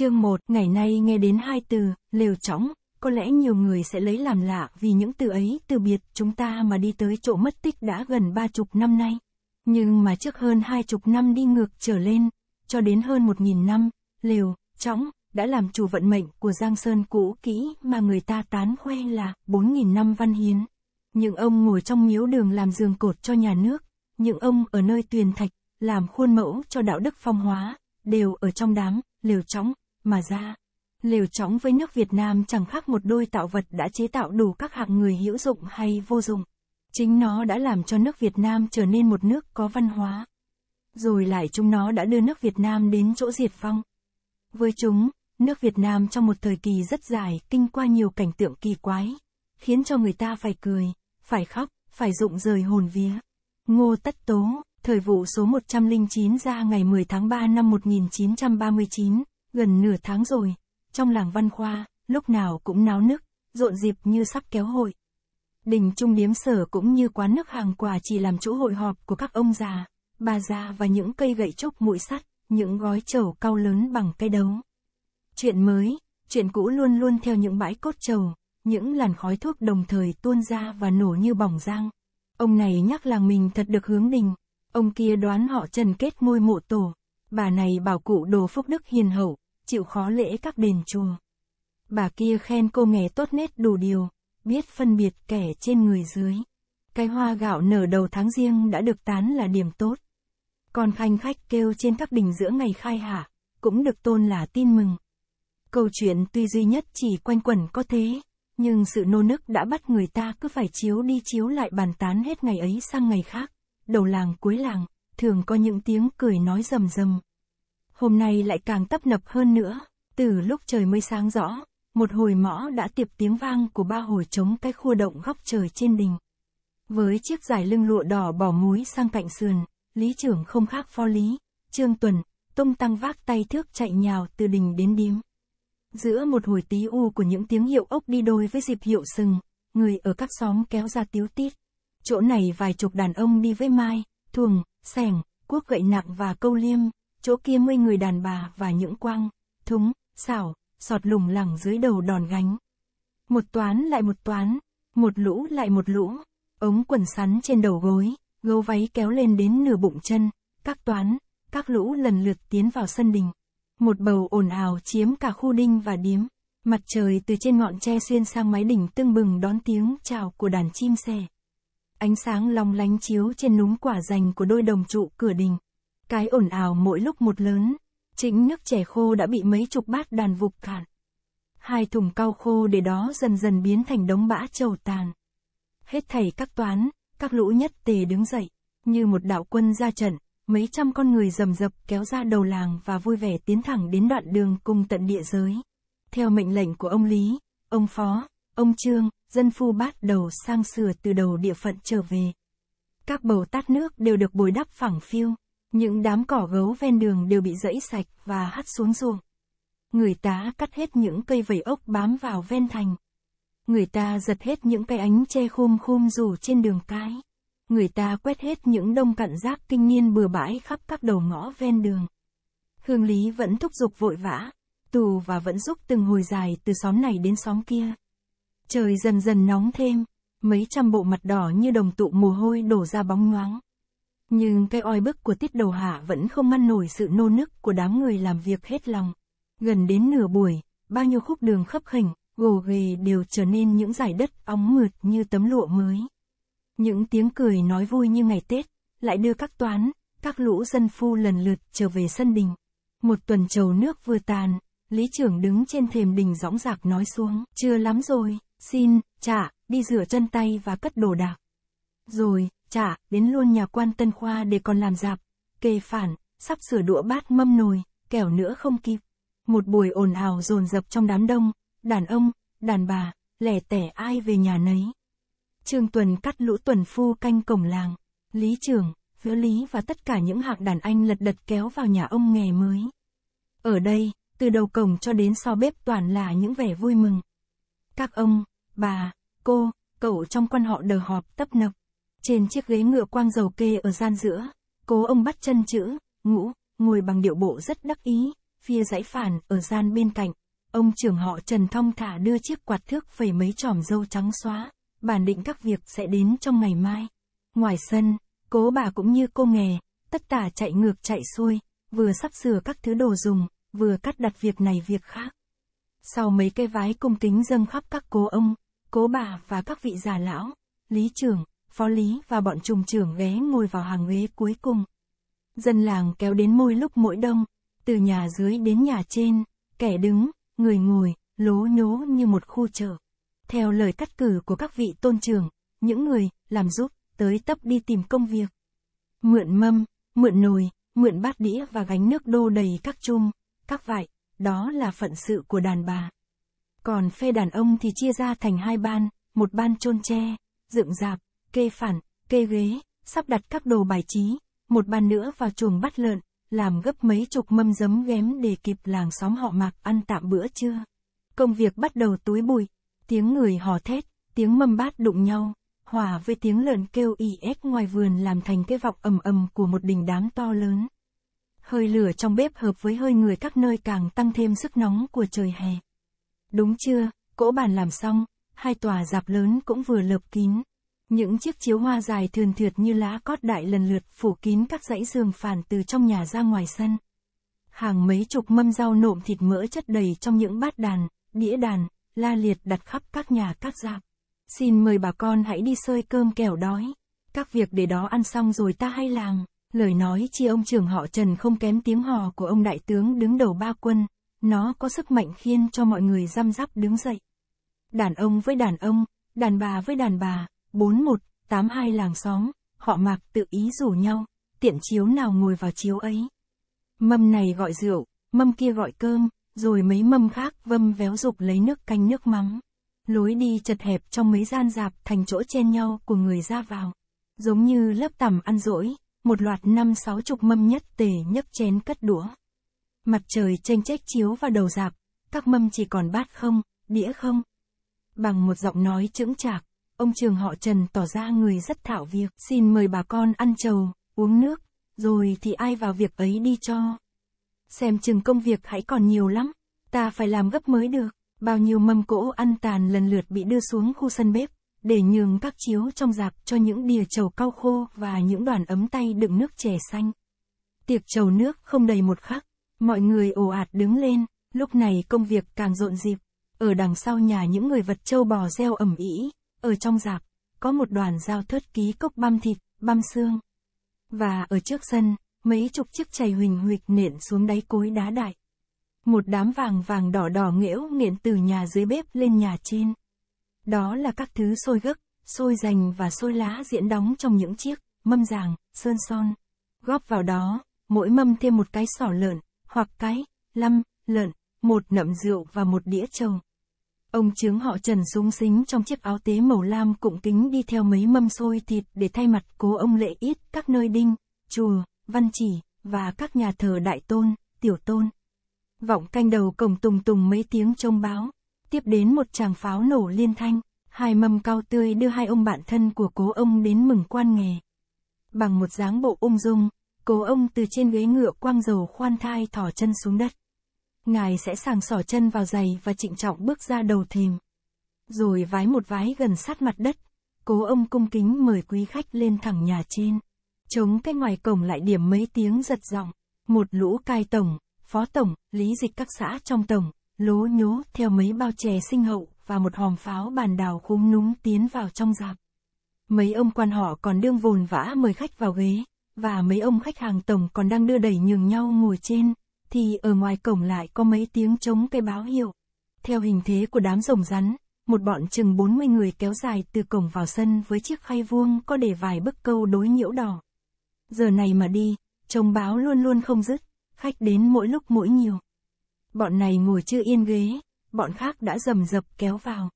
Chương 1, ngày nay nghe đến hai từ, lều chóng có lẽ nhiều người sẽ lấy làm lạ vì những từ ấy từ biệt chúng ta mà đi tới chỗ mất tích đã gần ba chục năm nay. Nhưng mà trước hơn hai chục năm đi ngược trở lên, cho đến hơn một nghìn năm, lều, chóng đã làm chủ vận mệnh của Giang Sơn cũ kỹ mà người ta tán khoe là bốn nghìn năm văn hiến. Những ông ngồi trong miếu đường làm giường cột cho nhà nước, những ông ở nơi tuyền thạch, làm khuôn mẫu cho đạo đức phong hóa, đều ở trong đám, lều chóng mà ra. Lều chóng với nước Việt Nam chẳng khác một đôi tạo vật đã chế tạo đủ các hạng người hữu dụng hay vô dụng. Chính nó đã làm cho nước Việt Nam trở nên một nước có văn hóa. Rồi lại chúng nó đã đưa nước Việt Nam đến chỗ diệt vong. Với chúng, nước Việt Nam trong một thời kỳ rất dài kinh qua nhiều cảnh tượng kỳ quái, khiến cho người ta phải cười, phải khóc, phải rụng rời hồn vía. Ngô Tất Tố, thời vụ số 109 ra ngày 10 tháng 3 năm 1939, gần nửa tháng rồi, trong làng văn khoa, lúc nào cũng náo nức, rộn dịp như sắp kéo hội. Đình trung điếm sở cũng như quán nước hàng quà chỉ làm chỗ hội họp của các ông già, bà già và những cây gậy trúc mũi sắt, những gói trầu cao lớn bằng cây đấu. Chuyện mới, chuyện cũ luôn luôn theo những bãi cốt trầu, những làn khói thuốc đồng thời tuôn ra và nổ như bỏng rang. Ông này nhắc làng mình thật được hướng đình, ông kia đoán họ trần kết môi mộ tổ, bà này bảo cụ đồ phúc đức hiền hậu, chịu khó lễ các đền chùa. Bà kia khen cô nghề tốt nết đủ điều, biết phân biệt kẻ trên người dưới. Cái hoa gạo nở đầu tháng riêng đã được tán là điểm tốt. Còn khanh khách kêu trên các đình giữa ngày khai hạ, cũng được tôn là tin mừng. Câu chuyện tuy duy nhất chỉ quanh quẩn có thế, nhưng sự nô nức đã bắt người ta cứ phải chiếu đi chiếu lại bàn tán hết ngày ấy sang ngày khác. Đầu làng cuối làng, thường có những tiếng cười nói rầm rầm. Hôm nay lại càng tấp nập hơn nữa, từ lúc trời mới sáng rõ, một hồi mõ đã tiệp tiếng vang của ba hồi trống cái khu động góc trời trên đình. Với chiếc giải lưng lụa đỏ bỏ muối sang cạnh sườn, lý trưởng không khác phó lý, trương tuần, tung tăng vác tay thước chạy nhào từ đình đến điếm. Giữa một hồi tí u của những tiếng hiệu ốc đi đôi với dịp hiệu sừng, người ở các xóm kéo ra tiếu tít. Chỗ này vài chục đàn ông đi với mai, thuồng, sẻng, cuốc gậy nặng và câu liêm, chỗ kia mươi người đàn bà và những quang, thúng, xảo, sọt lủng lẳng dưới đầu đòn gánh. Một toán lại một toán, một lũ lại một lũ, ống quần sắn trên đầu gối, gấu váy kéo lên đến nửa bụng chân, các toán, các lũ lần lượt tiến vào sân đình. Một bầu ồn ào chiếm cả khu đinh và điếm. Mặt trời từ trên ngọn tre xuyên sang mái đỉnh tưng bừng đón tiếng chào của đàn chim sẻ. Ánh sáng long lánh chiếu trên núm quả dành của đôi đồng trụ cửa đình. Cái ồn ào mỗi lúc một lớn. Chính nước chè khô đã bị mấy chục bát đàn vụt cạn. Hai thùng cao khô để đó dần dần biến thành đống bã trầu tàn. Hết thảy các toán, các lũ nhất tề đứng dậy, như một đạo quân ra trận, mấy trăm con người rầm rập kéo ra đầu làng và vui vẻ tiến thẳng đến đoạn đường cùng tận địa giới. Theo mệnh lệnh của ông Lý, ông Phó, ông Trương, dân phu bắt đầu sang sửa từ đầu địa phận trở về. Các bầu tát nước đều được bồi đắp phẳng phiêu, những đám cỏ gấu ven đường đều bị rẫy sạch và hắt xuống ruộng. Người ta cắt hết những cây vẩy ốc bám vào ven thành. Người ta giật hết những cây ánh che khum khum rủ trên đường cái người ta quét hết những đông cặn rác kinh niên bừa bãi khắp các đầu ngõ ven đường. Hương Lý vẫn thúc giục vội vã, tù và vẫn giúp từng hồi dài từ xóm này đến xóm kia. Trời dần dần nóng thêm, mấy trăm bộ mặt đỏ như đồng tụ mồ hôi đổ ra bóng nhoáng. Nhưng cái oi bức của tiết đầu hạ vẫn không ngăn nổi sự nô nức của đám người làm việc hết lòng. Gần đến nửa buổi, bao nhiêu khúc đường khấp khỉnh, gồ ghề đều trở nên những giải đất óng mượt như tấm lụa mới. Những tiếng cười nói vui như ngày Tết, lại đưa các toán, các lũ dân phu lần lượt trở về sân đình. Một tuần trầu nước vừa tàn, lý trưởng đứng trên thềm đình dõng dạc nói xuống, chưa lắm rồi, xin, trả, đi rửa chân tay và cất đồ đạc. Rồi, trả, đến luôn nhà quan tân khoa để còn làm dạp, kê phản, sắp sửa đũa bát mâm nồi, kẻo nữa không kịp. Một buổi ồn ào dồn dập trong đám đông, đàn ông, đàn bà, lẻ tẻ ai về nhà nấy. Trương Tuần cắt lũ tuần phu canh cổng làng. Lý trường, phía Lý và tất cả những hạc đàn anh lật đật kéo vào nhà ông nghề mới. Ở đây, từ đầu cổng cho đến sau bếp toàn là những vẻ vui mừng. Các ông, bà, cô, cậu trong quan họ đờ họp tấp nập. Trên chiếc ghế ngựa quang dầu kê ở gian giữa, cố ông bắt chân chữ, ngũ, ngồi bằng điệu bộ rất đắc ý, phía dãy phản, ở gian bên cạnh, ông trưởng họ Trần thong thả đưa chiếc quạt thước phẩy mấy tròm dâu trắng xóa, bản định các việc sẽ đến trong ngày mai. Ngoài sân, cố bà cũng như cô nghề, tất tả chạy ngược chạy xuôi, vừa sắp sửa các thứ đồ dùng, vừa cắt đặt việc này việc khác. Sau mấy cây vái cung kính dâng khắp các cố ông, cố bà và các vị già lão, lý trưởng, phó lý và bọn trùng trưởng ghé ngồi vào hàng ghế cuối cùng. Dân làng kéo đến môi lúc mỗi đông, từ nhà dưới đến nhà trên, kẻ đứng, người ngồi, lố nhố như một khu chợ. Theo lời cắt cử của các vị tôn trưởng, những người, làm giúp, tới tấp đi tìm công việc. Mượn mâm, mượn nồi, mượn bát đĩa và gánh nước đô đầy các chum, các vải, đó là phận sự của đàn bà. Còn phê đàn ông thì chia ra thành hai ban, một ban chôn tre, dựng dạp, kê phản, kê ghế, sắp đặt các đồ bài trí, một ban nữa vào chuồng bắt lợn, làm gấp mấy chục mâm giấm ghém để kịp làng xóm họ mạc ăn tạm bữa trưa. Công việc bắt đầu túi bụi, tiếng người hò thét, tiếng mâm bát đụng nhau, hòa với tiếng lợn kêu y ếch ngoài vườn làm thành cái vọng ầm ầm của một đình đám to lớn. Hơi lửa trong bếp hợp với hơi người các nơi càng tăng thêm sức nóng của trời hè. Đúng chưa, cỗ bàn làm xong, hai tòa dạp lớn cũng vừa lợp kín. Những chiếc chiếu hoa dài thườn thượt như lá cót đại lần lượt phủ kín các dãy giường phản từ trong nhà ra ngoài sân. Hàng mấy chục mâm rau nộm thịt mỡ chất đầy trong những bát đàn, đĩa đàn, la liệt đặt khắp các nhà các dạp. Xin mời bà con hãy đi sơi cơm kẻo đói. Các việc để đó ăn xong rồi ta hay làm. Lời nói chi ông trưởng họ Trần không kém tiếng hò của ông đại tướng đứng đầu ba quân. Nó có sức mạnh khiên cho mọi người răm rắp đứng dậy. Đàn ông với đàn ông, đàn bà với đàn bà, 41, 82 làng xóm, họ mạc tự ý rủ nhau, tiện chiếu nào ngồi vào chiếu ấy. Mâm này gọi rượu, mâm kia gọi cơm, rồi mấy mâm khác vâm véo dục lấy nước canh nước mắm. Lối đi chật hẹp trong mấy gian dạp thành chỗ chen nhau của người ra vào. Giống như lớp tằm ăn rỗi, một loạt năm sáu chục mâm nhất tề nhấp chén cất đũa. Mặt trời tranh trách chiếu vào đầu dạp, các mâm chỉ còn bát không, đĩa không. Bằng một giọng nói chững chạc, ông trường họ Trần tỏ ra người rất thạo việc, xin mời bà con ăn trầu, uống nước, rồi thì ai vào việc ấy đi cho. Xem chừng công việc hãy còn nhiều lắm, ta phải làm gấp mới được. Bao nhiêu mâm cỗ ăn tàn lần lượt bị đưa xuống khu sân bếp, để nhường các chiếu trong dạp cho những đìa trầu cao khô và những đoàn ấm tay đựng nước chè xanh. Tiệc trầu nước không đầy một khắc, mọi người ồ ạt đứng lên, lúc này công việc càng rộn rịp. Ở đằng sau nhà những người vật trâu bò reo ẩm ĩ, ở trong rạp, có một đoàn giao thớt ký cốc băm thịt, băm xương. Và ở trước sân, mấy chục chiếc chày huỳnh huỵch nện xuống đáy cối đá đại. Một đám vàng vàng đỏ đỏ nghẽo nghiện từ nhà dưới bếp lên nhà trên. Đó là các thứ sôi gấc, sôi dành và sôi lá diễn đóng trong những chiếc mâm ràng, sơn son. Góp vào đó, mỗi mâm thêm một cái sỏ lợn, hoặc cái, lăm, lợn, một nậm rượu và một đĩa trầu. Ông trướng họ Trần súng xính trong chiếc áo tế màu lam cụng kính đi theo mấy mâm xôi thịt để thay mặt cố ông lệ ít các nơi đinh, chùa, văn chỉ, và các nhà thờ đại tôn, tiểu tôn. Vọng canh đầu cổng tùng tùng mấy tiếng trông báo. Tiếp đến một tràng pháo nổ liên thanh. Hai mâm cao tươi đưa hai ông bạn thân của cố ông đến mừng quan nghề. Bằng một dáng bộ ung dung, cố ông từ trên ghế ngựa quang dầu khoan thai thỏ chân xuống đất. Ngài sẽ sàng sỏ chân vào giày và trịnh trọng bước ra đầu thềm. Rồi vái một vái gần sát mặt đất, cố ông cung kính mời quý khách lên thẳng nhà trên. Chống cái ngoài cổng lại điểm mấy tiếng giật giọng. Một lũ cai tổng, phó tổng, lý dịch các xã trong tổng, lố nhố theo mấy bao chè sinh hậu và một hòm pháo bàn đào khung núm tiến vào trong dạp. Mấy ông quan họ còn đương vồn vã mời khách vào ghế, và mấy ông khách hàng tổng còn đang đưa đẩy nhường nhau ngồi trên, thì ở ngoài cổng lại có mấy tiếng trống cây báo hiệu. Theo hình thế của đám rồng rắn, một bọn chừng 40 người kéo dài từ cổng vào sân với chiếc khay vuông có để vài bức câu đối nhiễu đỏ. Giờ này mà đi, trông báo luôn luôn không dứt khách đến mỗi lúc mỗi nhiều. Bọn này ngồi chưa yên ghế, bọn khác đã rầm rập kéo vào.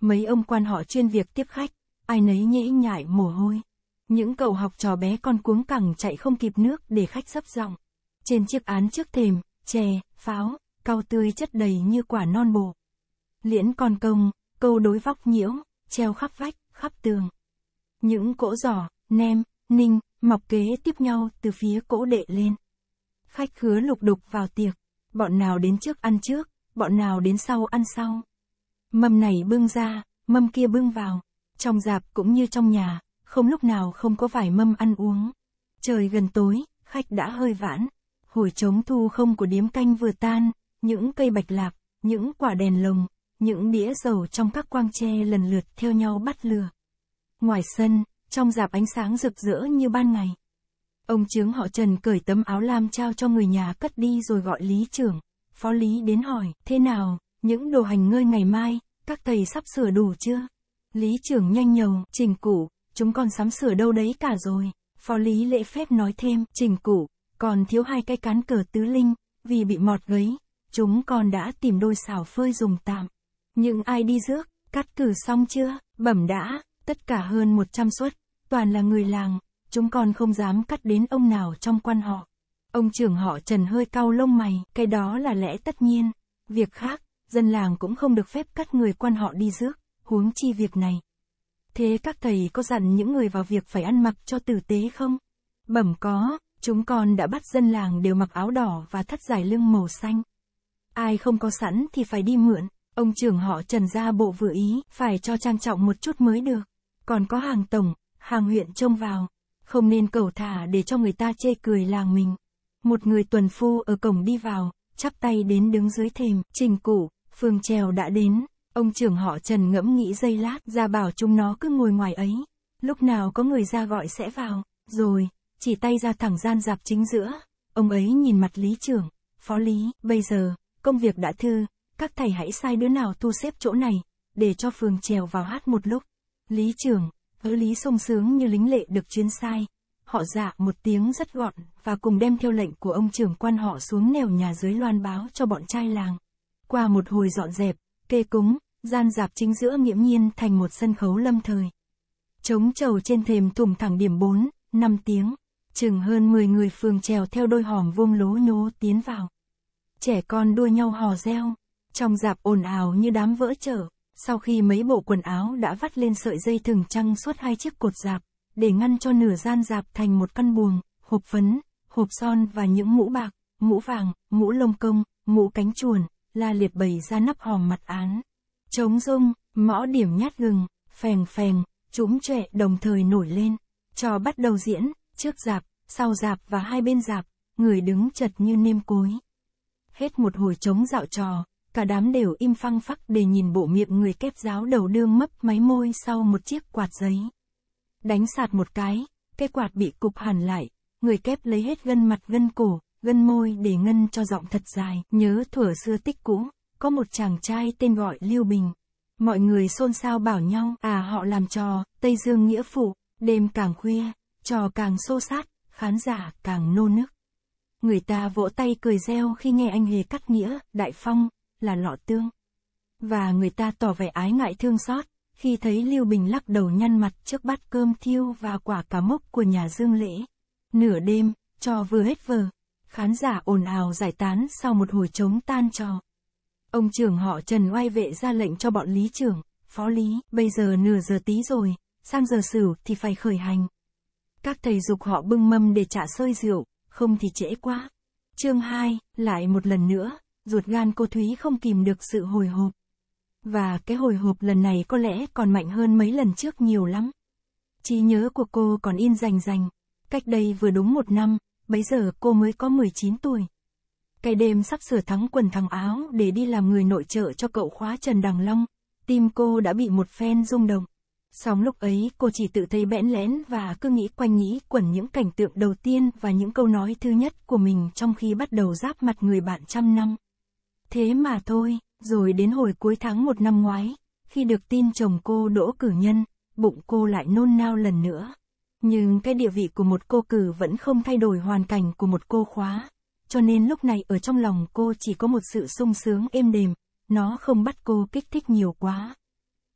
Mấy ông quan họ chuyên việc tiếp khách, ai nấy nhễ nhại mồ hôi. Những cậu học trò bé con cuống cẳng chạy không kịp nước để khách sấp giọng. Trên chiếc án trước thềm, chè, pháo, cao tươi chất đầy như quả non bồ. Liễn con công, câu đối vóc nhiễu, treo khắp vách, khắp tường. Những cỗ giỏ, nem, ninh, mọc kế tiếp nhau từ phía cỗ đệ lên. Khách khứa lục đục vào tiệc. Bọn nào đến trước ăn trước, bọn nào đến sau ăn sau. Mâm này bưng ra, mâm kia bưng vào. Trong dạp cũng như trong nhà, không lúc nào không có vài mâm ăn uống. Trời gần tối, khách đã hơi vãn. Hồi trống thu không của điếm canh vừa tan, những cây bạch lạc, những quả đèn lồng, những đĩa dầu trong các quang tre lần lượt theo nhau bắt lừa. Ngoài sân, trong dạp ánh sáng rực rỡ như ban ngày. Ông chướng họ Trần cởi tấm áo lam trao cho người nhà cất đi rồi gọi lý trưởng. Phó lý đến hỏi, thế nào, những đồ hành ngơi ngày mai, các thầy sắp sửa đủ chưa? Lý trưởng nhanh nhầu, trình cụ, chúng con sắm sửa đâu đấy cả rồi. Phó lý lễ phép nói thêm, trình cụ, còn thiếu hai cái cán cờ tứ linh, vì bị mọt gấy, chúng con đã tìm đôi xảo phơi dùng tạm. Nhưng ai đi rước, cắt cử xong chưa, bẩm đã, tất cả hơn 100 suất, toàn là người làng, chúng con không dám cắt đến ông nào trong quan họ. Ông trưởng họ Trần hơi cau lông mày, cái đó là lẽ tất nhiên. Việc khác, dân làng cũng không được phép cắt người quan họ đi rước, huống chi việc này. Thế các thầy có dặn những người vào việc phải ăn mặc cho tử tế không? Bẩm có, chúng con đã bắt dân làng đều mặc áo đỏ và thắt dài lưng màu xanh. Ai không có sẵn thì phải đi mượn, ông trưởng họ Trần ra bộ vừa ý, phải cho trang trọng một chút mới được. Còn có hàng tổng, hàng huyện trông vào, không nên cầu thả để cho người ta chê cười làng mình. Một người tuần phu ở cổng đi vào, chắp tay đến đứng dưới thềm, trình cụ, phường trèo đã đến. Ông trưởng họ Trần ngẫm nghĩ giây lát ra bảo chúng nó cứ ngồi ngoài ấy. Lúc nào có người ra gọi sẽ vào, rồi, chỉ tay ra thẳng gian dạp chính giữa. Ông ấy nhìn mặt lý trưởng, phó lý, bây giờ, công việc đã thư, các thầy hãy sai đứa nào thu xếp chỗ này, để cho phường trèo vào hát một lúc. Lý trưởng, ớ lý sung sướng như lính lệ được chuyến sai. Họ dạ một tiếng rất gọn, và cùng đem theo lệnh của ông trưởng quan họ xuống nèo nhà dưới loan báo cho bọn trai làng. Qua một hồi dọn dẹp, kê cúng, gian dạp chính giữa nghiễm nhiên thành một sân khấu lâm thời. Trống trầu trên thềm thủng thẳng điểm 4, 5 tiếng, chừng hơn 10 người phường trèo theo đôi hòm vuông lố nhố tiến vào. Trẻ con đua nhau hò reo, trong dạp ồn ào như đám vỡ trở, sau khi mấy bộ quần áo đã vắt lên sợi dây thừng trăng suốt hai chiếc cột dạp, để ngăn cho nửa gian dạp thành một căn buồng, hộp phấn, hộp son và những mũ bạc, mũ vàng, mũ lông công, mũ cánh chuồn, la liệt bày ra nắp hòm mặt án. Trống rung, mõ điểm nhát gừng, phèn phèn, chúng trẻ đồng thời nổi lên. Trò bắt đầu diễn, trước dạp, sau dạp và hai bên dạp, người đứng chật như nêm cối. Hết một hồi trống dạo trò, cả đám đều im phăng phắc để nhìn bộ miệng người kép giáo đầu đương mấp máy môi sau một chiếc quạt giấy. Đánh sạt một cái, cái quạt bị cục hẳn lại, người kép lấy hết gân mặt gân cổ, gân môi để ngân cho giọng thật dài, nhớ thuở xưa tích cũ, có một chàng trai tên gọi Lưu Bình. Mọi người xôn xao bảo nhau, à họ làm trò, Tây Dương Nghĩa Phụ, đêm càng khuya, trò càng xô sát, khán giả càng nô nức. Người ta vỗ tay cười reo khi nghe anh hề cắt nghĩa, đại phong, là lọ tương. Và người ta tỏ vẻ ái ngại thương xót, khi thấy Lưu Bình lắc đầu nhăn mặt trước bát cơm thiêu và quả cá mốc của nhà Dương Lễ. Nửa đêm, trò vừa hết vờ, khán giả ồn ào giải tán sau một hồi trống tan trò. Ông trưởng họ Trần oai vệ ra lệnh cho bọn lý trưởng, phó lý, bây giờ nửa giờ tí rồi, sang giờ sửu thì phải khởi hành. Các thầy dục họ bưng mâm để trả sơi rượu, không thì trễ quá. Chương 2, lại một lần nữa, ruột gan cô Thúy không kìm được sự hồi hộp. Và cái hồi hộp lần này có lẽ còn mạnh hơn mấy lần trước nhiều lắm. Trí nhớ của cô còn in rành rành. Cách đây vừa đúng một năm, bấy giờ cô mới có 19 tuổi. Cái đêm sắp sửa thắng quần thằng áo để đi làm người nội trợ cho cậu khóa Trần Đằng Long, tim cô đã bị một phen rung động. Sóng lúc ấy cô chỉ tự thấy bẽn lẽn và cứ nghĩ quanh nghĩ quẩn những cảnh tượng đầu tiên và những câu nói thứ nhất của mình trong khi bắt đầu giáp mặt người bạn trăm năm. Thế mà thôi, rồi đến hồi cuối tháng một năm ngoái, khi được tin chồng cô đỗ cử nhân, bụng cô lại nôn nao lần nữa. Nhưng cái địa vị của một cô cử vẫn không thay đổi hoàn cảnh của một cô khóa. Cho nên lúc này ở trong lòng cô chỉ có một sự sung sướng êm đềm, nó không bắt cô kích thích nhiều quá.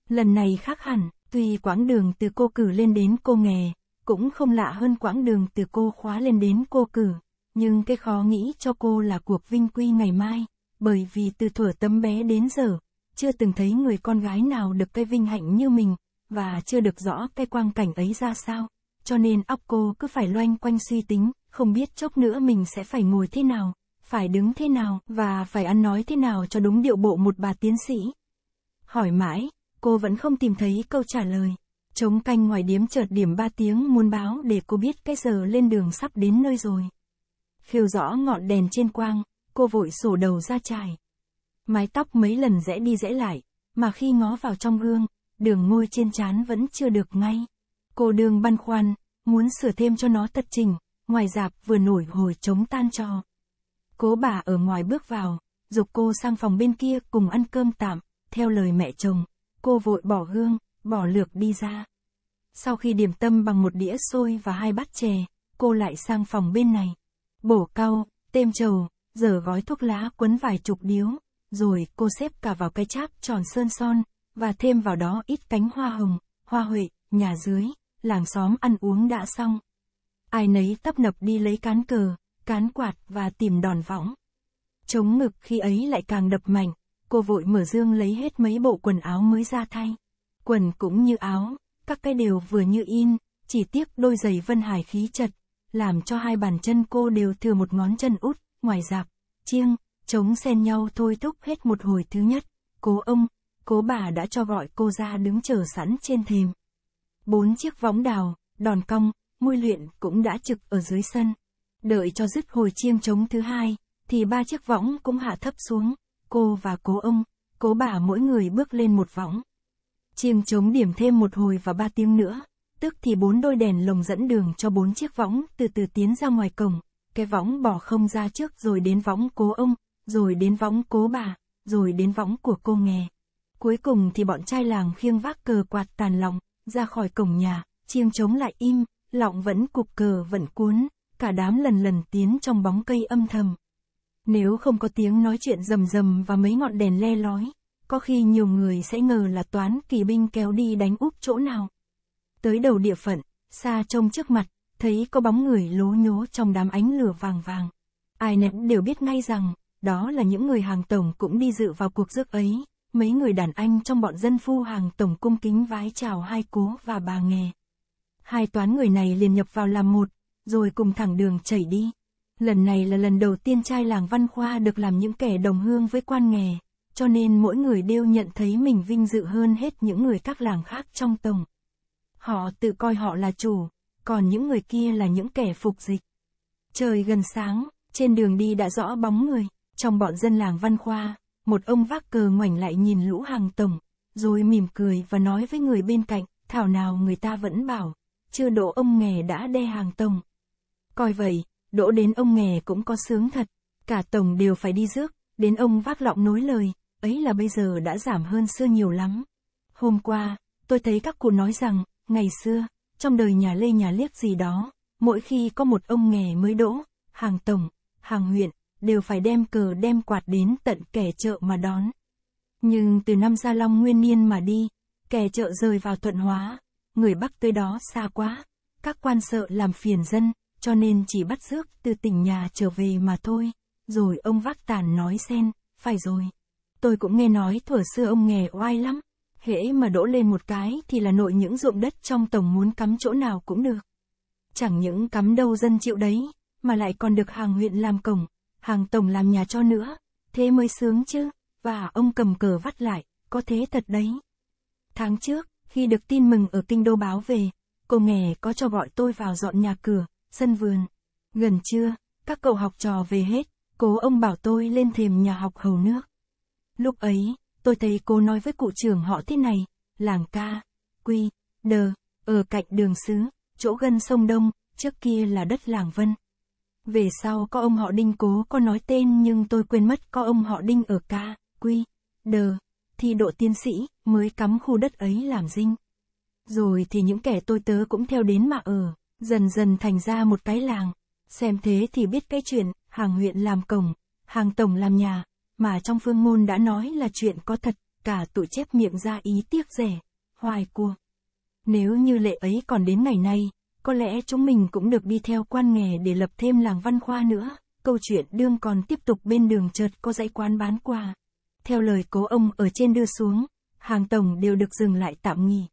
Lần này khác hẳn, tuy quãng đường từ cô cử lên đến cô nghề, cũng không lạ hơn quãng đường từ cô khóa lên đến cô cử. Nhưng cái khó nghĩ cho cô là cuộc vinh quy ngày mai, bởi vì từ thuở tấm bé đến giờ, chưa từng thấy người con gái nào được cái vinh hạnh như mình, và chưa được rõ cái quang cảnh ấy ra sao, cho nên óc cô cứ phải loanh quanh suy tính, không biết chốc nữa mình sẽ phải ngồi thế nào, phải đứng thế nào và phải ăn nói thế nào cho đúng điệu bộ một bà tiến sĩ. Hỏi mãi, cô vẫn không tìm thấy câu trả lời. Trống canh ngoài điếm chợt điểm ba tiếng muôn báo để cô biết cái giờ lên đường sắp đến nơi rồi. Khiêu rõ ngọn đèn trên quang, cô vội sổ đầu ra trải. Mái tóc mấy lần rẽ đi rẽ lại, mà khi ngó vào trong gương, đường ngôi trên trán vẫn chưa được ngay. Cô đường băn khoăn, muốn sửa thêm cho nó thật trình, ngoài dạp vừa nổi hồi trống tan cho. Cố bà ở ngoài bước vào, dục cô sang phòng bên kia cùng ăn cơm tạm, theo lời mẹ chồng, cô vội bỏ gương, bỏ lược đi ra. Sau khi điểm tâm bằng một đĩa xôi và hai bát chè, cô lại sang phòng bên này. Bổ cau, têm trầu, giờ gói thuốc lá quấn vài chục điếu, rồi cô xếp cả vào cái cháp tròn sơn son, và thêm vào đó ít cánh hoa hồng, hoa huệ, nhà dưới, làng xóm ăn uống đã xong. Ai nấy tấp nập đi lấy cán cờ, cán quạt và tìm đòn võng. Chống ngực khi ấy lại càng đập mạnh, cô vội mở dương lấy hết mấy bộ quần áo mới ra thay. Quần cũng như áo, các cái đều vừa như in, chỉ tiếc đôi giày vân hải khí chật, làm cho hai bàn chân cô đều thừa một ngón chân út, ngoài dạp, chiêng, chống xen nhau thôi thúc hết một hồi thứ nhất, cố ông, cố bà đã cho gọi cô ra đứng chờ sẵn trên thềm. Bốn chiếc võng đào, đòn cong, môi luyện cũng đã trực ở dưới sân. Đợi cho dứt hồi chiêng trống thứ hai, thì ba chiếc võng cũng hạ thấp xuống, cô và cố ông, cố bà mỗi người bước lên một võng. Chiêng trống điểm thêm một hồi và ba tiếng nữa, tức thì bốn đôi đèn lồng dẫn đường cho bốn chiếc võng từ từ tiến ra ngoài cổng, cái võng bỏ không ra trước rồi đến võng cố ông, rồi đến võng cố bà, rồi đến võng của cô nghè. Cuối cùng thì bọn trai làng khiêng vác cờ quạt tàn lòng, ra khỏi cổng nhà, chiêng trống lại im, lọng vẫn cục cờ vẫn cuốn, cả đám lần lần tiến trong bóng cây âm thầm. Nếu không có tiếng nói chuyện rầm rầm và mấy ngọn đèn le lói, có khi nhiều người sẽ ngờ là toán kỳ binh kéo đi đánh úp chỗ nào. Tới đầu địa phận, xa trông trước mặt, thấy có bóng người lố nhố trong đám ánh lửa vàng vàng. Ai nấy đều biết ngay rằng, đó là những người hàng tổng cũng đi dự vào cuộc rước ấy. Mấy người đàn anh trong bọn dân phu hàng tổng cung kính vái chào hai cố và bà nghề. Hai toán người này liền nhập vào làm một, rồi cùng thẳng đường chảy đi. Lần này là lần đầu tiên trai làng văn khoa được làm những kẻ đồng hương với quan nghề, cho nên mỗi người đều nhận thấy mình vinh dự hơn hết những người các làng khác trong tổng. Họ tự coi họ là chủ, còn những người kia là những kẻ phục dịch. Trời gần sáng, trên đường đi đã rõ bóng người, trong bọn dân làng văn khoa, một ông vác cờ ngoảnh lại nhìn lũ hàng tổng, rồi mỉm cười và nói với người bên cạnh, thảo nào người ta vẫn bảo, chưa đỗ ông nghề đã đe hàng tổng. Coi vậy, đỗ đến ông nghề cũng có sướng thật, cả tổng đều phải đi rước, đến ông vác lọng nối lời, ấy là bây giờ đã giảm hơn xưa nhiều lắm. Hôm qua, tôi thấy các cụ nói rằng, ngày xưa, trong đời nhà Lê nhà Liếc gì đó, mỗi khi có một ông nghề mới đỗ, hàng tổng, hàng huyện, đều phải đem cờ đem quạt đến tận kẻ chợ mà đón. Nhưng từ năm Gia Long nguyên niên mà đi, kẻ chợ rời vào thuận hóa, người Bắc tới đó xa quá, các quan sợ làm phiền dân, cho nên chỉ bắt rước từ tỉnh nhà trở về mà thôi. Rồi ông vác tàn nói xen, phải rồi. Tôi cũng nghe nói thuở xưa ông nghề oai lắm. Hễ mà đỗ lên một cái thì là nội những ruộng đất trong tổng muốn cắm chỗ nào cũng được. Chẳng những cắm đâu dân chịu đấy, mà lại còn được hàng huyện làm cổng, hàng tổng làm nhà cho nữa. Thế mới sướng chứ, và ông cầm cờ vắt lại, có thế thật đấy. Tháng trước, khi được tin mừng ở kinh đô báo về, cô nghề có cho gọi tôi vào dọn nhà cửa, sân vườn. Gần trưa, các cậu học trò về hết, cố ông bảo tôi lên thềm nhà học hầu nước. Lúc ấy, tôi thấy cô nói với cụ trưởng họ thế này, làng ca, quy, đờ, ở cạnh đường xứ, chỗ gần sông Đông, trước kia là đất làng Vân. Về sau có ông họ Đinh cố có nói tên nhưng tôi quên mất có ông họ Đinh ở ca, quy, đờ, thi độ tiến sĩ mới cắm khu đất ấy làm dinh. Rồi thì những kẻ tôi tớ cũng theo đến mà ở, dần dần thành ra một cái làng. Xem thế thì biết cái chuyện, hàng huyện làm cổng, hàng tổng làm nhà, mà trong phương ngôn đã nói là chuyện có thật, cả tụi chép miệng ra ý tiếc rẻ, hoài cua. Nếu như lệ ấy còn đến ngày nay, có lẽ chúng mình cũng được đi theo quan nghề để lập thêm làng văn khoa nữa. Câu chuyện đương còn tiếp tục bên đường chợt có dãy quán bán quà. Theo lời cố ông ở trên đưa xuống, hàng tổng đều được dừng lại tạm nghỉ.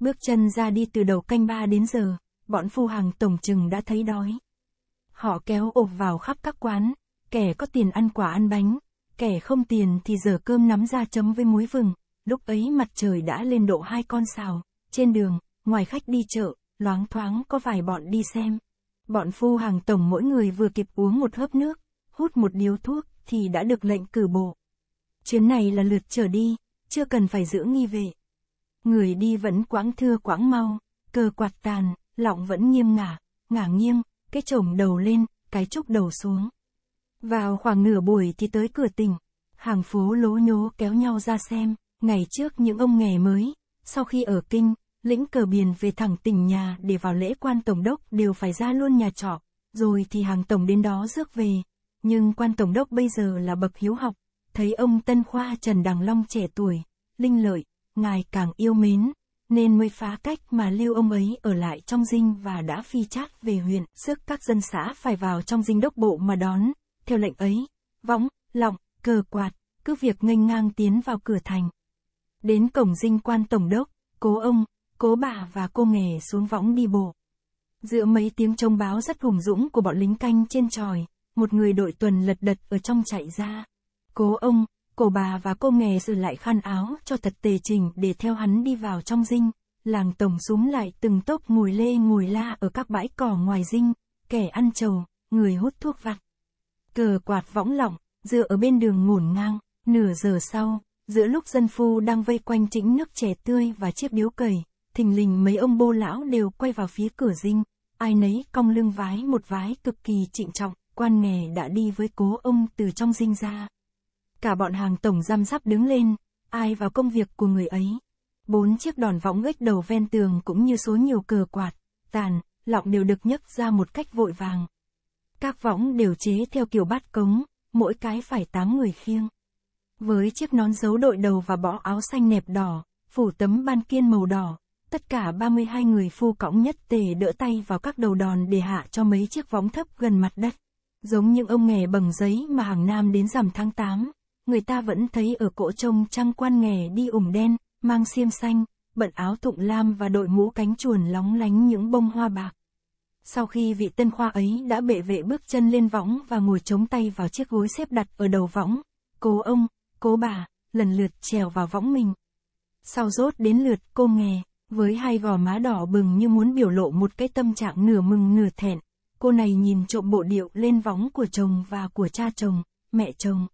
Bước chân ra đi từ đầu canh ba đến giờ, bọn phu hàng tổng chừng đã thấy đói. Họ kéo ộp vào khắp các quán, kẻ có tiền ăn quả ăn bánh, kẻ không tiền thì giờ cơm nắm ra chấm với muối vừng. Lúc ấy mặt trời đã lên độ hai con sào, trên đường, ngoài khách đi chợ, loáng thoáng có vài bọn đi xem. Bọn phu hàng tổng mỗi người vừa kịp uống một hớp nước, hút một điếu thuốc, thì đã được lệnh cử bộ. Chuyến này là lượt trở đi, chưa cần phải giữ nghi vệ. Người đi vẫn quãng thưa quãng mau, cờ quạt tàn, lọng vẫn nghiêm ngả, ngả nghiêng, cái chồng đầu lên, cái trúc đầu xuống. Vào khoảng nửa buổi thì tới cửa tỉnh, hàng phố lố nhố kéo nhau ra xem, ngày trước những ông nghề mới, sau khi ở kinh, lĩnh cờ biển về thẳng tỉnh nhà để vào lễ quan tổng đốc đều phải ra luôn nhà trọ, rồi thì hàng tổng đến đó rước về. Nhưng quan tổng đốc bây giờ là bậc hiếu học, thấy ông Tân Khoa Trần Đằng Long trẻ tuổi, linh lợi, ngài càng yêu mến, nên mới phá cách mà lưu ông ấy ở lại trong dinh và đã phi chát về huyện, sức các dân xã phải vào trong dinh đốc bộ mà đón, theo lệnh ấy, võng, lọng, cờ quạt, cứ việc nghênh ngang tiến vào cửa thành. Đến cổng dinh quan tổng đốc, cố ông, cố bà và cô nghề xuống võng đi bộ. Giữa mấy tiếng trông báo rất hùng dũng của bọn lính canh trên tròi, một người đội tuần lật đật ở trong chạy ra. Cố ông, cổ bà và cô nghề sửa lại khăn áo cho thật tề trình để theo hắn đi vào trong dinh. Làng tổng súng lại từng tốc ngồi lê ngồi la ở các bãi cỏ ngoài dinh, kẻ ăn trầu, người hút thuốc vặt. Cờ quạt võng lỏng, dựa ở bên đường ngổn ngang, nửa giờ sau, giữa lúc dân phu đang vây quanh chỉnh nước chè tươi và chiếc điếu cầy, thình lình mấy ông bô lão đều quay vào phía cửa dinh, ai nấy cong lưng vái một vái cực kỳ trịnh trọng, quan nghề đã đi với cố ông từ trong dinh ra. Cả bọn hàng tổng giam sắp đứng lên, ai vào công việc của người ấy. Bốn chiếc đòn võng ếch đầu ven tường cũng như số nhiều cờ quạt, tàn, lọng đều được nhấc ra một cách vội vàng. Các võng đều chế theo kiểu bát cống, mỗi cái phải tám người khiêng. Với chiếc nón dấu đội đầu và bỏ áo xanh nẹp đỏ, phủ tấm ban kiên màu đỏ, tất cả 32 người phu cõng nhất tề đỡ tay vào các đầu đòn để hạ cho mấy chiếc võng thấp gần mặt đất. Giống những ông nghề bằng giấy mà hàng nam đến rằm tháng 8, người ta vẫn thấy ở cỗ trông trăng quan nghề đi ủng đen, mang xiêm xanh, bận áo tụng lam và đội mũ cánh chuồn lóng lánh những bông hoa bạc. Sau khi vị tân khoa ấy đã bệ vệ bước chân lên võng và ngồi chống tay vào chiếc gối xếp đặt ở đầu võng, cố ông, cố bà, lần lượt trèo vào võng mình. Sau rốt đến lượt cô nghề, với hai gò má đỏ bừng như muốn biểu lộ một cái tâm trạng nửa mừng nửa thẹn, cô này nhìn trộm bộ điệu lên võng của chồng và của cha chồng, mẹ chồng.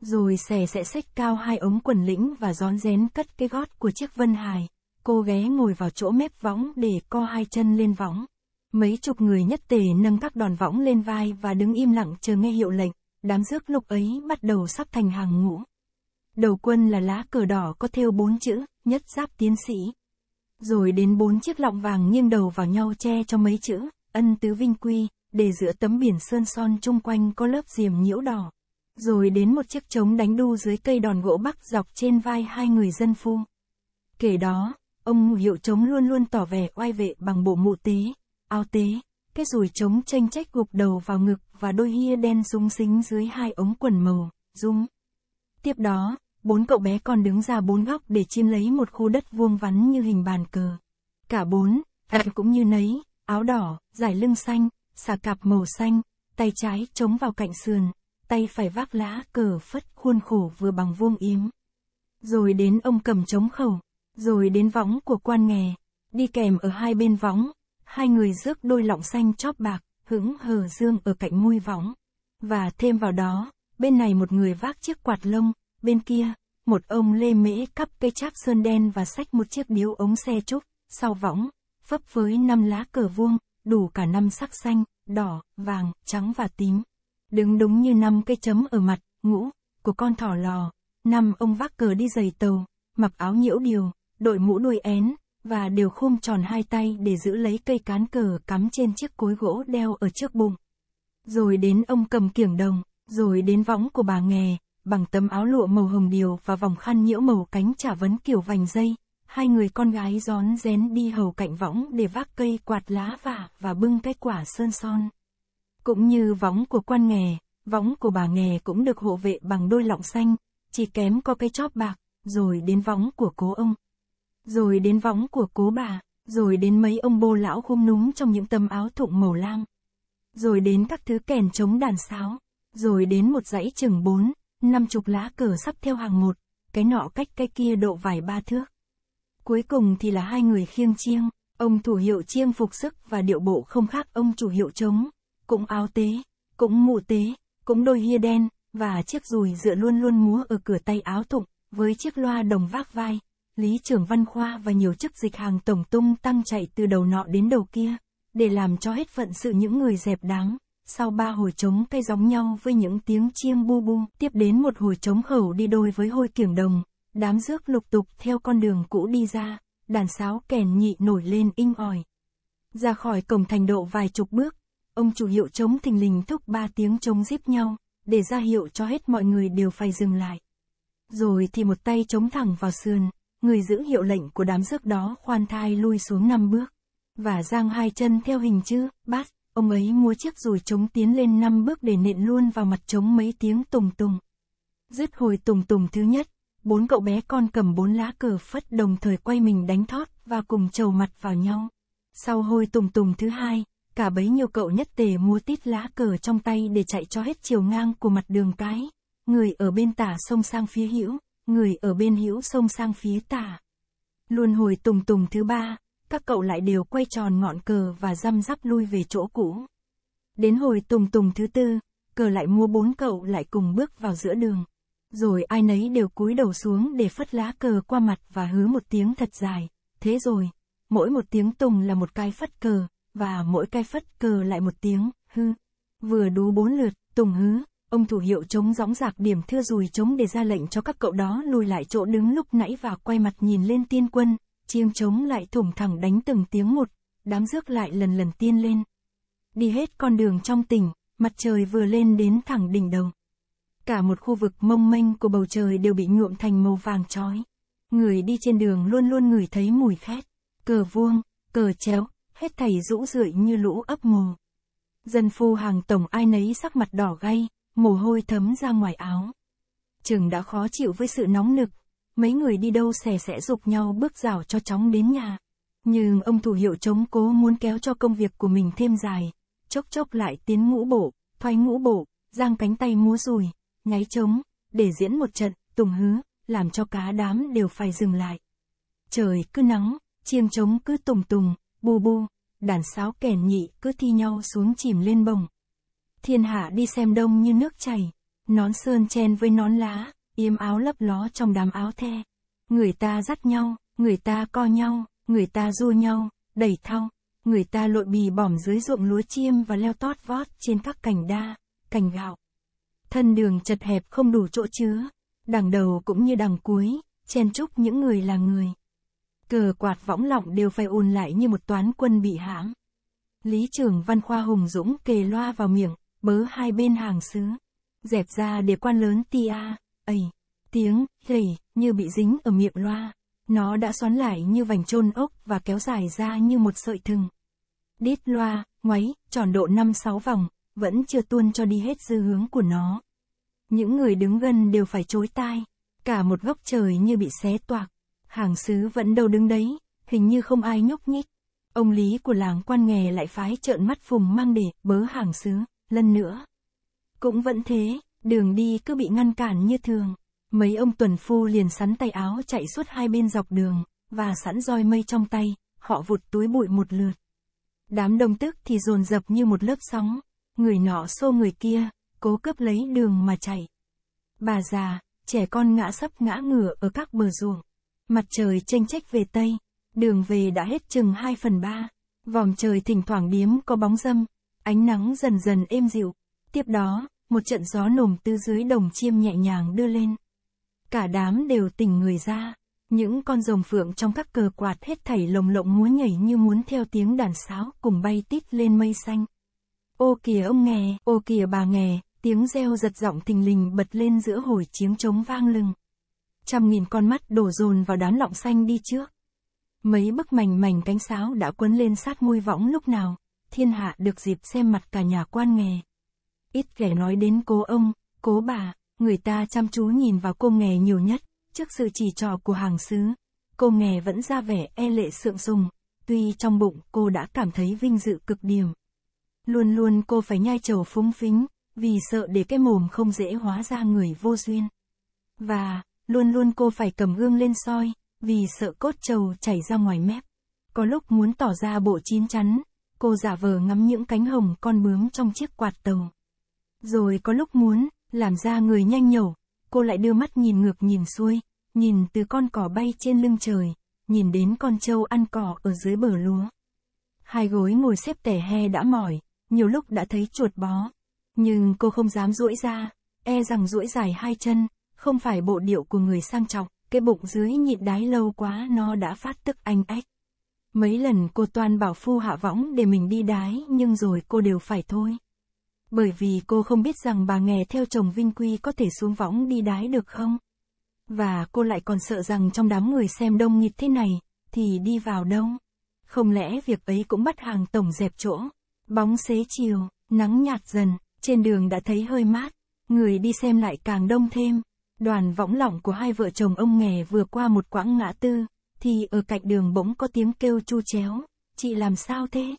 Rồi xẻ sẽ xách cao hai ống quần lĩnh và gión rén cất cái gót của chiếc vân hài. Cô ghé ngồi vào chỗ mép võng để co hai chân lên võng. Mấy chục người nhất tề nâng các đòn võng lên vai và đứng im lặng chờ nghe hiệu lệnh. Đám rước lúc ấy bắt đầu sắp thành hàng ngũ. Đầu quân là lá cờ đỏ có thêu bốn chữ, nhất giáp tiến sĩ. Rồi đến bốn chiếc lọng vàng nghiêng đầu vào nhau che cho mấy chữ, ân tứ vinh quy, để giữa tấm biển sơn son chung quanh có lớp diềm nhiễu đỏ. Rồi đến một chiếc trống đánh đu dưới cây đòn gỗ bắc dọc trên vai hai người dân phu. Kể đó, ông hiệu trống luôn luôn tỏ vẻ oai vệ bằng bộ mụ tế, áo tế, cái rùi trống tranh trách gục đầu vào ngực và đôi hia đen súng xính dưới hai ống quần màu, dung. Tiếp đó, bốn cậu bé còn đứng ra bốn góc để chiếm lấy một khu đất vuông vắn như hình bàn cờ. Cả bốn, cũng như nấy, áo đỏ, giải lưng xanh, xà cạp màu xanh, tay trái chống vào cạnh sườn, tay phải vác lá cờ phất khuôn khổ vừa bằng vuông yếm. Rồi đến ông cầm trống khẩu, rồi đến võng của quan nghề, đi kèm ở hai bên võng, hai người rước đôi lọng xanh chóp bạc, hững hờ dương ở cạnh môi võng. Và thêm vào đó, bên này một người vác chiếc quạt lông, bên kia, một ông lê mễ cắp cây cháp sơn đen và xách một chiếc điếu ống xe trúc, sau võng, phấp với năm lá cờ vuông, đủ cả năm sắc xanh, đỏ, vàng, trắng và tím. Đứng đúng như năm cây chấm ở mặt, ngũ, của con thỏ lò. Năm ông vác cờ đi giày tàu, mặc áo nhiễu điều, đội mũ đuôi én, và đều khum tròn hai tay để giữ lấy cây cán cờ cắm trên chiếc cối gỗ đeo ở trước bụng. Rồi đến ông cầm kiểng đồng, rồi đến võng của bà nghề, bằng tấm áo lụa màu hồng điều và vòng khăn nhiễu màu cánh trả vấn kiểu vành dây. Hai người con gái gión rén đi hầu cạnh võng để vác cây quạt lá vả và bưng cái quả sơn son. Cũng như võng của quan nghề, võng của bà nghề cũng được hộ vệ bằng đôi lọng xanh, chỉ kém có cái chóp bạc, rồi đến võng của cố ông. Rồi đến võng của cố bà, rồi đến mấy ông bô lão khum núm trong những tấm áo thụng màu lam. Rồi đến các thứ kèn chống đàn sáo, Rồi đến một dãy chừng bốn, năm chục lá cờ sắp theo hàng một, cái nọ cách cái kia độ vài ba thước. Cuối cùng thì là hai người khiêng chiêng, ông thủ hiệu chiêng phục sức và điệu bộ không khác ông chủ hiệu trống, cũng áo tế, cũng mũ tế, cũng đôi hia đen, và chiếc dùi dựa luôn luôn múa ở cửa tay áo thụng, với chiếc loa đồng vác vai. Lý trưởng văn khoa và nhiều chức dịch hàng tổng tung tăng chạy từ đầu nọ đến đầu kia, để làm cho hết phận sự những người dẹp đáng. Sau ba hồi trống cây giống nhau với những tiếng chiêng bu bu, tiếp đến một hồi trống khẩu đi đôi với hôi kiểng đồng, đám rước lục tục theo con đường cũ đi ra, đàn sáo kèn nhị nổi lên inh ỏi. Ra khỏi cổng thành độ vài chục bước, ông chủ hiệu trống thình lình thúc ba tiếng trống díp nhau, để ra hiệu cho hết mọi người đều phải dừng lại. Rồi thì một tay chống thẳng vào sườn, người giữ hiệu lệnh của đám rước đó khoan thai lui xuống năm bước, và giang hai chân theo hình chữ, bát, ông ấy mua chiếc rùi trống tiến lên năm bước để nện luôn vào mặt trống mấy tiếng tùng tùng. Dứt hồi tùng tùng thứ nhất, bốn cậu bé con cầm bốn lá cờ phất đồng thời quay mình đánh thót và cùng trầu mặt vào nhau. Sau hồi tùng tùng thứ hai, cả bấy nhiêu cậu nhất tề mua tít lá cờ trong tay để chạy cho hết chiều ngang của mặt đường cái. Người ở bên tả sông sang phía hữu, người ở bên hữu sông sang phía tả. Luôn hồi tùng tùng thứ ba, các cậu lại đều quay tròn ngọn cờ và răm rắp lui về chỗ cũ. Đến hồi tùng tùng thứ tư, cờ lại mua bốn cậu lại cùng bước vào giữa đường. Rồi ai nấy đều cúi đầu xuống để phất lá cờ qua mặt và hứa một tiếng thật dài. Thế rồi, mỗi một tiếng tùng là một cái phất cờ, và mỗi cái phất cờ lại một tiếng, hư. Vừa đú bốn lượt, tùng hứ, ông thủ hiệu chống gióng giạc điểm thưa rùi chống để ra lệnh cho các cậu đó lùi lại chỗ đứng lúc nãy và quay mặt nhìn lên tiên quân, chiêng trống lại thủng thẳng đánh từng tiếng một, đám rước lại lần lần tiên lên. Đi hết con đường trong tỉnh, mặt trời vừa lên đến thẳng đỉnh đầu. Cả một khu vực mông mênh của bầu trời đều bị nhuộm thành màu vàng chói. Người đi trên đường luôn luôn ngửi thấy mùi khét. Cờ vuông, cờ chéo, hết thầy rũ rượi như lũ ấp mù. Dân phu hàng tổng ai nấy sắc mặt đỏ gay, mồ hôi thấm ra ngoài áo. trường đã khó chịu với sự nóng nực, mấy người đi đâu xẻ sẽ dục nhau bước rào cho chóng đến nhà. Nhưng ông thủ hiệu chống cố muốn kéo cho công việc của mình thêm dài, chốc chốc lại tiến ngũ bộ, thoái ngũ bộ, giang cánh tay múa rùi, nháy trống, để diễn một trận, tùng hứ, làm cho cá đám đều phải dừng lại. Trời cứ nắng, chiêng trống cứ tùng tùng, bu bu, đàn sáo kèn nhị cứ thi nhau xuống chìm lên bồng. Thiên hạ đi xem đông như nước chảy, nón sơn chen với nón lá, yếm áo lấp ló trong đám áo the. Người ta dắt nhau, người ta co nhau, người ta du nhau, đẩy thau, người ta lội bì bỏm dưới ruộng lúa chiêm và leo tót vót trên các cành đa, cành gạo. Thân đường chật hẹp không đủ chỗ chứa, đằng đầu cũng như đằng cuối, chen chúc những người là người. Cờ quạt võng lọng đều phải ùn lại như một toán quân bị hãm. Lý trưởng văn khoa hùng dũng kề loa vào miệng, bớ hai bên hàng sứ. Dẹp ra để quan lớn tia, ầy, tiếng, lầy, như bị dính ở miệng loa. Nó đã xoắn lại như vành trôn ốc và kéo dài ra như một sợi thừng. Đít loa, ngoáy, tròn độ 5-6 vòng, vẫn chưa tuôn cho đi hết dư hướng của nó. Những người đứng gần đều phải chối tai, cả một góc trời như bị xé toạc. Hàng sứ vẫn đâu đứng đấy, hình như không ai nhúc nhích. Ông Lý của làng quan nghề lại phái trợn mắt phùng mang để bớ hàng sứ, lần nữa. Cũng vẫn thế, đường đi cứ bị ngăn cản như thường. Mấy ông tuần phu liền sắn tay áo chạy suốt hai bên dọc đường, và sẵn roi mây trong tay, họ vụt túi bụi một lượt. Đám đông tức thì dồn dập như một lớp sóng, người nọ xô người kia, cố cướp lấy đường mà chạy. Bà già, trẻ con ngã sấp ngã ngửa ở các bờ ruộng. Mặt trời tranh trách về Tây, đường về đã hết chừng 2 phần 3. Vòm trời thỉnh thoảng điếm có bóng dâm, ánh nắng dần dần êm dịu. Tiếp đó, một trận gió nồm từ dưới đồng chiêm nhẹ nhàng đưa lên. Cả đám đều tỉnh người ra, những con rồng phượng trong các cờ quạt hết thảy lồng lộng múa nhảy như muốn theo tiếng đàn sáo cùng bay tít lên mây xanh. Ô kìa ông nghè, ô kìa bà nghè, tiếng reo giật giọng thình lình bật lên giữa hồi chiếng trống vang lừng. Trăm nghìn con mắt đổ dồn vào đám lọng xanh đi trước. Mấy bức mảnh mảnh cánh sáo đã quấn lên sát môi võng lúc nào, thiên hạ được dịp xem mặt cả nhà quan nghề. Ít kẻ nói đến cố ông, cố bà, người ta chăm chú nhìn vào cô nghề nhiều nhất, trước sự chỉ trò của hàng xứ. Cô nghề vẫn ra vẻ e lệ sượng sùng, tuy trong bụng cô đã cảm thấy vinh dự cực điểm. Luôn luôn cô phải nhai trầu phúng phính, vì sợ để cái mồm không dễ hóa ra người vô duyên. Và, luôn luôn cô phải cầm gương lên soi, vì sợ cốt trầu chảy ra ngoài mép. Có lúc muốn tỏ ra bộ chín chắn, cô giả vờ ngắm những cánh hồng con bướm trong chiếc quạt tàu. Rồi có lúc muốn, làm ra người nhanh nhẩu, cô lại đưa mắt nhìn ngược nhìn xuôi, nhìn từ con cỏ bay trên lưng trời, nhìn đến con trâu ăn cỏ ở dưới bờ lúa. Hai gối ngồi xếp tẻ he đã mỏi, nhiều lúc đã thấy chuột bó. Nhưng cô không dám duỗi ra, e rằng duỗi dài hai chân, không phải bộ điệu của người sang trọng, cái bụng dưới nhịn đái lâu quá nó đã phát tức anh ách. Mấy lần cô toàn bảo phu hạ võng để mình đi đái nhưng rồi cô đều phải thôi. Bởi vì cô không biết rằng bà nghè theo chồng Vinh Quy có thể xuống võng đi đái được không? Và cô lại còn sợ rằng trong đám người xem đông nghịt thế này, thì đi vào đâu? Không lẽ việc ấy cũng bắt hàng tổng dẹp chỗ? Bóng xế chiều, nắng nhạt dần, trên đường đã thấy hơi mát, người đi xem lại càng đông thêm. Đoàn võng lỏng của hai vợ chồng ông nghè vừa qua một quãng ngã tư, thì ở cạnh đường bỗng có tiếng kêu chu chéo. Chị làm sao thế?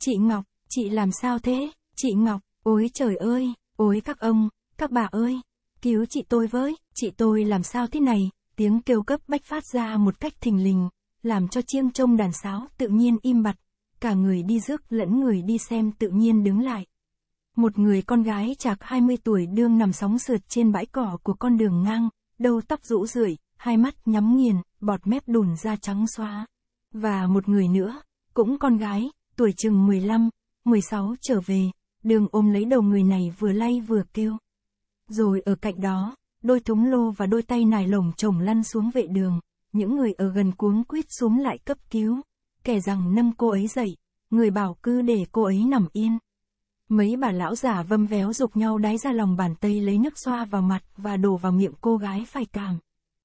Chị Ngọc, chị làm sao thế? Chị Ngọc, ôi trời ơi, ôi các ông, các bà ơi, cứu chị tôi với, chị tôi làm sao thế này? Tiếng kêu cấp bách phát ra một cách thình lình, làm cho chiêng trông đàn sáo tự nhiên im bặt, cả người đi rước lẫn người đi xem tự nhiên đứng lại. Một người con gái chạc 20 tuổi đương nằm sóng sượt trên bãi cỏ của con đường ngang, đầu tóc rũ rượi, hai mắt nhắm nghiền, bọt mép đùn ra trắng xóa. Và một người nữa, cũng con gái, tuổi chừng 15, 16 trở về, đường ôm lấy đầu người này vừa lay vừa kêu. Rồi ở cạnh đó, đôi thúng lô và đôi tay nải lồng chồng lăn xuống vệ đường, những người ở gần cuống quýt xuống lại cấp cứu. Kẻ rằng nâng cô ấy dậy, người bảo cứ để cô ấy nằm yên. Mấy bà lão già vâm véo dục nhau đáy ra lòng bàn tay lấy nước xoa vào mặt và đổ vào miệng cô gái phải cảm.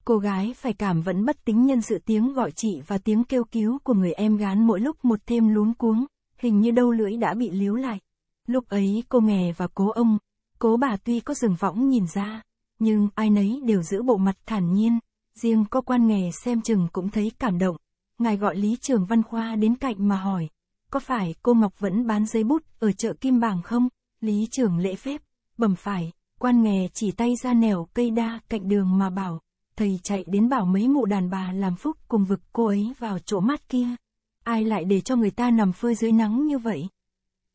Cô gái phải cảm vẫn bất tính nhân sự tiếng gọi chị và tiếng kêu cứu của người em gán mỗi lúc một thêm lún cuống, hình như đâu lưỡi đã bị líu lại. Lúc ấy cô nghè và cố ông, cố bà tuy có rừng võng nhìn ra, nhưng ai nấy đều giữ bộ mặt thản nhiên, riêng có quan nghề xem chừng cũng thấy cảm động. Ngài gọi Lý Trường Văn Khoa đến cạnh mà hỏi, có phải cô Ngọc vẫn bán giấy bút ở chợ Kim Bảng không? Lý trưởng lễ phép, bẩm phải, quan nghề chỉ tay ra nẻo cây đa cạnh đường mà bảo, thầy chạy đến bảo mấy mụ đàn bà làm phúc cùng vực cô ấy vào chỗ mát kia. Ai lại để cho người ta nằm phơi dưới nắng như vậy?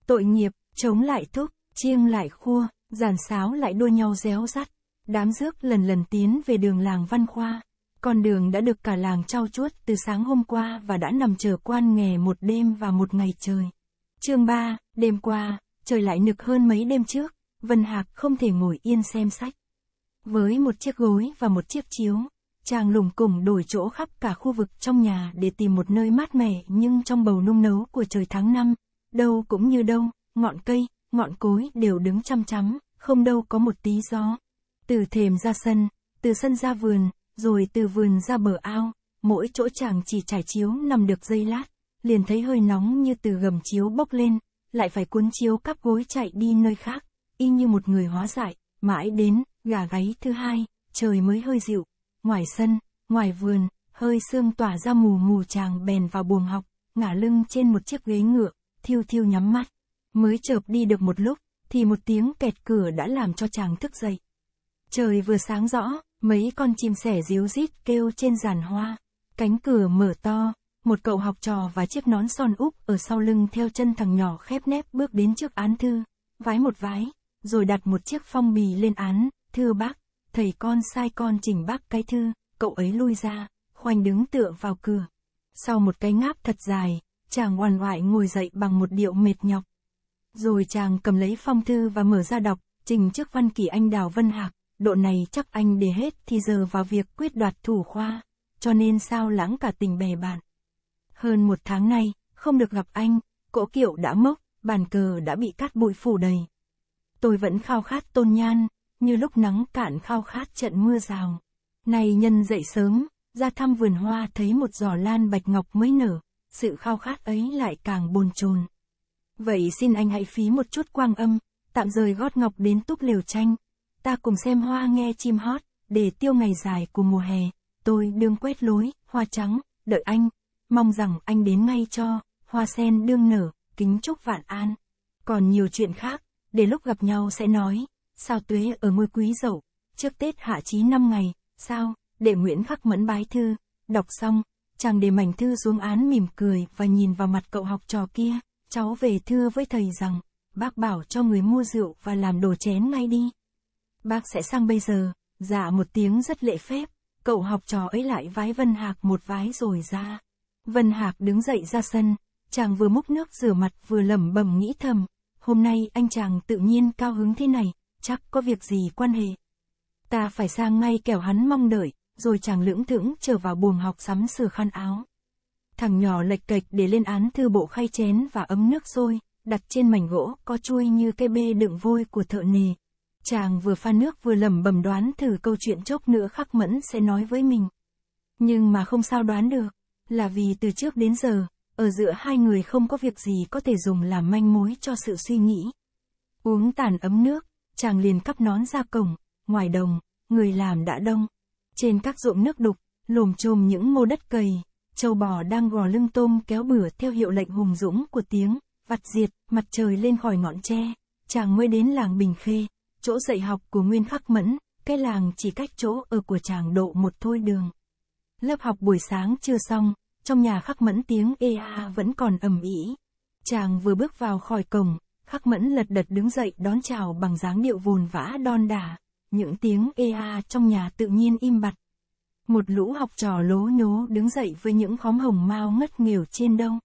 Tội nghiệp, chống lại thúc, chiêng lại khua, giàn sáo lại đua nhau réo rắt. Đám rước lần lần tiến về đường làng Văn Khoa. Con đường đã được cả làng trao chuốt từ sáng hôm qua và đã nằm chờ quan nghề một đêm và một ngày trời. chương 3, đêm qua, trời lại nực hơn mấy đêm trước, Vân Hạc không thể ngồi yên xem sách. Với một chiếc gối và một chiếc chiếu, chàng lùng cùng đổi chỗ khắp cả khu vực trong nhà để tìm một nơi mát mẻ nhưng trong bầu nung nấu của trời tháng năm, đâu cũng như đâu, ngọn cây, ngọn cối đều đứng chăm chắm, không đâu có một tí gió. Từ thềm ra sân, từ sân ra vườn, rồi từ vườn ra bờ ao, mỗi chỗ chàng chỉ trải chiếu nằm được giây lát, liền thấy hơi nóng như từ gầm chiếu bốc lên, lại phải cuốn chiếu cắp gối chạy đi nơi khác, y như một người hóa giải. mãi đến, gà gáy thứ hai, trời mới hơi dịu, ngoài sân, ngoài vườn, hơi sương tỏa ra mù mù chàng bèn vào buồng học, ngả lưng trên một chiếc ghế ngựa, thiêu thiêu nhắm mắt, mới chợp đi được một lúc, thì một tiếng kẹt cửa đã làm cho chàng thức dậy. Trời vừa sáng rõ, mấy con chim sẻ ríu rít kêu trên giàn hoa. Cánh cửa mở to, một cậu học trò và chiếc nón son úp ở sau lưng theo chân thằng nhỏ khép nép bước đến trước án thư, vái một vái, rồi đặt một chiếc phong bì lên án, thưa bác, thầy con sai con chỉnh bác cái thư, cậu ấy lui ra, khoanh đứng tựa vào cửa. Sau một cái ngáp thật dài, chàng oằn oại ngồi dậy bằng một điệu mệt nhọc. Rồi chàng cầm lấy phong thư và mở ra đọc, trình trước văn kỷ anh Đào Vân Hạc, độ này chắc anh để hết thì giờ vào việc quyết đoạt thủ khoa, cho nên sao lãng cả tình bè bạn. Hơn một tháng nay, không được gặp anh, cỗ kiệu đã mốc, bàn cờ đã bị cắt bụi phủ đầy. Tôi vẫn khao khát tôn nhan, như lúc nắng cạn khao khát trận mưa rào. Này nhân dậy sớm, ra thăm vườn hoa thấy một giỏ lan bạch ngọc mới nở, sự khao khát ấy lại càng bồn chồn. Vậy xin anh hãy phí một chút quang âm, tạm rời gót ngọc đến túc liều tranh, ta cùng xem hoa nghe chim hót, để tiêu ngày dài của mùa hè, tôi đương quét lối, hoa trắng, đợi anh, mong rằng anh đến ngay cho, hoa sen đương nở, kính chúc vạn an. Còn nhiều chuyện khác, để lúc gặp nhau sẽ nói, sao tuế ở ngôi quý dậu, trước Tết hạ chí năm ngày, sao, để Nguyễn Khắc Mẫn bái thư, đọc xong, chàng để mảnh thư xuống án mỉm cười và nhìn vào mặt cậu học trò kia, cháu về thưa với thầy rằng, bác bảo cho người mua rượu và làm đồ chén ngay đi. Bác sẽ sang bây giờ, dạ một tiếng rất lệ phép, cậu học trò ấy lại vái Vân Hạc một vái rồi ra. Vân Hạc đứng dậy ra sân, chàng vừa múc nước rửa mặt vừa lẩm bẩm nghĩ thầm, hôm nay anh chàng tự nhiên cao hứng thế này, chắc có việc gì quan hệ. Ta phải sang ngay kẻo hắn mong đợi, rồi chàng lưỡng thững trở vào buồng học sắm sửa khăn áo. Thằng nhỏ lệch cạch để lên án thư bộ khay chén và ấm nước sôi, đặt trên mảnh gỗ có chuôi như cây bê đựng vôi của thợ nề. Chàng vừa pha nước vừa lẩm bẩm đoán thử câu chuyện chốc nữa khắc mẫn sẽ nói với mình. Nhưng mà không sao đoán được, là vì từ trước đến giờ, ở giữa hai người không có việc gì có thể dùng làm manh mối cho sự suy nghĩ. Uống tàn ấm nước, chàng liền cắp nón ra cổng, ngoài đồng, người làm đã đông. Trên các ruộng nước đục, lồm chồm những mô đất cầy, châu bò đang gò lưng tôm kéo bửa theo hiệu lệnh hùng dũng của tiếng, vặt diệt, mặt trời lên khỏi ngọn tre, chàng mới đến làng Bình Khê, chỗ dạy học của Nguyên Khắc Mẫn, cái làng chỉ cách chỗ ở của chàng độ một thôi đường. Lớp học buổi sáng chưa xong, trong nhà Khắc Mẫn tiếng ê a vẫn còn ầm ĩ. Chàng vừa bước vào khỏi cổng, Khắc Mẫn lật đật đứng dậy đón chào bằng dáng điệu vồn vã đon đả, những tiếng ê a trong nhà tự nhiên im bặt. Một lũ học trò lố nhố đứng dậy với những khóm hồng mau ngất nghèo trên đông.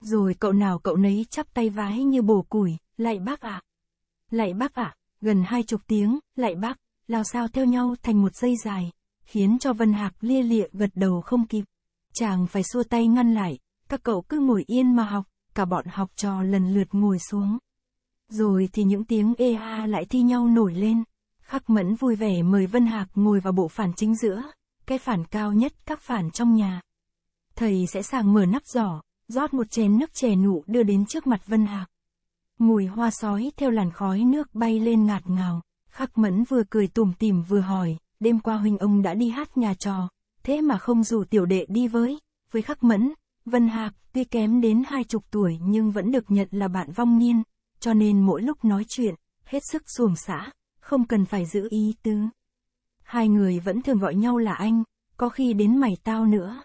Rồi cậu nào cậu nấy chắp tay vái như bổ củi, lại bác ạ. lại bác ạ, gần hai chục tiếng, lại bác, lao sao theo nhau thành một dây dài, khiến cho Vân Hạc lia lịa gật đầu không kịp. Chàng phải xua tay ngăn lại, các cậu cứ ngồi yên mà học, cả bọn học trò lần lượt ngồi xuống. Rồi thì những tiếng ê ha lại thi nhau nổi lên. Khắc mẫn vui vẻ mời Vân Hạc ngồi vào bộ phản chính giữa, cái phản cao nhất các phản trong nhà. Thầy sẽ sàng mở nắp giỏ, rót một chén nước chè nụ đưa đến trước mặt Vân Hạc. Mùi hoa sói theo làn khói nước bay lên ngạt ngào, khắc mẫn vừa cười tủm tỉm vừa hỏi, đêm qua huynh ông đã đi hát nhà trò, thế mà không rủ tiểu đệ đi với, với khắc mẫn, Vân Hạc tuy kém đến hai chục tuổi nhưng vẫn được nhận là bạn vong niên, cho nên mỗi lúc nói chuyện, hết sức xuồng xã, không cần phải giữ ý tứ. Hai người vẫn thường gọi nhau là anh, có khi đến mày tao nữa.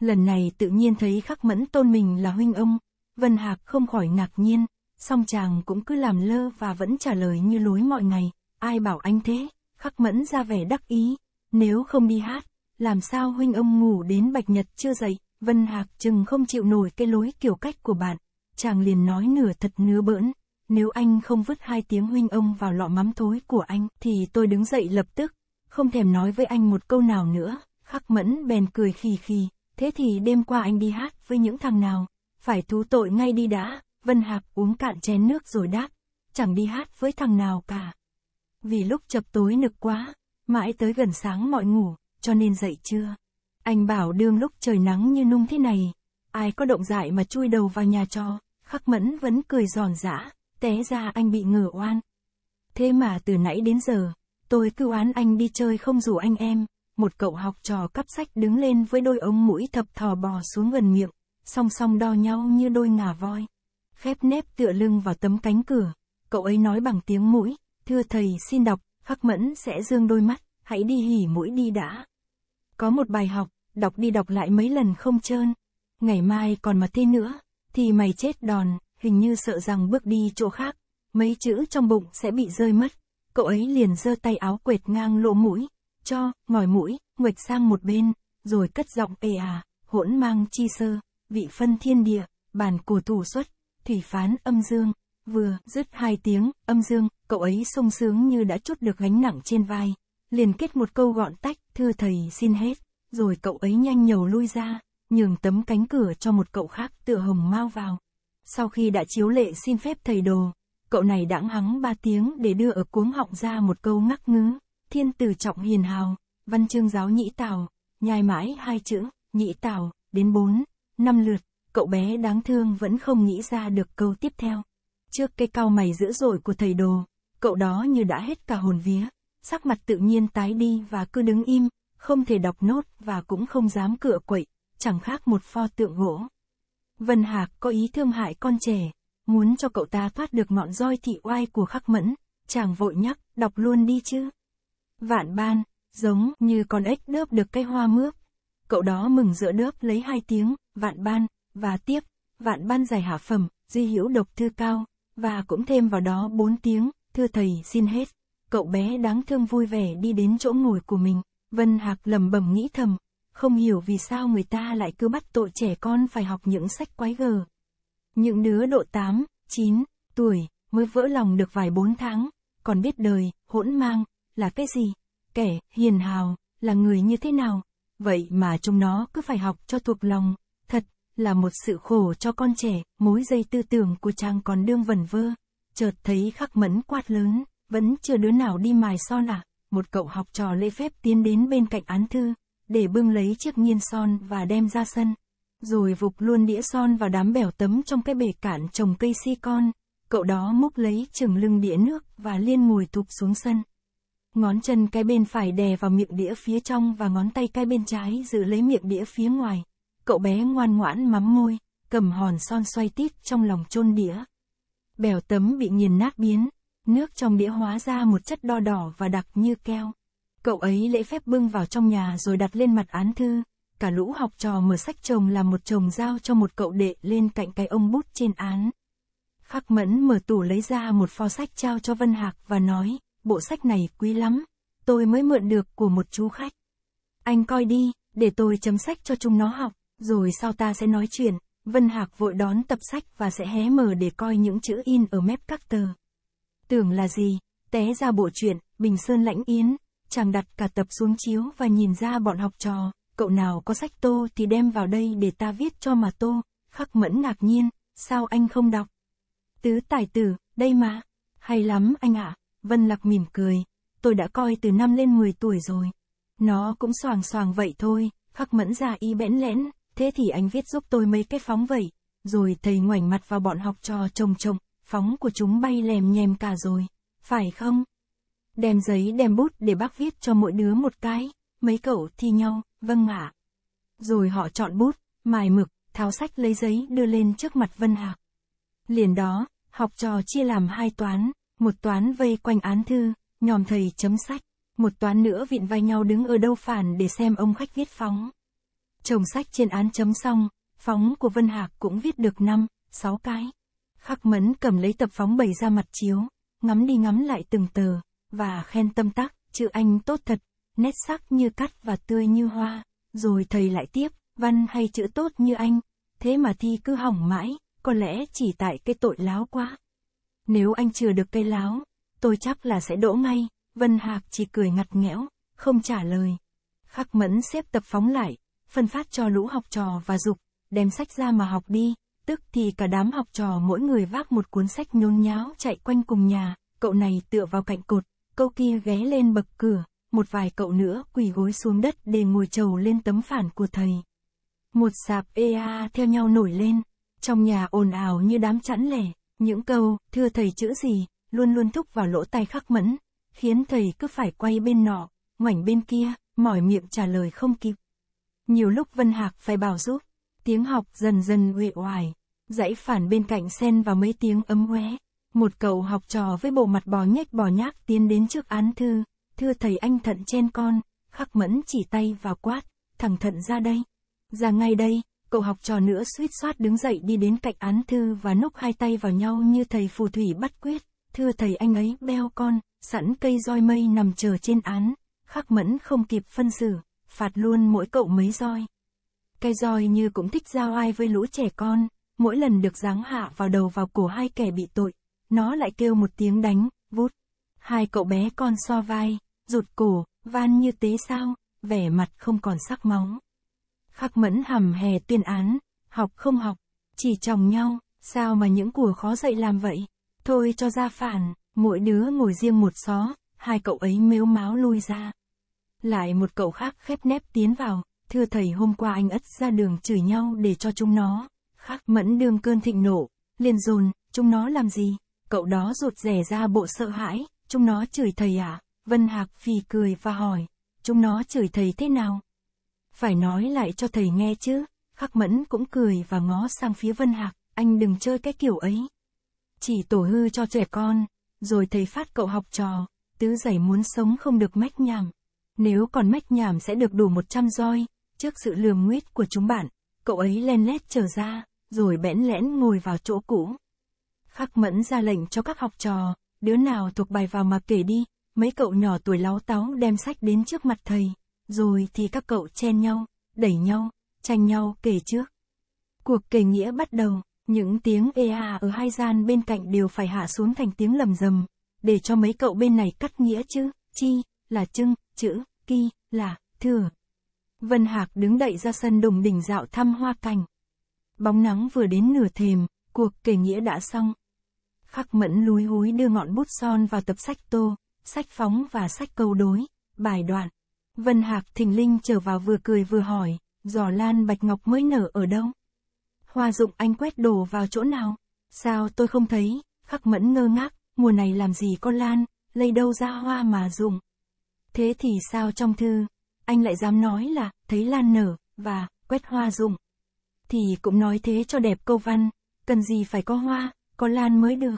Lần này tự nhiên thấy khắc mẫn tôn mình là huynh ông, Vân Hạc không khỏi ngạc nhiên, song chàng cũng cứ làm lơ và vẫn trả lời như lối mọi ngày, ai bảo anh thế, khắc mẫn ra vẻ đắc ý, nếu không đi hát, làm sao huynh ông ngủ đến bạch nhật chưa dậy, Vân Hạc chừng không chịu nổi cái lối kiểu cách của bạn, chàng liền nói nửa thật nửa bỡn, nếu anh không vứt hai tiếng huynh ông vào lọ mắm thối của anh, thì tôi đứng dậy lập tức, không thèm nói với anh một câu nào nữa, khắc mẫn bèn cười khì khì, thế thì đêm qua anh đi hát với những thằng nào, phải thú tội ngay đi đã, Vân Hạc uống cạn chén nước rồi đáp, chẳng đi hát với thằng nào cả. Vì lúc chập tối nực quá, mãi tới gần sáng mọi ngủ, cho nên dậy chưa. Anh bảo đương lúc trời nắng như nung thế này, ai có động dại mà chui đầu vào nhà cho, khắc mẫn vẫn cười giòn giã, té ra anh bị ngửa oan. Thế mà từ nãy đến giờ, tôi cứ oán anh đi chơi không rủ anh em, một cậu học trò cắp sách đứng lên với đôi ống mũi thập thò bò xuống gần miệng, song song đo nhau như đôi ngà voi. Khép nép tựa lưng vào tấm cánh cửa, cậu ấy nói bằng tiếng mũi, thưa thầy xin đọc, khắc mẫn sẽ dương đôi mắt, hãy đi hỉ mũi đi đã. Có một bài học, đọc đi đọc lại mấy lần không trơn. Ngày mai còn mà thế nữa, thì mày chết đòn, hình như sợ rằng bước đi chỗ khác, mấy chữ trong bụng sẽ bị rơi mất. Cậu ấy liền giơ tay áo quệt ngang lỗ mũi, cho, ngòi mũi, nguệch sang một bên, rồi cất giọng ê à, hỗn mang chi sơ, vị phân thiên địa, bản cổ thủ xuất, thủy phán âm dương, vừa dứt hai tiếng, âm dương, cậu ấy sung sướng như đã chút được gánh nặng trên vai, liền kết một câu gọn tách, thưa thầy xin hết, rồi cậu ấy nhanh nhầu lui ra, nhường tấm cánh cửa cho một cậu khác tựa hồng mau vào. Sau khi đã chiếu lệ xin phép thầy đồ, cậu này đãng hắng ba tiếng để đưa ở cuống họng ra một câu ngắc ngứ, thiên tử trọng hiền hào, văn chương giáo nhĩ tào, nhai mãi hai chữ, nhĩ tào, đến bốn, năm lượt, cậu bé đáng thương vẫn không nghĩ ra được câu tiếp theo. Trước cái cao mày dữ dội của thầy đồ, cậu đó như đã hết cả hồn vía, sắc mặt tự nhiên tái đi và cứ đứng im, không thể đọc nốt và cũng không dám cựa quậy, chẳng khác một pho tượng gỗ. Vân Hạc có ý thương hại con trẻ, muốn cho cậu ta thoát được ngọn roi thị oai của khắc mẫn, chàng vội nhắc, đọc luôn đi chứ. Vạn ban, giống như con ếch đớp được cây hoa mướp. Cậu đó mừng dựa đớp lấy hai tiếng, vạn ban, và tiếp, vạn ban giải hạ phẩm, duy hữu độc thư cao, và cũng thêm vào đó bốn tiếng, thưa thầy xin hết. Cậu bé đáng thương vui vẻ đi đến chỗ ngồi của mình, Vân Hạc lầm bẩm nghĩ thầm, không hiểu vì sao người ta lại cứ bắt tội trẻ con phải học những sách quái gở. Những đứa độ 8, 9 tuổi, mới vỡ lòng được vài bốn tháng, còn biết đời, hỗn mang, là cái gì? Kẻ, hiền hào, là người như thế nào? Vậy mà chúng nó cứ phải học cho thuộc lòng, là một sự khổ cho con trẻ, mối dây tư tưởng của chàng còn đương vẩn vơ. Chợt thấy khắc mẫn quát lớn, vẫn chưa đứa nào đi mài son à? Một cậu học trò lễ phép tiến đến bên cạnh án thư, để bưng lấy chiếc nghiên son và đem ra sân. Rồi vục luôn đĩa son vào đám bèo tấm trong cái bể cạn trồng cây si con. Cậu đó múc lấy chừng lưng đĩa nước và liên ngồi thụp xuống sân. Ngón chân cái bên phải đè vào miệng đĩa phía trong và ngón tay cái bên trái giữ lấy miệng đĩa phía ngoài. Cậu bé ngoan ngoãn mắm môi, cầm hòn son xoay tít trong lòng chôn đĩa. Bèo tấm bị nghiền nát biến, nước trong đĩa hóa ra một chất đo đỏ và đặc như keo. Cậu ấy lễ phép bưng vào trong nhà rồi đặt lên mặt án thư, cả lũ học trò mở sách chồng làm một chồng giao cho một cậu đệ lên cạnh cái ông bút trên án. Khắc mẫn mở tủ lấy ra một pho sách trao cho Vân Hạc và nói, bộ sách này quý lắm, tôi mới mượn được của một chú khách. Anh coi đi, để tôi chấm sách cho chúng nó học, rồi sau ta sẽ nói chuyện. Vân Hạc vội đón tập sách và sẽ hé mở để coi những chữ in ở mép các tờ. Tưởng là gì, té ra bộ truyện, Bình Sơn Lãnh Yến, chàng đặt cả tập xuống chiếu và nhìn ra bọn học trò, cậu nào có sách tô thì đem vào đây để ta viết cho mà tô, khắc mẫn ngạc nhiên, sao anh không đọc? Tứ tài tử, đây mà, hay lắm anh ạ, Vân Lạc mỉm cười, tôi đã coi từ năm lên 10 tuổi rồi. Nó cũng soàng soàng vậy thôi, khắc mẫn già y bẽn lẽn, thế thì anh viết giúp tôi mấy cái phóng vậy. Rồi thầy ngoảnh mặt vào bọn học trò trông trông, phóng của chúng bay lèm nhèm cả rồi, phải không? Đem giấy đem bút để bác viết cho mỗi đứa một cái, mấy cậu thi nhau, vâng ạ. Rồi họ chọn bút, mài mực, tháo sách lấy giấy đưa lên trước mặt Vân Hạc. Liền đó, học trò chia làm hai toán, một toán vây quanh án thư, nhòm thầy chấm sách, một toán nữa vịn vai nhau đứng ở đâu phản để xem ông khách viết phóng. Chồng sách trên án chấm xong, phóng của Vân Hạc cũng viết được 5, 6 cái. Khắc mẫn cầm lấy tập phóng bày ra mặt chiếu, ngắm đi ngắm lại từng tờ, và khen tâm tắc, chữ anh tốt thật, nét sắc như cắt và tươi như hoa. Rồi thầy lại tiếp, văn hay chữ tốt như anh, thế mà thi cứ hỏng mãi, có lẽ chỉ tại cái tội láo quá. Nếu anh chừa được cây láo, tôi chắc là sẽ đỗ ngay, Vân Hạc chỉ cười ngặt nghẽo, không trả lời. Khắc mẫn xếp tập phóng lại, phân phát cho lũ học trò và dục, đem sách ra mà học đi, tức thì cả đám học trò mỗi người vác một cuốn sách nhôn nháo chạy quanh cùng nhà, cậu này tựa vào cạnh cột, câu kia ghé lên bậc cửa, một vài cậu nữa quỳ gối xuống đất để ngồi trầu lên tấm phản của thầy. Một sạp ea theo nhau nổi lên, trong nhà ồn ào như đám chẵn lẻ, những câu, thưa thầy chữ gì, luôn luôn thúc vào lỗ tai khắc mẫn, khiến thầy cứ phải quay bên nọ, ngoảnh bên kia, mỏi miệng trả lời không kịp. Nhiều lúc Vân Hạc phải bảo giúp, tiếng học dần dần uể oải, dãy phản bên cạnh xen vào mấy tiếng ấm hoé. Một cậu học trò với bộ mặt bò nhếch bò nhác tiến đến trước án thư, thưa thầy anh thận chen con, khắc mẫn chỉ tay vào quát, thằng thận ra đây. Ra ngay đây, cậu học trò nữa suýt soát đứng dậy đi đến cạnh án thư và núp hai tay vào nhau như thầy phù thủy bắt quyết, thưa thầy anh ấy beo con, sẵn cây roi mây nằm chờ trên án, khắc mẫn không kịp phân xử, phạt luôn mỗi cậu mấy roi. Cây roi như cũng thích giao ai với lũ trẻ con, mỗi lần được giáng hạ vào đầu vào cổ hai kẻ bị tội, nó lại kêu một tiếng đánh, vút. Hai cậu bé con so vai, rụt cổ, van như tế sao, vẻ mặt không còn sắc máu. Khắc mẫn hầm hè tuyên án, học không học, chỉ chồng nhau, sao mà những của khó dạy làm vậy? Thôi cho ra phản, mỗi đứa ngồi riêng một xó, hai cậu ấy mếu máo lui ra. Lại một cậu khác khép nép tiến vào, thưa thầy hôm qua anh ất ra đường chửi nhau để cho chúng nó. Khắc mẫn đương cơn thịnh nộ, liền dồn, chúng nó làm gì? Cậu đó rụt rẻ ra bộ sợ hãi, chúng nó chửi thầy à? Vân Hạc phì cười và hỏi, chúng nó chửi thầy thế nào? Phải nói lại cho thầy nghe chứ. Khắc mẫn cũng cười và ngó sang phía Vân Hạc, anh đừng chơi cái kiểu ấy. chỉ tổ hư cho trẻ con, rồi thầy phát cậu học trò, tứ giày muốn sống không được mách nhảm. Nếu còn mách nhảm sẽ được đủ 100 roi, trước sự lườm nguyết của chúng bạn, cậu ấy len lét trở ra, rồi bẽn lẽn ngồi vào chỗ cũ. Khắc mẫn ra lệnh cho các học trò, đứa nào thuộc bài vào mà kể đi, mấy cậu nhỏ tuổi láo táo đem sách đến trước mặt thầy, rồi thì các cậu chen nhau, đẩy nhau, tranh nhau kể trước. Cuộc kể nghĩa bắt đầu, những tiếng ê à ở hai gian bên cạnh đều phải hạ xuống thành tiếng lầm rầm, để cho mấy cậu bên này cắt nghĩa chứ, chi, là trưng, chữ, ki là, thừa. Vân Hạc đứng đậy ra sân đồng đỉnh dạo thăm hoa cảnh. Bóng nắng vừa đến nửa thềm, cuộc kể nghĩa đã xong. Khắc mẫn lúi húi đưa ngọn bút son vào tập sách tô, sách phóng và sách câu đối, bài đoạn. Vân Hạc thình linh trở vào vừa cười vừa hỏi, giò lan bạch ngọc mới nở ở đâu? Hoa dụng anh quét đồ vào chỗ nào? Sao tôi không thấy? Khắc mẫn ngơ ngác, mùa này làm gì con lan, lấy đâu ra hoa mà dụng? Thế thì sao trong thư, anh lại dám nói là, thấy lan nở, và, quét hoa dụng? Thì cũng nói thế cho đẹp câu văn, cần gì phải có hoa, có lan mới được.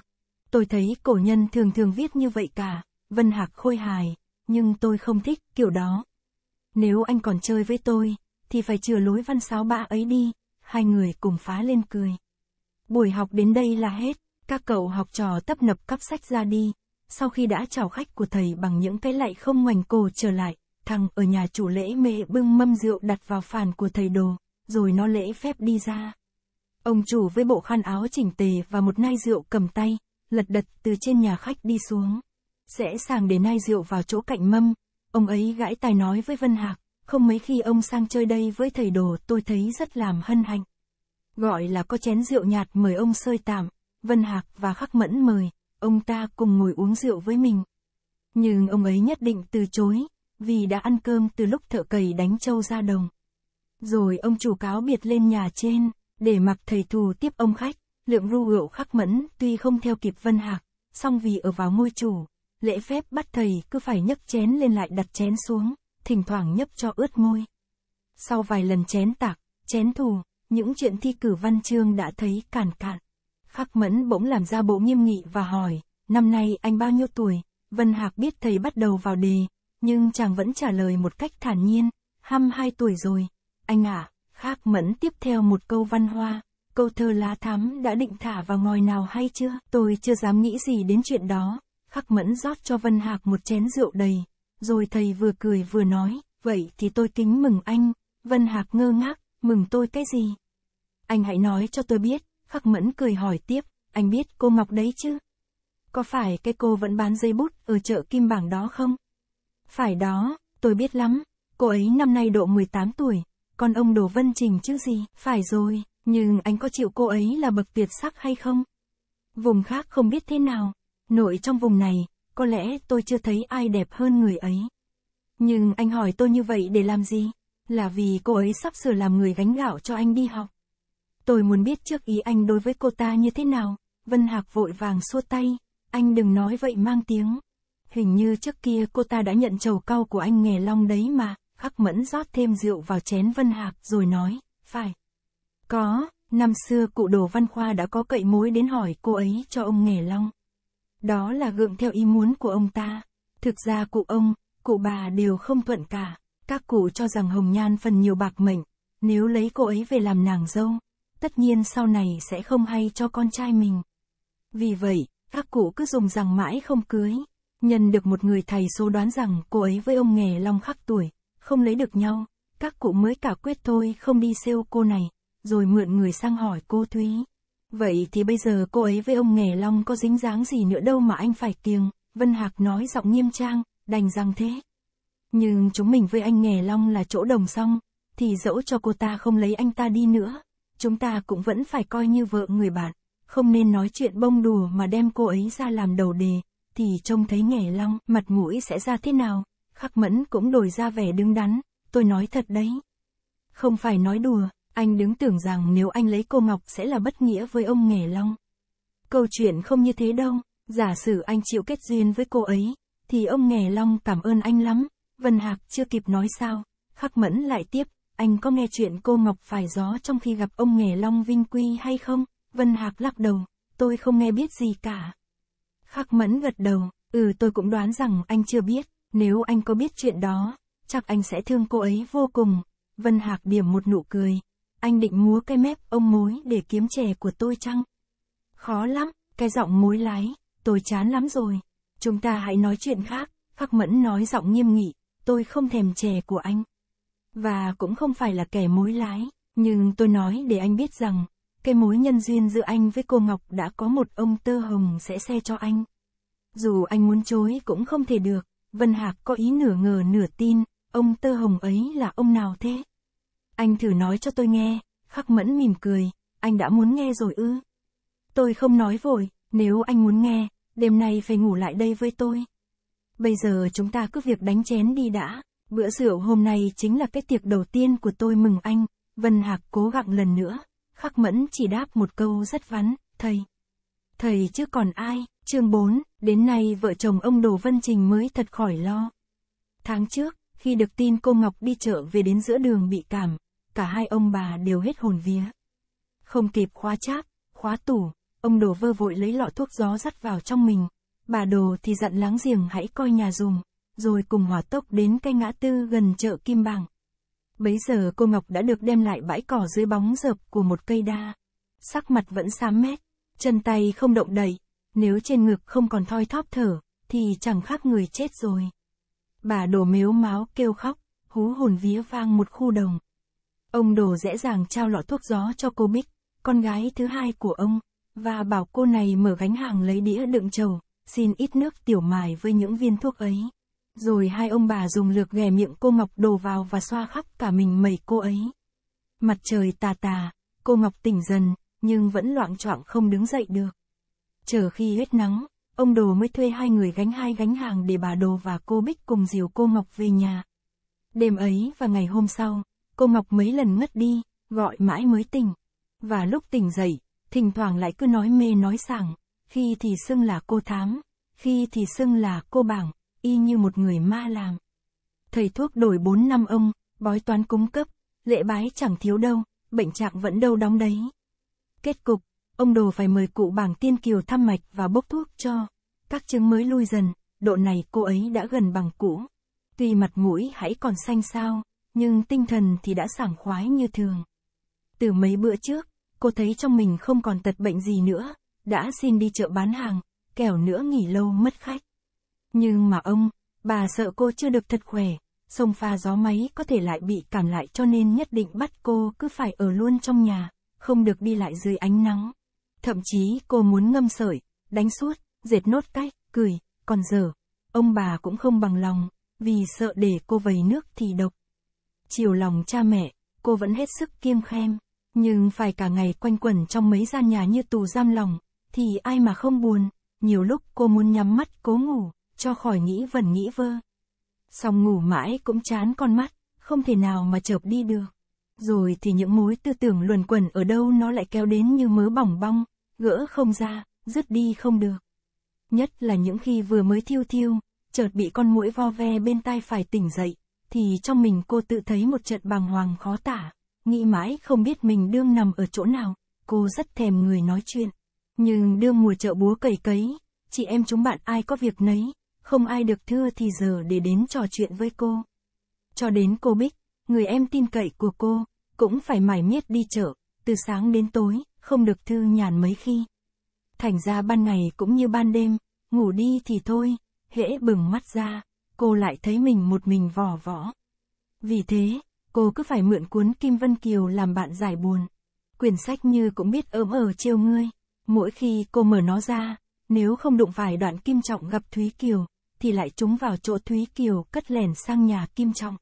Tôi thấy cổ nhân thường thường viết như vậy cả, Vân Hạc khôi hài, nhưng tôi không thích kiểu đó. Nếu anh còn chơi với tôi, thì phải chừa lối văn sáo bạ ấy đi, hai người cùng phá lên cười. Buổi học đến đây là hết, các cậu học trò tấp nập cắp sách ra đi, sau khi đã chào khách của thầy bằng những cái lạy không ngoảnh cổ trở lại, thằng ở nhà chủ lễ mê bưng mâm rượu đặt vào phàn của thầy đồ, rồi nó lễ phép đi ra. Ông chủ với bộ khăn áo chỉnh tề và một nai rượu cầm tay, lật đật từ trên nhà khách đi xuống. Sẽ sàng để nai rượu vào chỗ cạnh mâm, ông ấy gãi tài nói với Vân Hạc, không mấy khi ông sang chơi đây với thầy đồ tôi thấy rất làm hân hạnh. Gọi là có chén rượu nhạt mời ông sơi tạm, Vân Hạc và Khắc Mẫn mời, ông ta cùng ngồi uống rượu với mình. Nhưng ông ấy nhất định từ chối, vì đã ăn cơm từ lúc thợ cầy đánh trâu ra đồng. Rồi ông chủ cáo biệt lên nhà trên, để mặc thầy thù tiếp ông khách, lượng ru rượu khắc mẫn tuy không theo kịp Vân Hạc, song vì ở vào ngôi chủ, lễ phép bắt thầy cứ phải nhấc chén lên lại đặt chén xuống, thỉnh thoảng nhấp cho ướt môi. Sau vài lần chén tạc, chén thù, những chuyện thi cử văn chương đã thấy cản cạn. Khắc mẫn bỗng làm ra bộ nghiêm nghị và hỏi, năm nay anh bao nhiêu tuổi? Vân Hạc biết thầy bắt đầu vào đề, nhưng chàng vẫn trả lời một cách thản nhiên, hăm hai tuổi rồi. Anh ạ, à, Khắc mẫn tiếp theo một câu văn hoa, câu thơ lá thắm đã định thả vào ngòi nào hay chưa? Tôi chưa dám nghĩ gì đến chuyện đó. Khắc mẫn rót cho Vân Hạc một chén rượu đầy, rồi thầy vừa cười vừa nói, vậy thì tôi kính mừng anh. Vân Hạc ngơ ngác, mừng tôi cái gì? Anh hãy nói cho tôi biết, Khắc Mẫn cười hỏi tiếp, anh biết cô Ngọc đấy chứ? Có phải cái cô vẫn bán dây bút ở chợ Kim Bảng đó không? Phải đó, tôi biết lắm, cô ấy năm nay độ 18 tuổi, còn ông Đồ Vân Trình chứ gì? Phải rồi, nhưng anh có chịu cô ấy là bậc tuyệt sắc hay không? Vùng khác không biết thế nào, nội trong vùng này, có lẽ tôi chưa thấy ai đẹp hơn người ấy. Nhưng anh hỏi tôi như vậy để làm gì? Là vì cô ấy sắp sửa làm người gánh gạo cho anh đi học. Tôi muốn biết trước ý anh đối với cô ta như thế nào. Vân Hạc vội vàng xua tay. Anh đừng nói vậy mang tiếng. Hình như trước kia cô ta đã nhận trầu cau của anh nghề long đấy mà. Khắc mẫn rót thêm rượu vào chén Vân Hạc rồi nói, phải. Có, năm xưa cụ đồ văn khoa đã có cậy mối đến hỏi cô ấy cho ông nghề long. Đó là gượng theo ý muốn của ông ta. Thực ra cụ ông, cụ bà đều không thuận cả. Các cụ cho rằng Hồng Nhan phần nhiều bạc mệnh, nếu lấy cô ấy về làm nàng dâu, tất nhiên sau này sẽ không hay cho con trai mình. Vì vậy, các cụ cứ dùng rằng mãi không cưới. Nhân được một người thầy số đoán rằng cô ấy với ông nghề long khắc tuổi, không lấy được nhau, các cụ mới cả quyết thôi không đi siêu cô này, rồi mượn người sang hỏi cô Thúy. Vậy thì bây giờ cô ấy với ông nghề long có dính dáng gì nữa đâu mà anh phải kiêng, Vân Hạc nói giọng nghiêm trang, đành rằng thế. Nhưng chúng mình với anh nghề long là chỗ đồng song, thì dẫu cho cô ta không lấy anh ta đi nữa, chúng ta cũng vẫn phải coi như vợ người bạn, không nên nói chuyện bông đùa mà đem cô ấy ra làm đầu đề, thì trông thấy nghề long, mặt mũi sẽ ra thế nào, khắc mẫn cũng đổi ra vẻ đứng đắn, tôi nói thật đấy. Không phải nói đùa, anh đứng tưởng rằng nếu anh lấy cô Ngọc sẽ là bất nghĩa với ông nghề long. Câu chuyện không như thế đâu, giả sử anh chịu kết duyên với cô ấy, thì ông nghề long cảm ơn anh lắm, Vân Hạc chưa kịp nói sao, khắc mẫn lại tiếp, anh có nghe chuyện cô Ngọc phải gió trong khi gặp ông nghề Long Vinh Quy hay không? Vân Hạc lắc đầu, tôi không nghe biết gì cả. Khắc mẫn gật đầu, ừ tôi cũng đoán rằng anh chưa biết, nếu anh có biết chuyện đó, chắc anh sẽ thương cô ấy vô cùng. Vân Hạc điểm một nụ cười, anh định múa cái mép ông mối để kiếm chè của tôi chăng? Khó lắm, cái giọng mối lái, tôi chán lắm rồi. Chúng ta hãy nói chuyện khác, Khắc Mẫn nói giọng nghiêm nghị, tôi không thèm chè của anh. Và cũng không phải là kẻ mối lái, nhưng tôi nói để anh biết rằng, cái mối nhân duyên giữa anh với cô Ngọc đã có một ông tơ hồng sẽ xe cho anh. Dù anh muốn chối cũng không thể được, Vân Hạc có ý nửa ngờ nửa tin, ông tơ hồng ấy là ông nào thế? Anh thử nói cho tôi nghe, khắc mẫn mỉm cười, anh đã muốn nghe rồi ư. Tôi không nói vội, nếu anh muốn nghe, đêm nay phải ngủ lại đây với tôi. Bây giờ chúng ta cứ việc đánh chén đi đã, bữa rượu hôm nay chính là cái tiệc đầu tiên của tôi mừng anh, Vân Hạc cố gắng lần nữa, khắc mẫn chỉ đáp một câu rất vắn, thầy. Thầy chứ còn ai, chương 4, đến nay vợ chồng ông Đồ Vân Trình mới thật khỏi lo. Tháng trước, khi được tin cô Ngọc đi chợ về đến giữa đường bị cảm, cả hai ông bà đều hết hồn vía. Không kịp khóa cháp, khóa tủ, ông đồ vơ vội lấy lọ thuốc gió dắt vào trong mình. Bà đồ thì dặn láng giềng hãy coi nhà dùng, rồi cùng hỏa tốc đến cây ngã tư gần chợ Kim Bảng. Bấy giờ cô Ngọc đã được đem lại bãi cỏ dưới bóng rợp của một cây đa. Sắc mặt vẫn xám mét, chân tay không động đậy, nếu trên ngực không còn thoi thóp thở, thì chẳng khác người chết rồi. Bà đổ mếu máu kêu khóc, hú hồn vía vang một khu đồng. Ông đồ dễ dàng trao lọ thuốc gió cho cô Bích, con gái thứ hai của ông, và bảo cô này mở gánh hàng lấy đĩa đựng trầu, xin ít nước tiểu mài với những viên thuốc ấy. Rồi hai ông bà dùng lược ghè miệng cô Ngọc đổ vào và xoa khắp cả mình mẩy cô ấy. Mặt trời tà tà, cô Ngọc tỉnh dần, nhưng vẫn loạn choạng không đứng dậy được. Chờ khi hết nắng, ông Đồ mới thuê hai người gánh hai gánh hàng để bà Đồ và cô Bích cùng dìu cô Ngọc về nhà. Đêm ấy và ngày hôm sau, cô Ngọc mấy lần ngất đi, gọi mãi mới tỉnh. Và lúc tỉnh dậy, thỉnh thoảng lại cứ nói mê nói sảng, khi thì xưng là cô thám, khi thì xưng là cô bảng, y như một người ma làm. Thầy thuốc đổi 4 năm ông, bói toán cung cấp, lễ bái chẳng thiếu đâu, bệnh trạng vẫn đâu đóng đấy. Kết cục, ông đồ phải mời cụ bảng tiên kiều thăm mạch và bốc thuốc cho. Các chứng mới lui dần, độ này cô ấy đã gần bằng cũ. Tuy mặt mũi hãy còn xanh sao, nhưng tinh thần thì đã sảng khoái như thường. Từ mấy bữa trước, cô thấy trong mình không còn tật bệnh gì nữa, đã xin đi chợ bán hàng, kẻo nữa nghỉ lâu mất khách. Nhưng mà ông, bà sợ cô chưa được thật khỏe, sông pha gió máy có thể lại bị cảm lại cho nên nhất định bắt cô cứ phải ở luôn trong nhà, không được đi lại dưới ánh nắng. Thậm chí cô muốn ngâm sợi, đánh suốt, dệt nốt cách, cười, còn giờ, ông bà cũng không bằng lòng, vì sợ để cô vầy nước thì độc. Chiều lòng cha mẹ, cô vẫn hết sức kiêng khem, nhưng phải cả ngày quanh quẩn trong mấy gian nhà như tù giam lòng, thì ai mà không buồn, nhiều lúc cô muốn nhắm mắt cố ngủ, cho khỏi nghĩ vẩn nghĩ vơ. Xong ngủ mãi cũng chán con mắt, không thể nào mà chợp đi được. Rồi thì những mối tư tưởng luẩn quẩn ở đâu nó lại kéo đến như mớ bỏng bong, gỡ không ra, dứt đi không được. Nhất là những khi vừa mới thiêu thiêu, chợt bị con mũi vo ve bên tai phải tỉnh dậy, thì trong mình cô tự thấy một trận bàng hoàng khó tả, nghĩ mãi không biết mình đương nằm ở chỗ nào, cô rất thèm người nói chuyện. Nhưng đương mùa chợ búa cầy cấy, chị em chúng bạn ai có việc nấy, không ai được thưa thì giờ để đến trò chuyện với cô. Cho đến cô Bích, người em tin cậy của cô, cũng phải mải miết đi chợ, từ sáng đến tối, không được thư nhàn mấy khi. Thành ra ban ngày cũng như ban đêm, ngủ đi thì thôi, hễ bừng mắt ra, cô lại thấy mình một mình vò võ. Vì thế, cô cứ phải mượn cuốn Kim Vân Kiều làm bạn giải buồn. Quyển sách như cũng biết ớm ở trêu ngươi. Mỗi khi cô mở nó ra, nếu không đụng phải đoạn Kim Trọng gặp Thúy Kiều, thì lại trúng vào chỗ Thúy Kiều cất lẻn sang nhà Kim Trọng.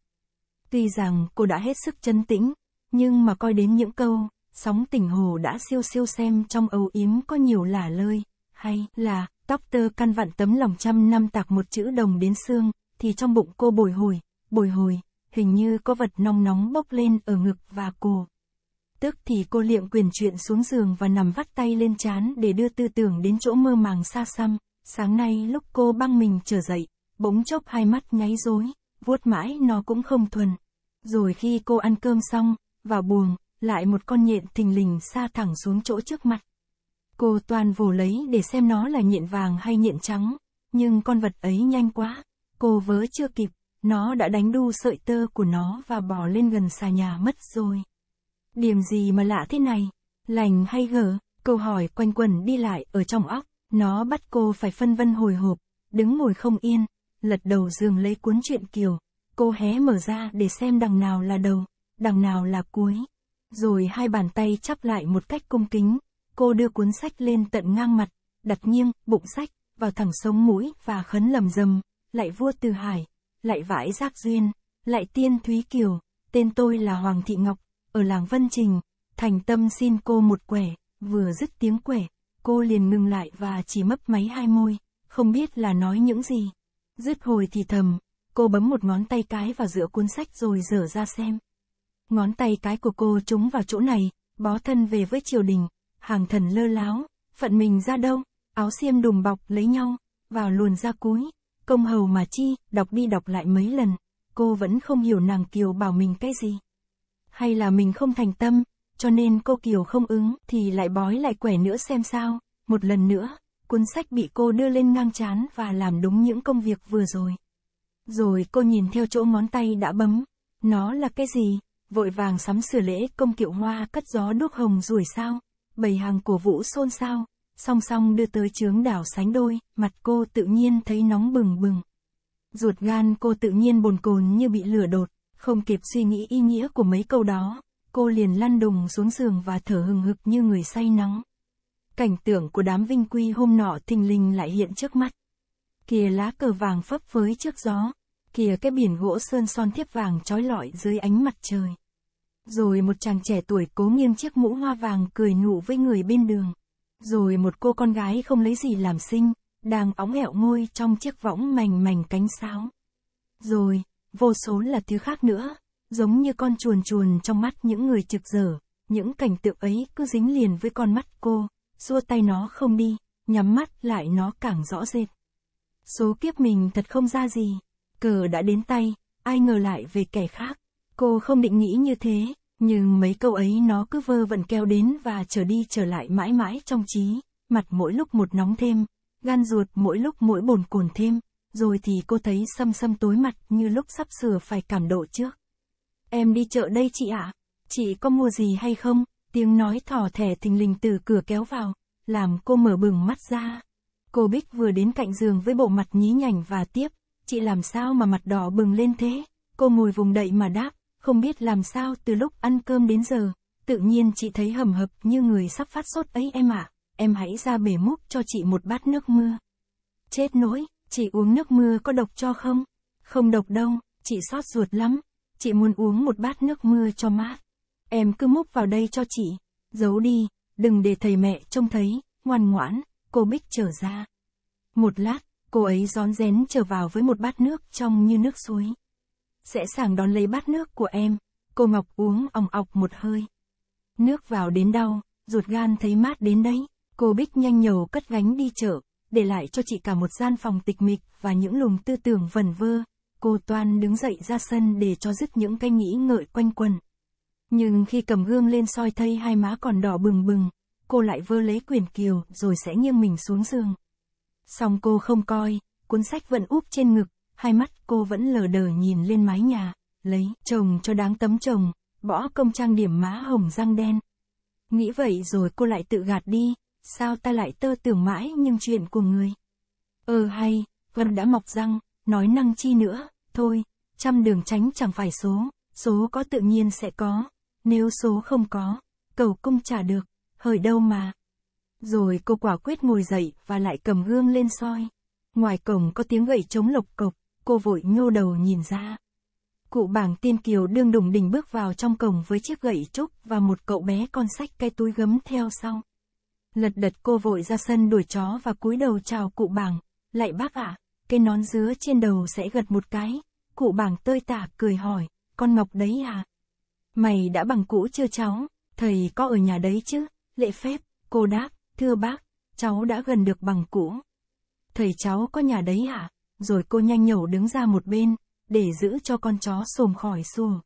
Tuy rằng cô đã hết sức chân tĩnh, nhưng mà coi đến những câu, sóng tỉnh hồ đã siêu siêu xem trong âu yếm có nhiều lả lơi, hay là, tóc tơ căn vặn tấm lòng trăm năm tạc một chữ đồng đến xương, thì trong bụng cô bồi hồi, bồi hồi, hình như có vật nóng nóng bốc lên ở ngực và cổ. Tức thì cô liệm quyền chuyện xuống giường và nằm vắt tay lên chán để đưa tư tưởng đến chỗ mơ màng xa xăm. Sáng nay lúc cô băng mình trở dậy, bỗng chốc hai mắt nháy rối, vuốt mãi nó cũng không thuần. Rồi khi cô ăn cơm xong, vào buồng, lại một con nhện thình lình xa thẳng xuống chỗ trước mặt. Cô toàn vồ lấy để xem nó là nhện vàng hay nhện trắng, nhưng con vật ấy nhanh quá, cô vớ chưa kịp, nó đã đánh đu sợi tơ của nó và bỏ lên gần xà nhà mất rồi. Điểm gì mà lạ thế này? Lành hay gở? Câu hỏi quanh quẩn đi lại ở trong óc, nó bắt cô phải phân vân hồi hộp, đứng ngồi không yên, lật đầu giường lấy cuốn truyện kiều, cô hé mở ra để xem đằng nào là đầu, đằng nào là cuối. Rồi hai bàn tay chắp lại một cách cung kính, cô đưa cuốn sách lên tận ngang mặt, đặt nghiêng, bụng sách, vào thẳng sống mũi và khấn lầm rầm, lại vua từ hải, lại vãi giác duyên, lại tiên Thúy Kiều, tên tôi là Hoàng Thị Ngọc, ở làng Vân Trình, thành tâm xin cô một quẻ, vừa dứt tiếng quẻ, cô liền ngừng lại và chỉ mấp máy hai môi, không biết là nói những gì. Dứt hồi thì thầm, cô bấm một ngón tay cái vào giữa cuốn sách rồi dở ra xem. Ngón tay cái của cô trúng vào chỗ này, bó thân về với triều đình, hàng thần lơ láo, phận mình ra đâu, áo xiêm đùm bọc lấy nhau, vào luồn ra cúi, công hầu mà chi, đọc đi đọc lại mấy lần, cô vẫn không hiểu nàng Kiều bảo mình cái gì. Hay là mình không thành tâm, cho nên cô Kiều không ứng, thì lại bói lại quẻ nữa xem sao, một lần nữa, cuốn sách bị cô đưa lên ngang chán và làm đúng những công việc vừa rồi. Rồi cô nhìn theo chỗ ngón tay đã bấm, nó là cái gì, vội vàng sắm sửa lễ công kiệu hoa cất gió đuốc hồng rủi sao, bầy hàng của vũ xôn xao, song song đưa tới chướng đảo sánh đôi, mặt cô tự nhiên thấy nóng bừng bừng. Ruột gan cô tự nhiên bồn cồn như bị lửa đột, không kịp suy nghĩ ý nghĩa của mấy câu đó, cô liền lăn đùng xuống giường và thở hừng hực như người say nắng. Cảnh tượng của đám vinh quy hôm nọ thình lình lại hiện trước mắt. Kìa lá cờ vàng phấp phới trước gió, kìa cái biển gỗ sơn son thiếp vàng trói lọi dưới ánh mặt trời. Rồi một chàng trẻ tuổi cố nghiêng chiếc mũ hoa vàng cười nụ với người bên đường. Rồi một cô con gái không lấy gì làm sinh, đang óng ẹo ngôi trong chiếc võng mảnh mảnh cánh sáo. Rồi, vô số là thứ khác nữa, giống như con chuồn chuồn trong mắt những người trực dở, những cảnh tượng ấy cứ dính liền với con mắt cô, xua tay nó không đi, nhắm mắt lại nó càng rõ rệt. Số kiếp mình thật không ra gì, cờ đã đến tay, ai ngờ lại về kẻ khác. Cô không định nghĩ như thế, nhưng mấy câu ấy nó cứ vơ vẩn keo đến và trở đi trở lại mãi mãi trong trí, mặt mỗi lúc một nóng thêm, gan ruột mỗi lúc mỗi bồn cồn thêm, rồi thì cô thấy xâm xâm tối mặt như lúc sắp sửa phải cảm độ trước. Em đi chợ đây chị ạ, chị có mua gì hay không? Tiếng nói thỏ thẻ thình lình từ cửa kéo vào, làm cô mở bừng mắt ra. Cô Bích vừa đến cạnh giường với bộ mặt nhí nhảnh và tiếp, chị làm sao mà mặt đỏ bừng lên thế? Cô ngồi vùng đậy mà đáp, không biết làm sao từ lúc ăn cơm đến giờ, tự nhiên chị thấy hầm hập như người sắp phát sốt ấy em ạ, em hãy ra bể múc cho chị một bát nước mưa. Chết nỗi, chị uống nước mưa có độc cho không? Không độc đâu, chị xót ruột lắm, chị muốn uống một bát nước mưa cho mát. Em cứ múc vào đây cho chị, giấu đi, đừng để thầy mẹ trông thấy, ngoan ngoãn, cô Bích trở ra. Một lát, cô ấy rón rén trở vào với một bát nước trong như nước suối sẽ sàng đón lấy bát nước của em. Cô Ngọc uống òng ọc một hơi. Nước vào đến đau, ruột gan thấy mát đến đấy. Cô Bích nhanh nhầu cất gánh đi chợ, để lại cho chị cả một gian phòng tịch mịch và những lùm tư tưởng vẩn vơ. Cô Toan đứng dậy ra sân để cho dứt những cái nghĩ ngợi quanh quần. Nhưng khi cầm gương lên soi thấy hai má còn đỏ bừng bừng, cô lại vơ lấy quyền kiều rồi sẽ nghiêng mình xuống giường. Xong cô không coi, cuốn sách vẫn úp trên ngực, hai mắt cô vẫn lờ đờ nhìn lên mái nhà, lấy chồng cho đáng tấm chồng, bỏ công trang điểm má hồng răng đen. Nghĩ vậy rồi cô lại tự gạt đi, sao ta lại tơ tưởng mãi nhưng chuyện của người. Ờ hay, Vân đã mọc răng, nói năng chi nữa, thôi, trăm đường tránh chẳng phải số, số có tự nhiên sẽ có, nếu số không có, cầu cung trả được, hời đâu mà. Rồi cô quả quyết ngồi dậy và lại cầm gương lên soi. Ngoài cổng có tiếng gậy trống lộc cộc, cô vội nhô đầu nhìn ra. Cụ bảng tiên kiều đương đùng đỉnh bước vào trong cổng với chiếc gậy trúc và một cậu bé con sách cây túi gấm theo sau. Lật đật cô vội ra sân đuổi chó và cúi đầu chào cụ bảng, lại bác ạ, cái nón dứa trên đầu sẽ gật một cái. Cụ bảng tơi tả cười hỏi, con Ngọc đấy à? Mày đã bằng cũ chưa cháu? Thầy có ở nhà đấy chứ? Lệ phép, cô đáp, thưa bác, cháu đã gần được bằng cũ. Thầy cháu có nhà đấy hả? rồi cô nhanh nhẩu đứng ra một bên, để giữ cho con chó xồm khỏi xùa.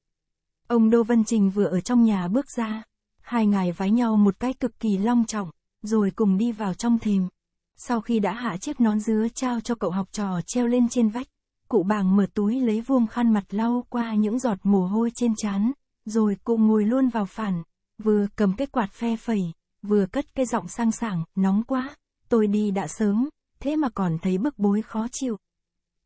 Ông Đô Vân Trình vừa ở trong nhà bước ra, hai ngài vái nhau một cái cực kỳ long trọng, rồi cùng đi vào trong thềm. Sau khi đã hạ chiếc nón dứa trao cho cậu học trò treo lên trên vách, cụ bàng mở túi lấy vuông khăn mặt lau qua những giọt mồ hôi trên trán, rồi cụ ngồi luôn vào phản, vừa cầm cái quạt phe phẩy, vừa cất cái giọng sang sảng, nóng quá, tôi đi đã sớm, thế mà còn thấy bức bối khó chịu.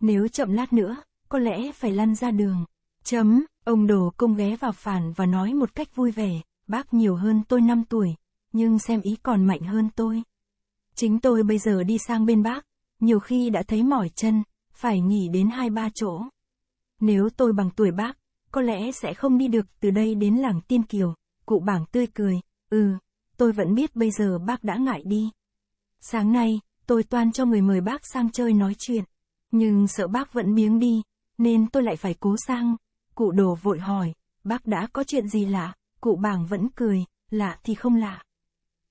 Nếu chậm lát nữa, có lẽ phải lăn ra đường. Chấm, ông đồ công ghé vào phản và nói một cách vui vẻ, bác nhiều hơn tôi 5 tuổi, nhưng xem ý còn mạnh hơn tôi. Chính tôi bây giờ đi sang bên bác, nhiều khi đã thấy mỏi chân, phải nghỉ đến hai ba chỗ. Nếu tôi bằng tuổi bác, có lẽ sẽ không đi được từ đây đến làng Tiên Kiều, cụ bảng tươi cười, ừ, tôi vẫn biết bây giờ bác đã ngại đi. Sáng nay, tôi toan cho người mời bác sang chơi nói chuyện, nhưng sợ bác vẫn biếng đi, nên tôi lại phải cố sang. Cụ đồ vội hỏi, bác đã có chuyện gì lạ, cụ bảng vẫn cười, lạ thì không lạ.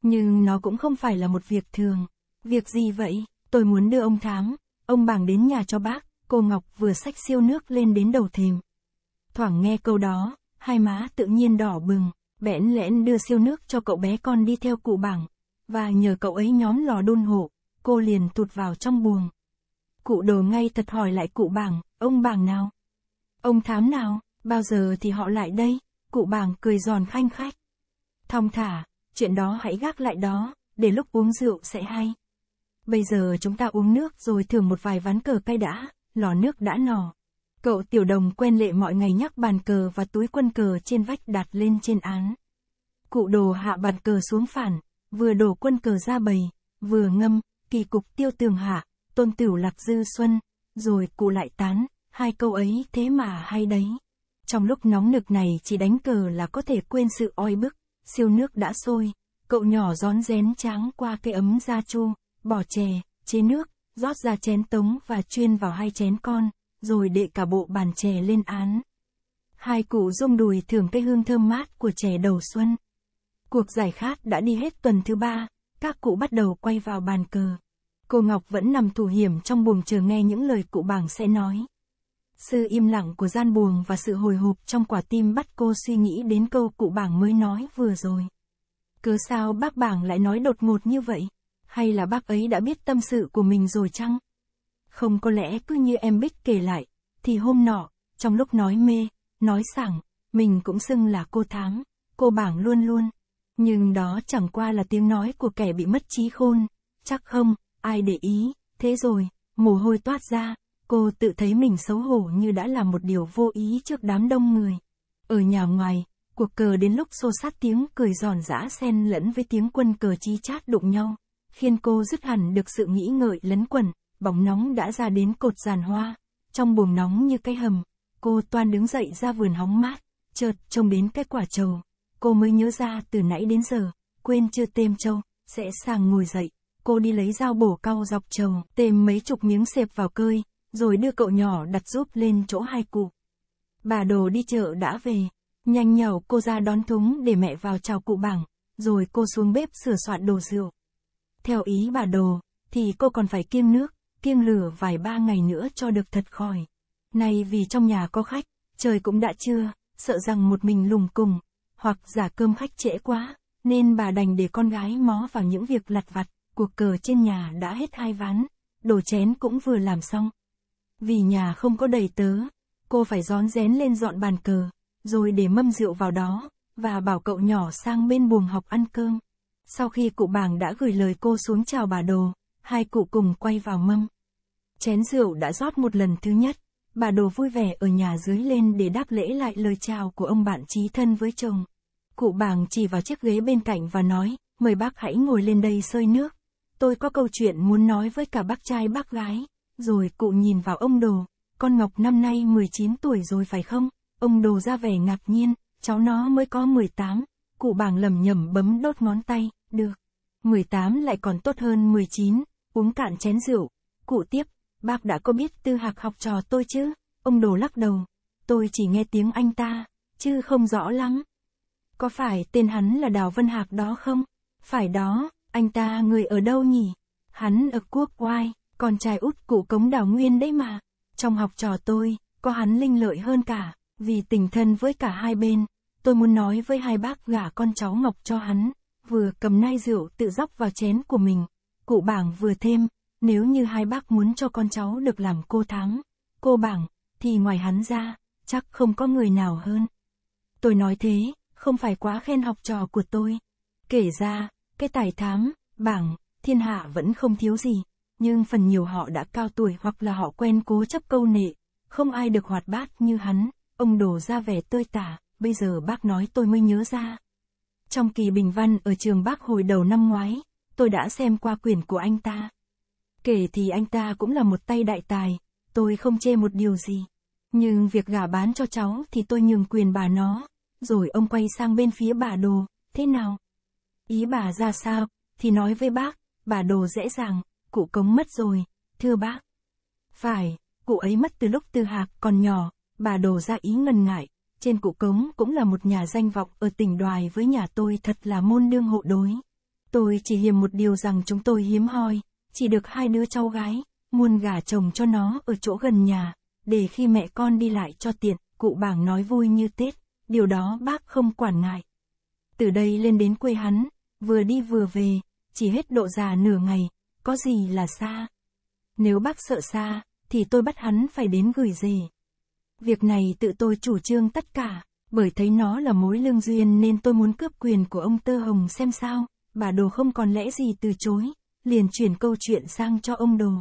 Nhưng nó cũng không phải là một việc thường. Việc gì vậy? Tôi muốn đưa ông Thám, ông bảng đến nhà cho bác, cô Ngọc vừa xách siêu nước lên đến đầu thềm. Thoảng nghe câu đó, hai má tự nhiên đỏ bừng, bẽn lẽn đưa siêu nước cho cậu bé con đi theo cụ bảng, và nhờ cậu ấy nhóm lò đôn hộ, cô liền tụt vào trong buồng. Cụ đồ ngay thật hỏi lại cụ bảng, ông bảng nào? Ông thám nào, bao giờ thì họ lại đây? Cụ bảng cười giòn khanh khách. Thong thả, chuyện đó hãy gác lại đó, để lúc uống rượu sẽ hay. Bây giờ chúng ta uống nước rồi thưởng một vài ván cờ cay đã, lò nước đã nò. Cậu tiểu đồng quen lệ mọi ngày nhắc bàn cờ và túi quân cờ trên vách đặt lên trên án. Cụ đồ hạ bàn cờ xuống phản, vừa đổ quân cờ ra bầy, vừa ngâm, kỳ cục tiêu tường hạ, tôn tửu lạc dư xuân, rồi cụ lại tán, hai câu ấy thế mà hay đấy. Trong lúc nóng nực này chỉ đánh cờ là có thể quên sự oi bức, siêu nước đã sôi, cậu nhỏ rón rén tráng qua cái ấm da chu, bỏ chè, chế nước, rót ra chén tống và chuyên vào hai chén con, rồi đệ cả bộ bàn chè lên án. Hai cụ rung đùi thưởng cái hương thơm mát của chè đầu xuân. Cuộc giải khát đã đi hết tuần thứ ba, các cụ bắt đầu quay vào bàn cờ. Cô Ngọc vẫn nằm thủ hiểm trong buồng chờ nghe những lời cụ bảng sẽ nói. Sự im lặng của gian buồng và sự hồi hộp trong quả tim bắt cô suy nghĩ đến câu cụ bảng mới nói vừa rồi. Cứ sao bác bảng lại nói đột ngột như vậy? Hay là bác ấy đã biết tâm sự của mình rồi chăng? Không có lẽ cứ như em Bích kể lại, thì hôm nọ, trong lúc nói mê, nói sảng, mình cũng xưng là cô Thám, cô bảng luôn luôn. Nhưng đó chẳng qua là tiếng nói của kẻ bị mất trí khôn, chắc không, ai để ý, thế rồi, mồ hôi toát ra, cô tự thấy mình xấu hổ như đã làm một điều vô ý trước đám đông người. Ở nhà ngoài, cuộc cờ đến lúc xô sát tiếng cười giòn giã xen lẫn với tiếng quân cờ chi chát đụng nhau, khiến cô dứt hẳn được sự nghĩ ngợi lấn quẩn, bóng nóng đã ra đến cột giàn hoa, trong buồng nóng như cái hầm, cô toan đứng dậy ra vườn hóng mát, chợt trông đến cái quả trầu, cô mới nhớ ra từ nãy đến giờ, quên chưa têm trâu, sẽ sàng ngồi dậy, cô đi lấy dao bổ cau dọc trầu, têm mấy chục miếng xẹp vào cơi, rồi đưa cậu nhỏ đặt giúp lên chỗ hai cụ. Bà đồ đi chợ đã về, nhanh nhảu cô ra đón thúng để mẹ vào chào cụ bảng, rồi cô xuống bếp sửa soạn đồ rượu. Theo ý bà đồ, thì cô còn phải kiêng nước, kiêng lửa vài ba ngày nữa cho được thật khỏi. nay vì trong nhà có khách, trời cũng đã trưa, sợ rằng một mình lùng cùng, hoặc giả cơm khách trễ quá, nên bà đành để con gái mó vào những việc lặt vặt, cuộc cờ trên nhà đã hết hai ván, đồ chén cũng vừa làm xong. Vì nhà không có đầy tớ, cô phải gión rén lên dọn bàn cờ, rồi để mâm rượu vào đó, và bảo cậu nhỏ sang bên buồng học ăn cơm. Sau khi cụ bảng đã gửi lời cô xuống chào bà đồ, hai cụ cùng quay vào mâm. Chén rượu đã rót một lần thứ nhất, bà đồ vui vẻ ở nhà dưới lên để đáp lễ lại lời chào của ông bạn trí thân với chồng. Cụ bảng chỉ vào chiếc ghế bên cạnh và nói, mời bác hãy ngồi lên đây sơi nước. Tôi có câu chuyện muốn nói với cả bác trai bác gái. Rồi cụ nhìn vào ông đồ, con Ngọc năm nay 19 tuổi rồi phải không? Ông đồ ra vẻ ngạc nhiên, cháu nó mới có 18. Cụ bảng lầm nhầm bấm đốt ngón tay, được. 18 lại còn tốt hơn 19, uống cạn chén rượu. Cụ tiếp, bác đã có biết tư hạc học trò tôi chứ? Ông đồ lắc đầu. Tôi chỉ nghe tiếng anh ta, chứ không rõ lắm. Có phải tên hắn là Đào Vân Hạc đó không? Phải đó, anh ta người ở đâu nhỉ? Hắn ở quốc oai, con trai út cụ cống Đào Nguyên đấy mà. Trong học trò tôi, có hắn linh lợi hơn cả, vì tình thân với cả hai bên. Tôi muốn nói với hai bác gả con cháu Ngọc cho hắn, vừa cầm nai rượu tự dốc vào chén của mình. Cụ bảng vừa thêm, nếu như hai bác muốn cho con cháu được làm cô thắng, cô bảng, thì ngoài hắn ra, chắc không có người nào hơn. Tôi nói thế, không phải quá khen học trò của tôi. Kể ra, cái tài thám, bảng, thiên hạ vẫn không thiếu gì, nhưng phần nhiều họ đã cao tuổi hoặc là họ quen cố chấp câu nệ, không ai được hoạt bát như hắn, ông đổ ra vẻ tươi tả, bây giờ bác nói tôi mới nhớ ra. Trong kỳ bình văn ở trường bác hồi đầu năm ngoái, tôi đã xem qua quyển của anh ta. Kể thì anh ta cũng là một tay đại tài, tôi không chê một điều gì. Nhưng việc gả bán cho cháu thì tôi nhường quyền bà nó. Rồi ông quay sang bên phía bà đồ, thế nào? Ý bà ra sao, thì nói với bác, bà đồ dễ dàng, cụ cống mất rồi, thưa bác. Phải, cụ ấy mất từ lúc tư hạc còn nhỏ, bà đồ ra ý ngần ngại, trên cụ cống cũng là một nhà danh vọng ở tỉnh đoài với nhà tôi thật là môn đương hộ đối. Tôi chỉ hiềm một điều rằng chúng tôi hiếm hoi, chỉ được hai đứa cháu gái, muôn gả chồng cho nó ở chỗ gần nhà, để khi mẹ con đi lại cho tiện, cụ bảng nói vui như Tết, điều đó bác không quản ngại. Từ đây lên đến quê hắn, vừa đi vừa về, chỉ hết độ già nửa ngày, có gì là xa. Nếu bác sợ xa, thì tôi bắt hắn phải đến gửi gì Việc này tự tôi chủ trương tất cả, bởi thấy nó là mối lương duyên nên tôi muốn cướp quyền của ông Tơ Hồng xem sao, bà đồ không còn lẽ gì từ chối, liền chuyển câu chuyện sang cho ông đồ.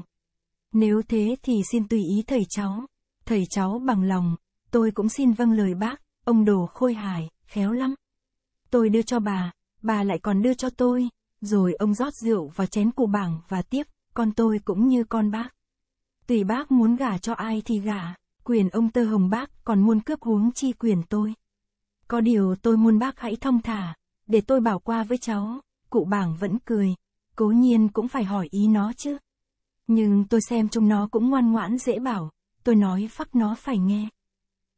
Nếu thế thì xin tùy ý thầy cháu. Thầy cháu bằng lòng, tôi cũng xin vâng lời bác, ông đồ khôi hài, khéo lắm. Tôi đưa cho bà, bà lại còn đưa cho tôi, rồi ông rót rượu vào chén của bảng và tiếp, con tôi cũng như con bác. Tùy bác muốn gả cho ai thì gả, quyền ông tơ hồng bác còn muốn cướp huống chi quyền tôi. Có điều tôi muốn bác hãy thông thả, để tôi bảo qua với cháu, cụ bảng vẫn cười, cố nhiên cũng phải hỏi ý nó chứ. Nhưng tôi xem chúng nó cũng ngoan ngoãn dễ bảo, tôi nói phắc nó phải nghe.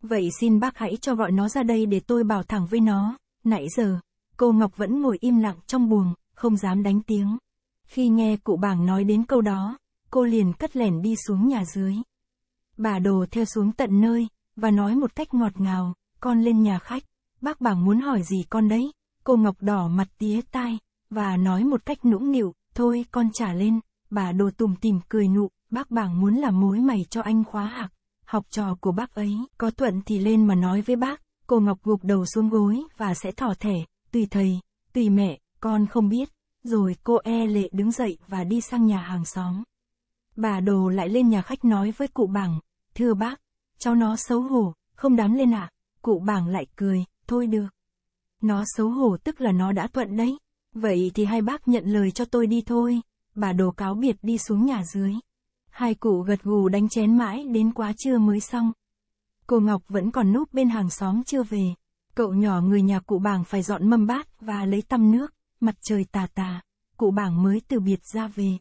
Vậy xin bác hãy cho gọi nó ra đây để tôi bảo thẳng với nó, nãy giờ, cô Ngọc vẫn ngồi im lặng trong buồng, không dám đánh tiếng. Khi nghe cụ bảng nói đến câu đó, cô liền cất lẻn đi xuống nhà dưới. Bà đồ theo xuống tận nơi, và nói một cách ngọt ngào, con lên nhà khách, bác bảng muốn hỏi gì con đấy, cô Ngọc đỏ mặt tía tai, và nói một cách nũng nịu, thôi con trả lên, bà đồ tùm tìm cười nụ, bác bảng muốn làm mối mày cho anh khóa hạc, học trò của bác ấy, có thuận thì lên mà nói với bác, cô Ngọc gục đầu xuống gối và sẽ thỏ thẻ, tùy thầy, tùy mẹ, con không biết, rồi cô e lệ đứng dậy và đi sang nhà hàng xóm. Bà đồ lại lên nhà khách nói với cụ bảng, thưa bác, cháu nó xấu hổ, không dám lên ạ, à? cụ bảng lại cười, thôi được. Nó xấu hổ tức là nó đã thuận đấy, vậy thì hai bác nhận lời cho tôi đi thôi, bà đồ cáo biệt đi xuống nhà dưới. Hai cụ gật gù đánh chén mãi đến quá trưa mới xong. Cô Ngọc vẫn còn núp bên hàng xóm chưa về. Cậu nhỏ người nhà cụ bảng phải dọn mâm bát và lấy tăm nước, mặt trời tà tà, cụ bảng mới từ biệt ra về.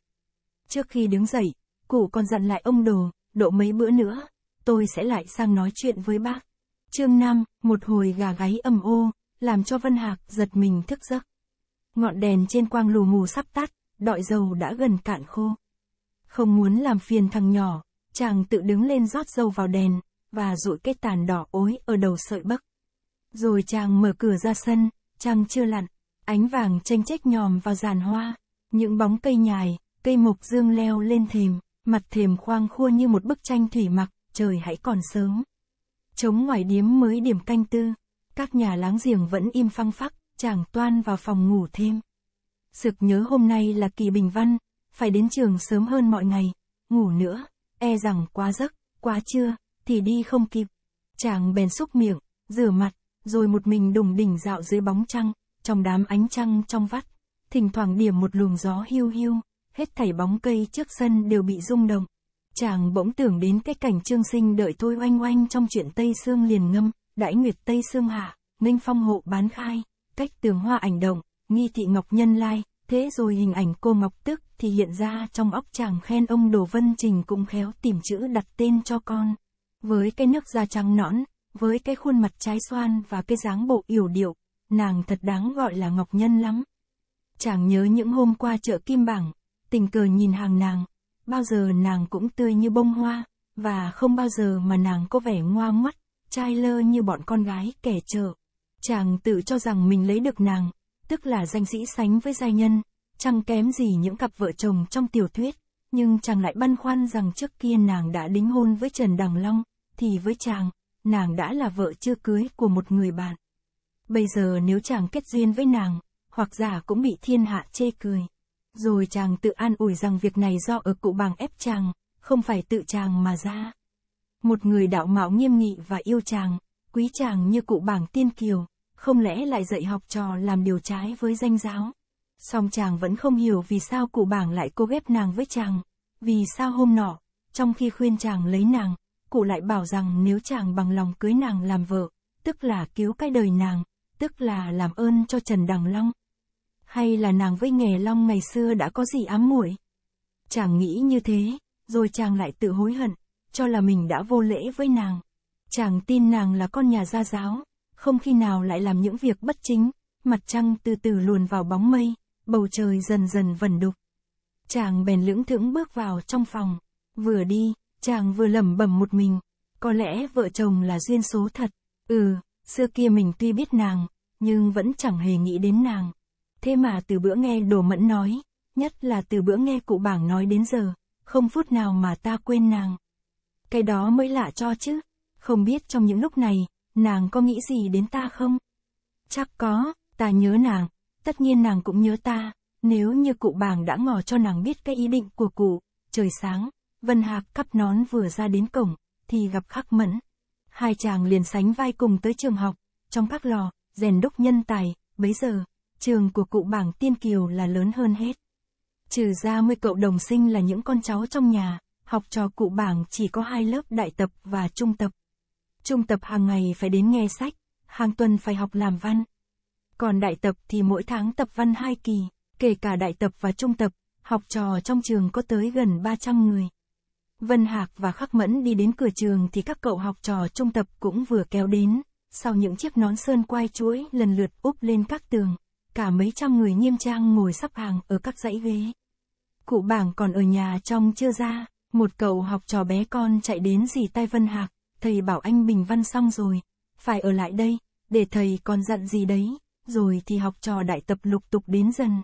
Trước khi đứng dậy, cụ còn dặn lại ông đồ, độ mấy bữa nữa, tôi sẽ lại sang nói chuyện với bác. Chương 5, một hồi gà gáy ầm ô, làm cho Vân Hạc giật mình thức giấc. Ngọn đèn trên quang lù mù sắp tắt, đọi dầu đã gần cạn khô. Không muốn làm phiền thằng nhỏ, chàng tự đứng lên rót dầu vào đèn, và rụi cái tàn đỏ ối ở đầu sợi bấc. Rồi chàng mở cửa ra sân, chàng chưa lặn, ánh vàng tranh trách nhòm vào giàn hoa, những bóng cây nhài, cây mục dương leo lên thềm, mặt thềm khoang khua như một bức tranh thủy mặc, trời hãy còn sớm. Trống ngoài điếm mới điểm canh tư, các nhà láng giềng vẫn im phăng phắc, chàng toan vào phòng ngủ thêm. Sực nhớ hôm nay là kỳ bình văn, phải đến trường sớm hơn mọi ngày, ngủ nữa, e rằng quá giấc, quá trưa, thì đi không kịp. Chàng bèn xúc miệng, rửa mặt, rồi một mình đùng đỉnh dạo dưới bóng trăng, trong đám ánh trăng trong vắt. Thỉnh thoảng điểm một luồng gió hiu hiu, hết thảy bóng cây trước sân đều bị rung động. Chàng bỗng tưởng đến cái cảnh trương sinh đợi tôi oanh oanh trong chuyện Tây Sương liền ngâm, đãi nguyệt Tây Sương hạ, minh phong hộ bán khai, cách tường hoa ảnh động, nghi thị ngọc nhân lai, thế rồi hình ảnh cô ngọc tức thì hiện ra trong óc chàng khen ông Đồ Vân Trình cũng khéo tìm chữ đặt tên cho con. Với cái nước da trắng nõn, với cái khuôn mặt trái xoan và cái dáng bộ yểu điệu, nàng thật đáng gọi là ngọc nhân lắm. Chàng nhớ những hôm qua chợ Kim Bảng, tình cờ nhìn hàng nàng, bao giờ nàng cũng tươi như bông hoa, và không bao giờ mà nàng có vẻ ngoa ngoắt, trai lơ như bọn con gái kẻ chợ. Chàng tự cho rằng mình lấy được nàng, tức là danh sĩ sánh với giai nhân, chẳng kém gì những cặp vợ chồng trong tiểu thuyết, nhưng chàng lại băn khoăn rằng trước kia nàng đã đính hôn với Trần Đằng Long, thì với chàng, nàng đã là vợ chưa cưới của một người bạn. Bây giờ nếu chàng kết duyên với nàng, hoặc giả cũng bị thiên hạ chê cười. Rồi chàng tự an ủi rằng việc này do ở cụ bàng ép chàng, không phải tự chàng mà ra. Một người đạo mạo nghiêm nghị và yêu chàng, quý chàng như cụ bảng tiên kiều, không lẽ lại dạy học trò làm điều trái với danh giáo. Song chàng vẫn không hiểu vì sao cụ bảng lại cố ghép nàng với chàng, vì sao hôm nọ, trong khi khuyên chàng lấy nàng, cụ lại bảo rằng nếu chàng bằng lòng cưới nàng làm vợ, tức là cứu cái đời nàng, tức là làm ơn cho Trần Đằng Long. Hay là nàng với nghề Long ngày xưa đã có gì ám muội? Chàng nghĩ như thế, rồi chàng lại tự hối hận, cho là mình đã vô lễ với nàng. Chàng tin nàng là con nhà gia giáo, không khi nào lại làm những việc bất chính, mặt trăng từ từ luồn vào bóng mây, bầu trời dần dần vần đục. Chàng bèn lưỡng thững bước vào trong phòng, vừa đi, chàng vừa lẩm bẩm một mình, có lẽ vợ chồng là duyên số thật, ừ, xưa kia mình tuy biết nàng, nhưng vẫn chẳng hề nghĩ đến nàng. Thế mà từ bữa nghe đồ mẫn nói, nhất là từ bữa nghe cụ bảng nói đến giờ, không phút nào mà ta quên nàng. Cái đó mới lạ cho chứ, không biết trong những lúc này, nàng có nghĩ gì đến ta không? Chắc có, ta nhớ nàng, tất nhiên nàng cũng nhớ ta, nếu như cụ bảng đã ngỏ cho nàng biết cái ý định của cụ, trời sáng, Vân Hạc cắp nón vừa ra đến cổng, thì gặp khắc mẫn. Hai chàng liền sánh vai cùng tới trường học, trong các lò, rèn đúc nhân tài, bấy giờ, trường của cụ bảng tiên kiều là lớn hơn hết. Trừ ra mươi cậu đồng sinh là những con cháu trong nhà, học trò cụ bảng chỉ có hai lớp đại tập và trung tập. Trung tập hàng ngày phải đến nghe sách, hàng tuần phải học làm văn. Còn đại tập thì mỗi tháng tập văn hai kỳ, kể cả đại tập và trung tập, học trò trong trường có tới gần 300 người. Vân Hạc và Khắc Mẫn đi đến cửa trường thì các cậu học trò trung tập cũng vừa kéo đến, sau những chiếc nón sơn quai chuỗi lần lượt úp lên các tường, cả mấy trăm người nghiêm trang ngồi sắp hàng ở các dãy ghế. Cụ bảng còn ở nhà trong chưa ra, một cậu học trò bé con chạy đến dì tay Vân Hạc, thầy bảo anh bình văn xong rồi, phải ở lại đây, để thầy còn dặn gì đấy, rồi thì học trò đại tập lục tục đến dần.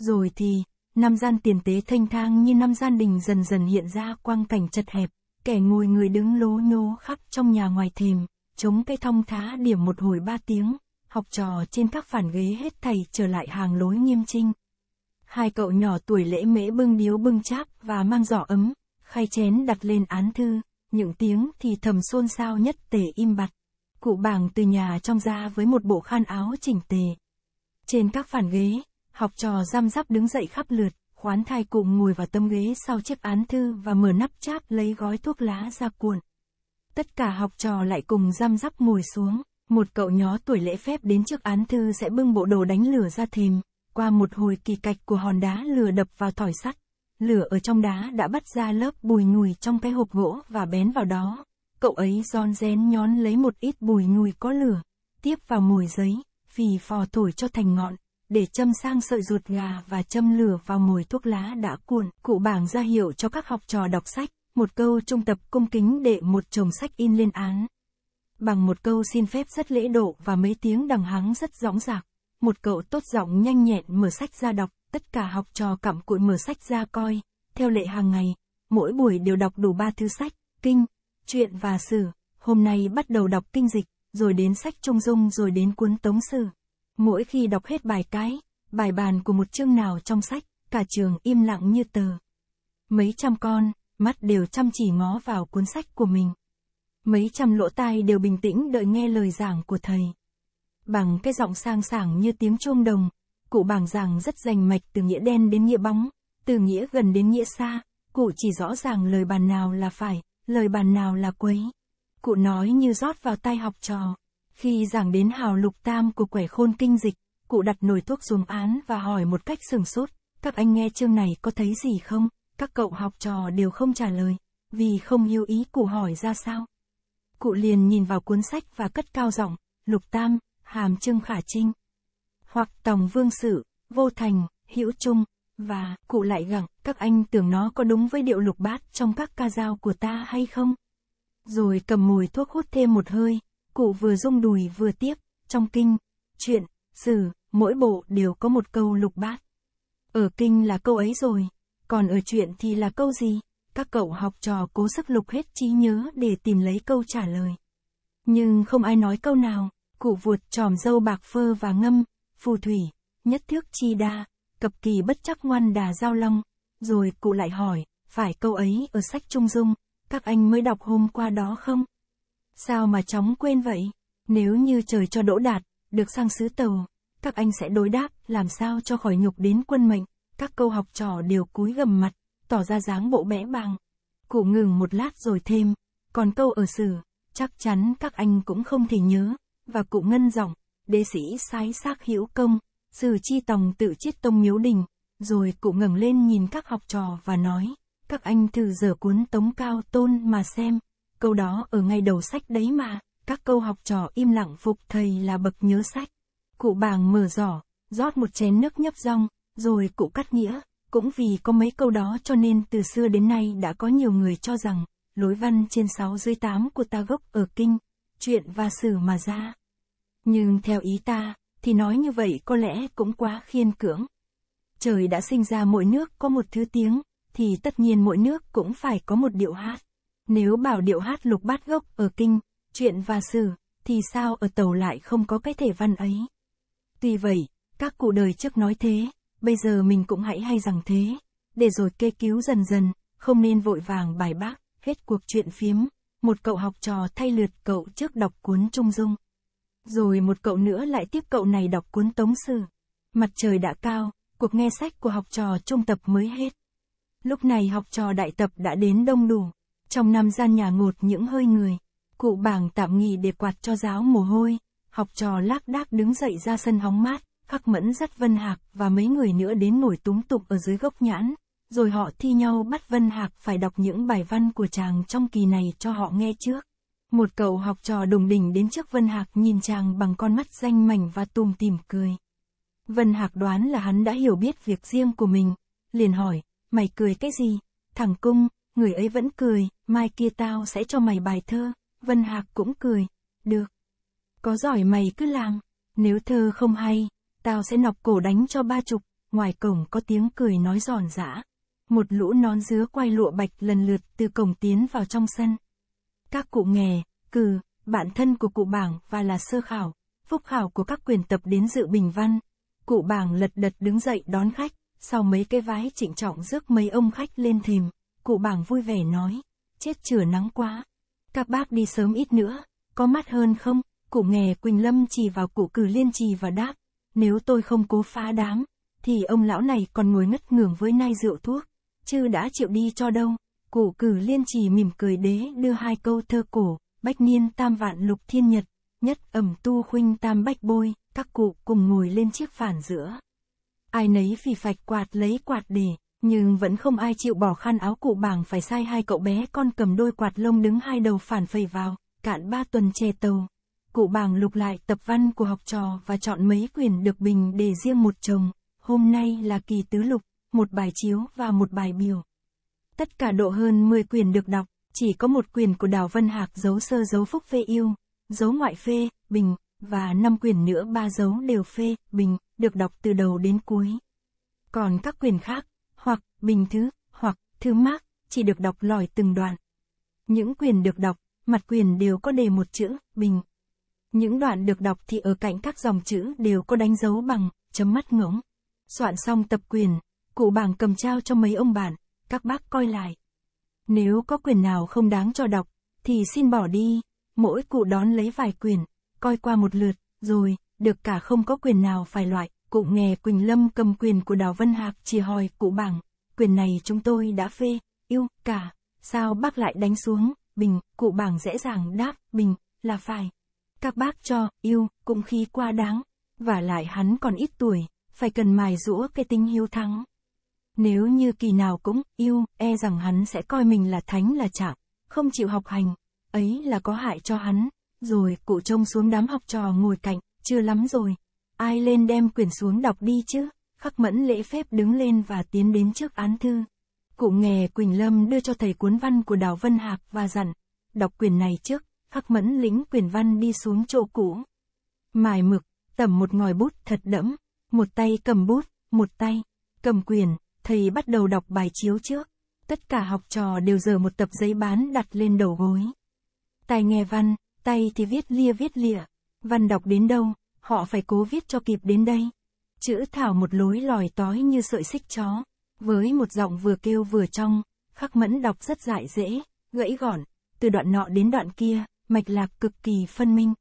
Rồi thì, năm gian tiền tế thanh thang như năm gian đình dần dần hiện ra quang cảnh chật hẹp, kẻ ngồi người đứng lố nhố khắp trong nhà ngoài thềm, chống cây thông thá điểm một hồi ba tiếng, học trò trên các phản ghế hết thầy trở lại hàng lối nghiêm trinh. Hai cậu nhỏ tuổi lễ mễ bưng điếu bưng cháp và mang giỏ ấm, khay chén đặt lên án thư, những tiếng thì thầm xôn xao nhất tề im bặt. Cụ bảng từ nhà trong ra với một bộ khăn áo chỉnh tề. Trên các phản ghế, học trò răm rắp đứng dậy khắp lượt, khoán thai cụ ngồi vào tâm ghế sau chiếc án thư và mở nắp cháp lấy gói thuốc lá ra cuộn. Tất cả học trò lại cùng giam rắp ngồi xuống, một cậu nhó tuổi lễ phép đến trước án thư sẽ bưng bộ đồ đánh lửa ra thềm, qua một hồi kỳ cạch của hòn đá lửa đập vào thỏi sắt, lửa ở trong đá đã bắt ra lớp bùi nhùi trong cái hộp gỗ và bén vào đó. Cậu ấy giòn rén nhón lấy một ít bùi nhùi có lửa, tiếp vào mồi giấy, phì phò thổi cho thành ngọn, để châm sang sợi ruột gà và châm lửa vào mồi thuốc lá đã cuộn. Cụ bảng ra hiệu cho các học trò đọc sách, một câu trung tập cung kính đệ một chồng sách in lên án. Bằng một câu xin phép rất lễ độ và mấy tiếng đằng hắng rất rõ rạc, một cậu tốt giọng nhanh nhẹn mở sách ra đọc, tất cả học trò cặm cụi mở sách ra coi, theo lệ hàng ngày, mỗi buổi đều đọc đủ ba thứ sách, kinh, truyện và sử, hôm nay bắt đầu đọc kinh dịch, rồi đến sách trung dung rồi đến cuốn tống sử. Mỗi khi đọc hết bài cái, bài bàn của một chương nào trong sách, cả trường im lặng như tờ. Mấy trăm con, mắt đều chăm chỉ ngó vào cuốn sách của mình. Mấy trăm lỗ tai đều bình tĩnh đợi nghe lời giảng của thầy. Bằng cái giọng sang sảng như tiếng chuông đồng, cụ bảng giảng rất rành mạch từ nghĩa đen đến nghĩa bóng, từ nghĩa gần đến nghĩa xa, cụ chỉ rõ ràng lời bàn nào là phải, lời bàn nào là quấy. Cụ nói như rót vào tay học trò. Khi giảng đến hào lục tam của quẻ khôn kinh dịch, cụ đặt nồi thuốc xuống án và hỏi một cách sừng sốt, các anh nghe chương này có thấy gì không? Các cậu học trò đều không trả lời, vì không hiểu ý cụ hỏi ra sao. Cụ liền nhìn vào cuốn sách và cất cao giọng, lục tam, hàm trưng khả trinh. Hoặc tòng vương sự, vô thành, hữu trung, và, cụ lại gặng, các anh tưởng nó có đúng với điệu lục bát trong các ca dao của ta hay không? Rồi cầm mùi thuốc hút thêm một hơi, cụ vừa rung đùi vừa tiếp, trong kinh, chuyện, sử, mỗi bộ đều có một câu lục bát. Ở kinh là câu ấy rồi, còn ở chuyện thì là câu gì? Các cậu học trò cố sức lục hết trí nhớ để tìm lấy câu trả lời. Nhưng không ai nói câu nào, cụ vuột tròm dâu bạc phơ và ngâm, phù thủy, nhất thước chi đa, cập kỳ bất chắc ngoan đà giao long. Rồi cụ lại hỏi, phải câu ấy ở sách Trung Dung, các anh mới đọc hôm qua đó không? Sao mà chóng quên vậy? Nếu như trời cho đỗ đạt, được sang xứ tàu, các anh sẽ đối đáp làm sao cho khỏi nhục đến quân mệnh. Các câu học trò đều cúi gầm mặt, tỏ ra dáng bộ bẽ bàng. Cụ ngừng một lát rồi thêm, còn câu ở sử, chắc chắn các anh cũng không thể nhớ, và cụ ngân giọng, đế sĩ sái xác hữu công, sử chi tòng tự chiết tông miếu đình, rồi cụ ngẩng lên nhìn các học trò và nói, các anh thử dở cuốn tống cao tôn mà xem, câu đó ở ngay đầu sách đấy mà, các câu học trò im lặng phục thầy là bậc nhớ sách. Cụ bàng mở giỏ, rót một chén nước nhấp rong, rồi cụ cắt nghĩa, cũng vì có mấy câu đó cho nên từ xưa đến nay đã có nhiều người cho rằng, lối văn trên 6 dưới 8 của ta gốc ở kinh, chuyện và sử mà ra. Nhưng theo ý ta, thì nói như vậy có lẽ cũng quá khiên cưỡng. Trời đã sinh ra mỗi nước có một thứ tiếng, thì tất nhiên mỗi nước cũng phải có một điệu hát. Nếu bảo điệu hát lục bát gốc ở kinh, chuyện và sử, thì sao ở tàu lại không có cái thể văn ấy? Tuy vậy, các cụ đời trước nói thế, bây giờ mình cũng hãy hay rằng thế, để rồi kê cứu dần dần, không nên vội vàng bài bác, hết cuộc chuyện phiếm, một cậu học trò thay lượt cậu trước đọc cuốn Trung Dung. Rồi một cậu nữa lại tiếp cậu này đọc cuốn Tống Sử. Mặt trời đã cao, cuộc nghe sách của học trò trung tập mới hết. Lúc này học trò đại tập đã đến đông đủ, trong năm gian nhà ngột những hơi người. Cụ bảng tạm nghỉ để quạt cho giáo mồ hôi, học trò lác đác đứng dậy ra sân hóng mát, khắc mẫn dắt Vân Hạc và mấy người nữa đến ngồi túng tục ở dưới gốc nhãn, rồi họ thi nhau bắt Vân Hạc phải đọc những bài văn của chàng trong kỳ này cho họ nghe trước. Một cậu học trò đùng đỉnh đến trước Vân Hạc nhìn chàng bằng con mắt danh mảnh và tùm tìm cười. Vân Hạc đoán là hắn đã hiểu biết việc riêng của mình, liền hỏi, mày cười cái gì? Thằng cung, người ấy vẫn cười, mai kia tao sẽ cho mày bài thơ. Vân Hạc cũng cười, được. Có giỏi mày cứ làm, nếu thơ không hay, tao sẽ nọc cổ đánh cho ba chục, ngoài cổng có tiếng cười nói giòn giã. Một lũ nón dứa quay lụa bạch lần lượt từ cổng tiến vào trong sân. Các cụ nghề, cử, bạn thân của cụ bảng và là sơ khảo, phúc khảo của các quyền tập đến dự bình văn. Cụ bảng lật đật đứng dậy đón khách, sau mấy cái vái trịnh trọng rước mấy ông khách lên thềm, cụ bảng vui vẻ nói, chết chửa nắng quá. Các bác đi sớm ít nữa, có mắt hơn không? Cụ nghề Quỳnh Lâm chỉ vào cụ cử liên trì và đáp, nếu tôi không cố phá đám, thì ông lão này còn ngồi ngất ngưởng với nai rượu thuốc, chứ đã chịu đi cho đâu. Cụ cử liên trì mỉm cười đế đưa hai câu thơ cổ, bách niên tam vạn lục thiên nhật, nhất ẩm tu khuynh tam bách bôi, các cụ cùng ngồi lên chiếc phản giữa. Ai nấy phì phạch quạt lấy quạt để, nhưng vẫn không ai chịu bỏ khăn áo cụ bảng phải sai hai cậu bé con cầm đôi quạt lông đứng hai đầu phản phẩy vào, cạn ba tuần chè tàu. Cụ bảng lục lại tập văn của học trò và chọn mấy quyển được bình để riêng một chồng, hôm nay là kỳ tứ lục, một bài chiếu và một bài biểu. Tất cả độ hơn 10 quyển được đọc, chỉ có một quyển của Đào Vân Hạc dấu sơ dấu phúc phê yêu, dấu ngoại phê, bình, và năm quyển nữa ba dấu đều phê, bình, được đọc từ đầu đến cuối. Còn các quyển khác, hoặc bình thứ, hoặc thư mác, chỉ được đọc lòi từng đoạn. Những quyền được đọc, mặt quyền đều có đề một chữ, bình. Những đoạn được đọc thì ở cạnh các dòng chữ đều có đánh dấu bằng, chấm mắt ngỗng. Soạn xong tập quyền, cụ bảng cầm trao cho mấy ông bạn, các bác coi lại. Nếu có quyền nào không đáng cho đọc, thì xin bỏ đi, mỗi cụ đón lấy vài quyền, coi qua một lượt, rồi, được cả không có quyền nào phải loại, cụ nghe Quỳnh Lâm cầm quyền của Đào Vân Hạc chỉ hỏi cụ bảng, quyền này chúng tôi đã phê, yêu, cả, sao bác lại đánh xuống, bình, cụ bảng dễ dàng đáp, bình, là phải. Các bác cho, yêu, cũng khí quá đáng, và lại hắn còn ít tuổi, phải cần mài rũa cái tinh hiếu thắng. Nếu như kỳ nào cũng, yêu, e rằng hắn sẽ coi mình là thánh là trạng, không chịu học hành, ấy là có hại cho hắn, rồi cụ trông xuống đám học trò ngồi cạnh, chưa lắm rồi, ai lên đem quyển xuống đọc đi chứ, khắc mẫn lễ phép đứng lên và tiến đến trước án thư. Cụ nghề Quỳnh Lâm đưa cho thầy cuốn văn của Đào Vân Hạc và dặn, đọc quyển này trước, khắc mẫn lính quyền văn đi xuống chỗ cũ. Mài mực, tẩm một ngòi bút thật đẫm, một tay cầm bút, một tay cầm quyền, thầy bắt đầu đọc bài chiếu trước. Tất cả học trò đều giờ một tập giấy bán đặt lên đầu gối. Tay nghe văn, tay thì viết lia viết lịa. Văn đọc đến đâu, họ phải cố viết cho kịp đến đây. Chữ thảo một lối lòi tói như sợi xích chó, với một giọng vừa kêu vừa trong, khắc mẫn đọc rất dại dễ, gãy gọn, từ đoạn nọ đến đoạn kia, mạch lạc cực kỳ phân minh.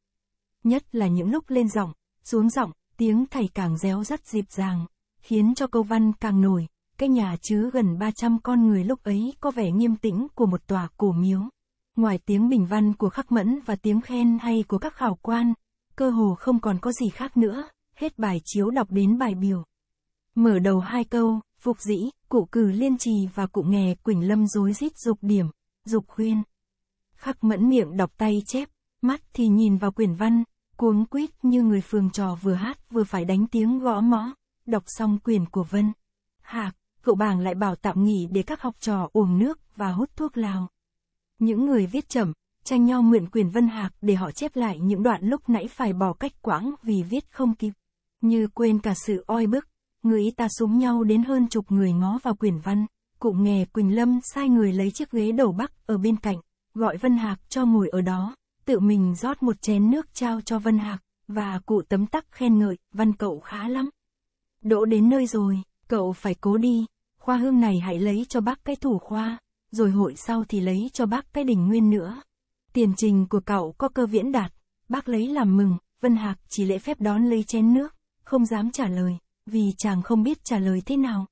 Nhất là những lúc lên giọng, xuống giọng, tiếng thầy càng réo rắt dịp dàng, khiến cho câu văn càng nổi, cái nhà chứa gần 300 con người lúc ấy có vẻ nghiêm tĩnh của một tòa cổ miếu. Ngoài tiếng bình văn của khắc mẫn và tiếng khen hay của các khảo quan, cơ hồ không còn có gì khác nữa, hết bài chiếu đọc đến bài biểu. Mở đầu hai câu, phục dĩ, cụ cử liên trì và cụ nghè Quỳnh Lâm dối rít dục điểm, dục khuyên. Khắc mẫn miệng đọc tay chép, mắt thì nhìn vào quyển văn, cuống quýt như người phường trò vừa hát vừa phải đánh tiếng gõ mõ, đọc xong quyển của Vân. Hạc, cậu bảng lại bảo tạm nghỉ để các học trò uống nước và hút thuốc lào. Những người viết chậm, tranh nhau mượn quyền Vân Hạc để họ chép lại những đoạn lúc nãy phải bỏ cách quãng vì viết không kịp. Như quên cả sự oi bức, người ta súng nhau đến hơn chục người ngó vào quyển văn. Cụ nghề Quỳnh Lâm sai người lấy chiếc ghế đầu bắc ở bên cạnh, gọi Vân Hạc cho ngồi ở đó, tự mình rót một chén nước trao cho Vân Hạc, và cụ tấm tắc khen ngợi, văn cậu khá lắm. Đỗ đến nơi rồi, cậu phải cố đi, khoa hương này hãy lấy cho bác cái thủ khoa, rồi hội sau thì lấy cho bác cái đỉnh nguyên nữa. Tiền trình của cậu có cơ viễn đạt, bác lấy làm mừng, Vân Hạc chỉ lễ phép đón lấy chén nước, không dám trả lời, vì chàng không biết trả lời thế nào.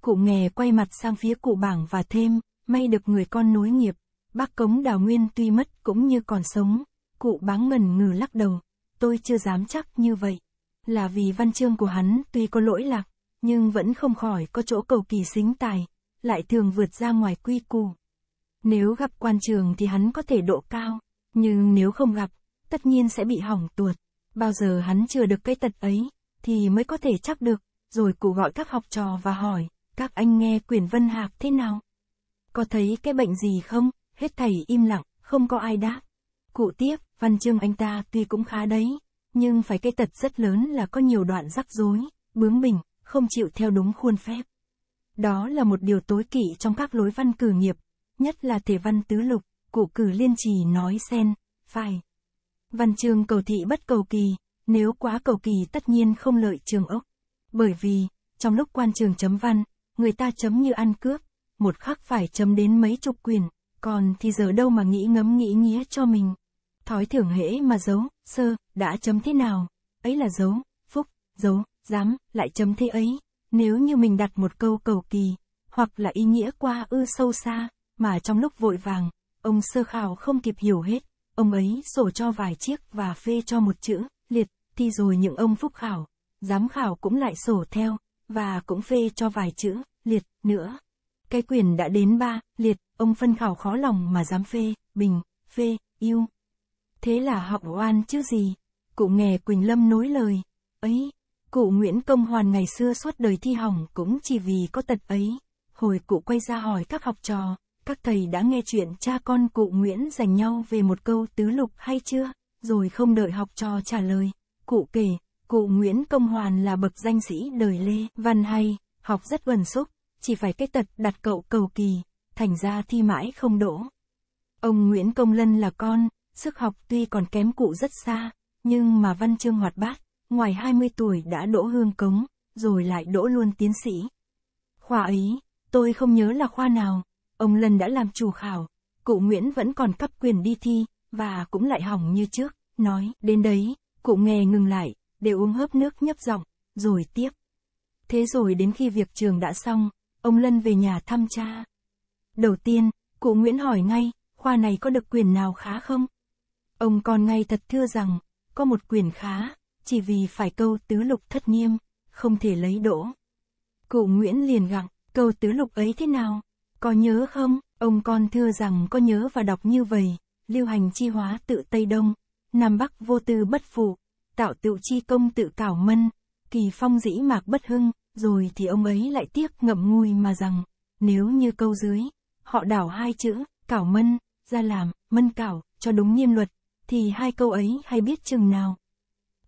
Cụ nghè quay mặt sang phía cụ bảng và thêm, may được người con nối nghiệp, bác cống đào nguyên tuy mất cũng như còn sống, cụ báng ngần ngừ lắc đầu, tôi chưa dám chắc như vậy. Là vì văn chương của hắn tuy có lỗi lạc, nhưng vẫn không khỏi có chỗ cầu kỳ xính tài, lại thường vượt ra ngoài quy củ. Nếu gặp quan trường thì hắn có thể độ cao, nhưng nếu không gặp, tất nhiên sẽ bị hỏng tuột. Bao giờ hắn chưa được cái tật ấy, thì mới có thể chắc được, rồi cụ gọi các học trò và hỏi, các anh nghe quyển vân hạc thế nào? Có thấy cái bệnh gì không? Hết thầy im lặng, không có ai đáp. Cụ tiếp, văn chương anh ta tuy cũng khá đấy, nhưng phải cái tật rất lớn là có nhiều đoạn rắc rối, bướng bỉnh, không chịu theo đúng khuôn phép. Đó là một điều tối kỵ trong các lối văn cử nghiệp, nhất là thể văn tứ lục, cụ cử liên trì nói xen, phải. Văn chương cầu thị bất cầu kỳ, nếu quá cầu kỳ tất nhiên không lợi trường ốc. Bởi vì, trong lúc quan trường chấm văn, người ta chấm như ăn cướp, một khắc phải chấm đến mấy chục quyền, còn thì giờ đâu mà nghĩ ngấm nghĩ nghĩa cho mình. Thói thường hễ mà giấu, sơ, đã chấm thế nào, ấy là giấu phúc, giấu dám, lại chấm thế ấy. Nếu như mình đặt một câu cầu kỳ, hoặc là ý nghĩa qua ư sâu xa, mà trong lúc vội vàng, ông sơ khảo không kịp hiểu hết, ông ấy sổ cho vài chiếc và phê cho một chữ, liệt, thì rồi những ông phúc khảo, giám khảo cũng lại sổ theo, và cũng phê cho vài chữ, liệt, nữa. Cái quyền đã đến ba, liệt, ông phân khảo khó lòng mà dám phê, bình, phê, yêu. Thế là học oan chứ gì. Cụ nghe Quỳnh Lâm nối lời. Ấy, cụ Nguyễn Công Hoàn ngày xưa suốt đời thi hỏng cũng chỉ vì có tật ấy. Hồi cụ quay ra hỏi các học trò, các thầy đã nghe chuyện cha con cụ Nguyễn giành nhau về một câu tứ lục hay chưa? Rồi không đợi học trò trả lời. Cụ kể, cụ Nguyễn Công Hoàn là bậc danh sĩ đời Lê, văn hay, học rất uẩn xúc, chỉ phải cái tật đặt cậu cầu kỳ, thành ra thi mãi không đỗ. Ông Nguyễn Công Lân là con, sức học tuy còn kém cụ rất xa, nhưng mà văn chương hoạt bát, ngoài 20 tuổi đã đỗ hương cống, rồi lại đỗ luôn tiến sĩ. Khoa ấy, tôi không nhớ là khoa nào, ông Lân đã làm chủ khảo, cụ Nguyễn vẫn còn cấp quyền đi thi, và cũng lại hỏng như trước, nói, đến đấy, cụ nghe ngừng lại, để uống hớp nước nhấp giọng, rồi tiếp. Thế rồi đến khi việc trường đã xong, ông Lân về nhà thăm cha. Đầu tiên, cụ Nguyễn hỏi ngay, khoa này có được quyền nào khá không? Ông còn ngay thật thưa rằng, có một quyền khá, chỉ vì phải câu tứ lục thất nghiêm, không thể lấy đỗ. Cụ Nguyễn liền gặng, câu tứ lục ấy thế nào? Có nhớ không? Ông con thưa rằng có nhớ và đọc như vậy, lưu hành chi hóa tự Tây Đông, Nam Bắc vô tư bất phụ, tạo tự chi công tự cảo mân, kỳ phong dĩ mạc bất hưng, rồi thì ông ấy lại tiếc ngậm ngùi mà rằng, nếu như câu dưới, họ đảo hai chữ, cảo mân, ra làm, mân cảo, cho đúng nghiêm luật, thì hai câu ấy hay biết chừng nào.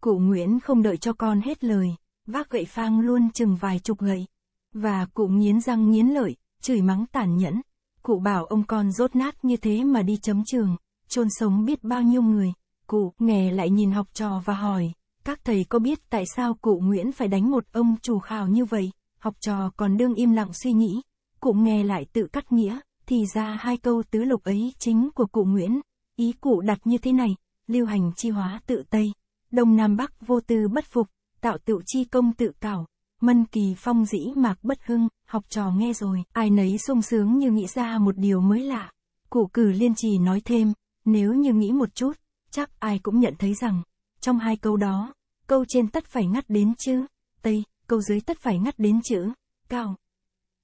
Cụ Nguyễn không đợi cho con hết lời, vác gậy phang luôn chừng vài chục gậy. Và cụ nghiến răng nghiến lợi, chửi mắng tàn nhẫn. Cụ bảo ông con rốt nát như thế mà đi chấm trường, chôn sống biết bao nhiêu người. Cụ nghe lại nhìn học trò và hỏi, các thầy có biết tại sao cụ Nguyễn phải đánh một ông chủ khảo như vậy? Học trò còn đương im lặng suy nghĩ. Cụ nghe lại tự cắt nghĩa, thì ra hai câu tứ lục ấy chính của cụ Nguyễn. Ý cụ đặt như thế này, lưu hành chi hóa tự Tây, Đông Nam Bắc vô tư bất phục, tạo tự chi công tự cảo, mân kỳ phong dĩ mạc bất hưng, học trò nghe rồi, ai nấy sung sướng như nghĩ ra một điều mới lạ. Cụ cử liên trì nói thêm, nếu như nghĩ một chút, chắc ai cũng nhận thấy rằng, trong hai câu đó, câu trên tất phải ngắt đến chữ, Tây, câu dưới tất phải ngắt đến chữ, cao.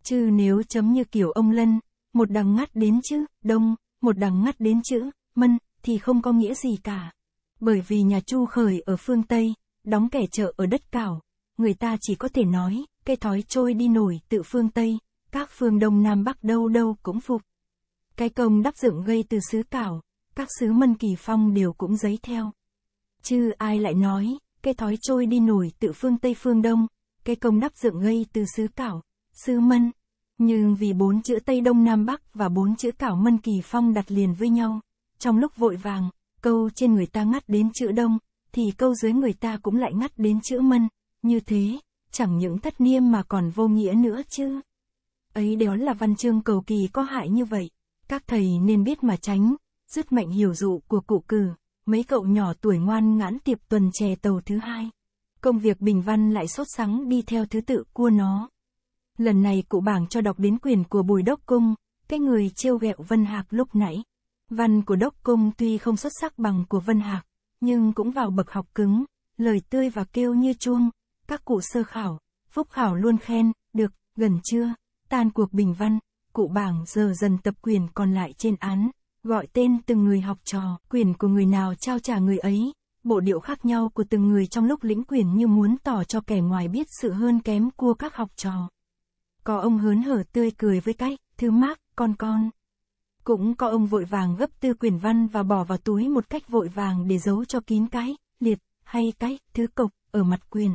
Chứ nếu chấm như kiểu ông Lân, một đằng ngắt đến chữ, đông, một đằng ngắt đến chữ, mân, thì không có nghĩa gì cả. Bởi vì nhà Chu khởi ở phương Tây, đóng kẻ chợ ở đất cảo, người ta chỉ có thể nói, cây thói trôi đi nổi tự phương Tây, các phương Đông Nam Bắc đâu đâu cũng phục. Cái công đắp dựng gây từ xứ cảo, các xứ mân kỳ phong đều cũng giấy theo. Chứ ai lại nói, cây thói trôi đi nổi tự phương Tây phương Đông, cây công đắp dựng gây từ xứ cảo, xứ mân. Nhưng vì bốn chữ Tây Đông Nam Bắc và bốn chữ cảo mân kỳ phong đặt liền với nhau, trong lúc vội vàng, câu trên người ta ngắt đến chữ đông, thì câu dưới người ta cũng lại ngắt đến chữ mân, như thế, chẳng những thất niêm mà còn vô nghĩa nữa chứ. Ấy đó là văn chương cầu kỳ có hại như vậy, các thầy nên biết mà tránh, dứt mệnh hiểu dụ của cụ cử, mấy cậu nhỏ tuổi ngoan ngãn tiệp tuần chè tàu thứ hai. Công việc bình văn lại sốt sắng đi theo thứ tự cua nó. Lần này cụ bảng cho đọc đến quyền của Bùi Đốc Cung, cái người trêu ghẹo Vân Hạc lúc nãy. Văn của Đốc Cung tuy không xuất sắc bằng của Vân Hạc, nhưng cũng vào bậc học cứng, lời tươi và kêu như chuông. Các cụ sơ khảo, phúc khảo luôn khen, được, gần chưa, tan cuộc bình văn, cụ bảng giờ dần tập quyền còn lại trên án, gọi tên từng người học trò, quyền của người nào trao trả người ấy, bộ điệu khác nhau của từng người trong lúc lĩnh quyền như muốn tỏ cho kẻ ngoài biết sự hơn kém của các học trò. Có ông hớn hở tươi cười với cách, thứ mác, con con. Cũng có ông vội vàng gấp tư quyển văn và bỏ vào túi một cách vội vàng để giấu cho kín cái, liệt, hay cái, thứ cộc, ở mặt quyền.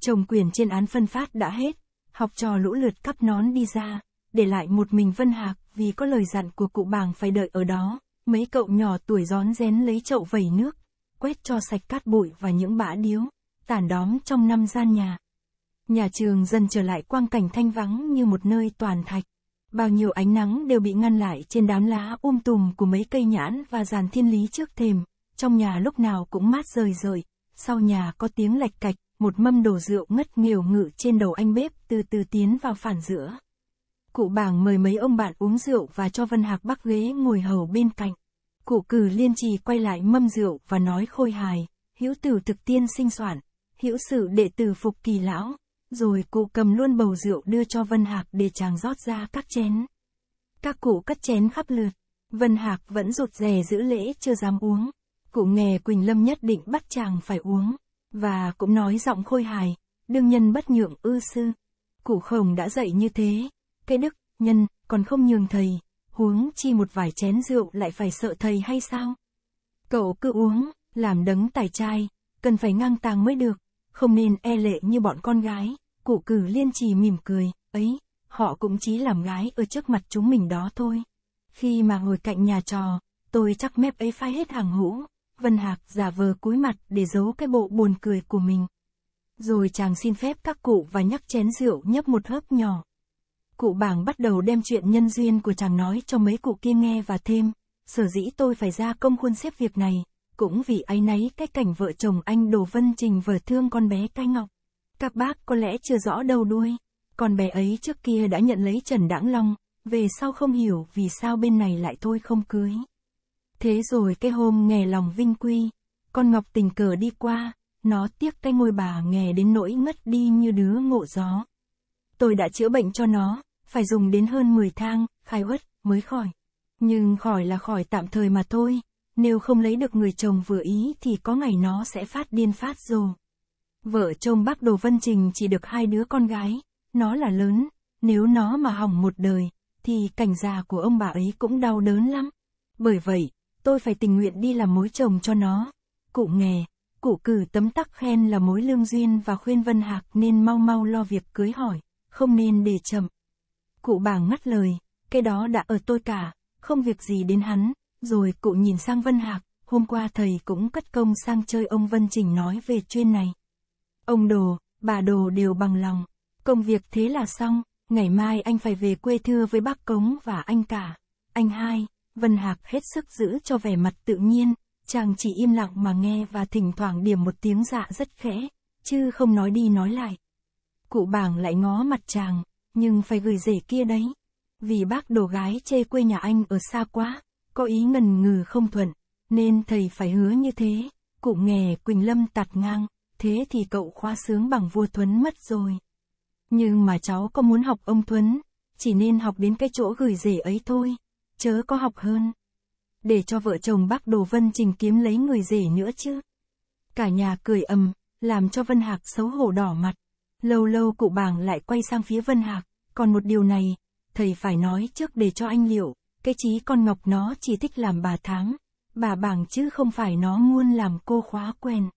Chồng quyền trên án phân phát đã hết, học trò lũ lượt cắp nón đi ra, để lại một mình Vân Hạc vì có lời dặn của cụ bàng phải đợi ở đó. Mấy cậu nhỏ tuổi rón rén lấy chậu vẩy nước, quét cho sạch cát bụi và những bã điếu, tản đóm trong năm gian nhà. Nhà trường dần trở lại quang cảnh thanh vắng như một nơi toàn thạch. Bao nhiêu ánh nắng đều bị ngăn lại trên đám lá um tùm của mấy cây nhãn và giàn thiên lý trước thềm. Trong nhà lúc nào cũng mát rời rời. Sau nhà có tiếng lạch cạch, một mâm đồ rượu ngất nghều ngự trên đầu anh bếp từ từ tiến vào phản giữa. Cụ bảng mời mấy ông bạn uống rượu và cho Vân Hạc bắc ghế ngồi hầu bên cạnh. Cụ cử liên trì quay lại mâm rượu và nói khôi hài, hữu tử thực tiên sinh soạn, hữu sự đệ tử phục kỳ lão, rồi cụ cầm luôn bầu rượu đưa cho Vân Hạc để chàng rót ra các chén. Các cụ cất chén khắp lượt, Vân Hạc vẫn rụt rè giữ lễ chưa dám uống. Cụ nghe Quỳnh Lâm nhất định bắt chàng phải uống, và cũng nói giọng khôi hài, đương nhân bất nhượng ư sư. Cụ khổng đã dạy như thế, cái đức, nhân, còn không nhường thầy, huống chi một vài chén rượu lại phải sợ thầy hay sao? Cậu cứ uống, làm đấng tài trai, cần phải ngang tàng mới được không nên e lệ như bọn con gái, cụ cử liên trì mỉm cười, ấy, họ cũng chỉ làm gái ở trước mặt chúng mình đó thôi. Khi mà ngồi cạnh nhà trò, tôi chắc mép ấy phai hết hàng hũ, Vân Hạc giả vờ cúi mặt để giấu cái bộ buồn cười của mình. Rồi chàng xin phép các cụ và nhắc chén rượu nhấp một hớp nhỏ. Cụ bảng bắt đầu đem chuyện nhân duyên của chàng nói cho mấy cụ kia nghe và thêm, sở dĩ tôi phải ra công khuôn xếp việc này, cũng vì ấy nấy cái cảnh vợ chồng anh Đồ Vân Trình vừa thương con bé Cai Ngọc. Các bác có lẽ chưa rõ đầu đuôi, con bé ấy trước kia đã nhận lấy Trần Đãng Long, về sau không hiểu vì sao bên này lại thôi không cưới. Thế rồi cái hôm nghè lòng vinh quy, con Ngọc tình cờ đi qua, nó tiếc cái ngôi bà nghè đến nỗi ngất đi như đứa ngộ gió. Tôi đã chữa bệnh cho nó, phải dùng đến hơn 10 thang, khai uất, mới khỏi. Nhưng khỏi là khỏi tạm thời mà thôi, nếu không lấy được người chồng vừa ý thì có ngày nó sẽ phát điên phát rồ. Vợ chồng bác Đồ Vân Trình chỉ được hai đứa con gái, nó là lớn, nếu nó mà hỏng một đời, thì cảnh già của ông bà ấy cũng đau đớn lắm. Bởi vậy, tôi phải tình nguyện đi làm mối chồng cho nó. Cụ nghề cụ cử tấm tắc khen là mối lương duyên và khuyên Vân Hạc nên mau mau lo việc cưới hỏi, không nên để chậm. Cụ bàng ngắt lời, cái đó đã ở tôi cả, không việc gì đến hắn, rồi cụ nhìn sang Vân Hạc, hôm qua thầy cũng cất công sang chơi ông Vân Trình nói về chuyên này. Ông Đồ, bà Đồ đều bằng lòng, công việc thế là xong, ngày mai anh phải về quê thưa với bác Cống và anh cả. Anh hai, Vân Hạc hết sức giữ cho vẻ mặt tự nhiên, chàng chỉ im lặng mà nghe và thỉnh thoảng điểm một tiếng dạ rất khẽ, chứ không nói đi nói lại. Cụ bảng lại ngó mặt chàng, nhưng phải gửi rể kia đấy. Vì bác đồ gái chê quê nhà anh ở xa quá, có ý ngần ngừ không thuận, nên thầy phải hứa như thế. Cụ nghề Quỳnh Lâm tạt ngang, thế thì cậu khoa sướng bằng vua Thuấn mất rồi. Nhưng mà cháu có muốn học ông Thuấn, chỉ nên học đến cái chỗ gửi rể ấy thôi, chớ có học hơn. Để cho vợ chồng bác Đồ Vân Trình kiếm lấy người rể nữa chứ. Cả nhà cười ầm, làm cho Vân Hạc xấu hổ đỏ mặt. Lâu lâu cụ bảng lại quay sang phía Vân Hạc, còn một điều này, thầy phải nói trước để cho anh liệu, cái trí con Ngọc nó chỉ thích làm bà tháng, bà bảng chứ không phải nó muốn làm cô khóa quen.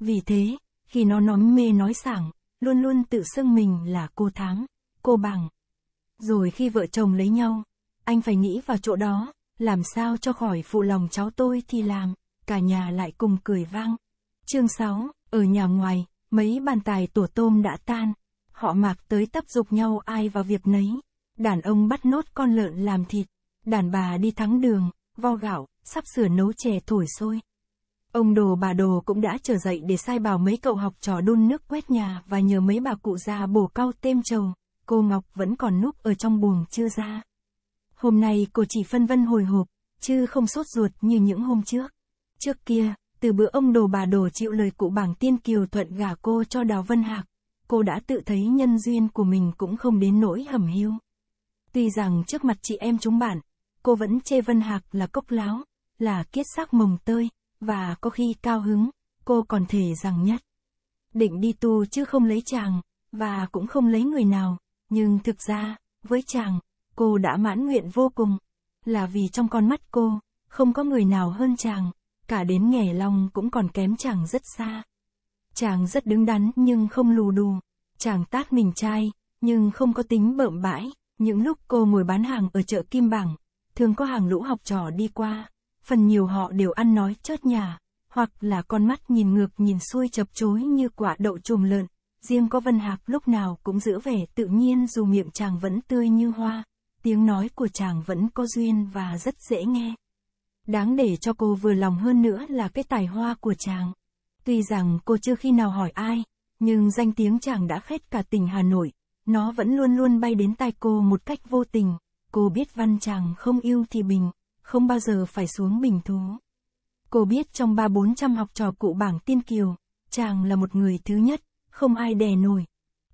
Vì thế, khi nó nói mê nói sảng, luôn luôn tự xưng mình là cô tháng, cô bàng Rồi khi vợ chồng lấy nhau, anh phải nghĩ vào chỗ đó, làm sao cho khỏi phụ lòng cháu tôi thì làm, cả nhà lại cùng cười vang. Chương 6, ở nhà ngoài, mấy bàn tài tổ tôm đã tan, họ mạc tới tấp dục nhau ai vào việc nấy. Đàn ông bắt nốt con lợn làm thịt, đàn bà đi thắng đường, vo gạo, sắp sửa nấu chè thổi sôi. Ông đồ bà đồ cũng đã trở dậy để sai bảo mấy cậu học trò đun nước quét nhà và nhờ mấy bà cụ già bổ cau têm trầu, cô Ngọc vẫn còn núp ở trong buồng chưa ra. Hôm nay cô chỉ phân vân hồi hộp, chứ không sốt ruột như những hôm trước. Trước kia, từ bữa ông đồ bà đồ chịu lời cụ bảng tiên kiều thuận gả cô cho Đào Vân Hạc, cô đã tự thấy nhân duyên của mình cũng không đến nỗi hầm hiu. Tuy rằng trước mặt chị em chúng bạn, cô vẫn chê Vân Hạc là cốc láo, là kiết xác mồng tơi, và có khi cao hứng, cô còn thể rằng nhất. Định đi tu chứ không lấy chàng, và cũng không lấy người nào, nhưng thực ra, với chàng, cô đã mãn nguyện vô cùng, là vì trong con mắt cô, không có người nào hơn chàng, cả đến nghề long cũng còn kém chàng rất xa. Chàng rất đứng đắn nhưng không lù đù, chàng tát mình trai, nhưng không có tính bợm bãi, những lúc cô ngồi bán hàng ở chợ Kim Bảng, thường có hàng lũ học trò đi qua, phần nhiều họ đều ăn nói chớt nhà, hoặc là con mắt nhìn ngược nhìn xuôi chập chối như quả đậu chùm lợn, riêng có Vân Hạc lúc nào cũng giữ vẻ tự nhiên dù miệng chàng vẫn tươi như hoa, tiếng nói của chàng vẫn có duyên và rất dễ nghe. Đáng để cho cô vừa lòng hơn nữa là cái tài hoa của chàng. Tuy rằng cô chưa khi nào hỏi ai, nhưng danh tiếng chàng đã khét cả tỉnh Hà Nội, nó vẫn luôn luôn bay đến tai cô một cách vô tình. Cô biết văn chàng không yêu thì bình, không bao giờ phải xuống bình thú. Cô biết trong ba bốn trăm học trò cụ bảng tiên kiều, chàng là một người thứ nhất, không ai đè nổi.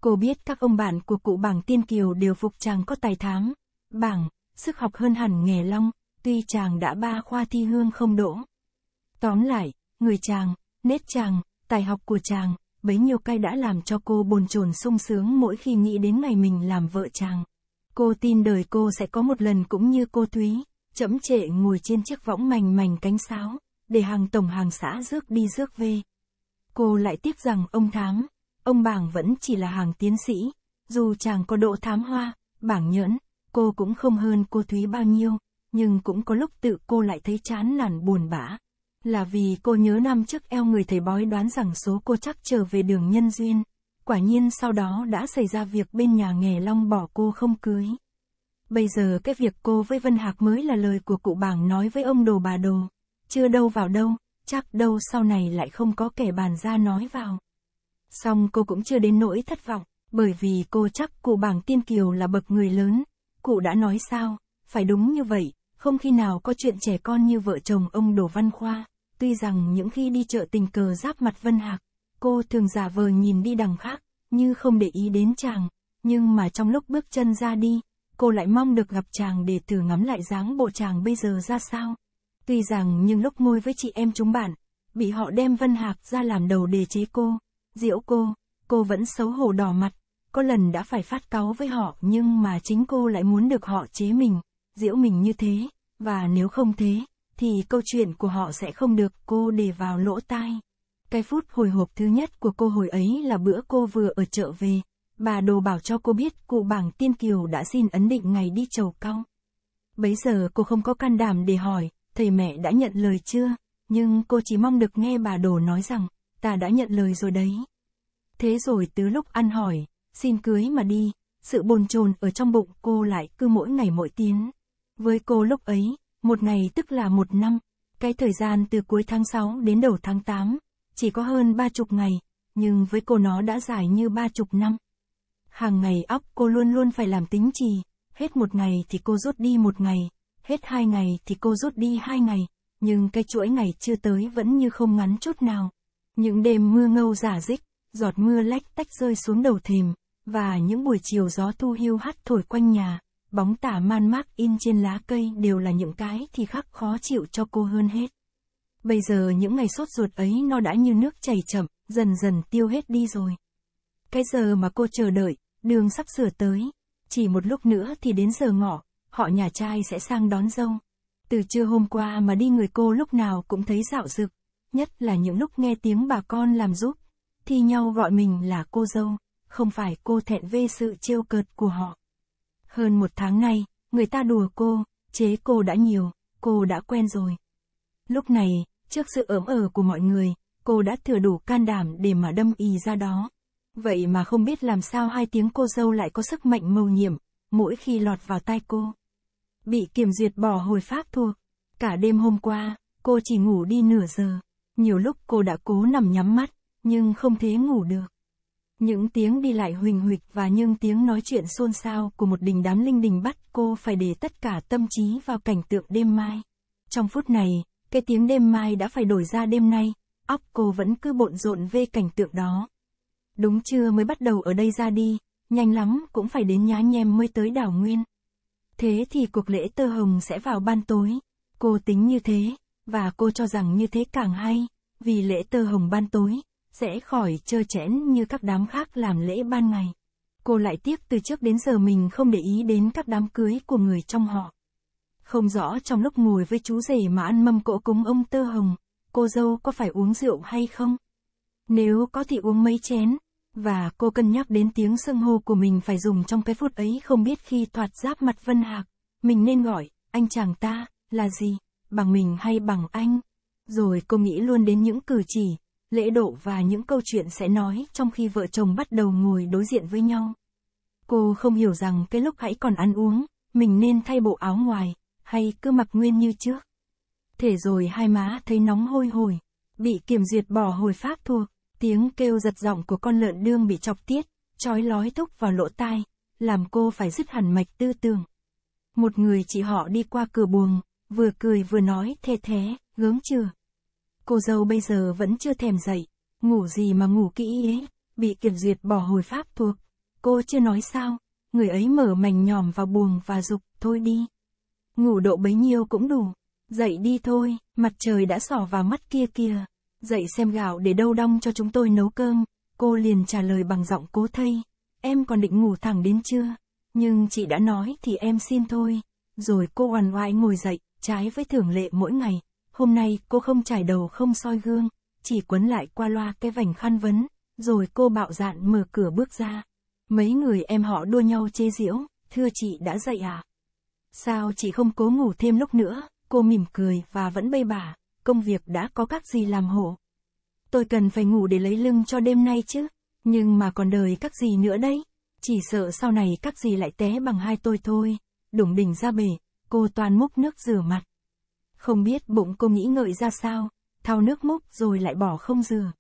Cô biết các ông bạn của cụ bảng tiên kiều đều phục chàng có tài thám, bảng, sức học hơn hẳn nghề long, tuy chàng đã ba khoa thi hương không đỗ. Tóm lại, người chàng, nết chàng, tài học của chàng, bấy nhiêu cay đã làm cho cô bồn chồn sung sướng mỗi khi nghĩ đến ngày mình làm vợ chàng. Cô tin đời cô sẽ có một lần cũng như cô Thúy, chậm trệ ngồi trên chiếc võng mảnh mảnh cánh sáo, để hàng tổng hàng xã rước đi rước về. Cô lại tiếc rằng ông Thám, ông Bảng vẫn chỉ là hàng tiến sĩ, dù chàng có độ thám hoa, bảng nhẫn, cô cũng không hơn cô Thúy bao nhiêu, nhưng cũng có lúc tự cô lại thấy chán nản buồn bã. Là vì cô nhớ năm trước eo người thầy bói đoán rằng số cô chắc trở về đường nhân duyên. Quả nhiên sau đó đã xảy ra việc bên nhà nghề long bỏ cô không cưới. Bây giờ cái việc cô với Vân Hạc mới là lời của cụ bảng nói với ông đồ bà đồ. Chưa đâu vào đâu, chắc đâu sau này lại không có kẻ bàn ra nói vào. Xong cô cũng chưa đến nỗi thất vọng, bởi vì cô chắc cụ bảng tiên kiều là bậc người lớn. Cụ đã nói sao, phải đúng như vậy, không khi nào có chuyện trẻ con như vợ chồng ông Đồ Văn Khoa. Tuy rằng những khi đi chợ tình cờ giáp mặt Vân Hạc, cô thường giả vờ nhìn đi đằng khác, như không để ý đến chàng, nhưng mà trong lúc bước chân ra đi, cô lại mong được gặp chàng để thử ngắm lại dáng bộ chàng bây giờ ra sao. Tuy rằng nhưng lúc ngồi với chị em chúng bạn, bị họ đem Vân Hạc ra làm đầu đề chế cô, diễu cô, cô vẫn xấu hổ đỏ mặt, có lần đã phải phát cáu với họ nhưng mà chính cô lại muốn được họ chế mình, diễu mình như thế, và nếu không thế, thì câu chuyện của họ sẽ không được cô để vào lỗ tai. Cái phút hồi hộp thứ nhất của cô hồi ấy là bữa cô vừa ở chợ về, bà đồ bảo cho cô biết cụ bảng tiên kiều đã xin ấn định ngày đi chầu cau. Bấy giờ cô không có can đảm để hỏi, thầy mẹ đã nhận lời chưa, nhưng cô chỉ mong được nghe bà đồ nói rằng, ta đã nhận lời rồi đấy. Thế rồi từ lúc ăn hỏi, xin cưới mà đi, sự bồn chồn ở trong bụng cô lại cứ mỗi ngày mỗi tiến. Với cô lúc ấy, một ngày tức là một năm, cái thời gian từ cuối tháng 6 đến đầu tháng 8, chỉ có hơn ba chục ngày, nhưng với cô nó đã dài như ba chục năm. Hàng ngày óc cô luôn luôn phải làm tính trì, hết một ngày thì cô rút đi một ngày, hết hai ngày thì cô rút đi hai ngày, nhưng cái chuỗi ngày chưa tới vẫn như không ngắn chút nào. Những đêm mưa ngâu giả dích, giọt mưa lách tách rơi xuống đầu thềm, và những buổi chiều gió thu hiu hắt thổi quanh nhà, bóng tả man mác in trên lá cây đều là những cái thì khắc khó chịu cho cô hơn hết. Bây giờ những ngày sốt ruột ấy nó đã như nước chảy chậm, dần dần tiêu hết đi rồi. Cái giờ mà cô chờ đợi, đường sắp sửa tới. Chỉ một lúc nữa thì đến giờ ngọ, họ nhà trai sẽ sang đón dâu. Từ trưa hôm qua mà đi người cô lúc nào cũng thấy dạo rực, nhất là những lúc nghe tiếng bà con làm giúp, thi nhau gọi mình là cô dâu, không phải cô thẹn vê sự trêu cợt của họ. Hơn một tháng nay, người ta đùa cô, chế cô đã nhiều, cô đã quen rồi. Lúc này, trước sự ớm ở ờ của mọi người, cô đã thừa đủ can đảm để mà đâm ì ra đó. Vậy mà không biết làm sao hai tiếng cô dâu lại có sức mạnh mầu nhiệm, mỗi khi lọt vào tai cô. Bị kiểm duyệt bỏ hồi pháp thuộc. Cả đêm hôm qua, cô chỉ ngủ đi nửa giờ. Nhiều lúc cô đã cố nằm nhắm mắt, nhưng không thể ngủ được. Những tiếng đi lại huỳnh huỵch và những tiếng nói chuyện xôn xao của một đình đám linh đình bắt cô phải để tất cả tâm trí vào cảnh tượng đêm mai. Trong phút này, cái tiếng đêm mai đã phải đổi ra đêm nay, óc cô vẫn cứ bộn rộn về cảnh tượng đó. Đúng chưa mới bắt đầu ở đây ra đi, nhanh lắm cũng phải đến nhá nhem mới tới đảo nguyên. Thế thì cuộc lễ tơ hồng sẽ vào ban tối. Cô tính như thế, và cô cho rằng như thế càng hay, vì lễ tơ hồng ban tối, sẽ khỏi trơ chẽn như các đám khác làm lễ ban ngày. Cô lại tiếc từ trước đến giờ mình không để ý đến các đám cưới của người trong họ. Không rõ trong lúc ngồi với chú rể mà ăn mâm cỗ cúng ông tơ hồng, cô dâu có phải uống rượu hay không? Nếu có thì uống mấy chén, và cô cân nhắc đến tiếng sưng hô của mình phải dùng trong cái phút ấy không biết khi thoạt giáp mặt Vân Hạc, mình nên gọi, anh chàng ta, là gì, bằng mình hay bằng anh? Rồi cô nghĩ luôn đến những cử chỉ, lễ độ và những câu chuyện sẽ nói trong khi vợ chồng bắt đầu ngồi đối diện với nhau. Cô không hiểu rằng cái lúc hãy còn ăn uống, mình nên thay bộ áo ngoài, hay cứ mặc nguyên như trước. Thể rồi hai má thấy nóng hôi hổi, bị kiểm duyệt bỏ hồi pháp thuộc, tiếng kêu giật giọng của con lợn đương bị chọc tiết, trói lói thúc vào lỗ tai, làm cô phải dứt hẳn mạch tư tưởng. Một người chị họ đi qua cửa buồng, vừa cười vừa nói thê thế, gớm chưa. Cô dâu bây giờ vẫn chưa thèm dậy, ngủ gì mà ngủ kỹ ấy, bị kiểm duyệt bỏ hồi pháp thuộc. Cô chưa nói sao, người ấy mở mảnh nhòm vào buồng và dục, thôi đi. Ngủ độ bấy nhiêu cũng đủ, dậy đi thôi, mặt trời đã sỏ vào mắt kia kìa. Dậy xem gạo để đâu đong cho chúng tôi nấu cơm, cô liền trả lời bằng giọng cố thây. Em còn định ngủ thẳng đến trưa, nhưng chị đã nói thì em xin thôi. Rồi cô hoàn oai ngồi dậy, trái với thường lệ mỗi ngày, Hôm nay cô không trải đầu không soi gương, chỉ quấn lại qua loa cái vành khăn vấn, rồi cô bạo dạn mở cửa bước ra. Mấy người em họ đua nhau chê giễu, thưa chị đã dậy à? Sao chị không cố ngủ thêm lúc nữa? Cô mỉm cười và vẫn bay bà, công việc đã có các gì làm hộ. Tôi cần phải ngủ để lấy lưng cho đêm nay chứ, nhưng mà còn đời các gì nữa đấy. Chỉ sợ sau này các gì lại té bằng hai tôi thôi. Đủng đỉnh ra bể, cô toàn múc nước rửa mặt. Không biết bụng cô nghĩ ngợi ra sao, thao nước múc rồi lại bỏ không dừa.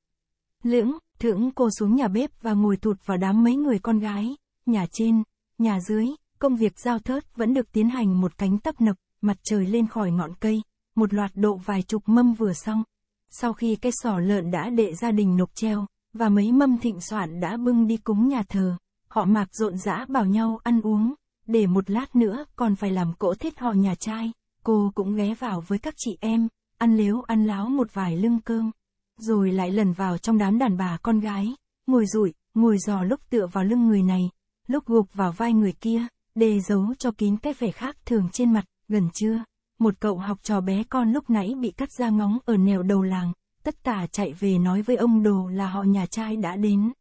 Lưỡng, thưởng cô xuống nhà bếp và ngồi thụt vào đám mấy người con gái, nhà trên, nhà dưới, công việc giao thớt vẫn được tiến hành một cánh tấp nập, mặt trời lên khỏi ngọn cây, một loạt độ vài chục mâm vừa xong. Sau khi cái sỏ lợn đã đệ gia đình nộp treo, và mấy mâm thịnh soạn đã bưng đi cúng nhà thờ, họ mạc rộn rã bảo nhau ăn uống, để một lát nữa còn phải làm cỗ thiết họ nhà trai. Cô cũng ghé vào với các chị em, ăn lếu ăn láo một vài lưng cơm, rồi lại lần vào trong đám đàn bà con gái, ngồi rụi, ngồi dò lúc tựa vào lưng người này, lúc gục vào vai người kia, để giấu cho kín cái vẻ khác thường trên mặt, gần trưa. Một cậu học trò bé con lúc nãy bị cắt da ngóng ở nẻo đầu làng, tất tả chạy về nói với ông đồ là họ nhà trai đã đến.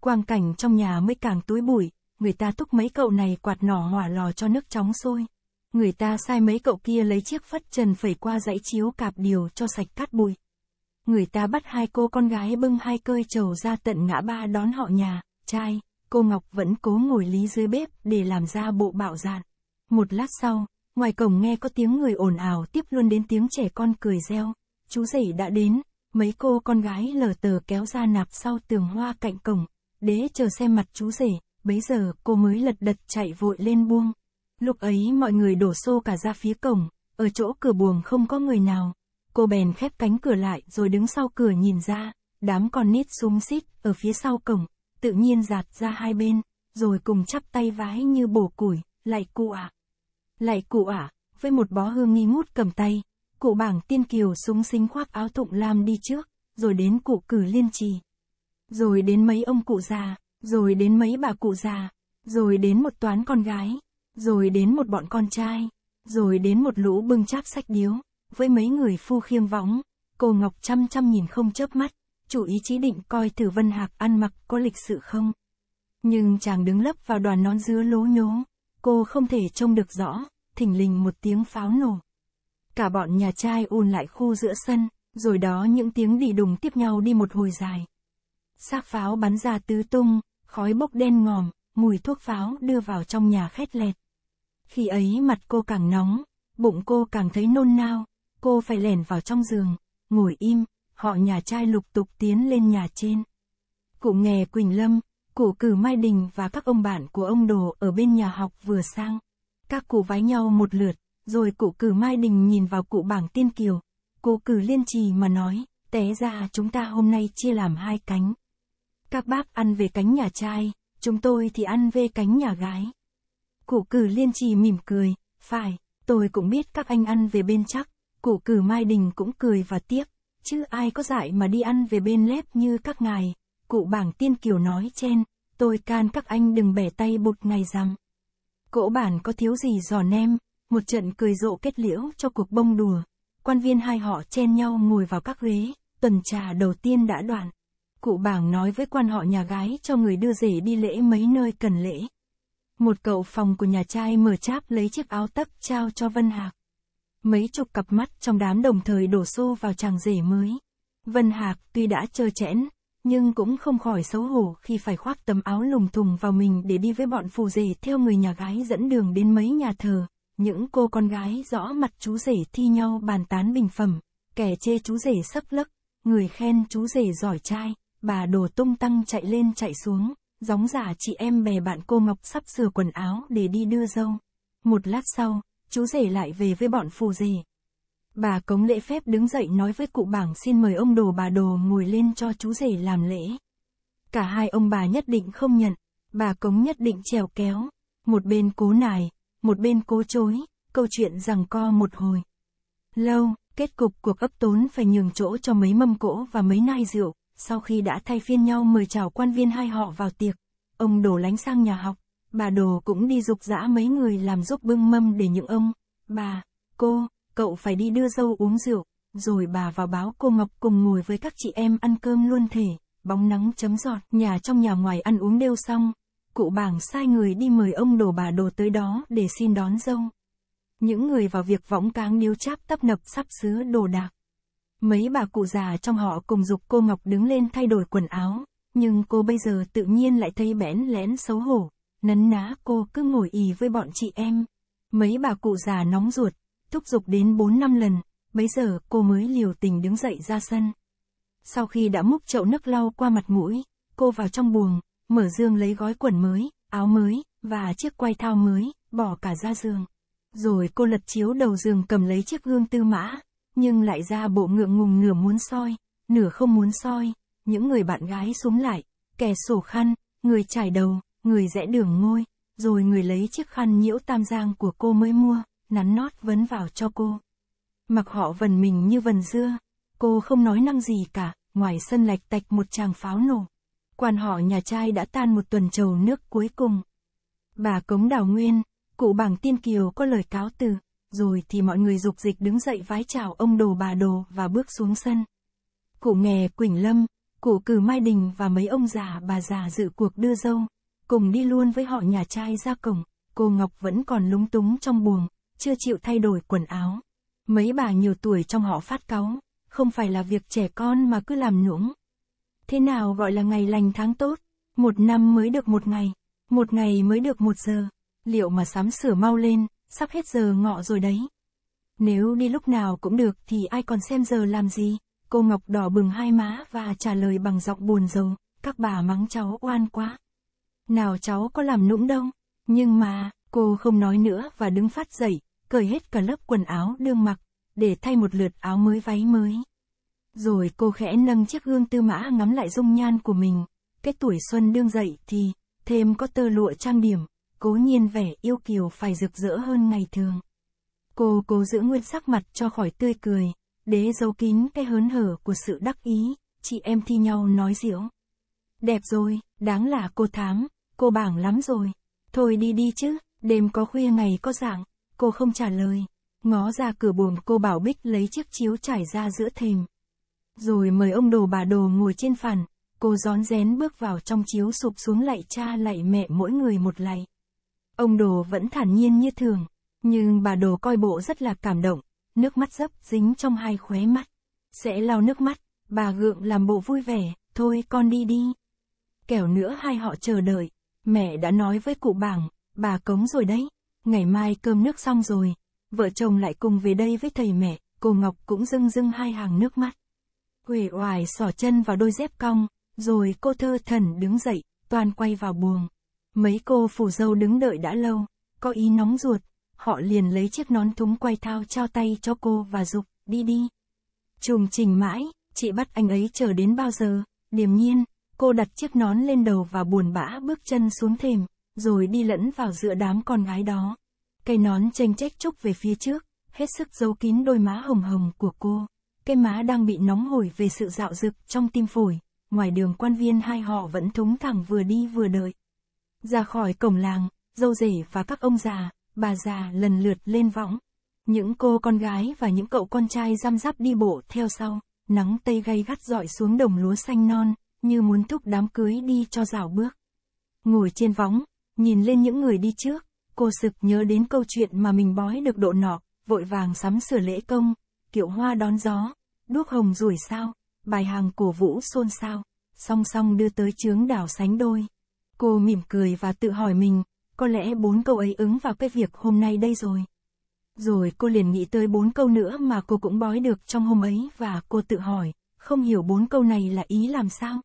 Quang cảnh trong nhà mới càng túi bụi, người ta thúc mấy cậu này quạt nỏ hỏa lò cho nước chóng sôi. Người ta sai mấy cậu kia lấy chiếc phất trần phẩy qua dãy chiếu cạp điều cho sạch cát bụi. Người ta bắt hai cô con gái bưng hai cơi trầu ra tận ngã ba đón họ nhà, trai, cô Ngọc vẫn cố ngồi lý dưới bếp để làm ra bộ bạo dạn. Một lát sau, ngoài cổng nghe có tiếng người ồn ào tiếp luôn đến tiếng trẻ con cười reo. Chú rể đã đến, mấy cô con gái lờ tờ kéo ra nạp sau tường hoa cạnh cổng, đế chờ xem mặt chú rể, bấy giờ cô mới lật đật chạy vội lên buông. Lúc ấy mọi người đổ xô cả ra phía cổng, ở chỗ cửa buồng không có người nào. Cô bèn khép cánh cửa lại rồi đứng sau cửa nhìn ra, đám con nít súng xít ở phía sau cổng, tự nhiên giạt ra hai bên, rồi cùng chắp tay vái như bổ củi, lại cụ ạ. Lại cụ ạ, với một bó hương nghi ngút cầm tay, cụ bảng tiên kiều súng xính khoác áo thụng lam đi trước, rồi đến cụ cử liên trì. Rồi đến mấy ông cụ già, rồi đến mấy bà cụ già, rồi đến một toán con gái, rồi đến một bọn con trai, rồi đến một lũ bưng cháp sách điếu, với mấy người phu khiêm võng, cô Ngọc chăm chăm nhìn không chớp mắt, chủ ý chí định coi thử Vân Hạc ăn mặc có lịch sự không. Nhưng chàng đứng lấp vào đoàn nón dứa lố nhố, cô không thể trông được rõ, thỉnh lình một tiếng pháo nổ. Cả bọn nhà trai ùn lại khu giữa sân, rồi đó những tiếng đi đùng tiếp nhau đi một hồi dài. Xác pháo bắn ra tứ tung, khói bốc đen ngòm, mùi thuốc pháo đưa vào trong nhà khét lẹt. Khi ấy mặt cô càng nóng, bụng cô càng thấy nôn nao, cô phải lẻn vào trong giường, ngồi im, họ nhà trai lục tục tiến lên nhà trên. Cụ nghè Quỳnh Lâm, cụ cử Mai Đình và các ông bạn của ông Đồ ở bên nhà học vừa sang. Các cụ vái nhau một lượt, rồi cụ cử Mai Đình nhìn vào cụ bảng tiên kiều. Cụ cử liên trì mà nói, té ra chúng ta hôm nay chia làm hai cánh. Các bác ăn về cánh nhà trai, chúng tôi thì ăn về cánh nhà gái. Cụ cử liên trì mỉm cười, phải, tôi cũng biết các anh ăn về bên chắc. Cụ cử Mai Đình cũng cười và tiếc, chứ ai có dại mà đi ăn về bên lép như các ngài. Cụ bảng tiên kiều nói chen, tôi can các anh đừng bẻ tay bụt ngày rằm. Cỗ bản có thiếu gì giò nem, một trận cười rộ kết liễu cho cuộc bông đùa. Quan viên hai họ chen nhau ngồi vào các ghế, tuần trà đầu tiên đã đoạn. Cụ bảng nói với quan họ nhà gái cho người đưa rể đi lễ mấy nơi cần lễ. Một cậu phòng của nhà trai mở cháp lấy chiếc áo tấc trao cho Vân Hạc. Mấy chục cặp mắt trong đám đồng thời đổ xô vào chàng rể mới. Vân Hạc tuy đã trơ chẽn, nhưng cũng không khỏi xấu hổ khi phải khoác tấm áo lùng thùng vào mình để đi với bọn phù rể theo người nhà gái dẫn đường đến mấy nhà thờ. Những cô con gái rõ mặt chú rể thi nhau bàn tán bình phẩm, kẻ chê chú rể sấp lấc, người khen chú rể giỏi trai, bà đồ tung tăng chạy lên chạy xuống, gióng giả chị em bè bạn cô Ngọc sắp sửa quần áo để đi đưa dâu. Một lát sau, chú rể lại về với bọn phù rể. Bà cống lễ phép đứng dậy nói với cụ bảng xin mời ông đồ bà đồ ngồi lên cho chú rể làm lễ. Cả hai ông bà nhất định không nhận, bà cống nhất định trèo kéo, một bên cố nài, một bên cố chối, câu chuyện rằng co một hồi. Lâu, kết cục cuộc ấp tốn phải nhường chỗ cho mấy mâm cỗ và mấy nai rượu, sau khi đã thay phiên nhau mời chào quan viên hai họ vào tiệc, ông đổ lánh sang nhà học, bà đồ cũng đi dục dã mấy người làm giúp bưng mâm để những ông, bà, cô, cậu phải đi đưa dâu uống rượu, rồi bà vào báo cô Ngọc cùng ngồi với các chị em ăn cơm luôn thể, bóng nắng chấm giọt, nhà trong nhà ngoài ăn uống đều xong, cụ bảng sai người đi mời ông đồ bà đồ tới đó để xin đón dâu. Những người vào việc võng cáng điếu cháp tấp nập sắp xứ đồ đạc. Mấy bà cụ già trong họ cùng dục cô Ngọc đứng lên thay đổi quần áo, nhưng cô bây giờ tự nhiên lại thấy bẽn lẽn xấu hổ, nấn ná cô cứ ngồi ì với bọn chị em. Mấy bà cụ già nóng ruột, thúc giục đến 4 năm lần, bấy giờ cô mới liều tình đứng dậy ra sân. Sau khi đã múc chậu nước lau qua mặt mũi, cô vào trong buồng, mở dương lấy gói quần mới, áo mới, và chiếc quay thao mới, bỏ cả ra giường. Rồi cô lật chiếu đầu giường cầm lấy chiếc gương tư mã, nhưng lại ra bộ ngượng ngùng nửa muốn soi, nửa không muốn soi, những người bạn gái xuống lại, kẻ sổ khăn, người trải đầu, người rẽ đường ngôi, rồi người lấy chiếc khăn nhiễu tam giang của cô mới mua, nắn nót vấn vào cho cô. Mặc họ vần mình như vần dưa, cô không nói năng gì cả, ngoài sân lạch tạch một tràng pháo nổ. Quan họ nhà trai đã tan một tuần trầu nước cuối cùng. Bà Cống Đào Nguyên, cụ bảng tiên kiều có lời cáo từ, rồi thì mọi người dục dịch đứng dậy vái chào ông đồ bà đồ và bước xuống sân. cụ nghè Quỳnh Lâm, cụ cử Mai Đình và mấy ông già bà già dự cuộc đưa dâu, cùng đi luôn với họ nhà trai ra cổng, cô Ngọc vẫn còn lúng túng trong buồng, chưa chịu thay đổi quần áo. Mấy bà nhiều tuổi trong họ phát cáu, không phải là việc trẻ con mà cứ làm nhũng. Thế nào gọi là ngày lành tháng tốt? Một năm mới được một ngày, một ngày mới được một giờ. Liệu mà sắm sửa mau lên, sắp hết giờ ngọ rồi đấy. Nếu đi lúc nào cũng được thì ai còn xem giờ làm gì? Cô Ngọc đỏ bừng hai má và trả lời bằng giọng buồn rầu, các bà mắng cháu oan quá. Nào cháu có làm nũng đâu, nhưng mà, cô không nói nữa và đứng phát dậy, cởi hết cả lớp quần áo đương mặc, để thay một lượt áo mới váy mới. Rồi cô khẽ nâng chiếc gương tư mã ngắm lại dung nhan của mình, cái tuổi xuân đương dậy thì, thêm có tơ lụa trang điểm, cố nhiên vẻ yêu kiều phải rực rỡ hơn ngày thường. Cô cố giữ nguyên sắc mặt cho khỏi tươi cười, để giấu kín cái hớn hở của sự đắc ý, chị em thi nhau nói diễu. Đẹp rồi, đáng là cô thám, cô bảng lắm rồi. Thôi đi đi chứ, đêm có khuya ngày có dạng, cô không trả lời. Ngó ra cửa buồng cô bảo Bích lấy chiếc chiếu trải ra giữa thềm. Rồi mời ông đồ bà đồ ngồi trên phản, cô rón rén bước vào trong chiếu sụp xuống lạy cha lạy mẹ mỗi người một lạy. Ông đồ vẫn thản nhiên như thường, nhưng bà đồ coi bộ rất là cảm động, nước mắt dấp dính trong hai khóe mắt. Sẽ lau nước mắt, bà gượng làm bộ vui vẻ, thôi con đi đi. Kẻo nữa hai họ chờ đợi, mẹ đã nói với cụ bảng, bà cống rồi đấy, ngày mai cơm nước xong rồi, vợ chồng lại cùng về đây với thầy mẹ, cô Ngọc cũng rưng rưng hai hàng nước mắt. Huệ oải sỏ chân vào đôi dép cong, rồi cô thơ thần đứng dậy, toàn quay vào buồng. Mấy cô phủ dâu đứng đợi đã lâu, có ý nóng ruột, họ liền lấy chiếc nón thúng quay thao trao tay cho cô và dục, đi đi. Trùng trình mãi, chị bắt anh ấy chờ đến bao giờ, điềm nhiên, cô đặt chiếc nón lên đầu và buồn bã bước chân xuống thềm, rồi đi lẫn vào giữa đám con gái đó. Cây nón chênh chách trúc về phía trước, hết sức giấu kín đôi má hồng hồng của cô. Cái má đang bị nóng hổi về sự dạo dực trong tim phổi, ngoài đường quan viên hai họ vẫn thúng thẳng vừa đi vừa đợi. Ra khỏi cổng làng, dâu rể và các ông già, bà già lần lượt lên võng. Những cô con gái và những cậu con trai răm rắp đi bộ theo sau, nắng tây gay gắt dọi xuống đồng lúa xanh non, như muốn thúc đám cưới đi cho rào bước. Ngồi trên võng, nhìn lên những người đi trước, cô sực nhớ đến câu chuyện mà mình bói được độ nọ, vội vàng sắm sửa lễ công, kiệu hoa đón gió, đuốc hồng rủi sao, bài hàng cổ vũ xôn xao, song song đưa tới chướng đảo sánh đôi. Cô mỉm cười và tự hỏi mình, có lẽ bốn câu ấy ứng vào cái việc hôm nay đây rồi. Rồi cô liền nghĩ tới bốn câu nữa mà cô cũng bói được trong hôm ấy và cô tự hỏi, không hiểu bốn câu này là ý làm sao.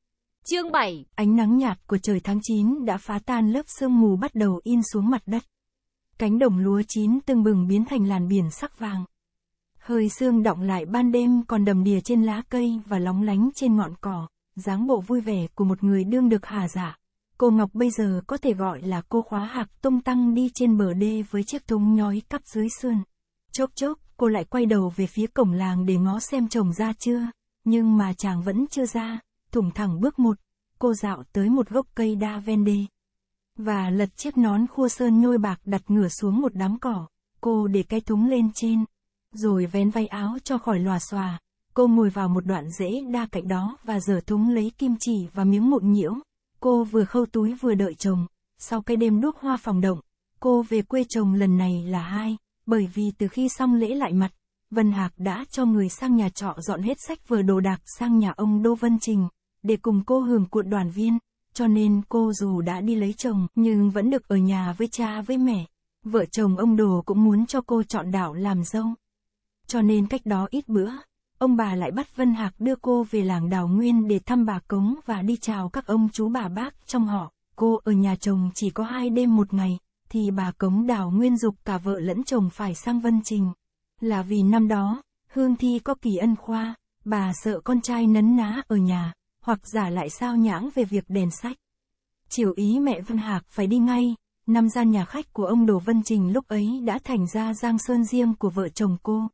Chương 7 Ánh nắng nhạt của trời tháng 9 đã phá tan lớp sương mù bắt đầu in xuống mặt đất. Cánh đồng lúa chín tưng bừng biến thành làn biển sắc vàng. Hơi sương động lại ban đêm còn đầm đìa trên lá cây và lóng lánh trên ngọn cỏ, dáng bộ vui vẻ của một người đương được hà giả. Cô Ngọc bây giờ có thể gọi là cô khóa hạc tung tăng đi trên bờ đê với chiếc thúng nhói cắp dưới sườn. Chốc chốc, cô lại quay đầu về phía cổng làng để ngó xem chồng ra chưa, nhưng mà chàng vẫn chưa ra, thủng thẳng bước một, cô dạo tới một gốc cây đa ven đê. Và lật chiếc nón khua sơn nhôi bạc đặt ngửa xuống một đám cỏ, cô để cái thúng lên trên, rồi vén váy áo cho khỏi lòa xòa. Cô ngồi vào một đoạn rễ đa cạnh đó và giở thúng lấy kim chỉ và miếng mụn nhiễu. Cô vừa khâu túi vừa đợi chồng. Sau cái đêm đuốc hoa phòng động, cô về quê chồng lần này là hai, bởi vì từ khi xong lễ lại mặt, Vân Hạc đã cho người sang nhà trọ dọn hết sách vừa đồ đạc sang nhà ông Đô Vân Trình, để cùng cô hưởng cuộn đoàn viên, cho nên cô dù đã đi lấy chồng nhưng vẫn được ở nhà với cha với mẹ. Vợ chồng ông Đồ cũng muốn cho cô chọn đảo làm dâu. Cho nên cách đó ít bữa, ông bà lại bắt Vân Hạc đưa cô về làng Đào Nguyên để thăm bà Cống và đi chào các ông chú bà bác trong họ. Cô ở nhà chồng chỉ có hai đêm một ngày, thì bà Cống Đào Nguyên dục cả vợ lẫn chồng phải sang Vân Trình. Là vì năm đó, Hương Thi có kỳ ân khoa, bà sợ con trai nấn ná ở nhà, hoặc giả lại sao nhãng về việc đèn sách. Chiều ý mẹ Vân Hạc phải đi ngay, năm gian nhà khách của ông Đồ Vân Trình lúc ấy đã thành ra giang sơn riêng của vợ chồng cô.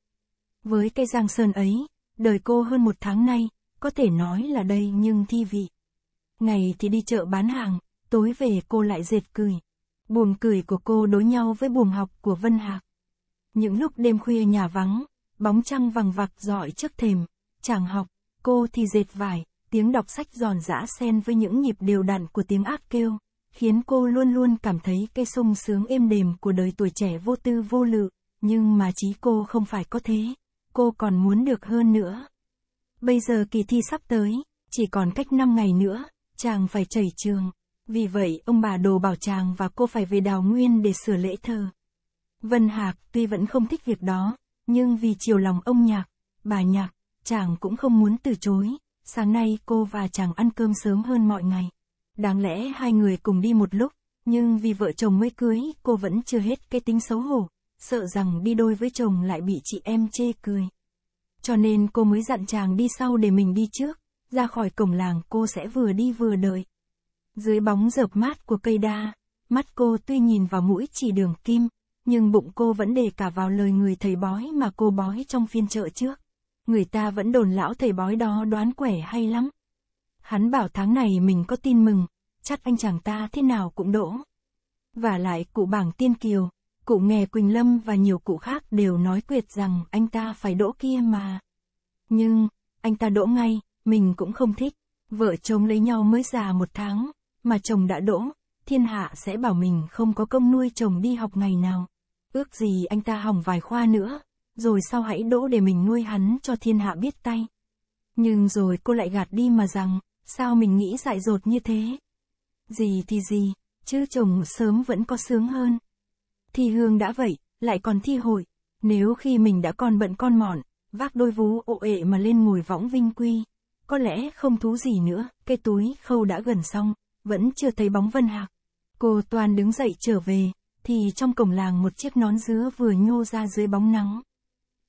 Với cây giang sơn ấy, đời cô hơn một tháng nay, có thể nói là đây nhưng thi vị. Ngày thì đi chợ bán hàng, tối về cô lại dệt cười. Buồng cười của cô đối nhau với buồng học của Vân Hạc. Những lúc đêm khuya nhà vắng, bóng trăng vằng vặc dọi trước thềm, chàng học, cô thì dệt vải, tiếng đọc sách giòn giã xen với những nhịp đều đặn của tiếng ác kêu, khiến cô luôn luôn cảm thấy cái sung sướng êm đềm của đời tuổi trẻ vô tư vô lự, nhưng mà trí cô không phải có thế, cô còn muốn được hơn nữa. Bây giờ kỳ thi sắp tới, chỉ còn cách 5 ngày nữa, chàng phải chảy trường. Vì vậy, ông bà đồ bảo chàng và cô phải về đào nguyên để sửa lễ thờ. Vân Hạc tuy vẫn không thích việc đó, nhưng vì chiều lòng ông nhạc, bà nhạc, chàng cũng không muốn từ chối. Sáng nay cô và chàng ăn cơm sớm hơn mọi ngày. Đáng lẽ hai người cùng đi một lúc, nhưng vì vợ chồng mới cưới, cô vẫn chưa hết cái tính xấu hổ, sợ rằng đi đôi với chồng lại bị chị em chê cười. Cho nên cô mới dặn chàng đi sau để mình đi trước, ra khỏi cổng làng cô sẽ vừa đi vừa đợi. Dưới bóng rợp mát của cây đa, mắt cô tuy nhìn vào mũi chỉ đường kim, nhưng bụng cô vẫn đề cả vào lời người thầy bói mà cô bói trong phiên chợ trước. Người ta vẫn đồn lão thầy bói đó đoán quẻ hay lắm. Hắn bảo tháng này mình có tin mừng, chắc anh chàng ta thế nào cũng đỗ. Và lại cụ bảng tiên kiều, cụ nghe Quỳnh Lâm và nhiều cụ khác đều nói quyệt rằng anh ta phải đỗ kia mà. Nhưng, anh ta đỗ ngay, mình cũng không thích. Vợ chồng lấy nhau mới già một tháng, mà chồng đã đỗ, thiên hạ sẽ bảo mình không có công nuôi chồng đi học ngày nào. Ước gì anh ta hỏng vài khoa nữa, rồi sau hãy đỗ để mình nuôi hắn cho thiên hạ biết tay. Nhưng rồi cô lại gạt đi mà rằng, sao mình nghĩ dại dột như thế? Gì thì gì, chứ chồng sớm vẫn có sướng hơn. Thi hương đã vậy, lại còn thi hội, nếu khi mình đã còn bận con mọn, vác đôi vú ộ ệ mà lên ngồi võng vinh quy, có lẽ không thú gì nữa, cái túi khâu đã gần xong, vẫn chưa thấy bóng Vân Hạc. Cô toàn đứng dậy trở về, thì trong cổng làng một chiếc nón dứa vừa nhô ra dưới bóng nắng.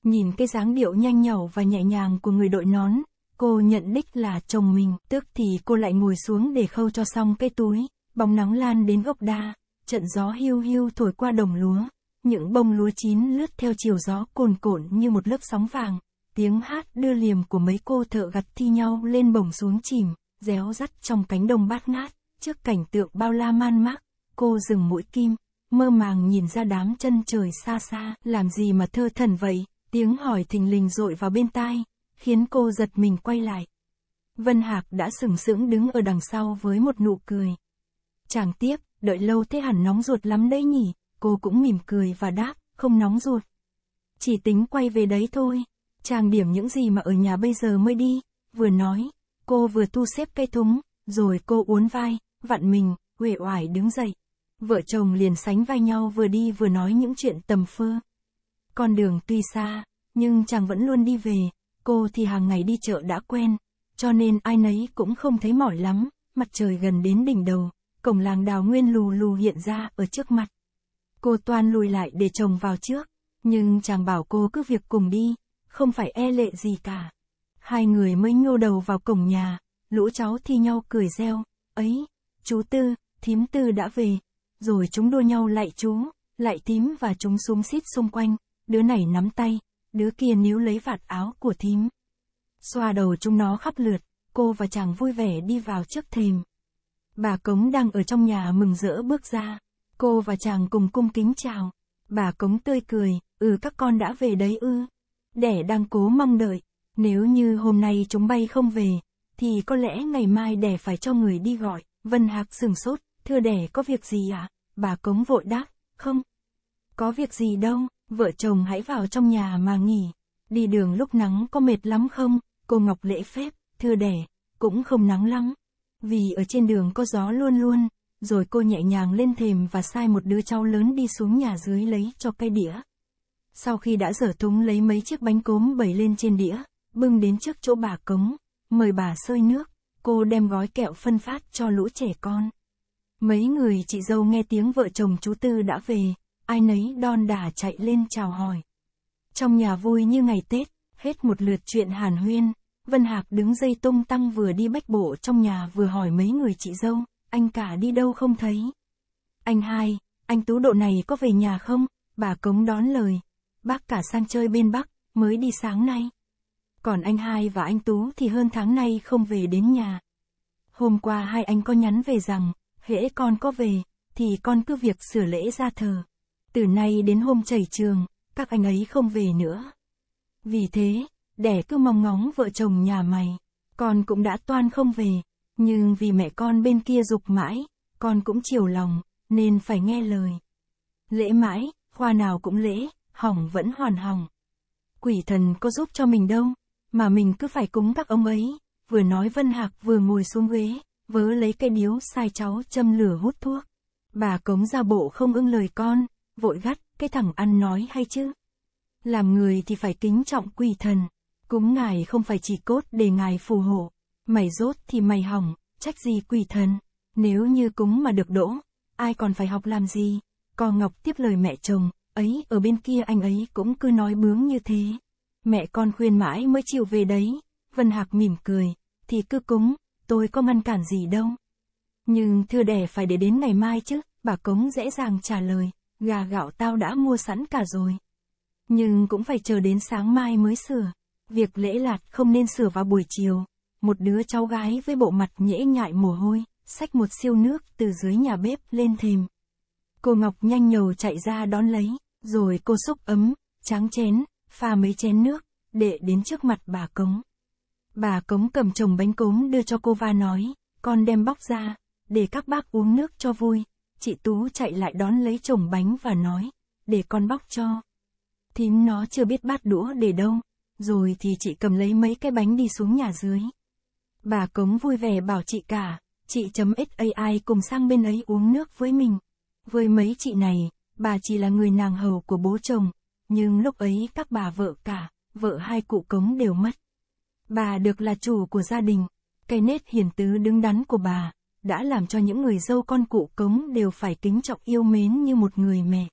Nhìn cái dáng điệu nhanh nhẩu và nhẹ nhàng của người đội nón, cô nhận đích là chồng mình, tức thì cô lại ngồi xuống để khâu cho xong cái túi, bóng nắng lan đến gốc đa, trận gió hiu hiu thổi qua đồng lúa, những bông lúa chín lướt theo chiều gió cồn cộn như một lớp sóng vàng, tiếng hát đưa liềm của mấy cô thợ gặt thi nhau lên bổng xuống chìm, réo rắt trong cánh đồng bát ngát, trước cảnh tượng bao la man mác, cô dừng mũi kim, mơ màng nhìn ra đám chân trời xa xa, làm gì mà thơ thần vậy, tiếng hỏi thình lình rội vào bên tai, khiến cô giật mình quay lại. Vân Hạc đã sừng sững đứng ở đằng sau với một nụ cười. Chàng tiếp, đợi lâu thế hẳn nóng ruột lắm đấy nhỉ, cô cũng mỉm cười và đáp, không nóng ruột. Chỉ tính quay về đấy thôi, chàng điểm những gì mà ở nhà bây giờ mới đi, vừa nói, cô vừa thu xếp cây thúng, rồi cô uốn vai, vặn mình, uể oải đứng dậy. Vợ chồng liền sánh vai nhau vừa đi vừa nói những chuyện tầm phơ. Con đường tuy xa, nhưng chàng vẫn luôn đi về, cô thì hàng ngày đi chợ đã quen, cho nên ai nấy cũng không thấy mỏi lắm, mặt trời gần đến đỉnh đầu, cổng làng đào nguyên lù lù hiện ra ở trước mặt. Cô toan lùi lại để chồng vào trước, nhưng chàng bảo cô cứ việc cùng đi, không phải e lệ gì cả. Hai người mới nhô đầu vào cổng nhà, lũ cháu thi nhau cười reo, ấy, chú Tư, thím Tư đã về, rồi chúng đua nhau lại chú, lại thím và chúng súng xít xung quanh, đứa này nắm tay, đứa kia níu lấy vạt áo của thím. Xoa đầu chúng nó khắp lượt, cô và chàng vui vẻ đi vào trước thềm. Bà Cống đang ở trong nhà mừng rỡ bước ra, cô và chàng cùng cung kính chào. Bà Cống tươi cười, ừ các con đã về đấy ư. Đẻ đang cố mong đợi, nếu như hôm nay chúng bay không về, thì có lẽ ngày mai đẻ phải cho người đi gọi. Vân Hạc sừng sốt, thưa đẻ có việc gì ạ? À? Bà Cống vội đáp, không. Có việc gì đâu, vợ chồng hãy vào trong nhà mà nghỉ. Đi đường lúc nắng có mệt lắm không? Cô Ngọc lễ phép, thưa đẻ, cũng không nắng lắm. Vì ở trên đường có gió luôn luôn, rồi cô nhẹ nhàng lên thềm và sai một đứa cháu lớn đi xuống nhà dưới lấy cho cây đĩa. Sau khi đã dở thúng lấy mấy chiếc bánh cốm bày lên trên đĩa, bưng đến trước chỗ bà cống, mời bà sơi nước, cô đem gói kẹo phân phát cho lũ trẻ con. Mấy người chị dâu nghe tiếng vợ chồng chú Tư đã về, ai nấy đon đả chạy lên chào hỏi. Trong nhà vui như ngày Tết, hết một lượt chuyện hàn huyên, Vân Hạc đứng dây tung tăng vừa đi bách bộ trong nhà vừa hỏi mấy người chị dâu, anh cả đi đâu không thấy. Anh hai, anh Tú độ này có về nhà không? Bà Cống đón lời. Bác cả sang chơi bên Bắc, mới đi sáng nay. Còn anh hai và anh Tú thì hơn tháng nay không về đến nhà. Hôm qua hai anh có nhắn về rằng, hễ con có về, thì con cứ việc sửa lễ ra thờ. Từ nay đến hôm chảy trường, các anh ấy không về nữa. Vì thế, đẻ cứ mong ngóng vợ chồng nhà mày. con cũng đã toan không về, nhưng vì mẹ con bên kia dục mãi, con cũng chiều lòng, nên phải nghe lời. Lễ mãi, khoa nào cũng lễ, hỏng vẫn hoàn hỏng. Quỷ thần có giúp cho mình đâu, mà mình cứ phải cúng các ông ấy, vừa nói Vân Hạc vừa ngồi xuống ghế, vớ lấy cây điếu sai cháu châm lửa hút thuốc. Bà cống ra bộ không ưng lời con, vội gắt, cái thằng ăn nói hay chứ. Làm người thì phải kính trọng quỷ thần, cúng ngài không phải chỉ cốt để ngài phù hộ, mày rốt thì mày hỏng, trách gì quỷ thần, nếu như cúng mà được đỗ, ai còn phải học làm gì. Con Ngọc tiếp lời mẹ chồng, ấy ở bên kia anh ấy cũng cứ nói bướng như thế. Mẹ con khuyên mãi mới chịu về đấy. Vân Hạc mỉm cười, thì cứ cúng, tôi có ngăn cản gì đâu. Nhưng thưa đẻ phải để đến ngày mai chứ, bà Cống dễ dàng trả lời, gà gạo tao đã mua sẵn cả rồi. Nhưng cũng phải chờ đến sáng mai mới sửa. Việc lễ lạt không nên sửa vào buổi chiều. Một đứa cháu gái với bộ mặt nhễ nhại mồ hôi, xách một siêu nước từ dưới nhà bếp lên thềm. Cô Ngọc nhanh nhầu chạy ra đón lấy, rồi cô xúc ấm, tráng chén, pha mấy chén nước, để đến trước mặt bà Cống. Bà Cống cầm chồng bánh cốm đưa cho cô và nói, con đem bóc ra, để các bác uống nước cho vui. Chị Tú chạy lại đón lấy chồng bánh và nói, để con bóc cho. Thím nó chưa biết bát đũa để đâu, rồi thì chị cầm lấy mấy cái bánh đi xuống nhà dưới. Bà Cống vui vẻ bảo chị cả, chị chấm ai cùng sang bên ấy uống nước với mình. Với mấy chị này, bà chỉ là người nàng hầu của bố chồng, nhưng lúc ấy các bà vợ cả, vợ hai cụ cống đều mất. Bà được là chủ của gia đình, cái nết hiền tứ đứng đắn của bà, đã làm cho những người dâu con cụ cống đều phải kính trọng yêu mến như một người mẹ.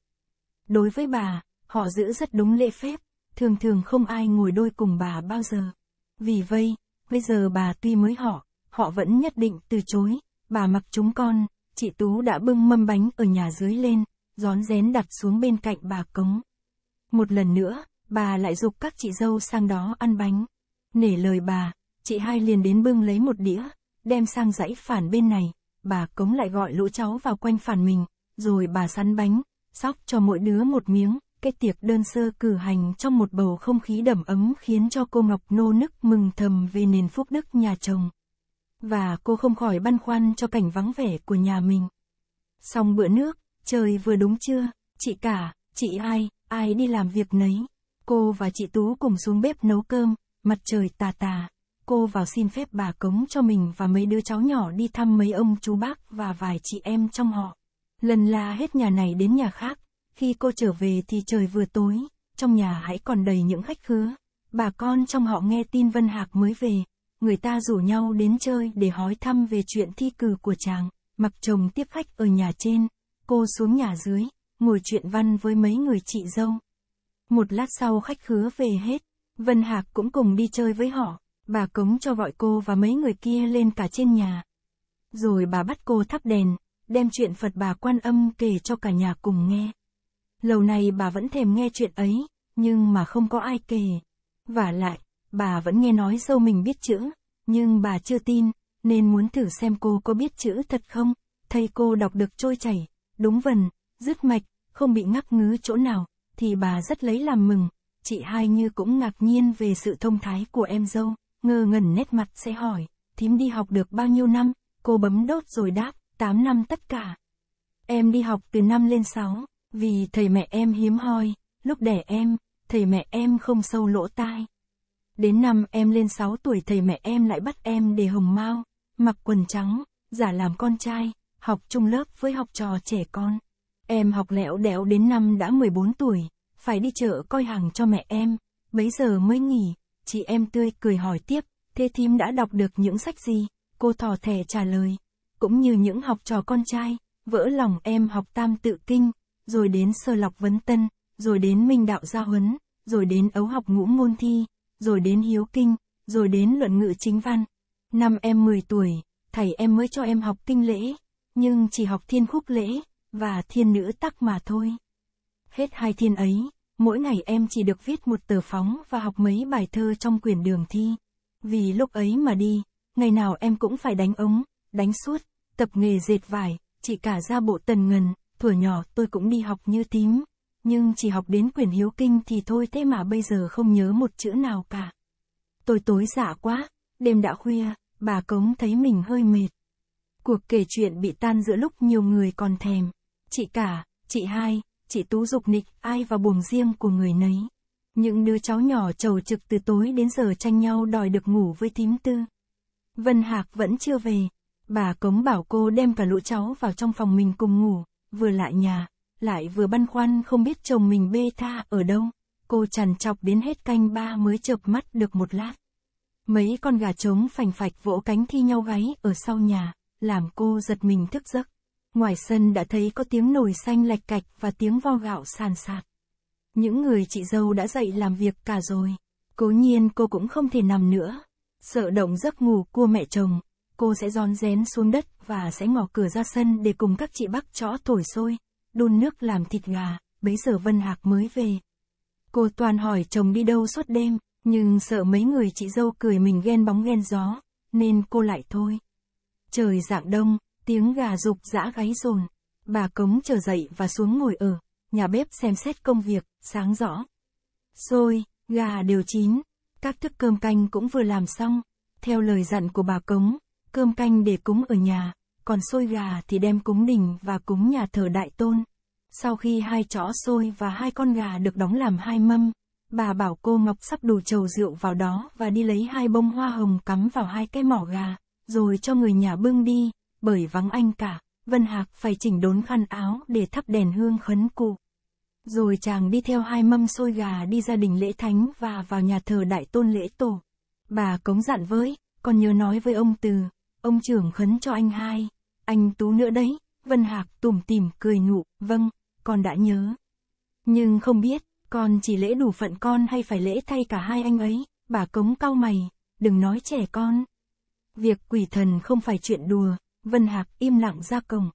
Đối với bà, họ giữ rất đúng lễ phép, thường thường không ai ngồi đôi cùng bà bao giờ. Vì vậy, bây giờ bà tuy mới họ, họ vẫn nhất định từ chối, bà mặc chúng con, chị Tú đã bưng mâm bánh ở nhà dưới lên, gión rén đặt xuống bên cạnh bà cống. Một lần nữa, bà lại dục các chị dâu sang đó ăn bánh. Nể lời bà, chị hai liền đến bưng lấy một đĩa, đem sang dãy phản bên này, bà cống lại gọi lũ cháu vào quanh phản mình, rồi bà sắn bánh, sóc cho mỗi đứa một miếng, cái tiệc đơn sơ cử hành trong một bầu không khí đầm ấm khiến cho cô Ngọc nô nức mừng thầm về nền phúc đức nhà chồng. Và cô không khỏi băn khoăn cho cảnh vắng vẻ của nhà mình. Xong bữa nước, trời vừa đúng chưa, chị cả, chị ai, ai đi làm việc nấy. Cô và chị Tú cùng xuống bếp nấu cơm, mặt trời tà tà. Cô vào xin phép bà cống cho mình và mấy đứa cháu nhỏ đi thăm mấy ông chú bác và vài chị em trong họ. Lần la hết nhà này đến nhà khác, khi cô trở về thì trời vừa tối, trong nhà hãy còn đầy những khách khứa. Bà con trong họ nghe tin Vân Hạc mới về, người ta rủ nhau đến chơi để hỏi thăm về chuyện thi cử của chàng, mặc chồng tiếp khách ở nhà trên, cô xuống nhà dưới, ngồi chuyện văn với mấy người chị dâu. Một lát sau khách khứa về hết, Vân Hạc cũng cùng đi chơi với họ, bà cống cho gọi cô và mấy người kia lên cả trên nhà. Rồi bà bắt cô thắp đèn, đem chuyện Phật bà quan âm kể cho cả nhà cùng nghe. Lâu nay bà vẫn thèm nghe chuyện ấy, nhưng mà không có ai kể. Và lại, bà vẫn nghe nói dâu mình biết chữ, nhưng bà chưa tin, nên muốn thử xem cô có biết chữ thật không. Thầy cô đọc được trôi chảy, đúng vần, dứt mạch, không bị ngắc ngứ chỗ nào, thì bà rất lấy làm mừng. Chị hai như cũng ngạc nhiên về sự thông thái của em dâu, ngơ ngẩn nét mặt sẽ hỏi, thím đi học được bao nhiêu năm, cô bấm đốt rồi đáp, 8 năm tất cả. Em đi học từ năm lên 6, vì thầy mẹ em hiếm hoi, lúc đẻ em, thầy mẹ em không sâu lỗ tai. Đến năm em lên 6 tuổi thầy mẹ em lại bắt em để hồng mau, mặc quần trắng, giả làm con trai, học chung lớp với học trò trẻ con. Em học lẹo đẽo đến năm đã 14 tuổi, phải đi chợ coi hàng cho mẹ em, bấy giờ mới nghỉ, chị em tươi cười hỏi tiếp, thế thím đã đọc được những sách gì? Cô thò thẻ trả lời, cũng như những học trò con trai, vỡ lòng em học tam tự kinh, rồi đến sơ lọc vấn tân, rồi đến minh đạo gia huấn, rồi đến ấu học ngũ môn thi, rồi đến hiếu kinh, rồi đến luận ngữ chính văn. Năm em 10 tuổi, thầy em mới cho em học kinh lễ, nhưng chỉ học thiên khúc lễ, và thiên nữ tắc mà thôi. Hết hai thiên ấy, mỗi ngày em chỉ được viết một tờ phóng và học mấy bài thơ trong quyển đường thi. Vì lúc ấy mà đi, ngày nào em cũng phải đánh ống, đánh suốt, tập nghề dệt vải, chỉ cả ra bộ tần ngần, thuở nhỏ tôi cũng đi học như tím, nhưng chỉ học đến quyển hiếu kinh thì thôi thế mà bây giờ không nhớ một chữ nào cả. Tôi tối giả quá, đêm đã khuya, bà Cống thấy mình hơi mệt. Cuộc kể chuyện bị tan giữa lúc nhiều người còn thèm. Chị cả, chị hai, chị Tú dục nịch, ai vào buồng riêng của người nấy. Những đứa cháu nhỏ trầu trực từ tối đến giờ tranh nhau đòi được ngủ với tím tư. Vân Hạc vẫn chưa về. Bà Cống bảo cô đem cả lũ cháu vào trong phòng mình cùng ngủ, vừa lại nhà, lại vừa băn khoăn không biết chồng mình bê tha ở đâu. Cô trằn chọc đến hết canh ba mới chợp mắt được một lát. Mấy con gà trống phành phạch vỗ cánh thi nhau gáy ở sau nhà, làm cô giật mình thức giấc. Ngoài sân đã thấy có tiếng nồi xanh lạch cạch và tiếng vo gạo sàn sạt. Những người chị dâu đã dậy làm việc cả rồi. Cố nhiên cô cũng không thể nằm nữa. Sợ động giấc ngủ của mẹ chồng, cô sẽ giòn rén xuống đất và sẽ ngỏ cửa ra sân để cùng các chị bắt chõ thổi sôi, đun nước làm thịt gà, bấy giờ Vân Hạc mới về. Cô toàn hỏi chồng đi đâu suốt đêm, nhưng sợ mấy người chị dâu cười mình ghen bóng ghen gió, nên cô lại thôi. Trời dạng đông, tiếng gà rục dã gáy rồn. Bà cống chờ dậy và xuống ngồi ở, nhà bếp xem xét công việc, sáng rõ. Xôi, gà đều chín, các thức cơm canh cũng vừa làm xong. Theo lời dặn của bà cống, cơm canh để cúng ở nhà, còn xôi gà thì đem cúng đình và cúng nhà thờ đại tôn. Sau khi hai chó xôi và hai con gà được đóng làm hai mâm, bà bảo cô Ngọc sắp đủ chầu rượu vào đó và đi lấy hai bông hoa hồng cắm vào hai cái mỏ gà, rồi cho người nhà bưng đi, bởi vắng anh cả, Vân Hạc phải chỉnh đốn khăn áo để thắp đèn hương khấn cụ. Rồi chàng đi theo hai mâm xôi gà đi gia đình lễ thánh và vào nhà thờ đại tôn lễ tổ. Bà cống dặn với, còn nhớ nói với ông Từ, ông trưởng khấn cho anh hai, anh Tú nữa đấy, Vân Hạc tủm tỉm cười nụ, vâng, con đã nhớ. Nhưng không biết, con chỉ lễ đủ phận con hay phải lễ thay cả hai anh ấy, bà cống cau mày, đừng nói trẻ con. Việc quỷ thần không phải chuyện đùa, Vân Hạc im lặng ra cổng.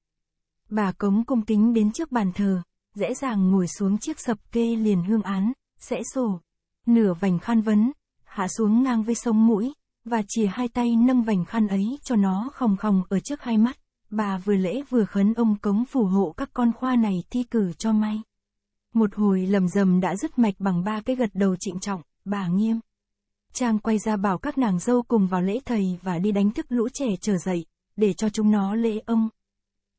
Bà cống cung kính đến trước bàn thờ, dễ dàng ngồi xuống chiếc sập kê liền hương án, sẽ sổ. Nửa vành khăn vấn, hạ xuống ngang với sông mũi, và chỉ hai tay nâng vành khăn ấy cho nó khòng khòng ở trước hai mắt. Bà vừa lễ vừa khấn ông cống phù hộ các con khoa này thi cử cho may. Một hồi lầm rầm đã dứt mạch bằng ba cái gật đầu trịnh trọng, bà nghiêm. Trang quay ra bảo các nàng dâu cùng vào lễ thầy và đi đánh thức lũ trẻ trở dậy, để cho chúng nó lễ ông.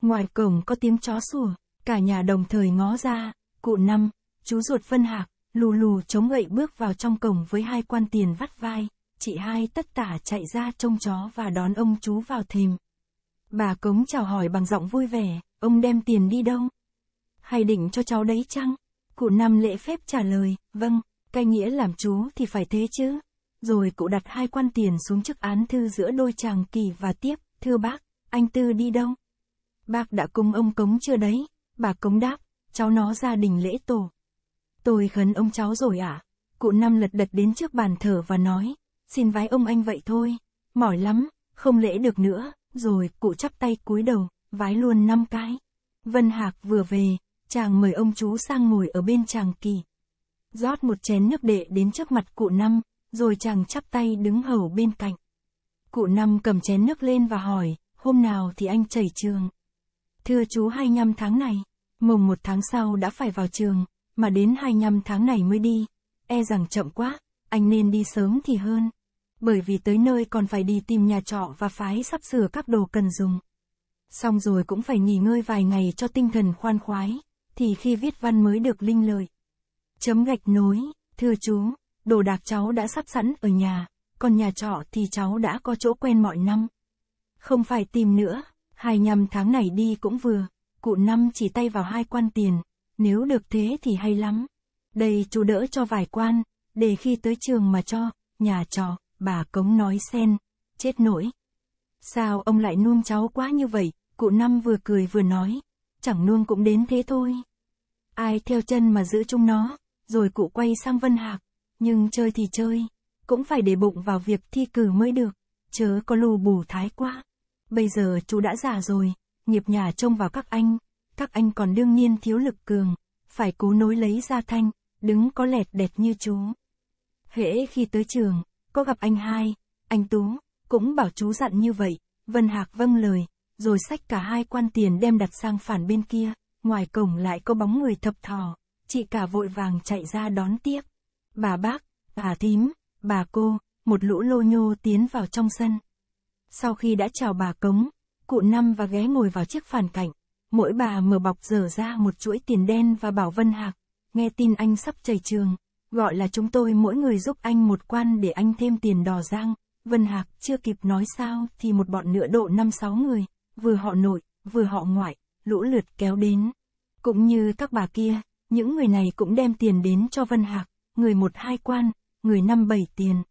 Ngoài cổng có tiếng chó sủa, cả nhà đồng thời ngó ra, cụ năm, chú ruột phân hạc, lù lù chống gậy bước vào trong cổng với hai quan tiền vắt vai, chị hai tất tả chạy ra trông chó và đón ông chú vào thềm. Bà cống chào hỏi bằng giọng vui vẻ, ông đem tiền đi đâu? Hay định cho cháu đấy chăng? Cụ năm lễ phép trả lời, vâng, cái nghĩa làm chú thì phải thế chứ. Rồi cụ đặt hai quan tiền xuống chức án thư giữa đôi chàng kỳ và tiếp, thưa bác, anh Tư đi đâu? Bác đã cùng ông Cống chưa đấy? Bà Cống đáp, cháu nó gia đình lễ tổ. Tôi khấn ông cháu rồi ạ. À? Cụ Năm lật đật đến trước bàn thờ và nói, xin vái ông anh vậy thôi. Mỏi lắm, không lễ được nữa, rồi cụ chắp tay cúi đầu, vái luôn năm cái. Vân Hạc vừa về, chàng mời ông chú sang ngồi ở bên chàng kỳ. rót một chén nước đệ đến trước mặt cụ Năm, rồi chàng chắp tay đứng hầu bên cạnh. Cụ Năm cầm chén nước lên và hỏi, hôm nào thì anh chảy trường? Thưa chú 25 tháng này, mùng một tháng sau đã phải vào trường, mà đến 25 tháng này mới đi. E rằng chậm quá, anh nên đi sớm thì hơn. Bởi vì tới nơi còn phải đi tìm nhà trọ và phái sắp sửa các đồ cần dùng. Xong rồi cũng phải nghỉ ngơi vài ngày cho tinh thần khoan khoái, thì khi viết văn mới được linh lợi. Chấm gạch nối, thưa chú, đồ đạc cháu đã sắp sẵn ở nhà, còn nhà trọ thì cháu đã có chỗ quen mọi năm. Không phải tìm nữa, hai nhăm tháng này đi cũng vừa, cụ năm chỉ tay vào hai quan tiền, nếu được thế thì hay lắm. Đây chú đỡ cho vài quan, để khi tới trường mà cho, nhà trọ, bà cống nói xen chết nổi. Sao ông lại nuông cháu quá như vậy, cụ năm vừa cười vừa nói, chẳng nuông cũng đến thế thôi. Ai theo chân mà giữ chung nó, rồi cụ quay sang Vân Hạc, nhưng chơi thì chơi, cũng phải để bụng vào việc thi cử mới được, chớ có lù bù thái quá. Bây giờ chú đã già rồi, nghiệp nhà trông vào các anh, các anh còn đương nhiên thiếu lực cường, phải cố nối lấy gia thanh, đứng có lẹt đẹt như chú. Hễ khi tới trường, có gặp anh hai, anh Tú, cũng bảo chú dặn như vậy, Vân Hạc vâng lời, rồi xách cả hai quan tiền đem đặt sang phản bên kia, ngoài cổng lại có bóng người thập thò, chị cả vội vàng chạy ra đón tiếp. Bà bác, bà thím, bà cô, một lũ lô nhô tiến vào trong sân. Sau khi đã chào bà cống, cụ năm và ghé ngồi vào chiếc phản cảnh, mỗi bà mở bọc dở ra một chuỗi tiền đen và bảo Vân Hạc, nghe tin anh sắp chảy trường, gọi là chúng tôi mỗi người giúp anh một quan để anh thêm tiền đò giang. Vân Hạc chưa kịp nói sao thì một bọn nửa độ năm sáu người, vừa họ nội, vừa họ ngoại, lũ lượt kéo đến. Cũng như các bà kia, những người này cũng đem tiền đến cho Vân Hạc, người một hai quan, người năm bảy tiền.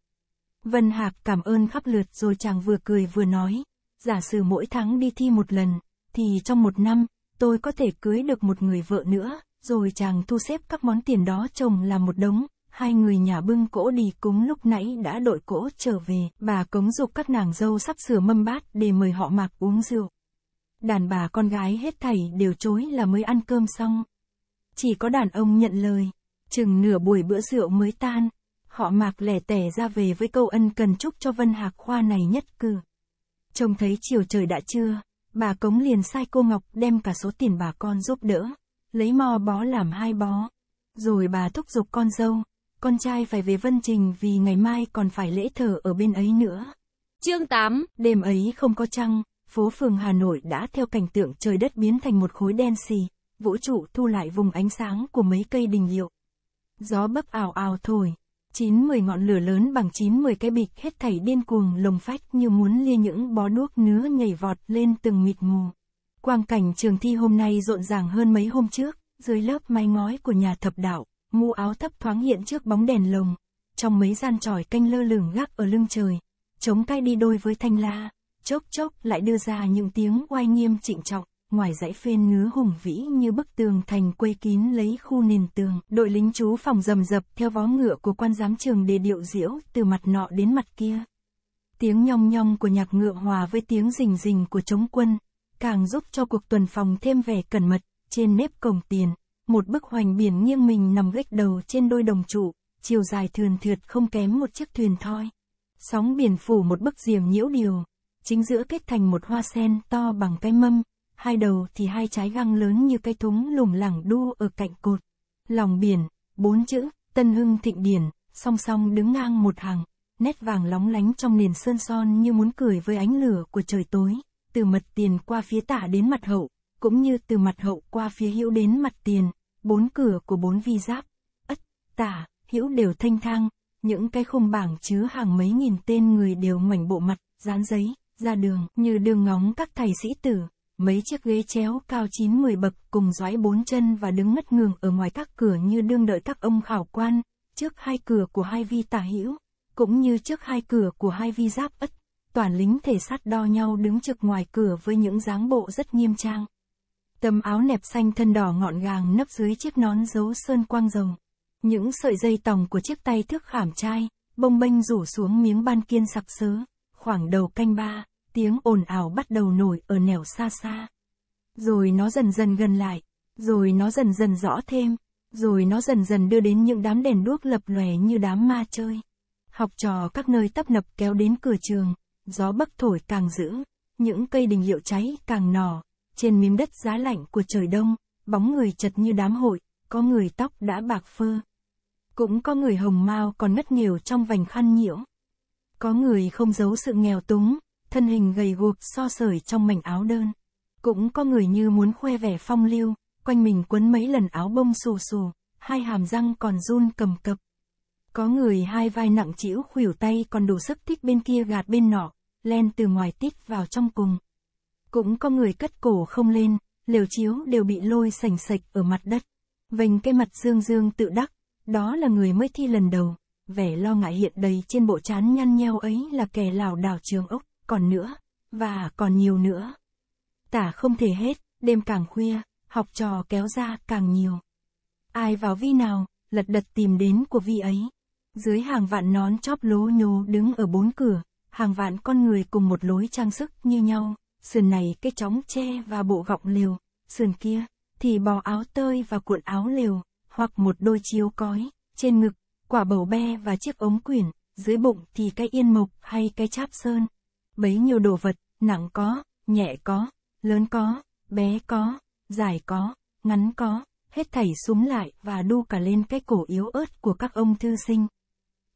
Vân Hạc cảm ơn khắp lượt rồi chàng vừa cười vừa nói, giả sử mỗi tháng đi thi một lần, thì trong một năm, tôi có thể cưới được một người vợ nữa, rồi chàng thu xếp các món tiền đó chồng làm một đống, hai người nhà bưng cỗ đi cúng lúc nãy đã đội cỗ trở về, bà cống dục các nàng dâu sắp sửa mâm bát để mời họ mạc uống rượu. Đàn bà con gái hết thảy đều chối là mới ăn cơm xong. Chỉ có đàn ông nhận lời, chừng nửa buổi bữa rượu mới tan, họ mạc lẻ tẻ ra về với câu ân cần chúc cho Vân Hạc khoa này nhất cử. Trông thấy chiều trời đã trưa, bà cống liền sai cô Ngọc đem cả số tiền bà con giúp đỡ, lấy mò bó làm hai bó. Rồi bà thúc giục con dâu, con trai phải về Vân Trình vì ngày mai còn phải lễ thờ ở bên ấy nữa. Chương 8 Đêm ấy không có trăng, phố phường Hà Nội đã theo cảnh tượng trời đất biến thành một khối đen xì, vũ trụ thu lại vùng ánh sáng của mấy cây đình hiệu. Gió bấp ảo ảo thổi, chín mười ngọn lửa lớn bằng chín mười cái bịch hết thảy điên cuồng lồng phách như muốn lia những bó đuốc nứa nhảy vọt lên từng mịt mù. Quang cảnh trường thi hôm nay rộn ràng hơn mấy hôm trước, dưới lớp mái ngói của nhà thập đạo, mũ áo thấp thoáng hiện trước bóng đèn lồng, trong mấy gian tròi canh lơ lửng gác ở lưng trời, chống cai đi đôi với thanh la, chốc chốc lại đưa ra những tiếng oai nghiêm trịnh trọng, ngoài dãy phên ngứa hùng vĩ như bức tường thành quây kín lấy khu nền tường, đội lính chú phòng rầm rập theo vó ngựa của quan giám trường để điệu diễu từ mặt nọ đến mặt kia. Tiếng nhong nhong của nhạc ngựa hòa với tiếng rình rình của chống quân, càng giúp cho cuộc tuần phòng thêm vẻ cẩn mật, trên nếp cổng tiền, một bức hoành biển nghiêng mình nằm gách đầu trên đôi đồng trụ, chiều dài thườn thượt không kém một chiếc thuyền thoi. Sóng biển phủ một bức diềm nhiễu điều, chính giữa kết thành một hoa sen to bằng cái mâm, hai đầu thì hai trái găng lớn như cái thúng lủng lẳng đu ở cạnh cột. Lòng biển, bốn chữ, Tân Hưng Thịnh Điển, song song đứng ngang một hàng, nét vàng lóng lánh trong nền sơn son như muốn cười với ánh lửa của trời tối, từ mặt tiền qua phía tả đến mặt hậu, cũng như từ mặt hậu qua phía hữu đến mặt tiền, bốn cửa của bốn vi giáp, ất, tả, hữu đều thanh thang, những cái khung bảng chứa hàng mấy nghìn tên người đều ngoảnh bộ mặt, dán giấy, ra đường, như đường ngóng các thầy sĩ tử, mấy chiếc ghế chéo cao 9-10 bậc cùng dõi bốn chân và đứng ngất ngường ở ngoài các cửa như đương đợi các ông khảo quan, trước hai cửa của hai vi tả hữu, cũng như trước hai cửa của hai vi giáp. Ất, toàn lính thể sát đo nhau đứng trực ngoài cửa với những dáng bộ rất nghiêm trang. Tấm áo nẹp xanh thân đỏ ngọn gàng nấp dưới chiếc nón dấu sơn quang rồng. Những sợi dây tòng của chiếc tay thước khảm trai, bông bênh rủ xuống miếng ban kiên sặc sớ, khoảng đầu canh ba, tiếng ồn ào bắt đầu nổi ở nẻo xa xa. Rồi nó dần dần gần lại, rồi nó dần dần rõ thêm, rồi nó dần dần đưa đến những đám đèn đuốc lập lòe như đám ma chơi. Học trò các nơi tấp nập kéo đến cửa trường, gió bắc thổi càng dữ, những cây đình hiệu cháy càng nỏ, trên miếng đất giá lạnh của trời đông, bóng người chật như đám hội, có người tóc đã bạc phơ. Cũng có người hồng mao còn ngất nghèo trong vành khăn nhiễu. Có người không giấu sự nghèo túng, thân hình gầy guộc so sởi trong mảnh áo đơn. Cũng có người như muốn khoe vẻ phong lưu, quanh mình quấn mấy lần áo bông xù xù, hai hàm răng còn run cầm cập. Có người hai vai nặng chĩu, khuỷu tay còn đủ sức thích bên kia gạt bên nọ, len từ ngoài tít vào trong cùng. Cũng có người cất cổ không lên, liều chiếu đều bị lôi sành sạch ở mặt đất. Vành cái mặt dương dương tự đắc, đó là người mới thi lần đầu, vẻ lo ngại hiện đầy trên bộ trán nhăn nheo ấy là kẻ lảo đảo trường ốc, còn nữa, và còn nhiều nữa. Tả không thể hết, đêm càng khuya, học trò kéo ra càng nhiều. Ai vào vi nào, lật đật tìm đến của vi ấy. Dưới hàng vạn nón chóp lố nhố đứng ở bốn cửa, hàng vạn con người cùng một lối trang sức như nhau, sườn này cái chóng tre và bộ gọng liều, sườn kia, thì bò áo tơi và cuộn áo liều, hoặc một đôi chiếu cói, trên ngực, quả bầu be và chiếc ống quyển, dưới bụng thì cái yên mộc hay cái cháp sơn. Bấy nhiêu đồ vật, nặng có, nhẹ có, lớn có, bé có, dài có, ngắn có, hết thảy súng lại và đu cả lên cái cổ yếu ớt của các ông thư sinh.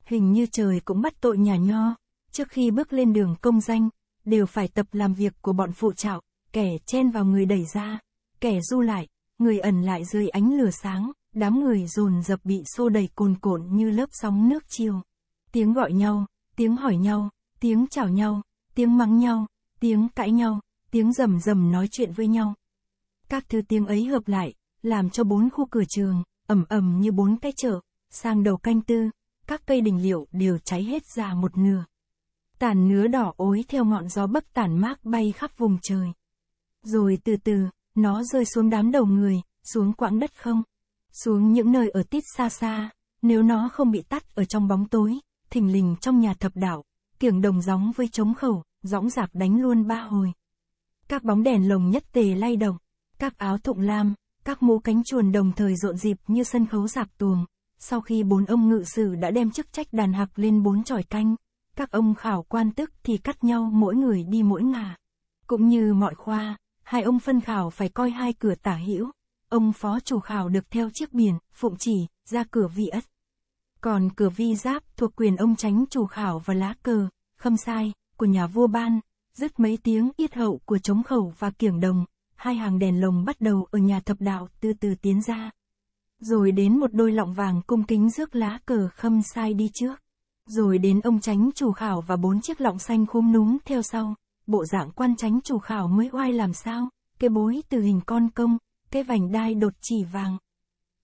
hình như trời cũng bắt tội nhà nho, trước khi bước lên đường công danh, đều phải tập làm việc của bọn phụ trạo, kẻ chen vào người đẩy ra, kẻ du lại, người ẩn lại dưới ánh lửa sáng, đám người dồn dập bị xô đẩy cồn cộn như lớp sóng nước chiều. Tiếng gọi nhau, tiếng hỏi nhau, tiếng chào nhau, tiếng mắng nhau, tiếng cãi nhau, tiếng rầm rầm nói chuyện với nhau. Các thứ tiếng ấy hợp lại, làm cho bốn khu cửa trường, ẩm ẩm như bốn cái chợ, sang đầu canh tư, các cây đình liệu đều cháy hết ra một nửa. Tàn nứa đỏ ối theo ngọn gió bấc tản mát bay khắp vùng trời. Rồi từ từ, nó rơi xuống đám đầu người, xuống quãng đất không, xuống những nơi ở tít xa xa, nếu nó không bị tắt ở trong bóng tối, thình lình trong nhà thập đạo, kiểng đồng gióng với trống khẩu, dõng dạc đánh luôn ba hồi. Các bóng đèn lồng nhất tề lay động, các áo thụng lam, các mũ cánh chuồn đồng thời rộn dịp như sân khấu dạp tuồng. Sau khi bốn ông ngự sử đã đem chức trách đàn hạc lên bốn tròi canh, các ông khảo quan tức thì cắt nhau mỗi người đi mỗi ngả. Cũng như mọi khoa, hai ông phân khảo phải coi hai cửa tả hữu. Ông phó chủ khảo được theo chiếc biển, phụng chỉ, ra cửa vi ất. Còn cửa vi giáp thuộc quyền ông tránh chủ khảo và lá cờ, khâm sai, của nhà vua ban, dứt mấy tiếng yết hậu của trống khẩu và kiểng đồng, hai hàng đèn lồng bắt đầu ở nhà thập đạo từ từ tiến ra. Rồi đến một đôi lọng vàng cung kính rước lá cờ khâm sai đi trước. Rồi đến ông tránh chủ khảo và bốn chiếc lọng xanh khúm núm theo sau. Bộ dạng quan tránh chủ khảo mới oai làm sao, cái bối từ hình con công, cái vành đai đột chỉ vàng.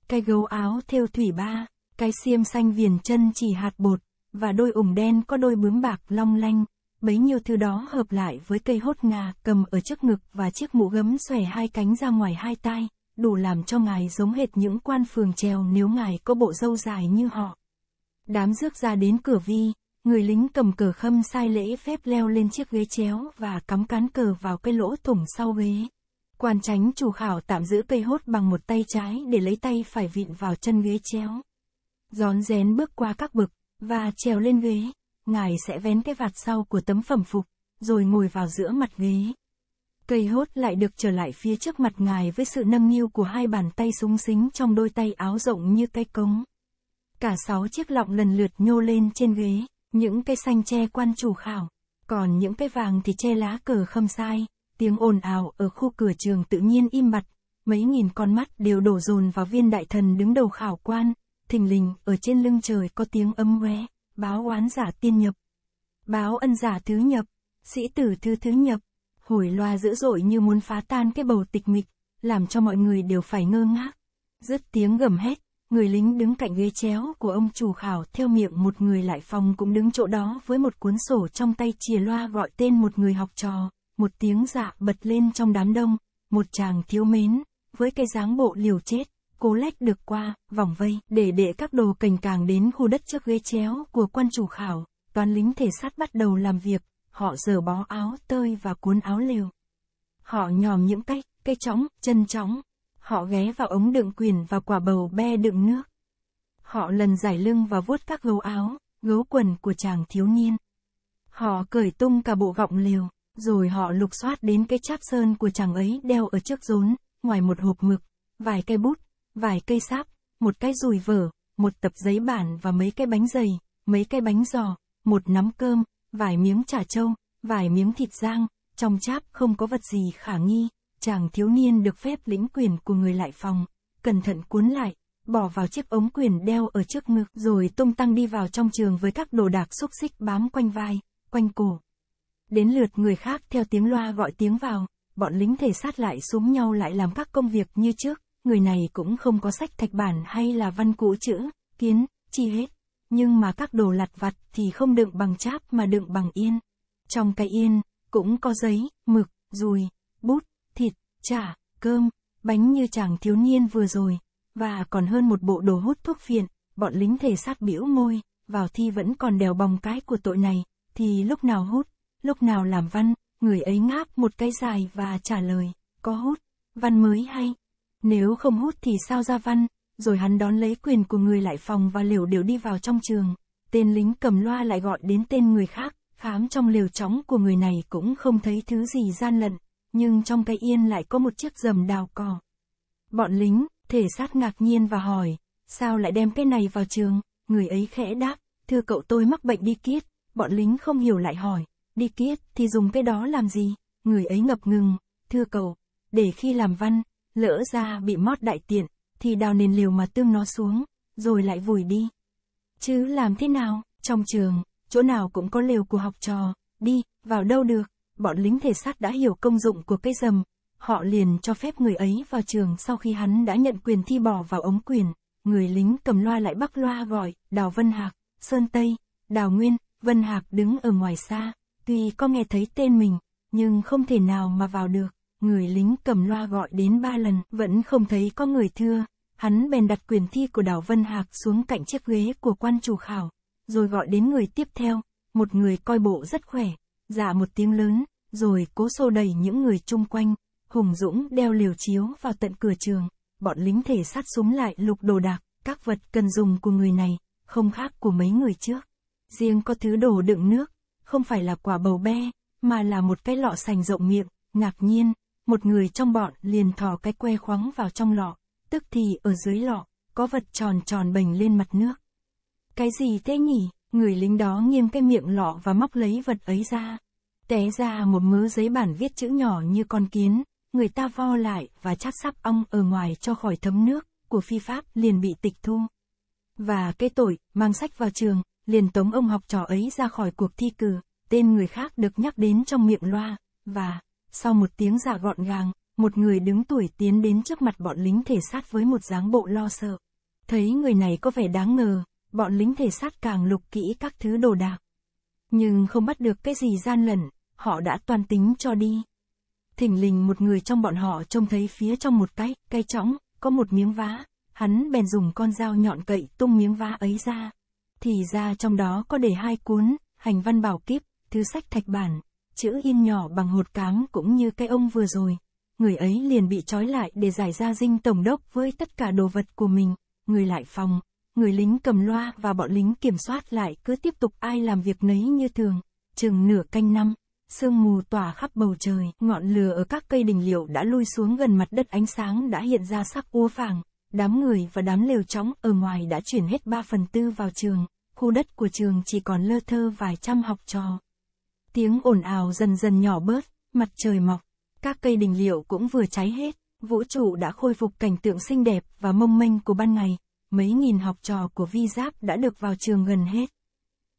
Cái gấu áo theo thủy ba, cái xiêm xanh viền chân chỉ hạt bột, và đôi ủng đen có đôi bướm bạc long lanh, bấy nhiêu thứ đó hợp lại với cây hốt ngà cầm ở trước ngực và chiếc mũ gấm xòe hai cánh ra ngoài hai tai, đủ làm cho ngài giống hệt những quan phường trèo nếu ngài có bộ râu dài như họ. Đám rước ra đến cửa vi, người lính cầm cờ khâm sai lễ phép leo lên chiếc ghế chéo và cắm cán cờ vào cái lỗ thủng sau ghế. Quan tránh chủ khảo tạm giữ cây hốt bằng một tay trái để lấy tay phải vịn vào chân ghế chéo. Gión rén bước qua các bực, và trèo lên ghế, ngài sẽ vén cái vạt sau của tấm phẩm phục, rồi ngồi vào giữa mặt ghế. Cây hốt lại được trở lại phía trước mặt ngài với sự nâng niu của hai bàn tay súng xính trong đôi tay áo rộng như cây cống. Cả sáu chiếc lọng lần lượt nhô lên trên ghế, những cây xanh che quan chủ khảo, còn những cái vàng thì che lá cờ khâm sai, tiếng ồn ào ở khu cửa trường tự nhiên im bặt, mấy nghìn con mắt đều đổ dồn vào viên đại thần đứng đầu khảo quan, thình lình ở trên lưng trời có tiếng âm ngoe, báo oán giả tiên nhập. Báo ân giả thứ nhập, sĩ tử thứ thứ nhập, hồi loa dữ dội như muốn phá tan cái bầu tịch mịch, làm cho mọi người đều phải ngơ ngác. Dứt tiếng gầm hét, người lính đứng cạnh ghế chéo của ông chủ khảo theo miệng một người lại phòng cũng đứng chỗ đó với một cuốn sổ trong tay chìa loa gọi tên một người học trò, một tiếng dạ bật lên trong đám đông, một chàng thiếu mến, với cái dáng bộ liều chết, cố lách được qua, vòng vây, để để các đồ cành càng đến khu đất trước ghế chéo của quan chủ khảo, toàn lính thể sát bắt đầu làm việc, họ dở bó áo tơi và cuốn áo lều. Họ nhòm những cách, cây chóng, chân chóng. Họ ghé vào ống đựng quyền và quả bầu be đựng nước. Họ lần giải lưng và vuốt các gấu áo, gấu quần của chàng thiếu niên. Họ cởi tung cả bộ gọng liều, rồi họ lục soát đến cái cháp sơn của chàng ấy đeo ở trước rốn, ngoài một hộp mực, vài cây bút, vài cây sáp, một cái rùi vở, một tập giấy bản và mấy cái bánh dày, mấy cái bánh giò, một nắm cơm, vài miếng chả trâu, vài miếng thịt rang, trong cháp không có vật gì khả nghi, chàng thiếu niên được phép lĩnh quyền của người lại phòng, cẩn thận cuốn lại, bỏ vào chiếc ống quyền đeo ở trước ngực rồi tung tăng đi vào trong trường với các đồ đạc xúc xích bám quanh vai, quanh cổ. Đến lượt người khác theo tiếng loa gọi tiếng vào, bọn lính thể sát lại súng nhau lại làm các công việc như trước, người này cũng không có sách thạch bản hay là văn cũ chữ, kiến, chi hết. Nhưng mà các đồ lặt vặt thì không đựng bằng cháp mà đựng bằng yên. Trong cái yên, cũng có giấy, mực, dùi, bút, chả, cơm, bánh như chàng thiếu niên vừa rồi, và còn hơn một bộ đồ hút thuốc phiện, bọn lính thể sát biểu môi, vào thi vẫn còn đèo bòng cái của tội này, thì lúc nào hút, lúc nào làm văn, người ấy ngáp một cái dài và trả lời, có hút, văn mới hay. Nếu không hút thì sao ra văn, rồi hắn đón lấy quyền của người lại phòng và liều đều đi vào trong trường. Tên lính cầm loa lại gọi đến tên người khác, khám trong liều chóng của người này cũng không thấy thứ gì gian lận, nhưng trong cây yên lại có một chiếc rầm đào cỏ. Bọn lính, thể sát ngạc nhiên và hỏi, sao lại đem cái này vào trường, người ấy khẽ đáp, thưa cậu tôi mắc bệnh đi kiết, bọn lính không hiểu lại hỏi, đi kiết thì dùng cái đó làm gì, người ấy ngập ngừng, thưa cậu, để khi làm văn, lỡ ra bị mót đại tiện, thì đào nền liều mà tương nó xuống, rồi lại vùi đi. Chứ làm thế nào, trong trường, chỗ nào cũng có liều của học trò, đi, vào đâu được, bọn lính thể sát đã hiểu công dụng của cây rầm, họ liền cho phép người ấy vào trường sau khi hắn đã nhận quyền thi bỏ vào ống quyền, người lính cầm loa lại bắc loa gọi, Đào Vân Hạc, Sơn Tây, Đào Nguyên, Vân Hạc đứng ở ngoài xa, tuy có nghe thấy tên mình, nhưng không thể nào mà vào được, người lính cầm loa gọi đến ba lần, vẫn không thấy có người thưa, hắn bèn đặt quyền thi của Đào Vân Hạc xuống cạnh chiếc ghế của quan chủ khảo, rồi gọi đến người tiếp theo, một người coi bộ rất khỏe, dạ một tiếng lớn, rồi cố xô đẩy những người chung quanh, Hùng Dũng đeo liều chiếu vào tận cửa trường, bọn lính thể sát súng lại lục đồ đạc, các vật cần dùng của người này, không khác của mấy người trước. Riêng có thứ đồ đựng nước, không phải là quả bầu be, mà là một cái lọ sành rộng miệng, ngạc nhiên, một người trong bọn liền thò cái que khoáng vào trong lọ, tức thì ở dưới lọ, có vật tròn tròn bềnh lên mặt nước. Cái gì thế nhỉ? Người lính đó nghiêm cái miệng lọ và móc lấy vật ấy ra. Té ra một mớ giấy bản viết chữ nhỏ như con kiến, người ta vo lại và chát sắp ong ở ngoài cho khỏi thấm nước, của phi pháp liền bị tịch thu. Và cái tội, mang sách vào trường, liền tống ông học trò ấy ra khỏi cuộc thi cử, tên người khác được nhắc đến trong miệng loa, và, sau một tiếng giả gọn gàng, một người đứng tuổi tiến đến trước mặt bọn lính thể sát với một dáng bộ lo sợ. Thấy người này có vẻ đáng ngờ, bọn lính thể sát càng lục kỹ các thứ đồ đạc. Nhưng không bắt được cái gì gian lận, họ đã toàn tính cho đi. Thỉnh lình một người trong bọn họ trông thấy phía trong một cái, cây trõng, có một miếng vá, hắn bèn dùng con dao nhọn cậy tung miếng vá ấy ra. Thì ra trong đó có để hai cuốn, hành văn bảo kiếp, thứ sách thạch bản, chữ in nhỏ bằng hột cám cũng như cái ông vừa rồi. Người ấy liền bị trói lại để giải ra dinh tổng đốc với tất cả đồ vật của mình, người lại phòng, người lính cầm loa và bọn lính kiểm soát lại cứ tiếp tục ai làm việc nấy như thường. Chừng nửa canh năm, sương mù tỏa khắp bầu trời, ngọn lửa ở các cây đình liệu đã lui xuống gần mặt đất ánh sáng đã hiện ra sắc úa vàng. Đám người và đám lều trống ở ngoài đã chuyển hết 3 phần tư vào trường, khu đất của trường chỉ còn lơ thơ vài trăm học trò. Tiếng ồn ào dần dần nhỏ bớt, mặt trời mọc, các cây đình liệu cũng vừa cháy hết, vũ trụ đã khôi phục cảnh tượng xinh đẹp và mông mênh của ban ngày, mấy nghìn học trò của vi giáp đã được vào trường gần hết.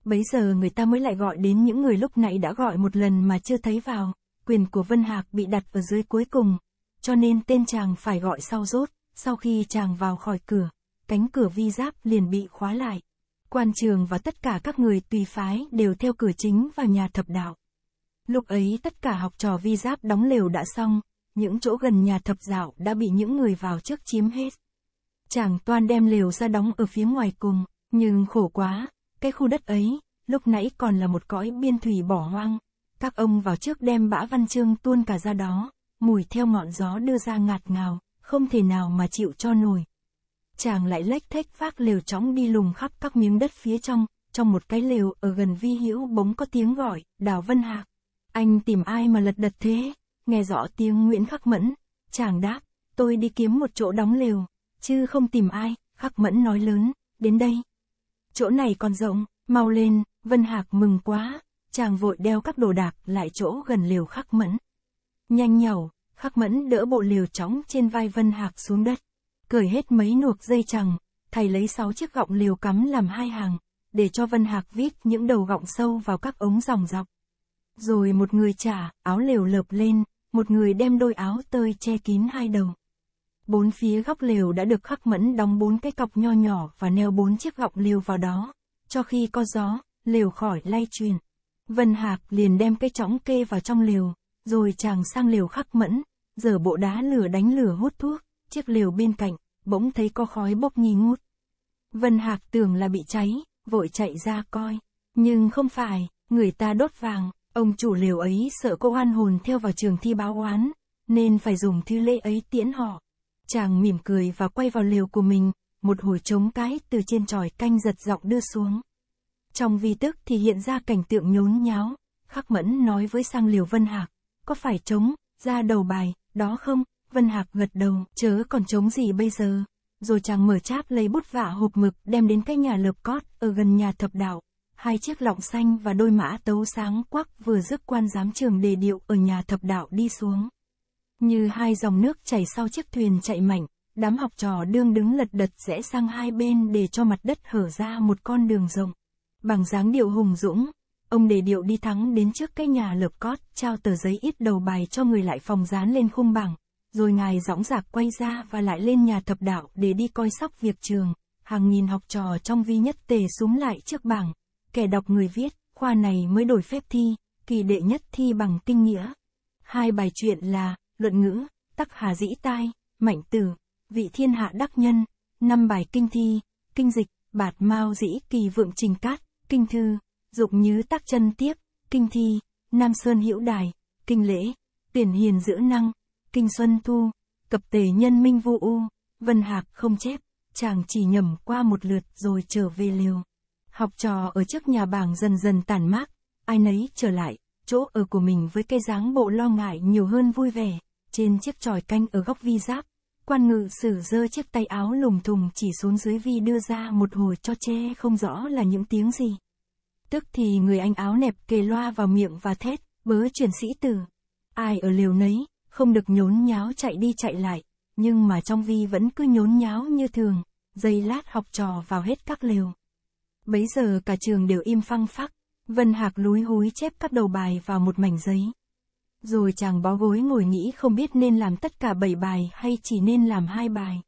Bấy giờ người ta mới lại gọi đến những người lúc nãy đã gọi một lần mà chưa thấy vào, quyền của Vân Hạc bị đặt ở dưới cuối cùng, cho nên tên chàng phải gọi sau rốt, sau khi chàng vào khỏi cửa, cánh cửa vi giáp liền bị khóa lại. Quan trường và tất cả các người tùy phái đều theo cửa chính vào nhà thập đạo. Lúc ấy tất cả học trò vi giáp đóng lều đã xong, những chỗ gần nhà thập dạo đã bị những người vào trước chiếm hết. Chàng toan đem lều ra đóng ở phía ngoài cùng, nhưng khổ quá, cái khu đất ấy, lúc nãy còn là một cõi biên thủy bỏ hoang. Các ông vào trước đem bã văn chương tuôn cả ra đó, mùi theo ngọn gió đưa ra ngạt ngào, không thể nào mà chịu cho nổi. Chàng lại lách thách vác lều chóng đi lùng khắp các miếng đất phía trong, trong một cái lều ở gần vi hữu bỗng có tiếng gọi, đào Vân Hạc. Anh tìm ai mà lật đật thế? Nghe rõ tiếng Nguyễn Khắc Mẫn. Chàng đáp, tôi đi kiếm một chỗ đóng lều, chứ không tìm ai, Khắc Mẫn nói lớn, đến đây. Chỗ này còn rộng, mau lên, Vân Hạc mừng quá, chàng vội đeo các đồ đạc lại chỗ gần liều Khắc Mẫn. Nhanh nhẩu, Khắc Mẫn đỡ bộ liều chóng trên vai Vân Hạc xuống đất, cởi hết mấy nuộc dây chằng, thầy lấy sáu chiếc gọng liều cắm làm hai hàng, để cho Vân Hạc vít những đầu gọng sâu vào các ống dòng dọc. Rồi một người trả, áo liều lợp lên, một người đem đôi áo tơi che kín hai đầu. Bốn phía góc lều đã được khắc mẫn đóng bốn cái cọc nho nhỏ và neo bốn chiếc gọng lều vào đó, cho khi có gió, lều khỏi lay truyền. Vân Hạc liền đem cái chõng kê vào trong lều, rồi chàng sang lều khắc mẫn, giờ bộ đá lửa đánh lửa hút thuốc, chiếc lều bên cạnh, bỗng thấy có khói bốc nghi ngút. Vân Hạc tưởng là bị cháy, vội chạy ra coi. Nhưng không phải, người ta đốt vàng, ông chủ lều ấy sợ cô oan hồn theo vào trường thi báo oán, nên phải dùng thư lễ ấy tiễn họ. Chàng mỉm cười và quay vào lều của mình, một hồi trống cái từ trên tròi canh giật giọng đưa xuống. Trong vi tức thì hiện ra cảnh tượng nhốn nháo, khắc mẫn nói với sang liều Vân Hạc, có phải trống, ra đầu bài, đó không? Vân Hạc gật đầu, chớ còn trống gì bây giờ. Rồi chàng mở cháp lấy bút vả hộp mực đem đến cái nhà lợp cót ở gần nhà thập đạo, hai chiếc lọng xanh và đôi mã tấu sáng quắc vừa rước quan giám trường đề điệu ở nhà thập đạo đi xuống. Như hai dòng nước chảy sau chiếc thuyền chạy mạnh, đám học trò đương đứng lật đật rẽ sang hai bên để cho mặt đất hở ra một con đường rộng. Bằng dáng điệu hùng dũng, ông đề điệu đi thắng đến trước cái nhà lợp cót, trao tờ giấy ít đầu bài cho người lại phòng dán lên khung bảng, rồi ngài dõng dạc quay ra và lại lên nhà thập đạo để đi coi sóc việc trường. Hàng nghìn học trò trong vi nhất tề súng lại trước bảng, kẻ đọc người viết, khoa này mới đổi phép thi, kỳ đệ nhất thi bằng tinh nghĩa. Hai bài truyện là, luận ngữ, tắc hà dĩ tai, mạnh tử, vị thiên hạ đắc nhân, năm bài kinh thi, kinh dịch, bạt mao dĩ kỳ vượng trình cát, kinh thư, dục như tác chân tiếp, kinh thi, nam sơn hữu đài, kinh lễ, tiền hiền giữ năng, kinh xuân thu, cập tề nhân minh vô u, vân hạc không chép, chàng chỉ nhầm qua một lượt rồi trở về liều. Học trò ở trước nhà bảng dần dần tàn mát, ai nấy trở lại, chỗ ở của mình với cây dáng bộ lo ngại nhiều hơn vui vẻ, trên chiếc tròi canh ở góc vi giáp. Quan ngự sử dơ chiếc tay áo lùng thùng chỉ xuống dưới vi đưa ra một hồi cho che không rõ là những tiếng gì. Tức thì người anh áo nẹp kề loa vào miệng và thét, bớ truyền sĩ tử. Ai ở liều nấy, không được nhốn nháo chạy đi chạy lại, nhưng mà trong vi vẫn cứ nhốn nháo như thường, giây lát học trò vào hết các liều. Bấy giờ cả trường đều im phăng phắc, Vân Hạc lúi húi chép các đầu bài vào một mảnh giấy. Rồi chàng bó gối ngồi nghĩ không biết nên làm tất cả bảy bài hay chỉ nên làm hai bài.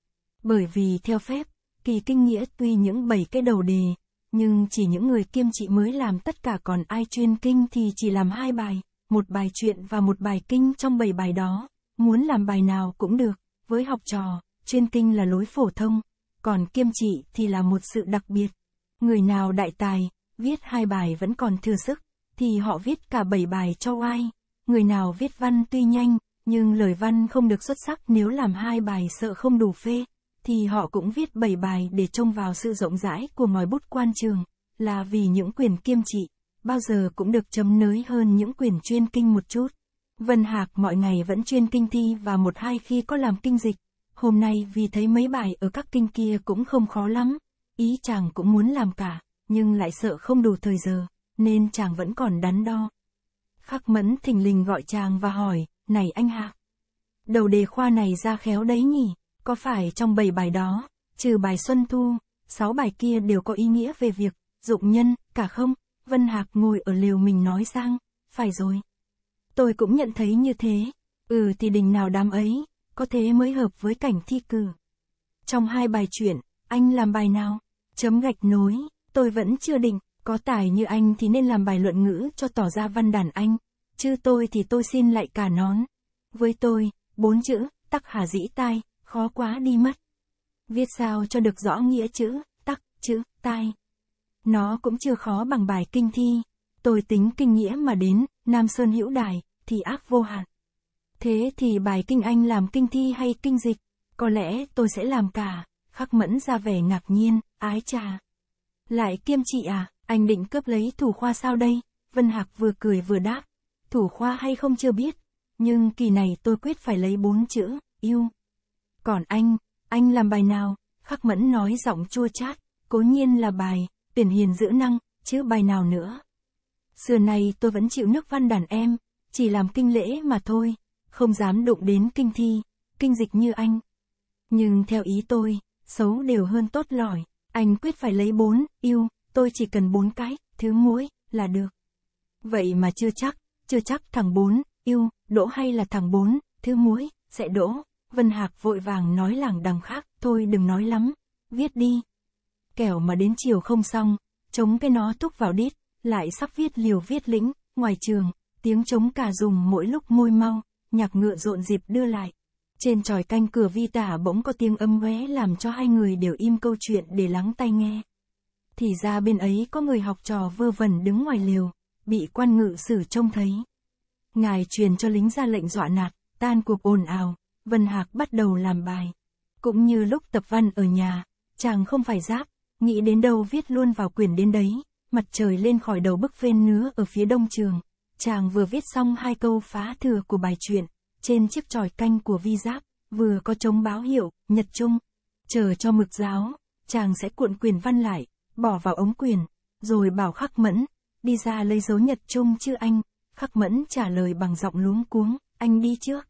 Bởi vì theo phép, kỳ kinh nghĩa tuy những bảy cái đầu đề, nhưng chỉ những người kiêm trị mới làm tất cả còn ai chuyên kinh thì chỉ làm hai bài, một bài truyện và một bài kinh trong bảy bài đó. Muốn làm bài nào cũng được, với học trò, chuyên kinh là lối phổ thông, còn kiêm trị thì là một sự đặc biệt. Người nào đại tài, viết hai bài vẫn còn thừa sức, thì họ viết cả bảy bài cho ai. Người nào viết văn tuy nhanh, nhưng lời văn không được xuất sắc nếu làm hai bài sợ không đủ phê, thì họ cũng viết bảy bài để trông vào sự rộng rãi của ngòi bút quan trường, là vì những quyền kiêm trị, bao giờ cũng được chấm nới hơn những quyền chuyên kinh một chút. Vân Hạc mọi ngày vẫn chuyên kinh thi và một hai khi có làm kinh dịch. Hôm nay vì thấy mấy bài ở các kinh kia cũng không khó lắm, ý chàng cũng muốn làm cả, nhưng lại sợ không đủ thời giờ, nên chàng vẫn còn đắn đo. Khắc mẫn thình lình gọi chàng và hỏi, này anh Hạc. Đầu đề khoa này ra khéo đấy nhỉ, có phải trong bảy bài đó, trừ bài Xuân Thu, sáu bài kia đều có ý nghĩa về việc, dụng nhân, cả không? Vân Hạc ngồi ở liều mình nói sang, phải rồi. Tôi cũng nhận thấy như thế, ừ thì đình nào đám ấy, có thế mới hợp với cảnh thi cử. Trong hai bài chuyện, anh làm bài nào? Chấm gạch nối, tôi vẫn chưa định, có tài như anh thì nên làm bài luận ngữ cho tỏ ra văn đàn anh, chứ tôi thì tôi xin lại cả nón. Với tôi, bốn chữ, tắc hà dĩ tai, khó quá đi mất. Viết sao cho được rõ nghĩa chữ, tắc, chữ, tai. Nó cũng chưa khó bằng bài kinh thi. Tôi tính kinh nghĩa mà đến, Nam Sơn hữu đài, thì ác vô hạn. Thế thì bài kinh anh làm kinh thi hay kinh dịch? Có lẽ tôi sẽ làm cả. Khắc mẫn ra vẻ ngạc nhiên, ái trà. Lại kiêm chị à, anh định cướp lấy thủ khoa sao đây? Vân Hạc vừa cười vừa đáp. Thủ khoa hay không chưa biết. Nhưng kỳ này tôi quyết phải lấy bốn chữ, yêu. Còn anh, anh làm bài nào? Khắc mẫn nói giọng chua chát. Cố nhiên là bài, tuyển hiền giữ năng, chứ bài nào nữa. Xưa này tôi vẫn chịu nước văn đàn em, chỉ làm kinh lễ mà thôi, không dám đụng đến kinh thi, kinh dịch như anh. Nhưng theo ý tôi, xấu đều hơn tốt lỏi, anh quyết phải lấy bốn, yêu, tôi chỉ cần bốn cái, thứ muối, là được. Vậy mà chưa chắc, chưa chắc thằng bốn, yêu, đỗ hay là thằng bốn, thứ muối, sẽ đỗ. Vân Hạc vội vàng nói làng đằng khác, thôi đừng nói lắm, viết đi. Kẻo mà đến chiều không xong, chống cái nó túc vào đít, lại sắp viết liều viết lĩnh, ngoài trường, tiếng trống cả dùng mỗi lúc môi mau, nhạc ngựa rộn dịp đưa lại. Trên tròi canh cửa vi tả bỗng có tiếng âm ngoé làm cho hai người đều im câu chuyện để lắng tai nghe. Thì ra bên ấy có người học trò vơ vẩn đứng ngoài liều, bị quan ngự sử trông thấy. Ngài truyền cho lính ra lệnh dọa nạt, tan cuộc ồn ào, Vân Hạc bắt đầu làm bài. Cũng như lúc tập văn ở nhà, chàng không phải giáp, nghĩ đến đâu viết luôn vào quyển đến đấy, mặt trời lên khỏi đầu bức phên nứa ở phía đông trường. Chàng vừa viết xong hai câu phá thừa của bài truyện, trên chiếc tròi canh của vi giáp, vừa có trống báo hiệu, nhật trung. Chờ cho mực giáo, chàng sẽ cuộn quyền văn lại, bỏ vào ống quyền, rồi bảo khắc mẫn, đi ra lấy dấu nhật chung chứ anh, khắc mẫn trả lời bằng giọng luống cuống, anh đi trước.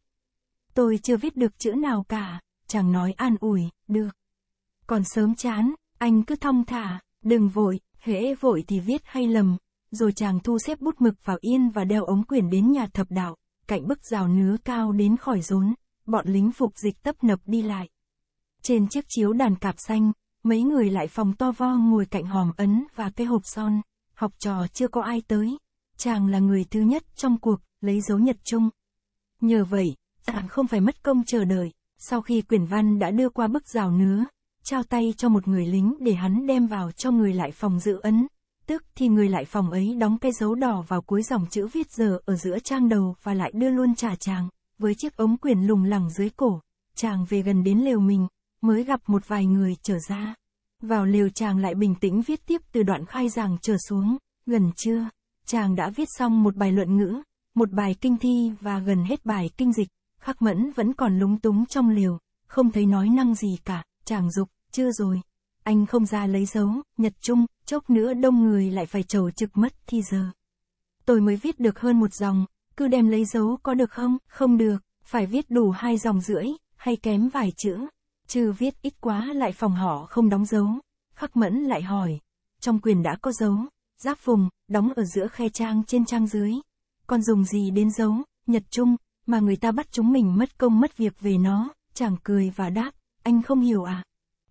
Tôi chưa viết được chữ nào cả, chàng nói an ủi, được. Còn sớm chán, anh cứ thong thả, đừng vội, hễ vội thì viết hay lầm. Rồi chàng thu xếp bút mực vào yên và đeo ống quyển đến nhà thập đạo, cạnh bức rào nứa cao đến khỏi rốn, bọn lính phục dịch tấp nập đi lại. Trên chiếc chiếu đàn cạp xanh, mấy người lại phòng to vo ngồi cạnh hòm ấn và cây hộp son, học trò chưa có ai tới. Chàng là người thứ nhất trong cuộc, lấy dấu nhật chung. Nhờ vậy, chàng không phải mất công chờ đợi, sau khi quyển văn đã đưa qua bức rào nứa, trao tay cho một người lính để hắn đem vào cho người lại phòng dự ấn. Tức thì người lại phòng ấy đóng cái dấu đỏ vào cuối dòng chữ viết giờ ở giữa trang đầu và lại đưa luôn trả chàng, với chiếc ống quyển lùng lẳng dưới cổ. Chàng về gần đến lều mình, mới gặp một vài người trở ra. Vào lều chàng lại bình tĩnh viết tiếp từ đoạn khai giảng trở xuống, gần trưa, chàng đã viết xong một bài luận ngữ, một bài kinh thi và gần hết bài kinh dịch, khắc mẫn vẫn còn lúng túng trong liều, không thấy nói năng gì cả, chàng dục, chưa rồi. Anh không ra lấy dấu, nhật trung, chốc nữa đông người lại phải trầu trực mất thì giờ. Tôi mới viết được hơn một dòng, cứ đem lấy dấu có được không? Không được, phải viết đủ hai dòng rưỡi, hay kém vài chữ. Chư viết ít quá lại phòng họ không đóng dấu. Khắc mẫn lại hỏi, trong quyền đã có dấu, giáp vùng, đóng ở giữa khe trang trên trang dưới. Còn dùng gì đến dấu, nhật trung, mà người ta bắt chúng mình mất công mất việc về nó, chàng cười và đáp, anh không hiểu à.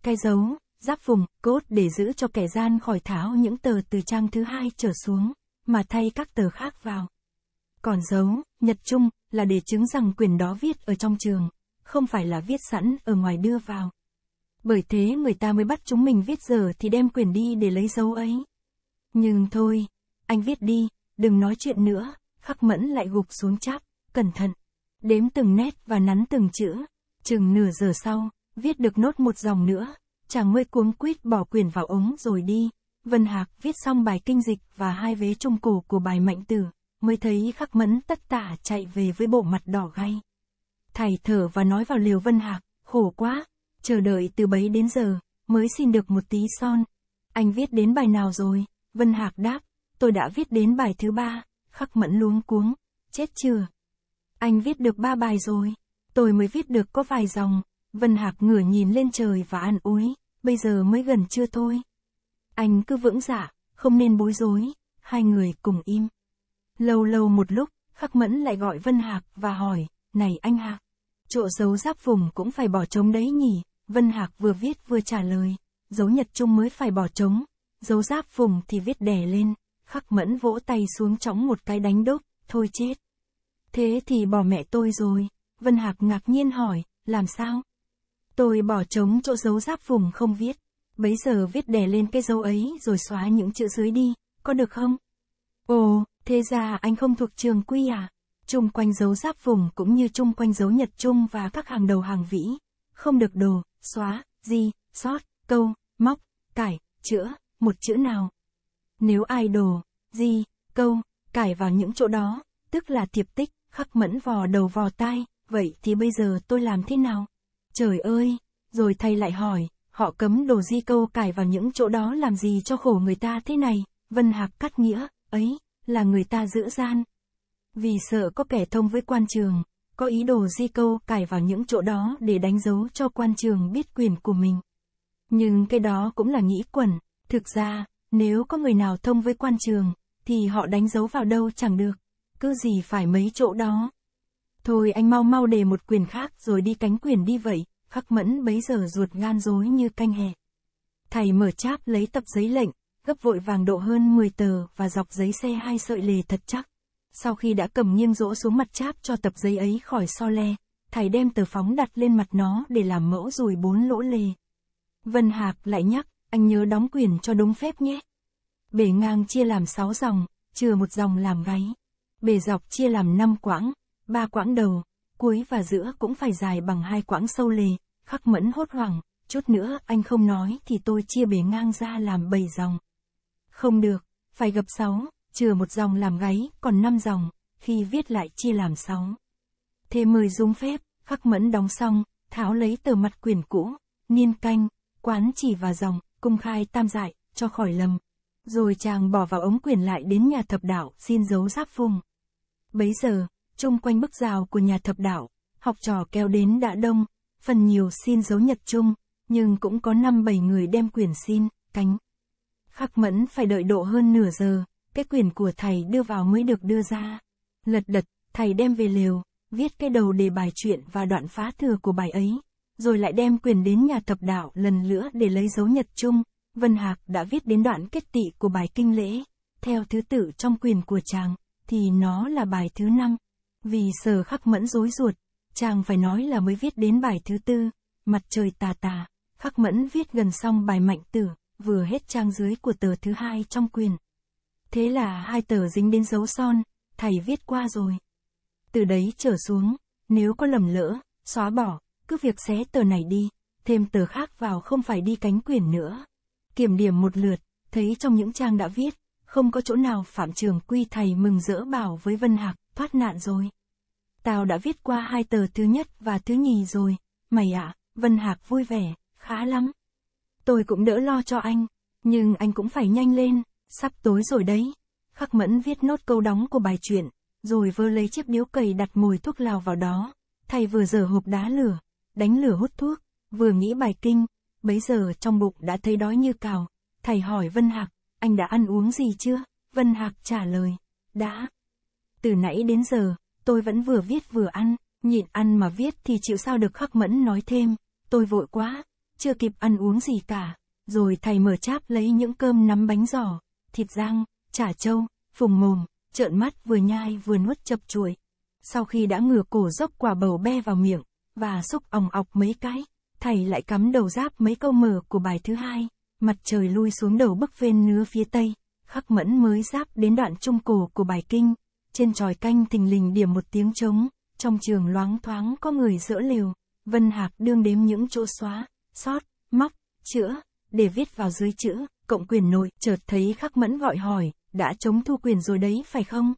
Cái dấu, giáp vùng, cốt để giữ cho kẻ gian khỏi tháo những tờ từ trang thứ hai trở xuống, mà thay các tờ khác vào. Còn dấu, nhật trung, là để chứng rằng quyền đó viết ở trong trường, không phải là viết sẵn ở ngoài đưa vào. Bởi thế người ta mới bắt chúng mình viết giờ thì đem quyền đi để lấy dấu ấy. Nhưng thôi, anh viết đi, đừng nói chuyện nữa, khắc mẫn lại gục xuống chắp, cẩn thận. Đếm từng nét và nắn từng chữ. Chừng nửa giờ sau, viết được nốt một dòng nữa, chàng mới cuống quýt bỏ quyền vào ống rồi đi. Vân Hạc viết xong bài kinh dịch và hai vế trung cổ của bài mệnh tử, mới thấy khắc mẫn tất tả chạy về với bộ mặt đỏ gay thải thở và nói vào liều Vân Hạc, khổ quá, chờ đợi từ bấy đến giờ, mới xin được một tí son. Anh viết đến bài nào rồi? Vân Hạc đáp, tôi đã viết đến bài thứ ba, khắc mẫn luống cuống, chết chưa? Anh viết được ba bài rồi, tôi mới viết được có vài dòng, Vân Hạc ngửa nhìn lên trời và ăn úi, bây giờ mới gần chưa thôi. Anh cứ vững dạ, không nên bối rối, hai người cùng im. Lâu lâu một lúc, khắc mẫn lại gọi Vân Hạc và hỏi, này anh Hạc, chỗ dấu giáp vùng cũng phải bỏ trống đấy nhỉ, Vân Hạc vừa viết vừa trả lời, dấu nhật trung mới phải bỏ trống, dấu giáp vùng thì viết đè lên, khắc mẫn vỗ tay xuống trống một cái đánh đốc, thôi chết. Thế thì bỏ mẹ tôi rồi, Vân Hạc ngạc nhiên hỏi, làm sao? Tôi bỏ trống chỗ dấu giáp vùng không viết, bấy giờ viết đè lên cái dấu ấy rồi xóa những chữ dưới đi, có được không? Ồ, thế ra anh không thuộc trường quy à? Trung quanh dấu giáp vùng cũng như chung quanh dấu nhật trung và các hàng đầu hàng vĩ. Không được đồ, xóa, di sót, câu, móc, cải, chữa, một chữ nào. Nếu ai đồ, di câu, cải vào những chỗ đó, tức là thiệp tích, khắc mẫn vò đầu vò tai, vậy thì bây giờ tôi làm thế nào? Trời ơi! Rồi thầy lại hỏi, họ cấm đồ di câu cải vào những chỗ đó làm gì cho khổ người ta thế này? Vân Hạc cắt nghĩa, ấy, là người ta giữ gian. Vì sợ có kẻ thông với quan trường, có ý đồ di câu cài vào những chỗ đó để đánh dấu cho quan trường biết quyền của mình. Nhưng cái đó cũng là nghĩ quẩn, thực ra, nếu có người nào thông với quan trường, thì họ đánh dấu vào đâu chẳng được, cứ gì phải mấy chỗ đó. Thôi anh mau mau đề một quyền khác rồi đi cánh quyền đi vậy, khắc mẫn bấy giờ ruột gan rối như canh hè. Thầy mở cháp lấy tập giấy lệnh, gấp vội vàng độ hơn 10 tờ và dọc giấy xe hai sợi lề thật chắc. Sau khi đã cầm nghiêng rỗ xuống mặt cháp cho tập giấy ấy khỏi so le, thầy đem tờ phóng đặt lên mặt nó để làm mẫu rồi bốn lỗ lề. Vân Hạc lại nhắc, anh nhớ đóng quyền cho đúng phép nhé. Bề ngang chia làm 6 dòng, chừa một dòng làm gáy. Bề dọc chia làm 5 quãng, ba quãng đầu, cuối và giữa cũng phải dài bằng hai quãng sâu lề, khắc mẫn hốt hoảng, chút nữa anh không nói thì tôi chia bề ngang ra làm 7 dòng. Không được, phải gập 6, chừa một dòng làm gáy, còn năm dòng, khi viết lại chia làm sáu. Thế mời dung phép, khắc mẫn đóng xong, tháo lấy tờ mặt quyển cũ, niên canh, quán chỉ và dòng, cung khai tam dại, cho khỏi lầm. Rồi chàng bỏ vào ống quyển lại đến nhà thập đạo xin dấu giáp phùng. Bấy giờ, chung quanh bức rào của nhà thập đạo, học trò kéo đến đã đông, phần nhiều xin dấu nhật chung, nhưng cũng có năm bảy người đem quyển xin, cánh. Khắc mẫn phải đợi độ hơn nửa giờ, cái quyền của thầy đưa vào mới được đưa ra. Lật đật, thầy đem về lều, viết cái đầu đề bài chuyện và đoạn phá thừa của bài ấy, rồi lại đem quyền đến nhà thập đạo lần nữa để lấy dấu nhật chung. Vân Hạc đã viết đến đoạn kết tị của bài kinh lễ, theo thứ tự trong quyền của chàng, thì nó là bài thứ năm. Vì sở khắc mẫn rối ruột, chàng phải nói là mới viết đến bài thứ tư, mặt trời tà tà, khắc mẫn viết gần xong bài mạnh tử, vừa hết trang dưới của tờ thứ hai trong quyền. Thế là hai tờ dính đến dấu son, thầy viết qua rồi. Từ đấy trở xuống, nếu có lầm lỡ, xóa bỏ, cứ việc xé tờ này đi, thêm tờ khác vào không phải đi cánh quyền nữa. Kiểm điểm một lượt, thấy trong những trang đã viết, không có chỗ nào Phạm Trường Quy thầy mừng rỡ bảo với Vân Hạc, thoát nạn rồi. Tao đã viết qua hai tờ thứ nhất và thứ nhì rồi, mày ạ, Vân Hạc vui vẻ, khá lắm. Tôi cũng đỡ lo cho anh, nhưng anh cũng phải nhanh lên, sắp tối rồi đấy. Khắc mẫn viết nốt câu đóng của bài chuyện, rồi vơ lấy chiếc điếu cầy đặt mùi thuốc lào vào đó. Thầy vừa dở hộp đá lửa, đánh lửa hút thuốc, vừa nghĩ bài kinh, bấy giờ trong bụng đã thấy đói như cào. Thầy hỏi Vân Hạc, anh đã ăn uống gì chưa? Vân Hạc trả lời, đã. Từ nãy đến giờ, tôi vẫn vừa viết vừa ăn, nhịn ăn mà viết thì chịu sao được khắc mẫn nói thêm, tôi vội quá, chưa kịp ăn uống gì cả. Rồi thầy mở cháp lấy những cơm nắm bánh giò, thịt rang, chả trâu, phùng mồm, trợn mắt vừa nhai vừa nuốt chập chuỗi. Sau khi đã ngửa cổ dốc quả bầu be vào miệng, và xúc ỏng ọc mấy cái, thầy lại cắm đầu giáp mấy câu mở của bài thứ hai, mặt trời lui xuống đầu bức ven nứa phía tây, khắc mẫn mới giáp đến đoạn trung cổ của bài kinh, trên tròi canh thình lình điểm một tiếng trống, trong trường loáng thoáng có người dỡ liều, Vân Hạc đương đếm những chỗ xóa, sót, móc, chữa, để viết vào dưới chữ, cộng quyền nội, chợt thấy khắc mẫn gọi hỏi, đã chống thu quyền rồi đấy phải không?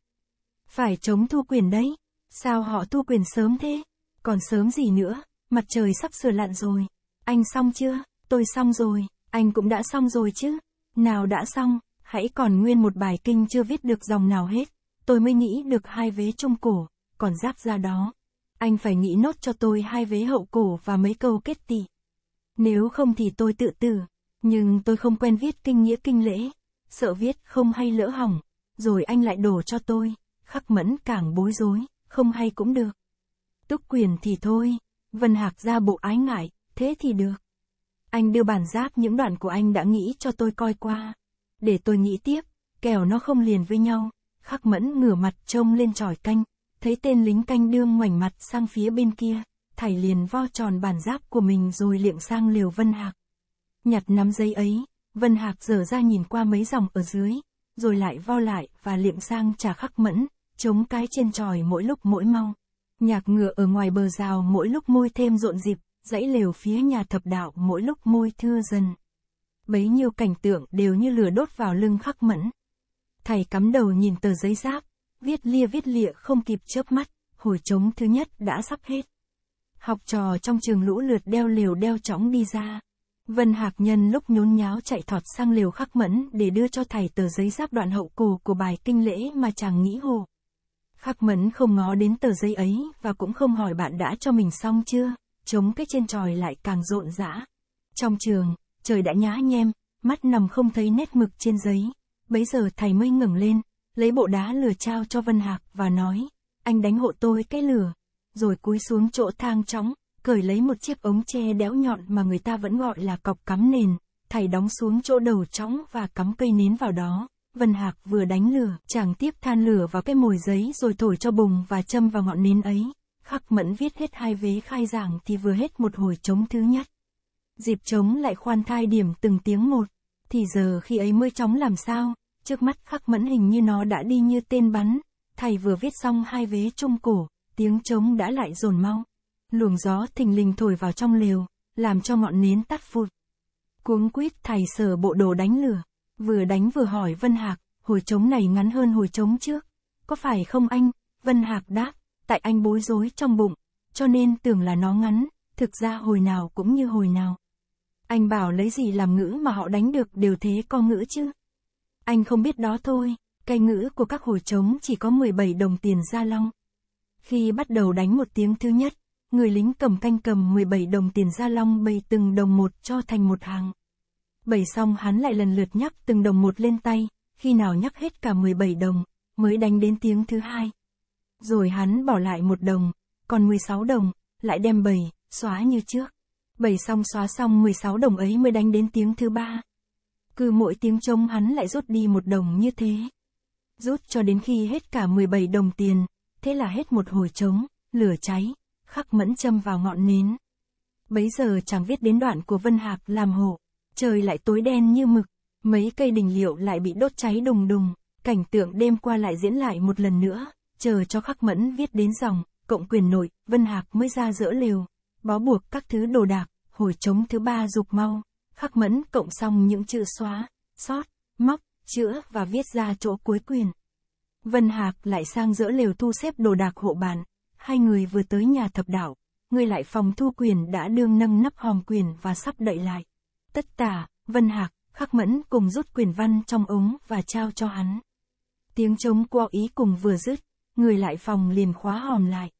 Phải chống thu quyền đấy, sao họ thu quyền sớm thế? Còn sớm gì nữa, mặt trời sắp sửa lặn rồi. Anh xong chưa? Tôi xong rồi, anh cũng đã xong rồi chứ. Nào đã xong, hãy còn nguyên một bài kinh chưa viết được dòng nào hết. Tôi mới nghĩ được hai vế trung cổ, còn giáp ra đó. Anh phải nghĩ nốt cho tôi hai vế hậu cổ và mấy câu kết tị. Nếu không thì tôi tự tử. Nhưng tôi không quen viết kinh nghĩa kinh lễ. Sợ viết không hay lỡ hỏng. Rồi anh lại đổ cho tôi. Khắc mẫn càng bối rối, không hay cũng được. Túc quyền thì thôi. Vân Hạc ra bộ ái ngại, thế thì được. Anh đưa bản giáp những đoạn của anh đã nghĩ cho tôi coi qua. Để tôi nghĩ tiếp, kẻo nó không liền với nhau. Khắc mẫn ngửa mặt trông lên tròi canh, thấy tên lính canh đương ngoảnh mặt sang phía bên kia, thảy liền vo tròn bản giáp của mình rồi liệng sang liều Vân Hạc. Nhặt nắm giấy ấy, Vân Hạc dở ra nhìn qua mấy dòng ở dưới, rồi lại vo lại và liệm sang trà khắc mẫn, chống cái trên tròi mỗi lúc mỗi mau. Nhạc ngựa ở ngoài bờ rào mỗi lúc môi thêm rộn dịp, dãy lều phía nhà thập đạo mỗi lúc môi thưa dần. Bấy nhiêu cảnh tượng đều như lửa đốt vào lưng khắc mẫn. Thầy cắm đầu nhìn tờ giấy giáp, viết lia viết lịa không kịp chớp mắt, hồi trống thứ nhất đã sắp hết. Học trò trong trường lũ lượt đeo liều đeo chóng đi ra. Vân Hạc Nhân lúc nhốn nháo chạy thọt sang liều khắc mẫn để đưa cho thầy tờ giấy giáp đoạn hậu cổ của bài kinh lễ mà chàng nghĩ hồ. Khắc mẫn không ngó đến tờ giấy ấy và cũng không hỏi bạn đã cho mình xong chưa, chống cái trên tròi lại càng rộn rã. Trong trường, trời đã nhá nhem, mắt nằm không thấy nét mực trên giấy. Bấy giờ thầy mới ngẩng lên, lấy bộ đá lửa trao cho Vân Hạc và nói, anh đánh hộ tôi cái lửa. Rồi cúi xuống chỗ thang trống, cởi lấy một chiếc ống tre đéo nhọn mà người ta vẫn gọi là cọc cắm nền, thầy đóng xuống chỗ đầu trống và cắm cây nến vào đó. Vân Hạc vừa đánh lửa, chàng tiếp than lửa vào cái mồi giấy rồi thổi cho bùng và châm vào ngọn nến ấy. Khắc mẫn viết hết hai vế khai giảng thì vừa hết một hồi trống thứ nhất. Dịp trống lại khoan thai điểm từng tiếng một. Thì giờ khi ấy mới trống làm sao, trước mắt khắc mẫn hình như nó đã đi như tên bắn. Thầy vừa viết xong hai vế trung cổ, tiếng trống đã lại dồn mau. Luồng gió thình lình thổi vào trong lều, làm cho ngọn nến tắt phụt. Cuống quýt thầy sở bộ đồ đánh lửa, vừa đánh vừa hỏi Vân Hạc, hồi trống này ngắn hơn hồi trống trước. Có phải không anh? Vân Hạc đáp, tại anh bối rối trong bụng, cho nên tưởng là nó ngắn, thực ra hồi nào cũng như hồi nào. Anh bảo lấy gì làm ngữ mà họ đánh được đều thế con ngữ chứ. Anh không biết đó thôi, cây ngữ của các hồi trống chỉ có 17 đồng tiền gia long. Khi bắt đầu đánh một tiếng thứ nhất, người lính cầm canh cầm 17 đồng tiền gia long bày từng đồng một cho thành một hàng. Bày xong hắn lại lần lượt nhắc từng đồng một lên tay, khi nào nhắc hết cả 17 đồng, mới đánh đến tiếng thứ hai. Rồi hắn bỏ lại một đồng, còn 16 đồng, lại đem bầy, xóa như trước. Bầy xong xóa xong 16 đồng ấy mới đánh đến tiếng thứ ba. Cứ mỗi tiếng trống hắn lại rút đi một đồng như thế. Rút cho đến khi hết cả 17 đồng tiền, thế là hết một hồi trống, lửa cháy, khắc mẫn châm vào ngọn nến. Bấy giờ chàng viết đến đoạn của Vân Hạc làm hộ, trời lại tối đen như mực, mấy cây đình liệu lại bị đốt cháy đùng đùng, cảnh tượng đêm qua lại diễn lại một lần nữa, chờ cho khắc mẫn viết đến dòng, cộng quyền nội, Vân Hạc mới ra dỡ lều, bó buộc các thứ đồ đạc, hồi trống thứ ba dục mau, khắc mẫn cộng xong những chữ xóa, sót, móc, chữa và viết ra chỗ cuối quyền. Vân Hạc lại sang dỡ lều thu xếp đồ đạc hộ bàn, hai người vừa tới nhà thập đảo, người lại phòng thu quyền đã đương nâng nắp hòm quyền và sắp đậy lại. Tất tả, Vân Hạc, khắc mẫn cùng rút quyền văn trong ống và trao cho hắn. Tiếng trống qua ý cùng vừa dứt, người lại phòng liền khóa hòm lại.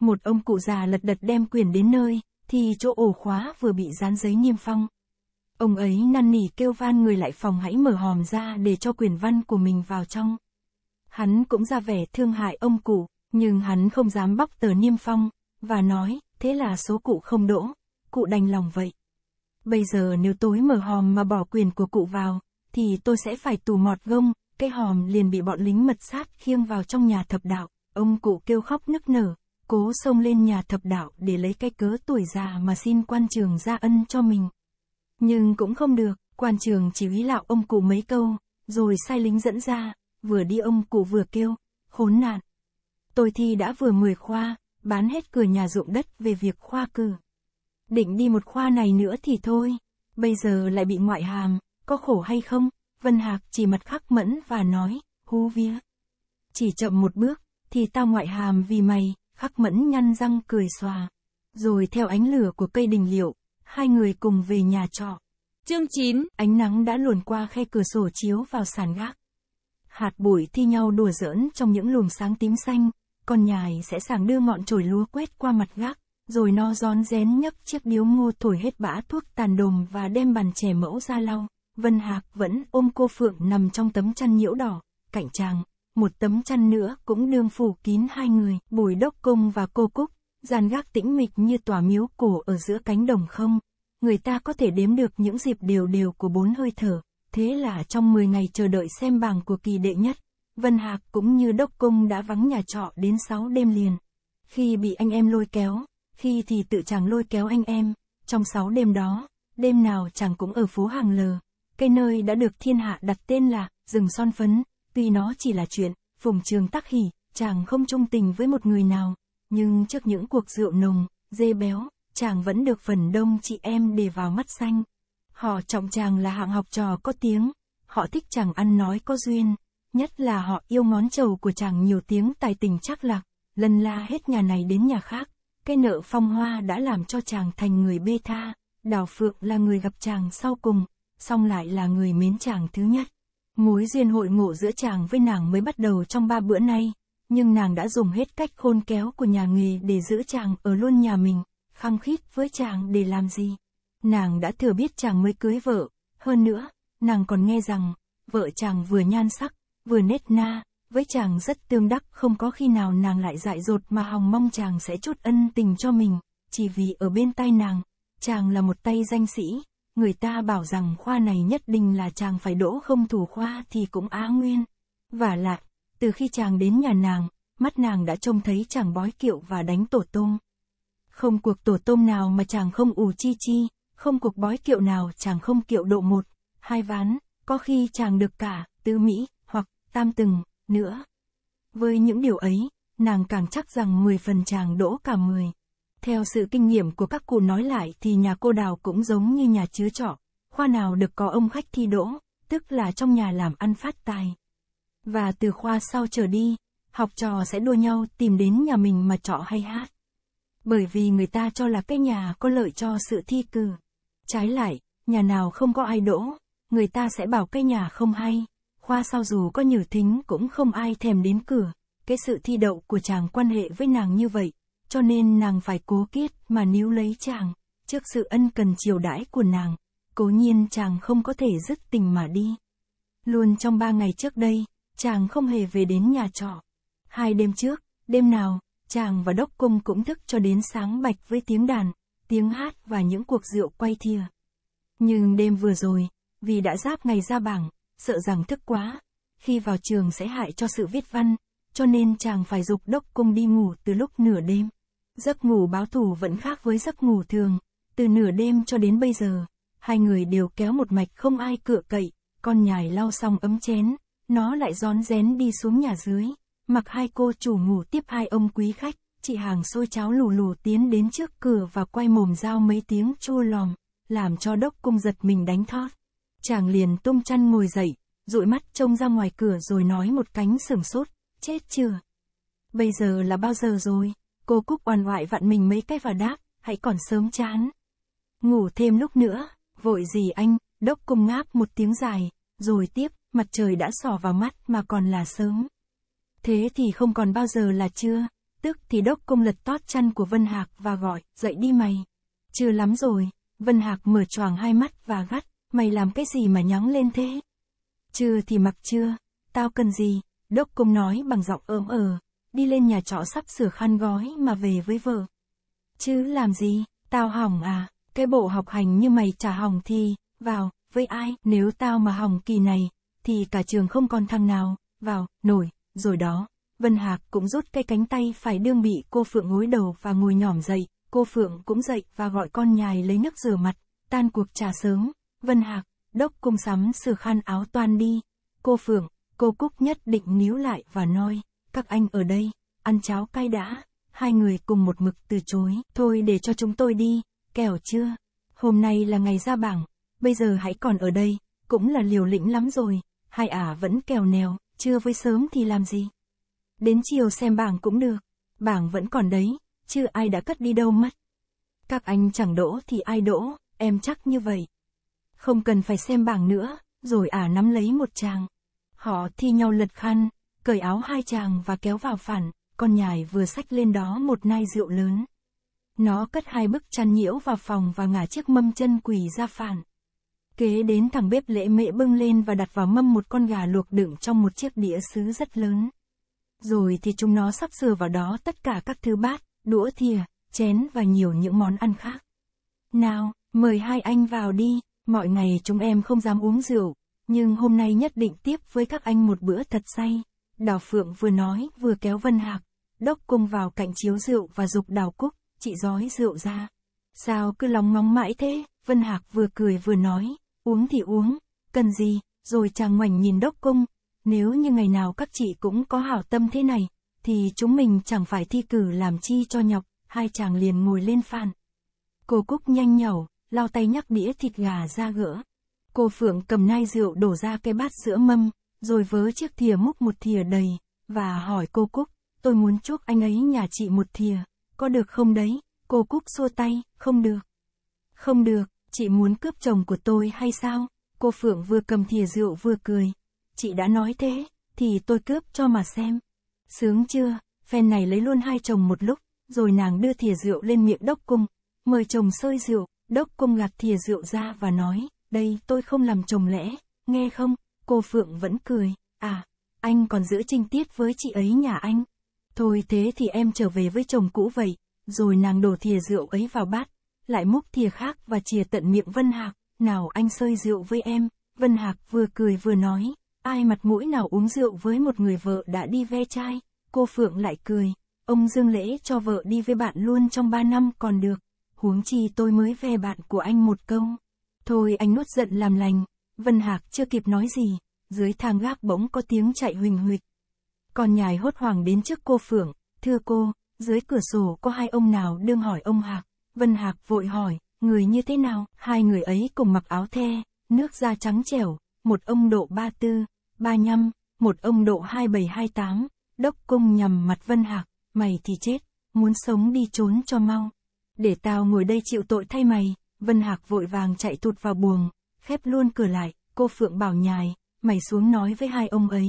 Một ông cụ già lật đật đem quyền đến nơi, thì chỗ ổ khóa vừa bị dán giấy niêm phong. Ông ấy năn nỉ kêu van người lại phòng hãy mở hòm ra để cho quyền văn của mình vào trong. Hắn cũng ra vẻ thương hại ông cụ, nhưng hắn không dám bóc tờ niêm phong, và nói, thế là số cụ không đỗ, cụ đành lòng vậy. Bây giờ nếu tối mở hòm mà bỏ quyền của cụ vào, thì tôi sẽ phải tù mọt gông, cái hòm liền bị bọn lính mật sát khiêng vào trong nhà thập đạo. Ông cụ kêu khóc nức nở, cố xông lên nhà thập đạo để lấy cái cớ tuổi già mà xin quan trường ra ân cho mình. Nhưng cũng không được, quan trường chỉ ý lạo ông cụ mấy câu, rồi sai lính dẫn ra, vừa đi ông cụ vừa kêu, khốn nạn. Tôi thi đã vừa 10 khoa, bán hết cửa nhà ruộng đất về việc khoa cử. Định đi một khoa này nữa thì thôi, bây giờ lại bị ngoại hàm, có khổ hay không? Vân Hạc chỉ mặt khắc mẫn và nói, hú vía. Chỉ chậm một bước, thì tao ngoại hàm vì mày, khắc mẫn nhăn răng cười xòa. Rồi theo ánh lửa của cây đình liệu, hai người cùng về nhà trọ. Chương 9, ánh nắng đã luồn qua khe cửa sổ chiếu vào sàn gác. Hạt bụi thi nhau đùa giỡn trong những luồng sáng tím xanh, con nhài sẽ sàng đưa ngọn chổi lúa quét qua mặt gác, rồi nó gión rén nhấc chiếc điếu ngô thổi hết bã thuốc tàn đồm và đem bàn trẻ mẫu ra lau. Vân Hạc vẫn ôm cô Phượng nằm trong tấm chăn nhiễu đỏ, cạnh chàng, một tấm chăn nữa cũng đương phủ kín hai người, bùi đốc công và cô Cúc, dàn gác tĩnh mịch như tòa miếu cổ ở giữa cánh đồng không. Người ta có thể đếm được những dịp đều đều của bốn hơi thở, thế là trong 10 ngày chờ đợi xem bảng của kỳ đệ nhất, Vân Hạc cũng như đốc công đã vắng nhà trọ đến 6 đêm liền. Khi bị anh em lôi kéo, khi thì tự chàng lôi kéo anh em, trong 6 đêm đó, đêm nào chàng cũng ở phố hàng lờ, cây nơi đã được thiên hạ đặt tên là rừng son phấn, tuy nó chỉ là chuyện, phùng trường tắc hỉ, chàng không trung tình với một người nào, nhưng trước những cuộc rượu nồng, dê béo, chàng vẫn được phần đông chị em để vào mắt xanh. Họ trọng chàng là hạng học trò có tiếng, họ thích chàng ăn nói có duyên, nhất là họ yêu ngón trầu của chàng nhiều tiếng tài tình chắc lạc, lần la hết nhà này đến nhà khác. Cái nợ phong hoa đã làm cho chàng thành người bê tha, Đào Phượng là người gặp chàng sau cùng, song lại là người mến chàng thứ nhất. Mối duyên hội ngộ giữa chàng với nàng mới bắt đầu trong ba bữa nay, nhưng nàng đã dùng hết cách khôn kéo của nhà nghề để giữ chàng ở luôn nhà mình, khăng khít với chàng để làm gì. Nàng đã thừa biết chàng mới cưới vợ, hơn nữa, nàng còn nghe rằng, vợ chàng vừa nhan sắc, vừa nết na, với chàng rất tương đắc không có khi nào nàng lại dại dột mà hòng mong chàng sẽ chút ân tình cho mình, chỉ vì ở bên tay nàng, chàng là một tay danh sĩ, người ta bảo rằng khoa này nhất định là chàng phải đỗ không thủ khoa thì cũng á nguyên. Và lại, từ khi chàng đến nhà nàng, mắt nàng đã trông thấy chàng bói kiệu và đánh tổ tôm. Không cuộc tổ tôm nào mà chàng không ủ chi chi, không cuộc bói kiệu nào chàng không kiệu độ một, hai ván, có khi chàng được cả, tứ Mỹ, tam từng, nữa. Với những điều ấy, nàng càng chắc rằng 10 phần chàng đỗ cả 10. Theo sự kinh nghiệm của các cụ nói lại thì nhà cô đào cũng giống như nhà chứa trọ, khoa nào được có ông khách thi đỗ, tức là trong nhà làm ăn phát tài. Và từ khoa sau trở đi, học trò sẽ đua nhau tìm đến nhà mình mà trọ hay hát. Bởi vì người ta cho là cái nhà có lợi cho sự thi cử. Trái lại, nhà nào không có ai đỗ, người ta sẽ bảo cái nhà không hay, khoa sau dù có nhử thính cũng không ai thèm đến cửa, cái sự thi đậu của chàng quan hệ với nàng như vậy, cho nên nàng phải cố kiết mà níu lấy chàng, trước sự ân cần chiều đãi của nàng, cố nhiên chàng không có thể dứt tình mà đi. Luôn trong ba ngày trước đây, chàng không hề về đến nhà trọ. Hai đêm trước, đêm nào, chàng và đốc cung cũng thức cho đến sáng bạch với tiếng đàn, tiếng hát và những cuộc rượu quay thìa. Nhưng đêm vừa rồi, vì đã giáp ngày ra bảng, sợ rằng thức quá, khi vào trường sẽ hại cho sự viết văn, cho nên chàng phải dục đốc cung đi ngủ từ lúc nửa đêm. Giấc ngủ báo thủ vẫn khác với giấc ngủ thường, từ nửa đêm cho đến bây giờ, hai người đều kéo một mạch không ai cựa cậy, con nhài lau xong ấm chén, nó lại rón rén đi xuống nhà dưới, mặc hai cô chủ ngủ tiếp hai ông quý khách, chị hàng xôi cháo lù lù tiến đến trước cửa và quay mồm dao mấy tiếng chua lòm, làm cho đốc cung giật mình đánh thót. Chàng liền tung chăn ngồi dậy, dụi mắt trông ra ngoài cửa rồi nói một cánh sửng sốt, chết chưa? Bây giờ là bao giờ rồi? Cô Cúc oan oại vặn mình mấy cái và đáp, hãy còn sớm chán. Ngủ thêm lúc nữa, vội gì anh, đốc cung ngáp một tiếng dài, rồi tiếp, mặt trời đã sỏ vào mắt mà còn là sớm. Thế thì không còn bao giờ là chưa, tức thì đốc cung lật tót chăn của Vân Hạc và gọi, dậy đi mày. Chưa lắm rồi, Vân Hạc mở choàng hai mắt và gắt, mày làm cái gì mà nhóng lên thế? Chưa thì mặc chưa, tao cần gì, đốc công nói bằng giọng ớm ờ, đi lên nhà trọ sắp sửa khăn gói mà về với vợ. Chứ làm gì, tao hỏng à, cái bộ học hành như mày chả hỏng thì, vào, với ai, nếu tao mà hỏng kỳ này, thì cả trường không còn thằng nào, vào, nổi, rồi đó. Vân Hạc cũng rút cây cánh tay phải đương bị cô Phượng gối đầu và ngồi nhỏm dậy, cô Phượng cũng dậy và gọi con nhài lấy nước rửa mặt, tan cuộc trà sớm, Vân Hạc, đốc cung sắm sửa khăn áo toan đi, cô Phượng, cô Cúc nhất định níu lại và nói, các anh ở đây, ăn cháo cay đã, hai người cùng một mực từ chối, thôi để cho chúng tôi đi, kẻo chưa, hôm nay là ngày ra bảng, bây giờ hãy còn ở đây, cũng là liều lĩnh lắm rồi, hai ả vẫn kèo nèo, chưa với sớm thì làm gì. Đến chiều xem bảng cũng được, bảng vẫn còn đấy, chưa ai đã cất đi đâu mất. Các anh chẳng đỗ thì ai đỗ, em chắc như vậy. Không cần phải xem bảng nữa, rồi ả nắm lấy một chàng. Họ thi nhau lật khăn, cởi áo hai chàng và kéo vào phản, con nhài vừa xách lên đó một nai rượu lớn. Nó cất hai bức chăn nhiễu vào phòng và ngả chiếc mâm chân quỳ ra phản. Kế đến thằng bếp lễ mẹ bưng lên và đặt vào mâm một con gà luộc đựng trong một chiếc đĩa sứ rất lớn. Rồi thì chúng nó sắp sửa vào đó tất cả các thứ bát, đũa thìa, chén và nhiều những món ăn khác. Nào, mời hai anh vào đi, mọi ngày chúng em không dám uống rượu, nhưng hôm nay nhất định tiếp với các anh một bữa thật say. Đào Phượng vừa nói vừa kéo Vân Hạc, đốc cung vào cạnh chiếu rượu và dục Đào Cúc, chị rói rượu ra. Sao cứ lóng ngóng mãi thế, Vân Hạc vừa cười vừa nói, uống thì uống, cần gì, rồi chàng ngoảnh nhìn đốc cung, nếu như ngày nào các chị cũng có hảo tâm thế này, thì chúng mình chẳng phải thi cử làm chi cho nhọc, hai chàng liền ngồi lên phàn. Cô Cúc nhanh nhẩu, lau tay nhắc đĩa thịt gà ra gỡ. Cô Phượng cầm nai rượu đổ ra cái bát sữa mâm, rồi vớ chiếc thìa múc một thìa đầy, và hỏi cô Cúc, tôi muốn chúc anh ấy nhà chị một thìa, có được không đấy? Cô Cúc xua tay, không được. Không được, chị muốn cướp chồng của tôi hay sao? Cô Phượng vừa cầm thìa rượu vừa cười. Chị đã nói thế, thì tôi cướp cho mà xem. Sướng chưa, phen này lấy luôn hai chồng một lúc, rồi nàng đưa thìa rượu lên miệng đốc cung, mời chồng sơi rượu, đốc công gạt thìa rượu ra và nói, đây tôi không làm chồng lẽ, nghe không? Cô Phượng vẫn cười, à, anh còn giữ trinh tiết với chị ấy nhà anh. Thôi thế thì em trở về với chồng cũ vậy, rồi nàng đổ thìa rượu ấy vào bát, lại múc thìa khác và chìa tận miệng Vân Hạc, nào anh sơi rượu với em, Vân Hạc vừa cười vừa nói, ai mặt mũi nào uống rượu với một người vợ đã đi ve chai, cô Phượng lại cười, ông Dương Lễ cho vợ đi với bạn luôn trong ba năm còn được, huống chi tôi mới ve bạn của anh một câu. Thôi anh nuốt giận làm lành, Vân Hạc chưa kịp nói gì, dưới thang gác bỗng có tiếng chạy huỳnh huỵch. Con nhài hốt hoảng đến trước cô Phượng, thưa cô, dưới cửa sổ có hai ông nào đương hỏi ông Hạc. Vân Hạc vội hỏi, người như thế nào? Hai người ấy cùng mặc áo the, nước da trắng trẻo, một ông độ 34, 35, một ông độ 2728. Đốc công nhằm mặt Vân Hạc, mày thì chết, muốn sống đi trốn cho mau. Để tao ngồi đây chịu tội thay mày, Vân Hạc vội vàng chạy tụt vào buồng, khép luôn cửa lại, cô Phượng bảo nhài, mày xuống nói với hai ông ấy.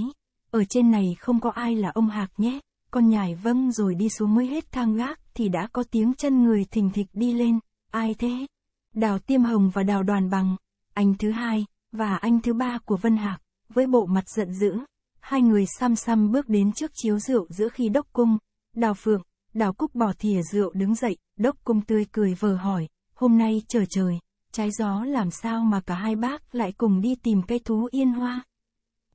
Ở trên này không có ai là ông Hạc nhé. Con nhài vâng rồi đi xuống mới hết thang gác thì đã có tiếng chân người thình thịch đi lên. Ai thế? Đào Tiêm Hồng và Đào Đoàn Bằng, anh thứ hai, và anh thứ ba của Vân Hạc, với bộ mặt giận dữ. Hai người xăm xăm bước đến trước chiếu rượu giữa khi đốc cung. Đào Phượng, Đào Cúc bỏ thìa rượu đứng dậy, đốc cung tươi cười vờ hỏi, hôm nay trời trời, trái gió làm sao mà cả hai bác lại cùng đi tìm cây thú yên hoa.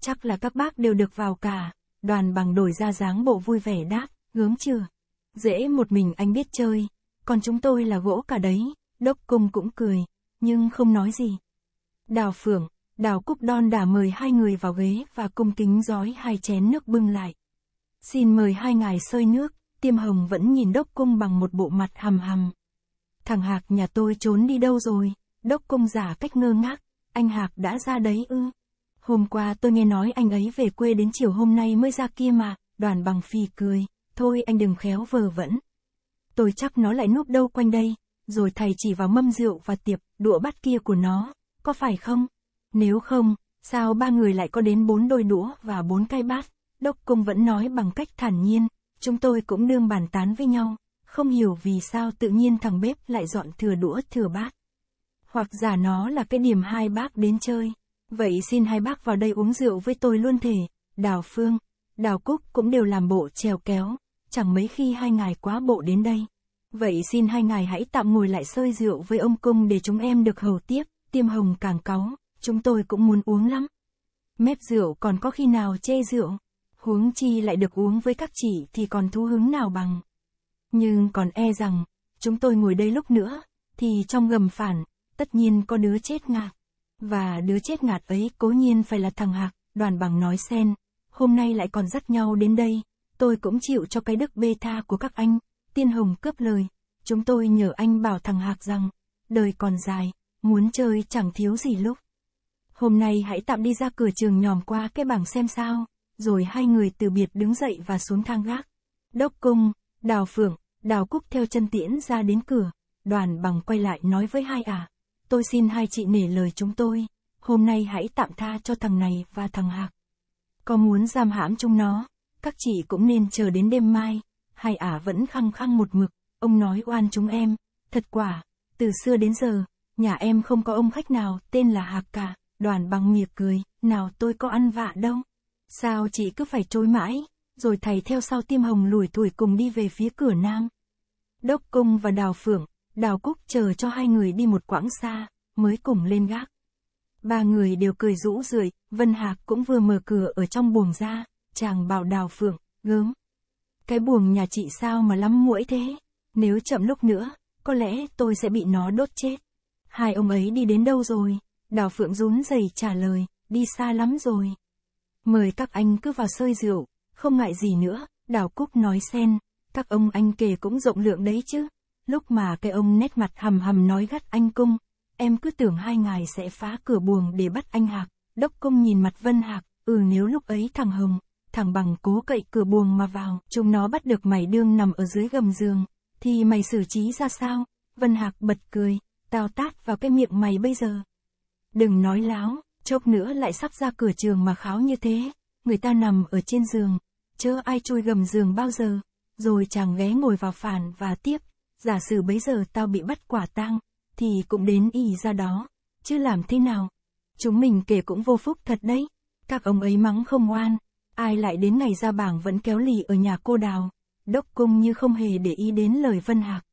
Chắc là các bác đều được vào cả, đoàn bằng đổi ra dáng bộ vui vẻ đáp, gớm chưa? Dễ một mình anh biết chơi, còn chúng tôi là gỗ cả đấy, đốc cung cũng cười, nhưng không nói gì. Đào Phượng, Đào Cúc đon đã mời hai người vào ghế và cung kính giói hai chén nước bưng lại. Xin mời hai ngài sơi nước, tiêm hồng vẫn nhìn đốc công bằng một bộ mặt hầm hầm. Thằng Hạc nhà tôi trốn đi đâu rồi? Đốc công giả cách ngơ ngác, anh Hạc đã ra đấy ư? Hôm qua tôi nghe nói anh ấy về quê đến chiều hôm nay mới ra kia mà, đoàn bằng phi cười, thôi anh đừng khéo vờ vẫn. Tôi chắc nó lại núp đâu quanh đây, rồi thầy chỉ vào mâm rượu và tiệp, đũa bát kia của nó, có phải không? Nếu không, sao ba người lại có đến bốn đôi đũa và bốn cái bát? Đốc công vẫn nói bằng cách thản nhiên, chúng tôi cũng đương bàn tán với nhau, không hiểu vì sao tự nhiên thằng bếp lại dọn thừa đũa thừa bát. Hoặc giả nó là cái điểm hai bác đến chơi. Vậy xin hai bác vào đây uống rượu với tôi luôn thể, Đào Phương, Đào Cúc cũng đều làm bộ trèo kéo, chẳng mấy khi hai ngài quá bộ đến đây. Vậy xin hai ngài hãy tạm ngồi lại sơi rượu với ông cung để chúng em được hầu tiếp, tiêm hồng càng cáu, chúng tôi cũng muốn uống lắm. Mép rượu còn có khi nào chê rượu, huống chi lại được uống với các chị thì còn thú hứng nào bằng. Nhưng còn e rằng, chúng tôi ngồi đây lúc nữa, thì trong gầm phản, tất nhiên có đứa chết ngạt. Và đứa chết ngạt ấy cố nhiên phải là thằng Hạc, đoàn bằng nói sen, hôm nay lại còn dắt nhau đến đây, tôi cũng chịu cho cái đức bê tha của các anh, tiên hồng cướp lời, chúng tôi nhờ anh bảo thằng Hạc rằng, đời còn dài, muốn chơi chẳng thiếu gì lúc. Hôm nay hãy tạm đi ra cửa trường nhòm qua cái bảng xem sao, rồi hai người từ biệt đứng dậy và xuống thang gác. Đốc cung, đào phượng, đào cúc theo chân tiễn ra đến cửa, đoàn bằng quay lại nói với hai ả. Tôi xin hai chị nể lời chúng tôi, hôm nay hãy tạm tha cho thằng này và thằng Hạc. Có muốn giam hãm chúng nó, các chị cũng nên chờ đến đêm mai. Hai ả vẫn khăng khăng một mực, ông nói oan chúng em, thật quả, từ xưa đến giờ, nhà em không có ông khách nào tên là Hạc cả, đoàn bằng mỉa cười, nào tôi có ăn vạ đâu. Sao chị cứ phải trôi mãi, rồi thầy theo sau tiêm hồng lùi thủi cùng đi về phía cửa nam. Đốc Cung và Đào Phượng, Đào Cúc chờ cho hai người đi một quãng xa, mới cùng lên gác. Ba người đều cười rũ rượi, Vân Hạc cũng vừa mở cửa ở trong buồng ra, chàng bảo Đào Phượng, gớm. Cái buồng nhà chị sao mà lắm mũi thế? Nếu chậm lúc nữa, có lẽ tôi sẽ bị nó đốt chết. Hai ông ấy đi đến đâu rồi? Đào Phượng rún rẩy trả lời, đi xa lắm rồi. Mời các anh cứ vào sơi rượu, không ngại gì nữa, Đào Cúc nói xen, các ông anh kể cũng rộng lượng đấy chứ. Lúc mà cái ông nét mặt hầm hầm nói gắt anh cung, em cứ tưởng hai ngài sẽ phá cửa buồng để bắt anh Hạc. Đốc cung nhìn mặt Vân Hạc, ừ nếu lúc ấy thằng Hồng, thằng bằng cố cậy cửa buồng mà vào, chúng nó bắt được mày đương nằm ở dưới gầm giường, thì mày xử trí ra sao? Vân Hạc bật cười, tao tát vào cái miệng mày bây giờ. Đừng nói láo, chốc nữa lại sắp ra cửa trường mà kháo như thế, người ta nằm ở trên giường, chớ ai chui gầm giường bao giờ, rồi chàng ghé ngồi vào phản và tiếp, giả sử bấy giờ tao bị bắt quả tang, thì cũng đến y ra đó, chứ làm thế nào? Chúng mình kể cũng vô phúc thật đấy, các ông ấy mắng không oan, ai lại đến ngày ra bảng vẫn kéo lì ở nhà cô đào, đốc cung như không hề để ý đến lời Vân Hạc.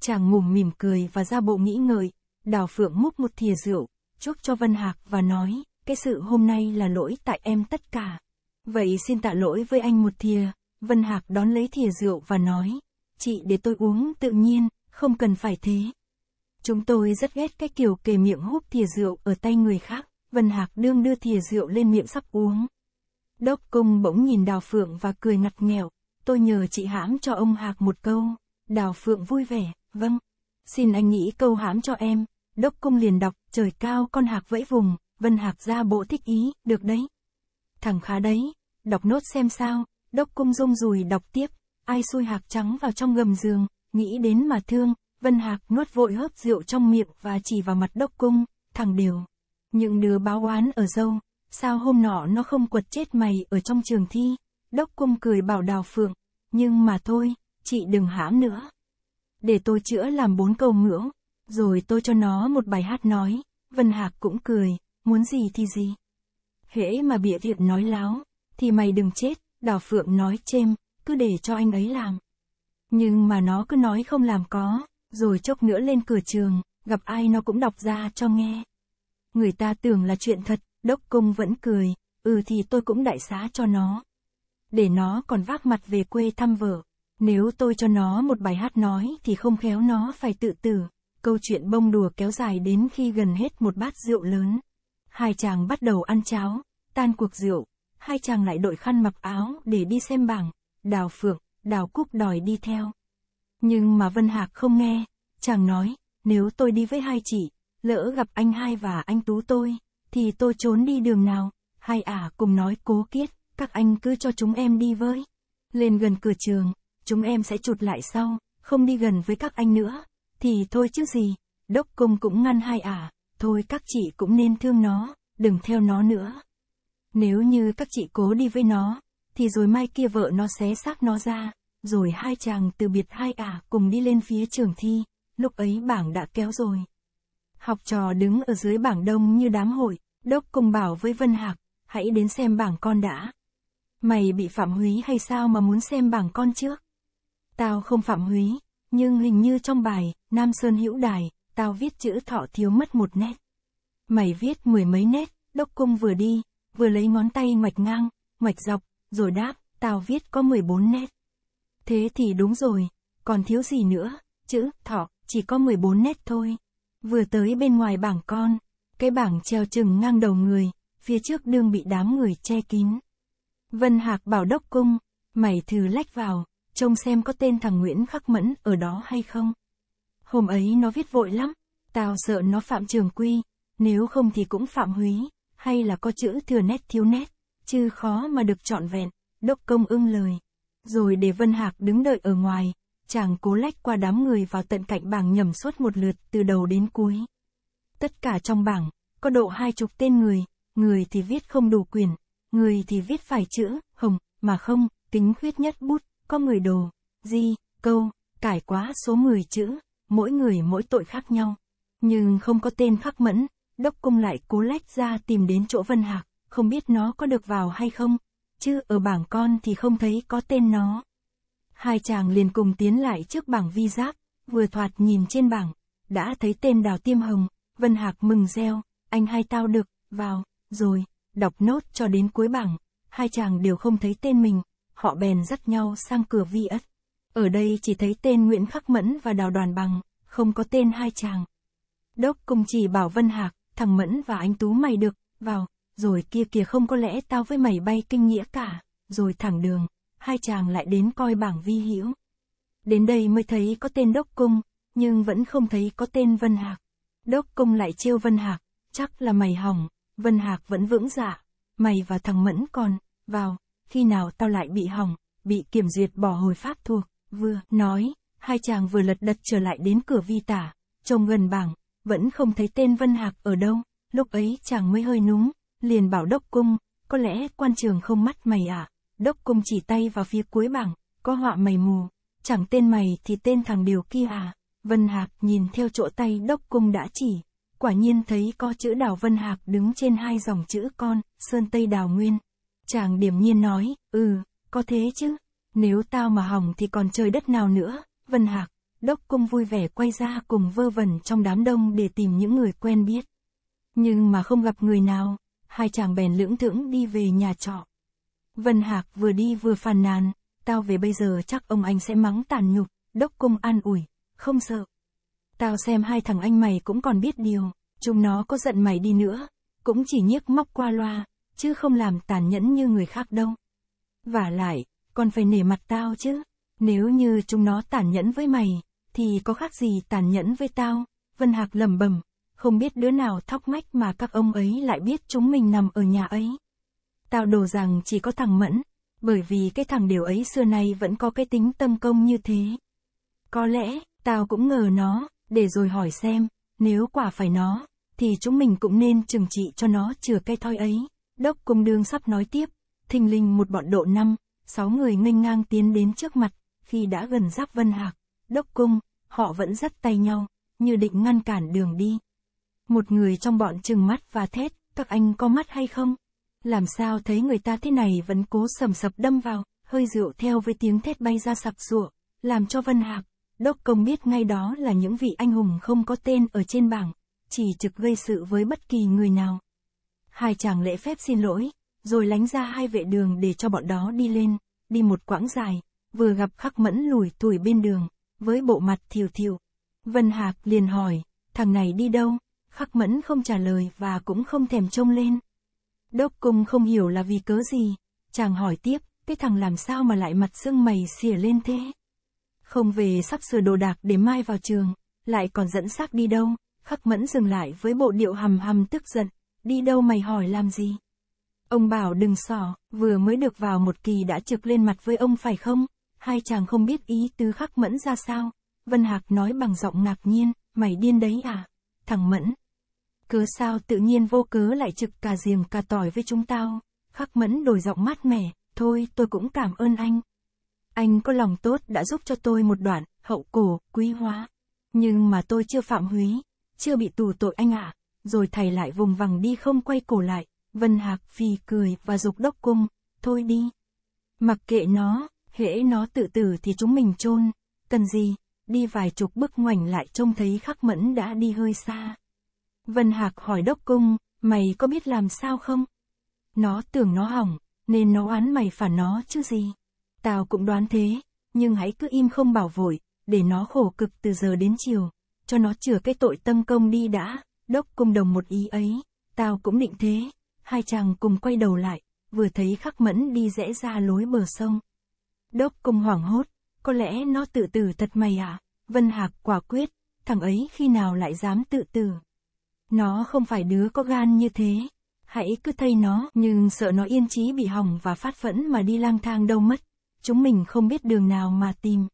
Chàng ngủ mỉm cười và ra bộ nghĩ ngợi, đào phượng múc một thìa rượu, chúc cho Vân Hạc và nói, cái sự hôm nay là lỗi tại em tất cả. Vậy xin tạ lỗi với anh một thìa, Vân Hạc đón lấy thìa rượu và nói, chị để tôi uống tự nhiên, không cần phải thế. Chúng tôi rất ghét cái kiểu kề miệng hút thìa rượu ở tay người khác, Vân Hạc đương đưa thìa rượu lên miệng sắp uống. Đốc cung bỗng nhìn Đào Phượng và cười ngặt nghèo, tôi nhờ chị hãm cho ông Hạc một câu. Đào Phượng vui vẻ, vâng. Xin anh nghĩ câu hãm cho em. Đốc cung liền đọc, trời cao con Hạc vẫy vùng, Vân Hạc ra bộ thích ý, được đấy. Thằng khá đấy, đọc nốt xem sao, đốc cung rung rùi đọc tiếp, ai xui Hạc trắng vào trong gầm giường, nghĩ đến mà thương, Vân Hạc nuốt vội hớp rượu trong miệng và chỉ vào mặt đốc cung, thằng đều. Những đứa báo oán ở dâu, sao hôm nọ nó không quật chết mày ở trong trường thi? Đốc cung cười bảo Đào Phượng, nhưng mà thôi, chị đừng hãm nữa. Để tôi chữa làm bốn câu ngưỡng, rồi tôi cho nó một bài hát nói, Vân Hạc cũng cười, muốn gì thì gì. Hễ mà bịa việc nói láo, thì mày đừng chết, Đào Phượng nói chêm, cứ để cho anh ấy làm. Nhưng mà nó cứ nói không làm có, rồi chốc nữa lên cửa trường, gặp ai nó cũng đọc ra cho nghe. Người ta tưởng là chuyện thật, đốc Công vẫn cười, ừ thì tôi cũng đại xá cho nó. Để nó còn vác mặt về quê thăm vợ. Nếu tôi cho nó một bài hát nói thì không khéo nó phải tự tử. Câu chuyện bông đùa kéo dài đến khi gần hết một bát rượu lớn. Hai chàng bắt đầu ăn cháo, tan cuộc rượu, hai chàng lại đội khăn mặc áo để đi xem bảng. Đào Phượng, Đào Cúc đòi đi theo. Nhưng mà Vân Hạc không nghe, chàng nói, nếu tôi đi với hai chị, lỡ gặp anh hai và anh Tú tôi, thì tôi trốn đi đường nào, hai ả à, cùng nói cố kiết, các anh cứ cho chúng em đi với. Lên gần cửa trường, chúng em sẽ chụt lại sau, không đi gần với các anh nữa, thì thôi chứ gì, đốc công cũng ngăn hai ả, thôi các chị cũng nên thương nó, đừng theo nó nữa. Nếu như các chị cố đi với nó, thì rồi mai kia vợ nó xé xác nó ra, rồi hai chàng từ biệt hai ả cùng đi lên phía trường thi, lúc ấy bảng đã kéo rồi. Học trò đứng ở dưới bảng đông như đám hội, đốc công bảo với Vân Hạc, hãy đến xem bảng con đã. Mày bị phạm húy hay sao mà muốn xem bảng con trước? Tao không phạm húy, nhưng hình như trong bài, Nam Sơn Hữu Đài, tao viết chữ thọ thiếu mất một nét. Mày viết mười mấy nét, đốc cung vừa đi, vừa lấy ngón tay ngoạch ngang, ngoạch dọc, rồi đáp, tao viết có 14 nét. Thế thì đúng rồi, còn thiếu gì nữa, chữ, thọ, chỉ có 14 nét thôi. Vừa tới bên ngoài bảng con, cái bảng treo chừng ngang đầu người, phía trước đương bị đám người che kín. Vân Hạc bảo đốc cung, mày thử lách vào, trông xem có tên thằng Nguyễn Khắc Mẫn ở đó hay không. Hôm ấy nó viết vội lắm, tao sợ nó phạm trường quy, nếu không thì cũng phạm húy, hay là có chữ thừa nét thiếu nét, chứ khó mà được trọn vẹn, đốc công ưng lời. Rồi để Vân Hạc đứng đợi ở ngoài, chàng cố lách qua đám người vào tận cạnh bảng nhầm suốt một lượt từ đầu đến cuối. Tất cả trong bảng, có độ hai chục tên người, người thì viết không đủ quyền, người thì viết phải chữ, hồng, mà không, tính khuyết nhất bút, có 10 đồ, di, câu, cải quá số 10 chữ, mỗi người mỗi tội khác nhau. Nhưng không có tên khắc mẫn, đốc cung lại cố lách ra tìm đến chỗ Vân Hạc, không biết nó có được vào hay không, chứ ở bảng con thì không thấy có tên nó. Hai chàng liền cùng tiến lại trước bảng vi giáp, vừa thoạt nhìn trên bảng, đã thấy tên đào tiêm hồng, Vân Hạc mừng reo, anh hai tao được, vào, rồi, đọc nốt cho đến cuối bảng, hai chàng đều không thấy tên mình, họ bèn dắt nhau sang cửa vi ất. Ở đây chỉ thấy tên Nguyễn Khắc Mẫn và Đào Đoàn Bằng, không có tên hai chàng. Đốc cùng chỉ bảo Vân Hạc, thằng Mẫn và anh Tú mày được, vào, rồi kia kìa không có lẽ tao với mày bay kinh nghĩa cả, rồi thẳng đường, hai chàng lại đến coi bảng vi hiểu. Đến đây mới thấy có tên Đốc Cung, nhưng vẫn không thấy có tên Vân Hạc. Đốc Cung lại trêu Vân Hạc, chắc là mày hỏng, Vân Hạc vẫn vững dạ, mày và thằng Mẫn còn, vào, khi nào tao lại bị hỏng, bị kiểm duyệt bỏ hồi pháp thuộc, vừa, nói, hai chàng vừa lật đật trở lại đến cửa vi tả, trông gần bảng, vẫn không thấy tên Vân Hạc ở đâu, lúc ấy chàng mới hơi núng, liền bảo đốc cung, có lẽ quan trường không mắt mày à, đốc cung chỉ tay vào phía cuối bảng, có họa mày mù, chẳng tên mày thì tên thằng điều kia à, Vân Hạc nhìn theo chỗ tay đốc cung đã chỉ, quả nhiên thấy có chữ đào Vân Hạc đứng trên hai dòng chữ con, Sơn Tây Đào Nguyên. Chàng điểm nhiên nói, ừ, có thế chứ, nếu tao mà hỏng thì còn trời đất nào nữa, Vân Hạc, đốc cung vui vẻ quay ra cùng vơ vẩn trong đám đông để tìm những người quen biết. Nhưng mà không gặp người nào, hai chàng bèn lưỡng thững đi về nhà trọ. Vân Hạc vừa đi vừa phàn nàn, tao về bây giờ chắc ông anh sẽ mắng tàn nhục, đốc cung an ủi, không sợ. Tao xem hai thằng anh mày cũng còn biết điều, chúng nó có giận mày đi nữa, cũng chỉ nhiếc móc qua loa, chứ không làm tàn nhẫn như người khác đâu. Và lại, còn phải nể mặt tao chứ, nếu như chúng nó tàn nhẫn với mày, thì có khác gì tàn nhẫn với tao, Vân Hạc lầm bầm, không biết đứa nào thóc mách mà các ông ấy lại biết chúng mình nằm ở nhà ấy. Tao đồ rằng chỉ có thằng Mẫn, bởi vì cái thằng điều ấy xưa nay vẫn có cái tính tâm công như thế. Có lẽ, tao cũng ngờ nó, để rồi hỏi xem, nếu quả phải nó, thì chúng mình cũng nên trừng trị cho nó chừa cái thoi ấy. Đốc cung đương sắp nói tiếp, thình linh một bọn độ năm, sáu người nghênh ngang tiến đến trước mặt, khi đã gần giáp Vân Hạc, đốc cung, họ vẫn dắt tay nhau, như định ngăn cản đường đi. Một người trong bọn trừng mắt và thét, các anh có mắt hay không? Làm sao thấy người ta thế này vẫn cố sầm sập đâm vào, hơi rượu theo với tiếng thét bay ra sặc sụa, làm cho Vân Hạc, đốc công biết ngay đó là những vị anh hùng không có tên ở trên bảng, chỉ trực gây sự với bất kỳ người nào. Hai chàng lễ phép xin lỗi, rồi lánh ra hai vệ đường để cho bọn đó đi lên, đi một quãng dài, vừa gặp khắc mẫn lùi tuổi bên đường, với bộ mặt thiều thiều Vân Hạc liền hỏi, thằng này đi đâu? Khắc mẫn không trả lời và cũng không thèm trông lên. Đốc cung không hiểu là vì cớ gì, chàng hỏi tiếp, cái thằng làm sao mà lại mặt xương mày xỉa lên thế? Không về sắp sửa đồ đạc để mai vào trường, lại còn dẫn xác đi đâu? Khắc mẫn dừng lại với bộ điệu hầm hầm tức giận, đi đâu mày hỏi làm gì? Ông bảo đừng sỏ, vừa mới được vào một kỳ đã trực lên mặt với ông phải không? Hai chàng không biết ý tứ khắc mẫn ra sao. Vân Hạc nói bằng giọng ngạc nhiên, mày điên đấy à? Thằng Mẫn. Cớ sao tự nhiên vô cớ lại trực cà giềng cà tỏi với chúng tao? Khắc Mẫn đổi giọng mát mẻ, thôi tôi cũng cảm ơn anh. Anh có lòng tốt đã giúp cho tôi một đoạn, hậu cổ, quý hóa. Nhưng mà tôi chưa phạm húy, chưa bị tù tội anh ạ. Rồi thầy lại vùng vằng đi không quay cổ lại. Vân Hạc phì cười và dục đốc cung, thôi đi. Mặc kệ nó, hễ nó tự tử thì chúng mình chôn cần gì, đi vài chục bước ngoảnh lại trông thấy khắc mẫn đã đi hơi xa. Vân Hạc hỏi đốc cung, mày có biết làm sao không? Nó tưởng nó hỏng, nên nó oán mày phản nó chứ gì. Tao cũng đoán thế, nhưng hãy cứ im không bảo vội, để nó khổ cực từ giờ đến chiều, cho nó chừa cái tội tâm công đi đã, đốc cung đồng một ý ấy, tao cũng định thế. Hai chàng cùng quay đầu lại, vừa thấy khắc mẫn đi rẽ ra lối bờ sông. Đốc cung hoảng hốt, có lẽ nó tự tử thật mày à? Vân Hạc quả quyết, thằng ấy khi nào lại dám tự tử. Nó không phải đứa có gan như thế. Hãy cứ thay nó, nhưng sợ nó yên trí bị hỏng và phát phẫn mà đi lang thang đâu mất. Chúng mình không biết đường nào mà tìm.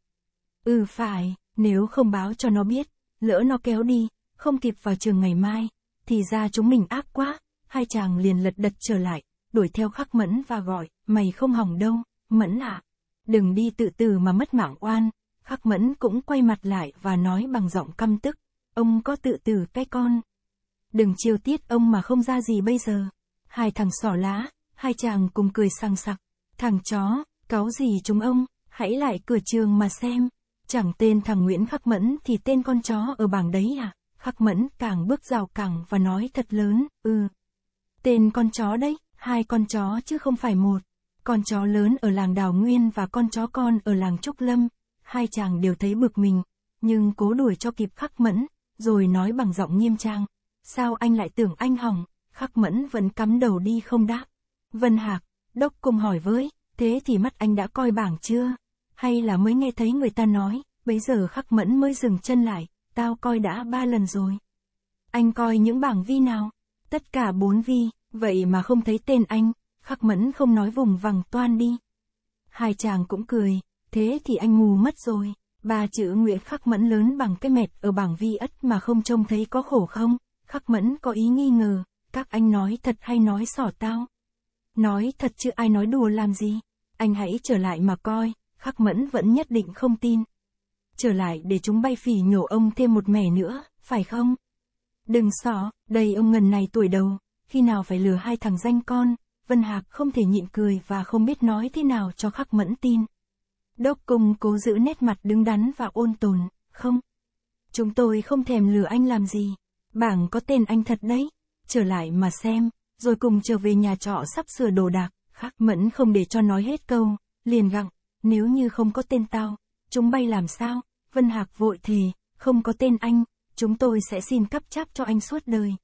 Ừ phải, nếu không báo cho nó biết, lỡ nó kéo đi, không kịp vào trường ngày mai, thì ra chúng mình ác quá. Hai chàng liền lật đật trở lại, đuổi theo khắc mẫn và gọi, mày không hỏng đâu, mẫn à. Đừng đi tự tử mà mất mạng oan. Khắc mẫn cũng quay mặt lại và nói bằng giọng căm tức. Ông có tự tử cái con. Đừng chiêu tiết ông mà không ra gì bây giờ. Hai thằng sỏ lá, hai chàng cùng cười sang sặc. Thằng chó, cáo gì chúng ông, hãy lại cửa trường mà xem. Chẳng tên thằng Nguyễn Khắc Mẫn thì tên con chó ở bảng đấy à? Khắc Mẫn càng bước rào cẳng và nói thật lớn, ừ. Tên con chó đấy, hai con chó chứ không phải một. Con chó lớn ở làng Đào Nguyên và con chó con ở làng Trúc Lâm, hai chàng đều thấy bực mình, nhưng cố đuổi cho kịp khắc mẫn, rồi nói bằng giọng nghiêm trang. Sao anh lại tưởng anh hỏng, khắc mẫn vẫn cắm đầu đi không đáp. Vân Hạc, đốc cùng hỏi với, thế thì mắt anh đã coi bảng chưa? Hay là mới nghe thấy người ta nói, bấy giờ khắc mẫn mới dừng chân lại, tao coi đã ba lần rồi. Anh coi những bảng vi nào? Tất cả bốn vi, vậy mà không thấy tên anh, khắc mẫn không nói vùng vằng toan đi. Hai chàng cũng cười, thế thì anh mù mất rồi. Ba chữ Nguyễn khắc mẫn lớn bằng cái mệt ở bảng vi ất mà không trông thấy có khổ không? Khắc mẫn có ý nghi ngờ, các anh nói thật hay nói sỏ tao? Nói thật chứ ai nói đùa làm gì? Anh hãy trở lại mà coi, khắc mẫn vẫn nhất định không tin. Trở lại để chúng bay phỉ nhổ ông thêm một mẻ nữa, phải không? Đừng xỏ, đây ông ngần này tuổi đầu, khi nào phải lừa hai thằng danh con, Vân Hạc không thể nhịn cười và không biết nói thế nào cho khắc mẫn tin. Đốc cung cố giữ nét mặt đứng đắn và ôn tồn, không. Chúng tôi không thèm lừa anh làm gì. Bảng có tên anh thật đấy. Trở lại mà xem, rồi cùng trở về nhà trọ sắp sửa đồ đạc. Khắc mẫn không để cho nói hết câu, liền gặng, nếu như không có tên tao, chúng bay làm sao? Vân Hạc vội thề, không có tên anh, chúng tôi sẽ xin cấp cháp cho anh suốt đời.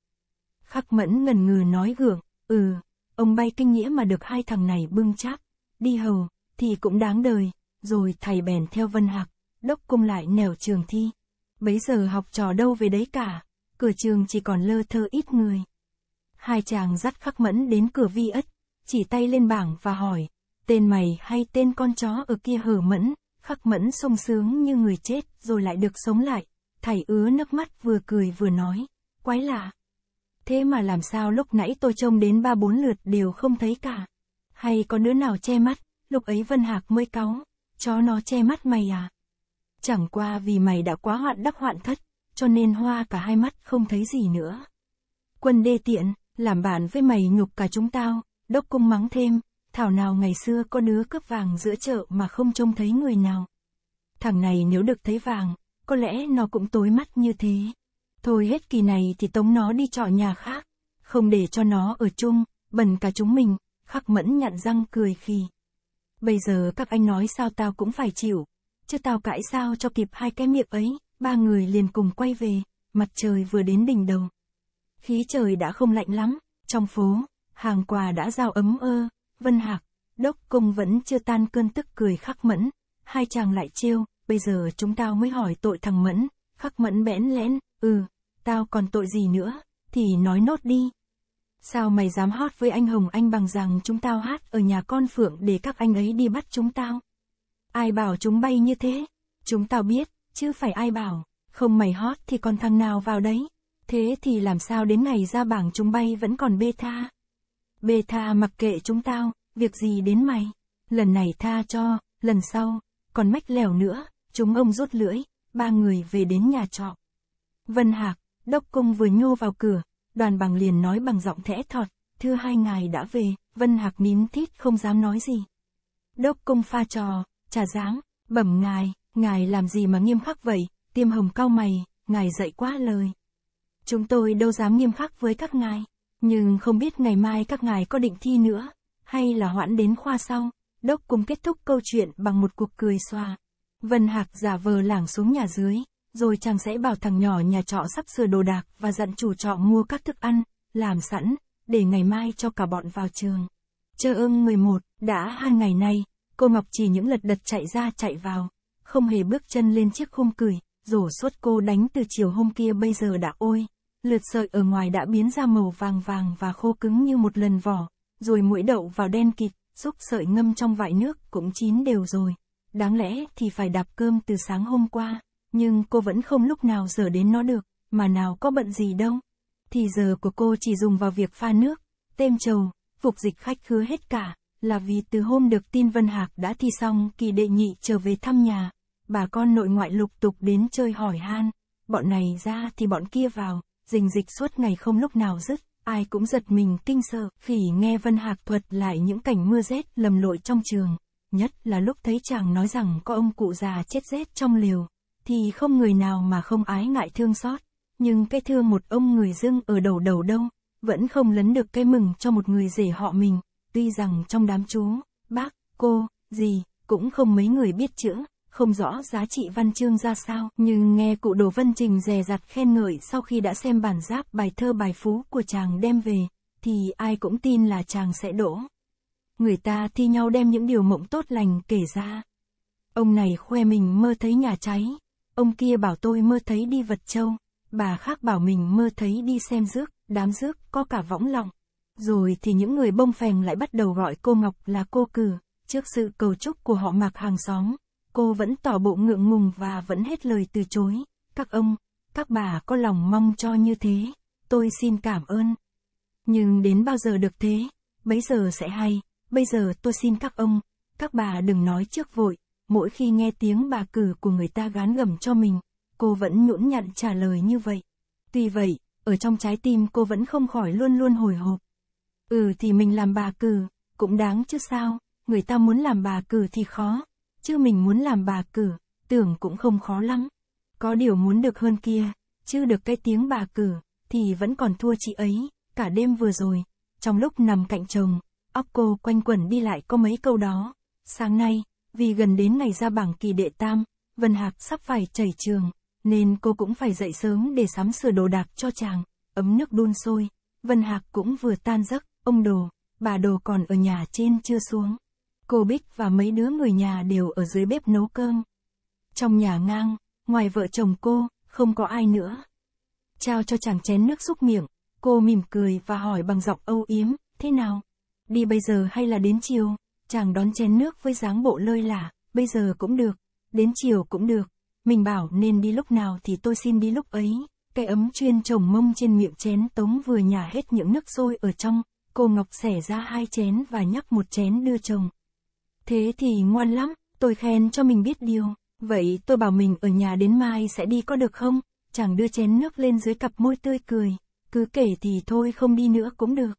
Khắc mẫn ngần ngừ nói gượng, ừ, ông bay kinh nghĩa mà được hai thằng này bưng cháp, đi hầu, thì cũng đáng đời, rồi thầy bèn theo Vân Hạc, đốc cung lại nẻo trường thi. Bấy giờ học trò đâu về đấy cả, cửa trường chỉ còn lơ thơ ít người. Hai chàng dắt khắc mẫn đến cửa vi ất, chỉ tay lên bảng và hỏi, tên mày hay tên con chó ở kia hở mẫn, khắc mẫn sung sướng như người chết rồi lại được sống lại. Thầy ứa nước mắt vừa cười vừa nói, quái lạ. Thế mà làm sao lúc nãy tôi trông đến ba bốn lượt đều không thấy cả. Hay có đứa nào che mắt, lúc ấy Vân Hạc mới cáu, chó nó che mắt mày à? Chẳng qua vì mày đã quá hoạn đắc hoạn thất, cho nên hoa cả hai mắt không thấy gì nữa. Quân đê tiện, làm bạn với mày nhục cả chúng tao, đốc cung mắng thêm, thảo nào ngày xưa có đứa cướp vàng giữa chợ mà không trông thấy người nào. Thằng này nếu được thấy vàng, có lẽ nó cũng tối mắt như thế. Thôi hết kỳ này thì tống nó đi trọ nhà khác, không để cho nó ở chung, bẩn cả chúng mình, khắc mẫn nhặn răng cười khi. Bây giờ các anh nói sao tao cũng phải chịu, chứ tao cãi sao cho kịp hai cái miệng ấy, ba người liền cùng quay về, mặt trời vừa đến đỉnh đầu. Khí trời đã không lạnh lắm, trong phố, hàng quà đã giao ấm ơ, Vân Hạc, Đốc Cung vẫn chưa tan cơn tức cười khắc mẫn, hai chàng lại trêu, bây giờ chúng tao mới hỏi tội thằng Mẫn, khắc Mẫn bẽn lẽn, ừ, tao còn tội gì nữa, thì nói nốt đi. Sao mày dám hót với anh Hồng Anh bằng rằng chúng tao hát ở nhà con Phượng để các anh ấy đi bắt chúng tao? Ai bảo chúng bay như thế? Chúng tao biết, chứ phải ai bảo, không mày hót thì còn thằng nào vào đấy. Thế thì làm sao đến ngày ra bảng chúng bay vẫn còn bê tha? Bê tha mặc kệ chúng tao, việc gì đến mày? Lần này tha cho, lần sau, còn mách lèo nữa, chúng ông rút lưỡi, ba người về đến nhà trọ. Vân Hạc, đốc công vừa nhô vào cửa, đoàn bằng liền nói bằng giọng thẽ thọt, thưa hai ngài đã về, Vân Hạc nín thít không dám nói gì. Đốc công pha trò, trà dáng, bẩm ngài, ngài làm gì mà nghiêm khắc vậy, tiêm hồng cao mày, ngài dạy quá lời. Chúng tôi đâu dám nghiêm khắc với các ngài, nhưng không biết ngày mai các ngài có định thi nữa, hay là hoãn đến khoa sau. Đốc cùng kết thúc câu chuyện bằng một cuộc cười xòa Vân Hạc giả vờ lảng xuống nhà dưới, rồi chàng sẽ bảo thằng nhỏ nhà trọ sắp sửa đồ đạc và dặn chủ trọ mua các thức ăn, làm sẵn, để ngày mai cho cả bọn vào trường. Chơ ưng 11, đã hai ngày nay, cô Ngọc chỉ những lật đật chạy ra chạy vào, không hề bước chân lên chiếc khung cười, rổ suốt cô đánh từ chiều hôm kia bây giờ đã ôi. Lượt sợi ở ngoài đã biến ra màu vàng vàng và khô cứng như một lần vỏ, rồi muỗi đậu vào đen kịt, xúc sợi ngâm trong vại nước cũng chín đều rồi. Đáng lẽ thì phải đạp cơm từ sáng hôm qua, nhưng cô vẫn không lúc nào giờ đến nó được, mà nào có bận gì đâu. Thì giờ của cô chỉ dùng vào việc pha nước, têm trầu, phục dịch khách khứa hết cả, là vì từ hôm được tin Vân Hạc đã thi xong kỳ đệ nhị trở về thăm nhà, bà con nội ngoại lục tục đến chơi hỏi han, bọn này ra thì bọn kia vào, rình dịch suốt ngày không lúc nào dứt, ai cũng giật mình kinh sợ khi nghe Vân Hạc thuật lại những cảnh mưa rét lầm lội trong trường, nhất là lúc thấy chàng nói rằng có ông cụ già chết rét trong liều, thì không người nào mà không ái ngại thương xót, nhưng cái thương một ông người dưng ở đầu đầu đâu, vẫn không lấn được cái mừng cho một người rể họ mình, tuy rằng trong đám chú, bác, cô, gì, cũng không mấy người biết chữ, không rõ giá trị văn chương ra sao, nhưng nghe cụ Đồ Vân Trình dè dặt khen ngợi sau khi đã xem bản giáp bài thơ bài phú của chàng đem về, thì ai cũng tin là chàng sẽ đỗ. Người ta thi nhau đem những điều mộng tốt lành kể ra. Ông này khoe mình mơ thấy nhà cháy, ông kia bảo tôi mơ thấy đi vật châu, bà khác bảo mình mơ thấy đi xem rước, đám rước có cả võng lòng. Rồi thì những người bông phèn lại bắt đầu gọi cô Ngọc là cô cử, trước sự cầu chúc của họ mặc hàng xóm, Cô vẫn tỏ bộ ngượng ngùng và vẫn hết lời từ chối. Các ông, các bà có lòng mong cho như thế, tôi xin cảm ơn. Nhưng đến bao giờ được thế, bấy giờ sẽ hay, bây giờ tôi xin các ông, các bà đừng nói trước vội, mỗi khi nghe tiếng bà cử của người ta gán gầm cho mình, cô vẫn nhũn nhặn trả lời như vậy. Tuy vậy, ở trong trái tim cô vẫn không khỏi luôn luôn hồi hộp. Ừ thì mình làm bà cử, cũng đáng chứ sao, người ta muốn làm bà cử thì khó, chứ mình muốn làm bà cử, tưởng cũng không khó lắm. Có điều muốn được hơn kia, chứ được cái tiếng bà cử, thì vẫn còn thua chị ấy, cả đêm vừa rồi, trong lúc nằm cạnh chồng, óc cô quanh quẩn đi lại có mấy câu đó. Sáng nay, vì gần đến ngày ra bảng kỳ đệ tam, Vân Hạc sắp phải chảy trường, nên cô cũng phải dậy sớm để sắm sửa đồ đạc cho chàng, ấm nước đun sôi. Vân Hạc cũng vừa tan giấc, ông đồ, bà đồ còn ở nhà trên chưa xuống. Cô Bích và mấy đứa người nhà đều ở dưới bếp nấu cơm. Trong nhà ngang, ngoài vợ chồng cô, không có ai nữa. Trao cho chàng chén nước xúc miệng, cô mỉm cười và hỏi bằng giọng âu yếm, thế nào? Đi bây giờ hay là đến chiều? Chàng đón chén nước với dáng bộ lơi lả, bây giờ cũng được, đến chiều cũng được. Mình bảo nên đi lúc nào thì tôi xin đi lúc ấy, cái ấm chuyên trồng mông trên miệng chén tống vừa nhả hết những nước sôi ở trong, cô Ngọc xẻ ra hai chén và nhắc một chén đưa chồng. Thế thì ngoan lắm, tôi khen cho mình biết điều. Vậy tôi bảo mình ở nhà đến mai sẽ đi có được không? Chàng đưa chén nước lên dưới cặp môi tươi cười. Cứ kể thì thôi không đi nữa cũng được.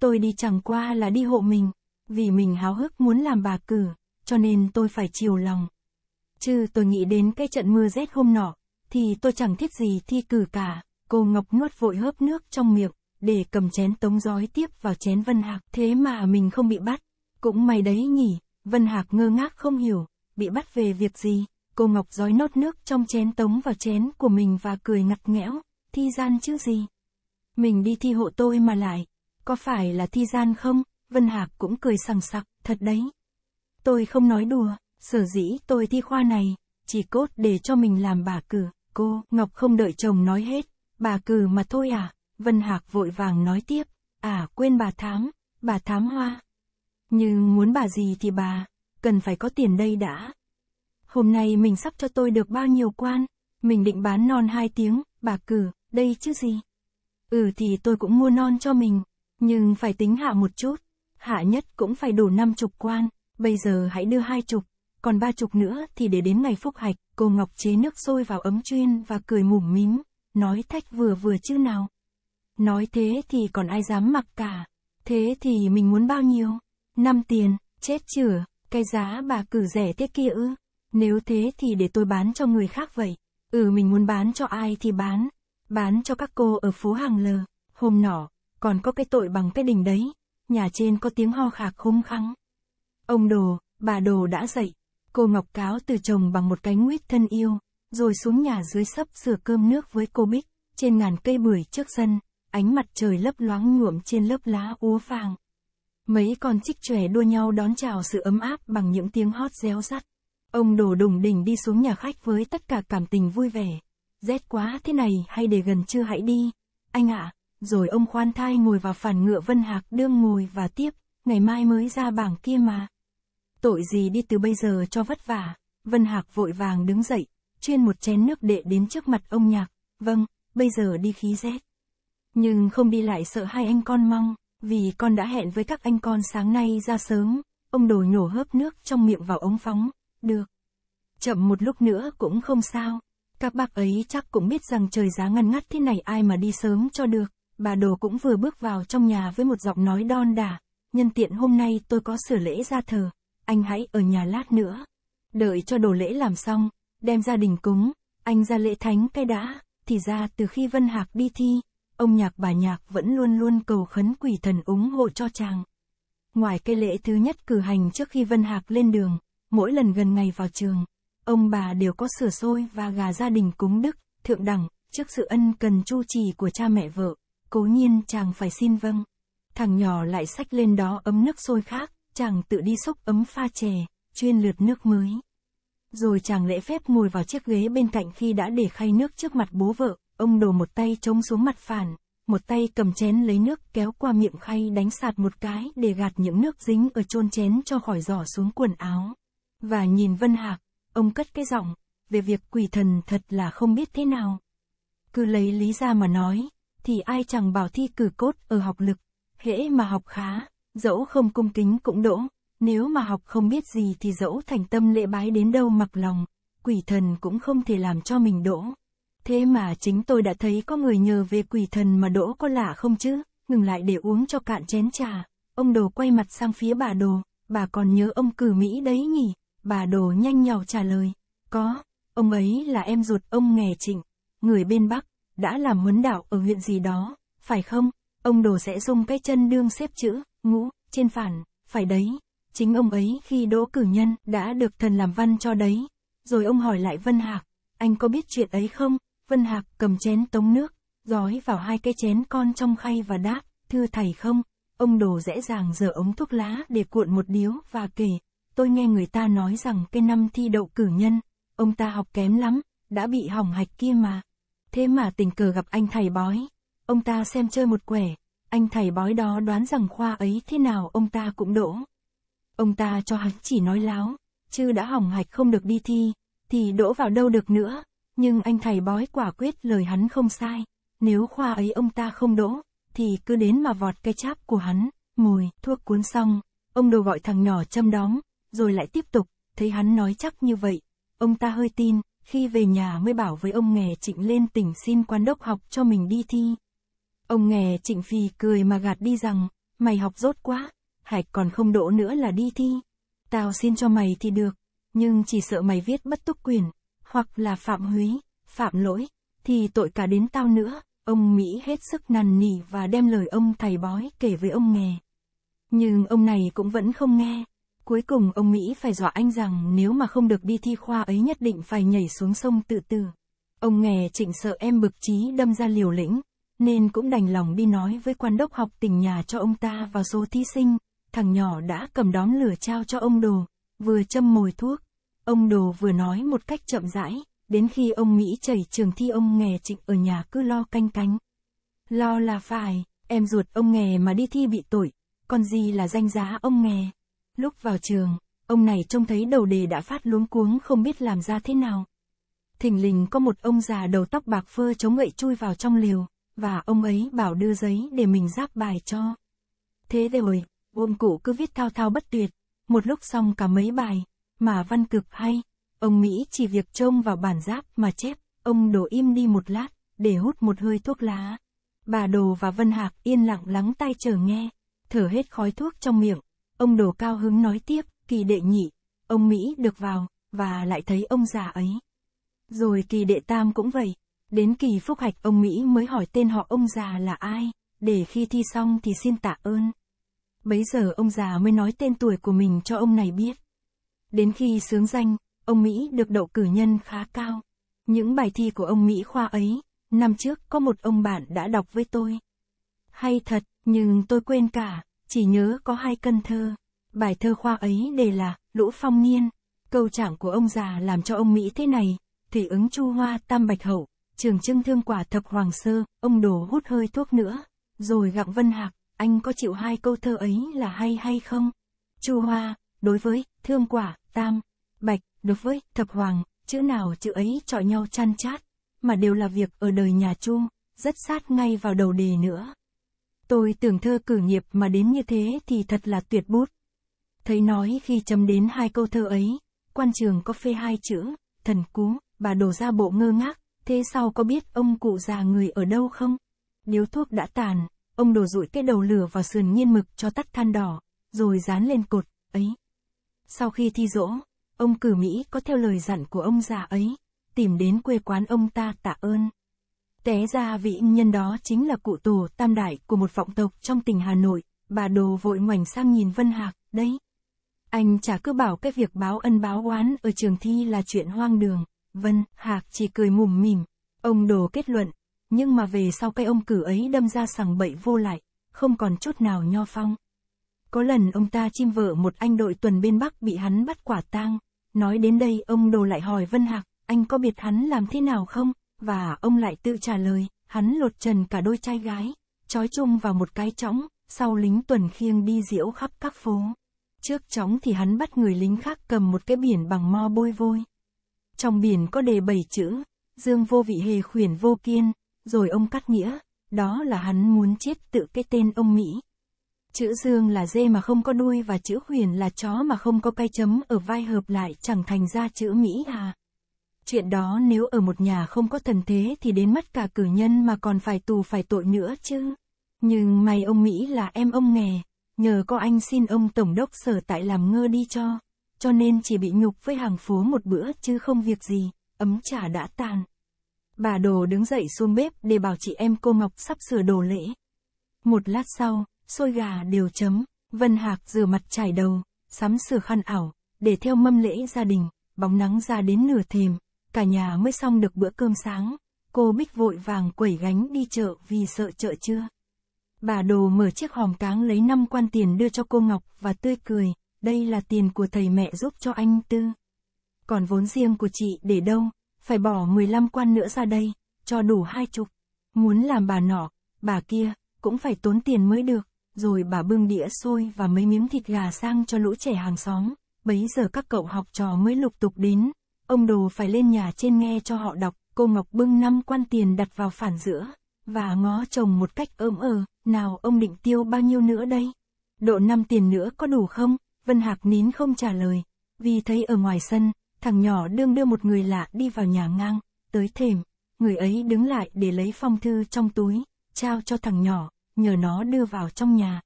Tôi đi chẳng qua là đi hộ mình. Vì mình háo hức muốn làm bà cử, cho nên tôi phải chiều lòng. Chứ tôi nghĩ đến cái trận mưa rét hôm nọ, thì tôi chẳng thích gì thi cử cả. Cô Ngọc nuốt vội hớp nước trong miệng, để cầm chén tống giói tiếp vào chén Vân Hạc. Thế mà mình không bị bắt. Cũng may đấy nhỉ, Vân Hạc ngơ ngác không hiểu, bị bắt về việc gì. Cô Ngọc giói nốt nước trong chén tống vào chén của mình và cười ngặt nghẽo, thi gian chứ gì. Mình đi thi hộ tôi mà lại, có phải là thi gian không? Vân Hạc cũng cười sằng sặc, thật đấy. Tôi không nói đùa, sở dĩ tôi thi khoa này, chỉ cốt để cho mình làm bà cử. Cô, Ngọc không đợi chồng nói hết, bà cử mà thôi à? Vân Hạc vội vàng nói tiếp, à quên bà thám, bà thám hoa. Nhưng muốn bà gì thì bà, cần phải có tiền đây đã. Hôm nay mình sắp cho tôi được bao nhiêu quan, mình định bán non hai tiếng, bà cử, đây chứ gì. Ừ thì tôi cũng mua non cho mình, nhưng phải tính hạ một chút, hạ nhất cũng phải đủ năm chục quan, bây giờ hãy đưa hai chục, còn ba chục nữa thì để đến ngày phúc hạch, cô Ngọc chế nước sôi vào ấm chuyên và cười mủm mím, nói thách vừa vừa chứ nào. Nói thế thì còn ai dám mặc cả, thế thì mình muốn bao nhiêu? Năm tiền, chết chửa, cái giá bà cử rẻ tiết kia ư? Nếu thế thì để tôi bán cho người khác vậy. Ừ mình muốn bán cho ai thì bán. Bán cho các cô ở phố hàng lờ. Hôm nọ, còn có cái tội bằng cái đỉnh đấy. Nhà trên có tiếng ho khạc khung khăng. Ông đồ, bà đồ đã dậy. Cô Ngọc cáo từ chồng bằng một cái nguyết thân yêu. Rồi xuống nhà dưới sấp sửa cơm nước với cô Bích. Trên ngàn cây bưởi trước sân, ánh mặt trời lấp loáng nhuộm trên lớp lá úa vàng. Mấy con chích chòe đua nhau đón chào sự ấm áp bằng những tiếng hót réo rắt. Ông đổ đùng đỉnh đi xuống nhà khách với tất cả cảm tình vui vẻ. Rét quá thế này hay để gần trưa hãy đi. Anh ạ, rồi ông khoan thai ngồi vào phản ngựa Vân Hạc đương ngồi và tiếp, ngày mai mới ra bảng kia mà. Tội gì đi từ bây giờ cho vất vả. Vân Hạc vội vàng đứng dậy, chuyên một chén nước đệ đến trước mặt ông nhạc. Vâng, bây giờ đi khí rét. Nhưng không đi lại sợ hai anh con mong, vì con đã hẹn với các anh con sáng nay ra sớm. Ông đồ nhổ hớp nước trong miệng vào ống phóng, được. Chậm một lúc nữa cũng không sao. Các bác ấy chắc cũng biết rằng trời giá ngăn ngắt thế này ai mà đi sớm cho được. Bà Đồ cũng vừa bước vào trong nhà với một giọng nói đon đả. Nhân tiện hôm nay tôi có sửa lễ ra thờ. Anh hãy ở nhà lát nữa. Đợi cho đồ lễ làm xong, đem gia đình cúng, anh ra lễ thánh cái đã. Thì ra từ khi Vân Hạc đi thi, ông nhạc bà nhạc vẫn luôn luôn cầu khấn quỷ thần ủng hộ cho chàng. Ngoài cái lễ thứ nhất cử hành trước khi Vân Hạc lên đường, Mỗi lần gần ngày vào trường, ông bà đều có sửa sôi và gà gia đình cúng đức, thượng đẳng, trước sự ân cần chu trì của cha mẹ vợ, cố nhiên chàng phải xin vâng. Thằng nhỏ lại xách lên đó ấm nước sôi khác, chàng tự đi xúc ấm pha chè, chuyên lượt nước mới. Rồi chàng lễ phép ngồi vào chiếc ghế bên cạnh khi đã để khay nước trước mặt bố vợ, ông đổ một tay trống xuống mặt phản, một tay cầm chén lấy nước kéo qua miệng khay đánh sạt một cái để gạt những nước dính ở chôn chén cho khỏi giỏ xuống quần áo. Và nhìn Vân Hạc, ông cất cái giọng, về việc quỷ thần thật là không biết thế nào. Cứ lấy lý ra mà nói, thì ai chẳng bảo thi cử cốt ở học lực, hễ mà học khá, dẫu không cung kính cũng đỗ, nếu mà học không biết gì thì dẫu thành tâm lễ bái đến đâu mặc lòng, quỷ thần cũng không thể làm cho mình đỗ. Thế mà chính tôi đã thấy có người nhờ về quỷ thần mà đỗ có lạ không chứ, ngừng lại để uống cho cạn chén trà, ông đồ quay mặt sang phía bà đồ, bà còn nhớ ông cử Mỹ đấy nhỉ, Bà đồ nhanh nhào trả lời. Có, ông ấy là em ruột ông nghè trịnh, người bên Bắc, đã làm huấn đạo ở huyện gì đó, phải không? Ông đồ sẽ dùng cái chân đương xếp chữ, ngũ, trên phản, phải đấy. Chính ông ấy khi đỗ cử nhân đã được thần làm văn cho đấy. Rồi ông hỏi lại Vân Hạc, anh có biết chuyện ấy không? Vân Hạc cầm chén tống nước, gói vào hai cái chén con trong khay và đáp, thưa thầy không? Ông đồ dễ dàng dở ống thuốc lá để cuộn một điếu và kể, Tôi nghe người ta nói rằng cái năm thi đậu cử nhân, ông ta học kém lắm, đã bị hỏng hạch kia mà. Thế mà tình cờ gặp anh thầy bói. Ông ta xem chơi một quẻ, anh thầy bói đó đoán rằng khoa ấy thế nào ông ta cũng đỗ. Ông ta cho hắn chỉ nói láo, chứ đã hỏng hạch không được đi thi, thì đỗ vào đâu được nữa. Nhưng anh thầy bói quả quyết lời hắn không sai. Nếu khoa ấy ông ta không đỗ, thì cứ đến mà vọt cây cháp của hắn, mùi, thuốc cuốn xong. Ông đồ gọi thằng nhỏ châm đóm, rồi lại tiếp tục, thấy hắn nói chắc như vậy. Ông ta hơi tin, khi về nhà mới bảo với ông nghè trịnh lên tỉnh xin quan đốc học cho mình đi thi. Ông nghè trịnh phì cười mà gạt đi rằng, mày học rốt quá, hạch còn không đỗ nữa là đi thi. Tao xin cho mày thì được, nhưng chỉ sợ mày viết bất túc quyền, hoặc là phạm húy, phạm lỗi, thì tội cả đến tao nữa. Ông Mỹ hết sức năn nỉ và đem lời ông thầy bói kể với ông nghề Nhưng ông này cũng vẫn không nghe. Cuối cùng ông Mỹ phải dọa anh rằng nếu mà không được đi thi khoa ấy nhất định phải nhảy xuống sông tự tử. Ông nghề trịnh sợ em bực trí đâm ra liều lĩnh, nên cũng đành lòng đi nói với quan đốc học tỉnh nhà cho ông ta vào số thí sinh. Thằng nhỏ đã cầm đóm lửa trao cho ông đồ, vừa châm mồi thuốc. Ông đồ vừa nói một cách chậm rãi, đến khi ông Mỹ chảy trường thi ông nghè trịnh ở nhà cứ lo canh cánh. Lo là phải, em ruột ông nghè mà đi thi bị tội, còn gì là danh giá ông nghè. Lúc vào trường, ông này trông thấy đầu đề đã phát luống cuống không biết làm ra thế nào. Thình lình có một ông già đầu tóc bạc phơ chống gậy chui vào trong liều, và ông ấy bảo đưa giấy để mình giáp bài cho. Thế rồi, ông cụ cứ viết thao thao bất tuyệt, một lúc xong cả mấy bài, mà văn cực hay. Ông Mỹ chỉ việc trông vào bản giáp mà chép, ông đổ im đi một lát, để hút một hơi thuốc lá. Bà Đồ và Vân Hạc yên lặng lắng tai chờ nghe, thở hết khói thuốc trong miệng. Ông Đồ cao hứng nói tiếp, kỳ đệ nhị, ông Mỹ được vào, và lại thấy ông già ấy. Rồi kỳ đệ tam cũng vậy, đến kỳ phúc hạch ông Mỹ mới hỏi tên họ ông già là ai, để khi thi xong thì xin tạ ơn. Bấy giờ ông già mới nói tên tuổi của mình cho ông này biết. Đến khi sướng danh, ông Mỹ được đậu cử nhân khá cao. Những bài thi của ông Mỹ khoa ấy, năm trước có một ông bạn đã đọc với tôi. Hay thật, nhưng tôi quên cả, chỉ nhớ có hai cân thơ. Bài thơ khoa ấy đề là, lũ phong niên. Câu trạng của ông già làm cho ông Mỹ thế này, thì ứng chu hoa tam bạch hậu, trường trưng thương quả thập hoàng sơ, ông đổ hút hơi thuốc nữa. Rồi gặng vân hạc, anh có chịu hai câu thơ ấy là hay hay không? Chu hoa, đối với, thương quả, tam, bạch, đối với, thập hoàng, chữ nào chữ ấy trọi nhau chăn chát, mà đều là việc ở đời nhà Chu, rất sát ngay vào đầu đề nữa. Tôi tưởng thơ cử nghiệp mà đến như thế thì thật là tuyệt bút. Thấy nói khi chấm đến hai câu thơ ấy, quan trường có phê hai chữ, thần cú, bà đổ ra bộ ngơ ngác, thế sau có biết ông cụ già người ở đâu không? Điếu thuốc đã tàn, ông đổ rụi cái đầu lửa vào sườn nghiên mực cho tắt than đỏ, rồi dán lên cột, ấy. Sau khi thi dỗ, ông cử Mỹ có theo lời dặn của ông già ấy, tìm đến quê quán ông ta tạ ơn. Té ra vị nhân đó chính là cụ tổ tam đại của một vọng tộc trong tỉnh Hà Nội, bà đồ vội ngoảnh sang nhìn Vân Hạc, đấy. Anh chả cứ bảo cái việc báo ân báo oán ở trường thi là chuyện hoang đường, Vân, Hạc chỉ cười mùm mỉm. Ông đồ kết luận, nhưng mà về sau cái ông cử ấy đâm ra sằng bậy vô lại, không còn chút nào nho phong. Có lần ông ta chim vợ một anh đội tuần bên Bắc bị hắn bắt quả tang. Nói đến đây ông đồ lại hỏi Vân Hạc, anh có biết hắn làm thế nào không? Và ông lại tự trả lời, hắn lột trần cả đôi trai gái, trói chung vào một cái chõng, sau lính tuần khiêng đi diễu khắp các phố. Trước chóng thì hắn bắt người lính khác cầm một cái biển bằng mo bôi vôi. Trong biển có đề bảy chữ, dương vô vị hề khuyển vô kiên, rồi ông cắt nghĩa, đó là hắn muốn chết tự cái tên ông Mỹ. Chữ dương là dê mà không có đuôi và chữ huyền là chó mà không có cây chấm ở vai hợp lại chẳng thành ra chữ Mỹ à. Chuyện đó nếu ở một nhà không có thần thế thì đến mất cả cử nhân mà còn phải tù phải tội nữa chứ. Nhưng may ông Mỹ là em ông nghề nhờ có anh xin ông tổng đốc sở tại làm ngơ đi cho, cho nên chỉ bị nhục với hàng phố một bữa chứ không việc gì, ấm trà đã tàn. Bà đồ đứng dậy xuống bếp để bảo chị em cô Ngọc sắp sửa đồ lễ. Một lát sau, xôi gà đều chấm, Vân Hạc rửa mặt trải đầu, sắm sửa khăn ảo, để theo mâm lễ gia đình, bóng nắng ra đến nửa thềm, cả nhà mới xong được bữa cơm sáng. Cô Bích vội vàng quẩy gánh đi chợ vì sợ chợ chưa. Bà đồ mở chiếc hòm cáng lấy 5 quan tiền đưa cho cô Ngọc và tươi cười, đây là tiền của thầy mẹ giúp cho anh Tư. Còn vốn riêng của chị để đâu, phải bỏ 15 quan nữa ra đây, cho đủ hai chục. Muốn làm bà nọ, bà kia, cũng phải tốn tiền mới được. Rồi bà bưng đĩa xôi và mấy miếng thịt gà sang cho lũ trẻ hàng xóm. Bấy giờ các cậu học trò mới lục tục đến. Ông đồ phải lên nhà trên nghe cho họ đọc, Cô Ngọc bưng năm quan tiền đặt vào phản giữa, và ngó chồng một cách ôm ờ, nào ông định tiêu bao nhiêu nữa đây? Độ năm tiền nữa có đủ không? Vân Hạc nín không trả lời, vì thấy ở ngoài sân, thằng nhỏ đương đưa một người lạ đi vào nhà ngang, tới thềm, người ấy đứng lại để lấy phong thư trong túi, trao cho thằng nhỏ, nhờ nó đưa vào trong nhà.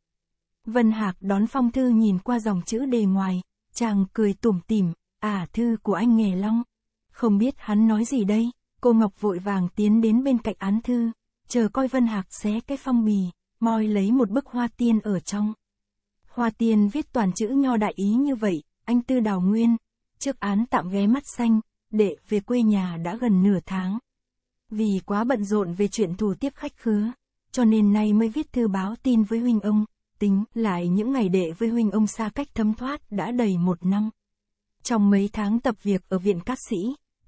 Vân Hạc đón phong thư nhìn qua dòng chữ đề ngoài, chàng cười tủm tỉm, à thư của anh nghề long. Không biết hắn nói gì đây, cô Ngọc vội vàng tiến đến bên cạnh án thư, chờ coi Vân Hạc xé cái phong bì, moi lấy một bức hoa tiên ở trong. Hoa tiên viết toàn chữ nho đại ý như vậy, anh Tư Đào Nguyên, trước án tạm ghé mắt xanh, để về quê nhà đã gần nửa tháng. Vì quá bận rộn về chuyện thù tiếp khách khứa, cho nên nay mới viết thư báo tin với huynh ông, tính lại những ngày đệ với huynh ông xa cách thấm thoát đã đầy một năm. Trong mấy tháng tập việc ở viện cát sĩ,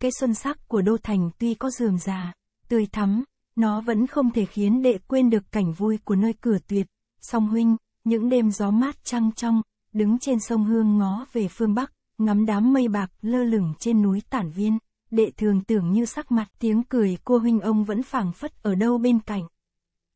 cái xuân sắc của đô thành tuy có dườm già, tươi thắm, nó vẫn không thể khiến đệ quên được cảnh vui của nơi cửa tuyệt. Song huynh, những đêm gió mát trăng trong, đứng trên sông Hương ngó về phương Bắc, ngắm đám mây bạc lơ lửng trên núi Tản Viên, đệ thường tưởng như sắc mặt tiếng cười cô huynh ông vẫn phảng phất ở đâu bên cạnh.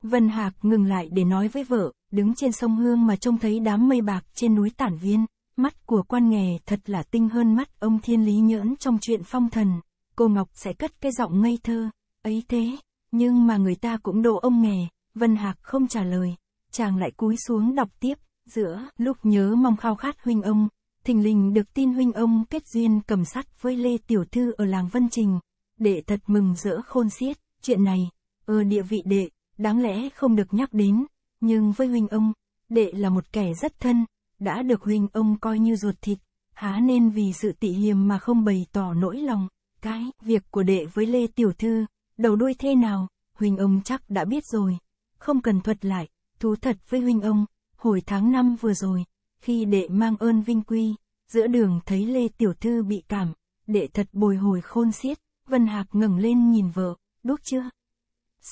Vân Hạc ngừng lại để nói với vợ, đứng trên sông Hương mà trông thấy đám mây bạc trên núi Tản Viên, mắt của quan nghề thật là tinh hơn mắt ông thiên lý nhỡn trong chuyện phong thần. Cô Ngọc sẽ cất cái giọng ngây thơ, ấy thế, nhưng mà người ta cũng độ ông nghề, Vân Hạc không trả lời, chàng lại cúi xuống đọc tiếp, giữa lúc nhớ mong khao khát huynh ông, thình lình được tin huynh ông kết duyên cầm sắt với Lê Tiểu Thư ở làng Vân Trình, đệ thật mừng rỡ khôn xiết, chuyện này, ở địa vị đệ, đáng lẽ không được nhắc đến, nhưng với huynh ông, đệ là một kẻ rất thân, đã được huynh ông coi như ruột thịt, há nên vì sự tị hiềm mà không bày tỏ nỗi lòng, cái việc của đệ với Lê Tiểu Thư, đầu đuôi thế nào, huynh ông chắc đã biết rồi, không cần thuật lại, thú thật với huynh ông, hồi tháng năm vừa rồi, khi đệ mang ơn vinh quy, giữa đường thấy Lê Tiểu Thư bị cảm, đệ thật bồi hồi khôn xiết, Vân Hạc ngẩng lên nhìn vợ, đuốc chưa?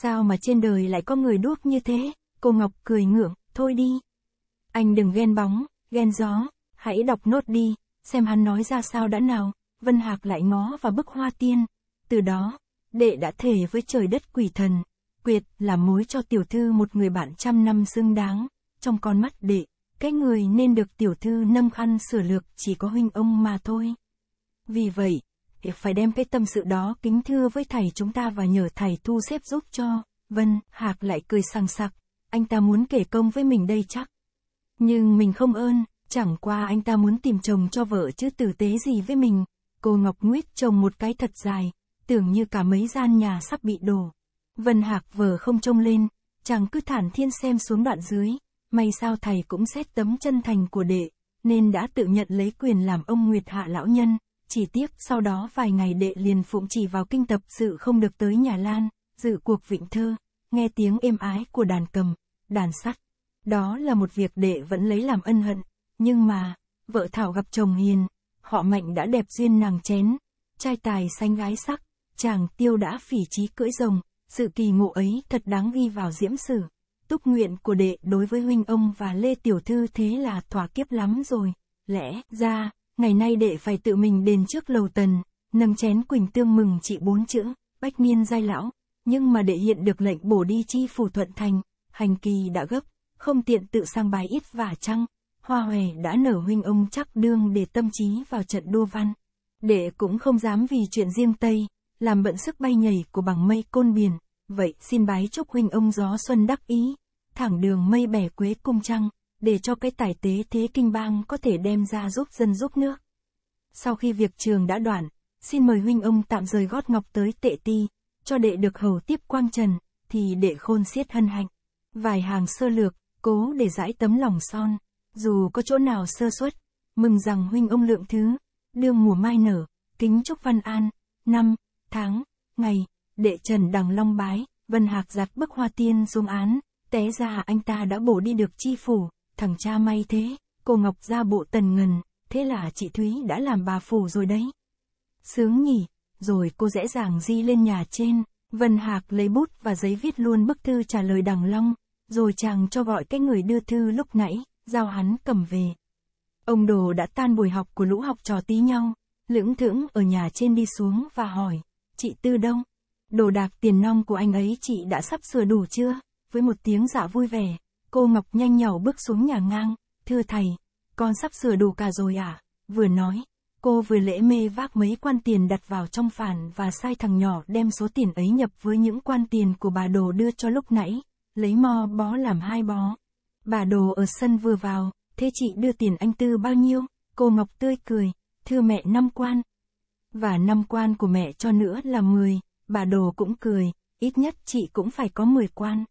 Sao mà trên đời lại có người đuốc như thế? Cô Ngọc cười ngượng, thôi đi. Anh đừng ghen bóng, ghen gió, hãy đọc nốt đi, xem hắn nói ra sao đã nào. Vân Hạc lại ngó vào bức hoa tiên. Từ đó, đệ đã thề với trời đất quỷ thần, quyệt là mối cho tiểu thư một người bạn trăm năm xứng đáng. Trong con mắt đệ, cái người nên được tiểu thư nâm khăn sửa lược chỉ có huynh ông mà thôi. Vì vậy, phải đem cái tâm sự đó kính thưa với thầy chúng ta và nhờ thầy thu xếp giúp cho. Vân, Hạc lại cười sằng sặc, anh ta muốn kể công với mình đây chắc. Nhưng mình không ơn, chẳng qua anh ta muốn tìm chồng cho vợ chứ tử tế gì với mình. Cô Ngọc Nguyết trồng một cái thật dài, tưởng như cả mấy gian nhà sắp bị đổ. Vân Hạc vờ không trông lên, chàng cứ thản thiên xem xuống đoạn dưới, may sao thầy cũng xét tấm chân thành của đệ, nên đã tự nhận lấy quyền làm ông Nguyệt Hạ lão nhân. Chỉ tiếc sau đó vài ngày đệ liền phụng chỉ vào kinh tập sự không được tới nhà Lan, dự cuộc vịnh thơ, nghe tiếng êm ái của đàn cầm, đàn sắt. Đó là một việc đệ vẫn lấy làm ân hận, nhưng mà, vợ Thảo gặp chồng hiền, họ mạnh đã đẹp duyên nàng chén, trai tài xanh gái sắc, chàng tiêu đã phỉ trí cưỡi rồng, sự kỳ ngộ ấy thật đáng ghi vào diễm sử. Túc nguyện của đệ đối với huynh ông và Lê Tiểu Thư thế là thỏa kiếp lắm rồi. Lẽ ra, ngày nay đệ phải tự mình đền trước lầu tần, nâng chén quỳnh tương mừng chị bốn chữ, bách niên giai lão. Nhưng mà đệ hiện được lệnh bổ đi chi phủ thuận thành, hành kỳ đã gấp, không tiện tự sang bài ít và trăng. Hoa hòe đã nở huynh ông chắc đương để tâm trí vào trận đua văn. Đệ cũng không dám vì chuyện riêng Tây, làm bận sức bay nhảy của bằng mây côn biển. Vậy xin bái chúc huynh ông gió xuân đắc ý, thẳng đường mây bẻ quế cung trăng, để cho cái tài tế thế kinh bang có thể đem ra giúp dân giúp nước. Sau khi việc trường đã đoạn, xin mời huynh ông tạm rời gót ngọc tới tệ ti, cho đệ được hầu tiếp quang trần, thì đệ khôn xiết hân hạnh. Vài hàng sơ lược, cố để giải tấm lòng son, dù có chỗ nào sơ suất, mừng rằng huynh ông lượng thứ, đương mùa mai nở, kính chúc văn an, năm, tháng, ngày, đệ trần đằng long bái, vân hạc giặt bức hoa tiên xuống án, té ra anh ta đã bổ đi được chi phủ, thằng cha may thế, cô Ngọc ra bộ tần ngần, thế là chị Thúy đã làm bà phủ rồi đấy. Sướng nhỉ, rồi cô dễ dàng di lên nhà trên, Vân Hạc lấy bút và giấy viết luôn bức thư trả lời đằng long, rồi chàng cho gọi cái người đưa thư lúc nãy, giao hắn cầm về. Ông Đồ đã tan buổi học của lũ học trò tí nhau, lưỡng thưởng ở nhà trên đi xuống và hỏi, chị Tư Đông, Đồ đạc tiền nong của anh ấy chị đã sắp sửa đủ chưa? Với một tiếng dạ vui vẻ, cô Ngọc nhanh nhỏ bước xuống nhà ngang, thưa thầy, con sắp sửa đủ cả rồi à? Vừa nói, cô vừa lễ mê vác mấy quan tiền đặt vào trong phản và sai thằng nhỏ đem số tiền ấy nhập với những quan tiền của bà đồ đưa cho lúc nãy, lấy mò bó làm hai bó. Bà đồ ở sân vừa vào, thế chị đưa tiền anh Tư bao nhiêu? Cô Ngọc tươi cười, thưa mẹ năm quan. Và năm quan của mẹ cho nữa là 10, bà đồ cũng cười, ít nhất chị cũng phải có 10 quan.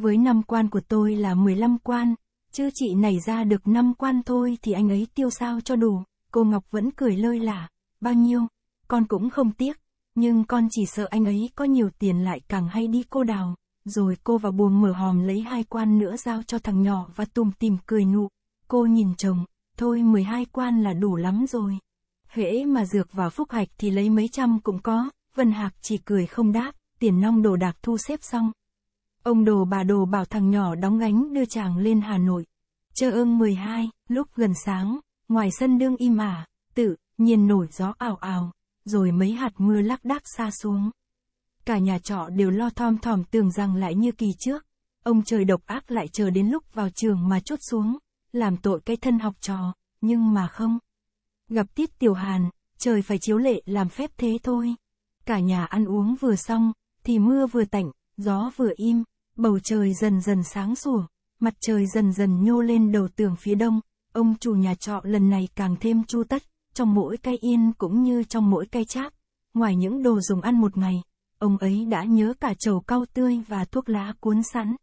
Với năm quan của tôi là 15 quan, chứ chị nảy ra được năm quan thôi thì anh ấy tiêu sao cho đủ. Cô Ngọc vẫn cười lơi lả, bao nhiêu, con cũng không tiếc, nhưng con chỉ sợ anh ấy có nhiều tiền lại càng hay đi cô đào. Rồi cô vào buồng mở hòm lấy hai quan nữa giao cho thằng nhỏ và tùm tìm cười nụ. Cô nhìn chồng, thôi 12 quan là đủ lắm rồi. Hễ mà dược vào phúc hạch thì lấy mấy trăm cũng có, Vân Hạc chỉ cười không đáp, tiền nong đồ đạc thu xếp xong. Ông đồ bà đồ bảo thằng nhỏ đóng gánh đưa chàng lên Hà Nội. Chờ ơn 12, lúc gần sáng, ngoài sân đương im ả, tự, nhiên nổi gió ảo ảo, rồi mấy hạt mưa lác đác xa xuống. Cả nhà trọ đều lo thom thòm tưởng rằng lại như kỳ trước. Ông trời độc ác lại chờ đến lúc vào trường mà chốt xuống, làm tội cái thân học trò, nhưng mà không. Gặp tiết tiểu hàn, trời phải chiếu lệ làm phép thế thôi. Cả nhà ăn uống vừa xong, thì mưa vừa tạnh, gió vừa im, bầu trời dần dần sáng sủa, mặt trời dần dần nhô lên đầu tường phía đông, ông chủ nhà trọ lần này càng thêm chu tất, trong mỗi cây yên cũng như trong mỗi cây cháp. Ngoài những đồ dùng ăn một ngày, ông ấy đã nhớ cả chầu cau tươi và thuốc lá cuốn sẵn.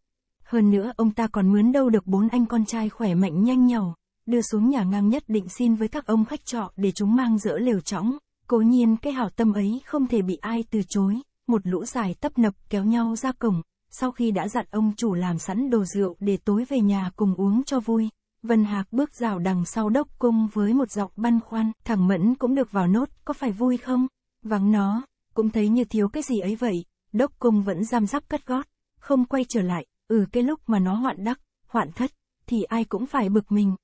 Hơn nữa ông ta còn mướn đâu được bốn anh con trai khỏe mạnh nhanh nhẩu, đưa xuống nhà ngang nhất định xin với các ông khách trọ để chúng mang dỡ lều trõng. Cố nhiên cái hảo tâm ấy không thể bị ai từ chối, một lũ dài tấp nập kéo nhau ra cổng, sau khi đã dặn ông chủ làm sẵn đồ rượu để tối về nhà cùng uống cho vui. Vân Hạc bước rào đằng sau đốc cung với một giọng băn khoăn, thằng Mẫn cũng được vào nốt, có phải vui không? Vắng nó, cũng thấy như thiếu cái gì ấy vậy, đốc cung vẫn giam giáp cất gót, không quay trở lại, ừ cái lúc mà nó hoạn đắc, hoạn thất, thì ai cũng phải bực mình.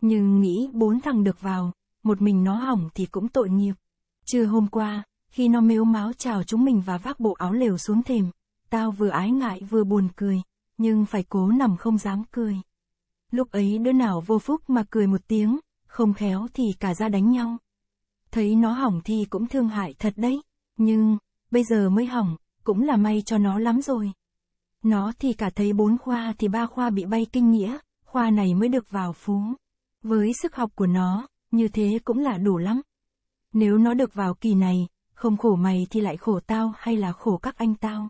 Nhưng nghĩ bốn thằng được vào, một mình nó hỏng thì cũng tội nghiệp. Trưa hôm qua, khi nó mếu máo chào chúng mình và vác bộ áo lều xuống thềm, tao vừa ái ngại vừa buồn cười, nhưng phải cố nằm không dám cười. Lúc ấy đứa nào vô phúc mà cười một tiếng, không khéo thì cả ra đánh nhau. Thấy nó hỏng thì cũng thương hại thật đấy, nhưng, bây giờ mới hỏng, cũng là may cho nó lắm rồi. Nó thì cả thấy bốn khoa thì ba khoa bị bay kinh nghĩa, khoa này mới được vào phú. Với sức học của nó, như thế cũng là đủ lắm. Nếu nó được vào kỳ này, không khổ mày thì lại khổ tao hay là khổ các anh tao.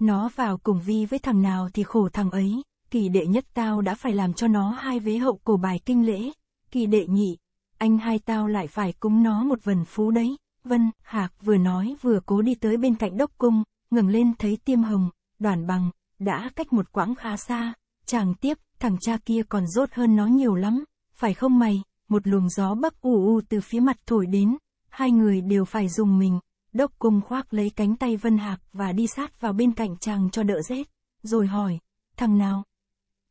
Nó vào cùng vi với thằng nào thì khổ thằng ấy, kỳ đệ nhất tao đã phải làm cho nó hai vế hậu cổ bài kinh lễ, kỳ đệ nhị, anh hai tao lại phải cúng nó một vần phú đấy. Vân, Hạc vừa nói vừa cố đi tới bên cạnh đốc cung, ngừng lên thấy tiêm hồng, đoàn bằng, đã cách một quãng khá xa, chàng tiếp, thằng cha kia còn rốt hơn nó nhiều lắm, phải không mày, một luồng gió bấc ù u từ phía mặt thổi đến, hai người đều phải dùng mình, đốc cung khoác lấy cánh tay Vân Hạc và đi sát vào bên cạnh chàng cho đỡ rét, rồi hỏi, thằng nào?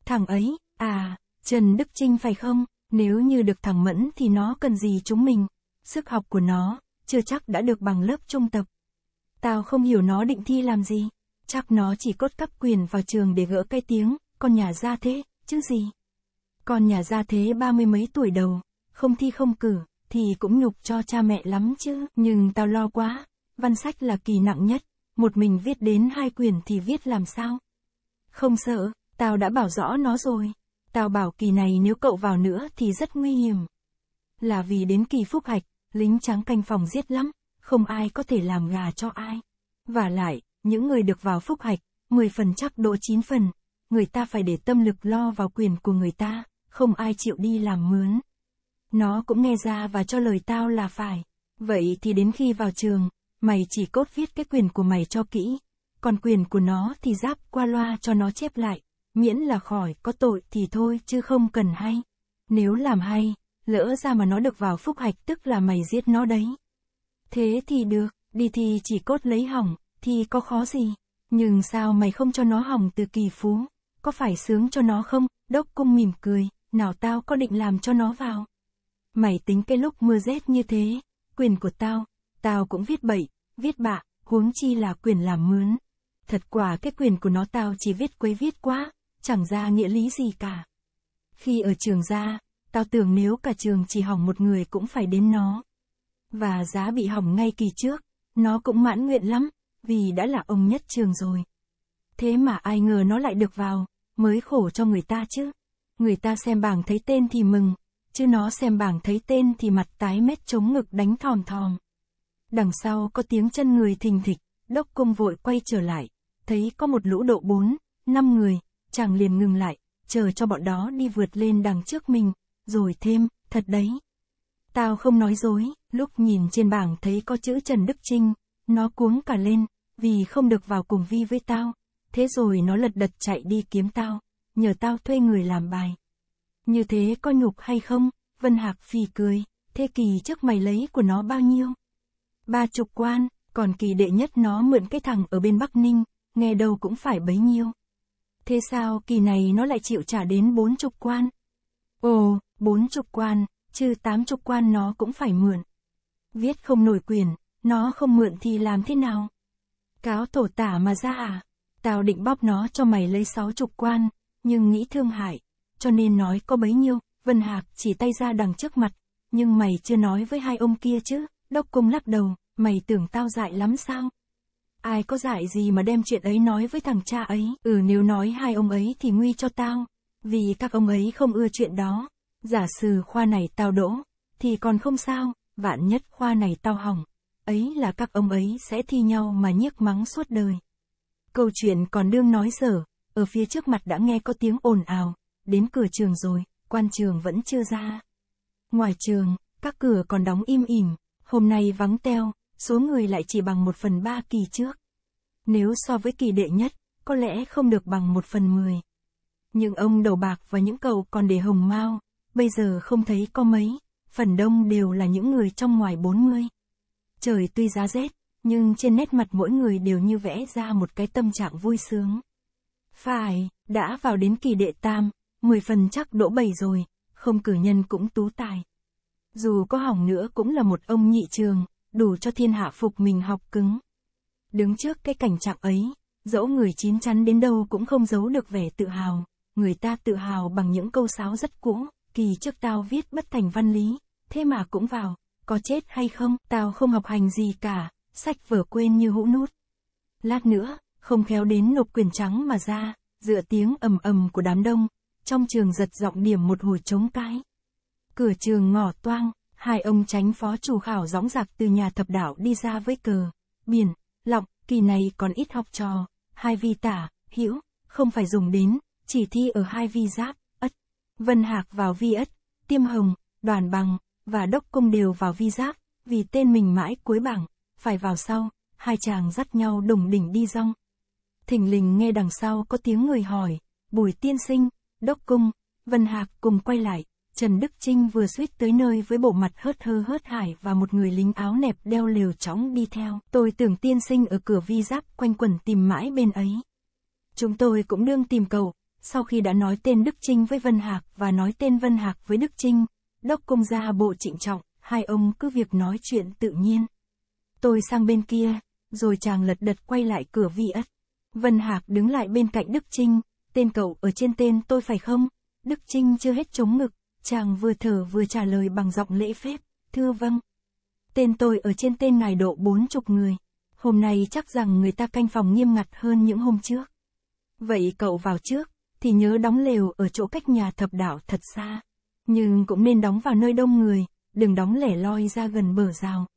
Thằng ấy, à, Trần Đức Trinh phải không? Nếu như được thằng Mẫn thì nó cần gì chúng mình? Sức học của nó, chưa chắc đã được bằng lớp trung tập. Tao không hiểu nó định thi làm gì. Chắc nó chỉ cốt cấp quyền vào trường để gỡ cái tiếng, con nhà ra thế, chứ gì. Con nhà ra thế ba mươi mấy tuổi đầu, không thi không cử, thì cũng nhục cho cha mẹ lắm chứ. Nhưng tao lo quá, văn sách là kỳ nặng nhất, một mình viết đến hai quyền thì viết làm sao? Không sợ, tao đã bảo rõ nó rồi. Tao bảo kỳ này nếu cậu vào nữa thì rất nguy hiểm. Là vì đến kỳ phúc hạch, lính trắng canh phòng giết lắm, không ai có thể làm gà cho ai. Và lại, những người được vào phúc hạch, 10 phần chắc độ 9 phần, người ta phải để tâm lực lo vào quyền của người ta, không ai chịu đi làm mướn. Nó cũng nghe ra và cho lời tao là phải. Vậy thì đến khi vào trường, mày chỉ cốt viết cái quyền của mày cho kỹ, còn quyền của nó thì giáp qua loa cho nó chép lại, miễn là khỏi có tội thì thôi chứ không cần hay. Nếu làm hay, lỡ ra mà nó được vào phúc hạch tức là mày giết nó đấy. Thế thì được, đi thì chỉ cốt lấy hỏng, thì có khó gì. Nhưng sao mày không cho nó hỏng từ kỳ phú? Có phải sướng cho nó không? Đốc cung mỉm cười, nào tao có định làm cho nó vào. Mày tính cái lúc mưa rét như thế, quyền của tao, tao cũng viết bậy, viết bạ, huống chi là quyền làm mướn. Thật quả cái quyền của nó tao chỉ viết quấy viết quá, chẳng ra nghĩa lý gì cả. Khi ở trường ra, tao tưởng nếu cả trường chỉ hỏng một người cũng phải đến nó. Và giá bị hỏng ngay kỳ trước, nó cũng mãn nguyện lắm, vì đã là ông nhất trường rồi. Thế mà ai ngờ nó lại được vào, mới khổ cho người ta chứ. Người ta xem bảng thấy tên thì mừng, chứ nó xem bảng thấy tên thì mặt tái mét chống ngực đánh thòm thòm. Đằng sau có tiếng chân người thình thịch, đốc công vội quay trở lại, thấy có một lũ độ bốn, năm người, chàng liền ngừng lại, chờ cho bọn đó đi vượt lên đằng trước mình, rồi thêm, thật đấy. Tao không nói dối, lúc nhìn trên bảng thấy có chữ Trần Đức Trinh, nó cuống cả lên, vì không được vào cùng vi với tao, thế rồi nó lật đật chạy đi kiếm tao, nhờ tao thuê người làm bài. Như thế có nhục hay không? Vân Hạc phì cười, thế kỳ trước mày lấy của nó bao nhiêu? Ba chục quan, còn kỳ đệ nhất nó mượn cái thằng ở bên Bắc Ninh, nghe đâu cũng phải bấy nhiêu. Thế sao kỳ này nó lại chịu trả đến bốn chục quan? Ồ, bốn chục quan, chứ tám chục quan nó cũng phải mượn. Viết không nổi quyền, nó không mượn thì làm thế nào? Cáo thổ tả mà ra à? Tao định bóp nó cho mày lấy sáu chục quan, nhưng nghĩ thương hại, cho nên nói có bấy nhiêu, Vân Hạc chỉ tay ra đằng trước mặt, nhưng mày chưa nói với hai ông kia chứ, đốc cung lắc đầu, mày tưởng tao dại lắm sao? Ai có dại gì mà đem chuyện ấy nói với thằng cha ấy, ừ nếu nói hai ông ấy thì nguy cho tao, vì các ông ấy không ưa chuyện đó. Giả sử khoa này tao đỗ, thì còn không sao, vạn nhất khoa này tao hỏng. Ấy là các ông ấy sẽ thi nhau mà nhiếc mắng suốt đời. Câu chuyện còn đương nói dở, ở phía trước mặt đã nghe có tiếng ồn ào, đến cửa trường rồi, quan trường vẫn chưa ra. Ngoài trường, các cửa còn đóng im ỉm, hôm nay vắng teo, số người lại chỉ bằng một phần ba kỳ trước. Nếu so với kỳ đệ nhất, có lẽ không được bằng một phần mười. Nhưng ông đầu bạc và những cậu còn để hồng mau, bây giờ không thấy có mấy, phần đông đều là những người trong ngoài 40. Trời tuy giá rét, nhưng trên nét mặt mỗi người đều như vẽ ra một cái tâm trạng vui sướng. Phải, đã vào đến kỳ đệ tam, 10 phần chắc đỗ bảy rồi, không cử nhân cũng tú tài. Dù có hỏng nữa cũng là một ông nhị trường, đủ cho thiên hạ phục mình học cứng. Đứng trước cái cảnh trạng ấy, dẫu người chín chắn đến đâu cũng không giấu được vẻ tự hào, người ta tự hào bằng những câu sáo rất cũ, kỳ trước tao viết bất thành văn lý, thế mà cũng vào, có chết hay không, tao không học hành gì cả, sách vở quên như hũ nút. Lát nữa, không khéo đến nộp quyền trắng mà ra, dựa tiếng ầm ầm của đám đông, trong trường giật giọng điểm một hồi trống cái. Cửa trường ngỏ toang, hai ông tránh phó chủ khảo gióng giặc từ nhà thập đảo đi ra với cờ, biển, lọng, kỳ này còn ít học trò, hai vi tả, hiểu, không phải dùng đến, chỉ thi ở hai vi giáp, ất. Vân Hạc vào vi ất, tiêm hồng, đoàn bằng, và đốc công đều vào vi giáp, vì tên mình mãi cuối bảng, phải vào sau, hai chàng dắt nhau đồng đỉnh đi rong. Thỉnh lình nghe đằng sau có tiếng người hỏi, bùi tiên sinh, đốc cung, Vân Hạc cùng quay lại, Trần Đức Trinh vừa suýt tới nơi với bộ mặt hớt hơ hớt hải và một người lính áo nẹp đeo lều chóng đi theo. Tôi tưởng tiên sinh ở cửa vi giáp quanh quẩn tìm mãi bên ấy. Chúng tôi cũng đương tìm cầu, sau khi đã nói tên Đức Trinh với Vân Hạc và nói tên Vân Hạc với Đức Trinh, đốc công ra bộ trịnh trọng, hai ông cứ việc nói chuyện tự nhiên. Tôi sang bên kia, rồi chàng lật đật quay lại cửa vi ất. Vân Hạc đứng lại bên cạnh Đức Trinh, tên cậu ở trên tên tôi phải không? Đức Trinh chưa hết chống ngực, chàng vừa thở vừa trả lời bằng giọng lễ phép, thưa vâng. Tên tôi ở trên tên ngài độ bốn chục người. Hôm nay chắc rằng người ta canh phòng nghiêm ngặt hơn những hôm trước. Vậy cậu vào trước, thì nhớ đóng lều ở chỗ cách nhà thập đảo thật xa. Nhưng cũng nên đóng vào nơi đông người, đừng đóng lẻ loi ra gần bờ rào.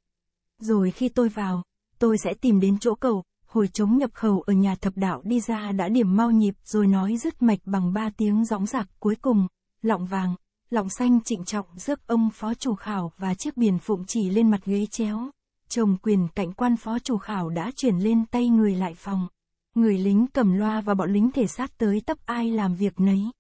Rồi khi tôi vào, tôi sẽ tìm đến chỗ cậu, hồi chống nhập khẩu ở nhà thập đạo đi ra đã điểm mau nhịp rồi nói dứt mạch bằng ba tiếng gióng giặc cuối cùng, lọng vàng, lòng xanh trịnh trọng rước ông phó chủ khảo và chiếc biển phụng chỉ lên mặt ghế chéo. Chồng quyền cảnh quan phó chủ khảo đã chuyển lên tay người lại phòng. Người lính cầm loa và bọn lính thể sát tới tấp ai làm việc nấy.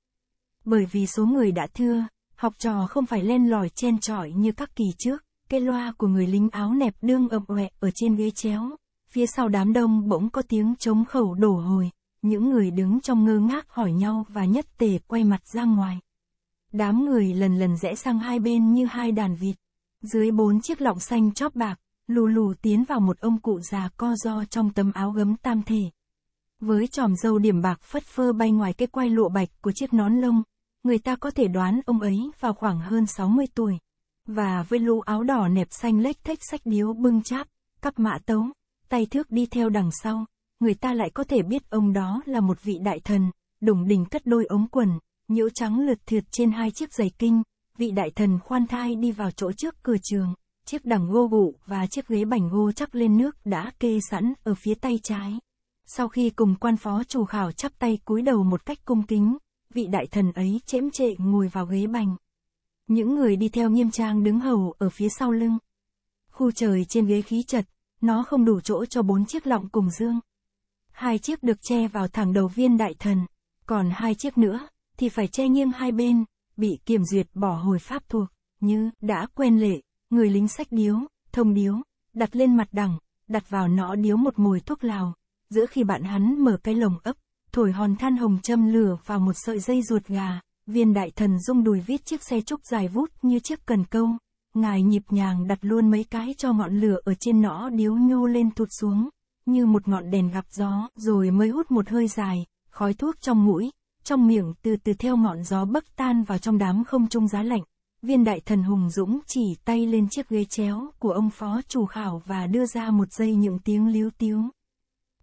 Bởi vì số người đã thưa, học trò không phải len lỏi chen trọi như các kỳ trước, cái loa của người lính áo nẹp đương ập ọe ở trên ghế chéo. Phía sau đám đông bỗng có tiếng trống khẩu đổ hồi, những người đứng trong ngơ ngác hỏi nhau và nhất tề quay mặt ra ngoài. Đám người lần lần rẽ sang hai bên như hai đàn vịt. Dưới bốn chiếc lọng xanh chóp bạc, lù lù tiến vào một ông cụ già co do trong tấm áo gấm tam thể. Với tròm dâu điểm bạc phất phơ bay ngoài cái quai lụa bạch của chiếc nón lông, người ta có thể đoán ông ấy vào khoảng hơn 60 tuổi. Và với lũ áo đỏ nẹp xanh lếch thếch sách điếu bưng cháp, cắp mã tấu, tay thước đi theo đằng sau, người ta lại có thể biết ông đó là một vị đại thần, đủng đỉnh cất đôi ống quần, nhiễu trắng lượt thượt trên hai chiếc giày kinh, vị đại thần khoan thai đi vào chỗ trước cửa trường, chiếc đẳng gô bụ và chiếc ghế bành gô chắc lên nước đã kê sẵn ở phía tay trái. Sau khi cùng quan phó chủ khảo chắp tay cúi đầu một cách cung kính, vị đại thần ấy chễm trệ ngồi vào ghế bành. Những người đi theo nghiêm trang đứng hầu ở phía sau lưng. Khu trời trên ghế khí chật, nó không đủ chỗ cho bốn chiếc lọng cùng dương. Hai chiếc được che vào thẳng đầu viên đại thần, còn hai chiếc nữa, thì phải che nghiêng hai bên, bị kiểm duyệt bỏ hồi pháp thuộc, như đã quen lệ, người lính sách điếu, thông điếu, đặt lên mặt đằng, đặt vào nõ điếu một mùi thuốc lào, giữa khi bạn hắn mở cái lồng ấp, thổi hòn than hồng châm lửa vào một sợi dây ruột gà, viên đại thần rung đùi viết chiếc xe trúc dài vút như chiếc cần câu, ngài nhịp nhàng đặt luôn mấy cái cho ngọn lửa ở trên nõ điếu nhô lên tụt xuống, như một ngọn đèn gặp gió, rồi mới hút một hơi dài, khói thuốc trong mũi, trong miệng từ từ theo ngọn gió bấc tan vào trong đám không trung giá lạnh. Viên đại thần hùng dũng chỉ tay lên chiếc ghế chéo của ông phó chủ khảo và đưa ra một giây những tiếng líu tiếu.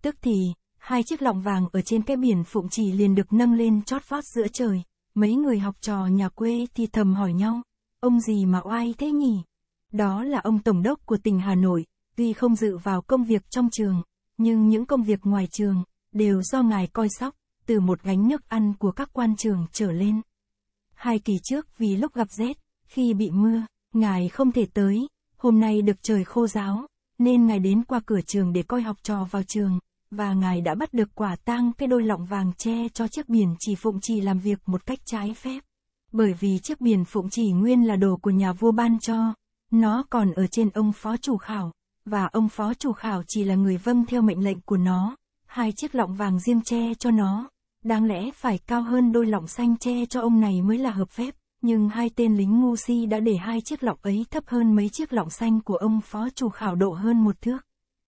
Tức thì, hai chiếc lọng vàng ở trên cái biển phụng chỉ liền được nâng lên chót vót giữa trời. Mấy người học trò nhà quê thì thầm hỏi nhau, ông gì mà oai thế nhỉ? Đó là ông Tổng đốc của tỉnh Hà Nội, tuy không dự vào công việc trong trường, nhưng những công việc ngoài trường, đều do ngài coi sóc, từ một gánh nước ăn của các quan trường trở lên. Hai kỳ trước vì lúc gặp rét, khi bị mưa, ngài không thể tới, hôm nay được trời khô giáo, nên ngài đến qua cửa trường để coi học trò vào trường, và ngài đã bắt được quả tang cái đôi lọng vàng che cho chiếc biển chỉ phụng trì làm việc một cách trái phép. Bởi vì chiếc biển phụng trì nguyên là đồ của nhà vua ban cho, nó còn ở trên ông phó chủ khảo, và ông phó chủ khảo chỉ là người vâng theo mệnh lệnh của nó, hai chiếc lọng vàng riêng che cho nó, đáng lẽ phải cao hơn đôi lọng xanh che cho ông này mới là hợp phép, nhưng hai tên lính ngu si đã để hai chiếc lọng ấy thấp hơn mấy chiếc lọng xanh của ông phó chủ khảo độ hơn một thước.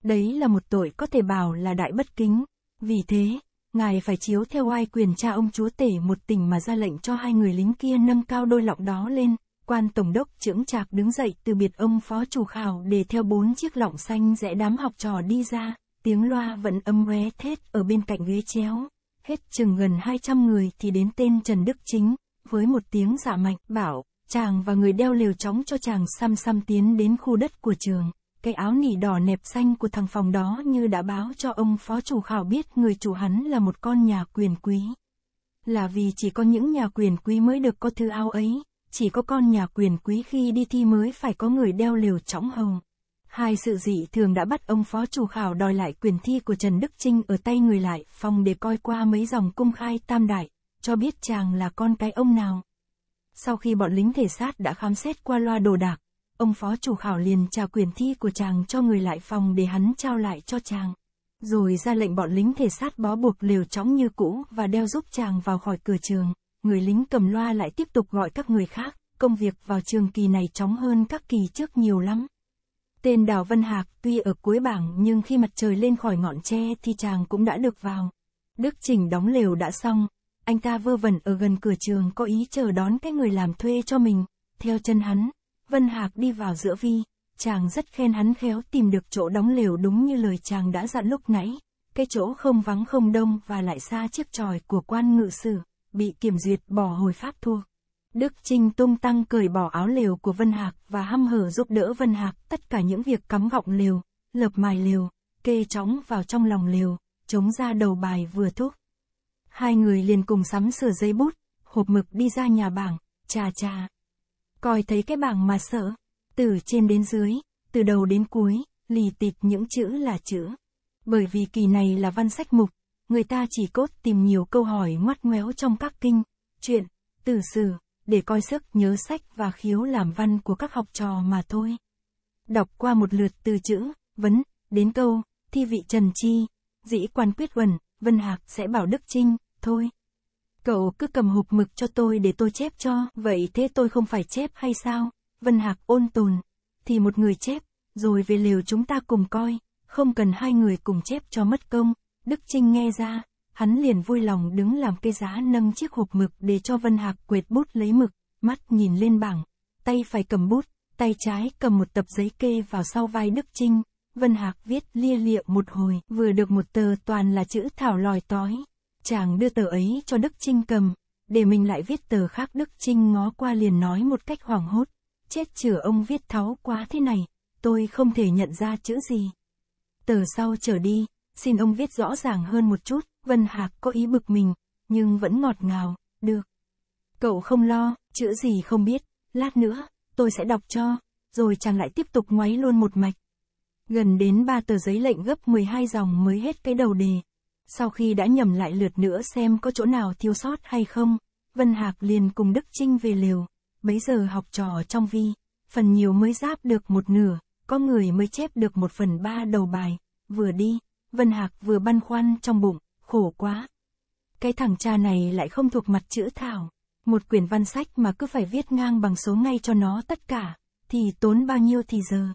Đấy là một tội có thể bảo là đại bất kính. Vì thế, ngài phải chiếu theo ai quyền cha ông chúa tể một tỉnh mà ra lệnh cho hai người lính kia nâng cao đôi lọng đó lên. Quan tổng đốc trưởng trạc đứng dậy từ biệt ông phó chủ khảo để theo bốn chiếc lọng xanh rẽ đám học trò đi ra, tiếng loa vẫn âm ré thét ở bên cạnh ghế chéo. Hết chừng gần 200 người thì đến tên Trần Đức Chính, với một tiếng giả mạnh, bảo, chàng và người đeo liều chóng cho chàng xăm xăm tiến đến khu đất của trường. Cái áo nỉ đỏ nẹp xanh của thằng phòng đó như đã báo cho ông phó chủ khảo biết người chủ hắn là một con nhà quyền quý. Là vì chỉ có những nhà quyền quý mới được có thứ áo ấy, chỉ có con nhà quyền quý khi đi thi mới phải có người đeo liều chóng hồng. Hai sự dị thường đã bắt ông phó chủ khảo đòi lại quyền thi của Trần Đức Trinh ở tay người lại phòng để coi qua mấy dòng cung khai tam đại, cho biết chàng là con cái ông nào. Sau khi bọn lính thể sát đã khám xét qua loa đồ đạc, ông phó chủ khảo liền trả quyền thi của chàng cho người lại phòng để hắn trao lại cho chàng. Rồi ra lệnh bọn lính thể sát bó buộc liều chóng như cũ và đeo giúp chàng vào khỏi cửa trường. Người lính cầm loa lại tiếp tục gọi các người khác, công việc vào trường kỳ này chóng hơn các kỳ trước nhiều lắm. Tên Đào Văn Hạc tuy ở cuối bảng nhưng khi mặt trời lên khỏi ngọn tre thì chàng cũng đã được vào. Đức Trình đóng lều đã xong, anh ta vơ vẩn ở gần cửa trường có ý chờ đón cái người làm thuê cho mình. Theo chân hắn, Vân Hạc đi vào giữa vi, chàng rất khen hắn khéo tìm được chỗ đóng lều đúng như lời chàng đã dặn lúc nãy. Cái chỗ không vắng không đông và lại xa chiếc tròi của quan ngự sử, bị kiểm duyệt bỏ hồi pháp thua. Đức Trinh tung tăng cởi bỏ áo lều của Vân Hạc và hăm hở giúp đỡ Vân Hạc tất cả những việc cắm gọng lều, lợp mài lều, kê chóng vào trong lòng lều, chống ra đầu bài vừa thúc. Hai người liền cùng sắm sửa dây bút, hộp mực đi ra nhà bảng, chà chà. Coi thấy cái bảng mà sợ, từ trên đến dưới, từ đầu đến cuối, lì tịt những chữ là chữ. Bởi vì kỳ này là văn sách mục, người ta chỉ cốt tìm nhiều câu hỏi ngoắt ngoéo trong các kinh, chuyện, từ sử, để coi sức nhớ sách và khiếu làm văn của các học trò mà thôi. Đọc qua một lượt từ chữ, vấn, đến câu, thi vị Trần Chi, dĩ quan quyết vần, Vân Hạc sẽ bảo Đức Trinh, thôi. Cậu cứ cầm hộp mực cho tôi để tôi chép cho, vậy thế tôi không phải chép hay sao? Vân Hạc ôn tồn, thì một người chép, rồi về lều chúng ta cùng coi, không cần hai người cùng chép cho mất công. Đức Trinh nghe ra, hắn liền vui lòng đứng làm cây giá nâng chiếc hộp mực để cho Vân Hạc quệt bút lấy mực, mắt nhìn lên bảng, tay phải cầm bút, tay trái cầm một tập giấy kê vào sau vai Đức Trinh. Vân Hạc viết lia lịa một hồi, vừa được một tờ toàn là chữ thảo lòi tói. Chàng đưa tờ ấy cho Đức Trinh cầm, để mình lại viết tờ khác Đức Trinh ngó qua liền nói một cách hoảng hốt. Chết chửa ông viết tháo quá thế này, tôi không thể nhận ra chữ gì. Tờ sau trở đi, xin ông viết rõ ràng hơn một chút, Vân Hạc có ý bực mình, nhưng vẫn ngọt ngào, được. Cậu không lo, chữ gì không biết, lát nữa, tôi sẽ đọc cho, rồi chàng lại tiếp tục ngoáy luôn một mạch. Gần đến ba tờ giấy lệnh gấp 12 dòng mới hết cái đầu đề. Sau khi đã nhầm lại lượt nữa xem có chỗ nào thiếu sót hay không, Vân Hạc liền cùng Đức Trinh về liều. Bấy giờ học trò trong vi, phần nhiều mới giáp được một nửa, có người mới chép được một phần ba đầu bài. Vừa đi, Vân Hạc vừa băn khoăn trong bụng, khổ quá. Cái thằng cha này lại không thuộc mặt chữ thảo. Một quyển văn sách mà cứ phải viết ngang bằng số ngay cho nó tất cả, thì tốn bao nhiêu thì giờ.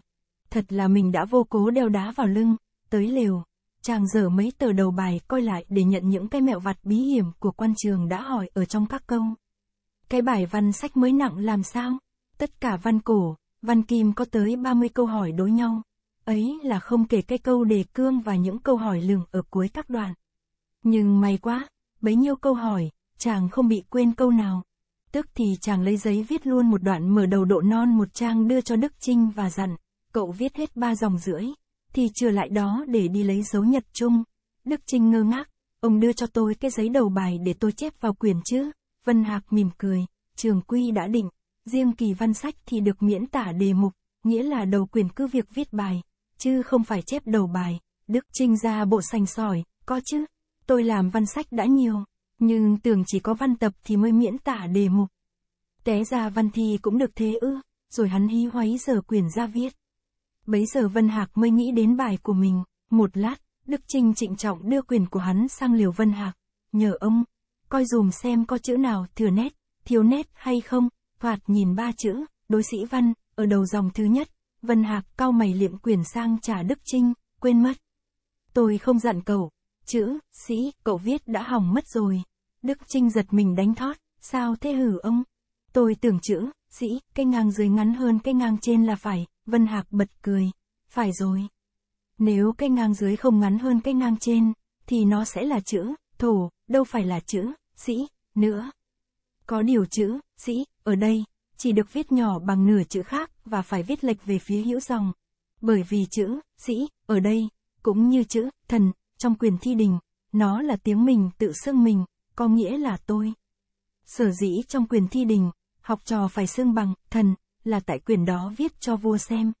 Thật là mình đã vô cố đeo đá vào lưng, tới lều. Chàng dở mấy tờ đầu bài coi lại để nhận những cái mẹo vặt bí hiểm của quan trường đã hỏi ở trong các câu. Cái bài văn sách mới nặng làm sao? Tất cả văn cổ, văn kim có tới 30 câu hỏi đối nhau. Ấy là không kể cái câu đề cương và những câu hỏi lửng ở cuối các đoạn. Nhưng may quá, bấy nhiêu câu hỏi, chàng không bị quên câu nào. Tức thì chàng lấy giấy viết luôn một đoạn mở đầu độ non một trang đưa cho Đức Trinh và dặn, cậu viết hết ba dòng rưỡi, thì trừ lại đó để đi lấy dấu nhật chung. Đức Trinh ngơ ngác, ông đưa cho tôi cái giấy đầu bài để tôi chép vào quyền chứ. Vân Hạc mỉm cười, trường quy đã định, riêng kỳ văn sách thì được miễn tả đề mục, nghĩa là đầu quyền cứ việc viết bài, chứ không phải chép đầu bài. Đức Trinh ra bộ sành sỏi, có chứ, tôi làm văn sách đã nhiều, nhưng tưởng chỉ có văn tập thì mới miễn tả đề mục. Té ra văn thi cũng được thế ư, rồi hắn hí hoáy giờ quyển ra viết. Bấy giờ Vân Hạc mới nghĩ đến bài của mình, một lát, Đức Trinh trịnh trọng đưa quyền của hắn sang liều Vân Hạc, nhờ ông, coi dùm xem có chữ nào thừa nét, thiếu nét hay không, thoạt nhìn ba chữ, đối sĩ văn, ở đầu dòng thứ nhất, Vân Hạc cao mày liệm quyền sang trả Đức Trinh, quên mất. Tôi không dặn cậu, chữ, sĩ, cậu viết đã hỏng mất rồi. Đức Trinh giật mình đánh thót, sao thế hử ông? Tôi tưởng chữ, sĩ, cái ngang dưới ngắn hơn cái ngang trên là phải, Vân Hạc bật cười, phải rồi. Nếu cái ngang dưới không ngắn hơn cái ngang trên, thì nó sẽ là chữ, thổ, đâu phải là chữ, sĩ, nữa. Có điều chữ, sĩ, ở đây, chỉ được viết nhỏ bằng nửa chữ khác và phải viết lệch về phía hữu dòng. Bởi vì chữ, sĩ, ở đây, cũng như chữ, thần, trong quyền thi đình, nó là tiếng mình tự xưng mình, có nghĩa là tôi. Sở dĩ trong quyền thi đình, học trò phải xưng bằng, thần, là tại quyền đó viết cho vua xem.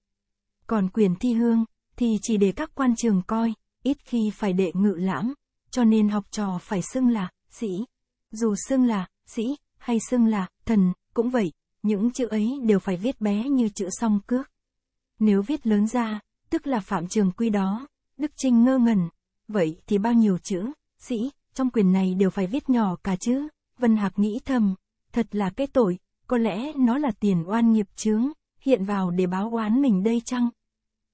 Còn quyền thi hương, thì chỉ để các quan trường coi, ít khi phải đệ ngự lãm, cho nên học trò phải xưng là, sĩ. Dù xưng là, sĩ, hay xưng là, thần, cũng vậy, những chữ ấy đều phải viết bé như chữ song cước. Nếu viết lớn ra, tức là phạm trường quy đó, Đức Trinh ngơ ngẩn, vậy thì bao nhiêu chữ, sĩ, trong quyền này đều phải viết nhỏ cả chứ, Vân Hạc nghĩ thầm, thật là cái tội, có lẽ nó là tiền oan nghiệp chướng, hiện vào để báo oán mình đây chăng?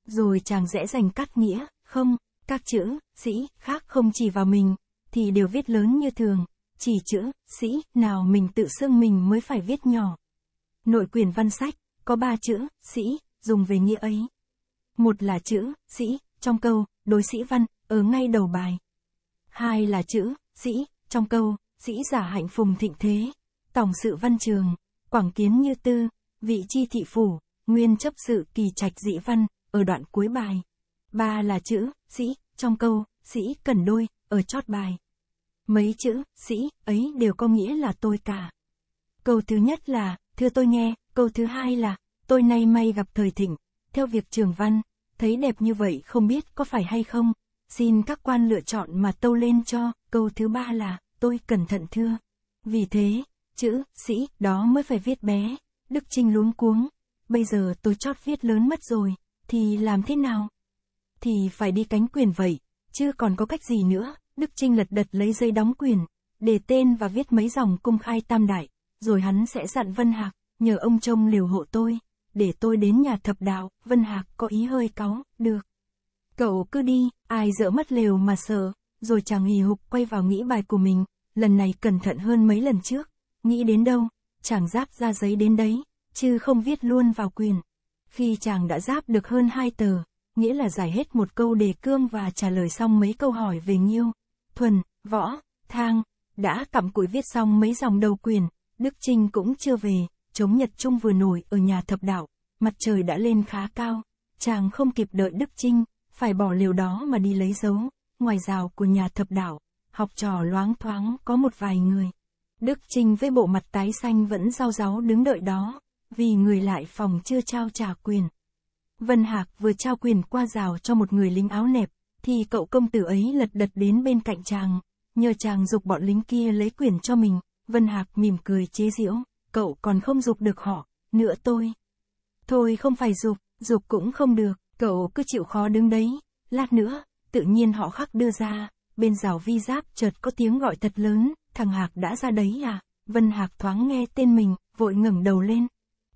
Rồi chàng rẽ dành cắt nghĩa, không, các chữ, sĩ, khác không chỉ vào mình, thì đều viết lớn như thường, chỉ chữ, sĩ, nào mình tự xưng mình mới phải viết nhỏ. Nội quyền văn sách, có ba chữ, sĩ, dùng về nghĩa ấy. Một là chữ, sĩ, trong câu, đối sĩ văn, ở ngay đầu bài. Hai là chữ, sĩ, trong câu, sĩ giả hạnh phùng thịnh thế, tổng sự văn trường, quảng kiến như tư, vị chi thị phủ, nguyên chấp sự kỳ trạch dị văn, ở đoạn cuối bài. Ba là chữ, sĩ, trong câu, sĩ cần đôi, ở chót bài. Mấy chữ, sĩ, ấy đều có nghĩa là tôi cả. Câu thứ nhất là, thưa tôi nghe, câu thứ hai là, tôi nay may gặp thời thịnh, theo việc trường văn, thấy đẹp như vậy không biết có phải hay không, xin các quan lựa chọn mà tâu lên cho, câu thứ ba là, tôi cẩn thận thưa. Vì thế, chữ, sĩ, đó mới phải viết bé. Đức Trinh luống cuống. Bây giờ tôi chót viết lớn mất rồi, thì làm thế nào? Thì phải đi cánh quyền vậy, chứ còn có cách gì nữa. Đức Trinh lật đật lấy dây đóng quyền, để tên và viết mấy dòng cung khai tam đại, rồi hắn sẽ dặn Vân Hạc, nhờ ông trông liều hộ tôi. để tôi đến nhà thập đạo, Vân Hạc có ý hơi cáu, được. Cậu cứ đi, ai dỡ mất lều mà sợ, rồi chàng hì hục quay vào nghĩ bài của mình, lần này cẩn thận hơn mấy lần trước, nghĩ đến đâu, chàng giáp ra giấy đến đấy, chứ không viết luôn vào quyền. Khi chàng đã giáp được hơn hai tờ, nghĩa là giải hết một câu đề cương và trả lời xong mấy câu hỏi về nghiêu, thuần, võ, thang, đã cặm cụi viết xong mấy dòng đầu quyền, Đức Trinh cũng chưa về, chống Nhật Trung vừa nổi ở nhà thập đạo, mặt trời đã lên khá cao, chàng không kịp đợi Đức Trinh, phải bỏ liều đó mà đi lấy dấu, ngoài rào của nhà thập đạo, học trò loáng thoáng có một vài người. Đức Trinh với bộ mặt tái xanh vẫn rau ráu đứng đợi đó, vì người lại phòng chưa trao trả quyền. Vân Hạc vừa trao quyền qua rào cho một người lính áo nẹp, thì cậu công tử ấy lật đật đến bên cạnh chàng, nhờ chàng dục bọn lính kia lấy quyền cho mình, Vân Hạc mỉm cười chế giễu, cậu còn không dục được họ, nữa tôi. Thôi không phải dục, dục cũng không được, cậu cứ chịu khó đứng đấy, lát nữa, tự nhiên họ khắc đưa ra, bên rào vi giáp chợt có tiếng gọi thật lớn, thằng Hạc đã ra đấy à, Vân Hạc thoáng nghe tên mình, vội ngẩng đầu lên.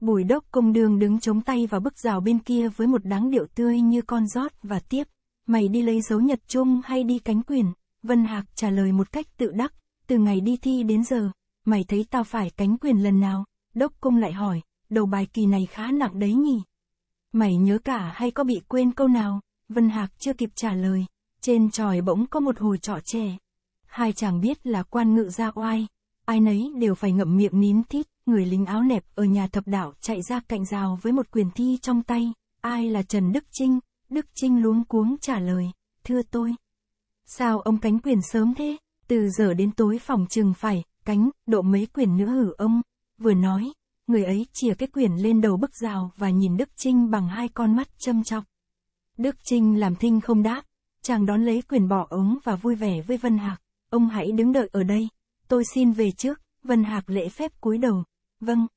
Bùi đốc công đường đứng chống tay vào bức rào bên kia với một đáng điệu tươi như con rót và tiếp. Mày đi lấy dấu nhật chung hay đi cánh quyền? Vân Hạc trả lời một cách tự đắc, từ ngày đi thi đến giờ, mày thấy tao phải cánh quyền lần nào? Đốc công lại hỏi, đầu bài kỳ này khá nặng đấy nhỉ? Mày nhớ cả hay có bị quên câu nào? Vân Hạc chưa kịp trả lời, trên tròi bỗng có một hồi trọ trẻ. Hai chàng biết là quan ngự ra oai, ai nấy đều phải ngậm miệng nín thít, người lính áo nẹp ở nhà thập đảo chạy ra cạnh rào với một quyền thi trong tay, ai là Trần Đức Trinh, Đức Trinh luống cuống trả lời, thưa tôi. Sao ông cánh quyền sớm thế, từ giờ đến tối phòng chừng phải, cánh, độ mấy quyền nữa hử ông, vừa nói, người ấy chìa cái quyền lên đầu bức rào và nhìn Đức Trinh bằng hai con mắt châm chọc. Đức Trinh làm thinh không đáp, chàng đón lấy quyền bỏ ống và vui vẻ với Vân Hạc, ông hãy đứng đợi ở đây, tôi xin về trước, Vân Hạc lễ phép cúi đầu, vâng.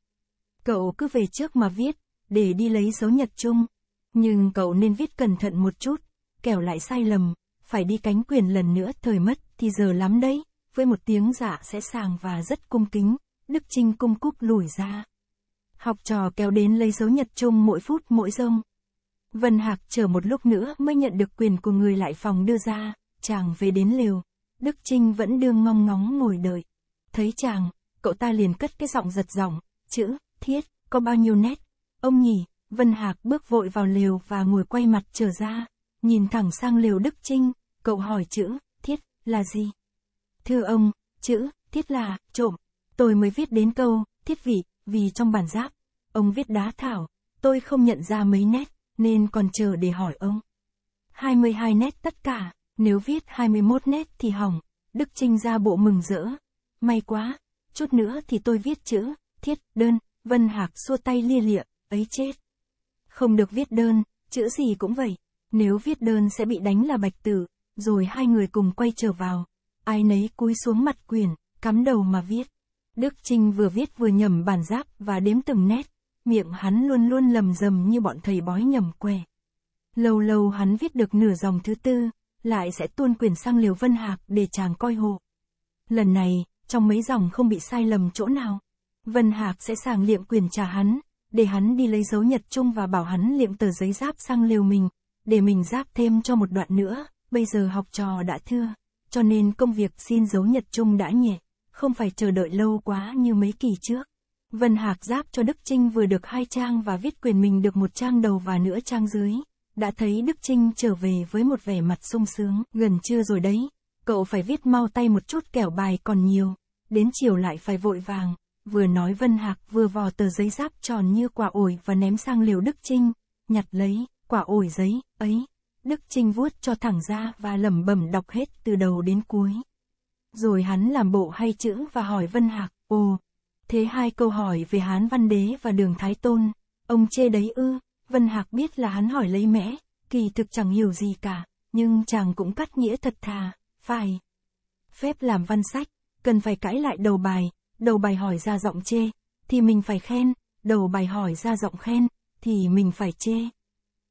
Cậu cứ về trước mà viết, để đi lấy dấu nhật chung, nhưng cậu nên viết cẩn thận một chút, kẻo lại sai lầm, phải đi cánh quyền lần nữa thời mất thì giờ lắm đấy, với một tiếng dạ sẽ sàng và rất cung kính, Đức Trinh cung cúc lùi ra. Học trò kéo đến lấy dấu nhật chung mỗi phút mỗi rông. Vân Hạc chờ một lúc nữa mới nhận được quyền của người lại phòng đưa ra, chàng về đến lều Đức Trinh vẫn đương ngong ngóng ngồi đợi. Thấy chàng, cậu ta liền cất cái giọng giật giọng, chữ, thiết, có bao nhiêu nét. Ông nhỉ, Vân Hạc bước vội vào lều và ngồi quay mặt trở ra, nhìn thẳng sang lều Đức Trinh, cậu hỏi chữ, thiết, là gì? Thưa ông, chữ, thiết là, trộm. Tôi mới viết đến câu, thiết vị, vì trong bản giáp, ông viết đá thảo, tôi không nhận ra mấy nét, nên còn chờ để hỏi ông. 22 nét tất cả, nếu viết 21 nét thì hỏng, Đức Trinh ra bộ mừng rỡ. May quá, chút nữa thì tôi viết chữ, thiết, đơn, Vân Hạc xua tay lia lịa, ấy chết. Không được viết đơn, chữ gì cũng vậy, nếu viết đơn sẽ bị đánh là bạch tử, rồi hai người cùng quay trở vào. Ai nấy cúi xuống mặt quyển cắm đầu mà viết. Đức Trinh vừa viết vừa nhầm bản giáp và đếm từng nét, miệng hắn luôn luôn lầm rầm như bọn thầy bói nhầm què. Lâu lâu hắn viết được nửa dòng thứ tư, lại sẽ tuôn quyển sang liều vân hạc để chàng coi hộ. Lần này, trong mấy dòng không bị sai lầm chỗ nào. Vân Hạc sẽ sàng liệm quyền trả hắn, để hắn đi lấy dấu nhật chung và bảo hắn liệm tờ giấy giáp sang liều mình, để mình giáp thêm cho một đoạn nữa, bây giờ học trò đã thưa, cho nên công việc xin dấu nhật chung đã nhẹ, không phải chờ đợi lâu quá như mấy kỳ trước. Vân Hạc giáp cho Đức Trinh vừa được hai trang và viết quyền mình được một trang đầu và nửa trang dưới. Đã thấy Đức Trinh trở về với một vẻ mặt sung sướng, gần trưa rồi đấy, cậu phải viết mau tay một chút kẻo bài còn nhiều, đến chiều lại phải vội vàng, vừa nói Vân Hạc vừa vò tờ giấy giáp tròn như quả ổi và ném sang liều Đức Trinh, nhặt lấy, quả ổi giấy, ấy. Đức Trinh vuốt cho thẳng ra và lẩm bẩm đọc hết từ đầu đến cuối. Rồi hắn làm bộ hay chữ và hỏi Vân Hạc, ồ, thế hai câu hỏi về Hán Văn Đế và Đường Thái Tôn, ông chê đấy ư, Vân Hạc biết là hắn hỏi lấy mẽ, kỳ thực chẳng hiểu gì cả, nhưng chàng cũng cắt nghĩa thật thà, phải. Phép làm văn sách, cần phải cãi lại đầu bài, đầu bài hỏi ra giọng chê, thì mình phải khen, đầu bài hỏi ra giọng khen, thì mình phải chê.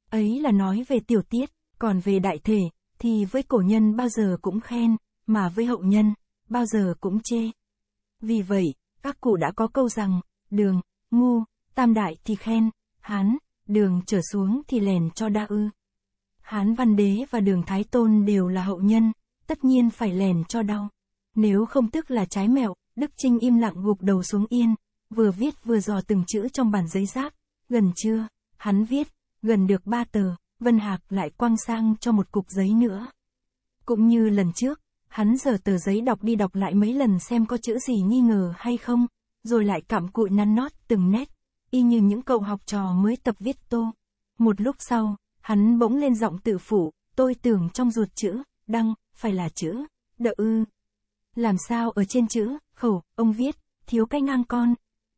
Ấy là nói về tiểu tiết, còn về đại thể, thì với cổ nhân bao giờ cũng khen, mà với hậu nhân, bao giờ cũng chê. Vì vậy, các cụ đã có câu rằng, đường, ngu, tam đại thì khen, Hán, đường trở xuống thì lèn cho đa ư. Hán văn đế và đường thái tôn đều là hậu nhân, tất nhiên phải lèn cho đau. Nếu không tức là trái mẹo, Đức Trinh im lặng gục đầu xuống yên, vừa viết vừa dò từng chữ trong bản giấy giáp. Gần chưa, hắn viết, gần được ba tờ, Vân Hạc lại quăng sang cho một cục giấy nữa. Cũng như lần trước, hắn giờ tờ giấy đọc đi đọc lại mấy lần xem có chữ gì nghi ngờ hay không, rồi lại cặm cụi nắn nót từng nét, y như những cậu học trò mới tập viết tô. Một lúc sau, hắn bỗng lên giọng tự phủ, tôi tưởng trong ruột chữ, đăng, phải là chữ, đợ ư. Làm sao ở trên chữ, khẩu, ông viết, thiếu cái ngang con.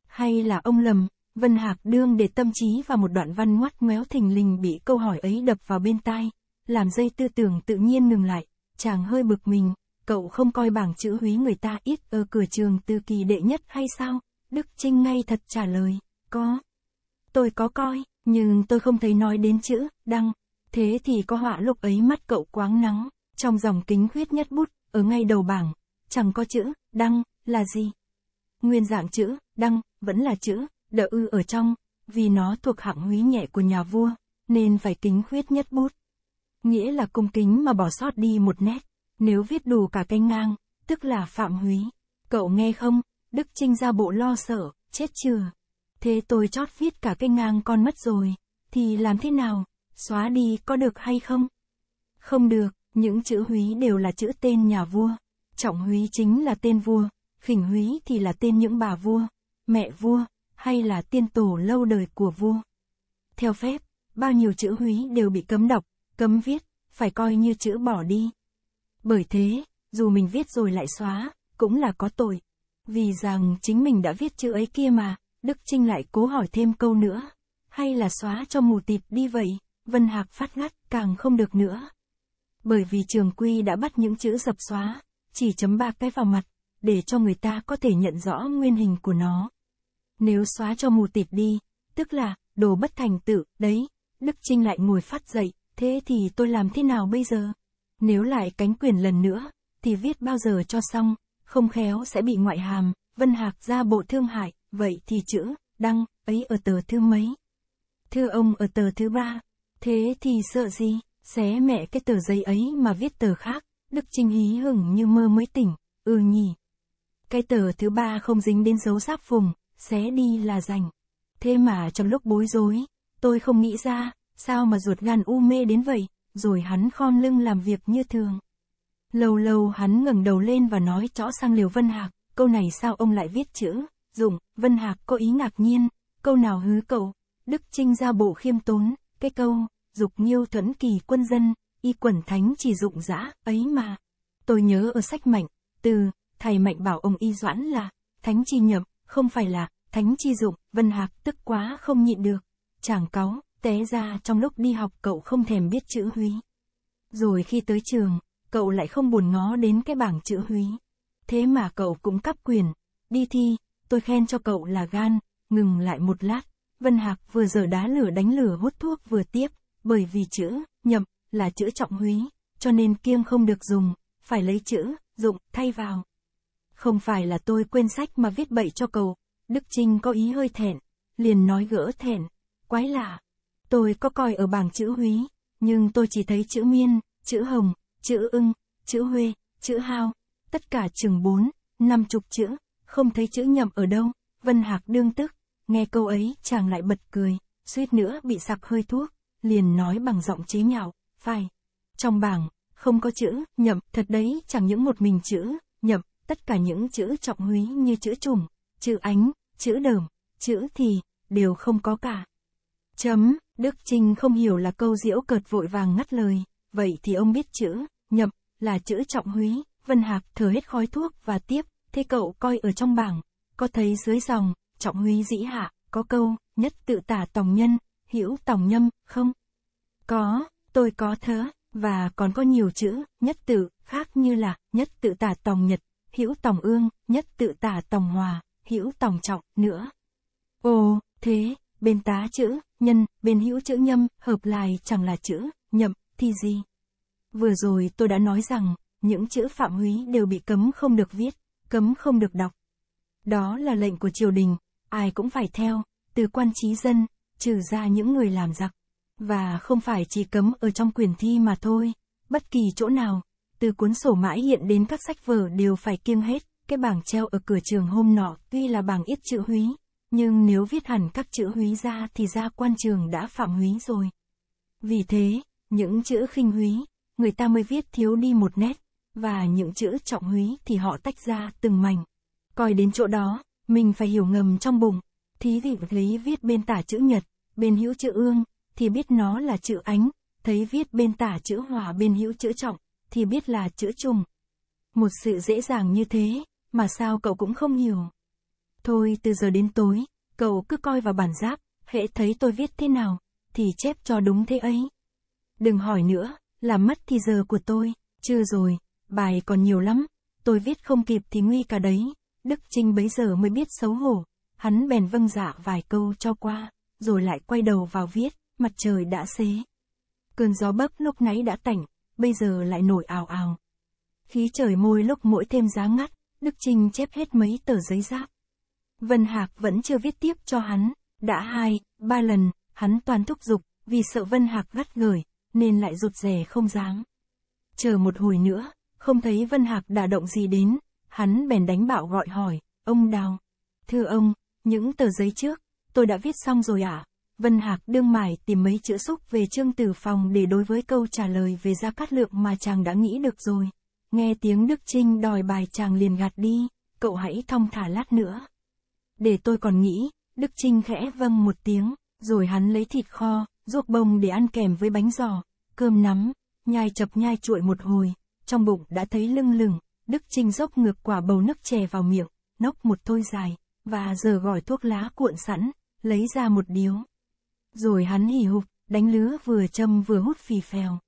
Hay là ông lầm, Vân Hạc đương để tâm trí vào một đoạn văn ngoắt ngoéo thình lình bị câu hỏi ấy đập vào bên tai, làm dây tư tưởng tự nhiên ngừng lại, chàng hơi bực mình, cậu không coi bảng chữ húy người ta ít ở cửa trường từ kỳ đệ nhất hay sao? Đức Trinh ngay thật trả lời, có. Tôi có coi, nhưng tôi không thấy nói đến chữ, đăng. Thế thì có họa lúc ấy mắt cậu quáng nắng, trong dòng kính khuyết nhất bút, ở ngay đầu bảng, chẳng có chữ, đăng, là gì? Nguyên dạng chữ, đăng, vẫn là chữ, đỡ ư ở trong, vì nó thuộc hạng húy nhẹ của nhà vua, nên phải kính khuyết nhất bút. Nghĩa là cung kính mà bỏ sót đi một nét, nếu viết đủ cả canh ngang, tức là phạm húy. Cậu nghe không, Đức Trinh ra bộ lo sợ, chết chưa? Thế tôi chót viết cả canh ngang con mất rồi, thì làm thế nào? Xóa đi có được hay không? Không được, những chữ húy đều là chữ tên nhà vua. Trọng húy chính là tên vua, khỉnh húy thì là tên những bà vua, mẹ vua, hay là tiên tổ lâu đời của vua. Theo phép, bao nhiêu chữ húy đều bị cấm đọc, cấm viết, phải coi như chữ bỏ đi. Bởi thế, dù mình viết rồi lại xóa, cũng là có tội. Vì rằng chính mình đã viết chữ ấy kia mà, Đức Trinh lại cố hỏi thêm câu nữa. Hay là xóa cho mù tịt đi vậy, Vân Hạc phát ngắt càng không được nữa. Bởi vì trường quy đã bắt những chữ dập xóa, chỉ chấm ba cái vào mặt, để cho người ta có thể nhận rõ nguyên hình của nó. Nếu xóa cho mù tịt đi, tức là, đồ bất thành tự, đấy, Đức Trinh lại ngồi phát dậy, thế thì tôi làm thế nào bây giờ? Nếu lại cánh quyền lần nữa, thì viết bao giờ cho xong, không khéo sẽ bị ngoại hàm, Vân Hạc ra bộ thương hại, vậy thì chữ, đăng, ấy ở tờ thứ mấy? Thưa ông ở tờ thứ ba, thế thì sợ gì, xé mẹ cái tờ giấy ấy mà viết tờ khác, Đức Trinh hí hửng như mơ mới tỉnh, ừ nhỉ. Cái tờ thứ ba không dính đến dấu giáp vùng, xé đi là rành. Thế mà trong lúc bối rối, tôi không nghĩ ra, sao mà ruột gan u mê đến vậy, rồi hắn khom lưng làm việc như thường. Lâu lâu hắn ngẩng đầu lên và nói chõ sang Liều Vân Hạc, câu này sao ông lại viết chữ, dụng, Vân Hạc có ý ngạc nhiên, câu nào hứ cậu, Đức Trinh ra bộ khiêm tốn, cái câu, dục nhiêu thuẫn kỳ quân dân, y quẩn thánh chỉ dụng dã ấy mà. Tôi nhớ ở sách mạnh, từ, thầy mạnh bảo ông y doãn là, thánh chi nhậm, không phải là, thánh chi dụng, Vân Hạc tức quá không nhịn được. Chàng cáu, té ra trong lúc đi học cậu không thèm biết chữ húy. Rồi khi tới trường, cậu lại không buồn ngó đến cái bảng chữ húy. Thế mà cậu cũng cắp quyền. Đi thi, tôi khen cho cậu là gan, ngừng lại một lát. Vân Hạc vừa giờ đá lửa đánh lửa hút thuốc vừa tiếp, bởi vì chữ, nhậm, là chữ trọng húy, cho nên kiêng không được dùng, phải lấy chữ, dụng, thay vào. Không phải là tôi quên sách mà viết bậy cho cầu Đức Trinh có ý hơi thẹn, liền nói gỡ thẹn, quái lạ. Tôi có coi ở bảng chữ húy, nhưng tôi chỉ thấy chữ miên, chữ hồng, chữ ưng, chữ huê, chữ hao, tất cả chừng bốn, năm chục chữ, không thấy chữ nhậm ở đâu. Vân Hạc đương tức, nghe câu ấy chàng lại bật cười, suýt nữa bị sặc hơi thuốc, liền nói bằng giọng chế nhạo, phải. Trong bảng, không có chữ, nhậm, thật đấy chẳng những một mình chữ, nhậm, tất cả những chữ trọng húy như chữ trùng, chữ ánh, chữ đờm, chữ thì, đều không có cả. Chấm, Đức Trinh không hiểu là câu diễu cợt vội vàng ngắt lời, vậy thì ông biết chữ, nhậm, là chữ trọng húy, Vân Hạc thở hết khói thuốc và tiếp, thế cậu coi ở trong bảng, có thấy dưới dòng, trọng húy dĩ hạ, có câu, nhất tự tả tòng nhân, hiểu tòng nhâm, không? Có, tôi có thớ, và còn có nhiều chữ, nhất tự, khác như là, nhất tự tả tòng nhật, hữu tòng ương, nhất tự tả tòng hòa, hữu tòng trọng, nữa. Ồ, thế, bên tá chữ, nhân, bên hữu chữ nhâm, hợp lại chẳng là chữ, nhậm, thì gì? Vừa rồi tôi đã nói rằng, những chữ phạm húy đều bị cấm không được viết, cấm không được đọc. Đó là lệnh của triều đình, ai cũng phải theo, từ quan trí dân, trừ ra những người làm giặc. Và không phải chỉ cấm ở trong quyền thi mà thôi, bất kỳ chỗ nào, từ cuốn sổ mãi hiện đến các sách vở đều phải kiêng hết, cái bảng treo ở cửa trường hôm nọ tuy là bảng ít chữ húy, nhưng nếu viết hẳn các chữ húy ra thì ra quan trường đã phạm húy rồi. Vì thế, những chữ khinh húy, người ta mới viết thiếu đi một nét, và những chữ trọng húy thì họ tách ra từng mảnh. Coi đến chỗ đó, mình phải hiểu ngầm trong bụng. Thí dụ thấy viết bên tả chữ nhật, bên hữu chữ ương, thì biết nó là chữ ánh, thấy viết bên tả chữ hòa bên hữu chữ trọng, thì biết là chữ trùng. Một sự dễ dàng như thế, mà sao cậu cũng không hiểu. Thôi từ giờ đến tối, cậu cứ coi vào bản giáp, hễ thấy tôi viết thế nào, thì chép cho đúng thế ấy. Đừng hỏi nữa, làm mất thì giờ của tôi, chưa rồi, bài còn nhiều lắm, tôi viết không kịp thì nguy cả đấy. Đức Trinh bấy giờ mới biết xấu hổ, hắn bèn vâng dạ vài câu cho qua, rồi lại quay đầu vào viết, mặt trời đã xế. Cơn gió bấc lúc nãy đã tạnh, bây giờ lại nổi ào ào. Khí trời môi lúc mỗi thêm giá ngắt, Đức Trinh chép hết mấy tờ giấy giáp. Vân Hạc vẫn chưa viết tiếp cho hắn, đã hai, ba lần, hắn toàn thúc giục, vì sợ Vân Hạc gắt gửi, nên lại rụt rè không dám. Chờ một hồi nữa, không thấy Vân Hạc đả động gì đến, hắn bèn đánh bạo gọi hỏi, ông Đào. Thưa ông, những tờ giấy trước, tôi đã viết xong rồi ạ. À? Vân Hạc đương mải tìm mấy chữ xúc về Trương Tử Phòng để đối với câu trả lời về Gia Cát Lượng mà chàng đã nghĩ được rồi. Nghe tiếng Đức Trinh đòi bài chàng liền gạt đi, cậu hãy thong thả lát nữa. Để tôi còn nghĩ, Đức Trinh khẽ vâng một tiếng, rồi hắn lấy thịt kho, ruột bông để ăn kèm với bánh giò, cơm nắm, nhai chập nhai chuội một hồi, trong bụng đã thấy lưng lửng, Đức Trinh dốc ngược quả bầu nước chè vào miệng, nốc một thôi dài, và giờ gỏi thuốc lá cuộn sẵn, lấy ra một điếu. Rồi hắn hì hục, đánh lứa vừa châm vừa hút phì phèo.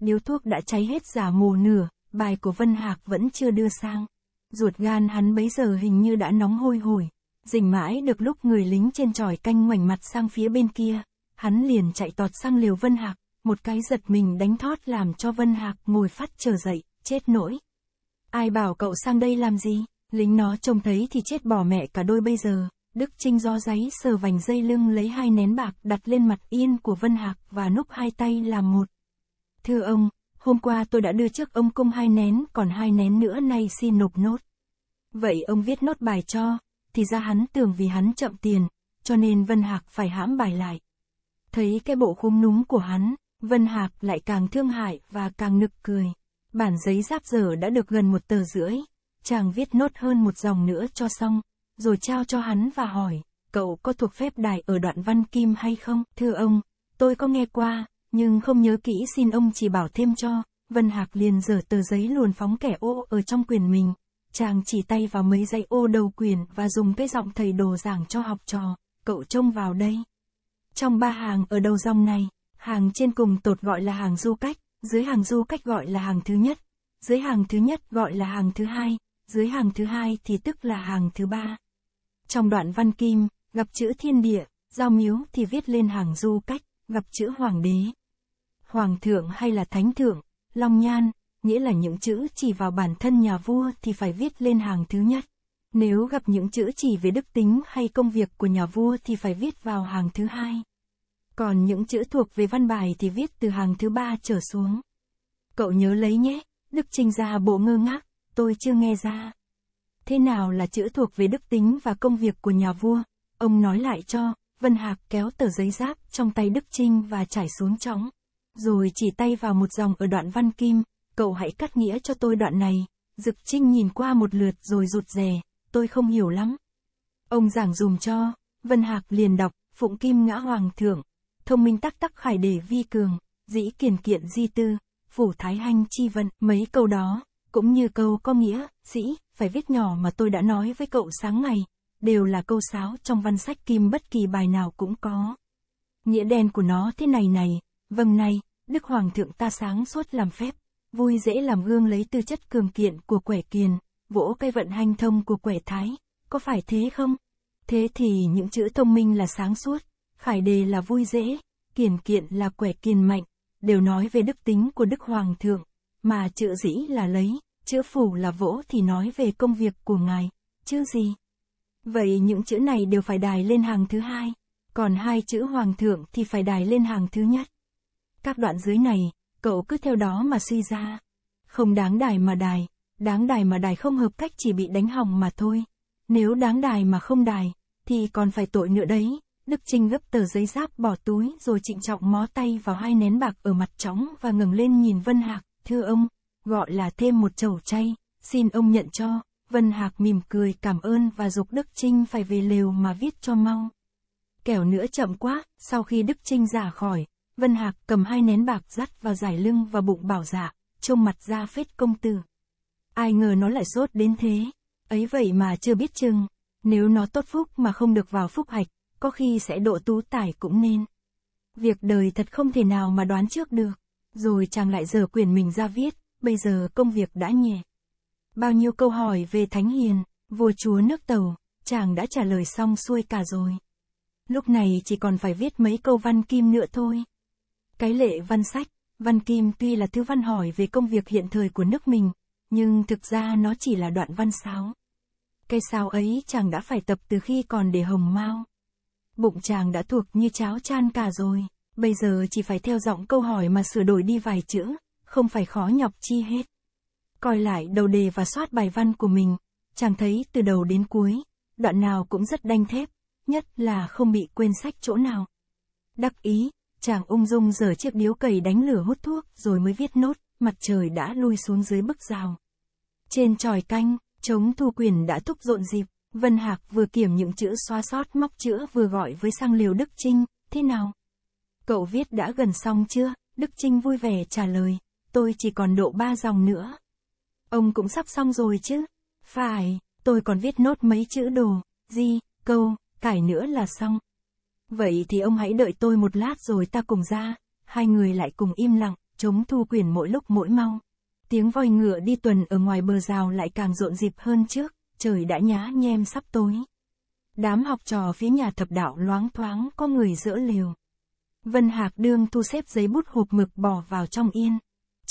Điếu thuốc đã cháy hết giả mồ nửa, bài của Vân Hạc vẫn chưa đưa sang. Ruột gan hắn bấy giờ hình như đã nóng hôi hổi. Rình mãi được lúc người lính trên tròi canh ngoảnh mặt sang phía bên kia. Hắn liền chạy tọt sang liều Vân Hạc, một cái giật mình đánh thót làm cho Vân Hạc ngồi phát trở dậy, chết nỗi. Ai bảo cậu sang đây làm gì? Lính nó trông thấy thì chết bỏ mẹ cả đôi bây giờ. Đức Trinh do giấy sờ vành dây lưng lấy hai nén bạc đặt lên mặt yên của Vân Hạc và núp hai tay làm một. Thưa ông, hôm qua tôi đã đưa trước ông cung hai nén, còn hai nén nữa nay xin nộp nốt. Vậy ông viết nốt bài cho, thì ra hắn tưởng vì hắn chậm tiền, cho nên Vân Hạc phải hãm bài lại. Thấy cái bộ khung núm của hắn, Vân Hạc lại càng thương hại và càng nực cười. Bản giấy giáp giờ đã được gần một tờ rưỡi, chàng viết nốt hơn một dòng nữa cho xong, rồi trao cho hắn và hỏi, cậu có thuộc phép đài ở đoạn văn kim hay không? Thưa ông, tôi có nghe qua, nhưng không nhớ kỹ xin ông chỉ bảo thêm cho. Vân Hạc liền dở tờ giấy luồn phóng kẻ ô ở trong quyền mình. Chàng chỉ tay vào mấy dãy ô đầu quyền và dùng cái giọng thầy đồ giảng cho học trò, cậu trông vào đây. Trong ba hàng ở đầu dòng này, hàng trên cùng tột gọi là hàng du cách, dưới hàng du cách gọi là hàng thứ nhất, dưới hàng thứ nhất gọi là hàng thứ hai, dưới hàng thứ hai thì tức là hàng thứ ba. Trong đoạn văn kim, gặp chữ thiên địa, giao miếu thì viết lên hàng du cách, gặp chữ hoàng đế. Hoàng thượng hay là thánh thượng, long nhan, nghĩa là những chữ chỉ vào bản thân nhà vua thì phải viết lên hàng thứ nhất. Nếu gặp những chữ chỉ về đức tính hay công việc của nhà vua thì phải viết vào hàng thứ hai. Còn những chữ thuộc về văn bài thì viết từ hàng thứ ba trở xuống. Cậu nhớ lấy nhé, Đức Trinh ra bộ ngơ ngác, tôi chưa nghe ra. Thế nào là chữ thuộc về đức tính và công việc của nhà vua? Ông nói lại cho, Vân Hạc kéo tờ giấy giáp trong tay Đức Trinh và trải xuống chóng. Rồi chỉ tay vào một dòng ở đoạn văn kim, cậu hãy cắt nghĩa cho tôi đoạn này. Dực Trinh nhìn qua một lượt rồi rụt rè, tôi không hiểu lắm. Ông giảng dùm cho, Vân Hạc liền đọc, Phụng Kim ngã hoàng thượng, thông minh tắc tắc khải đề vi cường, dĩ kiền kiện di tư, phủ thái hanh chi vận, mấy câu đó, cũng như câu có nghĩa, sĩ, phải viết nhỏ mà tôi đã nói với cậu sáng ngày, đều là câu sáo trong văn sách kim bất kỳ bài nào cũng có. Nghĩa đen của nó thế này này, vâng này, Đức Hoàng thượng ta sáng suốt làm phép, vui dễ làm gương lấy tư chất cường kiện của quẻ kiền, vỗ cây vận hành thông của quẻ thái, có phải thế không? Thế thì những chữ thông minh là sáng suốt, khải đề là vui dễ, kiền kiện là quẻ kiền mạnh, đều nói về đức tính của Đức Hoàng thượng, mà chữ dĩ là lấy, chữ phủ là vỗ thì nói về công việc của ngài, chứ gì. Vậy những chữ này đều phải đài lên hàng thứ hai. Còn hai chữ hoàng thượng thì phải đài lên hàng thứ nhất. Các đoạn dưới này, cậu cứ theo đó mà suy ra. Không đáng đài mà đài, đáng đài mà đài không hợp cách chỉ bị đánh hỏng mà thôi. Nếu đáng đài mà không đài, thì còn phải tội nữa đấy. Đức Trinh gấp tờ giấy giáp bỏ túi rồi trịnh trọng mó tay vào hai nén bạc ở mặt trống và ngừng lên nhìn Vân Hạc, thưa ông, gọi là thêm một chầu chay, xin ông nhận cho. Vân Hạc mỉm cười cảm ơn và dục Đức Trinh phải về lều mà viết cho mau. Kẻo nữa chậm quá, sau khi Đức Trinh giả khỏi, Vân Hạc cầm hai nén bạc dắt vào giải lưng và bụng bảo dạ, trông mặt ra phết công tử. Ai ngờ nó lại sốt đến thế, ấy vậy mà chưa biết chừng, nếu nó tốt phúc mà không được vào phúc hạch, có khi sẽ độ tú tài cũng nên. Việc đời thật không thể nào mà đoán trước được, rồi chàng lại giờ quyền mình ra viết, bây giờ công việc đã nhẹ. Bao nhiêu câu hỏi về Thánh Hiền, vua chúa nước tàu, chàng đã trả lời xong xuôi cả rồi. Lúc này chỉ còn phải viết mấy câu văn kim nữa thôi. Cái lệ văn sách, văn kim tuy là thứ văn hỏi về công việc hiện thời của nước mình, nhưng thực ra nó chỉ là đoạn văn sáo. Cây sáo ấy chàng đã phải tập từ khi còn để hồng mau. Bụng chàng đã thuộc như cháo chan cả rồi, bây giờ chỉ phải theo giọng câu hỏi mà sửa đổi đi vài chữ, không phải khó nhọc chi hết. Coi lại đầu đề và soát bài văn của mình, chàng thấy từ đầu đến cuối, đoạn nào cũng rất đanh thép, nhất là không bị quên sách chỗ nào. Đắc ý, chàng ung dung giở chiếc điếu cầy đánh lửa hút thuốc rồi mới viết nốt, mặt trời đã lui xuống dưới bức rào. Trên tròi canh, chống thu quyền đã thúc rộn dịp, Vân Hạc vừa kiểm những chữ xóa sót móc chữ vừa gọi với sang liều Đức Trinh, thế nào? Cậu viết đã gần xong chưa? Đức Trinh vui vẻ trả lời, tôi chỉ còn độ ba dòng nữa. Ông cũng sắp xong rồi chứ? Phải, tôi còn viết nốt mấy chữ đồ, gì, câu, cải nữa là xong. Vậy thì ông hãy đợi tôi một lát rồi ta cùng ra, hai người lại cùng im lặng, chống thu quyền mỗi lúc mỗi mau. Tiếng voi ngựa đi tuần ở ngoài bờ rào lại càng rộn rịp hơn trước, trời đã nhá nhem sắp tối. Đám học trò phía nhà thập đạo loáng thoáng có người dỡ liều. Vân Hạc đương thu xếp giấy bút hộp mực bỏ vào trong yên.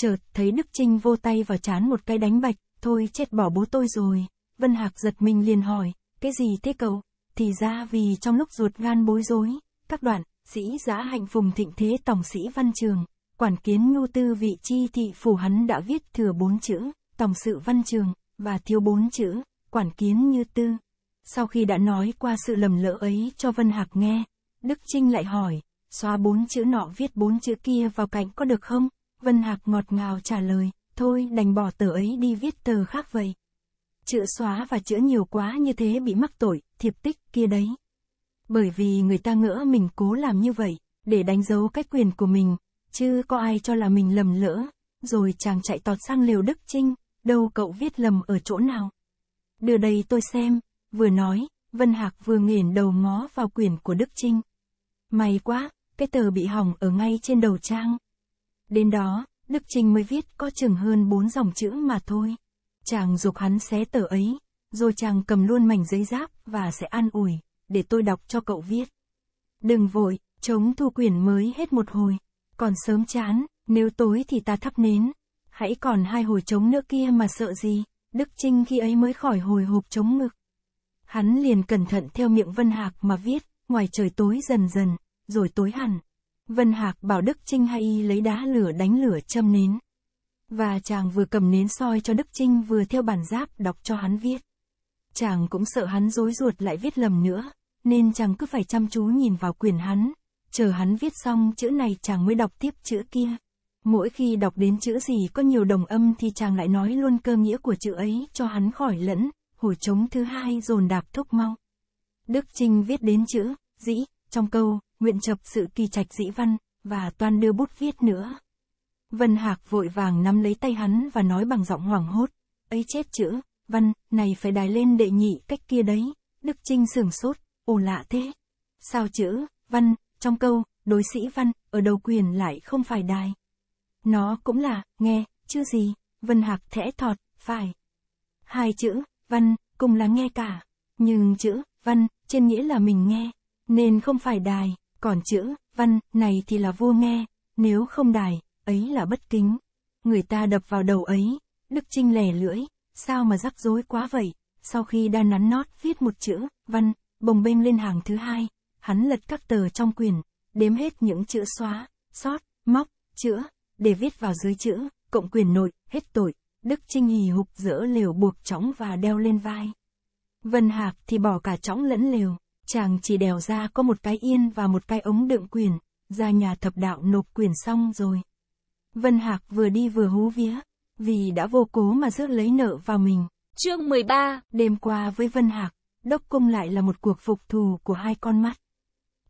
Chợt thấy Đức Trinh vô tay vào chán một cái đánh bạch, thôi chết bỏ bố tôi rồi. Vân Hạc giật mình liền hỏi, cái gì thế cậu? Thì ra vì trong lúc ruột gan bối rối, các đoạn, sĩ giã hạnh phùng thịnh thế tổng sĩ văn trường, quản kiến nhu tư vị chi thị phủ hắn đã viết thừa bốn chữ, tổng sự văn trường, và thiếu bốn chữ, quản kiến như tư. Sau khi đã nói qua sự lầm lỡ ấy cho Vân Hạc nghe, Đức Trinh lại hỏi, xóa bốn chữ nọ viết bốn chữ kia vào cạnh có được không? Vân Hạc ngọt ngào trả lời, thôi đành bỏ tờ ấy đi viết tờ khác vậy. Chữa xóa và chữa nhiều quá như thế bị mắc tội, thiệp tích kia đấy. Bởi vì người ta ngỡ mình cố làm như vậy, để đánh dấu cái quyền của mình, chứ có ai cho là mình lầm lỡ, rồi chàng chạy tọt sang liều Đức Trinh, đâu cậu viết lầm ở chỗ nào. Đưa đây tôi xem, vừa nói, Vân Hạc vừa nghiền đầu ngó vào quyển của Đức Trinh. May quá, cái tờ bị hỏng ở ngay trên đầu trang. Đến đó, Đức Trinh mới viết có chừng hơn bốn dòng chữ mà thôi. Chàng dục hắn xé tờ ấy, rồi chàng cầm luôn mảnh giấy giáp và sẽ an ủi, để tôi đọc cho cậu viết. Đừng vội, chống thu quyển mới hết một hồi, còn sớm chán, nếu tối thì ta thắp nến. Hãy còn hai hồi chống nữa kia mà sợ gì, Đức Trinh khi ấy mới khỏi hồi hộp chống ngực. Hắn liền cẩn thận theo miệng Vân Hạc mà viết, ngoài trời tối dần dần, rồi tối hẳn. Vân Hạc bảo Đức Trinh hay lấy đá lửa đánh lửa châm nến. Và chàng vừa cầm nến soi cho Đức Trinh vừa theo bản giáp đọc cho hắn viết. Chàng cũng sợ hắn dối ruột lại viết lầm nữa, nên chàng cứ phải chăm chú nhìn vào quyền hắn, chờ hắn viết xong chữ này chàng mới đọc tiếp chữ kia. Mỗi khi đọc đến chữ gì có nhiều đồng âm thì chàng lại nói luôn cơ nghĩa của chữ ấy cho hắn khỏi lẫn, hồi trống thứ hai dồn đạp thúc mau. Đức Trinh viết đến chữ, dĩ, trong câu, nguyện chập sự kỳ trạch dĩ văn, và toan đưa bút viết nữa. Vân Hạc vội vàng nắm lấy tay hắn và nói bằng giọng hoảng hốt, ấy chết chữ, văn, này phải đài lên đệ nhị cách kia đấy. Đức Trinh sửng sốt, ồ lạ thế. Sao chữ, văn, trong câu, đối sĩ văn, ở đầu quyền lại không phải đài. Nó cũng là, nghe, chứ gì, Vân Hạc thẽ thọt, phải. Hai chữ, văn, cùng là nghe cả. Nhưng chữ, văn, trên nghĩa là mình nghe, nên không phải đài, còn chữ, văn, này thì là vua nghe, nếu không đài, ấy là bất kính. Người ta đập vào đầu ấy, Đức Trinh lè lưỡi, sao mà rắc rối quá vậy, sau khi đa nắn nót viết một chữ, văn, bồng bênh lên hàng thứ hai, hắn lật các tờ trong quyển, đếm hết những chữ xóa, sót, móc, chữa, để viết vào dưới chữ, cộng quyền nội, hết tội, Đức Trinh hì hục dỡ lều buộc chóng và đeo lên vai. Vân Hạc thì bỏ cả chóng lẫn lều, chàng chỉ đèo ra có một cái yên và một cái ống đựng quyền, ra nhà thập đạo nộp quyền xong rồi. Vân Hạc vừa đi vừa hú vía, vì đã vô cố mà rước lấy nợ vào mình. Chương 13 Đêm qua với Vân Hạc, đốc cung lại là một cuộc phục thù của hai con mắt.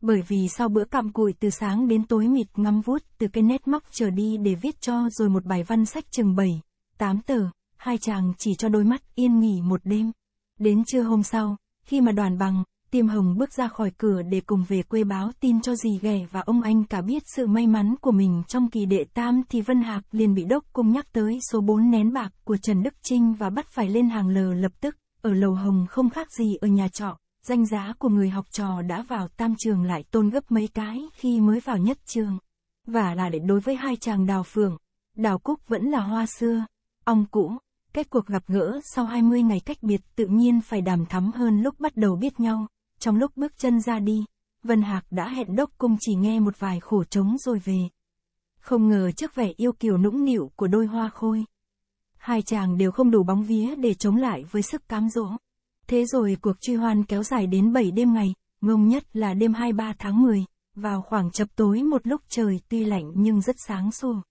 Bởi vì sau bữa cặm cụi từ sáng đến tối mịt ngắm vuốt từ cái nét móc trở đi để viết cho rồi một bài văn sách chừng 7, 8 tờ, hai chàng chỉ cho đôi mắt yên nghỉ một đêm. Đến trưa hôm sau, khi mà đoàn bằng, Tiêm Hồng bước ra khỏi cửa để cùng về quê báo tin cho dì ghẻ và ông anh cả biết sự may mắn của mình trong kỳ đệ tam thì Vân Hạc liền bị đốc cung nhắc tới số 4 nén bạc của Trần Đức Trinh và bắt phải lên hàng lờ lập tức, ở lầu hồng không khác gì ở nhà trọ, danh giá của người học trò đã vào tam trường lại tôn gấp mấy cái khi mới vào nhất trường. Và là để đối với hai chàng đào phượng, đào cúc vẫn là hoa xưa, ong cũ, cái cuộc gặp gỡ sau 20 ngày cách biệt tự nhiên phải đàm thắm hơn lúc bắt đầu biết nhau. Trong lúc bước chân ra đi, Vân Hạc đã hẹn đốc cung chỉ nghe một vài khổ trống rồi về. Không ngờ trước vẻ yêu kiều nũng nịu của đôi hoa khôi. Hai chàng đều không đủ bóng vía để chống lại với sức cám dỗ. Thế rồi cuộc truy hoan kéo dài đến 7 đêm ngày, ngông nhất là đêm 23 tháng 10, vào khoảng chập tối một lúc trời tuy lạnh nhưng rất sáng sủa.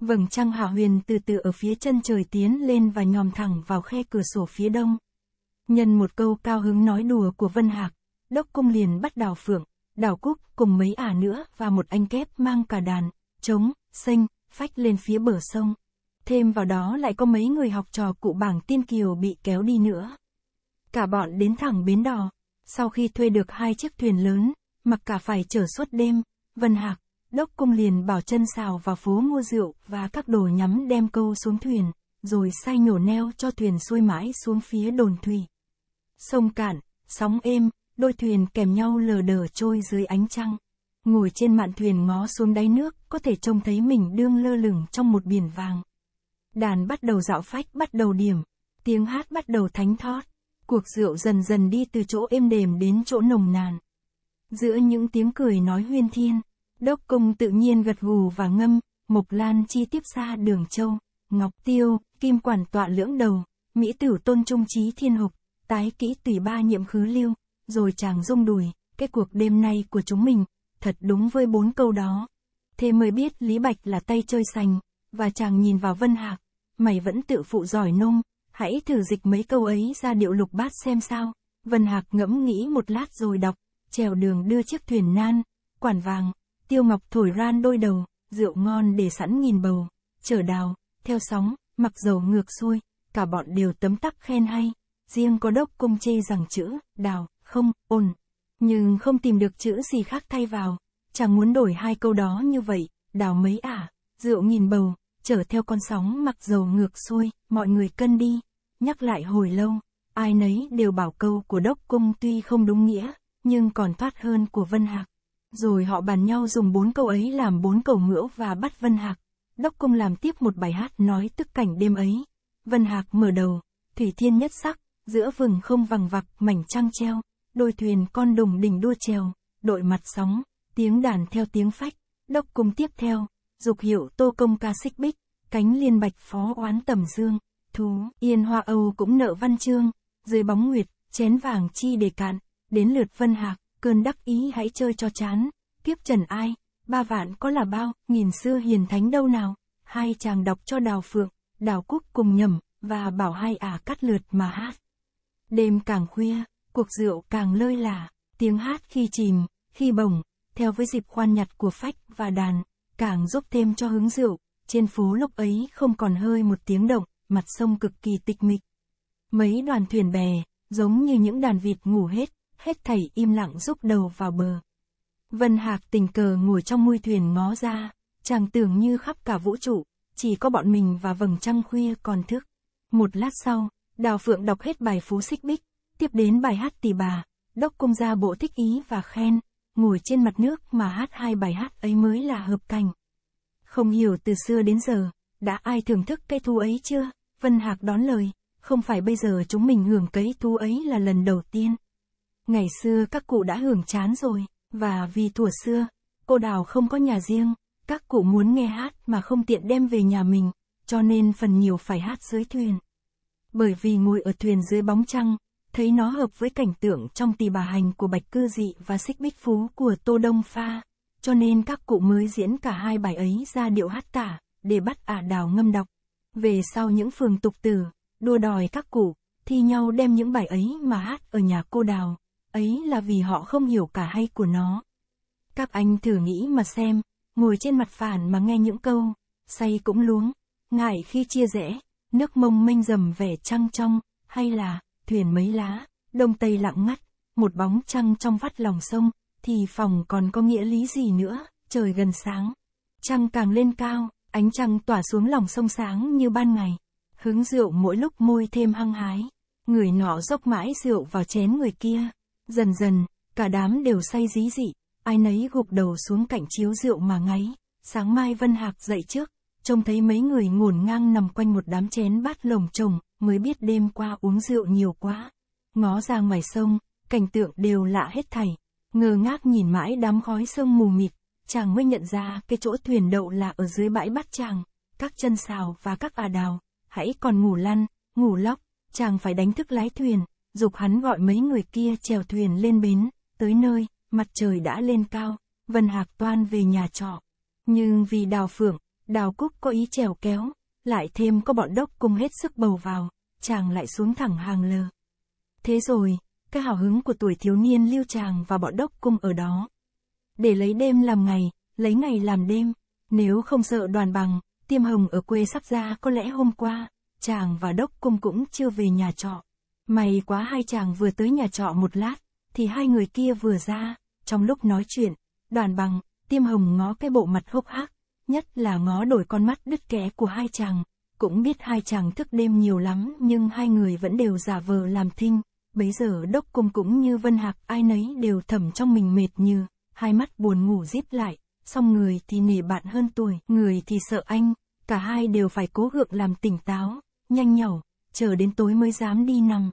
Vầng trăng hạ huyền từ từ ở phía chân trời tiến lên và nhòm thẳng vào khe cửa sổ phía đông. Nhân một câu cao hứng nói đùa của Vân Hạc, đốc cung liền bắt đào phượng, đào cúc cùng mấy ả nữa và một anh kép mang cả đàn, trống, xanh, phách lên phía bờ sông. Thêm vào đó lại có mấy người học trò cụ bảng tiên kiều bị kéo đi nữa. Cả bọn đến thẳng bến đò, sau khi thuê được hai chiếc thuyền lớn, mặc cả phải chở suốt đêm, Vân Hạc, đốc cung liền bảo chân xào vào phố mua rượu và các đồ nhắm đem câu xuống thuyền, rồi say nhổ neo cho thuyền xuôi mãi xuống phía đồn thủy. Sông cạn, sóng êm, đôi thuyền kèm nhau lờ đờ trôi dưới ánh trăng. Ngồi trên mạn thuyền ngó xuống đáy nước, có thể trông thấy mình đương lơ lửng trong một biển vàng. Đàn bắt đầu dạo phách bắt đầu điểm, tiếng hát bắt đầu thánh thót. Cuộc rượu dần dần đi từ chỗ êm đềm đến chỗ nồng nàn. Giữa những tiếng cười nói huyên thiên, đốc công tự nhiên gật gù và ngâm, mộc lan chi tiếp xa đường châu, ngọc tiêu, kim quản tọa lưỡng đầu, mỹ tử tôn trung trí thiên hục, tái kỹ tùy ba nhiệm khứ lưu, rồi chàng rung đùi, cái cuộc đêm nay của chúng mình, thật đúng với bốn câu đó. Thế mới biết Lý Bạch là tay chơi sành, và chàng nhìn vào Vân Hạc, mày vẫn tự phụ giỏi nôm, hãy thử dịch mấy câu ấy ra điệu lục bát xem sao. Vân Hạc ngẫm nghĩ một lát rồi đọc, trèo đường đưa chiếc thuyền nan, quản vàng, tiêu ngọc thổi ran đôi đầu, rượu ngon để sẵn nghìn bầu, chở đào, theo sóng, mặc dầu ngược xuôi, cả bọn đều tấm tắc khen hay. Riêng có đốc cung chê rằng chữ, đào, không, ổn. Nhưng không tìm được chữ gì khác thay vào. Chẳng muốn đổi hai câu đó như vậy, đào mấy ả, rượu nghìn bầu, chở theo con sóng mặc dầu ngược xuôi, mọi người cân đi. Nhắc lại hồi lâu, ai nấy đều bảo câu của đốc cung tuy không đúng nghĩa, nhưng còn thoát hơn của Vân Hạc. Rồi họ bàn nhau dùng bốn câu ấy làm bốn cầu ngữ và bắt Vân Hạc. Đốc cung làm tiếp một bài hát nói tức cảnh đêm ấy. Vân Hạc mở đầu, thủy thiên nhất sắc, giữa vừng không vằng vặc mảnh trăng treo, đôi thuyền con đùng đỉnh đua trèo, đội mặt sóng, tiếng đàn theo tiếng phách, đốc cung tiếp theo, dục hiệu tô công ca xích bích, cánh liên bạch phó oán tầm dương, thú, yên hoa âu cũng nợ văn chương, dưới bóng nguyệt, chén vàng chi để cạn, đến lượt vân hạc, cơn đắc ý hãy chơi cho chán, kiếp trần ai, ba vạn có là bao, nghìn xưa hiền thánh đâu nào, hai chàng đọc cho đào phượng, đào cúc cùng nhầm, và bảo hai ả cắt lượt mà hát. Đêm càng khuya, cuộc rượu càng lơi lả, tiếng hát khi chìm, khi bồng, theo với dịp khoan nhặt của phách và đàn, càng giúp thêm cho hứng rượu, trên phố lúc ấy không còn hơi một tiếng động, mặt sông cực kỳ tịch mịch. Mấy đoàn thuyền bè, giống như những đàn vịt ngủ hết, hết thảy im lặng rúc đầu vào bờ. Vân Hạc tình cờ ngồi trong mui thuyền ngó ra, chàng tưởng như khắp cả vũ trụ, chỉ có bọn mình và vầng trăng khuya còn thức. Một lát sau, Đào Phượng đọc hết bài Phú Xích Bích, tiếp đến bài hát Tỳ Bà, đốc công ra bộ thích ý và khen, ngồi trên mặt nước mà hát hai bài hát ấy mới là hợp cảnh. Không hiểu từ xưa đến giờ, đã ai thưởng thức cây thu ấy chưa? Vân Hạc đón lời, không phải bây giờ chúng mình hưởng cây thu ấy là lần đầu tiên. Ngày xưa các cụ đã hưởng chán rồi, Và vì thuở xưa, cô đào không có nhà riêng, các cụ muốn nghe hát mà không tiện đem về nhà mình, cho nên phần nhiều phải hát dưới thuyền. Bởi vì ngồi ở thuyền dưới bóng trăng, thấy nó hợp với cảnh tượng trong tỳ bà hành của Bạch Cư Dị và Xích Bích Phú của Tô Đông Pha, cho nên các cụ mới diễn cả hai bài ấy ra điệu hát tả, để bắt ả đào ngâm đọc. Về sau những phường tục tử, đua đòi các cụ, thi nhau đem những bài ấy mà hát ở nhà cô đào, ấy là vì họ không hiểu cả hay của nó. Các anh thử nghĩ mà xem, ngồi trên mặt phản mà nghe những câu, say cũng luống, ngại khi chia rẽ, nước mông mênh dầm vẻ trăng trong, hay là, thuyền mấy lá, đông tây lặng ngắt, một bóng trăng trong vắt lòng sông, thì phòng còn có nghĩa lý gì nữa, trời gần sáng. Trăng càng lên cao, ánh trăng tỏa xuống lòng sông sáng như ban ngày. Hướng rượu mỗi lúc môi thêm hăng hái. Người nọ dốc mãi rượu vào chén người kia. Dần dần, cả đám đều say dí dị, ai nấy gục đầu xuống cạnh chiếu rượu mà ngáy. Sáng mai Vân Hạc dậy trước, trông thấy mấy người ngổn ngang nằm quanh một đám chén bát lồng chồng, mới biết đêm qua uống rượu nhiều quá. Ngó ra ngoài sông, cảnh tượng đều lạ hết thảy. Ngơ ngác nhìn mãi đám khói sương mù mịt, chàng mới nhận ra cái chỗ thuyền đậu là ở dưới bãi bát chàng, các chân xào và các à đào, hãy còn ngủ lăn, ngủ lóc, chàng phải đánh thức lái thuyền, dục hắn gọi mấy người kia chèo thuyền lên bến, tới nơi, mặt trời đã lên cao, Vân Hạc toan về nhà trọ. Nhưng vì đào phượng, đào cúc có ý trèo kéo, lại thêm có bọn đốc cùng hết sức bầu vào, chàng lại xuống thẳng hàng lờ. Thế rồi, cái hào hứng của tuổi thiếu niên lưu chàng và bọn đốc cung ở đó. Để lấy đêm làm ngày, lấy ngày làm đêm, nếu không sợ đoàn bằng, tiêm hồng ở quê sắp ra có lẽ hôm qua, chàng và đốc cung cũng chưa về nhà trọ. May quá hai chàng vừa tới nhà trọ một lát, thì hai người kia vừa ra, trong lúc nói chuyện, đoàn bằng, tiêm hồng ngó cái bộ mặt hốc hác, nhất là ngó đổi con mắt đứt kẽ của hai chàng, cũng biết hai chàng thức đêm nhiều lắm nhưng hai người vẫn đều giả vờ làm thinh, bấy giờ đốc cung cũng như vân hạc ai nấy đều thầm trong mình mệt như, hai mắt buồn ngủ díp lại, song người thì nể bạn hơn tuổi, người thì sợ anh, cả hai đều phải cố gượng làm tỉnh táo, nhanh nhẩu, chờ đến tối mới dám đi nằm.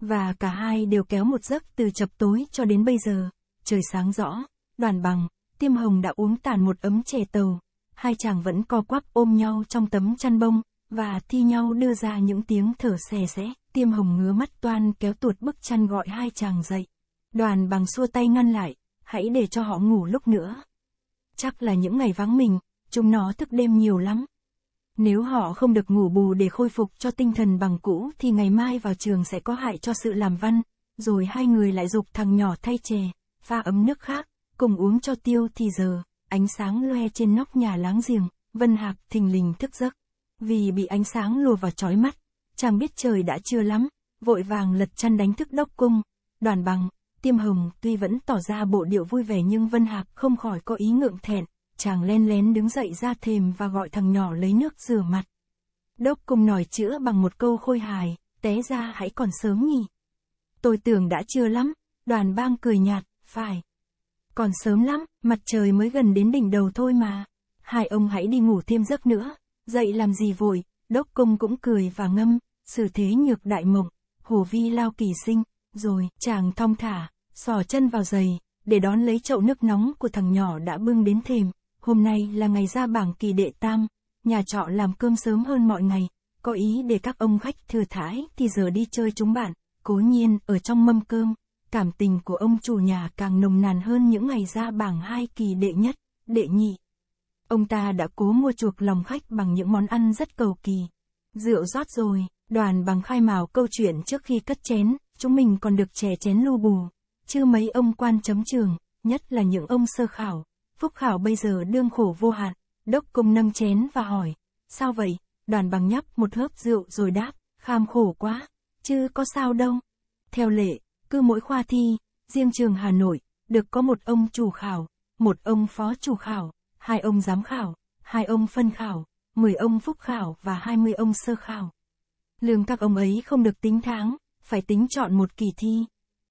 Và cả hai đều kéo một giấc từ chập tối cho đến bây giờ, trời sáng rõ, đoàn bằng, tiêm hồng đã uống tàn một ấm chè tàu, hai chàng vẫn co quắp ôm nhau trong tấm chăn bông, và thi nhau đưa ra những tiếng thở xè xẽ, tiêm hồng ngứa mắt toan kéo tuột bức chăn gọi hai chàng dậy. Đoàn bằng xua tay ngăn lại, hãy để cho họ ngủ lúc nữa. Chắc là những ngày vắng mình, chúng nó thức đêm nhiều lắm. Nếu họ không được ngủ bù để khôi phục cho tinh thần bằng cũ thì ngày mai vào trường sẽ có hại cho sự làm văn, rồi hai người lại dục thằng nhỏ thay chè, pha ấm nước khác, cùng uống cho tiêu thì giờ, ánh sáng loe trên nóc nhà láng giềng, Vân Hạc thình lình thức giấc. Vì bị ánh sáng lùa vào chói mắt, chàng biết trời đã trưa lắm, vội vàng lật chăn đánh thức đốc cung, đoàn bằng, Tiêm Hồng tuy vẫn tỏ ra bộ điệu vui vẻ nhưng Vân Hạc không khỏi có ý ngượng thẹn, chàng len lén đứng dậy ra thềm và gọi thằng nhỏ lấy nước rửa mặt. Đốc cung nòi chữa bằng một câu khôi hài, té ra hãy còn sớm nhỉ. Tôi tưởng đã chưa lắm, đoàn bang cười nhạt, phải. Còn sớm lắm, mặt trời mới gần đến đỉnh đầu thôi mà. Hai ông hãy đi ngủ thêm giấc nữa, dậy làm gì vội, đốc công cũng cười và ngâm, xử thế nhược đại mộng, hồ vi lao kỳ sinh, rồi, chàng thong thả, Sò chân vào giày, để đón lấy chậu nước nóng của thằng nhỏ đã bưng đến thềm. Hôm nay là ngày ra bảng kỳ đệ tam, nhà trọ làm cơm sớm hơn mọi ngày, có ý để các ông khách thừa thái thì giờ đi chơi chúng bạn. Cố nhiên, ở trong mâm cơm, cảm tình của ông chủ nhà càng nồng nàn hơn những ngày ra bảng hai kỳ đệ nhất, đệ nhị. Ông ta đã cố mua chuộc lòng khách bằng những món ăn rất cầu kỳ. Rượu rót rồi, đoàn bằng khai mào câu chuyện trước khi cất chén, chúng mình còn được chè chén lu bù. Chứ mấy ông quan chấm trường, nhất là những ông sơ khảo, phúc khảo bây giờ đương khổ vô hạn, đốc công nâng chén và hỏi, sao vậy, đoàn bằng nhấp một hớp rượu rồi đáp, kham khổ quá, chứ có sao đâu. Theo lệ, cứ mỗi khoa thi, riêng trường Hà Nội, được có một ông chủ khảo, một ông phó chủ khảo, hai ông giám khảo, hai ông phân khảo, mười ông phúc khảo và hai mươi ông sơ khảo. Lương các ông ấy không được tính tháng, phải tính chọn một kỳ thi.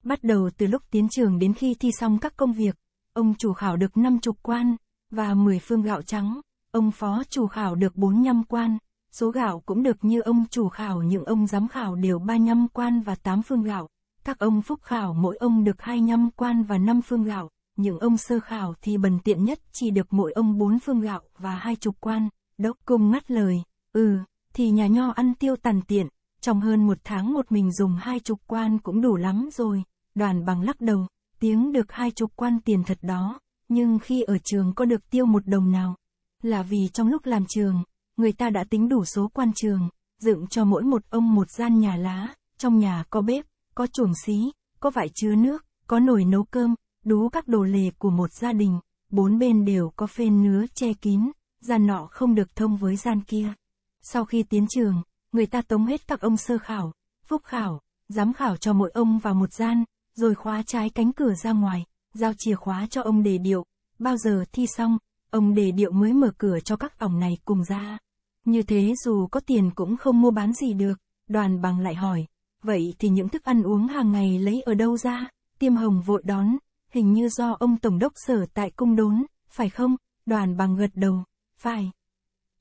Bắt đầu từ lúc tiến trường đến khi thi xong các công việc, ông chủ khảo được 50 quan, và 10 phương gạo trắng, ông phó chủ khảo được 45 quan, số gạo cũng được như ông chủ khảo nhưng ông giám khảo đều 35 quan và 8 phương gạo, các ông phúc khảo mỗi ông được 25 quan và 5 phương gạo, những ông sơ khảo thì bần tiện nhất chỉ được mỗi ông bốn phương gạo và hai chục quan, đốc cung ngắt lời, ừ, thì nhà nho ăn tiêu tàn tiện, trong hơn một tháng một mình dùng hai chục quan cũng đủ lắm rồi, đoàn bằng lắc đầu, tiếng được hai chục quan tiền thật đó, nhưng khi ở trường có được tiêu một đồng nào, là vì trong lúc làm trường, người ta đã tính đủ số quan trường, dựng cho mỗi một ông một gian nhà lá, trong nhà có bếp, có chuồng xí, có vải chứa nước, có nồi nấu cơm, đú các đồ lề của một gia đình, bốn bên đều có phên nứa che kín, gian nọ không được thông với gian kia. Sau khi tiến trường, người ta tống hết các ông sơ khảo, phúc khảo, giám khảo cho mỗi ông vào một gian, rồi khóa trái cánh cửa ra ngoài, giao chìa khóa cho ông đề điệu, bao giờ thi xong, ông đề điệu mới mở cửa cho các ổng này cùng ra. Như thế dù có tiền cũng không mua bán gì được, đoàn bằng lại hỏi, vậy thì những thức ăn uống hàng ngày lấy ở đâu ra? Tiêm hồng vội đón, hình như do ông Tổng đốc sở tại cung đốn, phải không? Đoàn bằng gật đầu, phải.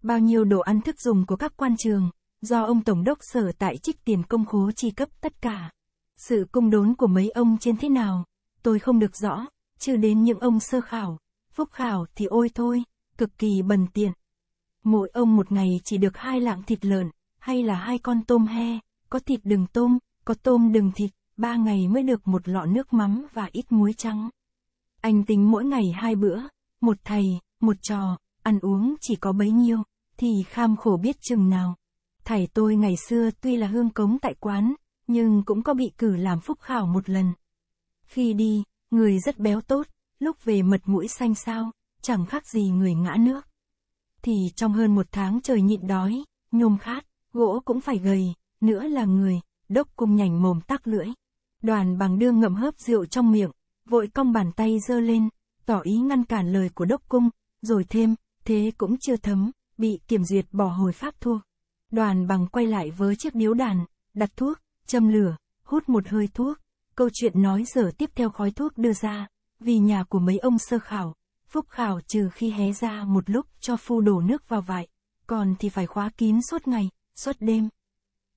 Bao nhiêu đồ ăn thức dùng của các quan trường, do ông Tổng đốc sở tại trích tiền công khố chi cấp tất cả. Sự cung đốn của mấy ông trên thế nào, tôi không được rõ, chưa đến những ông sơ khảo, phúc khảo thì ôi thôi, cực kỳ bần tiện. Mỗi ông một ngày chỉ được hai lạng thịt lợn, hay là hai con tôm he, có thịt đừng tôm, có tôm đừng thịt, ba ngày mới được một lọ nước mắm và ít muối trắng. Anh tính mỗi ngày hai bữa, một thầy, một trò, ăn uống chỉ có bấy nhiêu, thì kham khổ biết chừng nào. Thầy tôi ngày xưa tuy là hương cống tại quán, nhưng cũng có bị cử làm phúc khảo một lần. Khi đi, người rất béo tốt, lúc về mật mũi xanh sao, chẳng khác gì người ngã nước. Thì trong hơn một tháng trời nhịn đói, nhôm khát, gỗ cũng phải gầy, nữa là người, đốc cung nhành mồm tắc lưỡi. Đoàn bằng đưa ngậm hớp rượu trong miệng, vội cong bàn tay giơ lên, tỏ ý ngăn cản lời của đốc cung, rồi thêm, thế cũng chưa thấm, bị kiểm duyệt bỏ hồi pháp thua. Đoàn bằng quay lại với chiếc điếu đàn, đặt thuốc, châm lửa, hút một hơi thuốc. Câu chuyện nói giờ tiếp theo khói thuốc đưa ra, vì nhà của mấy ông sơ khảo, phúc khảo trừ khi hé ra một lúc cho phu đổ nước vào vại, còn thì phải khóa kín suốt ngày, suốt đêm.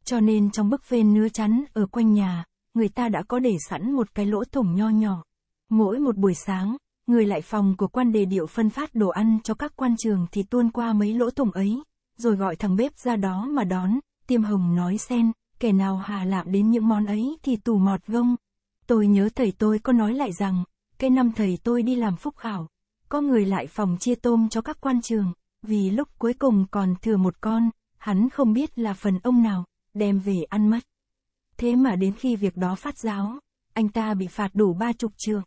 Cho nên trong bức phên nứa chắn ở quanh nhà, người ta đã có để sẵn một cái lỗ thủng nho nhỏ. Mỗi một buổi sáng, người lại phòng của quan đề điệu phân phát đồ ăn cho các quan trường thì tuôn qua mấy lỗ thủng ấy, rồi gọi thằng bếp ra đó mà đón, tiêm hồng nói xen, kẻ nào hà lạm đến những món ấy thì tù mọt gông. Tôi nhớ thầy tôi có nói lại rằng, cái năm thầy tôi đi làm phúc khảo, có người lại phòng chia tôm cho các quan trường, vì lúc cuối cùng còn thừa một con, hắn không biết là phần ông nào, đem về ăn mất. Thế mà đến khi việc đó phát giáo, anh ta bị phạt đủ ba chục trường.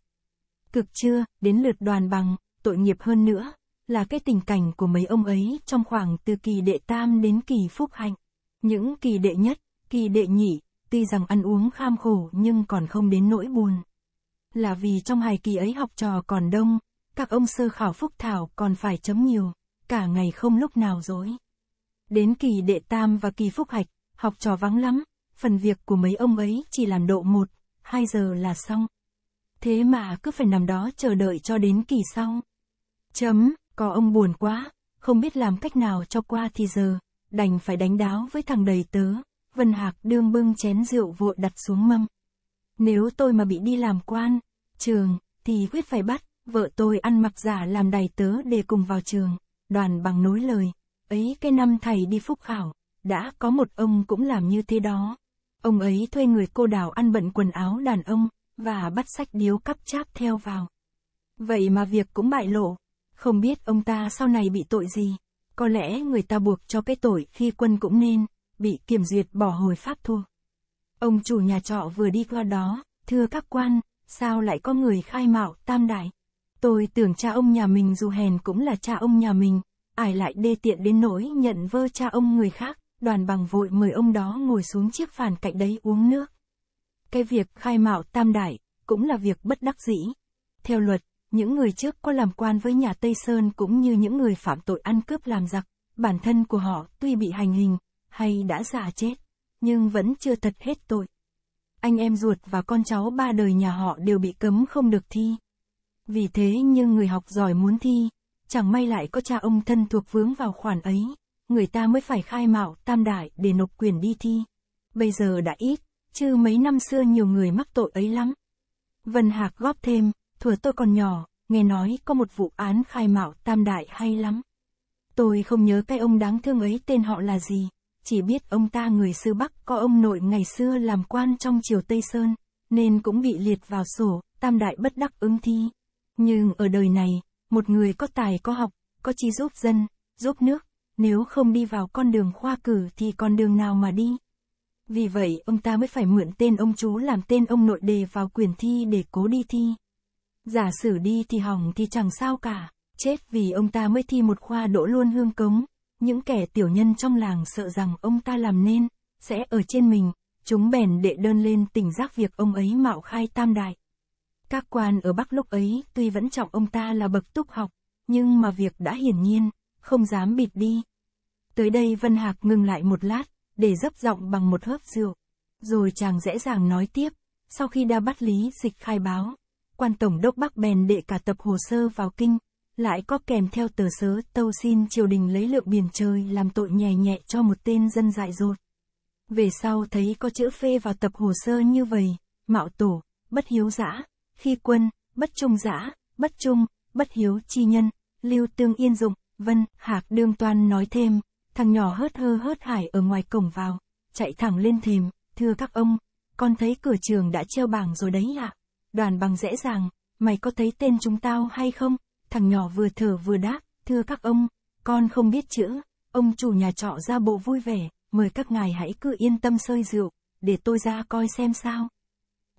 Cực chưa, đến lượt đoàn bằng, tội nghiệp hơn nữa, là cái tình cảnh của mấy ông ấy trong khoảng từ kỳ đệ tam đến kỳ phúc hạnh. Những kỳ đệ nhất, kỳ đệ nhị, tuy rằng ăn uống kham khổ nhưng còn không đến nỗi buồn. Là vì trong hài kỳ ấy học trò còn đông, các ông sơ khảo phúc thảo còn phải chấm nhiều, cả ngày không lúc nào dối. Đến kỳ đệ tam và kỳ phúc hạch, học trò vắng lắm, phần việc của mấy ông ấy chỉ làm độ một, hai giờ là xong. Thế mà cứ phải nằm đó chờ đợi cho đến kỳ sau. Chấm, có ông buồn quá, không biết làm cách nào cho qua thì giờ, đành phải đánh đáo với thằng đầy tớ. Vân Hạc đương bưng chén rượu vội đặt xuống mâm. Nếu tôi mà bị đi làm quan, trường, thì quyết phải bắt, vợ tôi ăn mặc giả làm đầy tớ để cùng vào trường. Đoàn bằng nối lời, ấy cái năm thầy đi phúc khảo, đã có một ông cũng làm như thế đó. Ông ấy thuê người cô đào ăn bận quần áo đàn ông, và bắt sách điếu cắp cháp theo vào. Vậy mà việc cũng bại lộ, không biết ông ta sau này bị tội gì. Có lẽ người ta buộc cho cái tội khi quân cũng nên, bị kiểm duyệt bỏ hồi pháp thua. Ông chủ nhà trọ vừa đi qua đó, thưa các quan, sao lại có người khai mạo tam đại? Tôi tưởng cha ông nhà mình dù hèn cũng là cha ông nhà mình, ai lại đê tiện đến nỗi nhận vơ cha ông người khác, đoàn bằng vội mời ông đó ngồi xuống chiếc phàn cạnh đấy uống nước. Cái việc khai mạo tam đại, cũng là việc bất đắc dĩ. Theo luật, những người trước có làm quan với nhà Tây Sơn cũng như những người phạm tội ăn cướp làm giặc, bản thân của họ tuy bị hành hình, hay đã già chết, nhưng vẫn chưa thật hết tội. Anh em ruột và con cháu ba đời nhà họ đều bị cấm không được thi. Vì thế nhưng người học giỏi muốn thi, chẳng may lại có cha ông thân thuộc vướng vào khoản ấy, người ta mới phải khai mạo tam đại để nộp quyền đi thi. Bây giờ đã ít, chứ mấy năm xưa nhiều người mắc tội ấy lắm. Vân Hạc góp thêm, thuở tôi còn nhỏ, nghe nói có một vụ án khai mạo tam đại hay lắm. Tôi không nhớ cái ông đáng thương ấy tên họ là gì, chỉ biết ông ta người xứ Bắc có ông nội ngày xưa làm quan trong triều Tây Sơn, nên cũng bị liệt vào sổ, tam đại bất đắc ứng thi. Nhưng ở đời này, một người có tài có học, có chi giúp dân, giúp nước, nếu không đi vào con đường khoa cử thì con đường nào mà đi. Vì vậy ông ta mới phải mượn tên ông chú làm tên ông nội đề vào quyền thi để cố đi thi. Giả sử đi thì hỏng thì chẳng sao cả, chết vì ông ta mới thi một khoa đỗ luôn hương cống. Những kẻ tiểu nhân trong làng sợ rằng ông ta làm nên, sẽ ở trên mình, chúng bèn đệ đơn lên tỉnh giác việc ông ấy mạo khai tam đại. Các quan ở Bắc lúc ấy tuy vẫn trọng ông ta là bậc túc học, nhưng mà việc đã hiển nhiên, không dám bịt đi. Tới đây Vân Hạc ngừng lại một lát, để dấp giọng bằng một hớp rượu. Rồi chàng dễ dàng nói tiếp, sau khi đã bắt Lý Dịch khai báo, quan tổng đốc Bắc bèn đệ cả tập hồ sơ vào kinh, lại có kèm theo tờ sớ tâu xin triều đình lấy lượng biển trời làm tội nhẹ nhẹ cho một tên dân dại dột. Về sau thấy có chữ phê vào tập hồ sơ như vậy, mạo tổ, bất hiếu giã, khi quân, bất trung giã, bất trung, bất hiếu chi nhân, lưu tương yên dụng, vân, hạc đương toan nói thêm, thằng nhỏ hớt hơ hớt hải ở ngoài cổng vào, chạy thẳng lên thềm, thưa các ông, con thấy cửa trường đã treo bảng rồi đấy ạ. À? Đoàn bằng dễ dàng, mày có thấy tên chúng tao hay không? Thằng nhỏ vừa thở vừa đáp, thưa các ông, con không biết chữ, ông chủ nhà trọ ra bộ vui vẻ, mời các ngài hãy cứ yên tâm sơi rượu, để tôi ra coi xem sao.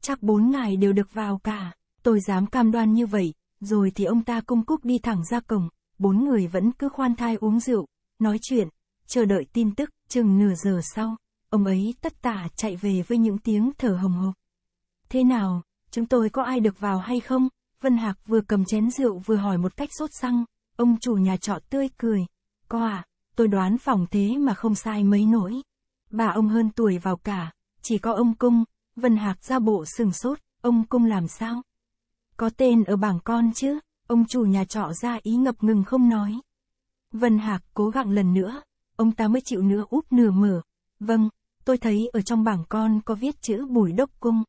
Chắc bốn ngài đều được vào cả, tôi dám cam đoan như vậy, rồi thì ông ta cung cúc đi thẳng ra cổng, bốn người vẫn cứ khoan thai uống rượu, nói chuyện, chờ đợi tin tức, chừng nửa giờ sau, ông ấy tất tả chạy về với những tiếng thở hồng hộc. Thế nào, chúng tôi có ai được vào hay không? Vân Hạc vừa cầm chén rượu vừa hỏi một cách sốt xăng, ông chủ nhà trọ tươi cười. Có à, tôi đoán phòng thế mà không sai mấy nỗi. Bà ông hơn tuổi vào cả, chỉ có ông Cung, Vân Hạc ra bộ sừng sốt, ông Cung làm sao? Có tên ở bảng con chứ, ông chủ nhà trọ ra ý ngập ngừng không nói. Vân Hạc cố gắng lần nữa, ông ta mới chịu nữa úp nửa mở. Vâng, tôi thấy ở trong bảng con có viết chữ Bùi Đốc Cung.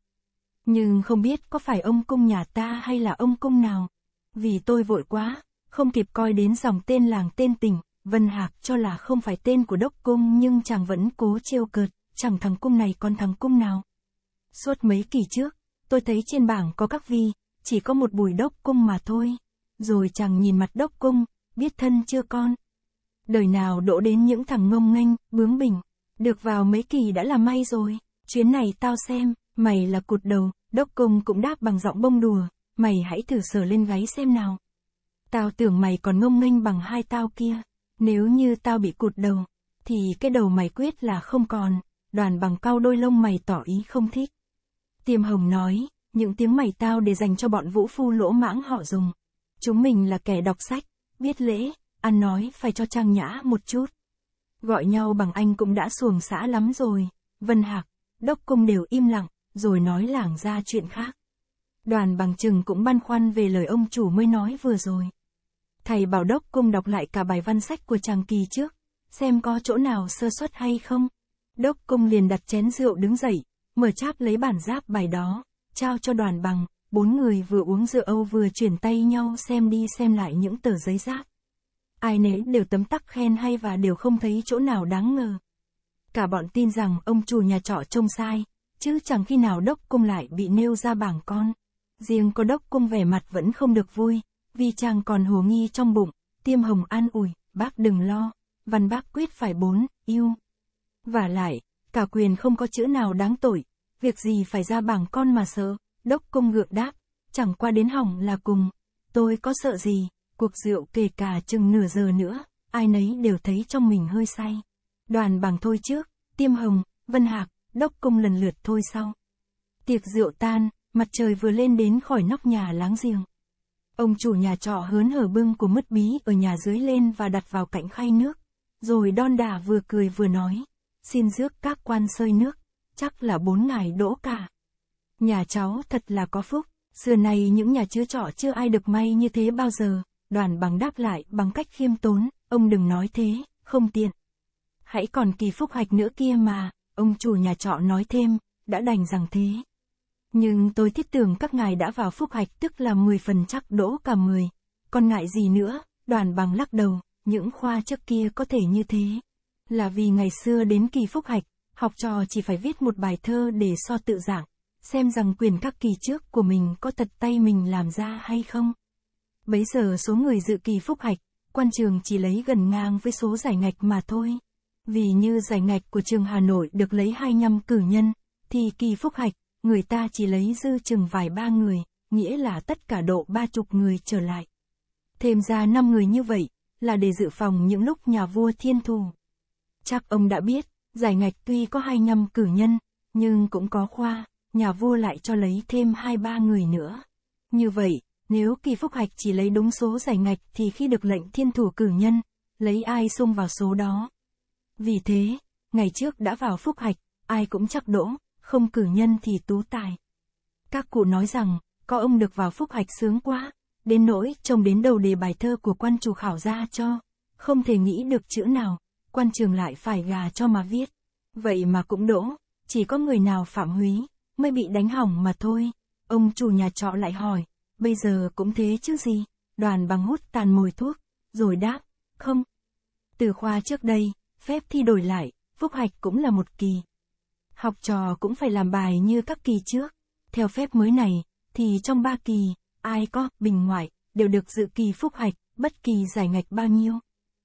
Nhưng không biết có phải ông cung nhà ta hay là ông cung nào. Vì tôi vội quá, không kịp coi đến dòng tên làng tên tỉnh, Vân Hạc cho là không phải tên của đốc cung nhưng chàng vẫn cố trêu cợt, chẳng thằng cung này còn thằng cung nào. Suốt mấy kỳ trước, tôi thấy trên bảng có các vi, chỉ có một bùi đốc cung mà thôi. Rồi chàng nhìn mặt đốc cung, biết thân chưa con. Đời nào đổ đến những thằng ngông nghênh, bướng bỉnh, được vào mấy kỳ đã là may rồi, chuyến này tao xem, Mày là cụt đầu, đốc công cũng đáp bằng giọng bông đùa, mày hãy thử sờ lên gáy xem nào. Tao tưởng mày còn ngông nghênh bằng hai tao kia, nếu như tao bị cụt đầu, thì cái đầu mày quyết là không còn, đoàn bằng cao đôi lông mày tỏ ý không thích. Tiêm hồng nói, những tiếng mày tao để dành cho bọn vũ phu lỗ mãng họ dùng. Chúng mình là kẻ đọc sách, biết lễ, ăn nói phải cho trang nhã một chút. Gọi nhau bằng anh cũng đã xuồng xã lắm rồi, Vân Hạc, Đốc Cung đều im lặng, rồi nói lảng ra chuyện khác. Đoàn bằng chừng cũng băn khoăn về lời ông chủ mới nói vừa rồi. Thầy bảo đốc cung đọc lại cả bài văn sách của chàng kỳ trước, xem có chỗ nào sơ suất hay không. Đốc cung liền đặt chén rượu đứng dậy, mở cháp lấy bản giáp bài đó, trao cho đoàn bằng, bốn người vừa uống rượu Âu vừa chuyển tay nhau xem đi xem lại những tờ giấy giáp. Ai nấy đều tấm tắc khen hay và đều không thấy chỗ nào đáng ngờ. Cả bọn tin rằng ông chủ nhà trọ trông sai, chứ chẳng khi nào đốc cung lại bị nêu ra bảng con. Riêng có đốc cung vẻ mặt vẫn không được vui, vì chàng còn hồ nghi trong bụng, tiêm hồng an ủi, bác đừng lo, văn bác quyết phải bốn, yêu. Và lại, cả quyền không có chữ nào đáng tội, việc gì phải ra bảng con mà sợ, đốc Công gượng đáp, chẳng qua đến hỏng là cùng, tôi có sợ gì, cuộc rượu kể cả chừng nửa giờ nữa, ai nấy đều thấy trong mình hơi say. Đoàn bằng thôi trước, tiêm hồng, vân hạc, đốc công lần lượt thôi sau. Tiệc rượu tan, mặt trời vừa lên đến khỏi nóc nhà láng giềng. Ông chủ nhà trọ hớn hở bưng của mứt bí ở nhà dưới lên và đặt vào cạnh khay nước. Rồi đon đả vừa cười vừa nói, xin rước các quan sơi nước, chắc là bốn ngày đỗ cả. Nhà cháu thật là có phúc, xưa nay những nhà chứa trọ chưa ai được may như thế bao giờ, đoàn bằng đáp lại bằng cách khiêm tốn, ông đừng nói thế, không tiện. Hãy còn kỳ phúc hạch nữa kia mà, Ông chủ nhà trọ nói thêm, đã đành rằng thế. Nhưng tôi thiết tưởng các ngài đã vào phúc hạch tức là 10 phần chắc đỗ cả 10. Còn ngại gì nữa, đoàn bằng lắc đầu, những khoa trước kia có thể như thế. Là vì ngày xưa đến kỳ phúc hạch, học trò chỉ phải viết một bài thơ để so tự giảng, xem rằng quyền các kỳ trước của mình có thật tay mình làm ra hay không. Bấy giờ số người dự kỳ phúc hạch, quan trường chỉ lấy gần ngang với số giải ngạch mà thôi. Vì như giải ngạch của trường Hà Nội được lấy 25 cử nhân, thì kỳ phúc hạch, người ta chỉ lấy dư chừng vài ba người, nghĩa là tất cả độ ba chục người trở lại. Thêm ra năm người như vậy, là để dự phòng những lúc nhà vua thiên thù. Chắc ông đã biết, giải ngạch tuy có 25 cử nhân, nhưng cũng có khoa, nhà vua lại cho lấy thêm hai ba người nữa. Như vậy, nếu kỳ phúc hạch chỉ lấy đúng số giải ngạch thì khi được lệnh thiên thủ cử nhân, lấy ai xung vào số đó. Vì thế, ngày trước đã vào phúc hạch, ai cũng chắc đỗ, không cử nhân thì tú tài. Các cụ nói rằng, có ông được vào phúc hạch sướng quá, đến nỗi trông đến đầu đề bài thơ của quan chủ khảo ra cho, không thể nghĩ được chữ nào, quan trường lại phải gà cho mà viết. Vậy mà cũng đỗ, chỉ có người nào phạm húy, mới bị đánh hỏng mà thôi. Ông chủ nhà trọ lại hỏi, bây giờ cũng thế chứ gì, đoàn bằng hút tàn mồi thuốc, rồi đáp, không. Từ khoa trước đây, phép thi đổi lại, phúc hạch cũng là một kỳ. Học trò cũng phải làm bài như các kỳ trước. Theo phép mới này, thì trong ba kỳ, ai có, bình ngoại, đều được dự kỳ phúc hạch, bất kỳ giải ngạch bao nhiêu.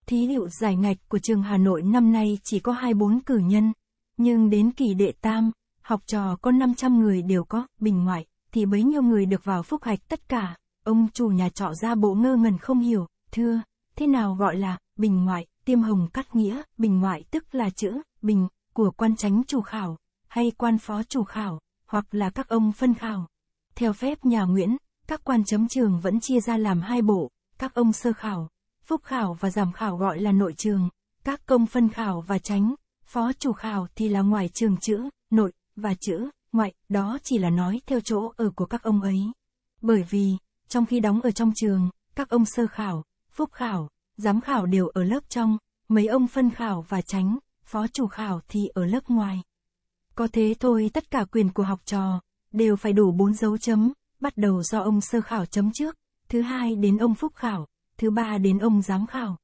Thí dụ giải ngạch của trường Hà Nội năm nay chỉ có 24 cử nhân, nhưng đến kỳ đệ tam, học trò có 500 người đều có, bình ngoại, thì bấy nhiêu người được vào phúc hạch tất cả. Ông chủ nhà trọ ra bộ ngơ ngẩn không hiểu, thưa, thế nào gọi là, bình ngoại, tiêm hồng cắt nghĩa, bình ngoại tức là chữ, bình, của quan tránh chủ khảo, hay quan phó chủ khảo, hoặc là các ông phân khảo. Theo phép nhà Nguyễn, các quan chấm trường vẫn chia ra làm hai bộ, các ông sơ khảo, phúc khảo và giảm khảo gọi là nội trường, các công phân khảo và tránh, phó chủ khảo thì là ngoài trường chữ, nội, và chữ, ngoại, đó chỉ là nói theo chỗ ở của các ông ấy. Bởi vì, trong khi đóng ở trong trường, các ông sơ khảo, phúc khảo, giám khảo đều ở lớp trong, mấy ông phân khảo và tránh, phó chủ khảo thì ở lớp ngoài. Có thế thôi tất cả quyền của học trò, đều phải đủ bốn dấu chấm, bắt đầu do ông sơ khảo chấm trước, thứ hai đến ông phúc khảo, thứ ba đến ông giám khảo.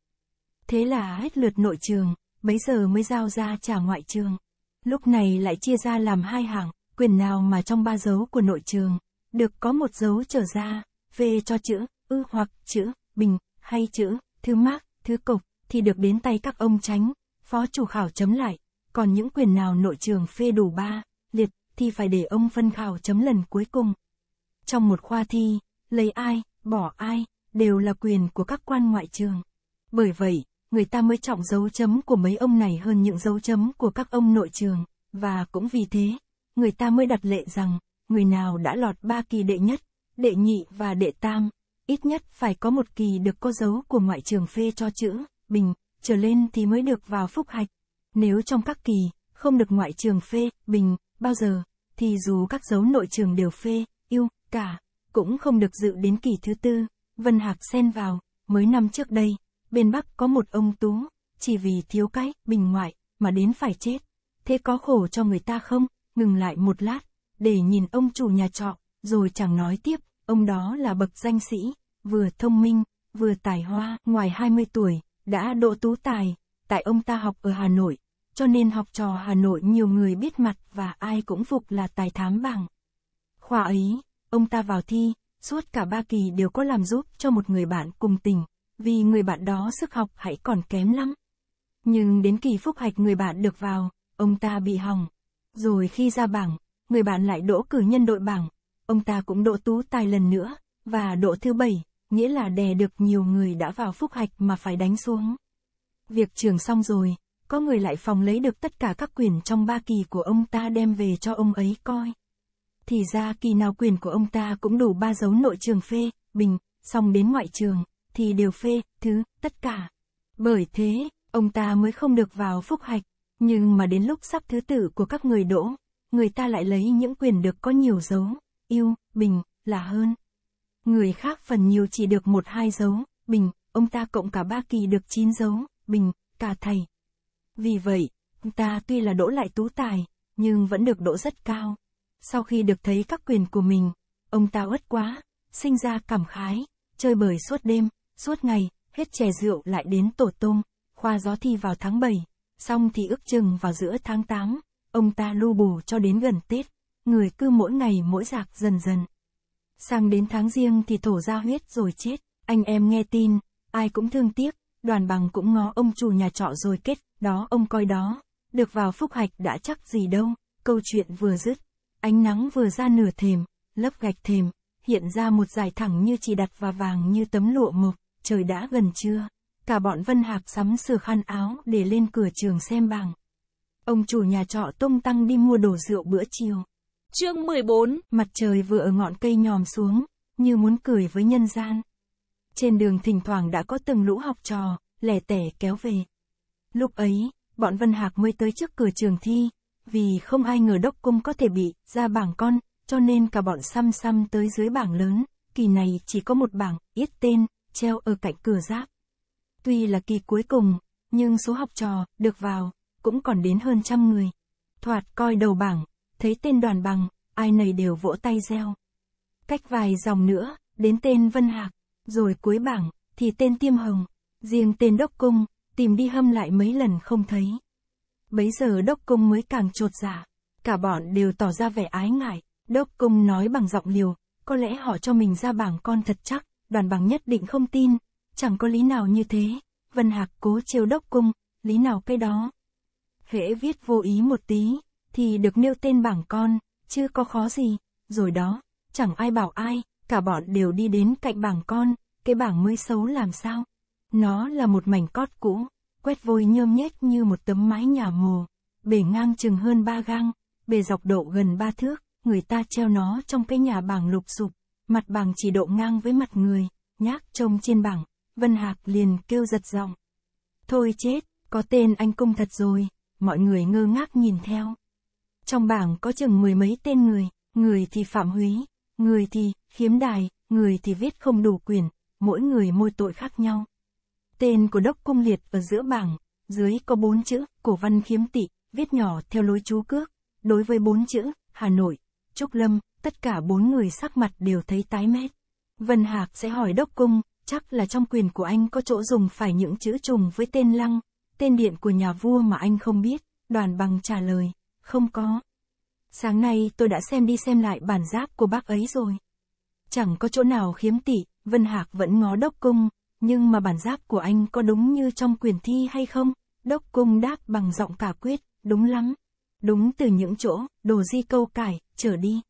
Thế là hết lượt nội trường, bấy giờ mới giao ra trả ngoại trường. Lúc này lại chia ra làm hai hạng, quyền nào mà trong ba dấu của nội trường, được có một dấu trở ra, về cho chữ, ư hoặc chữ, bình, hay chữ, thứ mác, thứ cục, thì được đến tay các ông tránh, phó chủ khảo chấm lại, còn những quyền nào nội trường phê đủ ba, liệt, thì phải để ông phân khảo chấm lần cuối cùng. Trong một khoa thi, lấy ai, bỏ ai, đều là quyền của các quan ngoại trường. Bởi vậy, người ta mới trọng dấu chấm của mấy ông này hơn những dấu chấm của các ông nội trường, và cũng vì thế, người ta mới đặt lệ rằng, người nào đã lọt ba kỳ đệ nhất, đệ nhị và đệ tam, ít nhất phải có một kỳ được có dấu của ngoại trường phê cho chữ, bình, trở lên thì mới được vào phúc hạch. Nếu trong các kỳ, không được ngoại trường phê, bình, bao giờ, thì dù các dấu nội trường đều phê, yêu, cả, cũng không được dự đến kỳ thứ tư. Vân Hạc xen vào, mới năm trước đây, bên Bắc có một ông tú, chỉ vì thiếu cái, bình ngoại, mà đến phải chết. Thế có khổ cho người ta không? Ngừng lại một lát, để nhìn ông chủ nhà trọ, rồi chẳng nói tiếp, ông đó là bậc danh sĩ, vừa thông minh, vừa tài hoa, ngoài 20 tuổi, đã độ tú tài, tại ông ta học ở Hà Nội, cho nên học trò Hà Nội nhiều người biết mặt và ai cũng phục là tài thám bằng. Khoa ấy, ông ta vào thi, suốt cả ba kỳ đều có làm giúp cho một người bạn cùng tình, vì người bạn đó sức học hãy còn kém lắm. Nhưng đến kỳ phúc hạch người bạn được vào, ông ta bị hỏng. Rồi khi ra bảng, người bạn lại đỗ cử nhân đội bảng, ông ta cũng đỗ tú tài lần nữa, và đỗ thứ bảy, nghĩa là đè được nhiều người đã vào phúc hạch mà phải đánh xuống. Việc trường xong rồi, có người lại phòng lấy được tất cả các quyền trong ba kỳ của ông ta đem về cho ông ấy coi. Thì ra kỳ nào quyền của ông ta cũng đủ ba dấu nội trường phê, bình, xong đến ngoại trường, thì đều phê, thứ, tất cả. Bởi thế, ông ta mới không được vào phúc hạch, nhưng mà đến lúc sắp thứ tử của các người đỗ, người ta lại lấy những quyền được có nhiều dấu, yêu, bình, là hơn. Người khác phần nhiều chỉ được một hai dấu, bình, ông ta cộng cả ba kỳ được chín dấu, bình, cả thầy. Vì vậy, ông ta tuy là đỗ lại tú tài, nhưng vẫn được đỗ rất cao. Sau khi được thấy các quyền của mình, ông ta uất quá, sinh ra cảm khái, chơi bời suốt đêm, suốt ngày, hết chè rượu lại đến tổ tôm, khoa gió thi vào tháng 7, xong thì ước chừng vào giữa tháng 8, ông ta lu bù cho đến gần Tết, người cứ mỗi ngày mỗi giạc dần dần. Sang đến tháng riêng thì thổ ra huyết rồi chết, anh em nghe tin, ai cũng thương tiếc, đoàn bằng cũng ngó ông chủ nhà trọ rồi kết, đó ông coi đó, được vào phúc hạch đã chắc gì đâu, câu chuyện vừa dứt, ánh nắng vừa ra nửa thềm, lớp gạch thềm, hiện ra một dải thẳng như chỉ đặt và vàng như tấm lụa mộc, trời đã gần trưa. Cả bọn Vân Hạc sắm sửa khăn áo để lên cửa trường xem bảng. Ông chủ nhà trọ tung tăng đi mua đồ rượu bữa chiều. Chương 14 Mặt trời vừa ở ngọn cây nhòm xuống, như muốn cười với nhân gian. Trên đường thỉnh thoảng đã có từng lũ học trò, lẻ tẻ kéo về. Lúc ấy, bọn Vân Hạc mới tới trước cửa trường thi, vì không ai ngờ đốc cung có thể bị ra bảng con, cho nên cả bọn xăm xăm tới dưới bảng lớn, kỳ này chỉ có một bảng, ít tên, treo ở cạnh cửa giáp. Tuy là kỳ cuối cùng, nhưng số học trò, được vào, cũng còn đến hơn trăm người. Thoạt coi đầu bảng, thấy tên đoàn bằng, ai nầy đều vỗ tay reo. Cách vài dòng nữa, đến tên Vân Hạc, rồi cuối bảng, thì tên Tiêm Hồng, riêng tên Đốc Cung, tìm đi hâm lại mấy lần không thấy. Bấy giờ Đốc Cung mới càng trột dạ, cả bọn đều tỏ ra vẻ ái ngại, Đốc Cung nói bằng giọng liều, có lẽ họ cho mình ra bảng con thật chắc, đoàn bằng nhất định không tin, chẳng có lý nào như thế, Vân Hạc cố trêu Đốc Cung, lý nào cái đó. Hễ viết vô ý một tí, thì được nêu tên bảng con, chứ có khó gì, rồi đó, chẳng ai bảo ai, cả bọn đều đi đến cạnh bảng con, cái bảng mới xấu làm sao. Nó là một mảnh cót cũ, quét vôi nhơm nhét như một tấm mái nhà mồ, bề ngang chừng hơn ba gang, bề dọc độ gần ba thước, người ta treo nó trong cái nhà bảng lục sụp, mặt bảng chỉ độ ngang với mặt người, nhác trông trên bảng, Vân Hạc liền kêu giật giọng. Thôi chết, có tên anh cung thật rồi, mọi người ngơ ngác nhìn theo. Trong bảng có chừng mười mấy tên người, người thì Phạm Húy, người thì Khiếm Đài, người thì viết không đủ quyền, mỗi người môi tội khác nhau. Tên của đốc cung liệt ở giữa bảng, dưới có bốn chữ, cổ văn khiếm tị, viết nhỏ theo lối chú cước. Đối với bốn chữ, Hà Nội, Trúc Lâm, tất cả bốn người sắc mặt đều thấy tái mét. Vân Hạc sẽ hỏi đốc cung, chắc là trong quyền của anh có chỗ dùng phải những chữ trùng với tên lăng, tên điện của nhà vua mà anh không biết, đoàn bằng trả lời, không có. Sáng nay tôi đã xem đi xem lại bản giáp của bác ấy rồi. Chẳng có chỗ nào khiếm tị, Vân Hạc vẫn ngó đốc cung, nhưng mà bản giáp của anh có đúng như trong quyền thi hay không? Đốc cung đáp bằng giọng cả quyết, đúng lắm. Đúng từ những chỗ, đồ di câu cải, trở đi.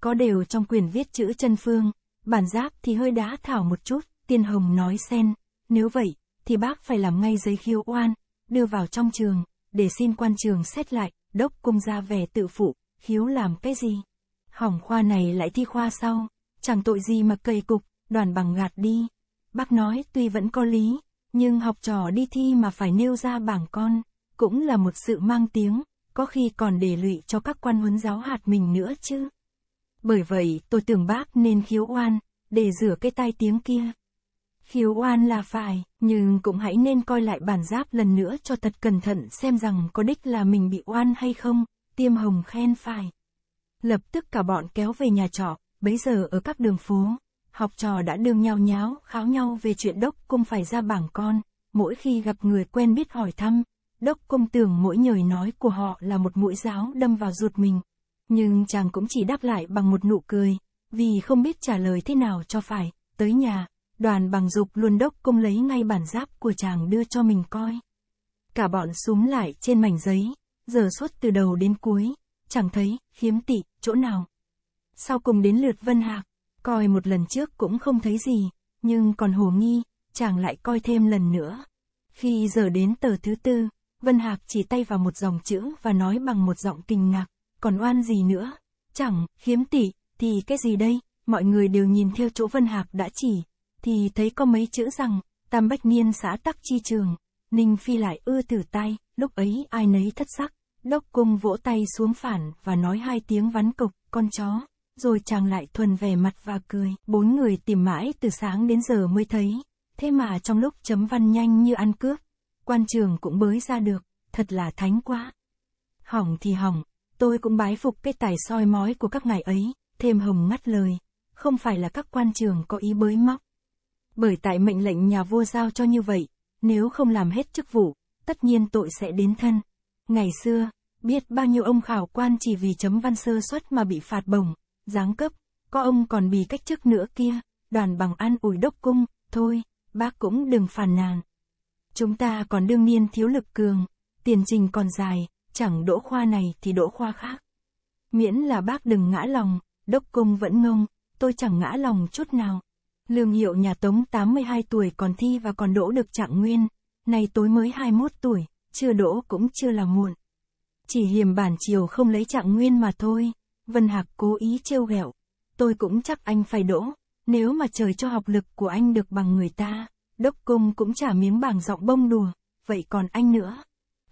Có đều trong quyền viết chữ chân phương, bản giáp thì hơi đá thảo một chút, tiên hồng nói xen. Nếu vậy, thì bác phải làm ngay giấy khiêu oan, đưa vào trong trường, để xin quan trường xét lại, đốc cung ra vẻ tự phụ, khiếu làm cái gì? Hỏng khoa này lại thi khoa sau, chẳng tội gì mà cầy cục, đoàn bằng gạt đi. Bác nói tuy vẫn có lý, nhưng học trò đi thi mà phải nêu ra bảng con, cũng là một sự mang tiếng, có khi còn để lụy cho các quan huấn giáo hạt mình nữa chứ. Bởi vậy tôi tưởng bác nên khiếu oan, để rửa cái tai tiếng kia. Khiếu oan là phải, nhưng cũng hãy nên coi lại bản giáp lần nữa cho thật cẩn thận xem rằng có đích là mình bị oan hay không, tiêm hồng khen phải. Lập tức cả bọn kéo về nhà trọ, bấy giờ ở các đường phố, học trò đã đương nhau nháo, kháo nhau về chuyện đốc cung phải ra bảng con, mỗi khi gặp người quen biết hỏi thăm, đốc cung tưởng mỗi nhời nói của họ là một mũi giáo đâm vào ruột mình. Nhưng chàng cũng chỉ đáp lại bằng một nụ cười, vì không biết trả lời thế nào cho phải, tới nhà, đoàn bằng dục luôn đốc công lấy ngay bản giáp của chàng đưa cho mình coi. Cả bọn súng lại trên mảnh giấy, giờ suốt từ đầu đến cuối, chẳng thấy, khiếm tị, chỗ nào. Sau cùng đến lượt Vân Hạc, coi một lần trước cũng không thấy gì, nhưng còn hồ nghi, chàng lại coi thêm lần nữa. Khi giờ đến tờ thứ tư, Vân Hạc chỉ tay vào một dòng chữ và nói bằng một giọng kinh ngạc, còn oan gì nữa, chẳng, khiếm tỷ, thì cái gì đây, mọi người đều nhìn theo chỗ Vân Hạc đã chỉ, thì thấy có mấy chữ rằng, Tam Bách Niên xã Tắc Chi Trường, Ninh Phi lại ưa tử tay, lúc ấy ai nấy thất sắc, đốc cung vỗ tay xuống phản và nói hai tiếng vắn cục, con chó, rồi chàng lại thuần về mặt và cười, bốn người tìm mãi từ sáng đến giờ mới thấy, thế mà trong lúc chấm văn nhanh như ăn cướp, quan trường cũng bới ra được, thật là thánh quá. Hỏng thì hỏng, Tôi cũng bái phục cái tài soi mói của các ngài ấy, thêm hồng ngắt lời. Không phải là các quan trường có ý bới móc. Bởi tại mệnh lệnh nhà vua giao cho như vậy, nếu không làm hết chức vụ, tất nhiên tội sẽ đến thân. Ngày xưa, biết bao nhiêu ông khảo quan chỉ vì chấm văn sơ suất mà bị phạt bổng, giáng cấp, có ông còn bị cách chức nữa kia, đoàn bằng an ủi đốc cung, thôi, bác cũng đừng phàn nàn. Chúng ta còn đương nhiên thiếu lực cường, tiền trình còn dài, chẳng đỗ khoa này thì đỗ khoa khác. Miễn là bác đừng ngã lòng, đốc công vẫn ngông, tôi chẳng ngã lòng chút nào. Lương hiệu nhà Tống 82 tuổi còn thi và còn đỗ được trạng nguyên, này tối mới 21 tuổi, chưa đỗ cũng chưa là muộn. Chỉ hiềm bản chiều không lấy trạng nguyên mà thôi, Vân Hạc cố ý trêu ghẹo. Tôi cũng chắc anh phải đỗ, nếu mà trời cho học lực của anh được bằng người ta, đốc công cũng trả miếng bảng giọng bông đùa, vậy còn anh nữa.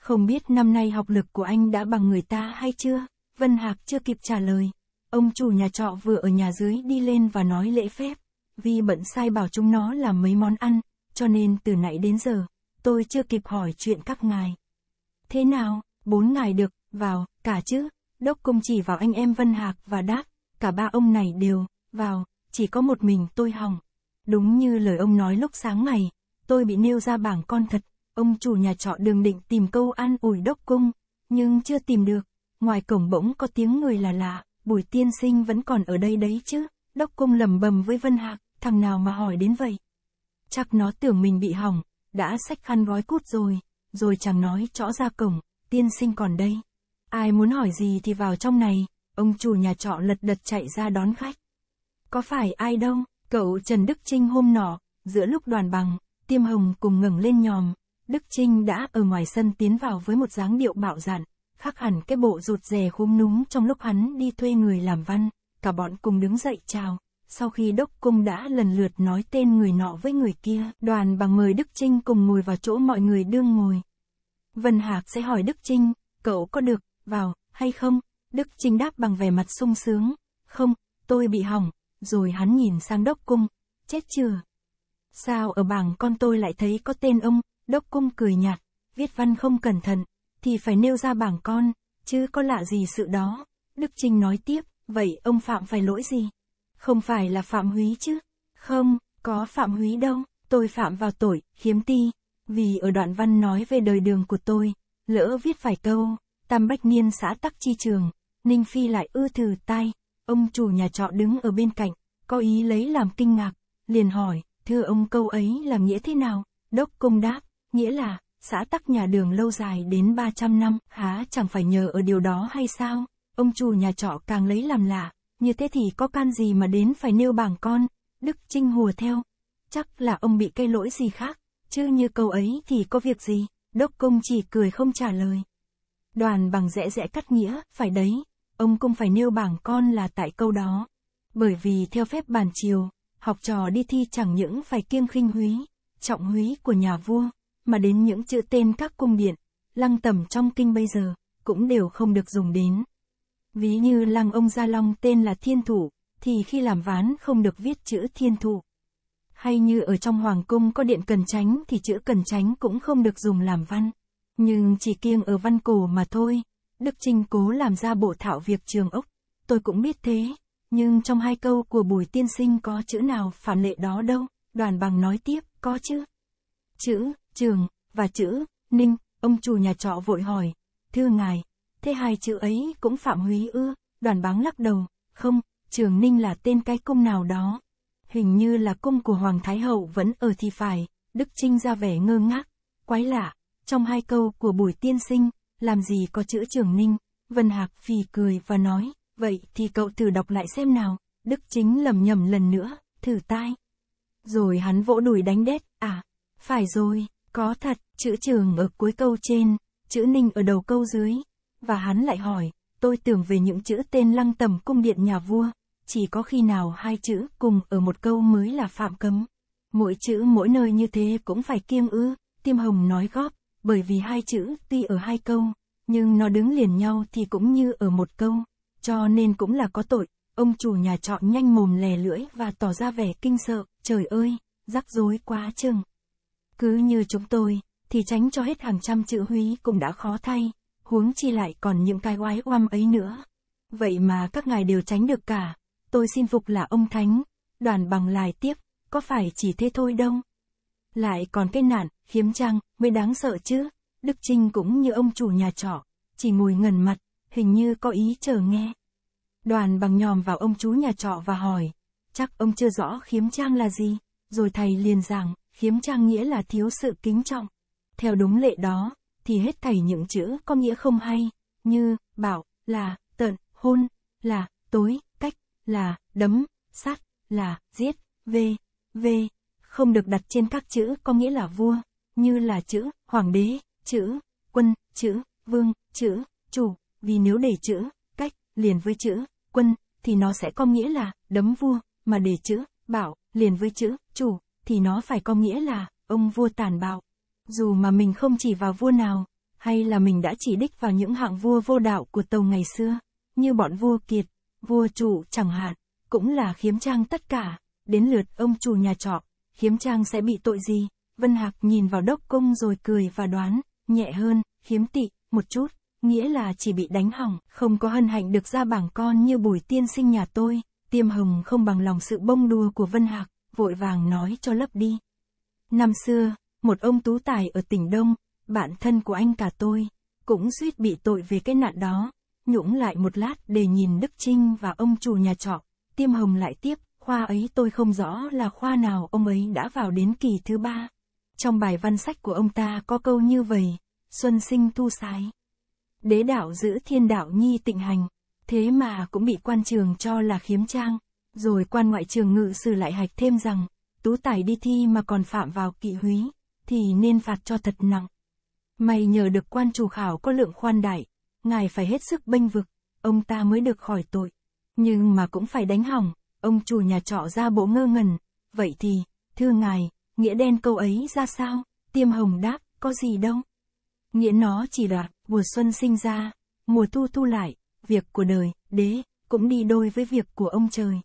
Không biết năm nay học lực của anh đã bằng người ta hay chưa? Vân Hạc chưa kịp trả lời. Ông chủ nhà trọ vừa ở nhà dưới đi lên và nói lễ phép. Vì bận sai bảo chúng nó làm mấy món ăn, cho nên từ nãy đến giờ, tôi chưa kịp hỏi chuyện các ngài. Thế nào, bốn ngài được, vào, cả chứ? Đốc công chỉ vào anh em Vân Hạc và đáp, cả ba ông này đều, vào, chỉ có một mình tôi hỏng. Đúng như lời ông nói lúc sáng ngày, tôi bị nêu ra bảng con thật, ông chủ nhà trọ đường định tìm câu an ủi đốc cung, nhưng chưa tìm được. Ngoài cổng bỗng có tiếng người là lạ, bùi tiên sinh vẫn còn ở đây đấy chứ, đốc cung lầm bầm với Vân Hạc, thằng nào mà hỏi đến vậy. Chắc nó tưởng mình bị hỏng, đã xách khăn gói cút rồi, rồi chẳng nói chõ ra cổng, tiên sinh còn đây. Ai muốn hỏi gì thì vào trong này, ông chủ nhà trọ lật đật chạy ra đón khách. Có phải ai đâu, cậu Trần Đức Trinh hôm nọ, giữa lúc đoàn bằng, tiêm hồng cùng ngẩng lên nhòm, Đức Trinh đã ở ngoài sân tiến vào với một dáng điệu bạo dạn, khác hẳn cái bộ rụt rè khúm núm trong lúc hắn đi thuê người làm văn, cả bọn cùng đứng dậy chào. Sau khi đốc cung đã lần lượt nói tên người nọ với người kia, đoàn bằng mời Đức Trinh cùng ngồi vào chỗ mọi người đương ngồi. Vân Hạc sẽ hỏi Đức Trinh, cậu có được, vào, hay không? Đức Trinh đáp bằng vẻ mặt sung sướng, không, tôi bị hỏng, rồi hắn nhìn sang đốc cung, chết chưa? Sao ở bảng con tôi lại thấy có tên ông, đốc cung cười nhạt, viết văn không cẩn thận, thì phải nêu ra bảng con, chứ có lạ gì sự đó. Đức Trinh nói tiếp, vậy ông phạm phải lỗi gì? Không phải là phạm húy chứ? Không, có phạm húy đâu, tôi phạm vào tội, khiếm ti. Vì ở đoạn văn nói về đời đường của tôi, lỡ viết phải câu, tam bách niên xã tắc chi trường, Ninh Phi lại ư thử tai, ông chủ nhà trọ đứng ở bên cạnh, có ý lấy làm kinh ngạc, liền hỏi, thưa ông câu ấy là nghĩa thế nào? Đốc công đáp, nghĩa là, xã tắc nhà đường lâu dài đến 300 năm, há chẳng phải nhờ ở điều đó hay sao? Ông chủ nhà trọ càng lấy làm lạ, như thế thì có can gì mà đến phải nêu bảng con? Đức Trinh hùa theo. Chắc là ông bị cây lỗi gì khác, chứ như câu ấy thì có việc gì? Đốc công chỉ cười không trả lời. Đoàn bằng rẽ rẽ cắt nghĩa, phải đấy, ông cũng phải nêu bảng con là tại câu đó. Bởi vì theo phép bàn triều, học trò đi thi chẳng những phải kiêng khinh húy, trọng húy của nhà vua, mà đến những chữ tên các cung điện, lăng tẩm trong kinh bây giờ, cũng đều không được dùng đến. Ví như lăng ông Gia Long tên là Thiên Thủ, thì khi làm ván không được viết chữ Thiên Thủ. Hay như ở trong Hoàng Cung có điện cần tránh thì chữ cần tránh cũng không được dùng làm văn. Nhưng chỉ kiêng ở văn cổ mà thôi. Đức Trinh cố làm ra bộ thảo việc trường ốc. Tôi cũng biết thế. Nhưng trong hai câu của bùi tiên sinh có chữ nào phản lệ đó đâu. Đoàn bằng nói tiếp, có chứ. Chữ, trường, và chữ, ninh, ông chủ nhà trọ vội hỏi. Thưa ngài, thế hai chữ ấy cũng phạm húy ư? Đoàn báng lắc đầu, không, trường ninh là tên cái cung nào đó. Hình như là cung của Hoàng Thái Hậu vẫn ở thì phải. Đức Trinh ra vẻ ngơ ngác. Quái lạ, trong hai câu của buổi tiên sinh, làm gì có chữ trường ninh, Vân Hạc phì cười và nói, vậy thì cậu thử đọc lại xem nào, Đức Chính lầm nhầm lần nữa, thử tai. Rồi hắn vỗ đùi đánh đét, à, phải rồi, có thật, chữ trường ở cuối câu trên, chữ ninh ở đầu câu dưới. Và hắn lại hỏi, tôi tưởng về những chữ tên lăng tầm cung điện nhà vua, chỉ có khi nào hai chữ cùng ở một câu mới là phạm cấm. Mỗi chữ mỗi nơi như thế cũng phải kiêng ư, tiêm hồng nói góp, bởi vì hai chữ tuy ở hai câu, nhưng nó đứng liền nhau thì cũng như ở một câu, cho nên cũng là có tội. Ông chủ nhà trọ nhanh mồm lè lưỡi và tỏ ra vẻ kinh sợ, trời ơi, rắc rối quá chừng. Cứ như chúng tôi, thì tránh cho hết hàng trăm chữ húy cũng đã khó thay, huống chi lại còn những cái oái oăm ấy nữa. Vậy mà các ngài đều tránh được cả, tôi xin phục là ông Thánh, đoàn bằng lại tiếp, có phải chỉ thế thôi đâu. Lại còn cái nạn, khiếm trăng, mới đáng sợ chứ, Đức Trinh cũng như ông chủ nhà trọ, chỉ ngồi ngần mặt, hình như có ý chờ nghe. Đoàn bằng nhòm vào ông chú nhà trọ và hỏi, chắc ông chưa rõ khiếm trang là gì, rồi thầy liền giảng, khiếm trang nghĩa là thiếu sự kính trọng. Theo đúng lệ đó, thì hết thảy những chữ có nghĩa không hay, như, bảo, là, tận, hôn, là, tối, cách, là, đấm, sát, là, giết, về, về, không được đặt trên các chữ có nghĩa là vua, như là chữ, hoàng đế, chữ, quân, chữ, vương, chữ, chủ, vì nếu để chữ, cách, liền với chữ, quân, thì nó sẽ có nghĩa là, đấm vua, mà để chữ, bảo, liền với chữ, chủ, thì nó phải có nghĩa là, ông vua tàn bạo. Dù mà mình không chỉ vào vua nào, hay là mình đã chỉ đích vào những hạng vua vô đạo của tàu ngày xưa, như bọn vua kiệt, vua trụ chẳng hạn, cũng là khiếm trang tất cả, đến lượt ông chủ nhà trọ, khiếm trang sẽ bị tội gì? Vân Hạc nhìn vào đốc công rồi cười và đoán, nhẹ hơn, khiếm tị, một chút, nghĩa là chỉ bị đánh hỏng, không có hân hạnh được ra bảng con như bùi tiên sinh nhà tôi, tiêm hồng không bằng lòng sự bông đùa của Vân Hạc, vội vàng nói cho lấp đi. Năm xưa, một ông tú tài ở tỉnh Đông, bạn thân của anh cả tôi, cũng suýt bị tội về cái nạn đó, nhũng lại một lát để nhìn Đức Trinh và ông chủ nhà trọ, tiêm hồng lại tiếp, khoa ấy tôi không rõ là khoa nào ông ấy đã vào đến kỳ thứ ba. Trong bài văn sách của ông ta có câu như vậy, xuân sinh thu sái. Đế đạo giữ thiên đạo nhi tịnh hành, thế mà cũng bị quan trường cho là khiếm trang, rồi quan ngoại trường ngự sử lại hạch thêm rằng, tú tài đi thi mà còn phạm vào kỵ húy, thì nên phạt cho thật nặng. May nhờ được quan chủ khảo có lượng khoan đại, ngài phải hết sức bênh vực, ông ta mới được khỏi tội. Nhưng mà cũng phải đánh hỏng, ông chủ nhà trọ ra bộ ngơ ngẩn, vậy thì, thưa ngài, nghĩa đen câu ấy ra sao? Tiêm hồng đáp, có gì đâu. Nghĩa nó chỉ là, mùa xuân sinh ra, mùa thu thu lại, việc của đời, đế, cũng đi đôi với việc của ông trời.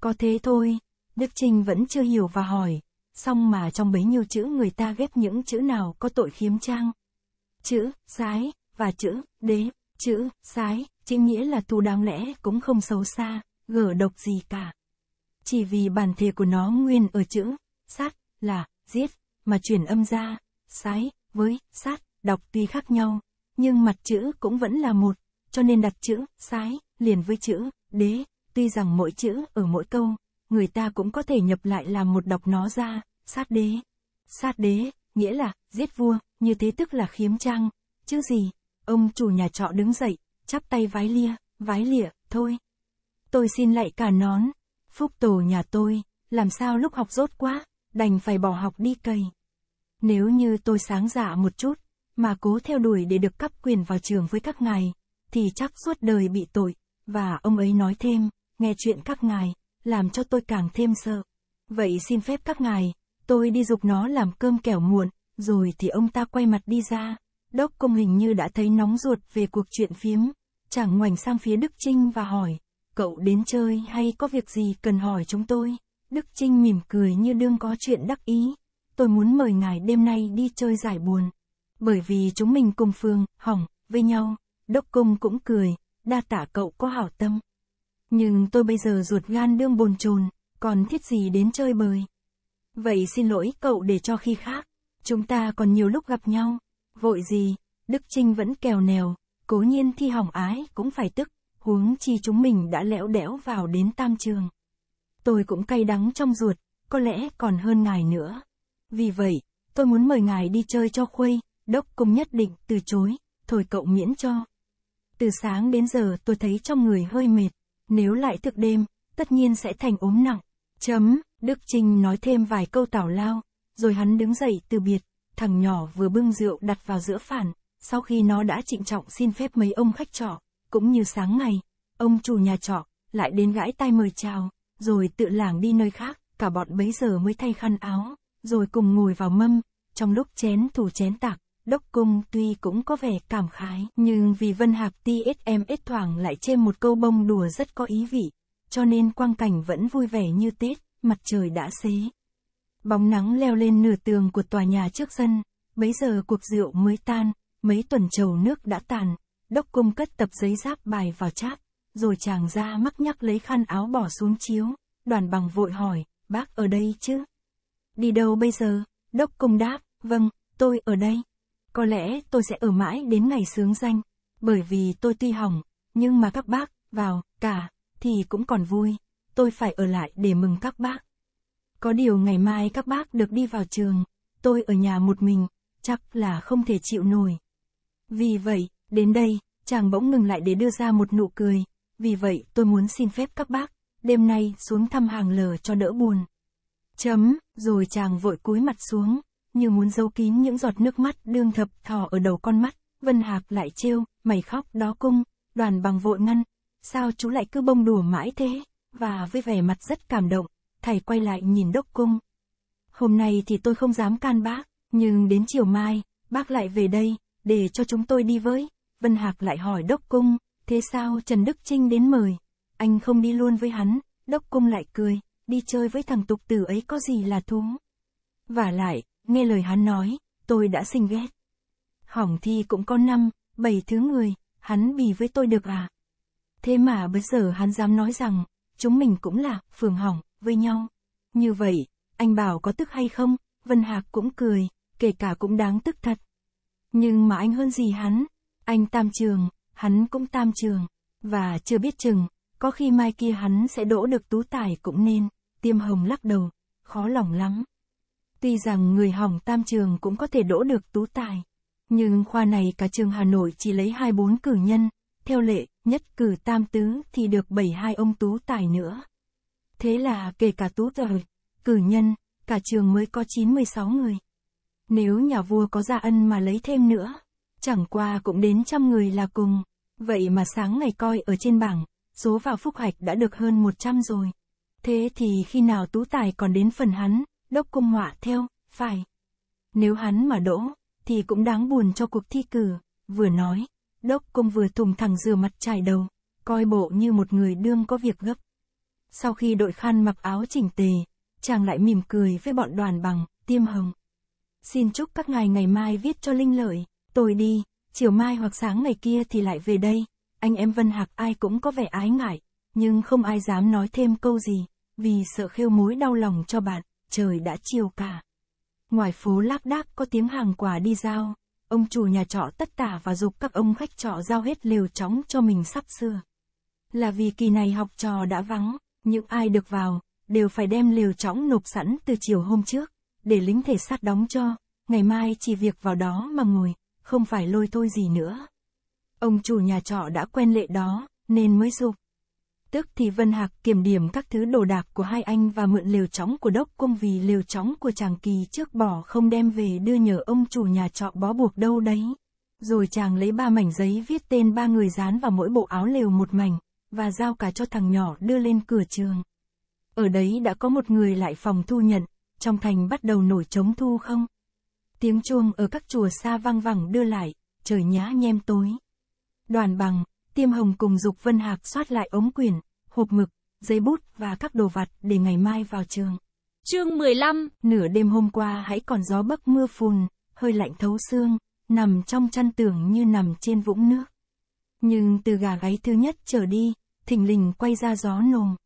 Có thế thôi, Đức Trinh vẫn chưa hiểu và hỏi, xong mà trong bấy nhiêu chữ người ta ghép những chữ nào có tội khiếm trang. Chữ, sái, và chữ, đế, chữ, sái, chính nghĩa là tu đáng lẽ cũng không xấu xa, gở độc gì cả. Chỉ vì bản thể của nó nguyên ở chữ, sát, là, giết, mà chuyển âm ra, sái, với, sát, đọc tuy khác nhau, nhưng mặt chữ cũng vẫn là một, cho nên đặt chữ, sái, liền với chữ, đế, tuy rằng mỗi chữ ở mỗi câu, người ta cũng có thể nhập lại làm một đọc nó ra, sát đế. Sát đế, nghĩa là, giết vua, như thế tức là khiếm trang, chứ gì. Ông chủ nhà trọ đứng dậy, chắp tay vái lia, vái lịa, thôi. Tôi xin lại cả nón. Phúc tổ nhà tôi, làm sao lúc học rốt quá, đành phải bỏ học đi cày. Nếu như tôi sáng dạ một chút, mà cố theo đuổi để được cấp quyền vào trường với các ngài, thì chắc suốt đời bị tội, và ông ấy nói thêm, nghe chuyện các ngài, làm cho tôi càng thêm sợ. Vậy xin phép các ngài, tôi đi dục nó làm cơm kẻo muộn, rồi thì ông ta quay mặt đi ra. Đốc công hình như đã thấy nóng ruột về cuộc chuyện phiếm, chẳng ngoảnh sang phía Đức Trinh và hỏi, cậu đến chơi hay có việc gì cần hỏi chúng tôi? Đức Trinh mỉm cười như đương có chuyện đắc ý. Tôi muốn mời ngài đêm nay đi chơi giải buồn. Bởi vì chúng mình cùng phương, hỏng, với nhau. Đốc công cũng cười, đa tả cậu có hảo tâm. Nhưng tôi bây giờ ruột gan đương bồn chồn, còn thiết gì đến chơi bời. Vậy xin lỗi cậu để cho khi khác. Chúng ta còn nhiều lúc gặp nhau. Vội gì, Đức Trinh vẫn kèo nèo, cố nhiên thi hỏng ái cũng phải tức, huống chi chúng mình đã lẽo đẽo vào đến tam trường. Tôi cũng cay đắng trong ruột, có lẽ còn hơn ngài nữa. Vì vậy, tôi muốn mời ngài đi chơi cho khuây, đốc cung nhất định từ chối, thôi cậu miễn cho. Từ sáng đến giờ tôi thấy trong người hơi mệt, nếu lại thức đêm, tất nhiên sẽ thành ốm nặng. Chấm, Đức Trinh nói thêm vài câu tảo lao, rồi hắn đứng dậy từ biệt, thằng nhỏ vừa bưng rượu đặt vào giữa phản, sau khi nó đã trịnh trọng xin phép mấy ông khách trọ, cũng như sáng ngày, ông chủ nhà trọ, lại đến gãi tay mời chào, rồi tự lảng đi nơi khác, cả bọn bấy giờ mới thay khăn áo, rồi cùng ngồi vào mâm, trong lúc chén thủ chén tạc, đốc cung tuy cũng có vẻ cảm khái, nhưng vì Vân Hạc TSMS thoảng lại chê một câu bông đùa rất có ý vị, cho nên quang cảnh vẫn vui vẻ như Tết, mặt trời đã xế. Bóng nắng leo lên nửa tường của tòa nhà trước sân, bấy giờ cuộc rượu mới tan, mấy tuần trầu nước đã tàn, đốc cung cất tập giấy giáp bài vào cháp, rồi chàng ra mắc nhắc lấy khăn áo bỏ xuống chiếu, đoàn bằng vội hỏi, bác ở đây chứ? Đi đâu bây giờ? Đốc cung đáp, vâng, tôi ở đây. Có lẽ tôi sẽ ở mãi đến ngày sướng danh, bởi vì tôi tuy hỏng, nhưng mà các bác, vào, cả, thì cũng còn vui, tôi phải ở lại để mừng các bác. Có điều ngày mai các bác được đi vào trường, tôi ở nhà một mình, chắc là không thể chịu nổi. Vì vậy, đến đây, chàng bỗng ngừng lại để đưa ra một nụ cười, vì vậy tôi muốn xin phép các bác, đêm nay xuống thăm hàng lờ cho đỡ buồn. Chấm, rồi chàng vội cúi mặt xuống, như muốn giấu kín những giọt nước mắt đương thập thò ở đầu con mắt, Vân Hạc lại trêu, mày khóc đó cung, đoàn bằng vội ngăn, sao chú lại cứ bông đùa mãi thế, và với vẻ mặt rất cảm động, thầy quay lại nhìn đốc cung. Hôm nay thì tôi không dám can bác, nhưng đến chiều mai, bác lại về đây, để cho chúng tôi đi với. Vân Hạc lại hỏi đốc cung, thế sao Trần Đức Trinh đến mời? Anh không đi luôn với hắn, đốc cung lại cười, đi chơi với thằng tục tử ấy có gì là thú. Và lại, nghe lời hắn nói, tôi đã sinh ghét. Hỏng thi cũng có năm, bảy thứ người, hắn bì với tôi được à? Thế mà bây giờ hắn dám nói rằng, chúng mình cũng là, phường hỏng, với nhau. Như vậy, anh bảo có tức hay không? Vân Hạc cũng cười, kể cả cũng đáng tức thật. Nhưng mà anh hơn gì hắn? Anh tam trường, hắn cũng tam trường. Và chưa biết chừng, có khi mai kia hắn sẽ đỗ được tú tài cũng nên. Tiêm hồng lắc đầu, khó lòng lắm. Tuy rằng người hỏng tam trường cũng có thể đỗ được tú tài. Nhưng khoa này cả trường Hà Nội chỉ lấy 24 cử nhân. Theo lệ, nhất cử tam tứ thì được 72 ông tú tài nữa. Thế là kể cả tú rồi, cử nhân, cả trường mới có 96 người. Nếu nhà vua có gia ân mà lấy thêm nữa, chẳng qua cũng đến trăm người là cùng. Vậy mà sáng ngày coi ở trên bảng, số vào phúc hạch đã được hơn 100 rồi. Thế thì khi nào tú tài còn đến phần hắn, đốc cung họa theo, phải. Nếu hắn mà đỗ, thì cũng đáng buồn cho cuộc thi cử, vừa nói, đốc cung vừa thùng thẳng rửa mặt trải đầu, coi bộ như một người đương có việc gấp. Sau khi đội khăn mặc áo chỉnh tề, chàng lại mỉm cười với bọn đoàn bằng, tiêm hồng. Xin chúc các ngài ngày mai viết cho linh lợi, tôi đi, chiều mai hoặc sáng ngày kia thì lại về đây. Anh em Vân Hạc ai cũng có vẻ ái ngại, nhưng không ai dám nói thêm câu gì, vì sợ khêu mối đau lòng cho bạn, trời đã chiều cả. Ngoài phố lác đác có tiếng hàng quà đi giao, ông chủ nhà trọ tất tả và dục các ông khách trọ giao hết lều chóng cho mình sắp xưa. Là vì kỳ này học trò đã vắng, những ai được vào, đều phải đem lều chóng nộp sẵn từ chiều hôm trước, để lính thể sát đóng cho, ngày mai chỉ việc vào đó mà ngồi, không phải lôi thôi gì nữa. Ông chủ nhà trọ đã quen lệ đó, nên mới dục. Tức thì Vân Hạc kiểm điểm các thứ đồ đạc của hai anh và mượn lều chóng của đốc công vì lều chóng của chàng kỳ trước bỏ không đem về đưa nhờ ông chủ nhà trọ bó buộc đâu đấy. Rồi chàng lấy ba mảnh giấy viết tên ba người dán vào mỗi bộ áo lều một mảnh, và giao cả cho thằng nhỏ đưa lên cửa trường. Ở đấy đã có một người lại phòng thu nhận, trong thành bắt đầu nổi trống thu không? Tiếng chuông ở các chùa xa vang vẳng đưa lại, trời nhá nhem tối. Đoàn bằng, tiêm hồng cùng dục vân hạc soát lại ống quyển, hộp mực, giấy bút và các đồ vặt để ngày mai vào trường. Chương 15 Nửa đêm hôm qua hãy còn gió bấc mưa phùn, hơi lạnh thấu xương, nằm trong chăn tưởng như nằm trên vũng nước. Nhưng từ gà gáy thứ nhất trở đi, thình lình quay ra gió nồm.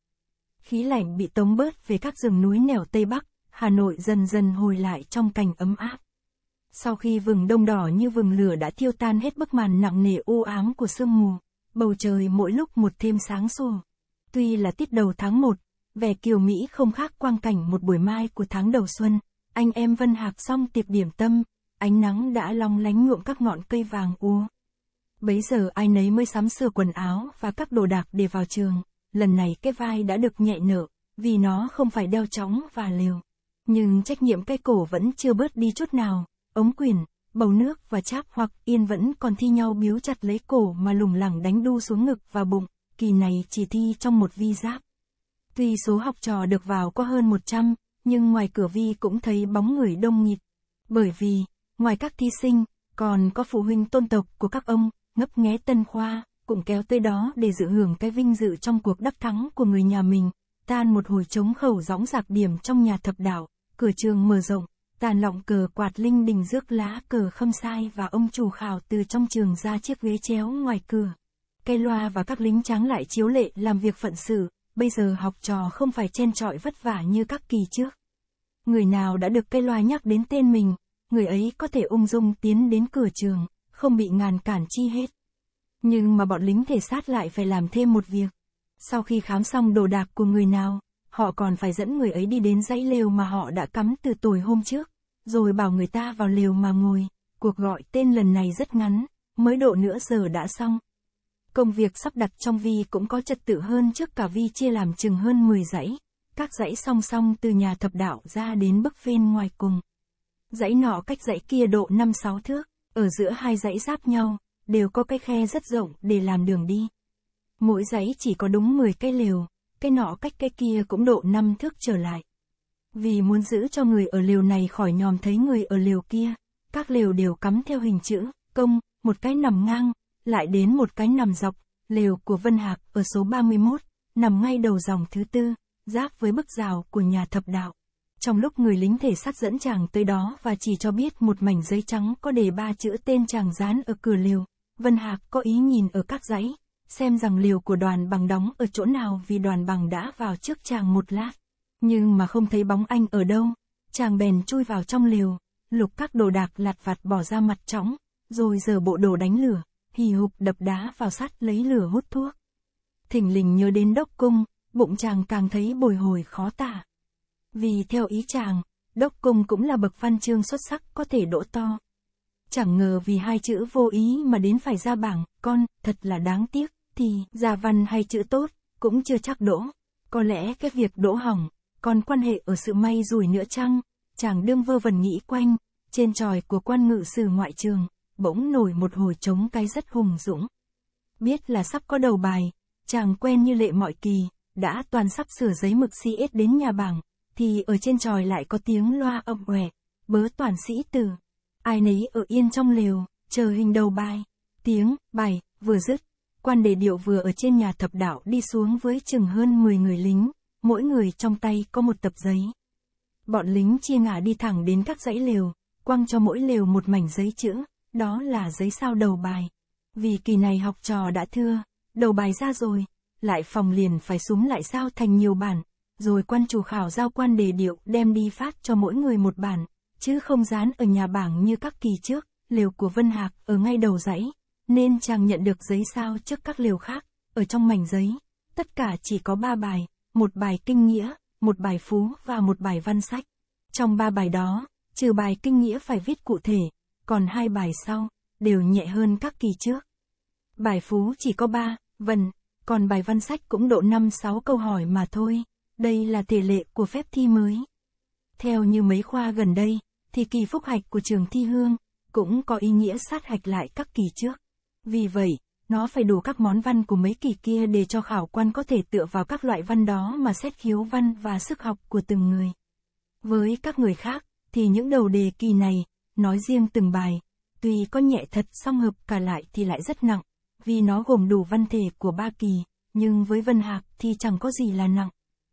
Khí lạnh bị tống bớt về các rừng núi nẻo Tây Bắc, Hà Nội dần dần hồi lại trong cảnh ấm áp. Sau khi vừng đông đỏ như vừng lửa đã thiêu tan hết bức màn nặng nề u ám của sương mù, bầu trời mỗi lúc một thêm sáng sủa. Tuy là tiết đầu tháng 1, vẻ kiều Mỹ không khác quang cảnh một buổi mai của tháng đầu xuân, anh em Vân Hạc xong tiệc điểm tâm, ánh nắng đã long lánh nhuộm các ngọn cây vàng úa. Bấy giờ ai nấy mới sắm sửa quần áo và các đồ đạc để vào trường, lần này cái vai đã được nhẹ nở, vì nó không phải đeo chóng và liều. Nhưng trách nhiệm cái cổ vẫn chưa bớt đi chút nào, ống quyền, bầu nước và cháp hoặc yên vẫn còn thi nhau biếu chặt lấy cổ mà lủng lẳng đánh đu xuống ngực và bụng, kỳ này chỉ thi trong một vi giáp. Tuy số học trò được vào có hơn 100, nhưng ngoài cửa vi cũng thấy bóng người đông nghịt. Bởi vì, ngoài các thí sinh, còn có phụ huynh tôn tộc của các ông, ngấp nghé tân khoa, cũng kéo tới đó để dự hưởng cái vinh dự trong cuộc đắc thắng của người nhà mình, tan một hồi trống khẩu gióng giạc điểm trong nhà thập đạo, cửa trường mở rộng, Tàn lọng cờ quạt linh đình rước lá cờ khâm sai và ông chủ khảo từ trong trường ra chiếc ghế chéo ngoài cửa. Cây loa và các lính trắng lại chiếu lệ làm việc phận sự, bây giờ học trò không phải chen trọi vất vả như các kỳ trước. Người nào đã được cây loa nhắc đến tên mình, người ấy có thể ung dung tiến đến cửa trường, không bị ngàn cản chi hết. Nhưng mà bọn lính thể sát lại phải làm thêm một việc. Sau khi khám xong đồ đạc của người nào, họ còn phải dẫn người ấy đi đến dãy lều mà họ đã cắm từ tối hôm trước, rồi bảo người ta vào lều mà ngồi. Cuộc gọi tên lần này rất ngắn, mới độ nửa giờ đã xong. Công việc sắp đặt trong vi cũng có trật tự hơn trước cả vi chia làm chừng hơn 10 dãy, các dãy song song từ nhà thập đạo ra đến bức phên ngoài cùng. Dãy nọ cách dãy kia độ 5-6 thước, ở giữa hai dãy giáp nhau, đều có cái khe rất rộng để làm đường đi. Mỗi dãy chỉ có đúng 10 cái lều, cái nọ cách cái kia cũng độ năm thước trở lại. Vì muốn giữ cho người ở lều này khỏi nhòm thấy người ở lều kia, các lều đều cắm theo hình chữ, công, một cái nằm ngang, lại đến một cái nằm dọc, lều của Vân Hạc ở số 31, nằm ngay đầu dòng thứ tư, giáp với bức rào của nhà thập đạo. Trong lúc người lính thể sát dẫn chàng tới đó và chỉ cho biết một mảnh giấy trắng có đề ba chữ tên chàng dán ở cửa liều, Vân Hạc có ý nhìn ở các giấy, xem rằng liều của đoàn bằng đóng ở chỗ nào vì đoàn bằng đã vào trước chàng một lát. Nhưng mà không thấy bóng anh ở đâu, chàng bèn chui vào trong liều, lục các đồ đạc lặt vặt bỏ ra mặt trống, rồi giờ bộ đồ đánh lửa, hì hục đập đá vào sắt lấy lửa hút thuốc. Thỉnh lình nhớ đến đốc cung, bụng chàng càng thấy bồi hồi khó tả. Vì theo ý chàng, đốc cung cũng là bậc văn chương xuất sắc có thể đỗ to. Chẳng ngờ vì hai chữ vô ý mà đến phải ra bảng, con, thật là đáng tiếc, thì, ra văn hay chữ tốt, cũng chưa chắc đỗ. Có lẽ cái việc đỗ hỏng, còn quan hệ ở sự may rủi nữa chăng, chàng đương vơ vẩn nghĩ quanh, trên tròi của quan ngự sử ngoại trường, bỗng nổi một hồi trống cái rất hùng dũng. Biết là sắp có đầu bài, chàng quen như lệ mọi kỳ, đã toàn sắp sửa giấy mực CS đến nhà bảng, thì ở trên tròi lại có tiếng loa âm òe, bớ toàn sĩ tử Ai nấy ở yên trong lều, chờ hình đầu bài. Tiếng, bài, vừa dứt, quan đề điệu vừa ở trên nhà thập đạo đi xuống với chừng hơn 10 người lính, mỗi người trong tay có một tập giấy. Bọn lính chia ngả đi thẳng đến các dãy lều, quăng cho mỗi lều một mảnh giấy chữ, đó là giấy sao đầu bài. Vì kỳ này học trò đã thưa, đầu bài ra rồi, lại phòng liền phải súng lại sao thành nhiều bản, rồi quan chủ khảo giao quan đề điệu đem đi phát cho mỗi người một bản, chứ không dán ở nhà bảng như các kỳ trước, liều của Vân Hạc ở ngay đầu dãy, nên chàng nhận được giấy sao trước các liều khác, ở trong mảnh giấy, tất cả chỉ có ba bài, một bài kinh nghĩa, một bài phú và một bài văn sách. Trong ba bài đó, trừ bài kinh nghĩa phải viết cụ thể, còn hai bài sau, đều nhẹ hơn các kỳ trước. Bài phú chỉ có ba, vần, còn bài văn sách cũng độ 5-6 câu hỏi mà thôi, đây là tỷ lệ của phép thi mới. Theo như mấy khoa gần đây, thì kỳ phúc hạch của trường thi hương, cũng có ý nghĩa sát hạch lại các kỳ trước. Vì vậy, nó phải đủ các món văn của mấy kỳ kia để cho khảo quan có thể tựa vào các loại văn đó mà xét khiếu văn và sức học của từng người. Với các người khác, thì những đầu đề kỳ này, nói riêng từng bài, tuy có nhẹ thật song hợp cả lại thì lại rất nặng vì nó gồm đủ văn thể của ba kỳ, nhưng với Vân Hạc thì chẳng có gì là nặng.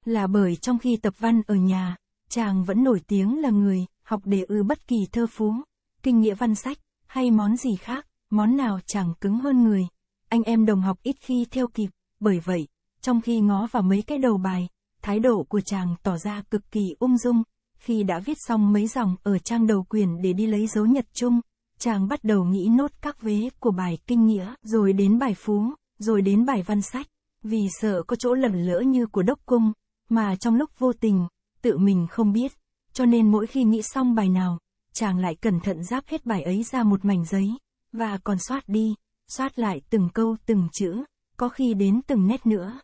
Là bởi trong khi tập văn ở nhà, chàng vẫn nổi tiếng là người, học để ư bất kỳ thơ phú, kinh nghĩa văn sách, hay món gì khác, món nào chẳng cứng hơn người. Anh em đồng học ít khi theo kịp, bởi vậy, trong khi ngó vào mấy cái đầu bài, thái độ của chàng tỏ ra cực kỳ ung dung, khi đã viết xong mấy dòng ở trang đầu quyền để đi lấy dấu nhật chung, chàng bắt đầu nghĩ nốt các vế của bài kinh nghĩa, rồi đến bài phú, rồi đến bài văn sách, vì sợ có chỗ lầm lỡ như của đốc cung, mà trong lúc vô tình, tự mình không biết, cho nên mỗi khi nghĩ xong bài nào, chàng lại cẩn thận giáp hết bài ấy ra một mảnh giấy, và còn soát đi, soát lại từng câu từng chữ, có khi đến từng nét nữa.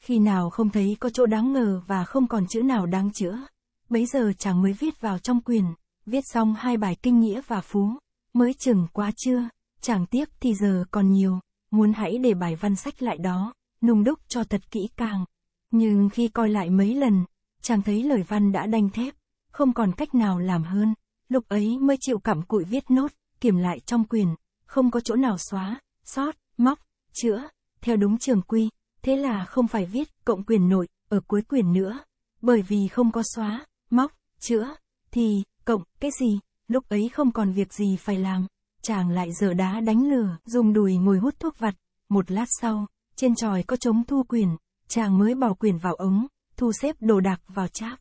Khi nào không thấy có chỗ đáng ngờ và không còn chữ nào đáng chữa, bấy giờ chàng mới viết vào trong quyền, viết xong hai bài kinh nghĩa và phú. Mới chừng quá chưa, chàng tiếc thì giờ còn nhiều, muốn hãy để bài văn sách lại đó, nung đúc cho thật kỹ càng. Nhưng khi coi lại mấy lần, chàng thấy lời văn đã đanh thép, không còn cách nào làm hơn, lúc ấy mới chịu cảm cụi viết nốt, kiểm lại trong quyền, không có chỗ nào xóa, sót, móc, chữa, theo đúng trường quy, thế là không phải viết cộng quyền nội, ở cuối quyền nữa, bởi vì không có xóa, móc, chữa, thì, cộng, cái gì, lúc ấy không còn việc gì phải làm. Chàng lại dở đá đánh lửa, dùng đùi ngồi hút thuốc vặt. Một lát sau, trên tròi có trống thu quyền, chàng mới bỏ quyền vào ống, thu xếp đồ đạc vào cháp.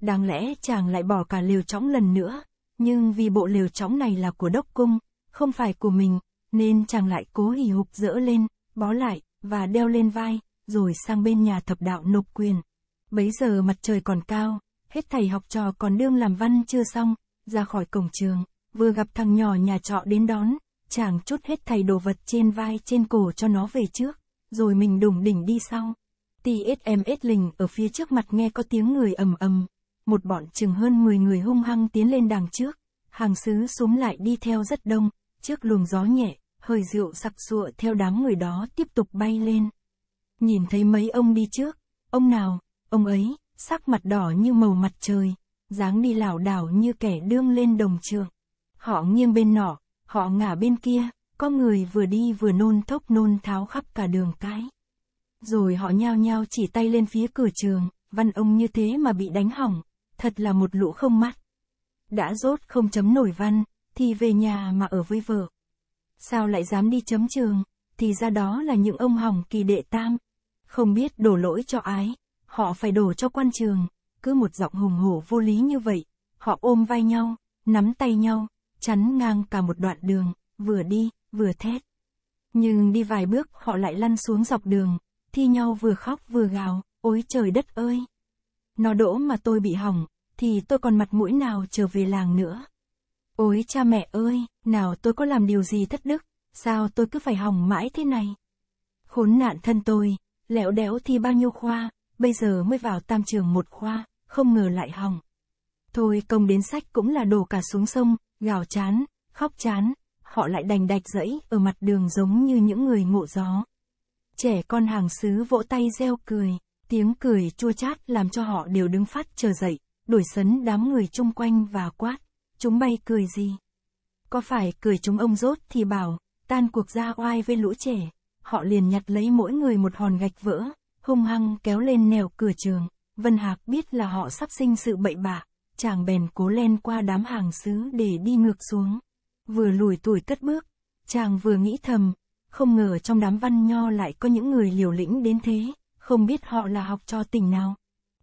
Đáng lẽ chàng lại bỏ cả liều trống lần nữa, nhưng vì bộ liều trống này là của đốc cung, không phải của mình, nên chàng lại cố hì hục dỡ lên, bó lại, và đeo lên vai, rồi sang bên nhà thập đạo nộp quyền. Bấy giờ mặt trời còn cao, hết thầy học trò còn đương làm văn chưa xong, ra khỏi cổng trường, vừa gặp thằng nhỏ nhà trọ đến đón, chàng chút hết thầy đồ vật trên vai trên cổ cho nó về trước, rồi mình đùng đỉnh đi sau. TSMS lình ở phía trước mặt nghe có tiếng người ầm ầm, một bọn chừng hơn 10 người hung hăng tiến lên đằng trước, hàng sứ xuống lại đi theo rất đông, trước luồng gió nhẹ, hơi rượu sặc sụa theo đám người đó tiếp tục bay lên. Nhìn thấy mấy ông đi trước, ông nào, ông ấy, sắc mặt đỏ như màu mặt trời, dáng đi lảo đảo như kẻ đương lên đồng trường. Họ nghiêng bên nọ, họ ngả bên kia, có người vừa đi vừa nôn thốc nôn tháo khắp cả đường cái. Rồi họ nhao nhao chỉ tay lên phía cửa trường, văn ông như thế mà bị đánh hỏng, thật là một lũ không mắt. Đã rốt không chấm nổi văn, thì về nhà mà ở với vợ. Sao lại dám đi chấm trường, thì ra đó là những ông hỏng kỳ đệ tam. Không biết đổ lỗi cho ái, họ phải đổ cho quan trường, cứ một giọng hùng hổ vô lý như vậy, họ ôm vai nhau, nắm tay nhau, chắn ngang cả một đoạn đường, vừa đi, vừa thét. Nhưng đi vài bước họ lại lăn xuống dọc đường, thi nhau vừa khóc vừa gào, ôi trời đất ơi! Nó đỗ mà tôi bị hỏng, thì tôi còn mặt mũi nào trở về làng nữa. Ôi cha mẹ ơi, nào tôi có làm điều gì thất đức, sao tôi cứ phải hỏng mãi thế này? Khốn nạn thân tôi, lẹo đẽo thi bao nhiêu khoa, bây giờ mới vào tam trường một khoa, không ngờ lại hỏng. Thôi công đến sách cũng là đổ cả xuống sông, gào chán, khóc chán, họ lại đành đạch dẫy ở mặt đường giống như những người ngộ gió. Trẻ con hàng xứ vỗ tay reo cười, tiếng cười chua chát làm cho họ đều đứng phát chờ dậy, đuổi sấn đám người chung quanh và quát. Chúng bay cười gì? Có phải cười chúng ông rốt thì bảo, tan cuộc ra oai với lũ trẻ. Họ liền nhặt lấy mỗi người một hòn gạch vỡ, hung hăng kéo lên nèo cửa trường. Vân Hạc biết là họ sắp sinh sự bậy bạ, chàng bèn cố len qua đám hàng xứ để đi ngược xuống. Vừa lùi tuổi cất bước, chàng vừa nghĩ thầm, không ngờ trong đám văn nho lại có những người liều lĩnh đến thế, không biết họ là học cho tỉnh nào.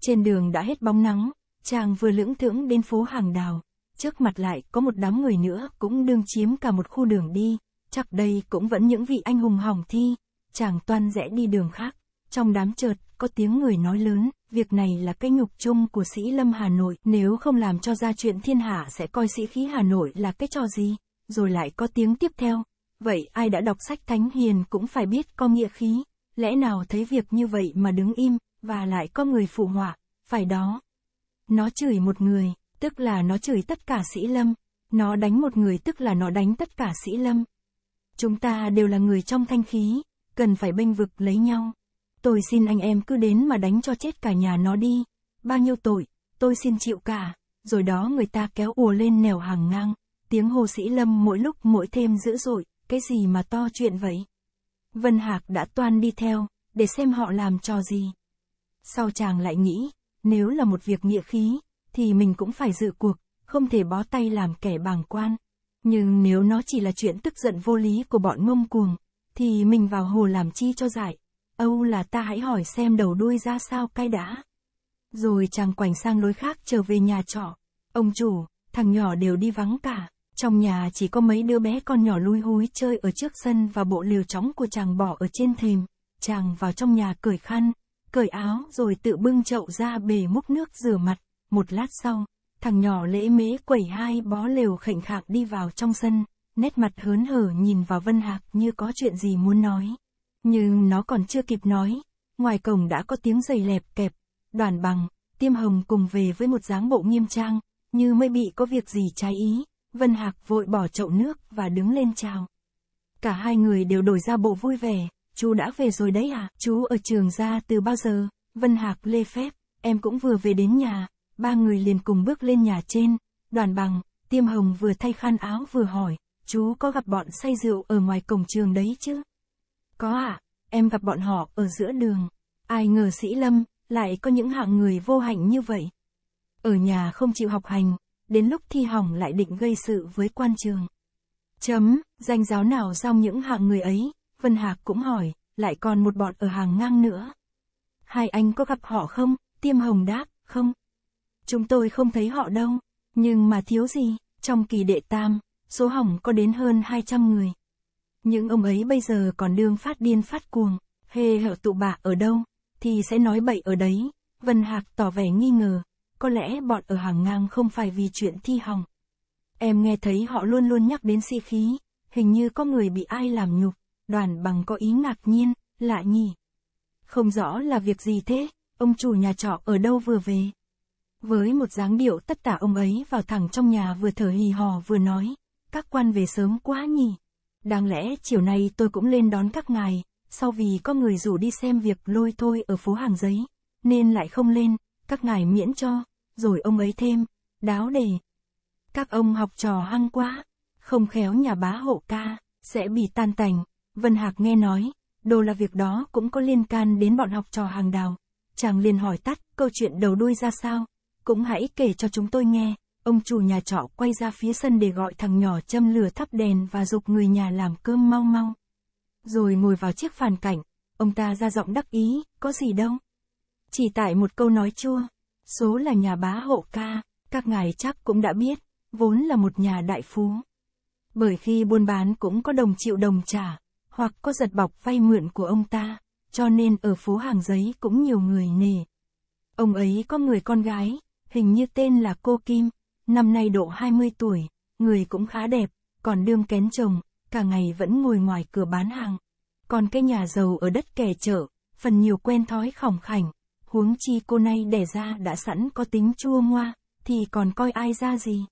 Trên đường đã hết bóng nắng, chàng vừa lưỡng thưởng đến phố hàng đào, trước mặt lại có một đám người nữa cũng đương chiếm cả một khu đường đi, chắc đây cũng vẫn những vị anh hùng hỏng thi, chàng toan rẽ đi đường khác, trong đám chợt có tiếng người nói lớn, việc này là cái nhục chung của sĩ lâm Hà Nội, nếu không làm cho ra chuyện thiên hạ sẽ coi sĩ khí Hà Nội là cái trò gì, rồi lại có tiếng tiếp theo, vậy ai đã đọc sách thánh hiền cũng phải biết có nghĩa khí, lẽ nào thấy việc như vậy mà đứng im, và lại có người phụ họa, phải đó. Nó chửi một người, tức là nó chửi tất cả sĩ lâm, nó đánh một người tức là nó đánh tất cả sĩ lâm. Chúng ta đều là người trong thanh khí, cần phải bênh vực lấy nhau. Tôi xin anh em cứ đến mà đánh cho chết cả nhà nó đi. Bao nhiêu tội, tôi xin chịu cả. Rồi đó người ta kéo ùa lên nèo hàng ngang. Tiếng hồ sĩ lâm mỗi lúc mỗi thêm dữ dội, cái gì mà to chuyện vậy? Vân Hạc đã toan đi theo, để xem họ làm trò gì. Sau chàng lại nghĩ, nếu là một việc nghĩa khí, thì mình cũng phải dự cuộc, không thể bó tay làm kẻ bàng quan. Nhưng nếu nó chỉ là chuyện tức giận vô lý của bọn ngông cuồng, thì mình vào hồ làm chi cho giải. Âu là ta hãy hỏi xem đầu đuôi ra sao cay đã. Rồi chàng quảnh sang lối khác trở về nhà trọ. Ông chủ, thằng nhỏ đều đi vắng cả. Trong nhà chỉ có mấy đứa bé con nhỏ lui húi chơi ở trước sân và bộ liều chóng của chàng bỏ ở trên thềm. Chàng vào trong nhà cởi khăn, cởi áo rồi tự bưng chậu ra bề múc nước rửa mặt. Một lát sau, thằng nhỏ lễ mế quẩy hai bó lều khệnh khạng đi vào trong sân, nét mặt hớn hở nhìn vào Vân Hạc như có chuyện gì muốn nói. Nhưng nó còn chưa kịp nói, ngoài cổng đã có tiếng giày lẹp kẹp, đoàn bằng, tiêm hồng cùng về với một dáng bộ nghiêm trang, như mới bị có việc gì trái ý, Vân Hạc vội bỏ chậu nước và đứng lên chào. Cả hai người đều đổi ra bộ vui vẻ, chú đã về rồi đấy à, chú ở trường ra từ bao giờ, Vân Hạc lê phép, em cũng vừa về đến nhà, ba người liền cùng bước lên nhà trên, đoàn bằng, tiêm hồng vừa thay khăn áo vừa hỏi, chú có gặp bọn say rượu ở ngoài cổng trường đấy chứ? Có ạ, à, em gặp bọn họ ở giữa đường. Ai ngờ sĩ lâm, lại có những hạng người vô hạnh như vậy. Ở nhà không chịu học hành, đến lúc thi hỏng lại định gây sự với quan trường. Chấm, danh giáo nào trong những hạng người ấy, Vân Hạc cũng hỏi, lại còn một bọn ở hàng ngang nữa. Hai anh có gặp họ không? Tiêm Hồng đáp, không. Chúng tôi không thấy họ đâu, nhưng mà thiếu gì, trong kỳ đệ tam, số hỏng có đến hơn 200 người. Những ông ấy bây giờ còn đương phát điên phát cuồng, hê hở tụ bạ ở đâu, thì sẽ nói bậy ở đấy. Vân Hạc tỏ vẻ nghi ngờ, có lẽ bọn ở hàng ngang không phải vì chuyện thi hỏng. Em nghe thấy họ luôn luôn nhắc đến si khí, hình như có người bị ai làm nhục, đoàn bằng có ý ngạc nhiên, lạ nhỉ. Không rõ là việc gì thế, ông chủ nhà trọ ở đâu vừa về. Với một dáng điệu tất cả ông ấy vào thẳng trong nhà vừa thở hì hò vừa nói, các quan về sớm quá nhỉ. Đáng lẽ chiều nay tôi cũng lên đón các ngài, sau vì có người rủ đi xem việc lôi thôi ở phố hàng giấy, nên lại không lên, các ngài miễn cho, rồi ông ấy thêm, đáo đề. Các ông học trò hăng quá, không khéo nhà bá hộ ca, sẽ bị tan tành, Vân Hạc nghe nói, đồ là việc đó cũng có liên can đến bọn học trò hàng đào. Chàng liền hỏi tắt, câu chuyện đầu đuôi ra sao, cũng hãy kể cho chúng tôi nghe. Ông chủ nhà trọ quay ra phía sân để gọi thằng nhỏ châm lửa thắp đèn và dục người nhà làm cơm mau mau. Rồi ngồi vào chiếc phàn cảnh, ông ta ra giọng đắc ý, có gì đâu. Chỉ tại một câu nói chua, số là nhà bá hộ ca, các ngài chắc cũng đã biết, vốn là một nhà đại phú. Bởi khi buôn bán cũng có đồng chịu đồng trả, hoặc có giật bọc vay mượn của ông ta, cho nên ở phố hàng giấy cũng nhiều người nề. Ông ấy có người con gái, hình như tên là cô Kim, năm nay độ 20 tuổi, người cũng khá đẹp, còn đương kén chồng, cả ngày vẫn ngồi ngoài cửa bán hàng. Còn cái nhà giàu ở đất kẻ chợ, phần nhiều quen thói khỏng khảnh, huống chi cô nay đẻ ra đã sẵn có tính chua ngoa, thì còn coi ai ra gì.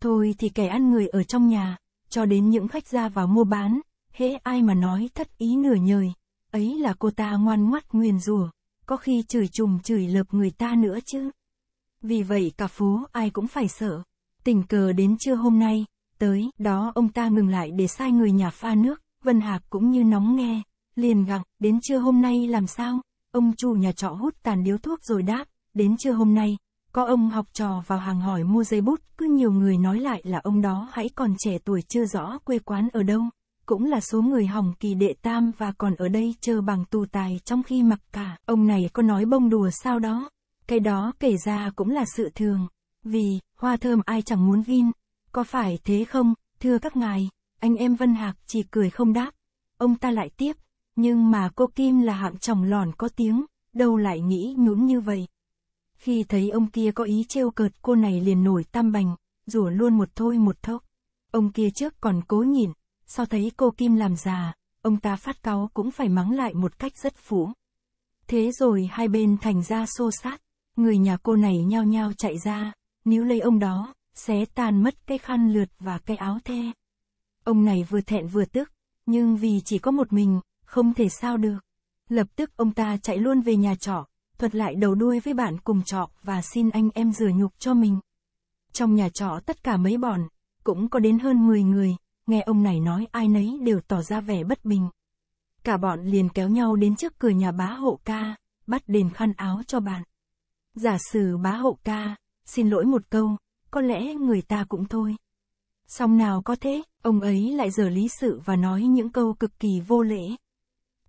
Thôi thì kẻ ăn người ở trong nhà, cho đến những khách ra vào mua bán, hễ ai mà nói thất ý nửa nhời, ấy là cô ta ngoan ngoắt nguyền rủa, có khi chửi trùng chửi lợp người ta nữa chứ. Vì vậy cả phố ai cũng phải sợ. Tình cờ đến trưa hôm nay, tới, đó ông ta ngừng lại để sai người nhà pha nước, Vân Hạc cũng như nóng nghe, liền gặng, đến trưa hôm nay làm sao? Ông chủ nhà trọ hút tàn điếu thuốc rồi đáp, đến trưa hôm nay, có ông học trò vào hàng hỏi mua giấy bút, cứ nhiều người nói lại là ông đó hãy còn trẻ tuổi chưa rõ quê quán ở đâu cũng là số người hỏng kỳ đệ tam và còn ở đây chờ bằng tù tài trong khi mặc cả. Ông này có nói bông đùa sao đó. Cái đó kể ra cũng là sự thường. Vì, hoa thơm ai chẳng muốn vin. Có phải thế không, thưa các ngài, anh em Vân Hạc chỉ cười không đáp. Ông ta lại tiếp, nhưng mà cô Kim là hạng chồng lòn có tiếng, đâu lại nghĩ nhún như vậy. Khi thấy ông kia có ý trêu cợt cô này liền nổi tam bành, rủa luôn một thôi một thốc. Ông kia trước còn cố nhìn, sau thấy cô Kim làm già, ông ta phát cáu cũng phải mắng lại một cách rất phú Thế rồi hai bên thành ra xô sát, người nhà cô này nhao nhao chạy ra, níu lấy ông đó, xé tan mất cái khăn lượt và cái áo the. Ông này vừa thẹn vừa tức, nhưng vì chỉ có một mình, không thể sao được. Lập tức ông ta chạy luôn về nhà trọ, thuật lại đầu đuôi với bạn cùng trọ và xin anh em rửa nhục cho mình. Trong nhà trọ tất cả mấy bọn, cũng có đến hơn 10 người, nghe ông này nói ai nấy đều tỏ ra vẻ bất bình. Cả bọn liền kéo nhau đến trước cửa nhà bá hộ ca, bắt đền khăn áo cho bạn. Giả sử bá hộ ca, xin lỗi một câu, có lẽ người ta cũng thôi. Xong nào có thế, ông ấy lại giở lý sự và nói những câu cực kỳ vô lễ.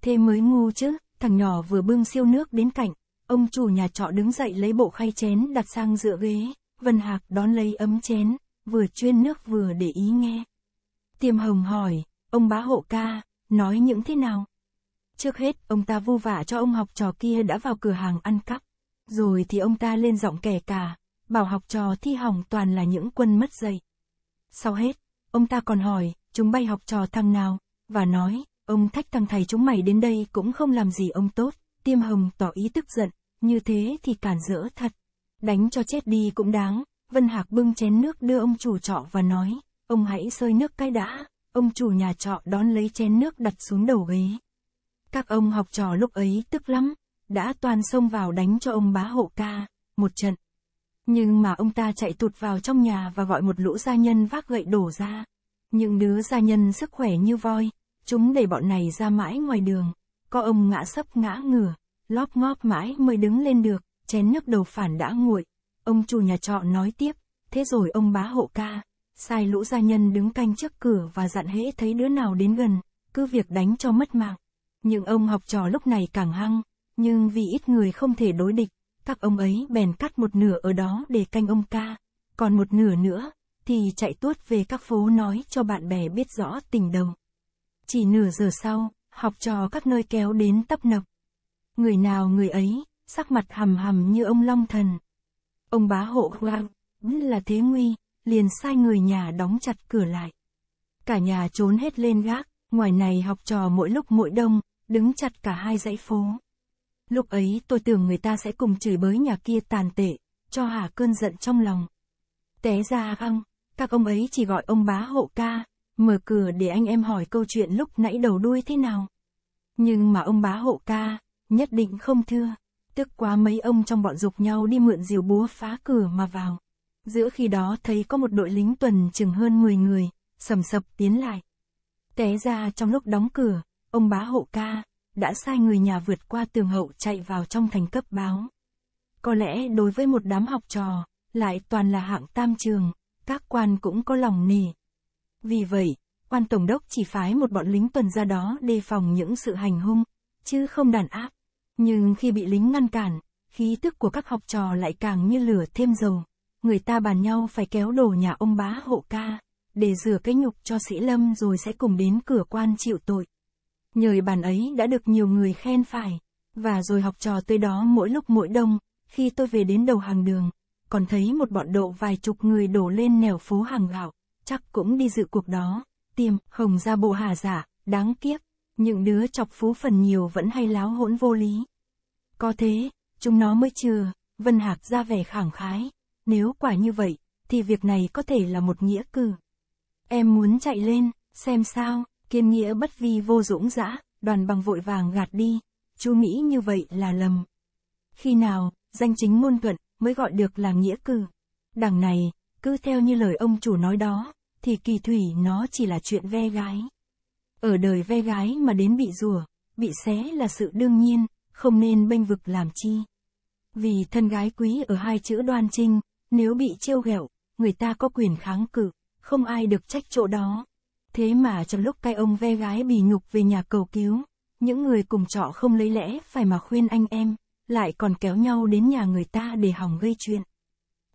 Thế mới ngu chứ, thằng nhỏ vừa bưng siêu nước đến cạnh, ông chủ nhà trọ đứng dậy lấy bộ khay chén đặt sang dựa ghế, Vân Hạc đón lấy ấm chén, vừa chuyên nước vừa để ý nghe. Tiêm Hồng hỏi, ông bá hộ ca, nói những thế nào? Trước hết, ông ta vu vả cho ông học trò kia đã vào cửa hàng ăn cắp. Rồi thì ông ta lên giọng kẻ cả, bảo học trò thi hỏng toàn là những quân mất dạy. Sau hết, ông ta còn hỏi, chúng bay học trò thằng nào, và nói, ông thách thằng thầy chúng mày đến đây cũng không làm gì ông tốt. Tiêm Hồng tỏ ý tức giận, như thế thì cản rỡ thật. Đánh cho chết đi cũng đáng. Vân Hạc bưng chén nước đưa ông chủ trọ và nói, Ông hãy sơi nước cái đã, ông chủ nhà trọ đón lấy chén nước đặt xuống đầu ghế. Các ông học trò lúc ấy tức lắm, đã toàn xông vào đánh cho ông bá hộ ca, một trận. Nhưng mà ông ta chạy tụt vào trong nhà và gọi một lũ gia nhân vác gậy đổ ra. Những đứa gia nhân sức khỏe như voi, chúng đẩy bọn này ra mãi ngoài đường. Có ông ngã sấp ngã ngửa, lóp ngóp mãi mới đứng lên được, chén nước đầu phản đã nguội. Ông chủ nhà trọ nói tiếp, thế rồi ông bá hộ ca, sai lũ gia nhân đứng canh trước cửa và dặn hễ thấy đứa nào đến gần, cứ việc đánh cho mất mạng. Nhưng ông học trò lúc này càng hăng, nhưng vì ít người không thể đối địch, các ông ấy bèn cắt một nửa ở đó để canh ông ca, còn một nửa nữa, thì chạy tuốt về các phố nói cho bạn bè biết rõ tình đầu. Chỉ nửa giờ sau, học trò các nơi kéo đến tấp nập. Người nào người ấy, sắc mặt hầm hầm như ông Long Thần. Ông bá hộ Hoàng, là thế nguy, liền sai người nhà đóng chặt cửa lại. Cả nhà trốn hết lên gác, ngoài này học trò mỗi lúc mỗi đông, đứng chặt cả hai dãy phố. Lúc ấy tôi tưởng người ta sẽ cùng chửi bới nhà kia tàn tệ, cho hả cơn giận trong lòng. Té ra không, các ông ấy chỉ gọi ông bá hộ ca, mở cửa để anh em hỏi câu chuyện lúc nãy đầu đuôi thế nào. Nhưng mà ông bá hộ ca, nhất định không thưa, tức quá mấy ông trong bọn dục nhau đi mượn diều búa phá cửa mà vào. Giữa khi đó thấy có một đội lính tuần chừng hơn 10 người, sầm sập tiến lại. Té ra trong lúc đóng cửa, ông bá hộ ca, đã sai người nhà vượt qua tường hậu chạy vào trong thành cấp báo. Có lẽ đối với một đám học trò, lại toàn là hạng tam trường, các quan cũng có lòng nề. Vì vậy, quan tổng đốc chỉ phái một bọn lính tuần ra đó đề phòng những sự hành hung, chứ không đàn áp. Nhưng khi bị lính ngăn cản, khí tức của các học trò lại càng như lửa thêm dầu. Người ta bàn nhau phải kéo đổ nhà ông bá hộ ca, để rửa cái nhục cho sĩ lâm rồi sẽ cùng đến cửa quan chịu tội. Nhờ bàn ấy đã được nhiều người khen phải, và rồi học trò tới đó mỗi lúc mỗi đông, khi tôi về đến đầu hàng đường, còn thấy một bọn độ vài chục người đổ lên nẻo phố hàng gạo, chắc cũng đi dự cuộc đó, tiêm, hồng ra bộ hà giả, đáng kiếp, những đứa chọc phú phần nhiều vẫn hay láo hỗn vô lý. Có thế, chúng nó mới chưa Vân Hạc ra vẻ khẳng khái, nếu quả như vậy, thì việc này có thể là một nghĩa cử. Em muốn chạy lên, xem sao, kiên nghĩa bất vi vô dũng dã, đoàn bằng vội vàng gạt đi, chú nghĩ như vậy là lầm. Khi nào, danh chính ngôn thuận, mới gọi được là nghĩa cử. Đằng này, cứ theo như lời ông chủ nói đó, thì kỳ thủy nó chỉ là chuyện ve gái. Ở đời ve gái mà đến bị rủa, bị xé là sự đương nhiên, không nên bênh vực làm chi. Vì thân gái quý ở hai chữ đoan trinh, nếu bị trêu ghẹo, người ta có quyền kháng cự, không ai được trách chỗ đó. Thế mà trong lúc cái ông ve gái bì nhục về nhà cầu cứu, những người cùng trọ không lấy lẽ phải mà khuyên anh em, lại còn kéo nhau đến nhà người ta để hỏng gây chuyện.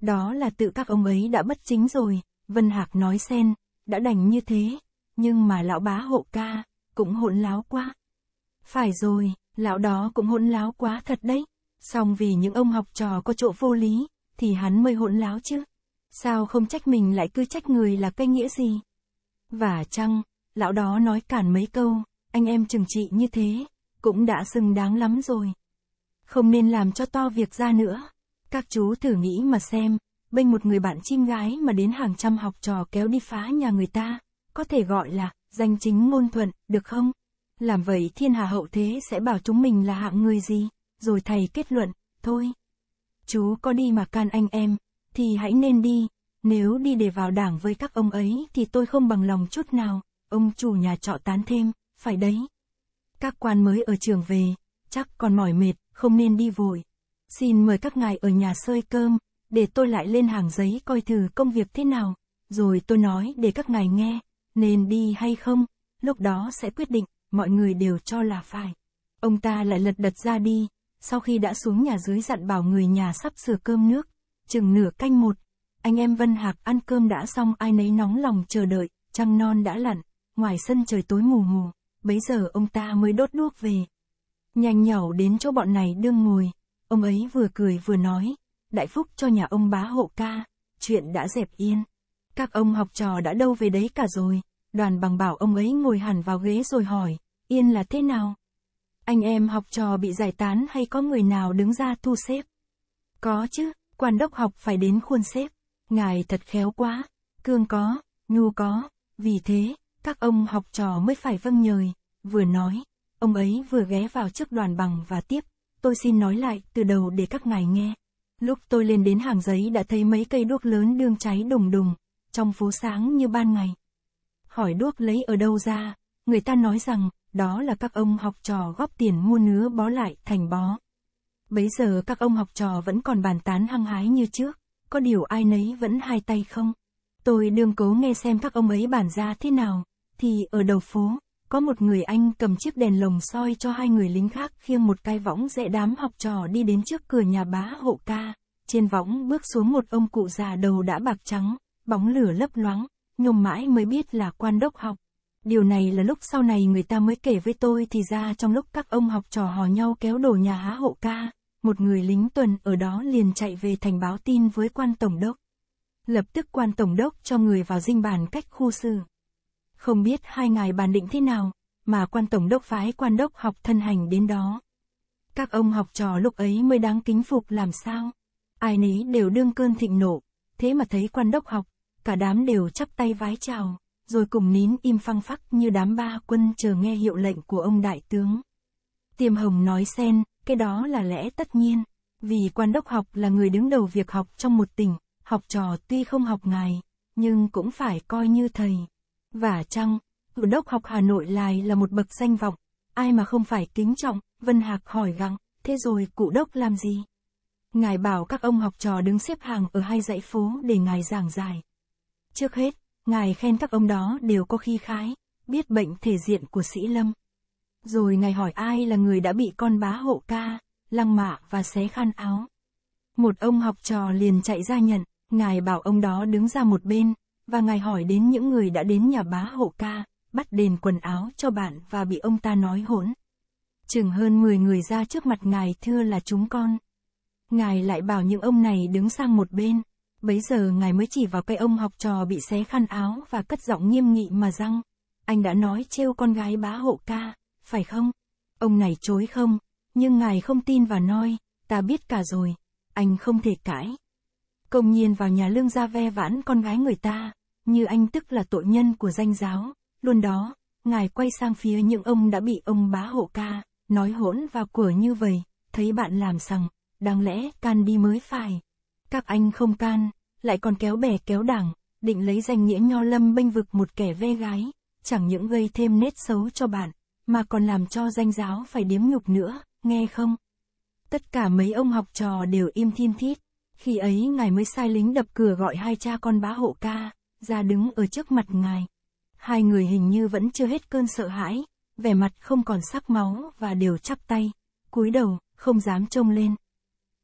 Đó là tự các ông ấy đã bất chính rồi, Vân Hạc nói xen, đã đành như thế, nhưng mà lão bá hộ ca, cũng hỗn láo quá. Phải rồi, lão đó cũng hỗn láo quá thật đấy, song vì những ông học trò có chỗ vô lý, thì hắn mới hỗn láo chứ. Sao không trách mình lại cứ trách người là cái nghĩa gì? Và chăng, lão đó nói cản mấy câu, anh em trừng trị như thế, cũng đã xứng đáng lắm rồi. Không nên làm cho to việc ra nữa. Các chú thử nghĩ mà xem, bên một người bạn chim gái mà đến hàng trăm học trò kéo đi phá nhà người ta, có thể gọi là danh chính ngôn thuận, được không? Làm vậy thiên hà hậu thế sẽ bảo chúng mình là hạng người gì? Rồi thầy kết luận, thôi. Chú có đi mà can anh em, thì hãy nên đi, nếu đi để vào đảng với các ông ấy thì tôi không bằng lòng chút nào, ông chủ nhà trọ tán thêm, phải đấy. Các quan mới ở trường về, chắc còn mỏi mệt, không nên đi vội. Xin mời các ngài ở nhà sơi cơm, để tôi lại lên hàng giấy coi thử công việc thế nào, rồi tôi nói để các ngài nghe, nên đi hay không, lúc đó sẽ quyết định, mọi người đều cho là phải. Ông ta lại lật đật ra đi, sau khi đã xuống nhà dưới dặn bảo người nhà sắp sửa cơm nước, chừng nửa canh một, anh em Vân Hạc ăn cơm đã xong ai nấy nóng lòng chờ đợi, trăng non đã lặn, ngoài sân trời tối mù mù, bấy giờ ông ta mới đốt đuốc về. Nhanh nhỏ đến chỗ bọn này đương ngồi, ông ấy vừa cười vừa nói, đại phúc cho nhà ông bá hộ ca, chuyện đã dẹp yên. Các ông học trò đã đâu về đấy cả rồi, đoàn bằng bảo ông ấy ngồi hẳn vào ghế rồi hỏi, yên là thế nào? Anh em học trò bị giải tán hay có người nào đứng ra thu xếp? Có chứ, quan đốc học phải đến khuôn xếp. Ngài thật khéo quá, cương có, nhu có, vì thế, các ông học trò mới phải vâng nhời, vừa nói, ông ấy vừa ghé vào trước đoàn bằng và tiếp, tôi xin nói lại từ đầu để các ngài nghe. Lúc tôi lên đến hàng giấy đã thấy mấy cây đuốc lớn đương cháy đùng đùng, trong phố sáng như ban ngày. Hỏi đuốc lấy ở đâu ra, người ta nói rằng, đó là các ông học trò góp tiền mua nứa bó lại thành bó. Bấy giờ các ông học trò vẫn còn bàn tán hăng hái như trước, có điều ai nấy vẫn hai tay không. Tôi đương cố nghe xem các ông ấy bản ra thế nào, thì ở đầu phố, có một người anh cầm chiếc đèn lồng soi cho hai người lính khác khiêng một cái võng dễ đám học trò đi đến trước cửa nhà bá hộ ca. Trên võng bước xuống một ông cụ già đầu đã bạc trắng, bóng lửa lấp loáng, nhôm mãi mới biết là quan đốc học. Điều này là lúc sau này người ta mới kể với tôi thì ra trong lúc các ông học trò hò nhau kéo đổ nhà há hộ ca, một người lính tuần ở đó liền chạy về thành báo tin với quan tổng đốc. Lập tức quan tổng đốc cho người vào dinh bàn cách khu xử. Không biết hai ngài bàn định thế nào, mà quan tổng đốc phái quan đốc học thân hành đến đó. Các ông học trò lúc ấy mới đáng kính phục làm sao. Ai nấy đều đương cơn thịnh nộ, thế mà thấy quan đốc học, cả đám đều chắp tay vái chào, rồi cùng nín im phăng phắc như đám ba quân chờ nghe hiệu lệnh của ông đại tướng. Tiềm hồng nói xen, cái đó là lẽ tất nhiên, vì quan đốc học là người đứng đầu việc học trong một tỉnh, học trò tuy không học ngài, nhưng cũng phải coi như thầy. Và chăng, cử đốc học Hà Nội lại là một bậc danh vọng, ai mà không phải kính trọng, Vân Hạc hỏi gặng, thế rồi cụ đốc làm gì? Ngài bảo các ông học trò đứng xếp hàng ở hai dãy phố để ngài giảng giải. Trước hết, ngài khen các ông đó đều có khi khái, biết bệnh thể diện của sĩ lâm. Rồi ngài hỏi ai là người đã bị con bá hộ ca, lăng mạ và xé khăn áo. Một ông học trò liền chạy ra nhận, ngài bảo ông đó đứng ra một bên, và ngài hỏi đến những người đã đến nhà bá hộ ca, bắt đền quần áo cho bạn và bị ông ta nói hỗn. Chừng hơn 10 người ra trước mặt ngài thưa là chúng con. Ngài lại bảo những ông này đứng sang một bên. Bấy giờ ngài mới chỉ vào cây ông học trò bị xé khăn áo và cất giọng nghiêm nghị mà răng. Anh đã nói trêu con gái bá hộ ca, phải không? Ông này chối không, nhưng ngài không tin và nói, ta biết cả rồi, anh không thể cãi. Công nhiên vào nhà lương gia ve vãn con gái người ta, như anh tức là tội nhân của danh giáo, luôn đó, ngài quay sang phía những ông đã bị ông bá hộ ca, nói hỗn vào của như vậy, thấy bạn làm sằng, đáng lẽ can đi mới phải. Các anh không can, lại còn kéo bè kéo đảng, định lấy danh nghĩa nho lâm bênh vực một kẻ ve gái, chẳng những gây thêm nét xấu cho bạn, mà còn làm cho danh giáo phải điếm nhục nữa, nghe không? Tất cả mấy ông học trò đều im thiên thít, khi ấy ngài mới sai lính đập cửa gọi hai cha con bá hộ ca, ra đứng ở trước mặt ngài. Hai người hình như vẫn chưa hết cơn sợ hãi, vẻ mặt không còn sắc máu và đều chắp tay, cúi đầu, không dám trông lên.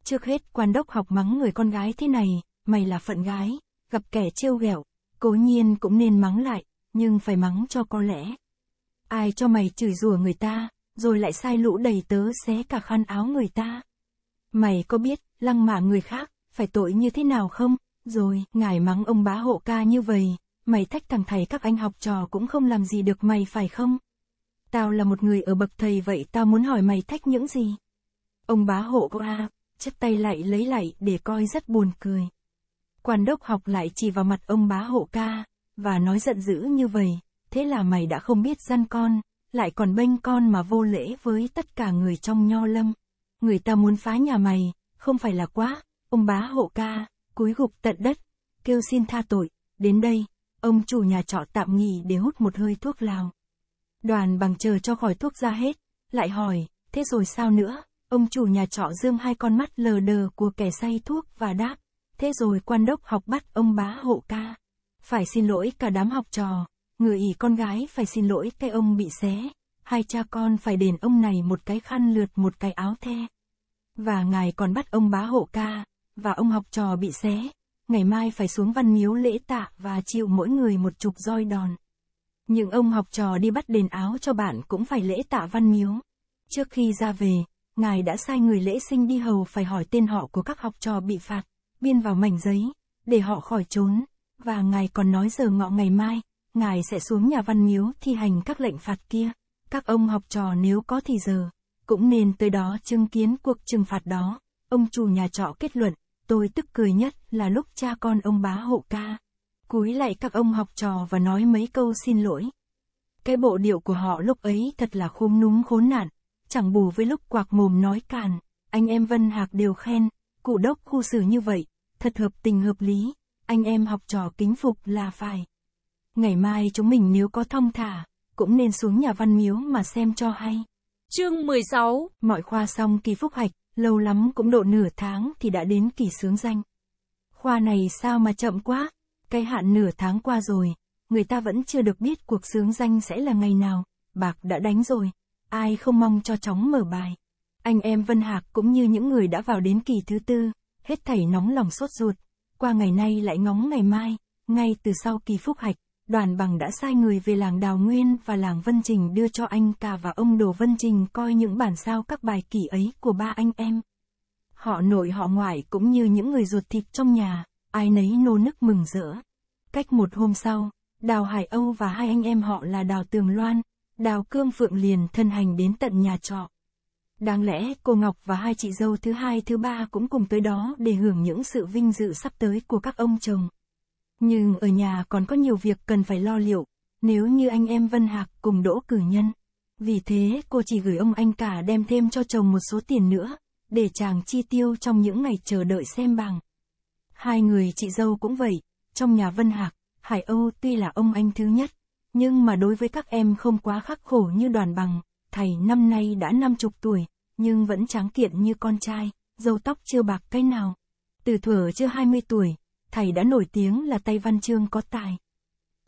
Trước hết quan đốc học mắng người con gái thế này, mày là phận gái, gặp kẻ trêu ghẹo, cố nhiên cũng nên mắng lại, nhưng phải mắng cho có lẽ. Ai cho mày chửi rủa người ta, rồi lại sai lũ đầy tớ xé cả khăn áo người ta. Mày có biết, lăng mạ người khác, phải tội như thế nào không? Rồi, ngài mắng ông bá hộ ca như vậy, mày thách thằng thầy các anh học trò cũng không làm gì được mày phải không? Tao là một người ở bậc thầy vậy tao muốn hỏi mày thách những gì? Ông bá hộ ca, chất tay lại lấy lại để coi rất buồn cười. Quan đốc học lại chỉ vào mặt ông bá hộ ca, và nói giận dữ như vậy, thế là mày đã không biết dân con, lại còn bênh con mà vô lễ với tất cả người trong nho lâm. Người ta muốn phá nhà mày, không phải là quá, ông bá hộ ca, cúi gục tận đất, kêu xin tha tội, đến đây, ông chủ nhà trọ tạm nghỉ để hút một hơi thuốc lào. Đoàn bằng chờ cho khỏi thuốc ra hết, lại hỏi, thế rồi sao nữa? Ông chủ nhà trọ dương hai con mắt lờ đờ của kẻ say thuốc và đáp, thế rồi quan đốc học bắt ông bá hộ ca. Phải xin lỗi cả đám học trò, người con gái phải xin lỗi cái ông bị xé, hai cha con phải đền ông này một cái khăn lượt một cái áo the. Và ngài còn bắt ông bá hộ ca, và ông học trò bị xé, ngày mai phải xuống văn miếu lễ tạ và chịu mỗi người một chục roi đòn. Những ông học trò đi bắt đền áo cho bạn cũng phải lễ tạ văn miếu. Trước khi ra về, ngài đã sai người lễ sinh đi hầu phải hỏi tên họ của các học trò bị phạt, biên vào mảnh giấy, để họ khỏi trốn, và ngài còn nói giờ ngọ ngày mai, ngài sẽ xuống nhà văn miếu thi hành các lệnh phạt kia. Các ông học trò nếu có thì giờ, cũng nên tới đó chứng kiến cuộc trừng phạt đó. Ông chủ nhà trọ kết luận, tôi tức cười nhất là lúc cha con ông bá hộ ca. Cúi lại các ông học trò và nói mấy câu xin lỗi. Cái bộ điệu của họ lúc ấy thật là khôn núng khốn nạn, chẳng bù với lúc quạc mồm nói càn, anh em Vân Hạc đều khen, cụ đốc khu xử như vậy, thật hợp tình hợp lý, anh em học trò kính phục là phải. Ngày mai chúng mình nếu có thông thả, cũng nên xuống nhà văn miếu mà xem cho hay. Chương 16 Mọi khoa xong kỳ phúc hạch, lâu lắm cũng độ nửa tháng thì đã đến kỳ sướng danh. Khoa này sao mà chậm quá? Cái hạn nửa tháng qua rồi, người ta vẫn chưa được biết cuộc sướng danh sẽ là ngày nào, bạc đã đánh rồi, ai không mong cho chóng mở bài. Anh em Vân Hạc cũng như những người đã vào đến kỳ thứ tư, hết thảy nóng lòng sốt ruột, qua ngày nay lại ngóng ngày mai, ngay từ sau kỳ phúc hạch, đoàn bằng đã sai người về làng Đào Nguyên và làng Vân Trình đưa cho anh cả và ông Đồ Vân Trình coi những bản sao các bài kỷ ấy của ba anh em. Họ nội họ ngoại cũng như những người ruột thịt trong nhà, ai nấy nô nức mừng rỡ. Cách một hôm sau, Đào Hải Âu và hai anh em họ là Đào Tường Loan, Đào Cương Phượng liền thân hành đến tận nhà trọ. Đáng lẽ cô Ngọc và hai chị dâu thứ hai thứ ba cũng cùng tới đó để hưởng những sự vinh dự sắp tới của các ông chồng. Nhưng ở nhà còn có nhiều việc cần phải lo liệu, nếu như anh em Vân Hạc cùng đỗ cử nhân. Vì thế cô chỉ gửi ông anh cả đem thêm cho chồng một số tiền nữa, để chàng chi tiêu trong những ngày chờ đợi xem bằng. Hai người chị dâu cũng vậy, trong nhà Vân Hạc, Hải Âu tuy là ông anh thứ nhất, nhưng mà đối với các em không quá khắc khổ như đoàn bằng, thầy năm nay đã năm chục tuổi, nhưng vẫn tráng kiện như con trai, dâu tóc chưa bạc cái nào. Từ thuở chưa 20 tuổi, thầy đã nổi tiếng là tay văn chương có tài.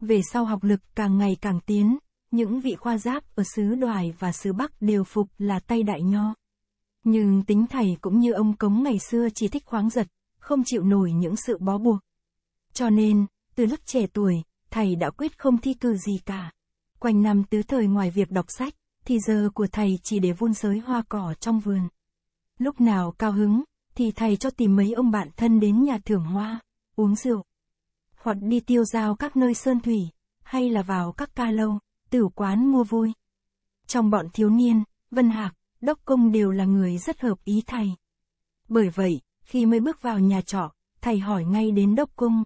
Về sau học lực càng ngày càng tiến, những vị khoa giáp ở xứ Đoài và xứ Bắc đều phục là tay đại nho. Nhưng tính thầy cũng như ông Cống ngày xưa chỉ thích khoáng giật, không chịu nổi những sự bó buộc. Cho nên, từ lúc trẻ tuổi, thầy đã quyết không thi cử gì cả. Quanh năm tứ thời ngoài việc đọc sách, thì giờ của thầy chỉ để vun sới hoa cỏ trong vườn. Lúc nào cao hứng, thì thầy cho tìm mấy ông bạn thân đến nhà thưởng hoa, uống rượu. Hoặc đi tiêu giao các nơi sơn thủy, hay là vào các ca lâu, tử quán mua vui. Trong bọn thiếu niên, Vân Hạc, Đốc Công đều là người rất hợp ý thầy. Bởi vậy, khi mới bước vào nhà trọ, thầy hỏi ngay đến Đốc Công.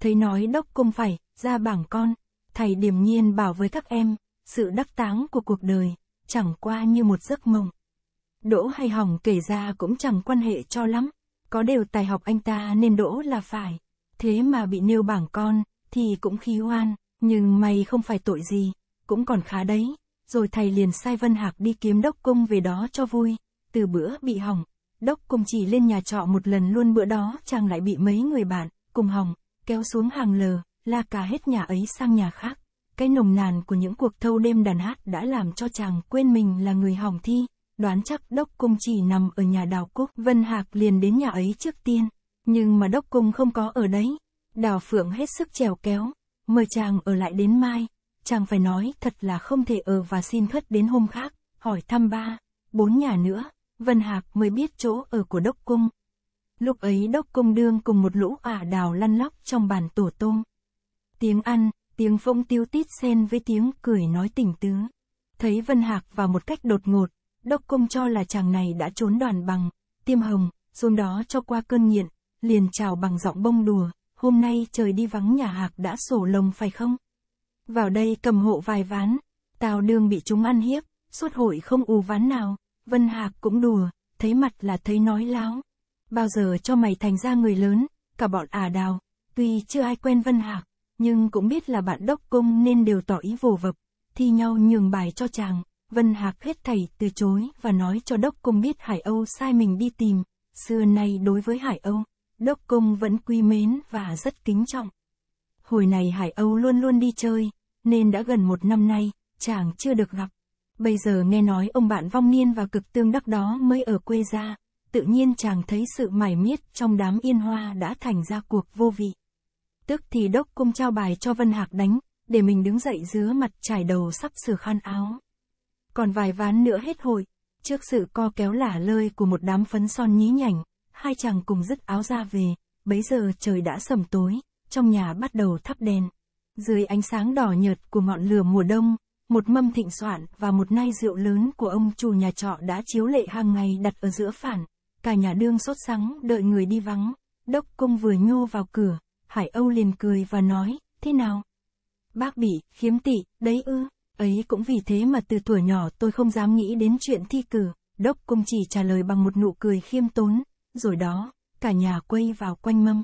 Thấy nói Đốc Công phải, ra bảng con. Thầy điềm nhiên bảo với các em, sự đắc táng của cuộc đời, chẳng qua như một giấc mộng. Đỗ hay hỏng kể ra cũng chẳng quan hệ cho lắm, có đều tài học anh ta nên đỗ là phải. Thế mà bị nêu bảng con, thì cũng khí oan, nhưng mày không phải tội gì, cũng còn khá đấy. Rồi thầy liền sai Vân Hạc đi kiếm đốc cung về đó cho vui. Từ bữa bị hỏng, đốc cung chỉ lên nhà trọ một lần luôn bữa đó chàng lại bị mấy người bạn, cùng hỏng, kéo xuống hàng lờ, la cả hết nhà ấy sang nhà khác. Cái nồng nàn của những cuộc thâu đêm đàn hát đã làm cho chàng quên mình là người hỏng thi, đoán chắc đốc cung chỉ nằm ở nhà đào cúc. Vân Hạc liền đến nhà ấy trước tiên, nhưng mà đốc cung không có ở đấy. Đào Phượng hết sức trèo kéo, mời chàng ở lại đến mai, chàng phải nói thật là không thể ở và xin khất đến hôm khác, hỏi thăm ba, bốn nhà nữa, Vân Hạc mới biết chỗ ở của đốc cung. Lúc ấy đốc cung đương cùng một lũ ả đào lăn lóc trong bàn tổ tôm. Tiếng ăn, tiếng phông tiêu tít xen với tiếng cười nói tỉnh tứ. Thấy Vân Hạc vào một cách đột ngột, đốc cung cho là chàng này đã trốn đoàn bằng, tiêm hồng, xuống đó cho qua cơn nghiện, liền chào bằng giọng bông đùa, hôm nay trời đi vắng nhà Hạc đã sổ lồng phải không? Vào đây cầm hộ vài ván, tào đường bị chúng ăn hiếp, suốt hội không ù ván nào, Vân Hạc cũng đùa, thấy mặt là thấy nói láo. Bao giờ cho mày thành ra người lớn, cả bọn ả đào, tuy chưa ai quen Vân Hạc, nhưng cũng biết là bạn đốc công nên đều tỏ ý vồ vập, thi nhau nhường bài cho chàng. Vân Hạc hết thầy từ chối và nói cho đốc công biết Hải Âu sai mình đi tìm. Xưa nay đối với Hải Âu, đốc công vẫn quý mến và rất kính trọng. Hồi này Hải Âu luôn luôn đi chơi, nên đã gần một năm nay, chàng chưa được gặp. Bây giờ nghe nói ông bạn vong niên và cực tương đắc đó mới ở quê ra, tự nhiên chàng thấy sự mải miết trong đám yên hoa đã thành ra cuộc vô vị. Tức thì đốc cung trao bài cho Vân Hạc đánh, để mình đứng dậy dứa mặt trải đầu sắp sửa khăn áo. Còn vài ván nữa hết hội, trước sự co kéo lả lơi của một đám phấn son nhí nhảnh, hai chàng cùng dứt áo ra về, bấy giờ trời đã sầm tối, trong nhà bắt đầu thắp đèn. Dưới ánh sáng đỏ nhợt của ngọn lửa mùa đông, một mâm thịnh soạn và một nai rượu lớn của ông chủ nhà trọ đã chiếu lệ hàng ngày đặt ở giữa phản. Cả nhà đương sốt sắng đợi người đi vắng. Đốc công vừa nhô vào cửa, Hải Âu liền cười và nói, thế nào? Bác bị, khiếm tị, đấy ư, ấy cũng vì thế mà từ tuổi nhỏ tôi không dám nghĩ đến chuyện thi cử. Đốc công chỉ trả lời bằng một nụ cười khiêm tốn, rồi đó, cả nhà quay vào quanh mâm.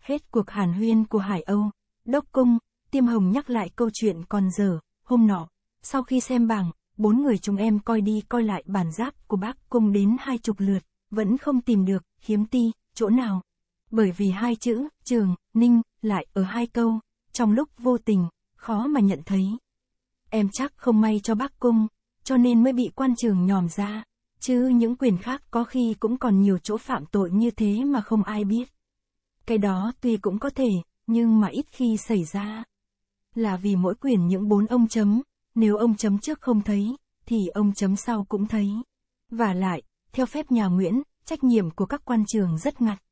Hết cuộc hàn huyên của Hải Âu, Đốc Cung, Tiêm Hồng nhắc lại câu chuyện còn giờ, hôm nọ, sau khi xem bảng, bốn người chúng em coi đi coi lại bản giáp của bác cung đến hai chục lượt, vẫn không tìm được, hiếm ti, chỗ nào. Bởi vì hai chữ, trường, ninh, lại ở hai câu, trong lúc vô tình, khó mà nhận thấy. Em chắc không may cho bác cung, cho nên mới bị quan trường nhòm ra, chứ những quyền khác có khi cũng còn nhiều chỗ phạm tội như thế mà không ai biết. Cái đó tuy cũng có thể, nhưng mà ít khi xảy ra. Là vì mỗi quyền những bốn ông chấm, nếu ông chấm trước không thấy, thì ông chấm sau cũng thấy. Và lại, theo phép nhà Nguyễn, trách nhiệm của các quan trường rất ngặt.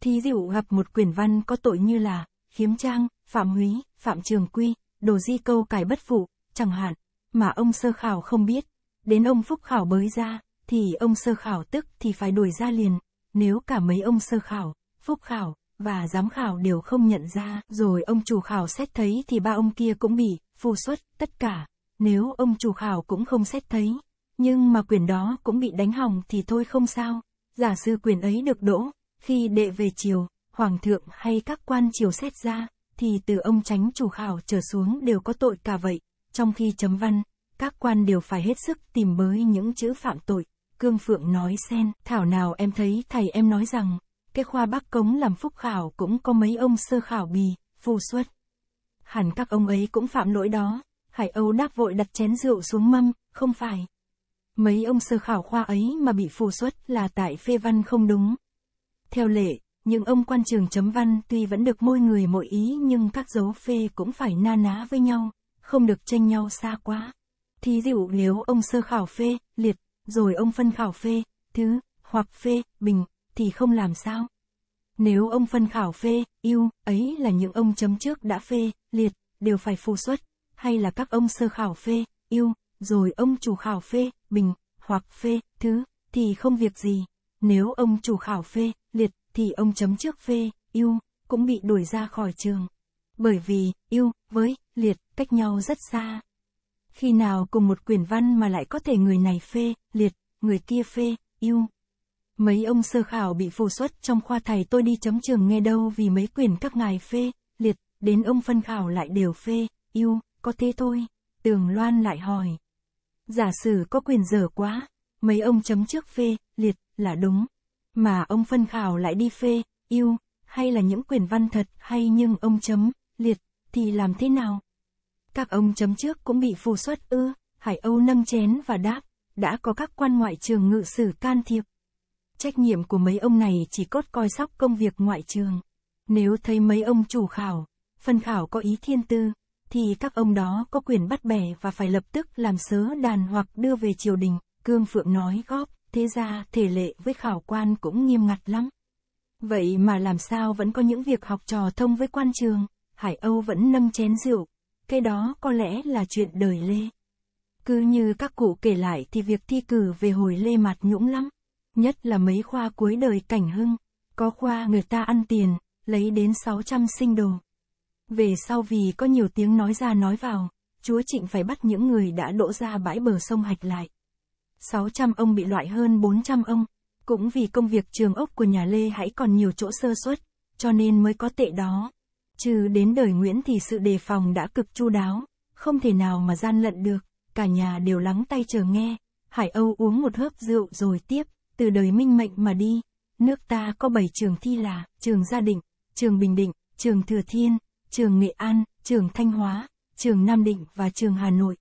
Thí dụ gặp một quyền văn có tội như là, khiếm trang, phạm húy, phạm trường quy, đồ di câu cải bất phụ, chẳng hạn, mà ông sơ khảo không biết, đến ông phúc khảo bới ra, thì ông sơ khảo tức thì phải đuổi ra liền, nếu cả mấy ông sơ khảo, phúc khảo, và giám khảo đều không nhận ra, rồi ông chủ khảo xét thấy thì ba ông kia cũng bị, phù xuất, tất cả, nếu ông chủ khảo cũng không xét thấy, nhưng mà quyền đó cũng bị đánh hỏng thì thôi không sao, giả sư quyền ấy được đỗ, khi đệ về triều, hoàng thượng hay các quan triều xét ra, thì từ ông tránh chủ khảo trở xuống đều có tội cả vậy, trong khi chấm văn, các quan đều phải hết sức tìm bới những chữ phạm tội. Cương Phượng nói xen, thảo nào em thấy thầy em nói rằng, cái khoa bắc cống làm phúc khảo cũng có mấy ông sơ khảo bì, phù xuất. Hẳn các ông ấy cũng phạm lỗi đó, Hải Âu đáp vội đặt chén rượu xuống mâm, không phải. Mấy ông sơ khảo khoa ấy mà bị phù xuất là tại phê văn không đúng. Theo lệ, những ông quan trường chấm văn tuy vẫn được môi người mỗi ý nhưng các dấu phê cũng phải na ná với nhau, không được tranh nhau xa quá. Thí dụ nếu ông sơ khảo phê, liệt, rồi ông phân khảo phê, thứ, hoặc phê, bình, thì không làm sao. Nếu ông phân khảo phê, yêu, ấy là những ông chấm trước đã phê, liệt, đều phải phù xuất, hay là các ông sơ khảo phê, yêu, rồi ông chủ khảo phê, bình, hoặc phê, thứ, thì không việc gì. Nếu ông chủ khảo phê, liệt, thì ông chấm trước phê, yêu, cũng bị đuổi ra khỏi trường. Bởi vì, yêu, với, liệt, cách nhau rất xa. Khi nào cùng một quyển văn mà lại có thể người này phê, liệt, người kia phê, yêu. Mấy ông sơ khảo bị phù xuất trong khoa thầy tôi đi chấm trường nghe đâu vì mấy quyển các ngài phê, liệt, đến ông phân khảo lại đều phê, yêu, có thế thôi. Tường Loan lại hỏi. Giả sử có quyền dở quá, mấy ông chấm trước phê, liệt, là đúng. Mà ông phân khảo lại đi phê, yêu, hay là những quyền văn thật hay nhưng ông chấm, liệt, thì làm thế nào? Các ông chấm trước cũng bị phù xuất ư, Hải Âu nâng chén và đáp, đã có các quan ngoại trường ngự sử can thiệp. Trách nhiệm của mấy ông này chỉ cốt coi sóc công việc ngoại trường. Nếu thấy mấy ông chủ khảo, phân khảo có ý thiên tư, thì các ông đó có quyền bắt bẻ và phải lập tức làm sớ đàn hoặc đưa về triều đình, Cương Phượng nói góp, thế ra thể lệ với khảo quan cũng nghiêm ngặt lắm. Vậy mà làm sao vẫn có những việc học trò thông với quan trường, Hải Âu vẫn nâng chén rượu, cái đó có lẽ là chuyện đời Lê. Cứ như các cụ kể lại thì việc thi cử về hồi Lê mặt nhũng lắm, nhất là mấy khoa cuối đời cảnh hưng, có khoa người ta ăn tiền, lấy đến 600 sinh đồ. Về sau vì có nhiều tiếng nói ra nói vào, chúa Trịnh phải bắt những người đã đỗ ra bãi bờ sông hạch lại. 600 ông bị loại hơn 400 ông, cũng vì công việc trường ốc của nhà Lê hãy còn nhiều chỗ sơ suất, cho nên mới có tệ đó. Trừ đến đời Nguyễn thì sự đề phòng đã cực chu đáo, không thể nào mà gian lận được, cả nhà đều lắng tay chờ nghe. Hải Âu uống một hớp rượu rồi tiếp, từ đời minh mệnh mà đi. Nước ta có 7 trường thi là, trường Gia Định, trường Bình Định, trường Thừa Thiên, trường Nghệ An, trường Thanh Hóa, trường Nam Định và trường Hà Nội.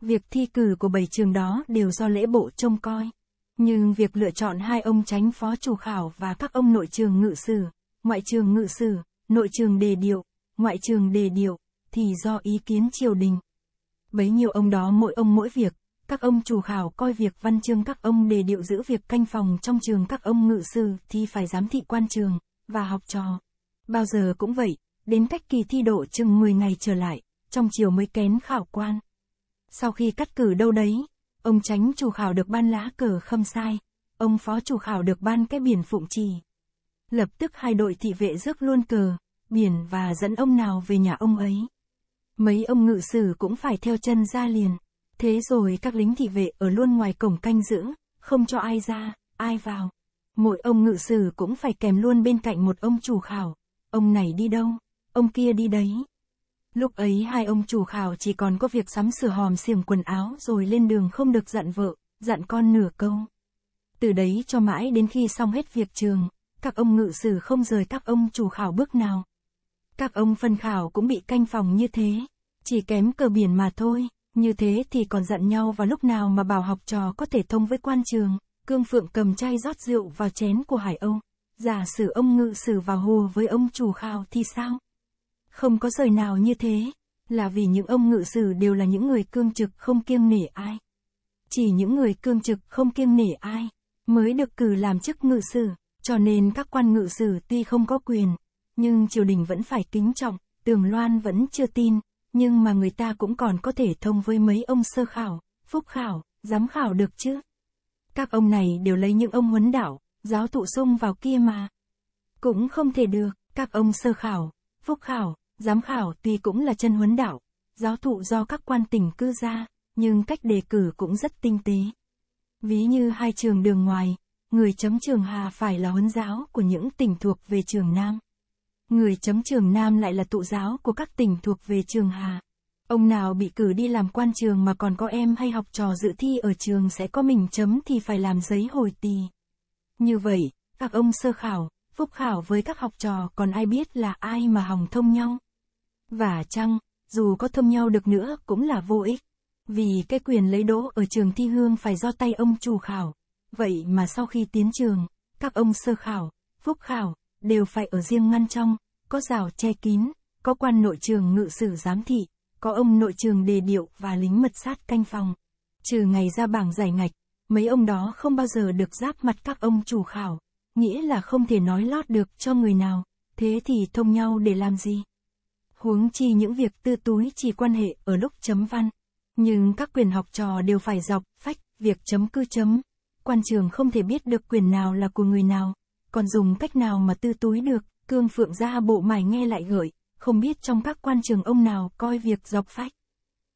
Việc thi cử của bảy trường đó đều do lễ bộ trông coi. Nhưng việc lựa chọn hai ông tránh phó chủ khảo và các ông nội trường ngự sử, ngoại trường ngự sử, nội trường đề điệu, ngoại trường đề điệu, thì do ý kiến triều đình. Bấy nhiêu ông đó mỗi ông mỗi việc, các ông chủ khảo coi việc văn chương các ông đề điệu giữ việc canh phòng trong trường các ông ngự sư thì phải giám thị quan trường, và học trò. Bao giờ cũng vậy, đến cách kỳ thi độ chừng 10 ngày trở lại, trong chiều mới kén khảo quan. Sau khi cắt cử đâu đấy, ông tránh chủ khảo được ban lá cờ khâm sai, ông phó chủ khảo được ban cái biển phụng trì. Lập tức hai đội thị vệ rước luôn cờ, biển và dẫn ông nào về nhà ông ấy. Mấy ông ngự sử cũng phải theo chân ra liền. Thế rồi các lính thị vệ ở luôn ngoài cổng canh giữ, không cho ai ra, ai vào. Mỗi ông ngự sử cũng phải kèm luôn bên cạnh một ông chủ khảo. Ông này đi đâu, ông kia đi đấy. Lúc ấy hai ông chủ khảo chỉ còn có việc sắm sửa hòm xiềng quần áo rồi lên đường không được dặn vợ, dặn con nửa câu. Từ đấy cho mãi đến khi xong hết việc trường, các ông ngự sử không rời các ông chủ khảo bước nào. Các ông phân khảo cũng bị canh phòng như thế. Chỉ kém cờ biển mà thôi. Như thế thì còn giận nhau vào lúc nào mà bảo học trò có thể thông với quan trường. Cương Phượng cầm chai rót rượu vào chén của Hải Âu. Giả sử ông ngự sử vào hồ với ông chủ khảo thì sao? Không có rời nào như thế. Là vì những ông ngự sử đều là những người cương trực không kiêng nể ai. Chỉ những người cương trực không kiêng nể ai mới được cử làm chức ngự sử, cho nên các quan ngự sử tuy không có quyền, nhưng triều đình vẫn phải kính trọng, Tường Loan vẫn chưa tin, nhưng mà người ta cũng còn có thể thông với mấy ông sơ khảo, phúc khảo, giám khảo được chứ. Các ông này đều lấy những ông huấn đảo, giáo thụ sung vào kia mà. Cũng không thể được, các ông sơ khảo, phúc khảo, giám khảo tuy cũng là chân huấn đảo, giáo thụ do các quan tỉnh cư ra, nhưng cách đề cử cũng rất tinh tế. Ví như hai trường đường ngoài, người chấm trường Hà phải là huấn giáo của những tỉnh thuộc về trường Nam. Người chấm trường Nam lại là tụ giáo của các tỉnh thuộc về trường Hà. Ông nào bị cử đi làm quan trường mà còn có em hay học trò dự thi ở trường sẽ có mình chấm thì phải làm giấy hồi tì. Như vậy, các ông sơ khảo, phúc khảo với các học trò còn ai biết là ai mà hòng thông nhau. Và chăng, dù có thông nhau được nữa cũng là vô ích. Vì cái quyền lấy đỗ ở trường thi hương phải do tay ông chủ khảo. Vậy mà sau khi tiến trường, các ông sơ khảo, phúc khảo, đều phải ở riêng ngăn trong, có rào che kín, có quan nội trường ngự sử giám thị, có ông nội trường đề điệu và lính mật sát canh phòng. Trừ ngày ra bảng giải ngạch, mấy ông đó không bao giờ được giáp mặt các ông chủ khảo, nghĩa là không thể nói lót được cho người nào, thế thì thông nhau để làm gì? Huống chi những việc tư túi chỉ quan hệ ở lúc chấm văn. Nhưng các quyền học trò đều phải dọc, phách, việc chấm cư chấm. Quan trường không thể biết được quyền nào là của người nào, còn dùng cách nào mà tư túi được, cương phượng ra bộ mải nghe lại gợi, không biết trong các quan trường ông nào coi việc dọc phách.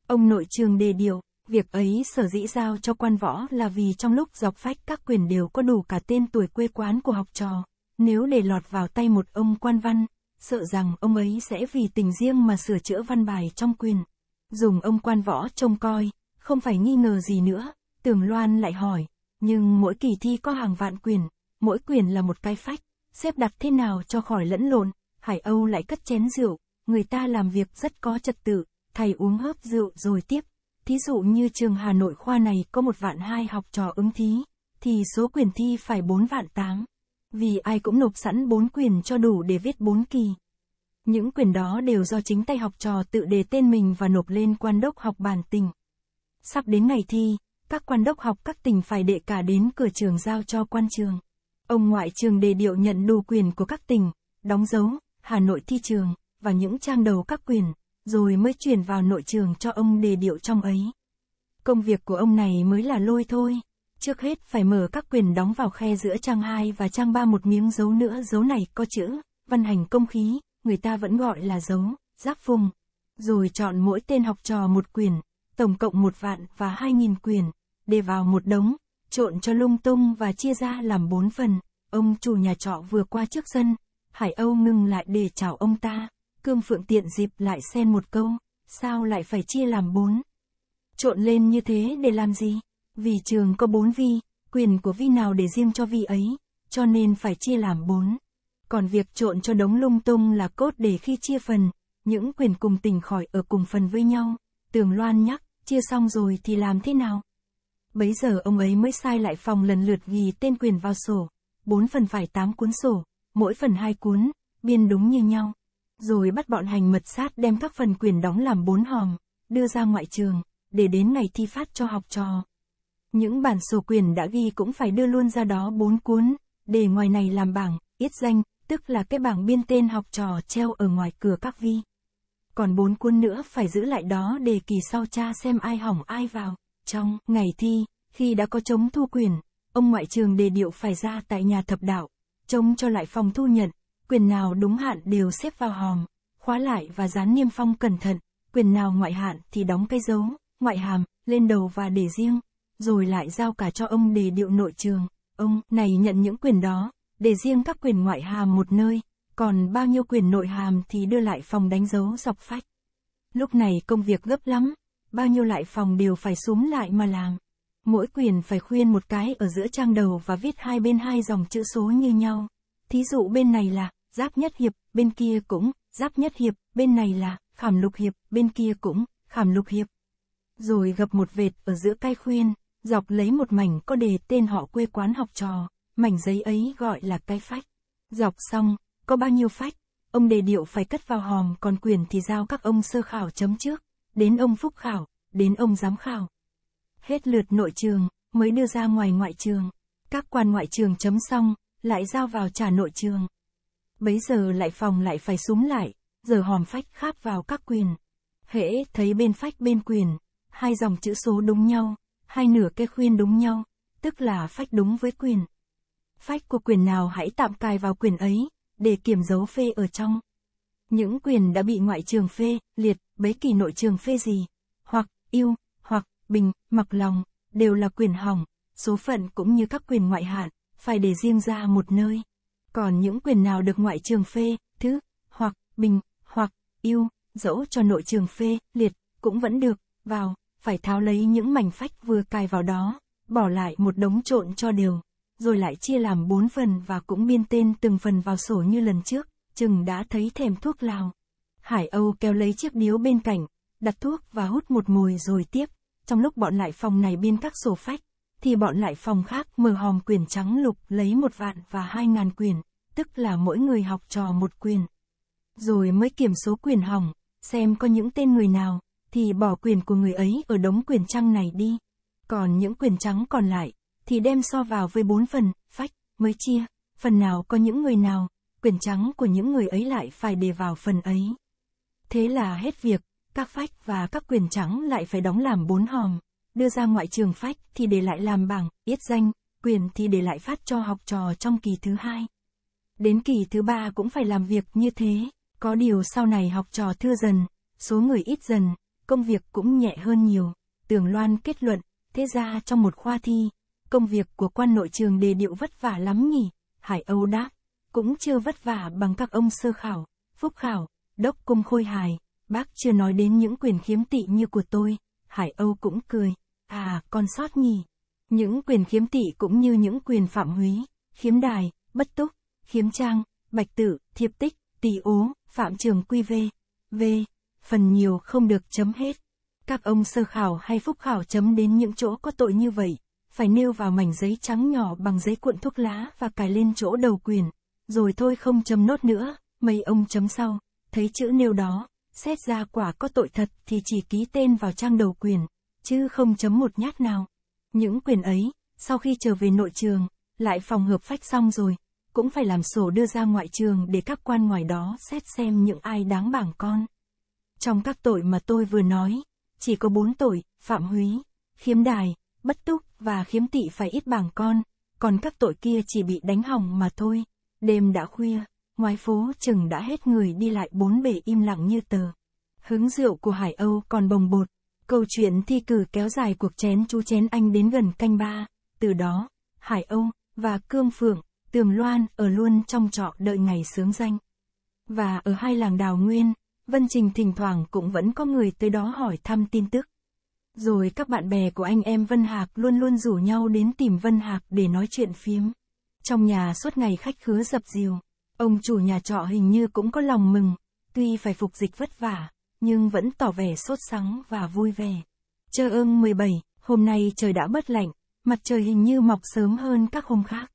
Ông nội trường đề điều, việc ấy sở dĩ giao cho quan võ là vì trong lúc dọc phách các quyền đều có đủ cả tên tuổi quê quán của học trò. Nếu để lọt vào tay một ông quan văn, sợ rằng ông ấy sẽ vì tình riêng mà sửa chữa văn bài trong quyền. Dùng ông quan võ trông coi, không phải nghi ngờ gì nữa, tường loan lại hỏi, nhưng mỗi kỳ thi có hàng vạn quyền, mỗi quyền là một cái phách, xếp đặt thế nào cho khỏi lẫn lộn, Hải Âu lại cất chén rượu, người ta làm việc rất có trật tự, thầy uống hớp rượu rồi tiếp. Thí dụ như trường Hà Nội khoa này có một vạn hai học trò ứng thí, thì số quyền thi phải bốn vạn tám. Vì ai cũng nộp sẵn bốn quyền cho đủ để viết bốn kỳ. Những quyền đó đều do chính tay học trò tự đề tên mình và nộp lên quan đốc học bản tình. Sắp đến ngày thi, các quan đốc học các tỉnh phải đệ cả đến cửa trường giao cho quan trường. Ông ngoại trường đề điệu nhận đủ quyền của các tỉnh, đóng dấu, Hà Nội thi trường, và những trang đầu các quyền, rồi mới chuyển vào nội trường cho ông đề điệu trong ấy. Công việc của ông này mới là lôi thôi. Trước hết phải mở các quyền đóng vào khe giữa trang 2 và trang 3 một miếng dấu nữa, dấu này có chữ, văn hành công khí, người ta vẫn gọi là dấu, giáp phùng. Rồi chọn mỗi tên học trò một quyền, tổng cộng một vạn và hai nghìn quyền, để vào một đống, trộn cho lung tung và chia ra làm bốn phần. Ông chủ nhà trọ vừa qua trước sân, Hải Âu ngừng lại để chào ông ta. Cương Phượng tiện dịp lại xen một câu, sao lại phải chia làm bốn? Trộn lên như thế để làm gì? Vì trường có bốn vi, quyền của vi nào để riêng cho vi ấy, cho nên phải chia làm bốn. Còn việc trộn cho đống lung tung là cốt để khi chia phần, những quyền cùng tình khỏi ở cùng phần với nhau. Tường Loan nhắc, chia xong rồi thì làm thế nào? Bấy giờ ông ấy mới sai lại phòng lần lượt ghi tên quyền vào sổ. Bốn phần phải tám cuốn sổ, mỗi phần hai cuốn, biên đúng như nhau. Rồi bắt bọn hành mật sát đem các phần quyền đóng làm bốn hòm, đưa ra ngoại trường, để đến ngày thi phát cho học trò. Những bản sổ quyền đã ghi cũng phải đưa luôn ra đó bốn cuốn, để ngoài này làm bảng, yết danh, tức là cái bảng biên tên học trò treo ở ngoài cửa các vi. Còn bốn cuốn nữa phải giữ lại đó để kỳ sau cha xem ai hỏng ai vào. Trong ngày thi, khi đã có chống thu quyền, ông ngoại trường đề điệu phải ra tại nhà thập đạo, chống cho lại phòng thu nhận, quyền nào đúng hạn đều xếp vào hòm, khóa lại và dán niêm phong cẩn thận, quyền nào ngoại hạn thì đóng cây dấu, ngoại hàm, lên đầu và để riêng, rồi lại giao cả cho ông đề điệu nội trường. Ông này nhận những quyền đó, để riêng các quyền ngoại hàm một nơi, còn bao nhiêu quyền nội hàm thì đưa lại phòng đánh dấu dọc phách. Lúc này công việc gấp lắm, bao nhiêu lại phòng đều phải súm lại mà làm. Mỗi quyền phải khuyên một cái ở giữa trang đầu và viết hai bên hai dòng chữ số như nhau. Thí dụ bên này là, giáp nhất hiệp, bên kia cũng, giáp nhất hiệp, bên này là, khảm lục hiệp, bên kia cũng, khảm lục hiệp. Rồi gặp một vệt ở giữa cai khuyên, dọc lấy một mảnh có đề tên họ quê quán học trò, mảnh giấy ấy gọi là cai phách. Dọc xong, có bao nhiêu phách, ông đề điệu phải cất vào hòm còn quyền thì giao các ông sơ khảo chấm trước, đến ông phúc khảo, đến ông giám khảo. Hết lượt nội trường, mới đưa ra ngoài ngoại trường. Các quan ngoại trường chấm xong, lại giao vào trả nội trường. Bấy giờ lại phòng lại phải súng lại, giờ hòm phách kháp vào các quyền. Hễ thấy bên phách bên quyền, hai dòng chữ số đúng nhau, hai nửa cái khuyên đúng nhau, tức là phách đúng với quyền. Phách của quyền nào hãy tạm cài vào quyền ấy, để kiểm dấu phê ở trong. Những quyền đã bị ngoại trường phê, liệt, bấy kỳ nội trường phê gì, hoặc, yêu, hoặc, bình, mặc lòng, đều là quyền hỏng, số phận cũng như các quyền ngoại hạn, phải để riêng ra một nơi. Còn những quyền nào được ngoại trường phê, thứ, hoặc, bình, hoặc, yêu, dẫu cho nội trường phê, liệt, cũng vẫn được, vào, phải tháo lấy những mảnh phách vừa cài vào đó, bỏ lại một đống trộn cho đều, rồi lại chia làm bốn phần và cũng biên tên từng phần vào sổ như lần trước, chừng đã thấy thèm thuốc lào. Hải Âu kéo lấy chiếc điếu bên cạnh, đặt thuốc và hút một mùi rồi tiếp, trong lúc bọn lại phòng này biên các sổ phách, thì bọn lại phòng khác mở hòm quyền trắng lục lấy một vạn và hai ngàn quyền, tức là mỗi người học trò một quyền. Rồi mới kiểm số quyền hỏng, xem có những tên người nào, thì bỏ quyền của người ấy ở đống quyền trăng này đi. Còn những quyền trắng còn lại, thì đem so vào với bốn phần, phách, mới chia, phần nào có những người nào, quyền trắng của những người ấy lại phải đề vào phần ấy. Thế là hết việc, các phách và các quyền trắng lại phải đóng làm bốn hòm, đưa ra ngoại trường phách thì để lại làm bảng, yết danh, quyền thì để lại phát cho học trò trong kỳ thứ hai. Đến kỳ thứ ba cũng phải làm việc như thế, có điều sau này học trò thưa dần, số người ít dần, công việc cũng nhẹ hơn nhiều. Tường Loan kết luận, thế ra trong một khoa thi, công việc của quan nội trường đề điệu vất vả lắm nhỉ, Hải Âu đáp, cũng chưa vất vả bằng các ông sơ khảo, phúc khảo, đốc cung khôi hài, bác chưa nói đến những quyền khiếm tị như của tôi, Hải Âu cũng cười, à, con sót nhỉ. Những quyền khiếm tị cũng như những quyền phạm húy, khiếm đài, bất túc, khiếm trang, bạch tử, thiệp tích, tỷ ố, phạm trường quy v, v, phần nhiều không được chấm hết. Các ông sơ khảo hay phúc khảo chấm đến những chỗ có tội như vậy, phải nêu vào mảnh giấy trắng nhỏ bằng giấy cuộn thuốc lá và cài lên chỗ đầu quyền, rồi thôi không chấm nốt nữa, mấy ông chấm sau, thấy chữ nêu đó, xét ra quả có tội thật thì chỉ ký tên vào trang đầu quyền, chứ không chấm một nhát nào. Những quyền ấy, sau khi trở về nội trường, lại phòng hợp phách xong rồi, cũng phải làm sổ đưa ra ngoại trường để các quan ngoài đó xét xem những ai đáng bảng con. Trong các tội mà tôi vừa nói, chỉ có bốn tội, phạm húy, khiếm đài, bất túc và khiếm tị phải ít bảng con, còn các tội kia chỉ bị đánh hỏng mà thôi. Đêm đã khuya, ngoài phố chừng đã hết người đi lại bốn bể im lặng như tờ. Hứng rượu của Hải Âu còn bồng bột. Câu chuyện thi cử kéo dài cuộc chén chú chén anh đến gần canh ba. Từ đó, Hải Âu và Cương Phượng, Tường Loan ở luôn trong trọ đợi ngày sướng danh. Và ở hai làng đào nguyên, Vân Trình thỉnh thoảng cũng vẫn có người tới đó hỏi thăm tin tức. Rồi các bạn bè của anh em Vân Hạc luôn luôn rủ nhau đến tìm Vân Hạc để nói chuyện phiếm. Trong nhà suốt ngày khách khứa dập dìu, ông chủ nhà trọ hình như cũng có lòng mừng, tuy phải phục dịch vất vả, nhưng vẫn tỏ vẻ sốt sắng và vui vẻ. Chơ ương 17, hôm nay trời đã bớt lạnh, mặt trời hình như mọc sớm hơn các hôm khác.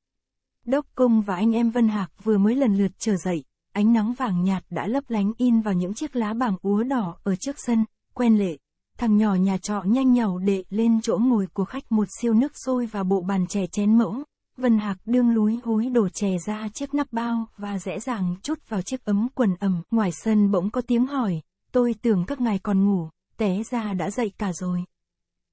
Đốc Cung và anh em Vân Hạc vừa mới lần lượt trở dậy, ánh nắng vàng nhạt đã lấp lánh in vào những chiếc lá bàng úa đỏ ở trước sân, quen lệ. Thằng nhỏ nhà trọ nhanh nhảu đệ lên chỗ ngồi của khách một siêu nước sôi và bộ bàn chè chén mẫu. Vân Hạc đương lúi húi đổ chè ra chiếc nắp bao và dễ dàng chút vào chiếc ấm quần ẩm. Ngoài sân bỗng có tiếng hỏi, tôi tưởng các ngài còn ngủ, té ra đã dậy cả rồi.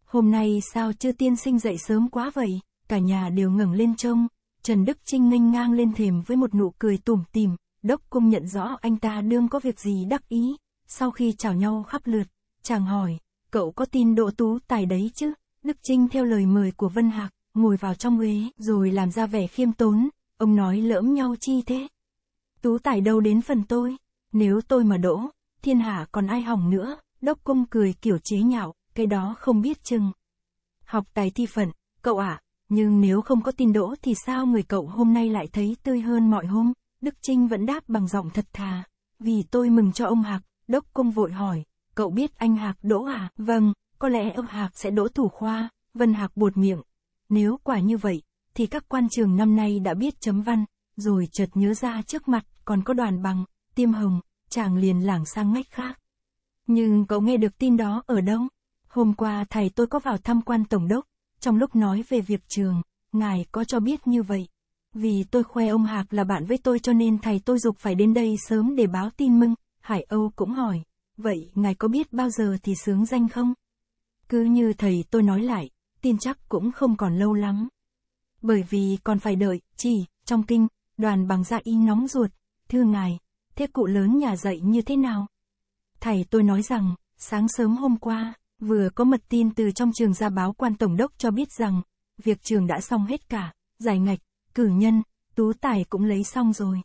Hôm nay sao chưa tiên sinh dậy sớm quá vậy? Cả nhà đều ngẩng lên trông. Trần Đức Trinh nghênh ngang lên thềm với một nụ cười tủm tỉm, Đốc cung nhận rõ anh ta đương có việc gì đắc ý, sau khi chào nhau khắp lượt, chàng hỏi, cậu có tin đỗ tú tài đấy chứ? Đức Trinh theo lời mời của Vân Hạc, ngồi vào trong ghế, rồi làm ra vẻ khiêm tốn, ông nói lỡm nhau chi thế? Tú tài đâu đến phần tôi, nếu tôi mà đỗ, thiên hạ còn ai hỏng nữa, đốc công cười kiểu chế nhạo, cái đó không biết chừng. Học tài thi phận, cậu ạ, Nhưng nếu không có tin đỗ thì sao người cậu hôm nay lại thấy tươi hơn mọi hôm? Đức Trinh vẫn đáp bằng giọng thật thà. Vì tôi mừng cho ông Hạc, đốc công vội hỏi, cậu biết anh Hạc đỗ à? Vâng, có lẽ ông Hạc sẽ đỗ thủ khoa, Vân Hạc buột miệng. Nếu quả như vậy, thì các quan trường năm nay đã biết chấm văn, rồi chợt nhớ ra trước mặt còn có đoàn bằng, tiêm hồng, chàng liền lảng sang ngách khác. Nhưng cậu nghe được tin đó ở đâu? Hôm qua thầy tôi có vào thăm quan tổng đốc, trong lúc nói về việc trường, ngài có cho biết như vậy. Vì tôi khoe ông Hạc là bạn với tôi cho nên thầy tôi dục phải đến đây sớm để báo tin mừng, Hải Âu cũng hỏi, vậy ngài có biết bao giờ thì sướng danh không? Cứ như thầy tôi nói lại, tin chắc cũng không còn lâu lắm. Bởi vì còn phải đợi, chỉ, trong kinh, đoàn bằng dạ y nóng ruột, thưa ngài, thế cụ lớn nhà dạy như thế nào? Thầy tôi nói rằng, sáng sớm hôm qua, vừa có mật tin từ trong trường ra báo quan tổng đốc cho biết rằng, việc trường đã xong hết cả, giải ngạch, cử nhân, tú tài cũng lấy xong rồi.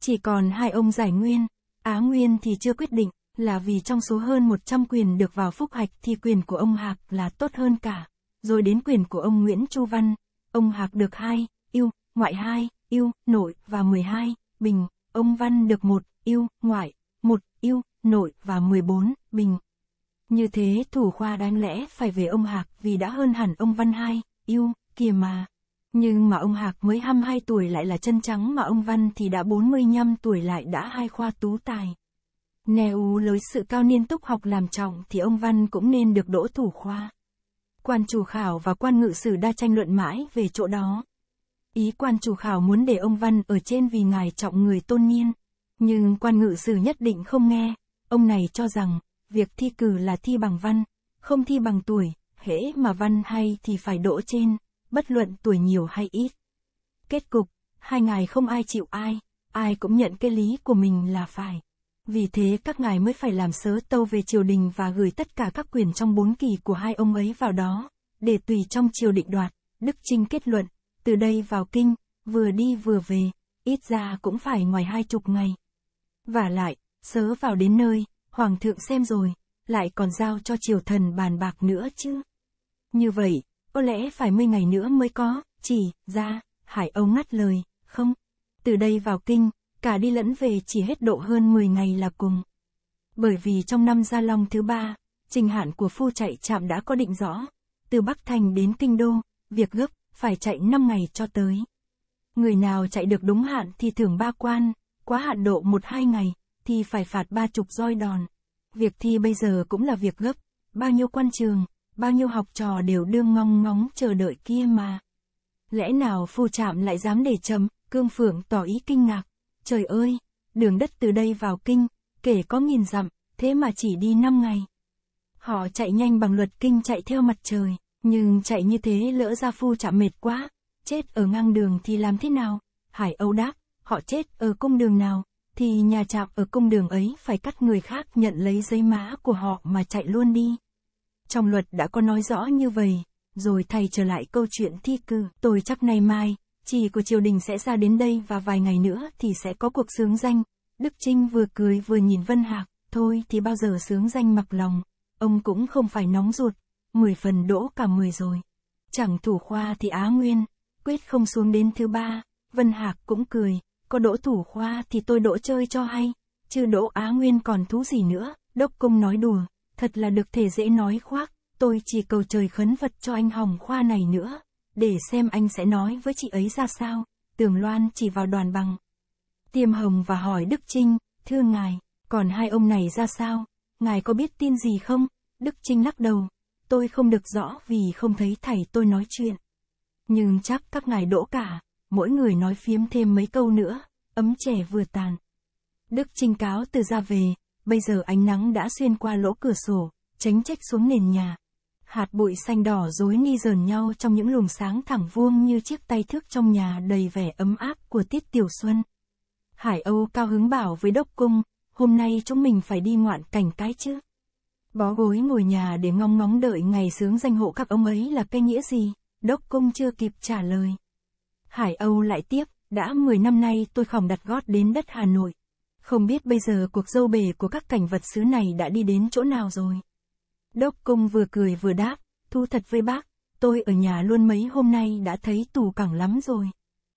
Chỉ còn hai ông giải nguyên, Á Nguyên thì chưa quyết định, là vì trong số hơn 100 quyền được vào phúc hạch thì quyền của ông Hạc là tốt hơn cả. Rồi đến quyền của ông Nguyễn Chu Văn, ông Hạc được 2, yêu, ngoại 2, yêu, nội và 12, bình, ông Văn được 1, yêu, ngoại, 1, yêu, nội và 14, bình. Như thế thủ khoa đáng lẽ phải về ông Hạc vì đã hơn hẳn ông Văn 2, yêu, kìa mà. Nhưng mà ông Hạc mới 22 tuổi lại là chân trắng mà ông Văn thì đã 45 tuổi lại đã hai khoa tú tài. Nếu lấy sự cao niên túc học làm trọng thì ông Văn cũng nên được đỗ thủ khoa. Quan chủ khảo và quan ngự sử đa tranh luận mãi về chỗ đó. Ý quan chủ khảo muốn để ông Văn ở trên vì ngài trọng người tôn niên. Nhưng quan ngự sử nhất định không nghe. Ông này cho rằng, việc thi cử là thi bằng văn, không thi bằng tuổi, hễ mà văn hay thì phải đỗ trên, bất luận tuổi nhiều hay ít. Kết cục, hai ngài không ai chịu ai, ai cũng nhận cái lý của mình là phải. Vì thế các ngài mới phải làm sớ tâu về triều đình và gửi tất cả các quyền trong bốn kỳ của hai ông ấy vào đó, để tùy trong triều định đoạt, Đức Trinh kết luận, từ đây vào kinh, vừa đi vừa về, ít ra cũng phải ngoài hai chục ngày. Và lại, sớ vào đến nơi, Hoàng thượng xem rồi, lại còn giao cho triều thần bàn bạc nữa chứ. Như vậy, có lẽ phải mươi ngày nữa mới có, chỉ, ra, Hải Âu ngắt lời, không. Từ đây vào kinh, cả đi lẫn về chỉ hết độ hơn 10 ngày là cùng. Bởi vì trong năm Gia Long thứ ba, trình hạn của phu chạy chạm đã có định rõ, từ Bắc Thành đến Kinh Đô, việc gấp, phải chạy 5 ngày cho tới. Người nào chạy được đúng hạn thì thưởng ba quan, quá hạn độ một hai ngày, thì phải phạt ba chục roi đòn. Việc thi bây giờ cũng là việc gấp, bao nhiêu quan trường, bao nhiêu học trò đều đương ngong ngóng chờ đợi kia mà. Lẽ nào phu chạm lại dám để chấm, cương phượng tỏ ý kinh ngạc. Trời ơi, đường đất từ đây vào kinh, kể có nghìn dặm, thế mà chỉ đi 5 ngày. Họ chạy nhanh bằng luật kinh chạy theo mặt trời, nhưng chạy như thế lỡ ra phu chạm mệt quá, chết ở ngang đường thì làm thế nào? Hải Âu đáp, họ chết ở cung đường nào, thì nhà trạm ở cung đường ấy phải cắt người khác nhận lấy giấy má của họ mà chạy luôn đi. Trong luật đã có nói rõ như vậy, rồi thầy trở lại câu chuyện thi cử, tôi chắc nay mai, chỉ của triều đình sẽ ra đến đây và vài ngày nữa thì sẽ có cuộc sướng danh. Đức Trinh vừa cười vừa nhìn Vân Hạc, thôi thì bao giờ sướng danh mặc lòng, ông cũng không phải nóng ruột, mười phần đỗ cả mười rồi. Chẳng thủ khoa thì Á Nguyên, quyết không xuống đến thứ ba, Vân Hạc cũng cười, có đỗ thủ khoa thì tôi đỗ chơi cho hay, chứ đỗ Á Nguyên còn thú gì nữa, đốc công nói đùa, thật là được thể dễ nói khoác, tôi chỉ cầu trời khấn vật cho anh hỏng khoa này nữa, để xem anh sẽ nói với chị ấy ra sao, tường loan chỉ vào đoàn bằng. Tiêm hồng và hỏi Đức Trinh, thưa ngài, còn hai ông này ra sao, ngài có biết tin gì không? Đức Trinh lắc đầu, tôi không được rõ vì không thấy thầy tôi nói chuyện. Nhưng chắc các ngài đỗ cả, mỗi người nói phiếm thêm mấy câu nữa, ấm trẻ vừa tàn. Đức Trinh cáo từ ra về, bây giờ ánh nắng đã xuyên qua lỗ cửa sổ, tránh trách xuống nền nhà. Hạt bụi xanh đỏ rối ni dờn nhau trong những luồng sáng thẳng vuông như chiếc tay thước trong nhà đầy vẻ ấm áp của tiết tiểu xuân. Hải Âu cao hứng bảo với đốc cung, hôm nay chúng mình phải đi ngoạn cảnh cái chứ. Bó gối ngồi nhà để ngóng ngóng đợi ngày sướng danh hộ các ông ấy là cái nghĩa gì, đốc cung chưa kịp trả lời. Hải Âu lại tiếp, đã 10 năm nay tôi khỏng đặt gót đến đất Hà Nội. Không biết bây giờ cuộc dâu bể của các cảnh vật xứ này đã đi đến chỗ nào rồi. Đốc cung vừa cười vừa đáp, thu thật với bác, tôi ở nhà luôn mấy hôm nay đã thấy tù cẳng lắm rồi.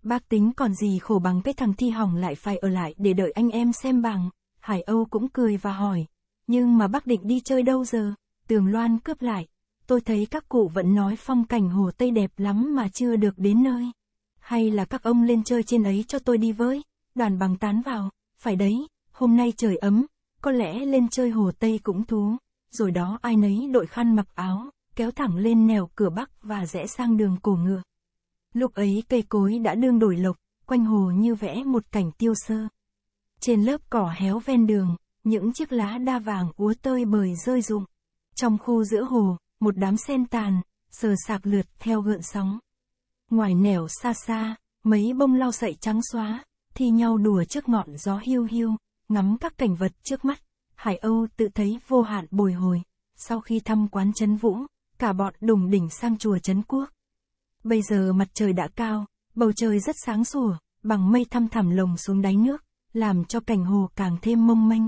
Bác tính còn gì khổ bằng cái thằng thi hỏng lại phải ở lại để đợi anh em xem bằng. Hải Âu cũng cười và hỏi. Nhưng mà bác định đi chơi đâu giờ? Tường Loan cướp lại. Tôi thấy các cụ vẫn nói phong cảnh hồ Tây đẹp lắm mà chưa được đến nơi. Hay là các ông lên chơi trên ấy cho tôi đi với? Đoàn bằng tán vào. Phải đấy, hôm nay trời ấm, có lẽ lên chơi hồ Tây cũng thú. Rồi đó ai nấy đội khăn mặc áo, kéo thẳng lên nẻo cửa bắc và rẽ sang đường cổ ngựa. Lúc ấy cây cối đã đương đổi lộc, quanh hồ như vẽ một cảnh tiêu sơ. Trên lớp cỏ héo ven đường, những chiếc lá đa vàng úa tơi bời rơi rụng. Trong khu giữa hồ, một đám sen tàn, sờ sạc lượt theo gợn sóng. Ngoài nẻo xa xa, mấy bông lau sậy trắng xóa, thi nhau đùa trước ngọn gió hiu hiu, ngắm các cảnh vật trước mắt. Hải Âu tự thấy vô hạn bồi hồi. Sau khi thăm quán Trấn Vũ, cả bọn đùng đỉnh sang chùa Trấn Quốc. Bây giờ mặt trời đã cao, bầu trời rất sáng sủa, bằng mây thăm thẳm lồng xuống đáy nước, làm cho cảnh hồ càng thêm mông manh.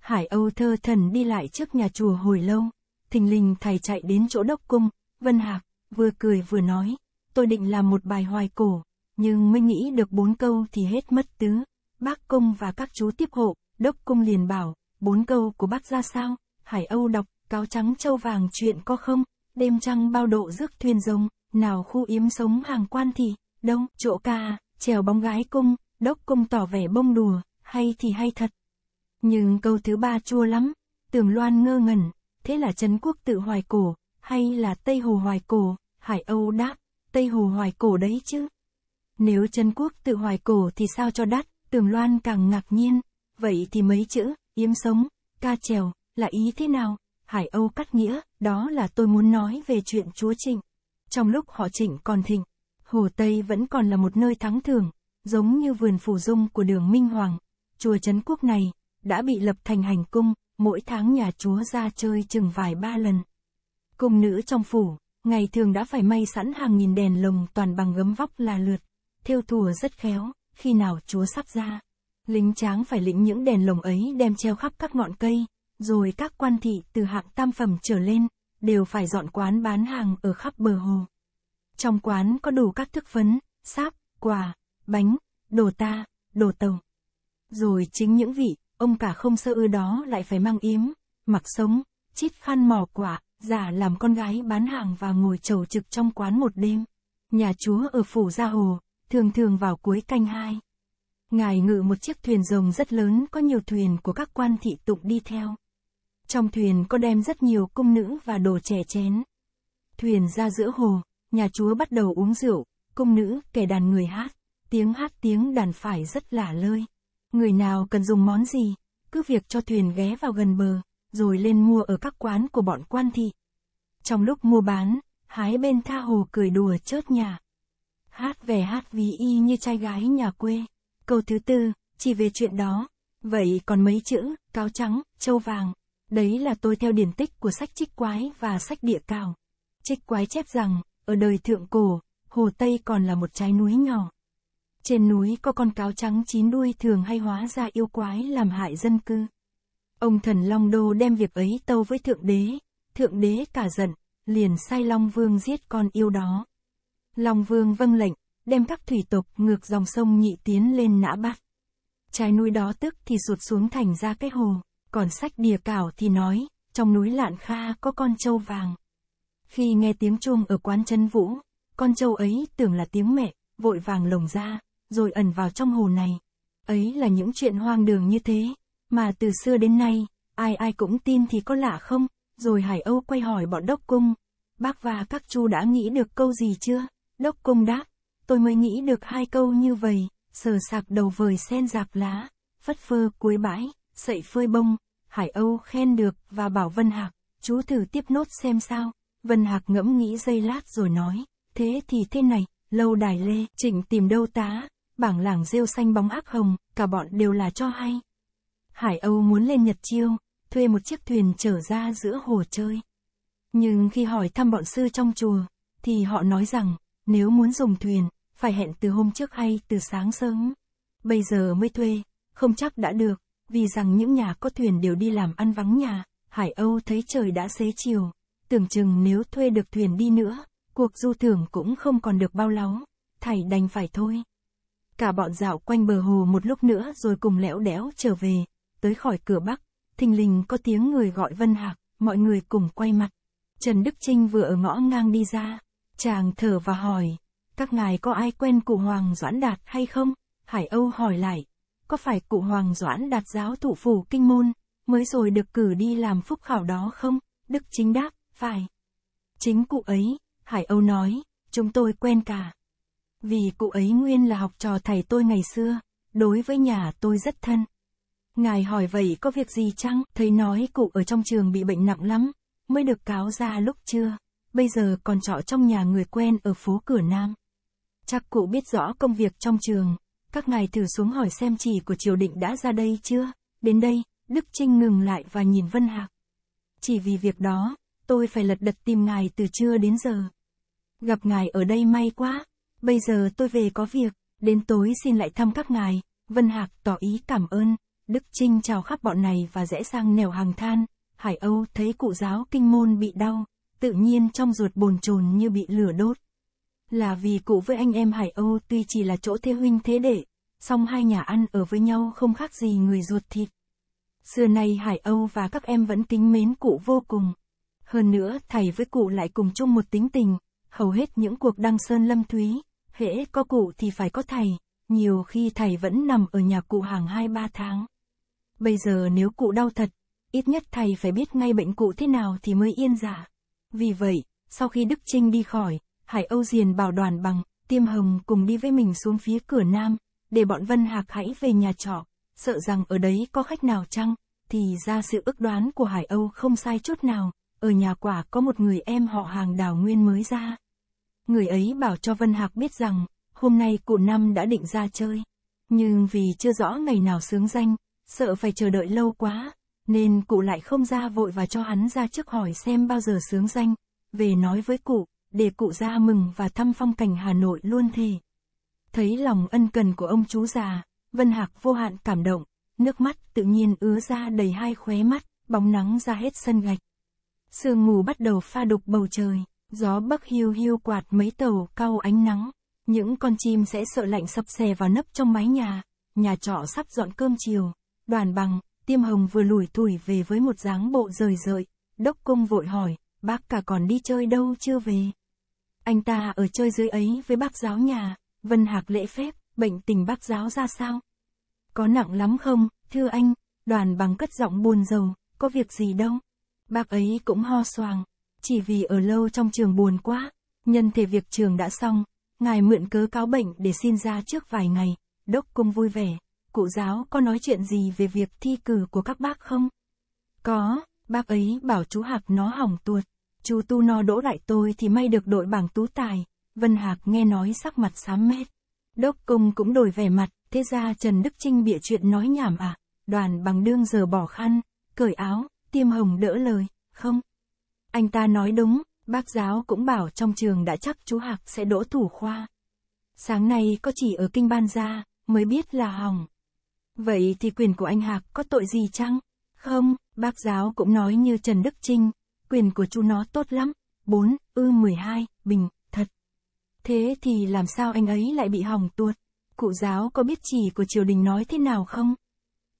Hải Âu thơ thần đi lại trước nhà chùa hồi lâu, thình lình thầy chạy đến chỗ đốc cung, Vân Hạc, vừa cười vừa nói, tôi định làm một bài hoài cổ, nhưng mới nghĩ được bốn câu thì hết mất tứ. Bác công và các chú tiếp hộ, đốc cung liền bảo, bốn câu của bác ra sao? Hải Âu đọc, cáo trắng châu vàng chuyện có không? Đêm trăng bao độ rước thuyền rồng, nào khu yếm sống hàng quan thì, đông, chỗ ca, trèo bóng gái cung, đốc cung tỏ vẻ bông đùa, hay thì hay thật. Nhưng câu thứ ba chua lắm, tường loan ngơ ngẩn, thế là Trấn Quốc tự hoài cổ, hay là Tây Hồ hoài cổ, Hải Âu đáp, Tây Hồ hoài cổ đấy chứ. Nếu Trấn Quốc tự hoài cổ thì sao cho đắt, tường loan càng ngạc nhiên, vậy thì mấy chữ, yếm sống, ca trèo, là ý thế nào? Hải Âu cắt nghĩa, đó là tôi muốn nói về chuyện Chúa Trịnh. Trong lúc họ Trịnh còn thịnh, Hồ Tây vẫn còn là một nơi thắng thường, giống như vườn phủ dung của đường Minh Hoàng. Chùa Trấn Quốc này, đã bị lập thành hành cung, mỗi tháng nhà chúa ra chơi chừng vài ba lần. Cung nữ trong phủ, ngày thường đã phải may sẵn hàng nghìn đèn lồng toàn bằng gấm vóc là lượt, theo thùa rất khéo, khi nào chúa sắp ra. Lính tráng phải lĩnh những đèn lồng ấy đem treo khắp các ngọn cây, rồi các quan thị từ hạng tam phẩm trở lên, đều phải dọn quán bán hàng ở khắp bờ hồ. Trong quán có đủ các thức phấn, sáp, quà, bánh, đồ ta, đồ tàu. Rồi chính những vị, ông cả không sơ ư đó lại phải mang yếm, mặc sống, chít khăn mò quả, giả làm con gái bán hàng và ngồi chầu trực trong quán một đêm. Nhà chúa ở phủ Gia Hồ, thường thường vào cuối canh hai. Ngài ngự một chiếc thuyền rồng rất lớn có nhiều thuyền của các quan thị tụng đi theo. Trong thuyền có đem rất nhiều cung nữ và đồ trẻ chén. Thuyền ra giữa hồ, nhà chúa bắt đầu uống rượu, cung nữ kể đàn người hát, tiếng hát tiếng đàn phải rất lả lơi. Người nào cần dùng món gì, cứ việc cho thuyền ghé vào gần bờ, rồi lên mua ở các quán của bọn quan thị. Trong lúc mua bán, hái bên tha hồ cười đùa chớt nhà. Hát về hát ví y như trai gái nhà quê. Câu thứ tư, chỉ về chuyện đó. Vậy còn mấy chữ, cáo trắng, châu vàng. Đấy là tôi theo điển tích của sách trích quái và sách địa cao Trích quái chép rằng, ở đời thượng cổ, Hồ Tây còn là một trái núi nhỏ. Trên núi có con cáo trắng chín đuôi thường hay hóa ra yêu quái làm hại dân cư. Ông thần Long Đô đem việc ấy tâu với Thượng Đế, Thượng Đế cả giận, liền sai Long Vương giết con yêu đó. Long Vương vâng lệnh, đem các thủy tộc ngược dòng sông nhị tiến lên nã bắt. Trái núi đó tức thì sụt xuống thành ra cái hồ, còn sách đìa cảo thì nói, trong núi Lạn Kha có con trâu vàng. Khi nghe tiếng chuông ở quán chân vũ, con trâu ấy tưởng là tiếng mẹ, vội vàng lồng ra, rồi ẩn vào trong hồ này. Ấy là những chuyện hoang đường như thế, mà từ xưa đến nay, ai ai cũng tin thì có lạ không? Rồi Hải Âu quay hỏi bọn đốc cung. Bác và các chu đã nghĩ được câu gì chưa? Đốc cung đáp, tôi mới nghĩ được hai câu như vậy, sờ sạc đầu vời sen dạp lá, phất phơ cuối bãi, sậy phơi bông, Hải Âu khen được và bảo Vân Hạc, chú thử tiếp nốt xem sao. Vân Hạc ngẫm nghĩ giây lát rồi nói, thế thì thế này, lâu đài lê, chỉnh tìm đâu tá, bảng làng rêu xanh bóng ác hồng, cả bọn đều là cho hay. Hải Âu muốn lên Nhật Chiêu, thuê một chiếc thuyền trở ra giữa hồ chơi. Nhưng khi hỏi thăm bọn sư trong chùa, thì họ nói rằng, nếu muốn dùng thuyền, phải hẹn từ hôm trước hay từ sáng sớm. Bây giờ mới thuê, không chắc đã được, vì rằng những nhà có thuyền đều đi làm ăn vắng nhà, Hải Âu thấy trời đã xế chiều, tưởng chừng nếu thuê được thuyền đi nữa, cuộc du thưởng cũng không còn được bao lâu, thầy đành phải thôi. Cả bọn dạo quanh bờ hồ một lúc nữa rồi cùng lẽo đẽo trở về, tới khỏi cửa bắc, thình lình có tiếng người gọi Vân Hạc, mọi người cùng quay mặt. Trần Đức Trinh vừa ở ngõ ngang đi ra, chàng thở và hỏi, các ngài có ai quen cụ Hoàng Doãn Đạt hay không? Hải Âu hỏi lại, có phải cụ Hoàng Doãn Đạt giáo thủ phủ kinh môn, mới rồi được cử đi làm phúc khảo đó không? Đức Chính đáp, phải. Chính cụ ấy, Hải Âu nói, chúng tôi quen cả. Vì cụ ấy nguyên là học trò thầy tôi ngày xưa, đối với nhà tôi rất thân. Ngài hỏi vậy có việc gì chăng? Thầy nói cụ ở trong trường bị bệnh nặng lắm, mới được cáo ra lúc trưa, bây giờ còn trọ trong nhà người quen ở phố Cửa Nam. Chắc cụ biết rõ công việc trong trường, các ngài thử xuống hỏi xem chỉ của triều định đã ra đây chưa? Đến đây, Đức Trinh ngừng lại và nhìn Vân Hạc. Chỉ vì việc đó, tôi phải lật đật tìm ngài từ trưa đến giờ. Gặp ngài ở đây may quá, bây giờ tôi về có việc, đến tối xin lại thăm các ngài. Vân Hạc tỏ ý cảm ơn, Đức Trinh chào khắp bọn này và rẽ sang nẻo hàng than. Hải Âu thấy cụ giáo kinh môn bị đau, tự nhiên trong ruột bồn chồn như bị lửa đốt. Là vì cụ với anh em Hải Âu tuy chỉ là chỗ thế huynh thế đệ, song hai nhà ăn ở với nhau không khác gì người ruột thịt. Xưa nay Hải Âu và các em vẫn kính mến cụ vô cùng. Hơn nữa, thầy với cụ lại cùng chung một tính tình, hầu hết những cuộc đăng sơn lâm thúy, hễ có cụ thì phải có thầy, nhiều khi thầy vẫn nằm ở nhà cụ hàng 2-3 tháng. Bây giờ nếu cụ đau thật, ít nhất thầy phải biết ngay bệnh cụ thế nào thì mới yên dạ. Vì vậy, sau khi Đức Trinh đi khỏi, Hải Âu Diền bảo đoàn bằng, tiêm hồng cùng đi với mình xuống phía cửa nam, để bọn Vân Hạc hãy về nhà trọ, sợ rằng ở đấy có khách nào chăng, thì ra sự ước đoán của Hải Âu không sai chút nào, ở nhà quả có một người em họ hàng đào nguyên mới ra. Người ấy bảo cho Vân Hạc biết rằng, hôm nay cụ Năm đã định ra chơi. Nhưng vì chưa rõ ngày nào sướng danh, sợ phải chờ đợi lâu quá, nên cụ lại không ra vội và cho hắn ra trước hỏi xem bao giờ sướng danh, về nói với cụ, để cụ ra mừng và thăm phong cảnh Hà Nội luôn thề. Thấy lòng ân cần của ông chú già, Vân Hạc vô hạn cảm động, nước mắt tự nhiên ứa ra đầy hai khóe mắt, bóng nắng ra hết sân gạch. Sương mù bắt đầu pha đục bầu trời, gió bắc hiu hiu quạt mấy tàu cao ánh nắng, những con chim sẽ sợ lạnh sập xè vào nấp trong mái nhà, nhà trọ sắp dọn cơm chiều, đoàn bằng, tiêm hồng vừa lủi thủi về với một dáng bộ rời rợi, đốc cung vội hỏi, bác cả còn đi chơi đâu chưa về. Anh ta ở chơi dưới ấy với bác giáo nhà, Vân Hạc lễ phép, bệnh tình bác giáo ra sao? Có nặng lắm không, thưa anh, đoàn bằng cất giọng buồn rầu, có việc gì đâu. Bác ấy cũng ho xoàng, chỉ vì ở lâu trong trường buồn quá, nhân thể việc trường đã xong, ngài mượn cớ cáo bệnh để xin ra trước vài ngày, đốc cung vui vẻ, cụ giáo có nói chuyện gì về việc thi cử của các bác không? Có, bác ấy bảo chú Hạc nó hỏng tuột, chú Tu No đỗ lại tôi thì may được đội bảng tú tài, Vân Hạc nghe nói sắc mặt xám mét. Đốc công cũng đổi vẻ mặt, thế ra Trần Đức Trinh bịa chuyện nói nhảm à, đoàn bằng đương giờ bỏ khăn, cởi áo, tiêm hồng đỡ lời, không? Anh ta nói đúng, bác giáo cũng bảo trong trường đã chắc chú Hạc sẽ đỗ thủ khoa. Sáng nay có chỉ ở kinh ban ra, mới biết là hỏng. Vậy thì quyền của anh Hạc có tội gì chăng? Không, bác giáo cũng nói như Trần Đức Trinh, quyền của chú nó tốt lắm. 4, ư 12, bình, thật. Thế thì làm sao anh ấy lại bị hỏng tuột? Cụ giáo có biết chỉ của triều đình nói thế nào không?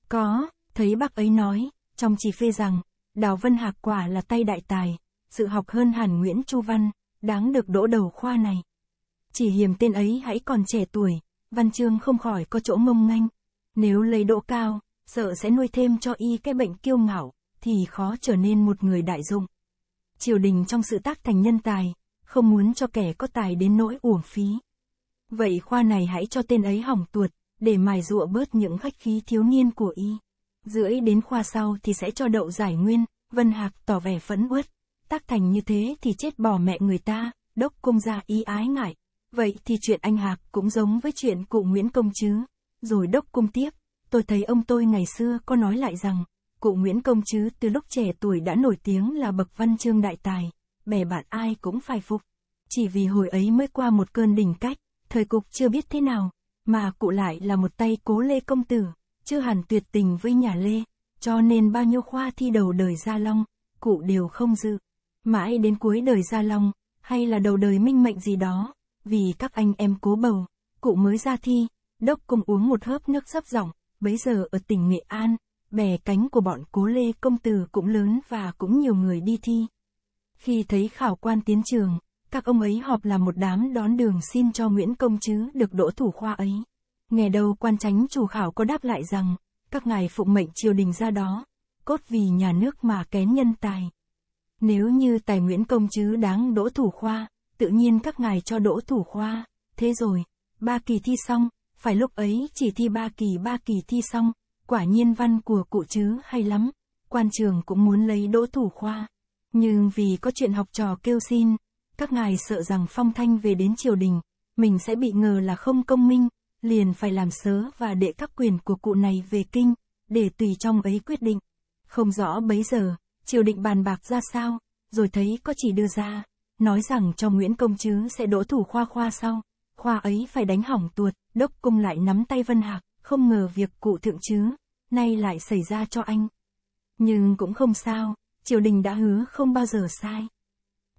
Có, thấy bác ấy nói, trong chỉ phê rằng, Đào Vân Hạc quả là tay đại tài, sự học hơn hẳn Nguyễn Chu Văn, đáng được đỗ đầu khoa này. Chỉ hiềm tên ấy hãy còn trẻ tuổi, văn chương không khỏi có chỗ mông nganh. Nếu lấy độ cao, sợ sẽ nuôi thêm cho y cái bệnh kiêu ngạo, thì khó trở nên một người đại dụng. Triều đình trong sự tác thành nhân tài, không muốn cho kẻ có tài đến nỗi uổng phí. Vậy khoa này hãy cho tên ấy hỏng tuột, để mài rụa bớt những khách khí thiếu niên của y. Rưỡi đến khoa sau thì sẽ cho đậu giải nguyên, Vân Hạc tỏ vẻ phẫn uất. Tác thành như thế thì chết bỏ mẹ người ta, đốc công gia y ái ngại. Vậy thì chuyện anh Hạc cũng giống với chuyện cụ Nguyễn Công chứ. Rồi đốc cung tiếp, tôi thấy ông tôi ngày xưa có nói lại rằng, cụ Nguyễn Công chứ từ lúc trẻ tuổi đã nổi tiếng là bậc văn chương đại tài, bè bạn ai cũng phải phục. Chỉ vì hồi ấy mới qua một cơn đỉnh cách, thời cục chưa biết thế nào, mà cụ lại là một tay cố lê công tử, chưa hẳn tuyệt tình với nhà lê, cho nên bao nhiêu khoa thi đầu đời Gia Long, cụ đều không dự. Mãi đến cuối đời Gia Long, hay là đầu đời minh mệnh gì đó, vì các anh em cố bầu, cụ mới ra thi, đốc cùng uống một hớp nước sắp giọng, bấy giờ ở tỉnh Nghệ An, bè cánh của bọn cố lê công tử cũng lớn và cũng nhiều người đi thi. Khi thấy khảo quan tiến trường, các ông ấy họp là một đám đón đường xin cho Nguyễn Công chứ được đỗ thủ khoa ấy. Nghe đầu quan tránh chủ khảo có đáp lại rằng, các ngài phụng mệnh triều đình ra đó, cốt vì nhà nước mà kén nhân tài. Nếu như tài Nguyễn Công chứ đáng đỗ thủ khoa, tự nhiên các ngài cho đỗ thủ khoa, thế rồi, ba kỳ thi xong, phải lúc ấy chỉ thi ba kỳ ba kỳ thi xong, quả nhiên văn của cụ chứ hay lắm, quan trường cũng muốn lấy đỗ thủ khoa. Nhưng vì có chuyện học trò kêu xin, các ngài sợ rằng phong thanh về đến triều đình, mình sẽ bị ngờ là không công minh, liền phải làm sớ và đệ các quyền của cụ này về kinh, để tùy trong ấy quyết định. Không rõ bấy giờ, triều định bàn bạc ra sao, rồi thấy có chỉ đưa ra, nói rằng cho Nguyễn Công chứ sẽ đỗ thủ khoa khoa sau, khoa ấy phải đánh hỏng tuột, đốc cung lại nắm tay Vân Hạc, không ngờ việc cụ thượng chứ, nay lại xảy ra cho anh. Nhưng cũng không sao, triều đình đã hứa không bao giờ sai.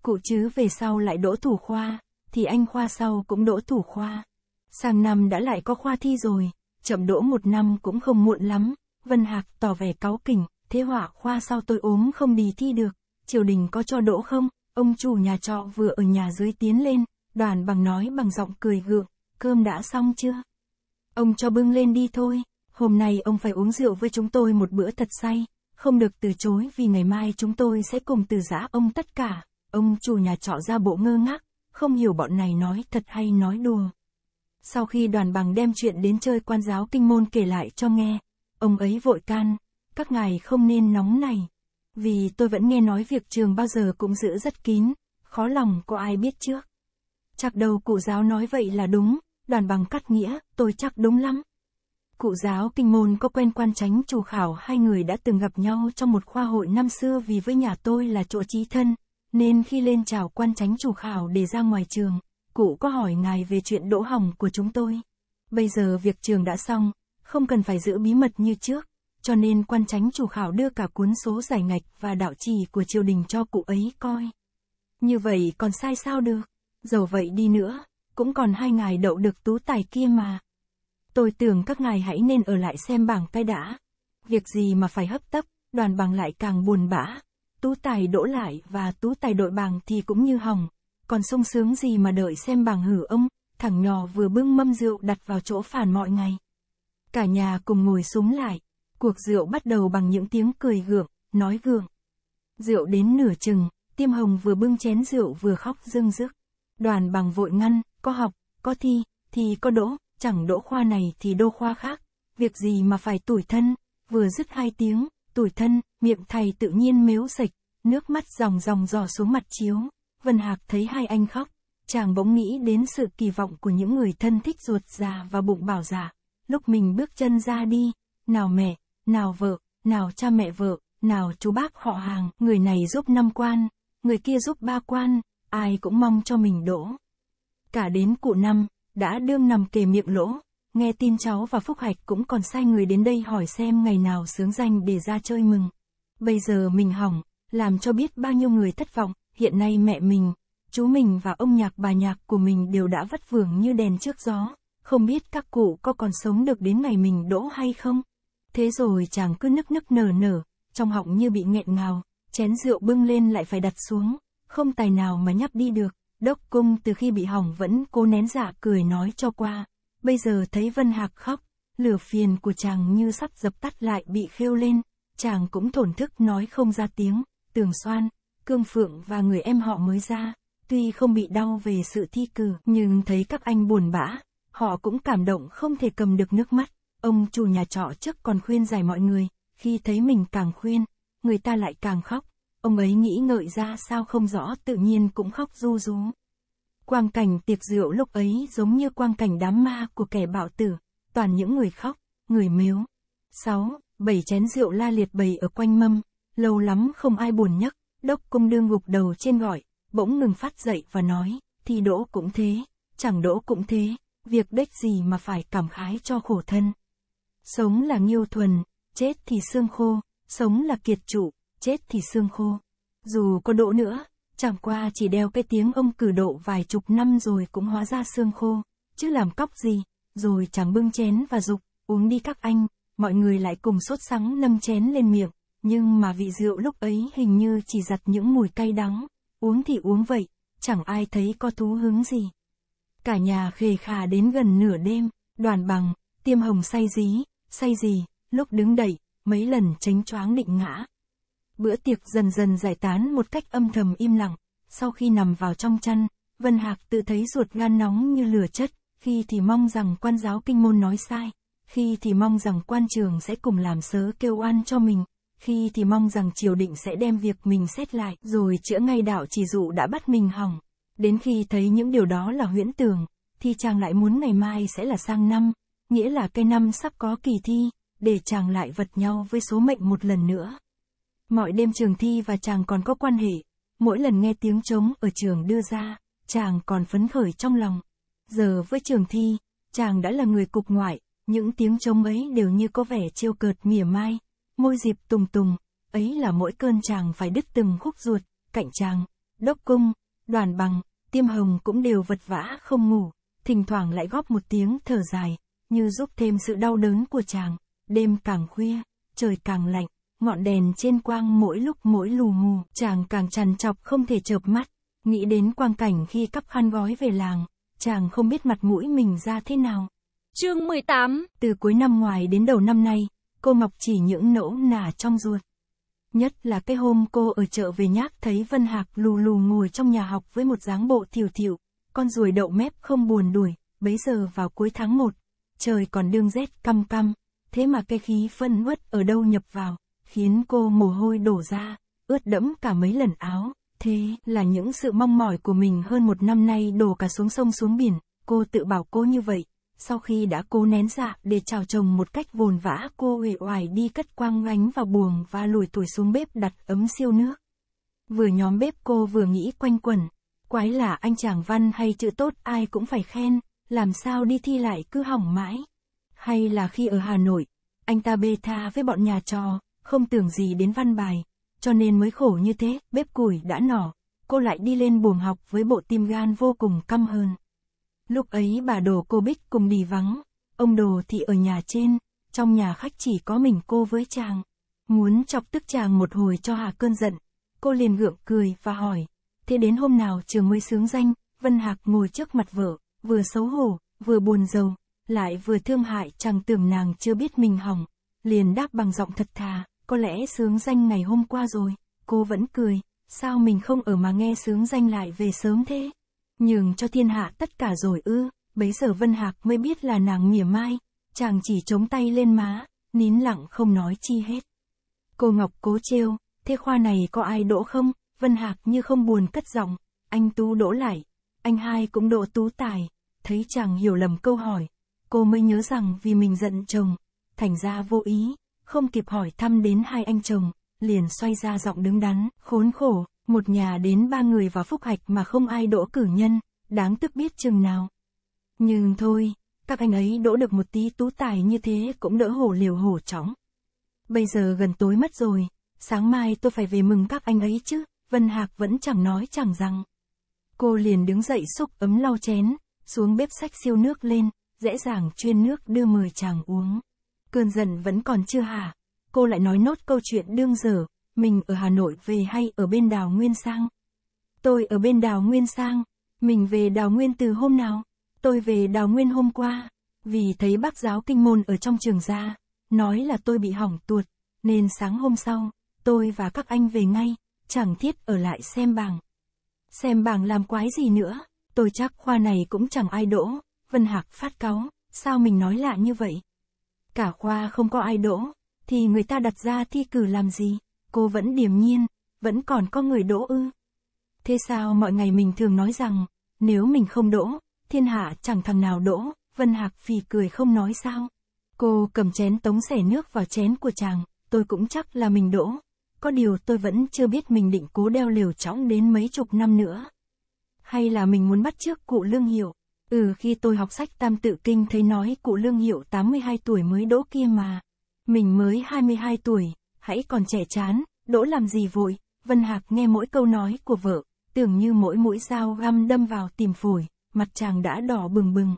Cụ chứ về sau lại đỗ thủ khoa, thì anh khoa sau cũng đỗ thủ khoa. Sang năm đã lại có khoa thi rồi, chậm đỗ một năm cũng không muộn lắm. Vân Hạc tỏ vẻ cáu kỉnh, thế họa khoa sau tôi ốm không đi thi được, triều đình có cho đỗ không? Ông chủ nhà trọ vừa ở nhà dưới tiến lên, đoàn bằng nói bằng giọng cười gượng, cơm đã xong chưa? Ông cho bưng lên đi thôi, hôm nay ông phải uống rượu với chúng tôi một bữa thật say, không được từ chối vì ngày mai chúng tôi sẽ cùng từ giã ông tất cả. Ông chủ nhà trọ ra bộ ngơ ngác, không hiểu bọn này nói thật hay nói đùa. Sau khi đoàn bằng đem chuyện đến chơi quan giáo kinh môn kể lại cho nghe, ông ấy vội can, các ngài không nên nóng này. Vì tôi vẫn nghe nói việc trường bao giờ cũng giữ rất kín, khó lòng có ai biết trước. Chắc đầu cụ giáo nói vậy là đúng, đoàn bằng cắt nghĩa, tôi chắc đúng lắm. Cụ giáo kinh môn có quen quan tránh chủ khảo hai người đã từng gặp nhau trong một khoa hội năm xưa vì với nhà tôi là chỗ trí thân, nên khi lên chào quan tránh chủ khảo để ra ngoài trường, cụ có hỏi ngài về chuyện đỗ hỏng của chúng tôi. Bây giờ việc trường đã xong, không cần phải giữ bí mật như trước, cho nên quan tránh chủ khảo đưa cả cuốn số giải ngạch và đạo trì của triều đình cho cụ ấy coi. Như vậy còn sai sao được, dầu vậy đi nữa, cũng còn hai ngài đậu được tú tài kia mà. Tôi tưởng các ngài hãy nên ở lại xem bảng cái đã. Việc gì mà phải hấp tấp, đoàn bằng lại càng buồn bã. Tú tài đỗ lại và tú tài đội bảng thì cũng như hỏng. Còn sung sướng gì mà đợi xem bảng hử ông, thằng nhỏ vừa bưng mâm rượu đặt vào chỗ phản mọi ngày. Cả nhà cùng ngồi súng lại. Cuộc rượu bắt đầu bằng những tiếng cười gượng, nói gượng. Rượu đến nửa chừng, tiêm hồng vừa bưng chén rượu vừa khóc rưng rức. Đoàn bằng vội ngăn, có học, có thi, thì có đỗ, chẳng đỗ khoa này thì đô khoa khác. Việc gì mà phải tủi thân, vừa dứt hai tiếng, tủi thân, miệng thầy tự nhiên mếu sạch, nước mắt dòng dòng dò xuống mặt chiếu. Vân Hạc thấy hai anh khóc, chàng bỗng nghĩ đến sự kỳ vọng của những người thân thích ruột già và bụng bảo giả. Lúc mình bước chân ra đi, nào mẹ, nào vợ, nào cha mẹ vợ, nào chú bác họ hàng, người này giúp năm quan, người kia giúp ba quan, ai cũng mong cho mình đỗ. Cả đến cụ năm, đã đương nằm kề miệng lỗ, nghe tin cháu và Phúc Hạch cũng còn sai người đến đây hỏi xem ngày nào sướng danh để ra chơi mừng. Bây giờ mình hỏng, làm cho biết bao nhiêu người thất vọng, hiện nay mẹ mình, chú mình và ông nhạc bà nhạc của mình đều đã vất vưởng như đèn trước gió, không biết các cụ có còn sống được đến ngày mình đỗ hay không. Thế rồi chàng cứ nức nức nở nở, trong họng như bị nghẹn ngào, chén rượu bưng lên lại phải đặt xuống, không tài nào mà nhấp đi được. Đốc cung từ khi bị hỏng vẫn cố nén giả cười nói cho qua. Bây giờ thấy Vân Hạc khóc, lửa phiền của chàng như sắp dập tắt lại bị khêu lên. Chàng cũng thổn thức nói không ra tiếng, tường xoan, cương phượng và người em họ mới ra. Tuy không bị đau về sự thi cử, nhưng thấy các anh buồn bã, họ cũng cảm động không thể cầm được nước mắt. Ông chủ nhà trọ trước còn khuyên giải mọi người, khi thấy mình càng khuyên, người ta lại càng khóc. Ông ấy nghĩ ngợi ra sao không rõ tự nhiên cũng khóc ru rú. Quang cảnh tiệc rượu lúc ấy giống như quang cảnh đám ma của kẻ bạo tử, toàn những người khóc, người mếu. 6. Bảy chén rượu la liệt bầy ở quanh mâm, lâu lắm không ai buồn nhắc, đốc cung đương gục đầu trên gọi, bỗng ngừng phát dậy và nói, thì đỗ cũng thế, chẳng đỗ cũng thế, việc đếch gì mà phải cảm khái cho khổ thân. Sống là nghiêu thuần, chết thì xương khô, sống là kiệt trụ, chết thì xương khô. Dù có đỗ nữa, chẳng qua chỉ đeo cái tiếng ông cử độ vài chục năm rồi cũng hóa ra xương khô, chứ làm cóc gì, rồi chẳng bưng chén và dục, uống đi các anh, mọi người lại cùng sốt sắng nâng chén lên miệng, nhưng mà vị rượu lúc ấy hình như chỉ giặt những mùi cay đắng, uống thì uống vậy, chẳng ai thấy có thú hứng gì. Cả nhà khề khà đến gần nửa đêm, đoàn bằng, tiêm hồng say dí, say gì, lúc đứng đẩy, mấy lần tránh choáng định ngã. Bữa tiệc dần dần giải tán một cách âm thầm im lặng, sau khi nằm vào trong chăn, Vân Hạc tự thấy ruột gan nóng như lửa chất, khi thì mong rằng quan giáo kinh môn nói sai, khi thì mong rằng quan trường sẽ cùng làm sớ kêu oan cho mình, khi thì mong rằng triều định sẽ đem việc mình xét lại, rồi chữa ngay đạo chỉ dụ đã bắt mình hỏng. Đến khi thấy những điều đó là huyễn tưởng, thì chàng lại muốn ngày mai sẽ là sang năm, nghĩa là cây năm sắp có kỳ thi, để chàng lại vật nhau với số mệnh một lần nữa. Mọi đêm trường thi và chàng còn có quan hệ, mỗi lần nghe tiếng trống ở trường đưa ra, chàng còn phấn khởi trong lòng. Giờ với trường thi, chàng đã là người cục ngoại, những tiếng trống ấy đều như có vẻ trêu cợt mỉa mai, môi dịp tùng tùng, ấy là mỗi cơn chàng phải đứt từng khúc ruột, cạnh chàng, đốc cung, đoàn bằng, tiêm hồng cũng đều vật vã không ngủ, thỉnh thoảng lại góp một tiếng thở dài, như giúp thêm sự đau đớn của chàng, đêm càng khuya, trời càng lạnh, ngọn đèn trên quang mỗi lúc mỗi lù mù, chàng càng trằn trọc không thể chợp mắt, nghĩ đến quang cảnh khi cắp khăn gói về làng, chàng không biết mặt mũi mình ra thế nào. Chương 18 Từ cuối năm ngoài đến đầu năm nay, cô Ngọc chỉ những nỗ nả trong ruột. Nhất là cái hôm cô ở chợ về nhác thấy Vân Hạc lù lù ngồi trong nhà học với một dáng bộ thiểu thiểu, con ruồi đậu mép không buồn đuổi, bấy giờ vào cuối tháng 1, trời còn đương rét căm căm, thế mà cái khí phân uất ở đâu nhập vào, khiến cô mồ hôi đổ ra, ướt đẫm cả mấy lần áo, thế là những sự mong mỏi của mình hơn một năm nay đổ cả xuống sông xuống biển, cô tự bảo cô như vậy, sau khi đã cố nén dạ để chào chồng một cách vồn vã cô uể oải đi cất quang gánh vào buồng và lùi tuổi xuống bếp đặt ấm siêu nước. Vừa nhóm bếp cô vừa nghĩ quanh quẩn, quái là anh chàng văn hay chữ tốt ai cũng phải khen, làm sao đi thi lại cứ hỏng mãi. Hay là khi ở Hà Nội, anh ta bê tha với bọn nhà trò, không tưởng gì đến văn bài, cho nên mới khổ như thế, bếp củi đã nỏ, cô lại đi lên buồng học với bộ tim gan vô cùng căm hơn. Lúc ấy bà đồ cô Bích cùng đi vắng, ông đồ thì ở nhà trên, trong nhà khách chỉ có mình cô với chàng. Muốn chọc tức chàng một hồi cho hà cơn giận, cô liền gượng cười và hỏi, thế đến hôm nào trường mới sướng danh, Vân Hạc ngồi trước mặt vợ, vừa xấu hổ, vừa buồn rầu, lại vừa thương hại chàng tưởng nàng chưa biết mình hỏng, liền đáp bằng giọng thật thà, có lẽ sướng danh ngày hôm qua rồi, cô vẫn cười, sao mình không ở mà nghe sướng danh lại về sớm thế? Nhường cho thiên hạ tất cả rồi ư, bấy giờ Vân Hạc mới biết là nàng mỉa mai, chàng chỉ chống tay lên má, nín lặng không nói chi hết. Cô Ngọc cố trêu, thế khoa này có ai đỗ không? Vân Hạc như không buồn cất giọng, anh Tú đỗ lại, anh hai cũng đỗ tú tài, thấy chàng hiểu lầm câu hỏi, cô mới nhớ rằng vì mình giận chồng, thành ra vô ý, không kịp hỏi thăm đến hai anh chồng, liền xoay ra giọng đứng đắn, khốn khổ, một nhà đến ba người vào phúc hạch mà không ai đỗ cử nhân, đáng tức biết chừng nào. Nhưng thôi, các anh ấy đỗ được một tí tú tài như thế cũng đỡ hổ liều hổ chóng. Bây giờ gần tối mất rồi, sáng mai tôi phải về mừng các anh ấy chứ, Vân Hạc vẫn chẳng nói chẳng rằng. Cô liền đứng dậy xúc ấm lau chén, xuống bếp sách siêu nước lên, dễ dàng chuyên nước đưa mời chàng uống. Cơn giận vẫn còn chưa hả? Cô lại nói nốt câu chuyện đương giờ, mình ở Hà Nội về hay ở bên đào Nguyên Sang? Tôi ở bên đào Nguyên Sang, mình về đào Nguyên từ hôm nào? Tôi về đào Nguyên hôm qua, vì thấy bác giáo kinh môn ở trong trường ra, nói là tôi bị hỏng tuột, nên sáng hôm sau, tôi và các anh về ngay, chẳng thiết ở lại xem bảng. Xem bảng làm quái gì nữa, tôi chắc khoa này cũng chẳng ai đỗ, Vân Hạc phát cáu, sao mình nói lạ như vậy? Cả khoa không có ai đỗ, thì người ta đặt ra thi cử làm gì? Cô vẫn điềm nhiên, vẫn còn có người đỗ ư. Thế sao mọi ngày mình thường nói rằng, nếu mình không đỗ, thiên hạ chẳng thằng nào đỗ, Vân Hạc phì cười không nói sao. Cô cầm chén tống xẻ nước vào chén của chàng, tôi cũng chắc là mình đỗ. Có điều tôi vẫn chưa biết mình định cố đeo liều chóng đến mấy chục năm nữa. Hay là mình muốn bắt trước cụ Lương Hiệu. Ừ khi tôi học sách Tam Tự Kinh thấy nói cụ Lương Hiệu 82 tuổi mới đỗ kia mà. Mình mới 22 tuổi, hãy còn trẻ chán, đỗ làm gì vội, Vân Hạc nghe mỗi câu nói của vợ, tưởng như mỗi mũi dao găm đâm vào tìm phổi, mặt chàng đã đỏ bừng bừng.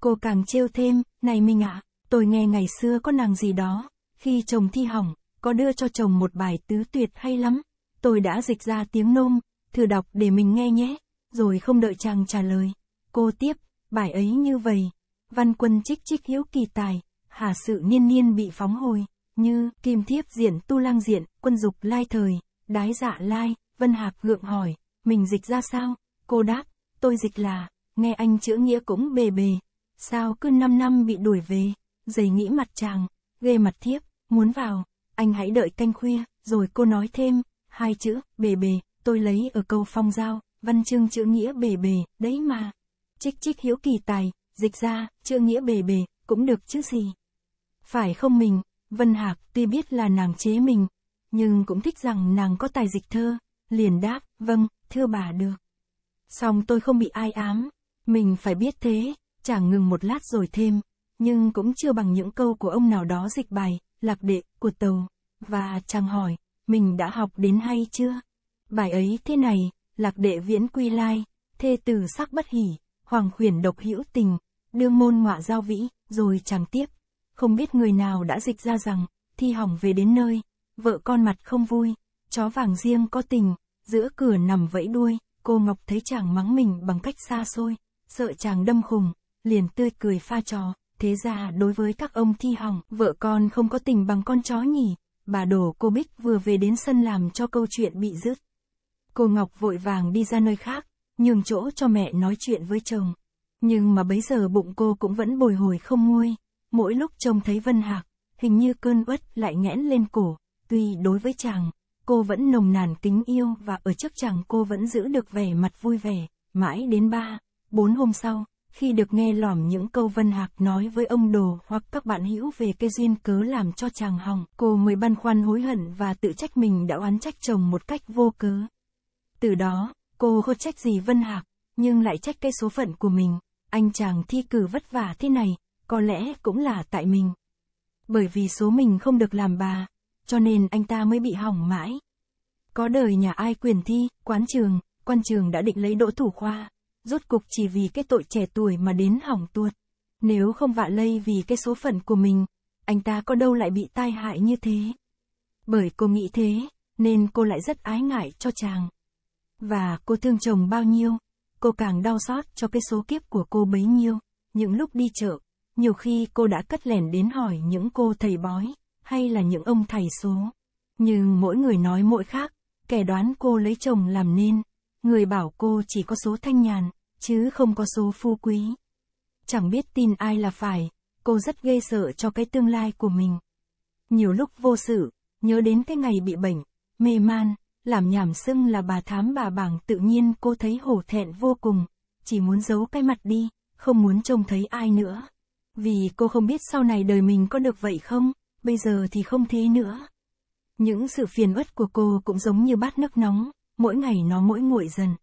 Cô càng trêu thêm, này Minh ạ, tôi nghe ngày xưa có nàng gì đó, khi chồng thi hỏng, có đưa cho chồng một bài tứ tuyệt hay lắm. Tôi đã dịch ra tiếng nôm, thử đọc để mình nghe nhé, rồi không đợi chàng trả lời. Cô tiếp, bài ấy như vậy. Văn quân trích trích hiếu kỳ tài, hà sự niên niên bị phóng hồi, như kim thiếp diện tu lang diện, quân dục lai thời, đái dạ lai, vân hạc gượng hỏi, mình dịch ra sao? Cô đáp, tôi dịch là, nghe anh chữa nghĩa cũng bề bề, sao cứ 5 năm bị đuổi về, dày nghĩ mặt chàng, ghê mặt thiếp, muốn vào, anh hãy đợi canh khuya, rồi cô nói thêm, hai chữ, bề bề, tôi lấy ở câu phong giao, văn chương chữ nghĩa bề bề, đấy mà. Trích trích hiếu kỳ tài, dịch ra, chữ nghĩa bề bề, cũng được chứ gì. Phải không mình, Vân Hạc tuy biết là nàng chế mình, nhưng cũng thích rằng nàng có tài dịch thơ, liền đáp, vâng, thưa bà được. Xong tôi không bị ai ám, mình phải biết thế, chẳng ngừng một lát rồi thêm, nhưng cũng chưa bằng những câu của ông nào đó dịch bài, lạc đệ, của tàu, và chàng hỏi, mình đã học đến hay chưa? Bài ấy thế này, lạc đệ viễn quy lai, thê từ sắc bất hỉ, hoàng khuyển độc hữu tình, đương môn ngọa giao vĩ, rồi chàng tiếp. Không biết người nào đã dịch ra rằng, thi hỏng về đến nơi, vợ con mặt không vui, chó vàng riêng có tình, giữa cửa nằm vẫy đuôi, cô Ngọc thấy chàng mắng mình bằng cách xa xôi, sợ chàng đâm khùng, liền tươi cười pha trò, thế ra đối với các ông thi hỏng, vợ con không có tình bằng con chó nhỉ, bà đổ cô Bích vừa về đến sân làm cho câu chuyện bị dứt. Cô Ngọc vội vàng đi ra nơi khác, nhường chỗ cho mẹ nói chuyện với chồng. Nhưng mà bấy giờ bụng cô cũng vẫn bồi hồi không nguôi, mỗi lúc trông thấy Vân Hạc, hình như cơn uất lại nghẽn lên cổ, tuy đối với chàng, cô vẫn nồng nàn kính yêu và ở trước chàng cô vẫn giữ được vẻ mặt vui vẻ, mãi đến ba, bốn hôm sau, khi được nghe lỏm những câu Vân Hạc nói với ông Đồ hoặc các bạn hữu về cái duyên cớ làm cho chàng hỏng, cô mới băn khoăn hối hận và tự trách mình đã oán trách chồng một cách vô cớ. Từ đó, cô có trách gì Vân Hạc, nhưng lại trách cái số phận của mình, anh chàng thi cử vất vả thế này, có lẽ cũng là tại mình. Bởi vì số mình không được làm bà, cho nên anh ta mới bị hỏng mãi. Có đời nhà ai quyền thi, quán trường, quan trường đã định lấy đỗ thủ khoa, rốt cục chỉ vì cái tội trẻ tuổi mà đến hỏng tuột. Nếu không vạ lây vì cái số phận của mình, anh ta có đâu lại bị tai hại như thế. Bởi cô nghĩ thế, nên cô lại rất ái ngại cho chàng. Và cô thương chồng bao nhiêu, cô càng đau xót cho cái số kiếp của cô bấy nhiêu. Những lúc đi chợ, nhiều khi cô đã cất lẻn đến hỏi những cô thầy bói, hay là những ông thầy số. Nhưng mỗi người nói mỗi khác, kẻ đoán cô lấy chồng làm nên, người bảo cô chỉ có số thanh nhàn, chứ không có số phu quý. Chẳng biết tin ai là phải, cô rất ghê sợ cho cái tương lai của mình. Nhiều lúc vô sự, nhớ đến cái ngày bị bệnh, mê man, làm nhảm xưng là bà thám bà bảng tự nhiên cô thấy hổ thẹn vô cùng, chỉ muốn giấu cái mặt đi, không muốn trông thấy ai nữa. Vì cô không biết sau này đời mình có được vậy không, bây giờ thì không thế nữa. Những sự phiền uất của cô cũng giống như bát nước nóng, mỗi ngày nó mỗi nguội dần.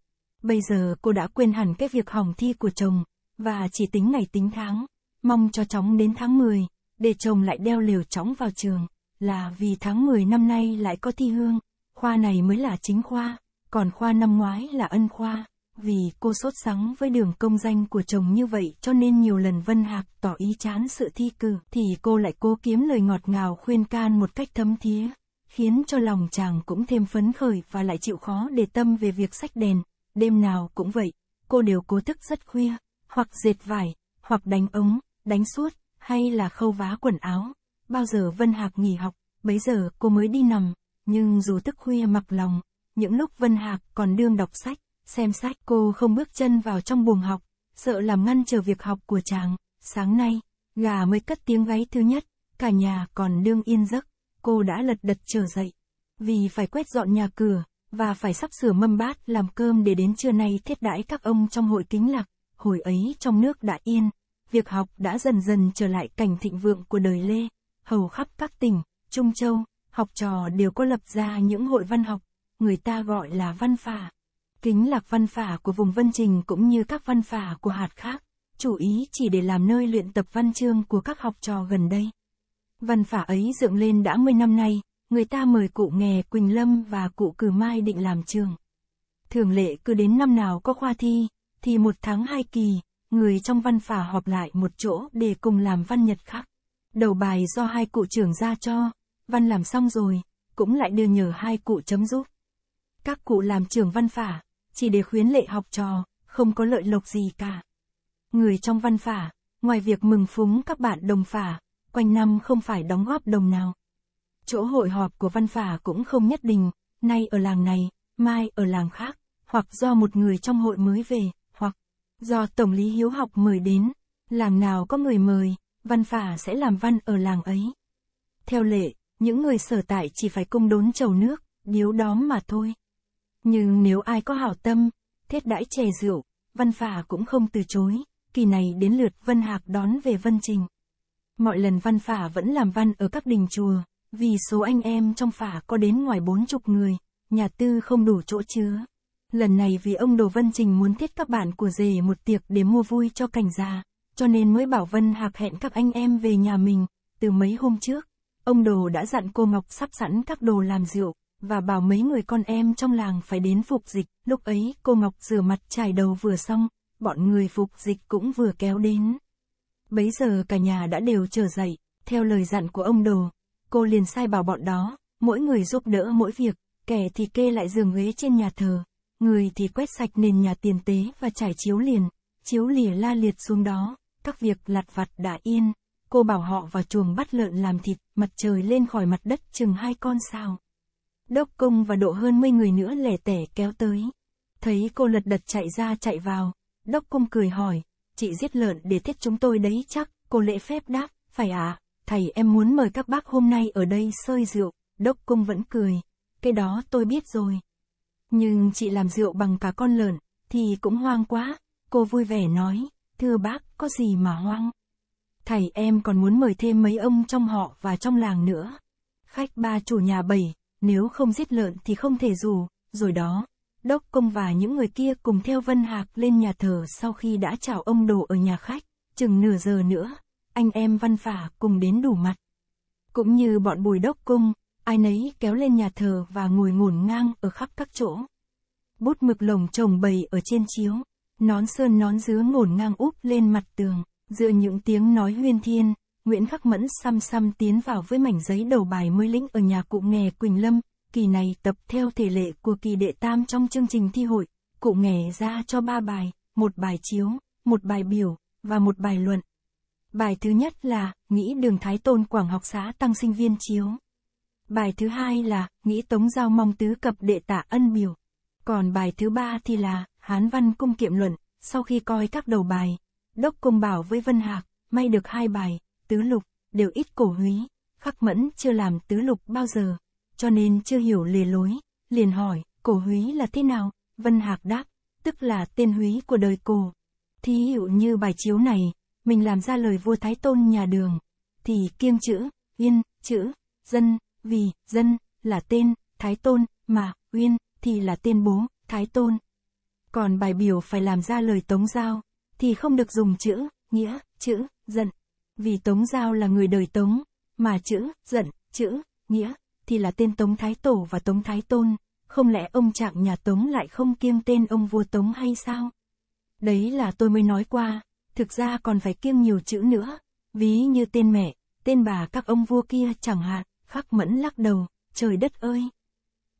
Bây giờ cô đã quên hẳn cái việc hỏng thi của chồng, và chỉ tính ngày tính tháng, mong cho chóng đến tháng 10, để chồng lại đeo liều chóng vào trường, là vì tháng 10 năm nay lại có thi hương, khoa này mới là chính khoa, còn khoa năm ngoái là ân khoa. Vì cô sốt sắng với đường công danh của chồng như vậy cho nên nhiều lần Vân Hạc tỏ ý chán sự thi cử, thì cô lại cố kiếm lời ngọt ngào khuyên can một cách thấm thía, khiến cho lòng chàng cũng thêm phấn khởi và lại chịu khó để tâm về việc sách đèn. Đêm nào cũng vậy, cô đều cố thức rất khuya, hoặc dệt vải, hoặc đánh ống, đánh suốt, hay là khâu vá quần áo. Bao giờ Vân Hạc nghỉ học, bấy giờ cô mới đi nằm, nhưng dù thức khuya mặc lòng, những lúc Vân Hạc còn đương đọc sách, xem sách cô không bước chân vào trong buồng học, sợ làm ngăn trở việc học của chàng. Sáng nay, gà mới cất tiếng gáy thứ nhất, cả nhà còn đương yên giấc, cô đã lật đật trở dậy. Vì phải quét dọn nhà cửa, và phải sắp sửa mâm bát làm cơm để đến trưa nay thiết đãi các ông trong hội kính lạc, hồi ấy trong nước đã yên, việc học đã dần dần trở lại cảnh thịnh vượng của đời Lê, hầu khắp các tỉnh, Trung Châu, học trò đều có lập ra những hội văn học, người ta gọi là văn phả. Kính lạc văn phả của vùng Vân Trình cũng như các văn phả của hạt khác, chủ ý chỉ để làm nơi luyện tập văn chương của các học trò gần đây. Văn phả ấy dựng lên đã 10 năm nay, người ta mời cụ nghè Quỳnh Lâm và cụ Cử Mai định làm trường. Thường lệ cứ đến năm nào có khoa thi, thì một tháng hai kỳ, người trong văn phả họp lại một chỗ để cùng làm văn nhật khác. Đầu bài do hai cụ trưởng ra cho, văn làm xong rồi, cũng lại đưa nhờ hai cụ chấm giúp. Các cụ làm trưởng văn phả, chỉ để khuyến lệ học trò, không có lợi lộc gì cả. Người trong văn phả, ngoài việc mừng phúng các bạn đồng phả, quanh năm không phải đóng góp đồng nào. Chỗ hội họp của văn phả cũng không nhất định, nay ở làng này, mai ở làng khác, hoặc do một người trong hội mới về, hoặc do Tổng lý Hiếu học mời đến, làng nào có người mời, văn phả sẽ làm văn ở làng ấy. Theo lệ, những người sở tại chỉ phải cung đốn chầu nước, điếu đóm mà thôi. Nhưng nếu ai có hảo tâm, thiết đãi chè rượu, văn phả cũng không từ chối, kỳ này đến lượt Vân Hạc đón về Vân Trình. Mọi lần văn phả vẫn làm văn ở các đình chùa, vì số anh em trong phả có đến ngoài bốn chục người, nhà tư không đủ chỗ chứa. Lần này vì ông Đồ Vân Trình muốn thiết các bạn của rể một tiệc để mua vui cho cảnh già, cho nên mới bảo Vân Hạc hẹn các anh em về nhà mình, từ mấy hôm trước. Ông Đồ đã dặn cô Ngọc sắp sẵn các đồ làm rượu, và bảo mấy người con em trong làng phải đến phục dịch. Lúc ấy cô Ngọc rửa mặt trải đầu vừa xong, bọn người phục dịch cũng vừa kéo đến. Bấy giờ cả nhà đã đều trở dậy, theo lời dặn của ông Đồ, cô liền sai bảo bọn đó, mỗi người giúp đỡ mỗi việc, kẻ thì kê lại giường ghế trên nhà thờ, người thì quét sạch nền nhà tiền tế và trải chiếu liền, chiếu lìa la liệt xuống đó, các việc lặt vặt đã yên. Cô bảo họ vào chuồng bắt lợn làm thịt, mặt trời lên khỏi mặt đất chừng hai con sao. Đốc công và độ hơn mươi người nữa lẻ tẻ kéo tới. Thấy cô lật đật chạy ra chạy vào, đốc công cười hỏi, chị giết lợn để thiết chúng tôi đấy chắc, cô lễ phép đáp, phải à, thầy em muốn mời các bác hôm nay ở đây sơi rượu, đốc công vẫn cười, cái đó tôi biết rồi. Nhưng chị làm rượu bằng cả con lợn, thì cũng hoang quá, cô vui vẻ nói, thưa bác, có gì mà hoang. Thầy em còn muốn mời thêm mấy ông trong họ và trong làng nữa. Khách ba chủ nhà bảy, nếu không giết lợn thì không thể dù. rồi đó. Đốc công và những người kia cùng theo Vân Hạc lên nhà thờ sau khi đã chào ông đồ ở nhà khách, chừng nửa giờ nữa, anh em văn phả cùng đến đủ mặt. Cũng như bọn bùi đốc cung, ai nấy kéo lên nhà thờ và ngồi ngổn ngang ở khắp các chỗ. Bút mực lồng trồng bầy ở trên chiếu, nón sơn nón dứa ngổn ngang úp lên mặt tường, dựa những tiếng nói huyên thiên, Nguyễn Khắc Mẫn xăm xăm tiến vào với mảnh giấy đầu bài mới lĩnh ở nhà cụ nghề Quỳnh Lâm, kỳ này tập theo thể lệ của kỳ đệ tam trong chương trình thi hội, cụ nghề ra cho ba bài, một bài chiếu, một bài biểu, và một bài luận. Bài thứ nhất là, nghĩ đường Thái Tôn Quảng học xã tăng sinh viên chiếu. Bài thứ hai là, nghĩ tống giao mong tứ cập đệ tả ân biểu. Còn bài thứ ba thì là, Hán Văn Cung Kiệm Luận, sau khi coi các đầu bài, Đốc Công bảo với Vân Hạc, may được hai bài, tứ lục, đều ít cổ húy, khắc mẫn chưa làm tứ lục bao giờ, cho nên chưa hiểu lề lối, liền hỏi, cổ húy là thế nào? Vân Hạc đáp, tức là tên húy của đời cổ. Thí hiệu như bài chiếu này, mình làm ra lời vua Thái Tôn nhà đường, thì kiêng chữ, yên, chữ, dân, vì, dân, là tên, Thái Tôn, mà, uyên, thì là tên bố, Thái Tôn. Còn bài biểu phải làm ra lời tống giao, thì không được dùng chữ, nghĩa, chữ, giận. Vì Tống Giao là người đời Tống, mà chữ, giận, chữ, nghĩa, thì là tên Tống Thái Tổ và Tống Thái Tôn, không lẽ ông trạng nhà Tống lại không kiêng tên ông vua Tống hay sao? Đấy là tôi mới nói qua, thực ra còn phải kiêng nhiều chữ nữa, ví như tên mẹ, tên bà các ông vua kia chẳng hạn, khắc mẫn lắc đầu, trời đất ơi!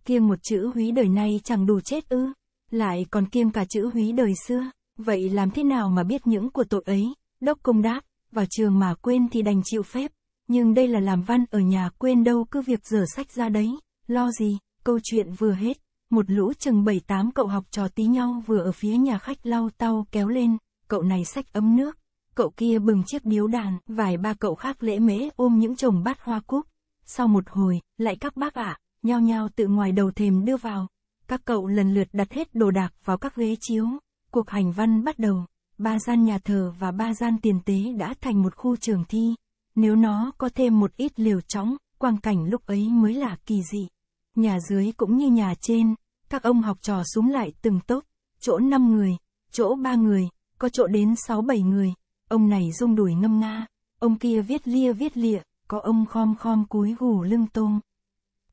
Kiêng một chữ húy đời nay chẳng đủ chết ư, lại còn kiêng cả chữ húy đời xưa, vậy làm thế nào mà biết những của tội ấy? Đốc công đáp, vào trường mà quên thì đành chịu phép, nhưng đây là làm văn ở nhà quên đâu cứ việc dở sách ra đấy, lo gì, câu chuyện vừa hết, một lũ chừng bảy tám cậu học trò tí nhau vừa ở phía nhà khách lau tau kéo lên, cậu này sách ấm nước, cậu kia bừng chiếc điếu đàn, vài ba cậu khác lễ mễ ôm những chồng bát hoa cúc. Sau một hồi, lại các bác ạ, nhao nhao tự ngoài đầu thềm đưa vào. Các cậu lần lượt đặt hết đồ đạc vào các ghế chiếu. Cuộc hành văn bắt đầu. Ba gian nhà thờ và ba gian tiền tế đã thành một khu trường thi. Nếu nó có thêm một ít liều chóng, quang cảnh lúc ấy mới là kỳ dị. Nhà dưới cũng như nhà trên, các ông học trò xuống lại từng tốp, chỗ 5 người, chỗ 3 người, có chỗ đến 6-7 người. Ông này rung đùi ngâm nga, ông kia viết lia viết lịa, có ông khom khom cúi gù lưng tôm.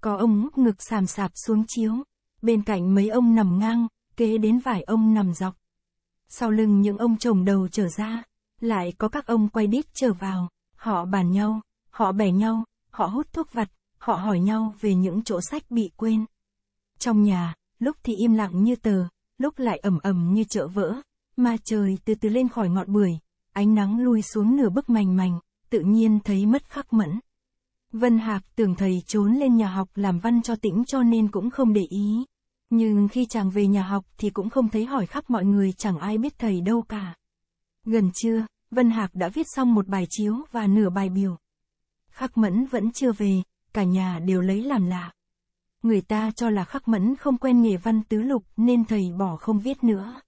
Có ông ngực sàm sạp xuống chiếu, bên cạnh mấy ông nằm ngang, kế đến vài ông nằm dọc. Sau lưng những ông chồng đầu trở ra, lại có các ông quay đít trở vào, họ bàn nhau, họ bẻ nhau, họ hút thuốc vặt, họ hỏi nhau về những chỗ sách bị quên. Trong nhà, lúc thì im lặng như tờ, lúc lại ẩm ẩm như chợ vỡ, mà trời từ từ lên khỏi ngọn bưởi, ánh nắng lui xuống nửa bức mành mành, tự nhiên thấy mất khắc mẫn. Vân Hạc tưởng thầy trốn lên nhà học làm văn cho tĩnh cho nên cũng không để ý. Nhưng khi chàng về nhà học thì cũng không thấy hỏi khắp mọi người chẳng ai biết thầy đâu cả. Gần trưa, Vân Hạc đã viết xong một bài chiếu và nửa bài biểu. Khắc Mẫn vẫn chưa về, cả nhà đều lấy làm lạ. Người ta cho là Khắc Mẫn không quen nghề văn tứ lục nên thầy bỏ không viết nữa.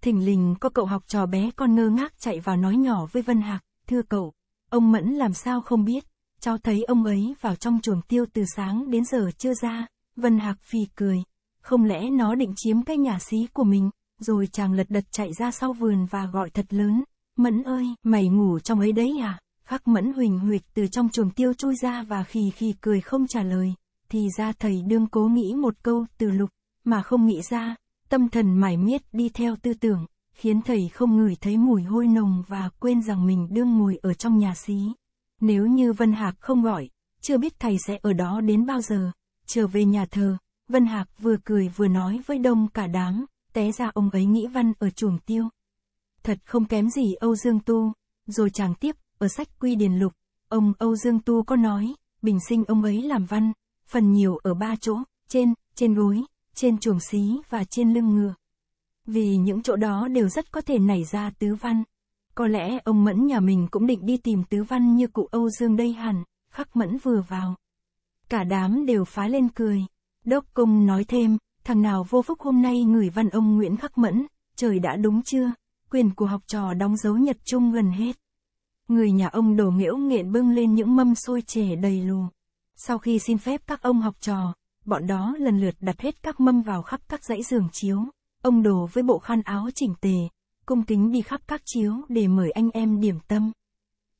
Thỉnh lình có cậu học trò bé con ngơ ngác chạy vào nói nhỏ với Vân Hạc, thưa cậu, ông Mẫn làm sao không biết, cháu thấy ông ấy vào trong chuồng tiêu từ sáng đến giờ chưa ra, Vân Hạc phì cười, không lẽ nó định chiếm cái nhà xí của mình, rồi chàng lật đật chạy ra sau vườn và gọi thật lớn, Mẫn ơi, mày ngủ trong ấy đấy à? Khắc mẫn huỳnh huỵch từ trong chuồng tiêu chui ra và khì khì cười không trả lời, thì ra thầy đương cố nghĩ một câu từ lục, mà không nghĩ ra, tâm thần mải miết đi theo tư tưởng, khiến thầy không ngửi thấy mùi hôi nồng và quên rằng mình đương ngồi ở trong nhà xí. Nếu như Vân Hạc không gọi, chưa biết thầy sẽ ở đó đến bao giờ, trở về nhà thờ, Vân Hạc vừa cười vừa nói với đông cả đám, té ra ông ấy nghĩ văn ở chuồng tiêu. Thật không kém gì Âu Dương Tu, rồi chàng tiếp, ở sách Quy Điển Lục, ông Âu Dương Tu có nói, bình sinh ông ấy làm văn, phần nhiều ở ba chỗ, trên, trên gối, trên chuồng xí và trên lưng ngựa. Vì những chỗ đó đều rất có thể nảy ra tứ văn. Có lẽ ông Mẫn nhà mình cũng định đi tìm tứ văn như cụ Âu Dương đây hẳn, khắc Mẫn vừa vào. Cả đám đều phá lên cười. Đốc Cung nói thêm, thằng nào vô phúc hôm nay ngửi văn ông Nguyễn Khắc Mẫn, trời đã đúng chưa? Quyền của học trò đóng dấu nhật chung gần hết. Người nhà ông đổ nghễu nghện bưng lên những mâm xôi chè đầy lù. Sau khi xin phép các ông học trò, bọn đó lần lượt đặt hết các mâm vào khắp các dãy giường chiếu. Ông đồ với bộ khăn áo chỉnh tề, cung kính đi khắp các chiếu để mời anh em điểm tâm.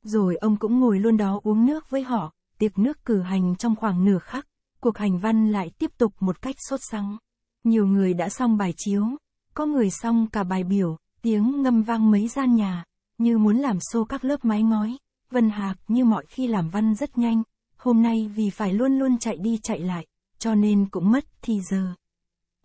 Rồi ông cũng ngồi luôn đó uống nước với họ, tiệc nước cử hành trong khoảng nửa khắc, cuộc hành văn lại tiếp tục một cách sốt sắng. Nhiều người đã xong bài chiếu, có người xong cả bài biểu, tiếng ngâm vang mấy gian nhà, như muốn làm xô các lớp mái ngói. Vân Hạc như mọi khi làm văn rất nhanh, hôm nay vì phải luôn luôn chạy đi chạy lại, cho nên cũng mất thì giờ.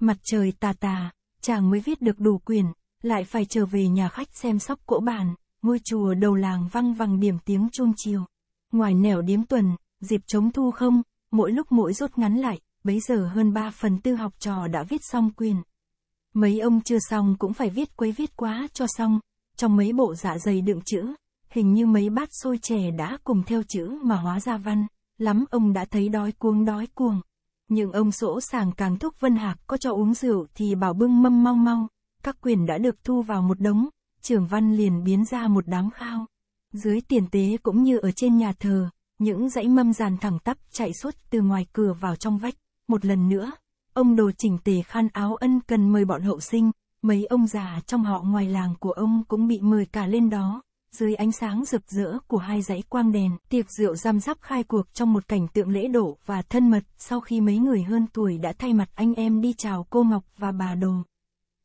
Mặt trời tà tà, chàng mới viết được đủ quyền, lại phải trở về nhà khách xem sóc cỗ bàn, ngôi chùa đầu làng văng vằng điểm tiếng chuông chiều. Ngoài nẻo điếm tuần, dịp chống thu không, mỗi lúc mỗi rút ngắn lại, bấy giờ hơn 3 phần tư học trò đã viết xong quyền. Mấy ông chưa xong cũng phải viết quấy viết quá cho xong, trong mấy bộ dạ dày đựng chữ, hình như mấy bát xôi chè đã cùng theo chữ mà hóa ra văn, lắm ông đã thấy đói cuống đói cuồng. Nhưng ông sỗ sàng càng thúc Vân Hạc có cho uống rượu thì bảo bưng mâm mau mau, các quyền đã được thu vào một đống, trưởng văn liền biến ra một đám khao. Dưới tiền tế cũng như ở trên nhà thờ, những dãy mâm dàn thẳng tắp chạy suốt từ ngoài cửa vào trong vách. Một lần nữa, ông đồ chỉnh tề khăn áo ân cần mời bọn hậu sinh, mấy ông già trong họ ngoài làng của ông cũng bị mời cả lên đó. Dưới ánh sáng rực rỡ của hai dãy quang đèn, tiệc rượu giam giáp khai cuộc trong một cảnh tượng lễ độ và thân mật sau khi mấy người hơn tuổi đã thay mặt anh em đi chào cô Ngọc và bà Đồ.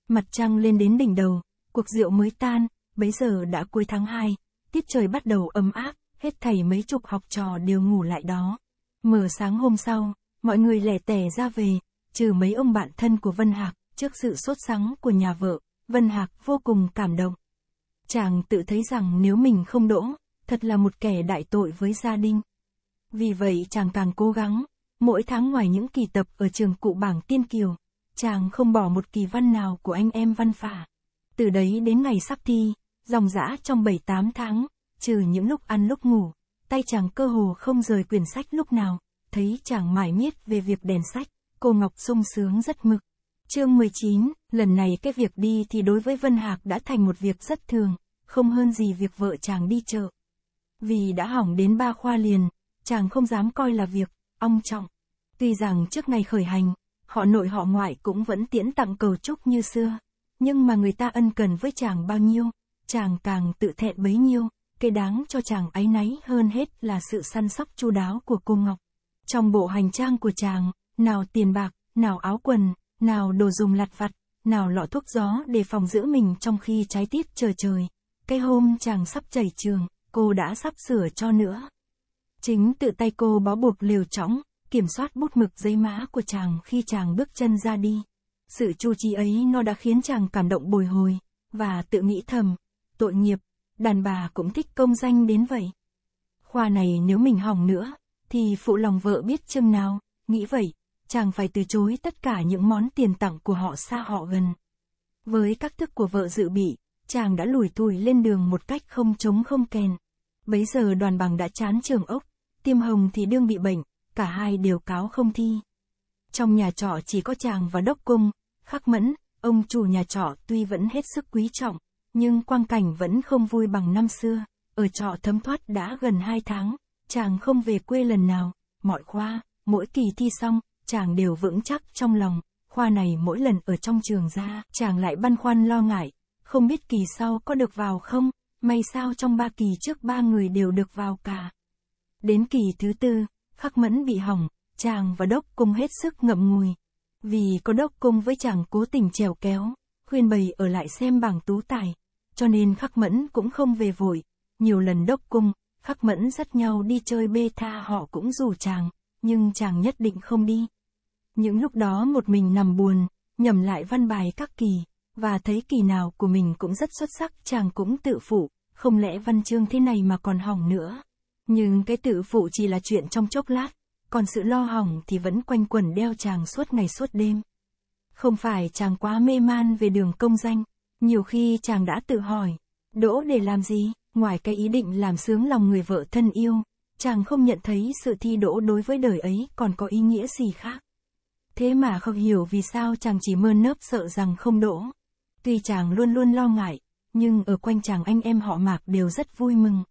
Mặt trăng lên đến đỉnh đầu, cuộc rượu mới tan, bấy giờ đã cuối tháng 2, tiết trời bắt đầu ấm áp, hết thầy mấy chục học trò đều ngủ lại đó. Mở sáng hôm sau, mọi người lẻ tẻ ra về, trừ mấy ông bạn thân của Vân Hạc, trước sự sốt sắng của nhà vợ, Vân Hạc vô cùng cảm động. Chàng tự thấy rằng nếu mình không đỗ, thật là một kẻ đại tội với gia đình. Vì vậy chàng càng cố gắng, mỗi tháng ngoài những kỳ tập ở trường cụ bảng tiên kiều, chàng không bỏ một kỳ văn nào của anh em văn phả. Từ đấy đến ngày sắp thi, dòng dã trong 7-8 tháng, trừ những lúc ăn lúc ngủ, tay chàng cơ hồ không rời quyển sách lúc nào, thấy chàng mải miết về việc đèn sách, cô Ngọc sung sướng rất mực. Chương 19, lần này cái việc đi thì đối với Vân Hạc đã thành một việc rất thường, không hơn gì việc vợ chàng đi chợ. Vì đã hỏng đến ba khoa liền, chàng không dám coi là việc, ong trọng. Tuy rằng trước ngày khởi hành, họ nội họ ngoại cũng vẫn tiễn tặng cầu chúc như xưa. Nhưng mà người ta ân cần với chàng bao nhiêu, chàng càng tự thẹn bấy nhiêu, cái đáng cho chàng áy náy hơn hết là sự săn sóc chu đáo của cô Ngọc. Trong bộ hành trang của chàng, nào tiền bạc, nào áo quần, nào đồ dùng lặt vặt, nào lọ thuốc gió để phòng giữ mình trong khi trái tiết chờ trời. Cái hôm chàng sắp chảy trường, cô đã sắp sửa cho nữa. Chính tự tay cô bó buộc liều trõng, kiểm soát bút mực giấy mã của chàng khi chàng bước chân ra đi. Sự chu trí ấy nó đã khiến chàng cảm động bồi hồi, và tự nghĩ thầm, tội nghiệp, đàn bà cũng thích công danh đến vậy. Khoa này nếu mình hỏng nữa, thì phụ lòng vợ biết chừng nào, nghĩ vậy, chàng phải từ chối tất cả những món tiền tặng của họ xa họ gần. Với các thức của vợ dự bị, chàng đã lủi thủi lên đường một cách không trống không kèn. Bấy giờ đoàn bằng đã chán trường ốc, tiêm hồng thì đương bị bệnh, cả hai đều cáo không thi. Trong nhà trọ chỉ có chàng và đốc cung, khắc mẫn, ông chủ nhà trọ tuy vẫn hết sức quý trọng, nhưng quang cảnh vẫn không vui bằng năm xưa. Ở trọ thấm thoát đã gần hai tháng, chàng không về quê lần nào, mọi khoa, mỗi kỳ thi xong, chàng đều vững chắc trong lòng, khoa này mỗi lần ở trong trường ra, chàng lại băn khoăn lo ngại, không biết kỳ sau có được vào không, may sao trong ba kỳ trước ba người đều được vào cả. Đến kỳ thứ tư, khắc mẫn bị hỏng, chàng và đốc cung hết sức ngậm ngùi. Vì có đốc cung với chàng cố tình trèo kéo, khuyên bầy ở lại xem bảng tú tài, cho nên khắc mẫn cũng không về vội. Nhiều lần đốc cung, khắc mẫn dắt nhau đi chơi bê tha họ cũng rủ chàng, nhưng chàng nhất định không đi. Những lúc đó một mình nằm buồn, nhầm lại văn bài các kỳ, và thấy kỳ nào của mình cũng rất xuất sắc chàng cũng tự phụ, không lẽ văn chương thế này mà còn hỏng nữa. Nhưng cái tự phụ chỉ là chuyện trong chốc lát, còn sự lo hỏng thì vẫn quanh quẩn đeo chàng suốt ngày suốt đêm. Không phải chàng quá mê man về đường công danh, nhiều khi chàng đã tự hỏi, đỗ để làm gì, ngoài cái ý định làm sướng lòng người vợ thân yêu, chàng không nhận thấy sự thi đỗ đối với đời ấy còn có ý nghĩa gì khác. Thế mà không hiểu vì sao chàng chỉ mơ nớp sợ rằng không đỗ. Tuy chàng luôn luôn lo ngại, nhưng ở quanh chàng anh em họ mạc đều rất vui mừng.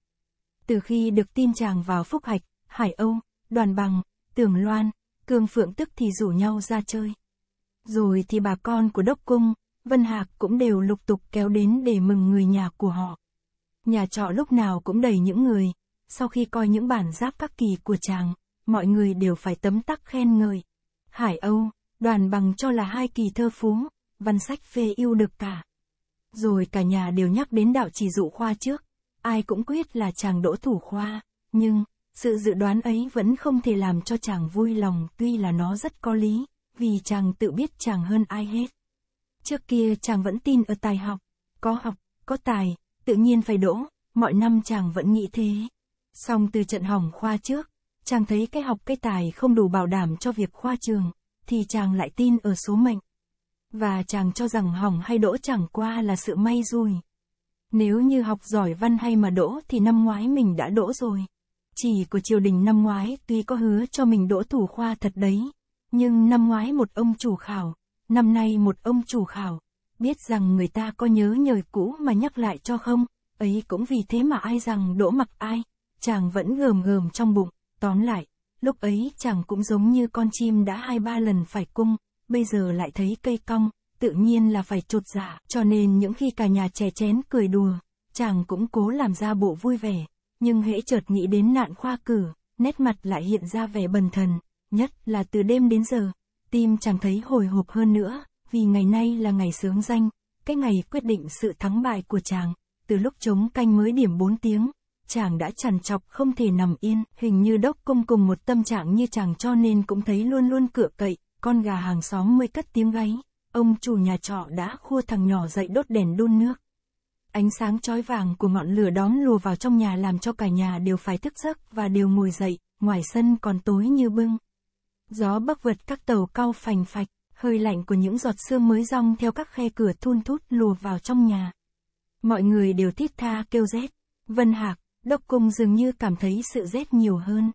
Từ khi được tin chàng vào phúc hạch, Hải Âu, Đoàn Bằng, Tường Loan, Cương Phượng tức thì rủ nhau ra chơi. Rồi thì bà con của Đốc Cung, Vân Hạc cũng đều lục tục kéo đến để mừng người nhà của họ. Nhà trọ lúc nào cũng đầy những người, sau khi coi những bản giáp các kỳ của chàng, mọi người đều phải tấm tắc khen ngợi. Hải Âu, đoàn bằng cho là hai kỳ thơ phú, văn sách phê yêu được cả. Rồi cả nhà đều nhắc đến đạo chỉ dụ khoa trước, ai cũng quyết là chàng đỗ thủ khoa, nhưng, sự dự đoán ấy vẫn không thể làm cho chàng vui lòng tuy là nó rất có lý, vì chàng tự biết chàng hơn ai hết. Trước kia chàng vẫn tin ở tài học, có học, có tài, tự nhiên phải đỗ, mọi năm chàng vẫn nghĩ thế. Xong từ trận hỏng khoa trước, chàng thấy cái học cái tài không đủ bảo đảm cho việc khoa trường, thì chàng lại tin ở số mệnh. Và chàng cho rằng hỏng hay đỗ chẳng qua là sự may rủi. Nếu như học giỏi văn hay mà đỗ thì năm ngoái mình đã đỗ rồi. Chỉ của triều đình năm ngoái tuy có hứa cho mình đỗ thủ khoa thật đấy, nhưng năm ngoái một ông chủ khảo, năm nay một ông chủ khảo, biết rằng người ta có nhớ nhời cũ mà nhắc lại cho không, ấy cũng vì thế mà ai rằng đỗ mặc ai, chàng vẫn gờm gờm trong bụng, tóm lại, lúc ấy chàng cũng giống như con chim đã hai ba lần phải cung, bây giờ lại thấy cây cong, tự nhiên là phải trột giả cho nên những khi cả nhà trẻ chén cười đùa, chàng cũng cố làm ra bộ vui vẻ, nhưng hễ chợt nghĩ đến nạn khoa cử, nét mặt lại hiện ra vẻ bần thần, nhất là từ đêm đến giờ, tim chàng thấy hồi hộp hơn nữa, vì ngày nay là ngày sướng danh, cái ngày quyết định sự thắng bại của chàng, từ lúc chống canh mới điểm 4 tiếng, chàng đã chằn chọc không thể nằm yên, hình như đốc công cùng một tâm trạng như chàng cho nên cũng thấy luôn luôn cựa cậy, con gà hàng xóm mới cất tiếng gáy, ông chủ nhà trọ đã khua thằng nhỏ dậy đốt đèn đun nước. Ánh sáng chói vàng của ngọn lửa đóm lùa vào trong nhà làm cho cả nhà đều phải thức giấc và đều ngồi dậy, ngoài sân còn tối như bưng. Gió bắc vượt các tàu cao phành phạch, hơi lạnh của những giọt sương mới rong theo các khe cửa thun thút lùa vào trong nhà. Mọi người đều thiết tha kêu rét. Vân Hạc, Đốc Cung dường như cảm thấy sự rét nhiều hơn.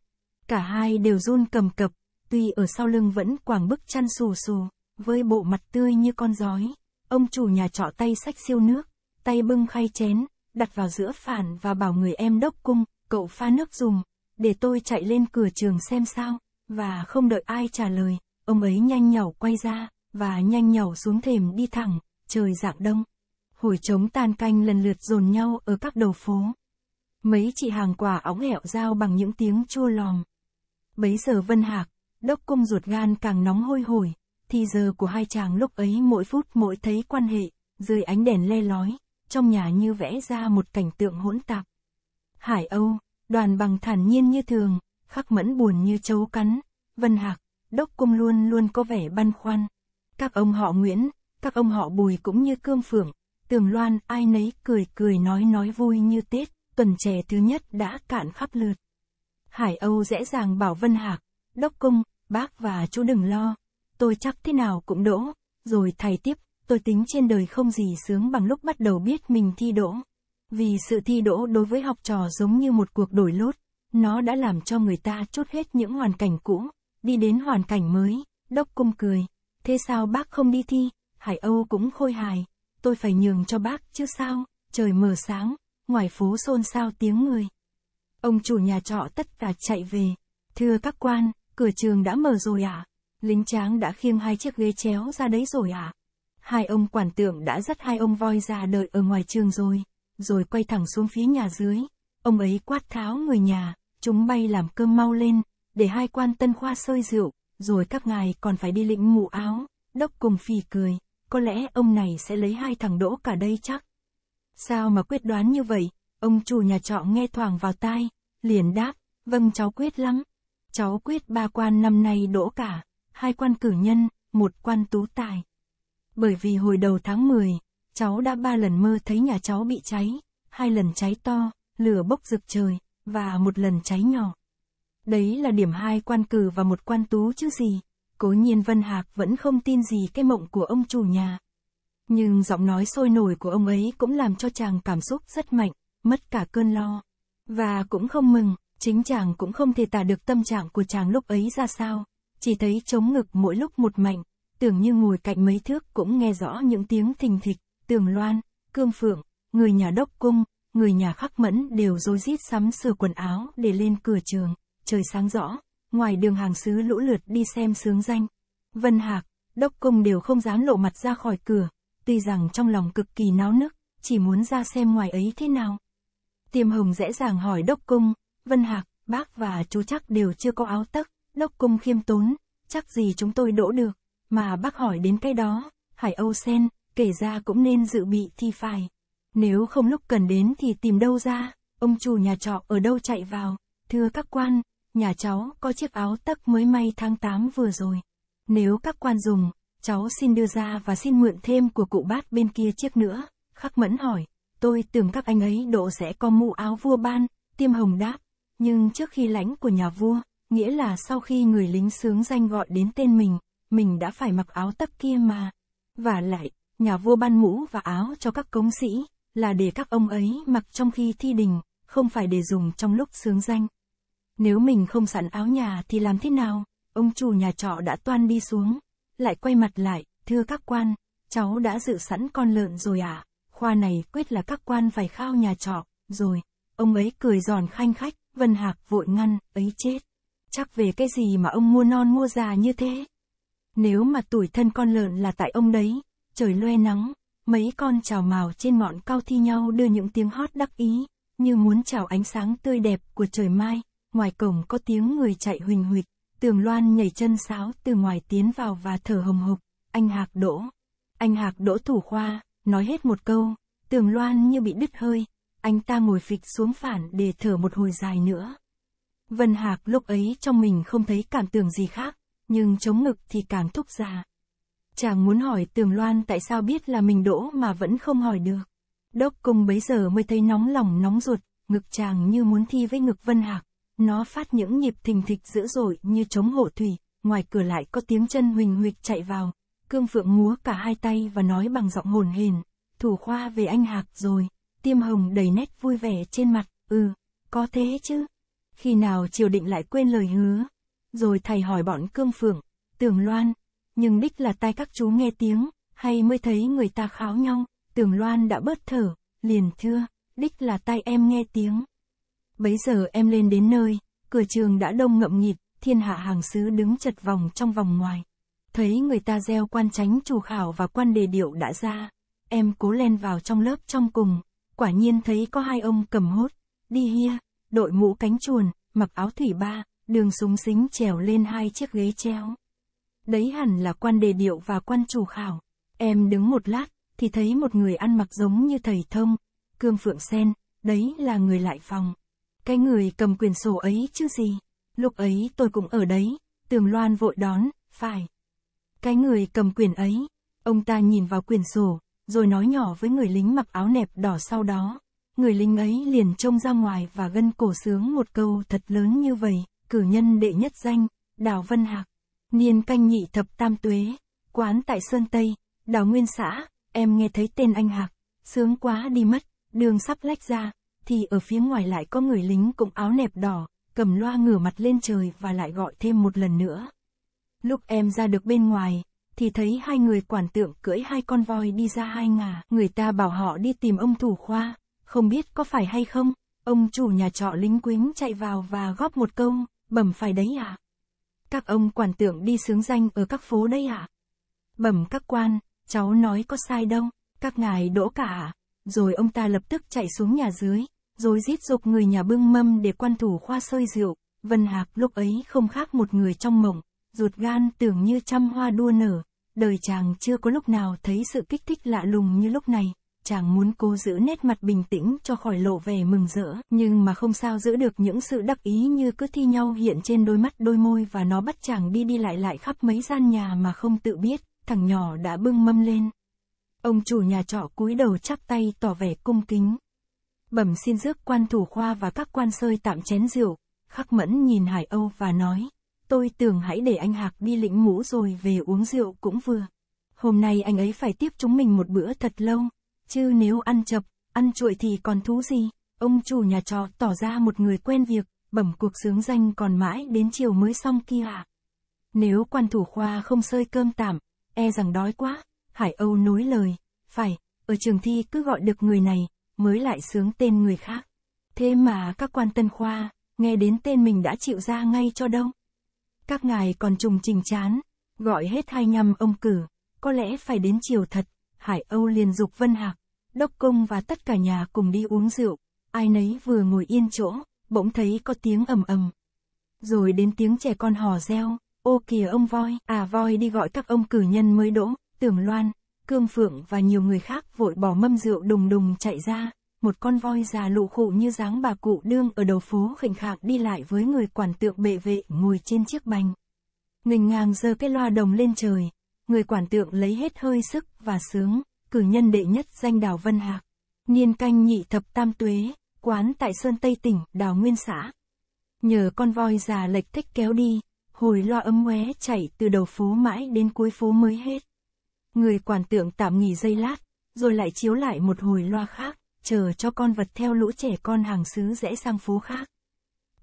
Cả hai đều run cầm cập, tuy ở sau lưng vẫn quàng bức chăn xù xù, với bộ mặt tươi như con giói. Ông chủ nhà trọ tay sách siêu nước, tay bưng khay chén, đặt vào giữa phản và bảo người em Đốc Cung, cậu pha nước dùng, để tôi chạy lên cửa trường xem sao, và không đợi ai trả lời, ông ấy nhanh nhảu quay ra, và nhanh nhảu xuống thềm đi thẳng, trời dạng đông. Hồi trống tan canh lần lượt dồn nhau ở các đầu phố. Mấy chị hàng quả óng hẹo dao bằng những tiếng chua lòm. Bấy giờ Vân Hạc, đốc cung ruột gan càng nóng hôi hổi, thì giờ của hai chàng lúc ấy mỗi phút mỗi thấy quan hệ, dưới ánh đèn le lói, trong nhà như vẽ ra một cảnh tượng hỗn tạp. Hải Âu, đoàn bằng thản nhiên như thường, khắc mẫn buồn như chấu cắn, Vân Hạc, Đốc Cung luôn luôn có vẻ băn khoăn. Các ông họ Nguyễn, các ông họ Bùi cũng như Cương Phượng, Tường Loan ai nấy cười cười nói nói vui như Tết, tuần trẻ thứ nhất đã cạn khắp lượt. Hải Âu dễ dàng bảo Vân Hạc, Đốc Cung, bác và chú đừng lo, tôi chắc thế nào cũng đỗ, rồi thầy tiếp, tôi tính trên đời không gì sướng bằng lúc bắt đầu biết mình thi đỗ. Vì sự thi đỗ đối với học trò giống như một cuộc đổi lốt, nó đã làm cho người ta chốt hết những hoàn cảnh cũ, đi đến hoàn cảnh mới, đốc cung cười. Thế sao bác không đi thi? Hải Âu cũng khôi hài. Tôi phải nhường cho bác chứ sao? Trời mờ sáng, ngoài phố xôn xao tiếng người. Ông chủ nhà trọ tất cả chạy về. Thưa các quan, cửa trường đã mở rồi ạ. À? Lính tráng đã khiêng hai chiếc ghế chéo ra đấy rồi ạ. À? Hai ông quản tượng đã dắt hai ông voi ra đợi ở ngoài trường rồi. Rồi quay thẳng xuống phía nhà dưới. Ông ấy quát tháo người nhà, chúng bay làm cơm mau lên, để hai quan tân khoa sơi rượu, rồi các ngài còn phải đi lĩnh mũ áo. Đốc cùng phì cười, có lẽ ông này sẽ lấy hai thằng đỗ cả đây chắc. Sao mà quyết đoán như vậy? Ông chủ nhà trọ nghe thoảng vào tai, liền đáp, vâng cháu quyết lắm. Cháu quyết ba quan năm nay đỗ cả, hai quan cử nhân, một quan tú tài. Bởi vì hồi đầu tháng 10, cháu đã ba lần mơ thấy nhà cháu bị cháy, hai lần cháy to, lửa bốc rực trời, và một lần cháy nhỏ. Đấy là điểm hai quan cử và một quan tú chứ gì. Cố nhiên Vân Hạc vẫn không tin gì cái mộng của ông chủ nhà. Nhưng giọng nói sôi nổi của ông ấy cũng làm cho chàng cảm xúc rất mạnh, mất cả cơn lo. Và cũng không mừng, chính chàng cũng không thể tả được tâm trạng của chàng lúc ấy ra sao. Chỉ thấy chống ngực mỗi lúc một mạnh, tưởng như ngồi cạnh mấy thước cũng nghe rõ những tiếng thình thịch, tường loan, cương phượng, người nhà đốc cung, người nhà khắc mẫn đều rối rít sắm sửa quần áo để lên cửa trường, trời sáng rõ, ngoài đường hàng xứ lũ lượt đi xem sướng danh. Vân Hạc, Đốc công đều không dám lộ mặt ra khỏi cửa, tuy rằng trong lòng cực kỳ náo nức, chỉ muốn ra xem ngoài ấy thế nào. Tiềm Hồng dễ dàng hỏi Đốc công, Vân Hạc, bác và chú chắc đều chưa có áo tấc, Đốc công khiêm tốn, chắc gì chúng tôi đỗ được, mà bác hỏi đến cái đó, Hải Âu Sen, kể ra cũng nên dự bị thì phải. Nếu không lúc cần đến thì tìm đâu ra, ông chủ nhà trọ ở đâu chạy vào, thưa các quan, nhà cháu có chiếc áo tắc mới may tháng 8 vừa rồi. Nếu các quan dùng, cháu xin đưa ra và xin mượn thêm của cụ bát bên kia chiếc nữa. Khắc mẫn hỏi, tôi tưởng các anh ấy độ sẽ có mũ áo vua ban, tiêm hồng đáp. Nhưng trước khi lãnh của nhà vua, nghĩa là sau khi người lính sướng danh gọi đến tên mình, mình đã phải mặc áo tắc kia mà. Và lại, nhà vua ban mũ và áo cho các cống sĩ, là để các ông ấy mặc trong khi thi đình, không phải để dùng trong lúc sướng danh. Nếu mình không sẵn áo nhà thì làm thế nào? Ông chủ nhà trọ đã toan đi xuống, lại quay mặt lại, thưa các quan, cháu đã dự sẵn con lợn rồi à? Khoa này quyết là các quan phải khao nhà trọ, rồi. Ông ấy cười giòn khanh khách, Vân Hạc vội ngăn, ấy chết. Chắc về cái gì mà ông mua non mua già như thế? Nếu mà tuổi thân con lợn là tại ông đấy, trời loe nắng, mấy con chào màu trên ngọn cao thi nhau đưa những tiếng hót đắc ý, như muốn chào ánh sáng tươi đẹp của trời mai. Ngoài cổng có tiếng người chạy huỳnh huỵch, Tường Loan nhảy chân sáo từ ngoài tiến vào và thở hồng hộc. Anh Hạc đỗ. Anh Hạc đỗ thủ khoa, nói hết một câu. Tường Loan như bị đứt hơi. Anh ta ngồi phịch xuống phản để thở một hồi dài nữa. Vân Hạc lúc ấy trong mình không thấy cảm tưởng gì khác, nhưng chống ngực thì càng thúc ra. Chàng muốn hỏi Tường Loan tại sao biết là mình đỗ mà vẫn không hỏi được. Đốc cung bấy giờ mới thấy nóng lòng nóng ruột, ngực chàng như muốn thi với ngực Vân Hạc. Nó phát những nhịp thình thịch dữ dội như chống hộ thủy, ngoài cửa lại có tiếng chân huỳnh huỵch chạy vào. Cương Phượng múa cả hai tay và nói bằng giọng hồn hền, thủ khoa về anh Hạc rồi, tiêm hồng đầy nét vui vẻ trên mặt, ừ, có thế chứ. Khi nào triều định lại quên lời hứa, rồi thầy hỏi bọn Cương Phượng, Tường Loan, nhưng đích là tai các chú nghe tiếng, hay mới thấy người ta kháo nhau, tưởng Loan đã bớt thở, liền thưa, đích là tai em nghe tiếng. Bấy giờ em lên đến nơi, cửa trường đã đông ngậm nghịt, thiên hạ hàng sứ đứng chật vòng trong vòng ngoài. Thấy người ta gieo quan tránh chủ khảo và quan đề điệu đã ra, em cố len vào trong lớp trong cùng, quả nhiên thấy có hai ông cầm hốt, đi hia, đội mũ cánh chuồn, mặc áo thủy ba, đường súng xính trèo lên hai chiếc ghế treo. Đấy hẳn là quan đề điệu và quan chủ khảo. Em đứng một lát, thì thấy một người ăn mặc giống như thầy thông, cương phượng sen, đấy là người lại phòng. Cái người cầm quyền sổ ấy chứ gì. Lúc ấy tôi cũng ở đấy, tường loan vội đón, phải. Cái người cầm quyền ấy, ông ta nhìn vào quyền sổ, rồi nói nhỏ với người lính mặc áo nẹp đỏ sau đó. Người lính ấy liền trông ra ngoài và gân cổ sướng một câu thật lớn như vậy, cử nhân đệ nhất danh, Đào Vân Hạc. Niên canh nhị thập tam tuế, quán tại Sơn Tây, Đào Nguyên xã, em nghe thấy tên anh Hạc, sướng quá đi mất, đường sắp lách ra, thì ở phía ngoài lại có người lính cũng áo nẹp đỏ, cầm loa ngửa mặt lên trời và lại gọi thêm một lần nữa. Lúc em ra được bên ngoài, thì thấy hai người quản tượng cưỡi hai con voi đi ra hai ngả. Người ta bảo họ đi tìm ông thủ khoa, không biết có phải hay không. Ông chủ nhà trọ lính quính chạy vào và góp một câu, bẩm phải đấy à? Các ông quản tượng đi sướng danh ở các phố đây à? Bẩm các quan, cháu nói có sai đâu, các ngài đỗ cả? Rồi ông ta lập tức chạy xuống nhà dưới, rồi giết dục người nhà bưng mâm để quan thủ khoa sơi rượu. Vân Hạc lúc ấy không khác một người trong mộng, ruột gan tưởng như trăm hoa đua nở, đời chàng chưa có lúc nào thấy sự kích thích lạ lùng như lúc này. Chàng muốn cố giữ nét mặt bình tĩnh cho khỏi lộ vẻ mừng rỡ, nhưng mà không sao giữ được những sự đắc ý như cứ thi nhau hiện trên đôi mắt đôi môi và nó bắt chàng đi đi lại lại khắp mấy gian nhà mà không tự biết, thằng nhỏ đã bưng mâm lên. Ông chủ nhà trọ cúi đầu chắp tay tỏ vẻ cung kính. Bẩm xin rước quan thủ khoa và các quan sơi tạm chén rượu, khắc mẫn nhìn Hải Âu và nói, tôi tưởng hãy để anh Hạc đi lĩnh mũ rồi về uống rượu cũng vừa. Hôm nay anh ấy phải tiếp chúng mình một bữa thật lâu, chứ nếu ăn chập, ăn chuội thì còn thú gì. Ông chủ nhà trọ tỏ ra một người quen việc, bẩm cuộc sướng danh còn mãi đến chiều mới xong kia à. Nếu quan thủ khoa không sơi cơm tạm, e rằng đói quá, Hải Âu nối lời, phải, ở trường thi cứ gọi được người này, mới lại sướng tên người khác. Thế mà các quan tân khoa, nghe đến tên mình đã chịu ra ngay cho đâu. Các ngài còn trùng trình chán, gọi hết hai nhăm ông cử, có lẽ phải đến chiều thật, Hải Âu liền dục Vân Hạc, Đốc Công và tất cả nhà cùng đi uống rượu, ai nấy vừa ngồi yên chỗ, bỗng thấy có tiếng ầm ầm. Rồi đến tiếng trẻ con hò reo, ô kìa ông voi, à voi đi gọi các ông cử nhân mới đỗ, tưởng loan, cương phượng và nhiều người khác vội bỏ mâm rượu đùng đùng chạy ra, một con voi già lụ khụ như dáng bà cụ đương ở đầu phố khỉnh khạc đi lại với người quản tượng bệ vệ ngồi trên chiếc bành. Nghênh ngang giơ cái loa đồng lên trời, người quản tượng lấy hết hơi sức và sướng, cử nhân đệ nhất danh đào Vân Hạc. Niên canh nhị thập tam tuế, quán tại Sơn Tây tỉnh, đào Nguyên xã. Nhờ con voi già lệch thích kéo đi, hồi loa ấm ngoé chạy từ đầu phố mãi đến cuối phố mới hết. Người quản tượng tạm nghỉ giây lát, rồi lại chiếu lại một hồi loa khác, chờ cho con vật theo lũ trẻ con hàng xứ rẽ sang phố khác.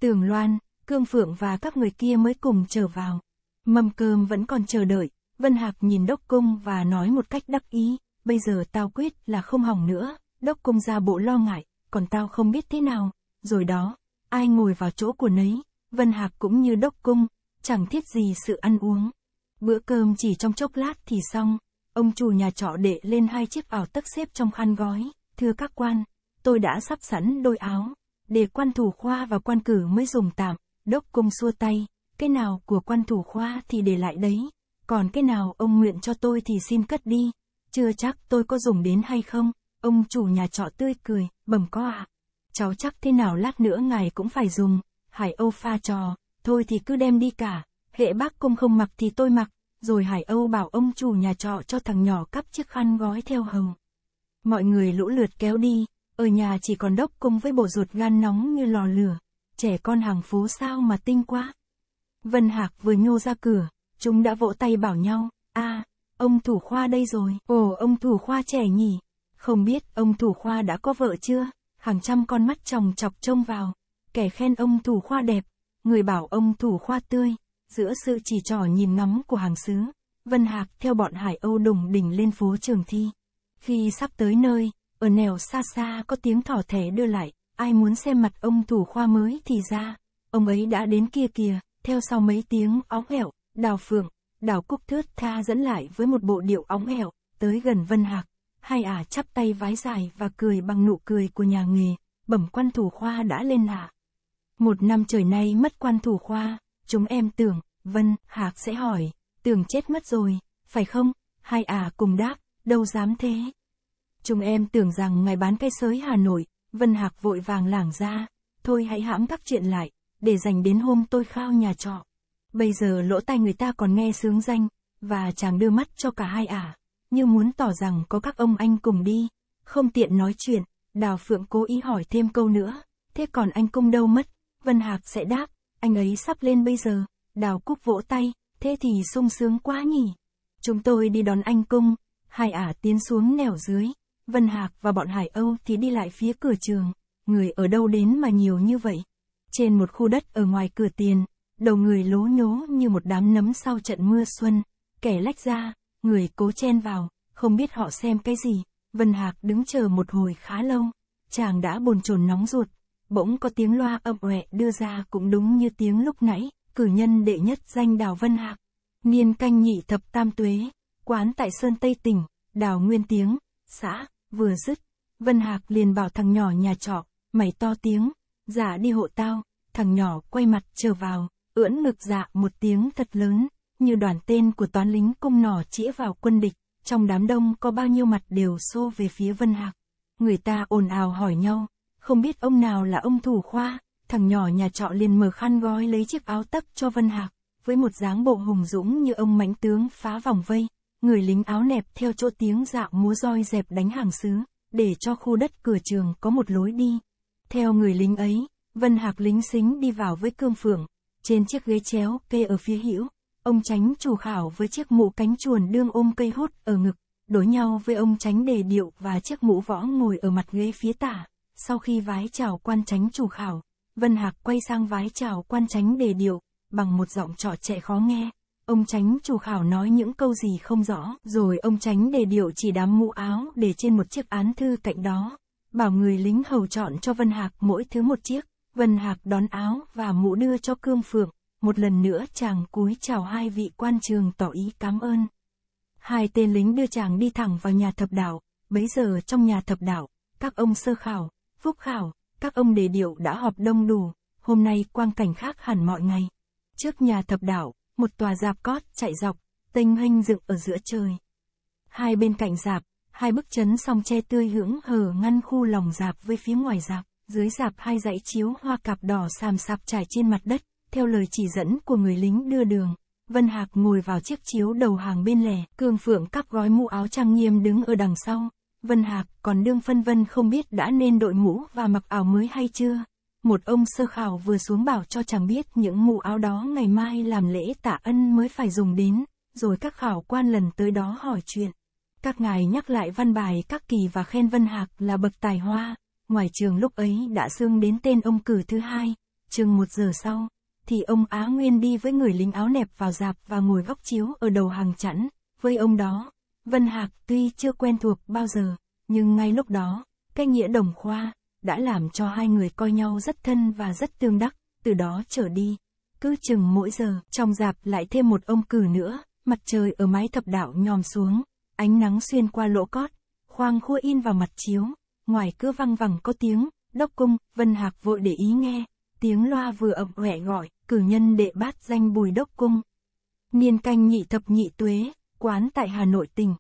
Tường Loan, Cương Phượng và các người kia mới cùng trở vào. Mâm cơm vẫn còn chờ đợi, Vân Hạc nhìn Đốc Cung và nói một cách đắc ý, bây giờ tao quyết là không hỏng nữa, Đốc Cung ra bộ lo ngại, còn tao không biết thế nào, rồi đó, ai ngồi vào chỗ của nấy, Vân Hạc cũng như Đốc Cung, chẳng thiết gì sự ăn uống. Bữa cơm chỉ trong chốc lát thì xong, ông chủ nhà trọ đệ lên hai chiếc ảo tất xếp trong khăn gói, thưa các quan, tôi đã sắp sẵn đôi áo, để quan thủ khoa và quan cử mới dùng tạm, Đốc Cung xua tay, cái nào của quan thủ khoa thì để lại đấy, còn cái nào ông nguyện cho tôi thì xin cất đi, chưa chắc tôi có dùng đến hay không, ông chủ nhà trọ tươi cười, bẩm có ạ. À. Cháu chắc thế nào lát nữa ngài cũng phải dùng, Hải Âu pha trò, thôi thì cứ đem đi cả, hệ bác công không mặc thì tôi mặc, rồi Hải Âu bảo ông chủ nhà trọ cho thằng nhỏ cắp chiếc khăn gói theo hồng. Mọi người lũ lượt kéo đi, ở nhà chỉ còn đốc công với bộ ruột gan nóng như lò lửa, trẻ con hàng phố sao mà tinh quá. Vân Hạc vừa nhô ra cửa, chúng đã vỗ tay bảo nhau, a ông thủ khoa đây rồi, ồ ông thủ khoa trẻ nhỉ, không biết ông thủ khoa đã có vợ chưa, hàng trăm con mắt chồng chọc trông vào, kẻ khen ông thủ khoa đẹp, người bảo ông thủ khoa tươi, giữa sự chỉ trỏ nhìn ngắm của hàng xứ, Vân Hạc theo bọn Hải Âu đùng đỉnh lên phố Trường Thi. Khi sắp tới nơi, ở nẻo xa xa có tiếng thỏ thẻ đưa lại, ai muốn xem mặt ông thủ khoa mới thì ra, ông ấy đã đến kia kìa, theo sau mấy tiếng óng ẻo, đào phượng, đào cúc thướt tha dẫn lại với một bộ điệu óng ẻo, tới gần Vân Hạc. Hai ả chắp tay vái dài và cười bằng nụ cười của nhà nghề, bẩm quan thủ khoa đã lên ạ. Một năm trời nay mất quan thủ khoa, chúng em tưởng, Vân, Hạc sẽ hỏi, Tưởng chết mất rồi, phải không? Hai ả cùng đáp, đâu dám thế. Chúng em tưởng rằng ngài bán cây sới Hà Nội, Vân Hạc vội vàng lảng ra, thôi hãy hãm các chuyện lại, để dành đến hôm tôi khao nhà trọ. Bây giờ lỗ tai người ta còn nghe sướng danh, và chàng đưa mắt cho cả hai ả, như muốn tỏ rằng có các ông anh cùng đi, không tiện nói chuyện, Đào Phượng cố ý hỏi thêm câu nữa, thế còn anh cung đâu mất? Vân Hạc sẽ đáp, anh ấy sắp lên bây giờ, Đào Cúc vỗ tay, thế thì sung sướng quá nhỉ. Chúng tôi đi đón anh cung, hai ả tiến xuống nẻo dưới, Vân Hạc và bọn Hải Âu thì đi lại phía cửa trường, người ở đâu đến mà nhiều như vậy. Trên một khu đất ở ngoài cửa tiền, đầu người lố nhố như một đám nấm sau trận mưa xuân, kẻ lách ra, người cố chen vào, không biết họ xem cái gì, Vân Hạc đứng chờ một hồi khá lâu, chàng đã bồn chồn nóng ruột, bỗng có tiếng loa ậm ọe đưa ra cũng đúng như tiếng lúc nãy, cử nhân đệ nhất danh Đào Vân Hạc, niên canh nhị thập tam tuế, quán tại Sơn Tây tỉnh, Đào Nguyên Tiếng, xã, vừa dứt, Vân Hạc liền bảo thằng nhỏ nhà trọ, mày to tiếng, giả đi hộ tao, thằng nhỏ quay mặt trở vào, ưỡn ngực dạ một tiếng thật lớn, như đoàn tên của toán lính cung nỏ chĩa vào quân địch, trong đám đông có bao nhiêu mặt đều xô về phía Vân Hạc. Người ta ồn ào hỏi nhau, không biết ông nào là ông thủ khoa, thằng nhỏ nhà trọ liền mở khăn gói lấy chiếc áo tấp cho Vân Hạc, với một dáng bộ hùng dũng như ông mãnh tướng phá vòng vây, người lính áo nẹp theo chỗ tiếng dạo múa roi dẹp đánh hàng xứ, để cho khu đất cửa trường có một lối đi. Theo người lính ấy, Vân Hạc lính xính đi vào với cương phượng, trên chiếc ghế chéo kê ở phía hữu, ông tránh chủ khảo với chiếc mũ cánh chuồn đương ôm cây hút ở ngực, đối nhau với ông tránh đề điệu và chiếc mũ võ ngồi ở mặt ghế phía tả. Sau khi vái chào quan tránh chủ khảo, Vân Hạc quay sang vái chào quan tránh đề điệu, bằng một giọng trọ trẻ khó nghe. Ông tránh chủ khảo nói những câu gì không rõ, rồi ông tránh đề điệu chỉ đám mũ áo để trên một chiếc án thư cạnh đó. Bảo người lính hầu chọn cho Vân Hạc mỗi thứ một chiếc. Vân Hạc đón áo và mũ đưa cho Cương Phượng. Một lần nữa chàng cúi chào hai vị quan trường tỏ ý cảm ơn. Hai tên lính đưa chàng đi thẳng vào nhà thập đạo. Bấy giờ trong nhà thập đạo, các ông sơ khảo, phúc khảo, các ông đề điệu đã họp đông đủ. Hôm nay quang cảnh khác hẳn mọi ngày. Trước nhà thập đạo, một tòa dạp cót chạy dọc, tinh hênh dựng ở giữa trời. Hai bên cạnh dạp, hai bức chấn song che tươi hưởng hở ngăn khu lòng dạp với phía ngoài dạp, dưới dạp hai dãy chiếu hoa cạp đỏ sàm sạp trải trên mặt đất, theo lời chỉ dẫn của người lính đưa đường. Vân Hạc ngồi vào chiếc chiếu đầu hàng bên lề, Cương Phượng cắp gói mũ áo trang nghiêm đứng ở đằng sau. Vân Hạc còn đương phân vân không biết đã nên đội mũ và mặc áo mới hay chưa. Một ông sơ khảo vừa xuống bảo cho chàng biết những mũ áo đó ngày mai làm lễ tạ ân mới phải dùng đến, rồi các khảo quan lần tới đó hỏi chuyện. Các ngài nhắc lại văn bài các kỳ và khen Vân Hạc là bậc tài hoa, ngoài trường lúc ấy đã xương đến tên ông cử thứ hai, chừng một giờ sau, thì ông Á Nguyên đi với người lính áo nẹp vào dạp và ngồi góc chiếu ở đầu hàng chẵn, với ông đó. Vân Hạc tuy chưa quen thuộc bao giờ, nhưng ngay lúc đó, cái nghĩa đồng khoa, đã làm cho hai người coi nhau rất thân và rất tương đắc, từ đó trở đi. Cứ chừng mỗi giờ, trong dạp lại thêm một ông cử nữa, mặt trời ở mái thập đảo nhòm xuống, ánh nắng xuyên qua lỗ cót, khoang khua in vào mặt chiếu, ngoài cứ văng vẳng có tiếng, đốc cung, Vân Hạc vội để ý nghe, tiếng loa vừa ậm ỏe gọi, cử nhân đệ bát danh bùi đốc cung. Niên canh nhị thập nhị tuế, quán tại Hà Nội tỉnh.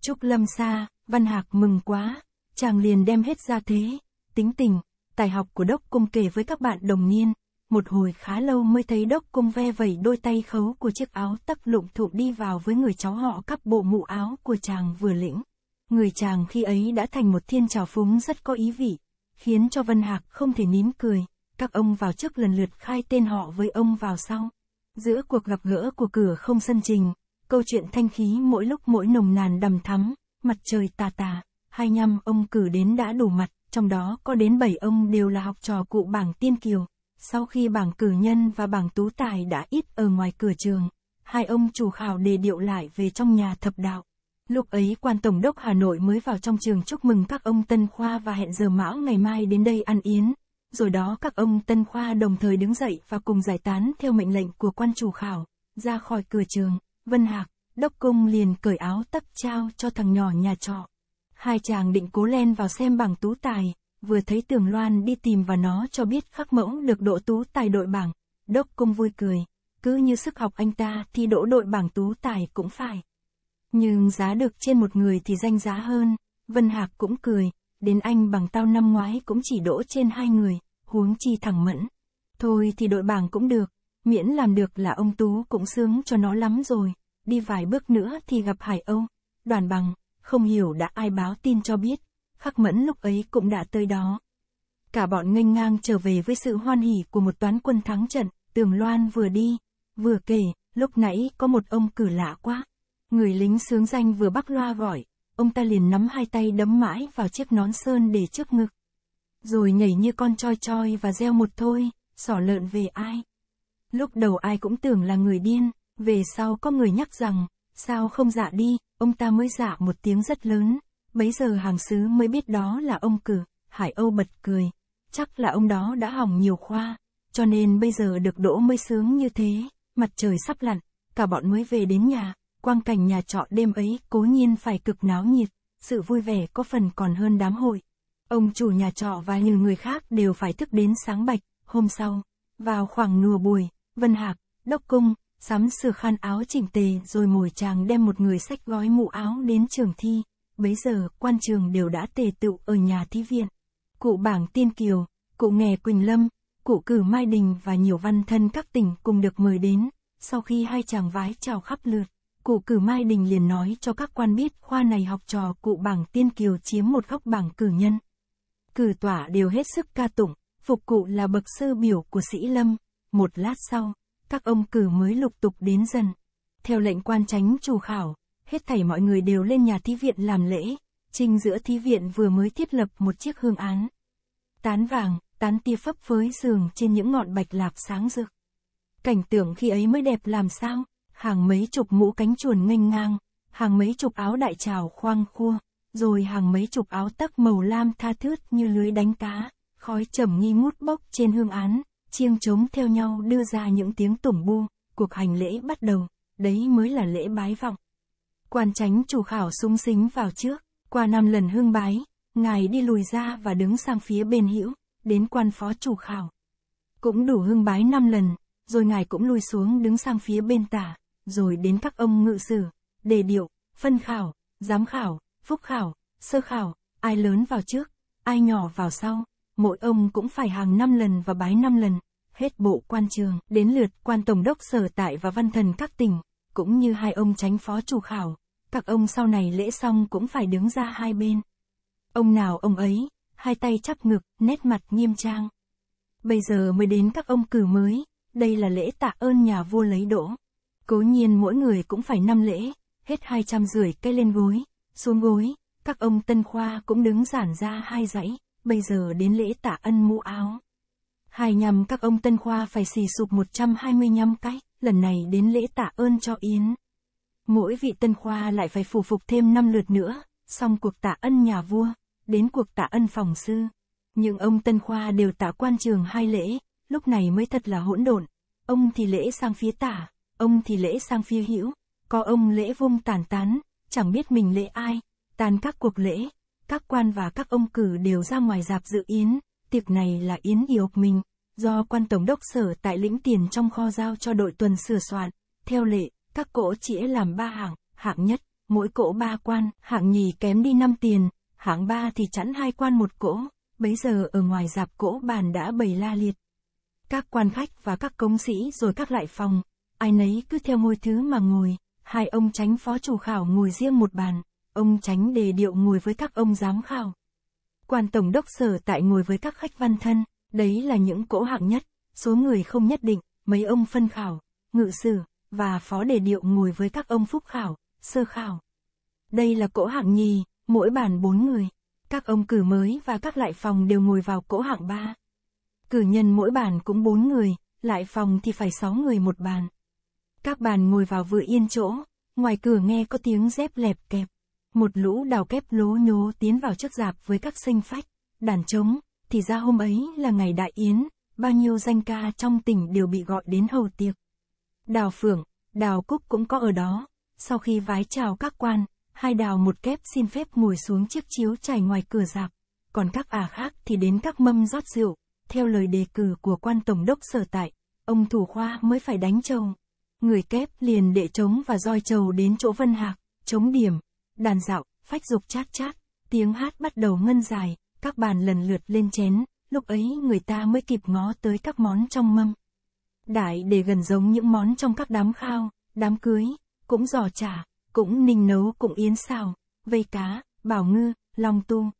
Trúc Lâm xa, Văn Hạc mừng quá, chàng liền đem hết ra thế, tính tình, tài học của đốc cung kể với các bạn đồng niên. Một hồi khá lâu mới thấy đốc cung ve vẩy đôi tay khấu của chiếc áo tắc lụng thụ đi vào với người cháu họ cắp bộ mũ áo của chàng vừa lĩnh. Người chàng khi ấy đã thành một thiên trào phúng rất có ý vị, khiến cho Vân Hạc không thể nín cười. Các ông vào trước lần lượt khai tên họ với ông vào sau. Giữa cuộc gặp gỡ của cửa không sân trình, câu chuyện thanh khí mỗi lúc mỗi nồng nàn đầm thắm, mặt trời tà tà, hai nhăm ông cử đến đã đủ mặt, trong đó có đến bảy ông đều là học trò cụ bảng tiên kiều. Sau khi bảng cử nhân và bảng tú tài đã ít ở ngoài cửa trường, hai ông chủ khảo đề điệu lại về trong nhà thập đạo. Lúc ấy quan tổng đốc Hà Nội mới vào trong trường chúc mừng các ông Tân Khoa và hẹn giờ mão ngày mai đến đây ăn yến. Rồi đó các ông Tân Khoa đồng thời đứng dậy và cùng giải tán theo mệnh lệnh của quan chủ khảo, ra khỏi cửa trường, Vân Hạc, đốc công liền cởi áo tắc trao cho thằng nhỏ nhà trọ. Hai chàng định cố len vào xem bảng tú tài, vừa thấy tường loan đi tìm và nó cho biết khắc mẫu được độ tú tài đội bảng. Đốc công vui cười, cứ như sức học anh ta thì đỗ đội bảng tú tài cũng phải. Nhưng giá được trên một người thì danh giá hơn, Vân Hạc cũng cười, đến anh bằng tao năm ngoái cũng chỉ đỗ trên hai người, huống chi thẳng mẫn. Thôi thì đội bảng cũng được, miễn làm được là ông Tú cũng sướng cho nó lắm rồi, đi vài bước nữa thì gặp Hải Âu, đoàn bằng, không hiểu đã ai báo tin cho biết, khắc mẫn lúc ấy cũng đã tới đó. Cả bọn nghênh ngang trở về với sự hoan hỉ của một toán quân thắng trận, tường loan vừa đi, vừa kể, lúc nãy có một ông cử lạ quá. Người lính sướng danh vừa bắc loa gọi, ông ta liền nắm hai tay đấm mãi vào chiếc nón sơn để trước ngực. Rồi nhảy như con choi choi và reo một thôi, sỏ lợn về ai. Lúc đầu ai cũng tưởng là người điên, về sau có người nhắc rằng, sao không dạ đi, ông ta mới dạ một tiếng rất lớn. Bấy giờ hàng xứ mới biết đó là ông cử, Hải Âu bật cười. Chắc là ông đó đã hỏng nhiều khoa, cho nên bây giờ được đỗ mới sướng như thế, mặt trời sắp lặn, cả bọn mới về đến nhà, quang cảnh nhà trọ đêm ấy cố nhiên phải cực náo nhiệt, sự vui vẻ có phần còn hơn đám hội. Ông chủ nhà trọ và nhiều người khác đều phải thức đến sáng bạch, hôm sau, vào khoảng nửa buổi, Vân Hạc, Đốc Cung, sắm sửa khăn áo chỉnh tề rồi mồi chàng đem một người sách gói mũ áo đến trường thi. Bấy giờ, quan trường đều đã tề tựu ở nhà thí viện. Cụ bảng Tiên Kiều, cụ nghè Quỳnh Lâm, cụ cử Mai Đình và nhiều văn thân các tỉnh cùng được mời đến. Sau khi hai chàng vái chào khắp lượt, cụ cử Mai Đình liền nói cho các quan biết khoa này học trò cụ bảng Tiên Kiều chiếm một góc bảng cử nhân. Cử tỏa đều hết sức ca tụng, phục cụ là bậc sơ biểu của sĩ lâm. Một lát sau, các ông cử mới lục tục đến dần. Theo lệnh quan tránh chủ khảo, hết thảy mọi người đều lên nhà thí viện làm lễ, trinh giữa thí viện vừa mới thiết lập một chiếc hương án. Tán vàng, tán tia phấp phới giường trên những ngọn bạch lạp sáng rực. Cảnh tượng khi ấy mới đẹp làm sao, hàng mấy chục mũ cánh chuồn nghênh ngang, hàng mấy chục áo đại trào khoang khua, rồi hàng mấy chục áo tắc màu lam tha thướt như lưới đánh cá, khói trầm nghi mút bốc trên hương án, chiêng trống theo nhau đưa ra những tiếng tủng bu, cuộc hành lễ bắt đầu, đấy mới là lễ bái vọng. Quan tránh chủ khảo sung xính vào trước, qua năm lần hương bái, ngài đi lùi ra và đứng sang phía bên hữu, đến quan phó chủ khảo. Cũng đủ hương bái năm lần, rồi ngài cũng lùi xuống đứng sang phía bên tả, rồi đến các ông ngự sử, đề điệu, phân khảo, giám khảo, phúc khảo, sơ khảo, ai lớn vào trước, ai nhỏ vào sau, mỗi ông cũng phải hàng năm lần và bái năm lần, hết bộ quan trường, đến lượt quan tổng đốc sở tại và văn thần các tỉnh, cũng như hai ông tránh phó chủ khảo, các ông sau này lễ xong cũng phải đứng ra hai bên. Ông nào ông ấy, hai tay chắp ngực, nét mặt nghiêm trang. Bây giờ mới đến các ông cử mới, đây là lễ tạ ơn nhà vua lấy đỗ. Cố nhiên mỗi người cũng phải năm lễ, hết hai trăm rưỡi cây lên gối, xuống gối, các ông tân khoa cũng đứng giản ra hai dãy, bây giờ đến lễ tạ ân mũ áo. Hai nhằm các ông tân khoa phải xì sụp 125 cái, lần này đến lễ tạ ơn cho Yến. Mỗi vị tân khoa lại phải phù phục thêm năm lượt nữa, xong cuộc tạ ân nhà vua, đến cuộc tạ ân phòng sư. Nhưng ông tân khoa đều tạ quan trường hai lễ, lúc này mới thật là hỗn độn. Ông thì lễ sang phía tả, ông thì lễ sang phía hữu, có ông lễ vung tàn tán, chẳng biết mình lễ ai, tàn các cuộc lễ, các quan và các ông cử đều ra ngoài dạp dự yến, tiệc này là yến yộc mình, do quan tổng đốc sở tại lĩnh tiền trong kho giao cho đội tuần sửa soạn, theo lệ, các cỗ chĩa làm ba hạng, hạng nhất, mỗi cỗ ba quan, hạng nhì kém đi năm tiền, hạng ba thì chẵn hai quan một cỗ, bấy giờ ở ngoài dạp cỗ bàn đã bày la liệt. Các quan khách và các công sĩ rồi các lại phòng, ai nấy cứ theo ngôi thứ mà ngồi, hai ông tránh phó chủ khảo ngồi riêng một bàn, ông tránh đề điệu ngồi với các ông giám khảo. Quan tổng đốc sở tại ngồi với các khách văn thân, đấy là những cỗ hạng nhất, số người không nhất định, mấy ông phân khảo, ngự sử, và phó đề điệu ngồi với các ông phúc khảo, sơ khảo. Đây là cỗ hạng nhì, mỗi bàn bốn người. Các ông cử mới và các lại phòng đều ngồi vào cỗ hạng ba. Cử nhân mỗi bàn cũng bốn người, lại phòng thì phải sáu người một bàn. Các bàn ngồi vào vừa yên chỗ, ngoài cửa nghe có tiếng dép lẹp kẹp. Một lũ đào kép lố nhố tiến vào trước dạp với các sinh phách, đàn trống, thì ra hôm ấy là ngày đại yến, bao nhiêu danh ca trong tỉnh đều bị gọi đến hầu tiệc. Đào Phượng, Đào Cúc cũng có ở đó, sau khi vái chào các quan, hai đào một kép xin phép ngồi xuống chiếc chiếu trải ngoài cửa dạp, còn các ả khác thì đến các mâm rót rượu, theo lời đề cử của quan tổng đốc sở tại, ông thủ khoa mới phải đánh chồng. Người kép liền đệ trống và roi trầu đến chỗ Vân Hạc, trống điểm, đàn dạo, phách dục chát chát, tiếng hát bắt đầu ngân dài, các bàn lần lượt lên chén, lúc ấy người ta mới kịp ngó tới các món trong mâm. Đại để gần giống những món trong các đám khao, đám cưới, cũng giò chả, cũng ninh nấu cũng yến xào, vây cá, bảo ngư, long tu.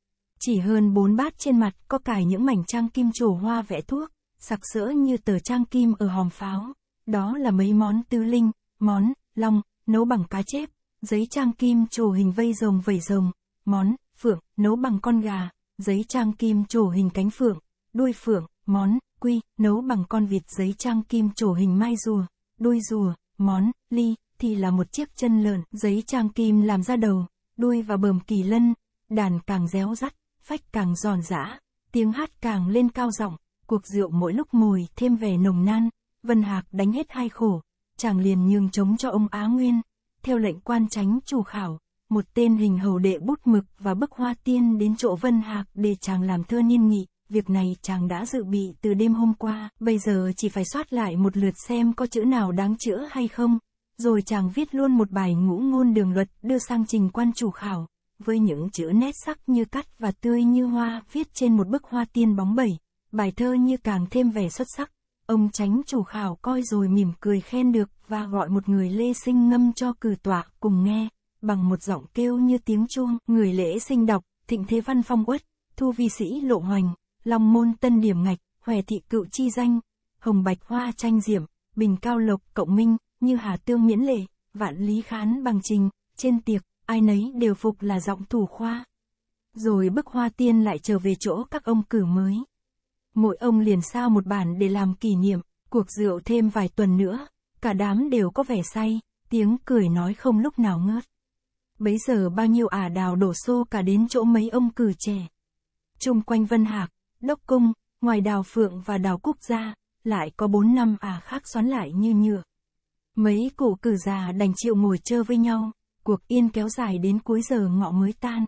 Chỉ hơn bốn bát trên mặt có cài những mảnh trang kim trổ hoa vẽ thuốc, sặc sỡ như tờ trang kim ở hòm pháo. Đó là mấy món tứ linh, món, long, nấu bằng cá chép, giấy trang kim trổ hình vây rồng vẩy rồng, món, phượng, nấu bằng con gà, giấy trang kim trổ hình cánh phượng, đuôi phượng, món, quy, nấu bằng con vịt giấy trang kim trổ hình mai rùa, đuôi rùa, món, ly, thì là một chiếc chân lợn, giấy trang kim làm ra đầu, đuôi và bờm kỳ lân, đàn càng réo rắt, phách càng giòn giã, tiếng hát càng lên cao giọng, cuộc rượu mỗi lúc mùi thêm vẻ nồng nan, Vân Hạc đánh hết hai khổ, chàng liền nhường chống cho ông Á Nguyên, theo lệnh quan tránh chủ khảo, một tên hình hầu đệ bút mực và bức hoa tiên đến chỗ Vân Hạc để chàng làm thơ niên nghị. Việc này chàng đã dự bị từ đêm hôm qua, bây giờ chỉ phải soát lại một lượt xem có chữ nào đáng chữa hay không. Rồi chàng viết luôn một bài ngũ ngôn đường luật đưa sang trình quan chủ khảo, với những chữ nét sắc như cắt và tươi như hoa viết trên một bức hoa tiên bóng bẩy. Bài thơ như càng thêm vẻ xuất sắc. Ông tránh chủ khảo coi rồi mỉm cười khen được và gọi một người lê sinh ngâm cho cử tọa cùng nghe bằng một giọng kêu như tiếng chuông, người lễ sinh đọc, thịnh thế văn phong uất, thu vi sĩ lộ hoành, long môn tân điểm ngạch, hòe thị cựu chi danh, hồng bạch hoa tranh diệm, bình cao lộc cộng minh, như hà tương miễn lệ, vạn lý khán bằng trình, trên tiệc, ai nấy đều phục là giọng thủ khoa. Rồi bức hoa tiên lại trở về chỗ các ông cử mới. Mỗi ông liền sao một bản để làm kỷ niệm, cuộc rượu thêm vài tuần nữa, cả đám đều có vẻ say, tiếng cười nói không lúc nào ngớt. Bấy giờ bao nhiêu ả đào đổ xô cả đến chỗ mấy ông cử trẻ. Trung quanh Vân Hạc, Đốc Cung, ngoài đào Phượng và đào Cúc ra, lại có bốn năm ả khác xoắn lại như nhựa. Mấy cụ cử già đành chịu ngồi chơi với nhau, cuộc yên kéo dài đến cuối giờ ngọ mới tan.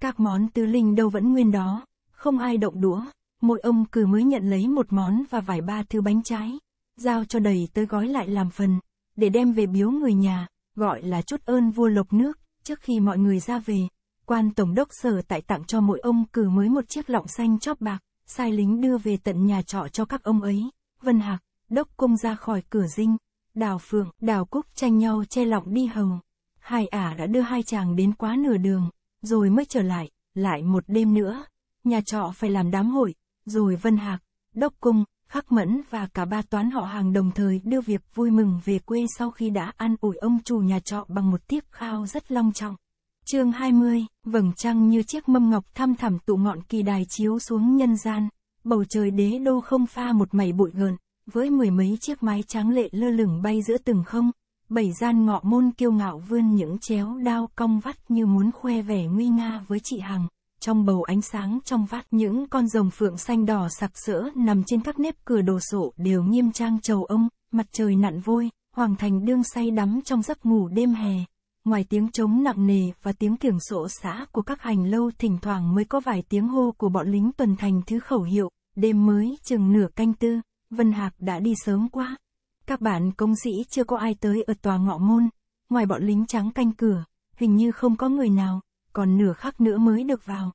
Các món tứ linh đâu vẫn nguyên đó, không ai động đũa, mỗi ông cử mới nhận lấy một món và vài ba thứ bánh trái, giao cho đầy tới gói lại làm phần, để đem về biếu người nhà, gọi là chút ơn vua lộc nước. Trước khi mọi người ra về, quan tổng đốc sở tại tặng cho mỗi ông cử mới một chiếc lọng xanh chóp bạc, sai lính đưa về tận nhà trọ cho các ông ấy. Vân Hạc, đốc cung ra khỏi cửa dinh, đào phượng, đào cúc tranh nhau che lọng đi hầu. Hai ả đã đưa hai chàng đến quá nửa đường, rồi mới trở lại, lại một đêm nữa. Nhà trọ phải làm đám hội, rồi Vân Hạc, đốc cung, Khắc Mẫn và cả ba toán họ hàng đồng thời đưa việc vui mừng về quê sau khi đã ăn ủi ông chủ nhà trọ bằng một tiếp khao rất long trọng. chương 20, vầng trăng như chiếc mâm ngọc thăm thẳm tụ ngọn kỳ đài chiếu xuống nhân gian, bầu trời đế đô không pha một mảy bụi gợn, với mười mấy chiếc mái trắng lệ lơ lửng bay giữa từng không, bảy gian ngọ môn kiêu ngạo vươn những chéo đao cong vắt như muốn khoe vẻ nguy nga với chị Hằng. Trong bầu ánh sáng trong vắt, những con rồng phượng xanh đỏ sặc sỡ nằm trên các nếp cửa đồ sộ đều nghiêm trang trầu ông, mặt trời nặn vôi, hoàng thành đương say đắm trong giấc ngủ đêm hè. Ngoài tiếng trống nặng nề và tiếng kiểng sổ xã của các hành lâu thỉnh thoảng mới có vài tiếng hô của bọn lính tuần thành thứ khẩu hiệu, đêm mới chừng nửa canh tư, Vân Hạc đã đi sớm quá. Các bạn công sĩ chưa có ai tới ở tòa ngọ môn, ngoài bọn lính trắng canh cửa, hình như không có người nào còn nửa khắc nữa mới được vào.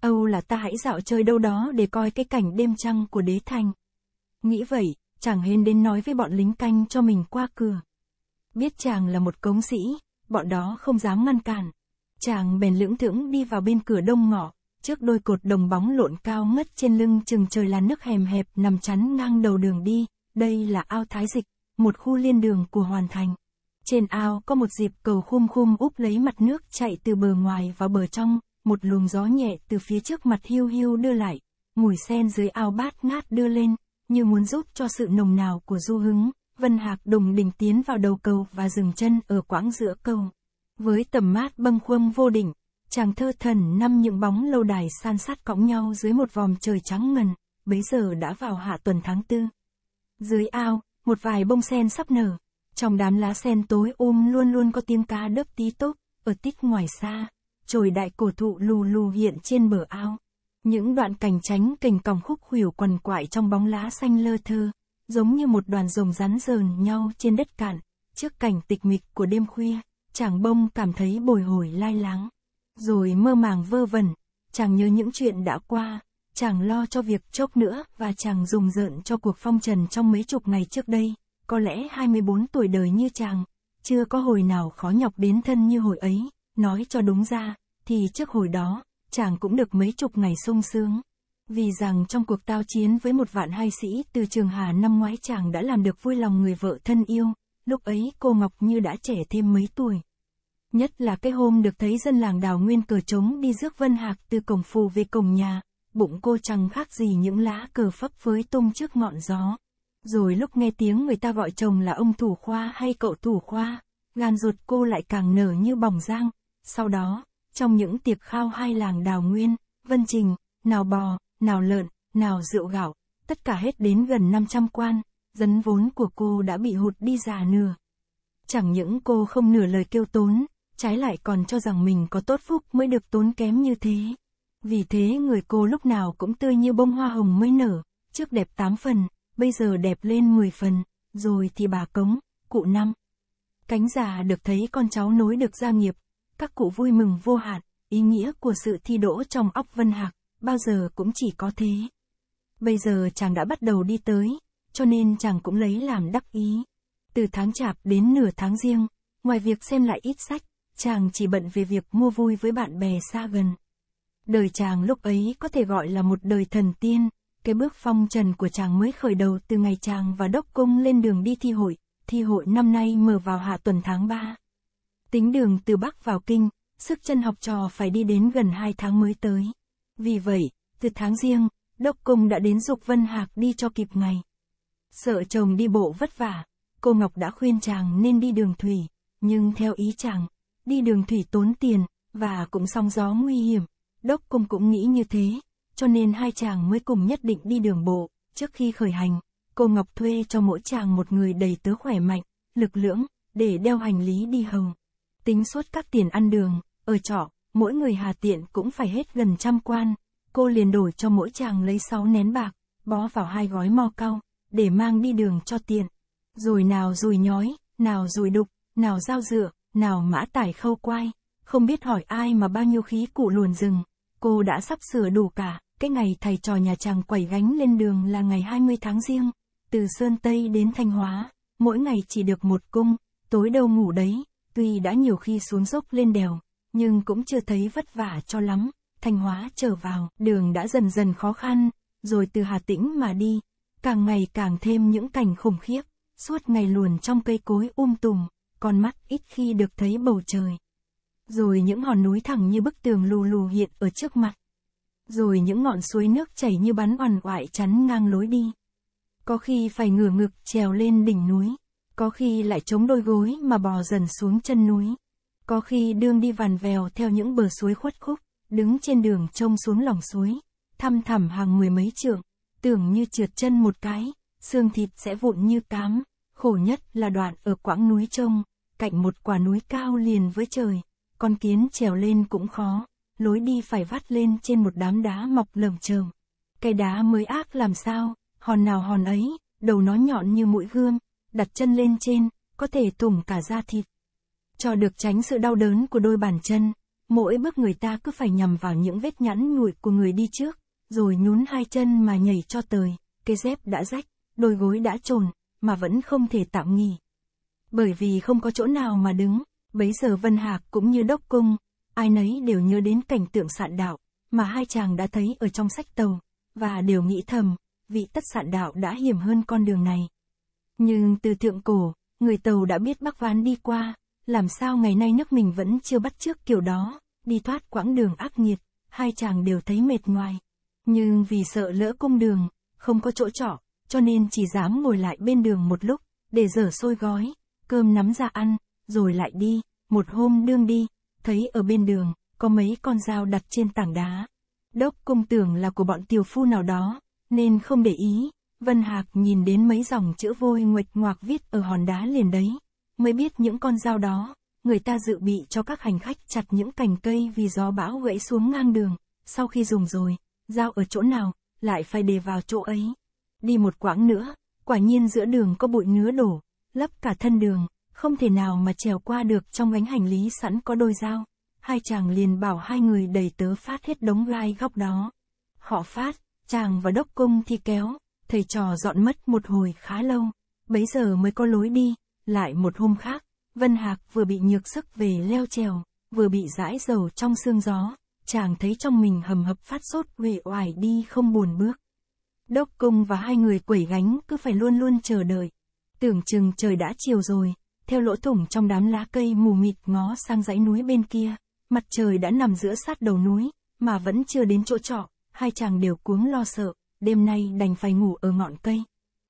Âu là ta hãy dạo chơi đâu đó để coi cái cảnh đêm trăng của đế thành. Nghĩ vậy, chàng hên đến nói với bọn lính canh cho mình qua cửa. Biết chàng là một cống sĩ, bọn đó không dám ngăn cản. Chàng bèn lưỡng thững đi vào bên cửa đông ngõ, trước đôi cột đồng bóng lộn cao ngất trên lưng chừng trời là nước hèm hẹp nằm chắn ngang đầu đường đi, đây là ao Thái Dịch, một khu liên đường của Hoàn Thành. Trên ao có một dịp cầu khum khum úp lấy mặt nước chạy từ bờ ngoài vào bờ trong, một luồng gió nhẹ từ phía trước mặt hiu hiu đưa lại, mùi sen dưới ao bát ngát đưa lên, như muốn giúp cho sự nồng nào của du hứng. Vân Hạc đùng đỉnh tiến vào đầu cầu và dừng chân ở quãng giữa cầu. Với tầm mát bâng khuâng vô đỉnh, chàng thơ thần năm những bóng lâu đài san sát cõng nhau dưới một vòm trời trắng ngần, bấy giờ đã vào hạ tuần tháng tư. Dưới ao, một vài bông sen sắp nở, trong đám lá sen tối ôm luôn luôn có tiếng cá đớp tí tốp, ở tít ngoài xa, trồi đại cổ thụ lù lù hiện trên bờ ao. Những đoạn cành tránh cành còng khúc khuỷu quằn quại trong bóng lá xanh lơ thơ, giống như một đoàn rồng rắn rờn nhau trên đất cạn, trước cảnh tịch mịch của đêm khuya, chàng bông cảm thấy bồi hồi lai láng. Rồi mơ màng vơ vẩn, chàng nhớ những chuyện đã qua, chàng lo cho việc chốc nữa và chàng dùng rợn cho cuộc phong trần trong mấy chục ngày trước đây, có lẽ 24 tuổi đời như chàng, chưa có hồi nào khó nhọc đến thân như hồi ấy, nói cho đúng ra, thì trước hồi đó, chàng cũng được mấy chục ngày sung sướng. Vì rằng trong cuộc tao chiến với một vạn hai sĩ từ trường Hà năm ngoái chàng đã làm được vui lòng người vợ thân yêu, lúc ấy cô Ngọc Như đã trẻ thêm mấy tuổi. Nhất là cái hôm được thấy dân làng đào nguyên cờ trống đi rước vân hạc từ cổng phù về cổng nhà, bụng cô chẳng khác gì những lá cờ phấp phới tung trước ngọn gió. Rồi lúc nghe tiếng người ta gọi chồng là ông thủ khoa hay cậu thủ khoa, gan ruột cô lại càng nở như bỏng giang. Sau đó, trong những tiệc khao hai làng đào nguyên, vân trình, nào bò, nào lợn, nào rượu gạo, tất cả hết đến gần 500 quan, dấn vốn của cô đã bị hụt đi già nửa. Chẳng những cô không nửa lời kêu tốn, trái lại còn cho rằng mình có tốt phúc mới được tốn kém như thế. Vì thế người cô lúc nào cũng tươi như bông hoa hồng mới nở, trước đẹp tám phần, bây giờ đẹp lên 10 phần, rồi thì bà cống, cụ năm. Cánh già được thấy con cháu nối được gia nghiệp, các cụ vui mừng vô hạn, ý nghĩa của sự thi đỗ trong óc Vân Hạc, bao giờ cũng chỉ có thế. Bây giờ chàng đã bắt đầu đi tới, cho nên chàng cũng lấy làm đắc ý. Từ tháng chạp đến nửa tháng riêng, ngoài việc xem lại ít sách, chàng chỉ bận về việc mua vui với bạn bè xa gần. Đời chàng lúc ấy có thể gọi là một đời thần tiên, cái bước phong trần của chàng mới khởi đầu từ ngày chàng và đốc cung lên đường đi thi hội, thi hội năm nay mở vào hạ tuần tháng 3. Tính đường từ Bắc vào Kinh, sức chân học trò phải đi đến gần 2 tháng mới tới. Vì vậy, từ tháng riêng, đốc cung đã đến dục Vân Hạc đi cho kịp ngày. Sợ chồng đi bộ vất vả, cô Ngọc đã khuyên chàng nên đi đường thủy, nhưng theo ý chàng, đi đường thủy tốn tiền, và cũng song gió nguy hiểm, đốc cung cũng nghĩ như thế, cho nên hai chàng mới cùng nhất định đi đường bộ, trước khi khởi hành, cô Ngọc thuê cho mỗi chàng một người đầy tớ khỏe mạnh, lực lưỡng, để đeo hành lý đi hầu. Tính suốt các tiền ăn đường, ở trọ, mỗi người hà tiện cũng phải hết gần trăm quan, cô liền đổi cho mỗi chàng lấy sáu nén bạc, bó vào hai gói mò cau, để mang đi đường cho tiện. Rồi nào rùi nhói, nào rùi đục, nào dao dựa, nào mã tải khâu quai, không biết hỏi ai mà bao nhiêu khí cụ luồn rừng, cô đã sắp sửa đủ cả, cái ngày thầy trò nhà chàng quẩy gánh lên đường là ngày 20 tháng riêng, từ Sơn Tây đến Thanh Hóa, mỗi ngày chỉ được một cung, tối đâu ngủ đấy, tuy đã nhiều khi xuống dốc lên đèo, nhưng cũng chưa thấy vất vả cho lắm, Thanh Hóa trở vào, đường đã dần dần khó khăn, rồi từ Hà Tĩnh mà đi, càng ngày càng thêm những cảnh khủng khiếp, suốt ngày luồn trong cây cối um tùm, con mắt ít khi được thấy bầu trời. Rồi những hòn núi thẳng như bức tường lù lù hiện ở trước mặt. Rồi những ngọn suối nước chảy như bắn oằn oại chắn ngang lối đi. Có khi phải ngửa ngực trèo lên đỉnh núi, có khi lại chống đôi gối mà bò dần xuống chân núi. Có khi đương đi vằn vèo theo những bờ suối khuất khúc, đứng trên đường trông xuống lòng suối, thăm thẳm hàng mười mấy trượng, tưởng như trượt chân một cái, xương thịt sẽ vụn như cám, khổ nhất là đoạn ở quãng núi trông, cạnh một quả núi cao liền với trời, con kiến trèo lên cũng khó, lối đi phải vắt lên trên một đám đá mọc lởm chởm. cái đá mới ác làm sao, hòn nào hòn ấy, đầu nó nhọn như mũi gươm, đặt chân lên trên, có thể tủng cả da thịt. Cho được tránh sự đau đớn của đôi bàn chân, mỗi bước người ta cứ phải nhằm vào những vết nhẵn nhụi của người đi trước, rồi nhún hai chân mà nhảy cho tời, cái dép đã rách, đôi gối đã trồn, mà vẫn không thể tạm nghỉ. Bởi vì không có chỗ nào mà đứng, bấy giờ Vân Hạc cũng như đốc cung, ai nấy đều nhớ đến cảnh tượng sạn đạo, mà hai chàng đã thấy ở trong sách tàu, và đều nghĩ thầm, vị tất sạn đạo đã hiểm hơn con đường này. Nhưng từ thượng cổ, người tàu đã biết bắc ván đi qua, làm sao ngày nay nước mình vẫn chưa bắt trước kiểu đó, đi thoát quãng đường ác nghiệt, hai chàng đều thấy mệt ngoài. Nhưng vì sợ lỡ cung đường, không có chỗ trọ, cho nên chỉ dám ngồi lại bên đường một lúc, để dở sôi gói, cơm nắm ra ăn, rồi lại đi, một hôm đương đi, thấy ở bên đường, có mấy con dao đặt trên tảng đá. Đốc cung tưởng là của bọn tiểu phu nào đó, nên không để ý, Vân Hạc nhìn đến mấy dòng chữ vôi nguệch ngoạc viết ở hòn đá liền đấy, mới biết những con dao đó, người ta dự bị cho các hành khách chặt những cành cây vì gió bão gãy xuống ngang đường, sau khi dùng rồi, dao ở chỗ nào, lại phải để vào chỗ ấy. Đi một quãng nữa, quả nhiên giữa đường có bụi ngứa đổ, lấp cả thân đường, không thể nào mà trèo qua được trong gánh hành lý sẵn có đôi dao. Hai chàng liền bảo hai người đầy tớ phát hết đống gai góc đó. Họ phát, chàng và đốc cung thì kéo, thầy trò dọn mất một hồi khá lâu, bấy giờ mới có lối đi, lại một hôm khác, Vân Hạc vừa bị nhược sức về leo trèo, vừa bị dãi dầu trong sương gió, chàng thấy trong mình hầm hập phát sốt uể oải đi không buồn bước. Đốc cung và hai người quẩy gánh cứ phải luôn luôn chờ đợi. Tưởng chừng trời đã chiều rồi, theo lỗ thủng trong đám lá cây mù mịt ngó sang dãy núi bên kia, mặt trời đã nằm giữa sát đầu núi, mà vẫn chưa đến chỗ trọ, hai chàng đều cuống lo sợ, đêm nay đành phải ngủ ở ngọn cây.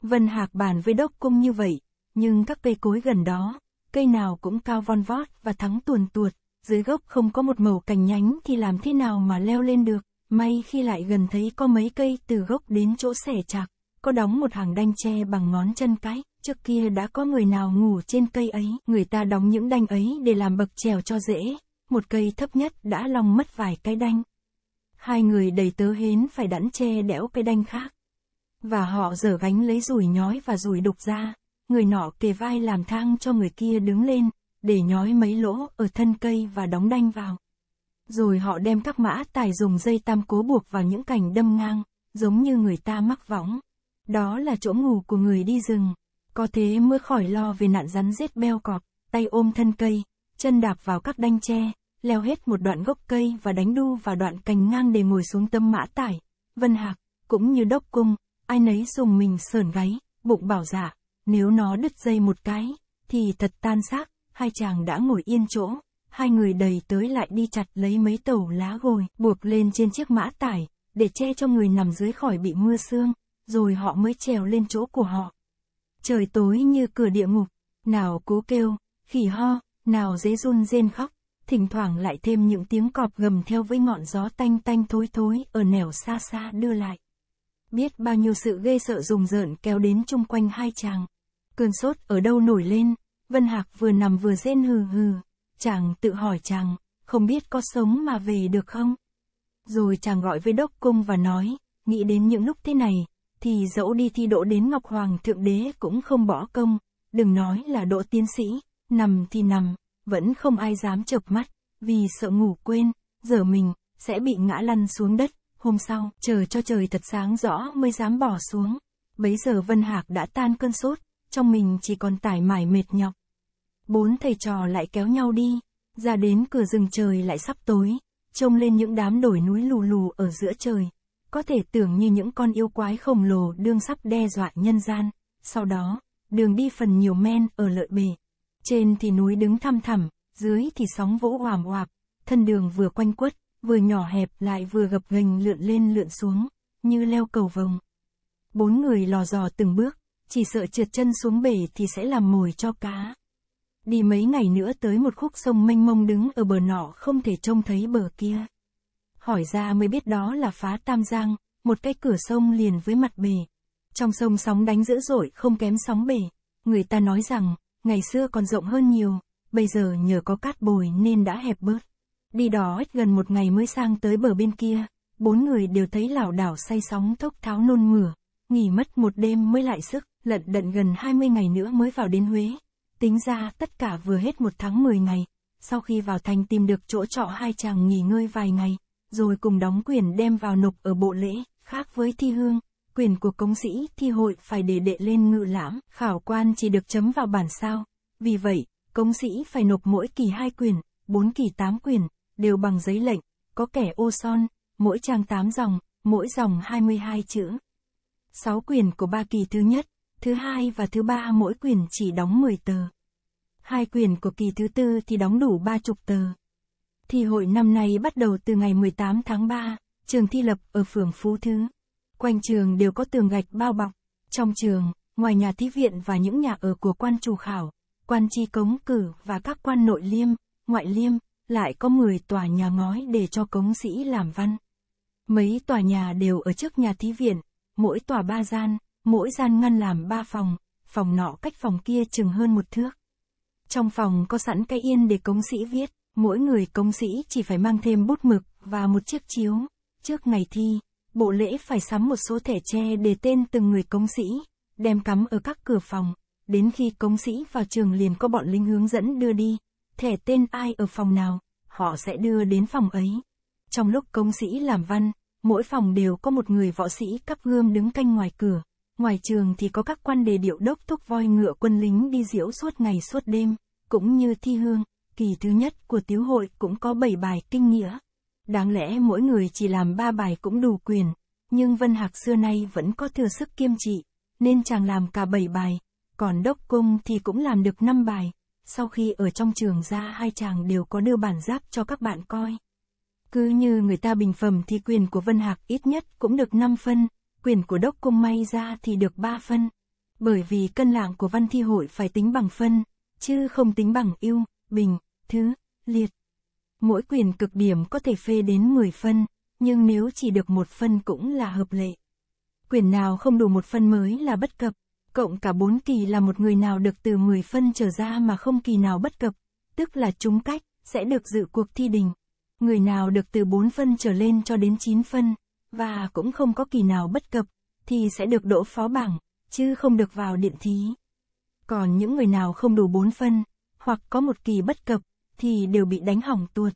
Vân Hạc bàn với đốc cung như vậy, nhưng các cây cối gần đó, cây nào cũng cao von vót và thắng tuồn tuột, dưới gốc không có một màu cành nhánh thì làm thế nào mà leo lên được, may khi lại gần thấy có mấy cây từ gốc đến chỗ xẻ chạc, có đóng một hàng đanh tre bằng ngón chân cái, trước kia đã có người nào ngủ trên cây ấy, người ta đóng những đanh ấy để làm bậc trèo cho dễ, một cây thấp nhất đã lòng mất vài cái đanh. Hai người đầy tớ hến phải đẵn tre đẽo cái đanh khác. Và họ dở gánh lấy rủi nhói và rủi đục ra, người nọ kề vai làm thang cho người kia đứng lên, để nhói mấy lỗ ở thân cây và đóng đanh vào. Rồi họ đem các mã tài dùng dây tam cố buộc vào những cành đâm ngang, giống như người ta mắc võng. Đó là chỗ ngủ của người đi rừng. Có thế mới khỏi lo về nạn rắn giết beo cọp, tay ôm thân cây, chân đạp vào các đanh tre, leo hết một đoạn gốc cây và đánh đu vào đoạn cành ngang để ngồi xuống tâm mã tải. Vân Hạc, cũng như đốc cung, ai nấy dùng mình sờn gáy, bụng bảo giả. nếu nó đứt dây một cái, thì thật tan xác, hai chàng đã ngồi yên chỗ, hai người đầy tới lại đi chặt lấy mấy tàu lá gồi, buộc lên trên chiếc mã tải, để che cho người nằm dưới khỏi bị mưa sương, rồi họ mới trèo lên chỗ của họ. Trời tối như cửa địa ngục, nào cố kêu, khỉ ho, nào dễ run rên khóc, thỉnh thoảng lại thêm những tiếng cọp gầm theo với ngọn gió tanh tanh thối thối ở nẻo xa xa đưa lại. Biết bao nhiêu sự ghê sợ rùng rợn kéo đến chung quanh hai chàng. Cơn sốt ở đâu nổi lên, Vân Hạc vừa nằm vừa rên hừ hừ, chàng tự hỏi chàng, không biết có sống mà về được không? Rồi chàng gọi với đốc cung và nói, nghĩ đến những lúc thế này, thì dẫu đi thi đỗ đến Ngọc Hoàng Thượng Đế cũng không bỏ công, đừng nói là đỗ tiến sĩ, nằm thì nằm, vẫn không ai dám chợp mắt, vì sợ ngủ quên, giờ mình, sẽ bị ngã lăn xuống đất, hôm sau, chờ cho trời thật sáng rõ mới dám bỏ xuống. Bấy giờ Vân Hạc đã tan cơn sốt, trong mình chỉ còn tải mải mệt nhọc. Bốn thầy trò lại kéo nhau đi, ra đến cửa rừng trời lại sắp tối, trông lên những đám đồi núi lù lù ở giữa trời. Có thể tưởng như những con yêu quái khổng lồ đương sắp đe dọa nhân gian. Sau đó, đường đi phần nhiều men ở lợi bể, Trên thì núi đứng thăm thẳm, dưới thì sóng vỗ hoàm hoạp, thân đường vừa quanh quất, vừa nhỏ hẹp lại vừa gập ghềnh lượn lên lượn xuống, như leo cầu vồng. Bốn người lò dò từng bước, chỉ sợ trượt chân xuống bể thì sẽ làm mồi cho cá. Đi mấy ngày nữa tới một khúc sông mênh mông đứng ở bờ nọ không thể trông thấy bờ kia. Hỏi ra mới biết đó là phá Tam Giang, một cái cửa sông liền với mặt bể. Trong sông sóng đánh dữ dội không kém sóng bể. Người ta nói rằng, ngày xưa còn rộng hơn nhiều, bây giờ nhờ có cát bồi nên đã hẹp bớt. Đi đó ít gần một ngày mới sang tới bờ bên kia, bốn người đều thấy lảo đảo say sóng thốc tháo nôn mửa, nghỉ mất một đêm mới lại sức, lận đận gần 20 ngày nữa mới vào đến Huế. Tính ra tất cả vừa hết một tháng 10 ngày, sau khi vào thành tìm được chỗ trọ hai chàng nghỉ ngơi vài ngày, rồi cùng đóng quyền đem vào nộp ở bộ lễ, khác với thi hương, quyền của công sĩ thi hội phải để đệ lên ngự lãm, khảo quan chỉ được chấm vào bản sao. Vì vậy, công sĩ phải nộp mỗi kỳ hai quyền, bốn kỳ tám quyền, đều bằng giấy lệnh, có kẻ ô son, mỗi trang tám dòng, mỗi dòng 22 chữ. sáu quyền của ba kỳ thứ nhất, thứ hai và thứ ba mỗi quyền chỉ đóng 10 tờ. Hai quyền của kỳ thứ tư thì đóng đủ ba chục tờ. Thi hội năm nay bắt đầu từ ngày 18 tháng 3, trường thi lập ở phường Phú Thứ. Quanh trường đều có tường gạch bao bọc. Trong trường, ngoài nhà thí viện và những nhà ở của quan chủ khảo, quan tri cống cử và các quan nội liêm, ngoại liêm, lại có 10 tòa nhà ngói để cho cống sĩ làm văn. Mấy tòa nhà đều ở trước nhà thí viện, mỗi tòa ba gian, mỗi gian ngăn làm ba phòng, phòng nọ cách phòng kia chừng hơn một thước. Trong phòng có sẵn cái yên để cống sĩ viết, mỗi người công sĩ chỉ phải mang thêm bút mực và một chiếc chiếu. Trước ngày thi, bộ lễ phải sắm một số thẻ tre để tên từng người công sĩ, đem cắm ở các cửa phòng, đến khi công sĩ vào trường liền có bọn lính hướng dẫn đưa đi, thẻ tên ai ở phòng nào, họ sẽ đưa đến phòng ấy. Trong lúc công sĩ làm văn, mỗi phòng đều có một người võ sĩ cắp gươm đứng canh ngoài cửa, ngoài trường thì có các quan đề điệu đốc thúc voi ngựa quân lính đi diễu suốt ngày suốt đêm, cũng như thi hương, kỳ thứ nhất của tiếu hội cũng có 7 bài kinh nghĩa. Đáng lẽ mỗi người chỉ làm 3 bài cũng đủ quyền, nhưng Vân Hạc xưa nay vẫn có thừa sức kiêm trị, nên chàng làm cả 7 bài, còn đốc cung thì cũng làm được 5 bài. Sau khi ở trong trường ra hai chàng đều có đưa bản giáp cho các bạn coi. Cứ như người ta bình phẩm thì quyền của Vân Hạc ít nhất cũng được 5 phân, quyền của đốc cung may ra thì được 3 phân. Bởi vì cân lạng của văn thi hội phải tính bằng phân, chứ không tính bằng yêu bình, thứ, liệt. Mỗi quyền cực điểm có thể phê đến 10 phân, nhưng nếu chỉ được một phân cũng là hợp lệ. Quyền nào không đủ một phân mới là bất cập, cộng cả bốn kỳ là một người nào được từ 10 phân trở ra mà không kỳ nào bất cập, tức là trúng cách, sẽ được dự cuộc thi đình. Người nào được từ 4 phân trở lên cho đến 9 phân, và cũng không có kỳ nào bất cập, thì sẽ được đỗ phó bảng, chứ không được vào điện thí. Còn những người nào không đủ 4 phân, hoặc có một kỳ bất cập, thì đều bị đánh hỏng tuột.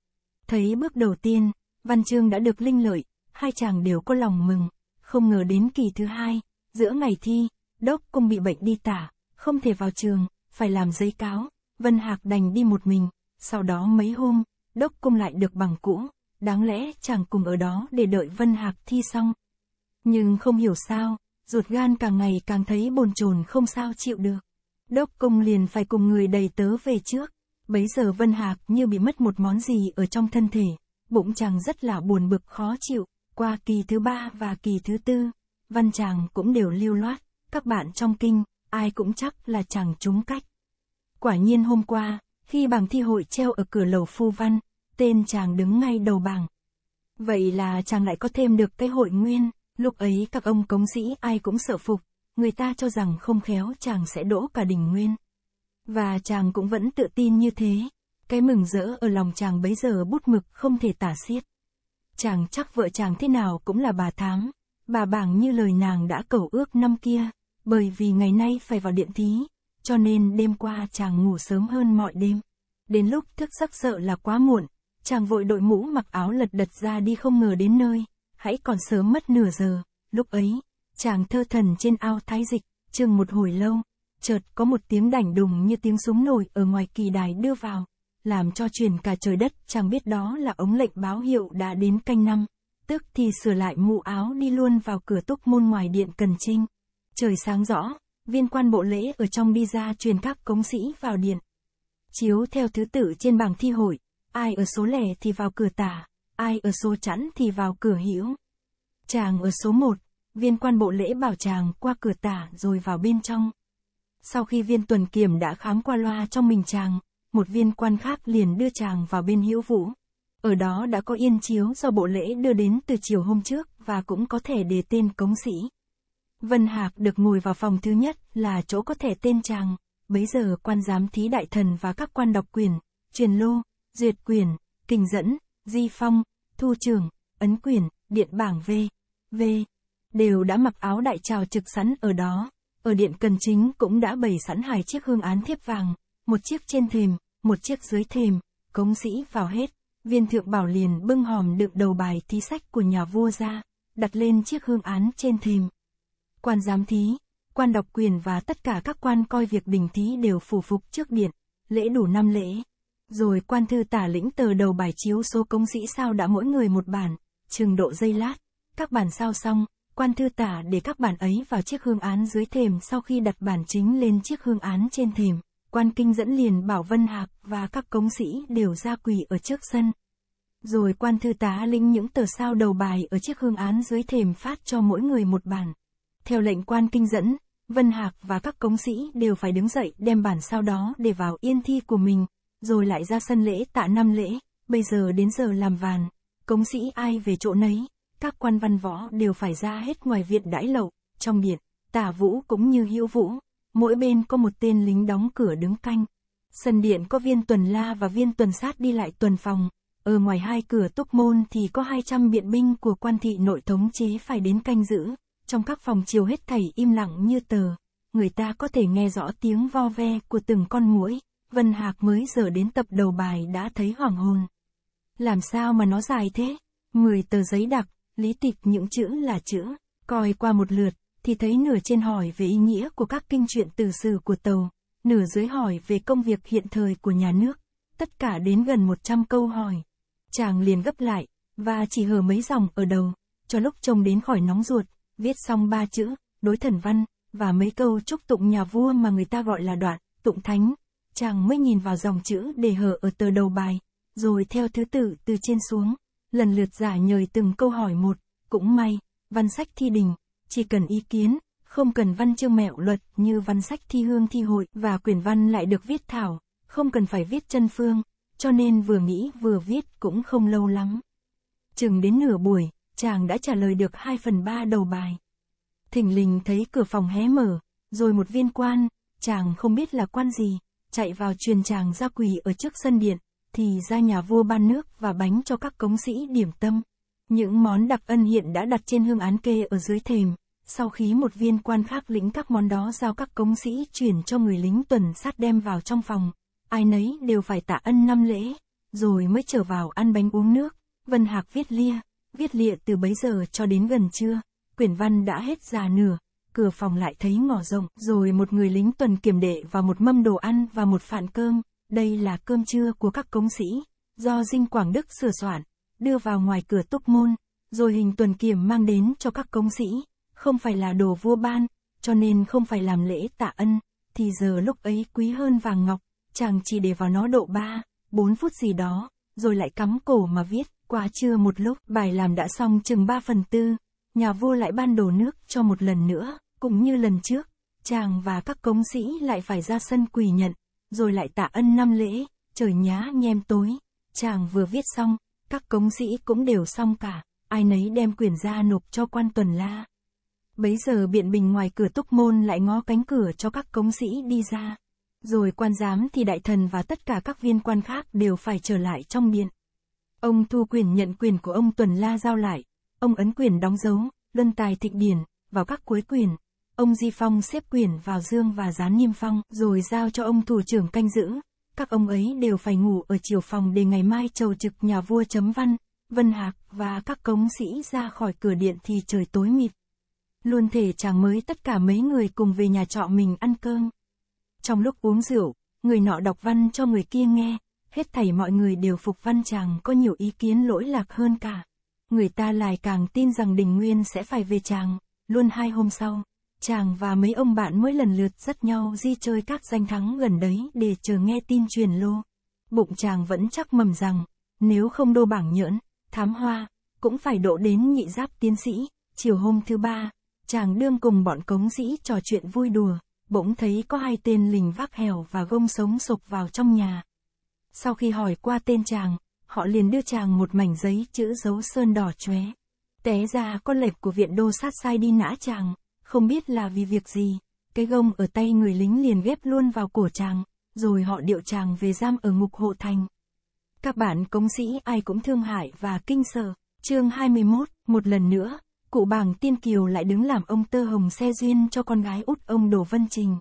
Thấy bước đầu tiên, văn chương đã được linh lợi, hai chàng đều có lòng mừng, không ngờ đến kỳ thứ hai, giữa ngày thi, đốc cung bị bệnh đi tả, không thể vào trường, phải làm giấy cáo, Vân Hạc đành đi một mình, sau đó mấy hôm, đốc cung lại được bằng cũ, đáng lẽ chàng cùng ở đó để đợi Vân Hạc thi xong. Nhưng không hiểu sao, ruột gan càng ngày càng thấy bồn chồn không sao chịu được. Đốc cung liền phải cùng người đầy tớ về trước. Bấy giờ Vân Hạc như bị mất một món gì ở trong thân thể, bụng chàng rất là buồn bực khó chịu, qua kỳ thứ ba và kỳ thứ tư, văn chàng cũng đều lưu loát, các bạn trong kinh, ai cũng chắc là chàng trúng cách. Quả nhiên hôm qua, khi bảng thi hội treo ở cửa lầu phu văn, tên chàng đứng ngay đầu bảng. Vậy là chàng lại có thêm được cái hội nguyên, lúc ấy các ông cống sĩ ai cũng sợ phục, người ta cho rằng không khéo chàng sẽ đỗ cả đỉnh nguyên. Và chàng cũng vẫn tự tin như thế. Cái mừng rỡ ở lòng chàng bấy giờ bút mực không thể tả xiết. Chàng chắc vợ chàng thế nào cũng là bà thám. Bà bảng như lời nàng đã cầu ước năm kia, bởi vì ngày nay phải vào điện thí, cho nên đêm qua chàng ngủ sớm hơn mọi đêm. Đến lúc thức giấc sợ là quá muộn, chàng vội đội mũ mặc áo lật đật ra đi không ngờ đến nơi, hãy còn sớm mất nửa giờ, lúc ấy, chàng thơ thần trên ao thái dịch, chừng một hồi lâu, chợt có một tiếng đảnh đùng như tiếng súng nổi ở ngoài kỳ đài đưa vào, làm cho truyền cả trời đất, chẳng biết đó là ống lệnh báo hiệu đã đến canh năm, tức thì sửa lại mũ áo đi luôn vào cửa túc môn ngoài điện Cần Trinh. Trời sáng rõ, viên quan bộ lễ ở trong đi ra truyền các cống sĩ vào điện. Chiếu theo thứ tự trên bảng thi hội, ai ở số lẻ thì vào cửa tả, ai ở số chẵn thì vào cửa hữu. Chàng ở số 1, viên quan bộ lễ bảo chàng qua cửa tả rồi vào bên trong. Sau khi viên tuần kiểm đã khám qua loa trong mình chàng, một viên quan khác liền đưa chàng vào bên hữu vũ. Ở đó đã có yên chiếu do bộ lễ đưa đến từ chiều hôm trước và cũng có thể đề tên cống sĩ. Vân Hạc được ngồi vào phòng thứ nhất là chỗ có thể tên chàng, bấy giờ quan giám thí đại thần và các quan đọc quyền, truyền lô, duyệt quyền, kình dẫn, di phong, thu trường, ấn quyền, điện bảng V, V, đều đã mặc áo đại trào trực sẵn ở đó. Ở điện cần chính cũng đã bày sẵn hai chiếc hương án thiếp vàng, một chiếc trên thềm, một chiếc dưới thềm, cống sĩ vào hết. Viên thượng bảo liền bưng hòm đựng đầu bài thí sách của nhà vua ra, đặt lên chiếc hương án trên thềm. Quan giám thí, quan đọc quyền và tất cả các quan coi việc bình thí đều phủ phục trước điện, lễ đủ năm lễ. Rồi quan thư tả lĩnh tờ đầu bài chiếu số công sĩ sao đã mỗi người một bản, chừng độ dây lát, các bản sao xong, quan thư tả để các bản ấy vào chiếc hương án dưới thềm sau khi đặt bản chính lên chiếc hương án trên thềm. Quan kinh dẫn liền bảo Vân Hạc và các cống sĩ đều ra quỳ ở trước sân. Rồi quan thư tá lĩnh những tờ sao đầu bài ở chiếc hương án dưới thềm phát cho mỗi người một bản. Theo lệnh quan kinh dẫn, Vân Hạc và các cống sĩ đều phải đứng dậy đem bản sao đó để vào yên thi của mình, rồi lại ra sân lễ tạ năm lễ, bây giờ đến giờ làm vàn, cống sĩ ai về chỗ nấy, các quan văn võ đều phải ra hết ngoài viện đãi lậu, trong điện, tả vũ cũng như hữu vũ, mỗi bên có một tên lính đóng cửa đứng canh. Sân điện có viên tuần la và viên tuần sát đi lại tuần phòng, ở ngoài hai cửa túc môn thì có 200 biện binh của quan thị nội thống chế phải đến canh giữ, trong các phòng chiều hết thảy im lặng như tờ, người ta có thể nghe rõ tiếng vo ve của từng con muỗi, Vân Hạc mới giờ đến tập đầu bài đã thấy hoàng hồn. Làm sao mà nó dài thế? Mười tờ giấy đặc, lý tịch những chữ là chữ, coi qua một lượt, thì thấy nửa trên hỏi về ý nghĩa của các kinh truyện từ sử của tàu, nửa dưới hỏi về công việc hiện thời của nhà nước, tất cả đến gần 100 câu hỏi. Chàng liền gấp lại, và chỉ hờ mấy dòng ở đầu, cho lúc trông đến khỏi nóng ruột, viết xong ba chữ, đối thần văn, và mấy câu chúc tụng nhà vua mà người ta gọi là đoạn, tụng thánh. Chàng mới nhìn vào dòng chữ để hở ở tờ đầu bài, rồi theo thứ tự từ trên xuống, lần lượt giả nhời từng câu hỏi một, cũng may, văn sách thi đình, chỉ cần ý kiến, không cần văn chương mẹo luật như văn sách thi hương thi hội và quyển văn lại được viết thảo, không cần phải viết chân phương, cho nên vừa nghĩ vừa viết cũng không lâu lắm. Chừng đến nửa buổi, chàng đã trả lời được 2 phần 3 đầu bài. Thỉnh lình thấy cửa phòng hé mở, rồi một viên quan, chàng không biết là quan gì, chạy vào truyền chàng ra quỳ ở trước sân điện, thì ra nhà vua ban nước và bánh cho các cống sĩ điểm tâm. Những món đặc ân hiện đã đặt trên hương án kê ở dưới thềm, sau khi một viên quan khác lĩnh các món đó giao các cống sĩ chuyển cho người lính tuần sát đem vào trong phòng, ai nấy đều phải tạ ân năm lễ, rồi mới trở vào ăn bánh uống nước. Vân Hạc viết lia, viết lịa từ bấy giờ cho đến gần trưa, quyển văn đã hết già nửa, cửa phòng lại thấy ngỏ rộng, rồi một người lính tuần kiểm đệ và một mâm đồ ăn và một phạn cơm, đây là cơm trưa của các cống sĩ, do Dinh Quảng Đức sửa soạn, đưa vào ngoài cửa túc môn, rồi hình tuần kiểm mang đến cho các cống sĩ, không phải là đồ vua ban, cho nên không phải làm lễ tạ ân, thì giờ lúc ấy quý hơn vàng ngọc, chàng chỉ để vào nó độ 3, 4 phút gì đó, rồi lại cắm cổ mà viết, quá trưa một lúc, bài làm đã xong chừng 3 phần tư, nhà vua lại ban đồ nước cho một lần nữa, cũng như lần trước, chàng và các cống sĩ lại phải ra sân quỳ nhận, rồi lại tạ ân năm lễ, trời nhá nhem tối, chàng vừa viết xong, các cống sĩ cũng đều xong cả, ai nấy đem quyền ra nộp cho quan tuần la. Bấy giờ biện bình ngoài cửa túc môn lại ngó cánh cửa cho các cống sĩ đi ra. Rồi quan giám thì đại thần và tất cả các viên quan khác đều phải trở lại trong điện. Ông thu quyền nhận quyền của ông Tuần La giao lại, ông ấn quyền đóng dấu, luân tài thịnh điển, vào các cuối quyền. Ông Di Phong xếp quyển vào dương và dán niêm phong, rồi giao cho ông thủ trưởng canh giữ. Các ông ấy đều phải ngủ ở chiều phòng để ngày mai chầu trực nhà vua chấm văn, Vân Hạc và các cống sĩ ra khỏi cửa điện thì trời tối mịt. Luôn thể chàng mới tất cả mấy người cùng về nhà trọ mình ăn cơm. Trong lúc uống rượu, người nọ đọc văn cho người kia nghe, hết thảy mọi người đều phục văn chàng có nhiều ý kiến lỗi lạc hơn cả. Người ta lại càng tin rằng Đình Nguyên sẽ phải về chàng, luôn hai hôm sau, chàng và mấy ông bạn mỗi lần lượt dắt nhau di chơi các danh thắng gần đấy để chờ nghe tin truyền lô. Bụng chàng vẫn chắc mầm rằng, nếu không đô bảng nhỡn, thám hoa, cũng phải độ đến nhị giáp tiến sĩ, chiều hôm thứ ba, chàng đương cùng bọn cống sĩ trò chuyện vui đùa, bỗng thấy có hai tên lình vác hèo và gông sống sụp vào trong nhà. Sau khi hỏi qua tên chàng, họ liền đưa chàng một mảnh giấy chữ dấu sơn đỏ chóe. Té ra con lệp của viện đô sát sai đi nã chàng, không biết là vì việc gì. Cái gông ở tay người lính liền ghép luôn vào cổ chàng, rồi họ điệu chàng về giam ở ngục hộ thành. Các bạn công sĩ ai cũng thương hại và kinh sợ. Chương 21, một lần nữa, cụ bảng tiên kiều lại đứng làm ông tơ hồng xe duyên cho con gái út ông Đồ Vân Trình.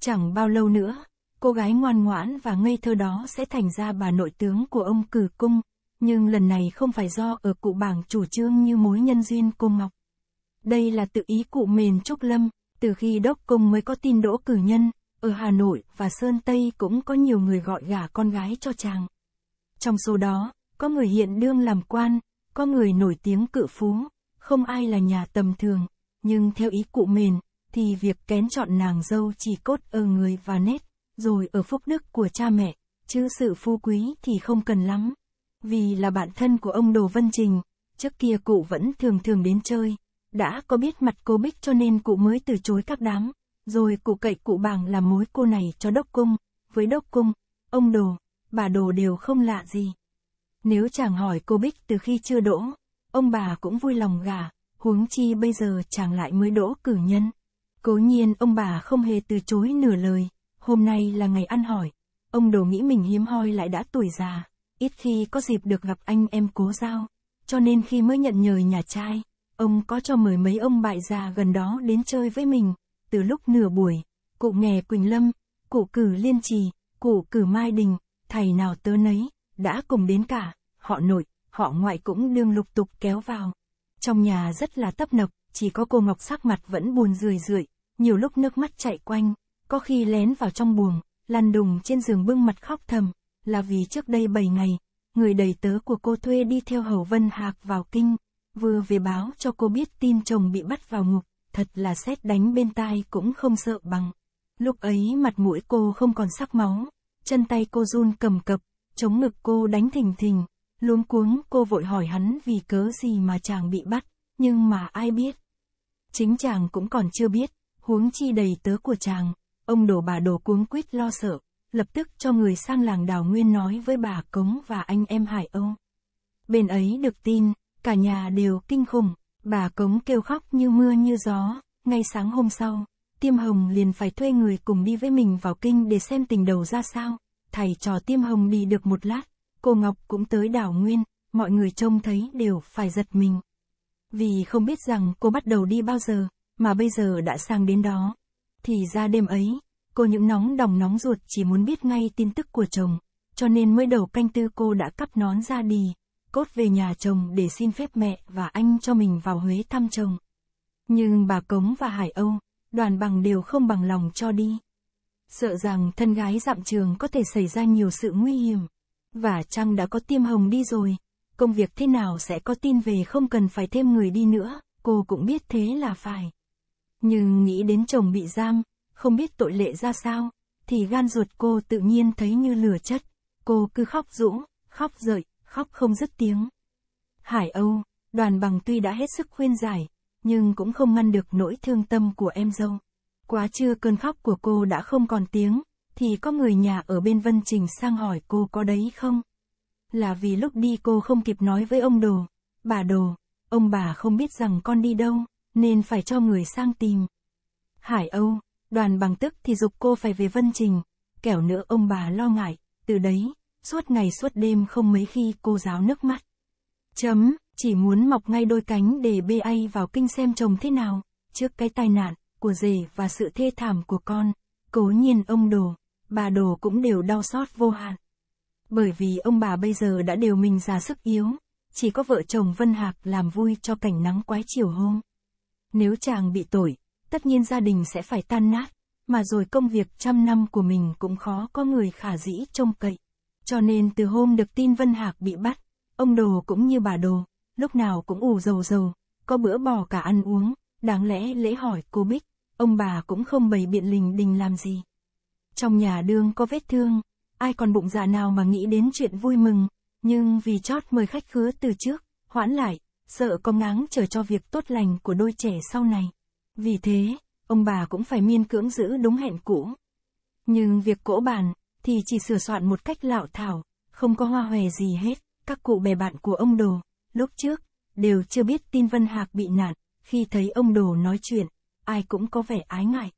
Chẳng bao lâu nữa, cô gái ngoan ngoãn và ngây thơ đó sẽ thành ra bà nội tướng của ông cử cung, nhưng lần này không phải do ở cụ bảng chủ trương như mối nhân duyên cô Ngọc. Đây là tự ý cụ mền Trúc Lâm, từ khi đốc công mới có tin đỗ cử nhân, ở Hà Nội và Sơn Tây cũng có nhiều người gọi gả con gái cho chàng. Trong số đó, có người hiện đương làm quan, có người nổi tiếng cự phú, không ai là nhà tầm thường, nhưng theo ý cụ mền, thì việc kén chọn nàng dâu chỉ cốt ở người và nét, rồi ở phúc đức của cha mẹ, chứ sự phú quý thì không cần lắm. Vì là bạn thân của ông Đồ Vân Trình, trước kia cụ vẫn thường thường đến chơi, đã có biết mặt cô Bích cho nên cụ mới từ chối các đám, rồi cụ cậy cụ bàng làm mối cô này cho đốc cung, với đốc cung, ông Đồ, bà Đồ đều không lạ gì. Nếu chàng hỏi cô Bích từ khi chưa đỗ, ông bà cũng vui lòng gả, huống chi bây giờ chàng lại mới đỗ cử nhân. Cố nhiên ông bà không hề từ chối nửa lời, hôm nay là ngày ăn hỏi, ông đồ nghĩ mình hiếm hoi lại đã tuổi già, ít khi có dịp được gặp anh em cố giao, cho nên khi mới nhận nhời nhà trai, ông có cho mời mấy ông bại già gần đó đến chơi với mình, từ lúc nửa buổi, cụ nghè Quỳnh Lâm, cụ cử Liên Trì, cụ cử Mai Đình, thầy nào tớ nấy, đã cùng đến cả, họ nội, họ ngoại cũng đương lục tục kéo vào. Trong nhà rất là tấp nập, chỉ có cô Ngọc sắc mặt vẫn buồn rười rượi, nhiều lúc nước mắt chạy quanh, có khi lén vào trong buồng, lăn đùng trên giường bưng mặt khóc thầm, là vì trước đây 7 ngày, người đầy tớ của cô thuê đi theo Hầu Vân Hạc vào kinh, vừa về báo cho cô biết tin chồng bị bắt vào ngục, thật là xét đánh bên tai cũng không sợ bằng. Lúc ấy mặt mũi cô không còn sắc máu, chân tay cô run cầm cập, chống ngực cô đánh thình thình, luống cuống cô vội hỏi hắn vì cớ gì mà chàng bị bắt, nhưng mà ai biết. Chính chàng cũng còn chưa biết, huống chi đầy tớ của chàng, ông đổ bà đổ cuống quýt lo sợ, lập tức cho người sang làng đào nguyên nói với bà Cống và anh em Hải Âu. Bên ấy được tin, cả nhà đều kinh khủng, bà Cống kêu khóc như mưa như gió, ngay sáng hôm sau, Tiêm Hồng liền phải thuê người cùng đi với mình vào kinh để xem tình đầu ra sao, thầy trò Tiêm Hồng đi được một lát, cô Ngọc cũng tới đảo nguyên, mọi người trông thấy đều phải giật mình. Vì không biết rằng cô bắt đầu đi bao giờ, mà bây giờ đã sang đến đó. Thì ra đêm ấy, cô những nóng đồng nóng ruột chỉ muốn biết ngay tin tức của chồng, cho nên mới đầu canh tư cô đã cắp nón ra đi, cốt về nhà chồng để xin phép mẹ và anh cho mình vào Huế thăm chồng. Nhưng bà Cống và Hải Âu, đoàn bằng đều không bằng lòng cho đi. Sợ rằng thân gái dặm trường có thể xảy ra nhiều sự nguy hiểm. Và Trăng đã có tiêm hồng đi rồi, công việc thế nào sẽ có tin về không cần phải thêm người đi nữa, cô cũng biết thế là phải. Nhưng nghĩ đến chồng bị giam, không biết tội lệ ra sao, thì gan ruột cô tự nhiên thấy như lửa chất. Cô cứ khóc rũ, khóc rợi, khóc không dứt tiếng. Hải Âu, đoàn bằng tuy đã hết sức khuyên giải, nhưng cũng không ngăn được nỗi thương tâm của em dâu. Quá trưa cơn khóc của cô đã không còn tiếng, thì có người nhà ở bên Vân Trình sang hỏi cô có đấy không? Là vì lúc đi cô không kịp nói với ông đồ, bà đồ, ông bà không biết rằng con đi đâu, nên phải cho người sang tìm. Hải Âu, đoàn bằng tức thì dục cô phải về Vân Trình, kẻo nữa ông bà lo ngại, từ đấy, suốt ngày suốt đêm không mấy khi cô giáo nước mắt. Chấm, chỉ muốn mọc ngay đôi cánh để bê ai vào kinh xem chồng thế nào, trước cái tai nạn, của rể và sự thê thảm của con, cố nhiên ông đồ, bà đồ cũng đều đau xót vô hạn. Bởi vì ông bà bây giờ đã đều mình già sức yếu, chỉ có vợ chồng Vân Hạc làm vui cho cảnh nắng quái chiều hôm. Nếu chàng bị tội, tất nhiên gia đình sẽ phải tan nát, mà rồi công việc trăm năm của mình cũng khó có người khả dĩ trông cậy. Cho nên từ hôm được tin Vân Hạc bị bắt, ông Đồ cũng như bà Đồ, lúc nào cũng ủ dầu dầu, có bữa bỏ cả ăn uống, đáng lẽ lễ hỏi cô Bích, ông bà cũng không bày biện lình đình làm gì. Trong nhà đương có vết thương, ai còn bụng dạ nào mà nghĩ đến chuyện vui mừng, nhưng vì chót mời khách khứa từ trước, hoãn lại, sợ có ngáng chờ cho việc tốt lành của đôi trẻ sau này. Vì thế, ông bà cũng phải miên cưỡng giữ đúng hẹn cũ. Nhưng việc cỗ bàn, thì chỉ sửa soạn một cách lạo thảo, không có hoa hòe gì hết, các cụ bè bạn của ông Đồ, lúc trước, đều chưa biết tin Vân Hạc bị nạn, khi thấy ông Đồ nói chuyện, ai cũng có vẻ ái ngại.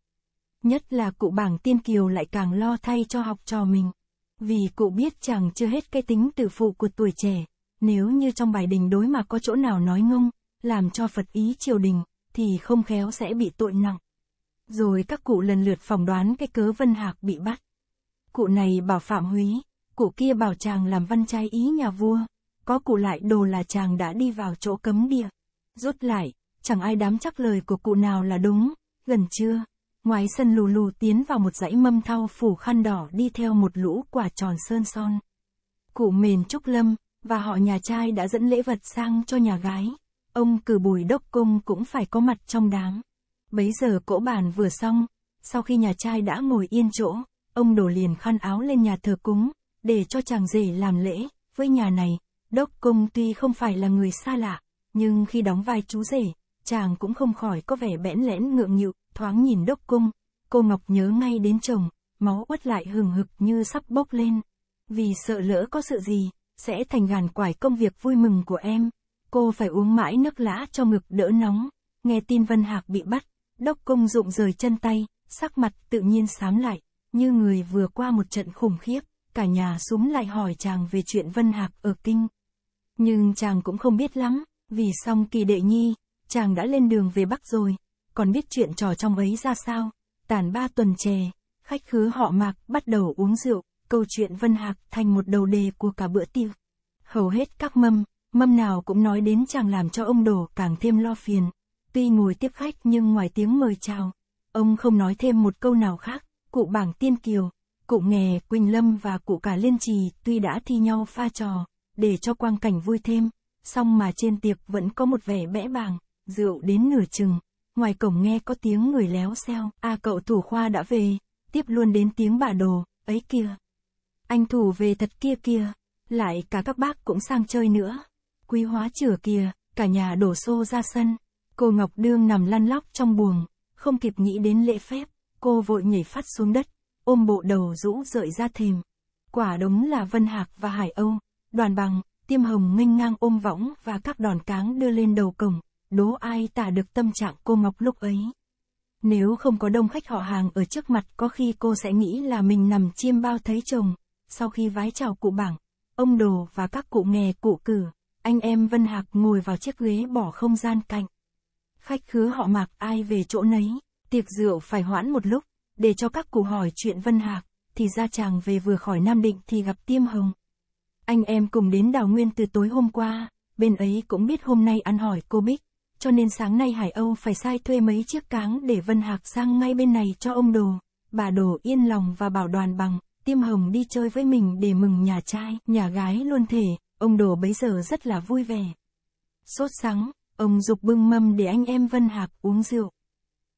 Nhất là cụ bảng tiên kiều lại càng lo thay cho học trò mình. Vì cụ biết chàng chưa hết cái tính tự phụ của tuổi trẻ, nếu như trong bài đình đối mà có chỗ nào nói ngông, làm cho Phật ý triều đình, thì không khéo sẽ bị tội nặng. Rồi các cụ lần lượt phỏng đoán cái cớ Vân Hạc bị bắt. Cụ này bảo Phạm Húy, cụ kia bảo chàng làm văn trai ý nhà vua, có cụ lại đồ là chàng đã đi vào chỗ cấm địa. Rút lại, chẳng ai dám chắc lời của cụ nào là đúng, gần trưa, ngoài sân lù lù tiến vào một dãy mâm thau phủ khăn đỏ đi theo một lũ quả tròn sơn son. Cụ mền Trúc Lâm, và họ nhà trai đã dẫn lễ vật sang cho nhà gái. Ông cử bùi đốc cung cũng phải có mặt trong đám. Bấy giờ cỗ bàn vừa xong, sau khi nhà trai đã ngồi yên chỗ, ông đổ liền khăn áo lên nhà thờ cúng, để cho chàng rể làm lễ, với nhà này, đốc công tuy không phải là người xa lạ, nhưng khi đóng vai chú rể, chàng cũng không khỏi có vẻ bẽn lẽn ngượng nghịu, thoáng nhìn đốc cung, cô Ngọc nhớ ngay đến chồng, máu uất lại hừng hực như sắp bốc lên. Vì sợ lỡ có sự gì, sẽ thành gàn quải công việc vui mừng của em. Cô phải uống mãi nước lã cho ngực đỡ nóng. Nghe tin Vân Hạc bị bắt, đốc công dụng rời chân tay, sắc mặt tự nhiên xám lại, như người vừa qua một trận khủng khiếp, cả nhà súng lại hỏi chàng về chuyện Vân Hạc ở kinh. Nhưng chàng cũng không biết lắm, vì xong kỳ đệ nhi, chàng đã lên đường về Bắc rồi, còn biết chuyện trò trong ấy ra sao. Tàn ba tuần chè, khách khứa họ mạc bắt đầu uống rượu, câu chuyện Vân Hạc thành một đầu đề của cả bữa tiệc. Hầu hết các mâm, mâm nào cũng nói đến chàng làm cho ông đổ càng thêm lo phiền. Tuy ngồi tiếp khách nhưng ngoài tiếng mời chào, ông không nói thêm một câu nào khác, cụ bảng tiên kiều, cụ nghề Quỳnh Lâm và cụ cả Liên Trì tuy đã thi nhau pha trò, để cho quang cảnh vui thêm, song mà trên tiệc vẫn có một vẻ bẽ bàng, rượu đến nửa chừng, ngoài cổng nghe có tiếng người léo xeo, a cậu thủ khoa đã về, tiếp luôn đến tiếng bà đồ, ấy kia. Anh thủ về thật kia kia, lại cả các bác cũng sang chơi nữa. Quý hóa chửa kia, cả nhà đổ xô ra sân. Cô Ngọc Đương nằm lăn lóc trong buồng, không kịp nghĩ đến lễ phép, cô vội nhảy phát xuống đất, ôm bộ đầu rũ rợi ra thềm. Quả đống là Vân Hạc và Hải Âu, đoàn bằng, tiêm hồng nghênh ngang ôm võng và các đòn cáng đưa lên đầu cổng, đố ai tả được tâm trạng cô Ngọc lúc ấy. Nếu không có đông khách họ hàng ở trước mặt có khi cô sẽ nghĩ là mình nằm chiêm bao thấy chồng, sau khi vái chào cụ bảng, ông đồ và các cụ nghè cụ cử, anh em Vân Hạc ngồi vào chiếc ghế bỏ không gian cạnh. Khách khứa họ mạc ai về chỗ nấy, tiệc rượu phải hoãn một lúc, để cho các cụ hỏi chuyện Vân Hạc, thì ra chàng về vừa khỏi Nam Định thì gặp Tiêm Hồng. Anh em cùng đến Đào Nguyên từ tối hôm qua, bên ấy cũng biết hôm nay ăn hỏi cô Bích, cho nên sáng nay Hải Âu phải sai thuê mấy chiếc cáng để Vân Hạc sang ngay bên này cho ông Đồ. Bà Đồ yên lòng và bảo đoàn bằng, Tiêm Hồng đi chơi với mình để mừng nhà trai, nhà gái luôn thể, ông Đồ bấy giờ rất là vui vẻ. Sốt sắng, ông dục bưng mâm để anh em Vân Hạc uống rượu.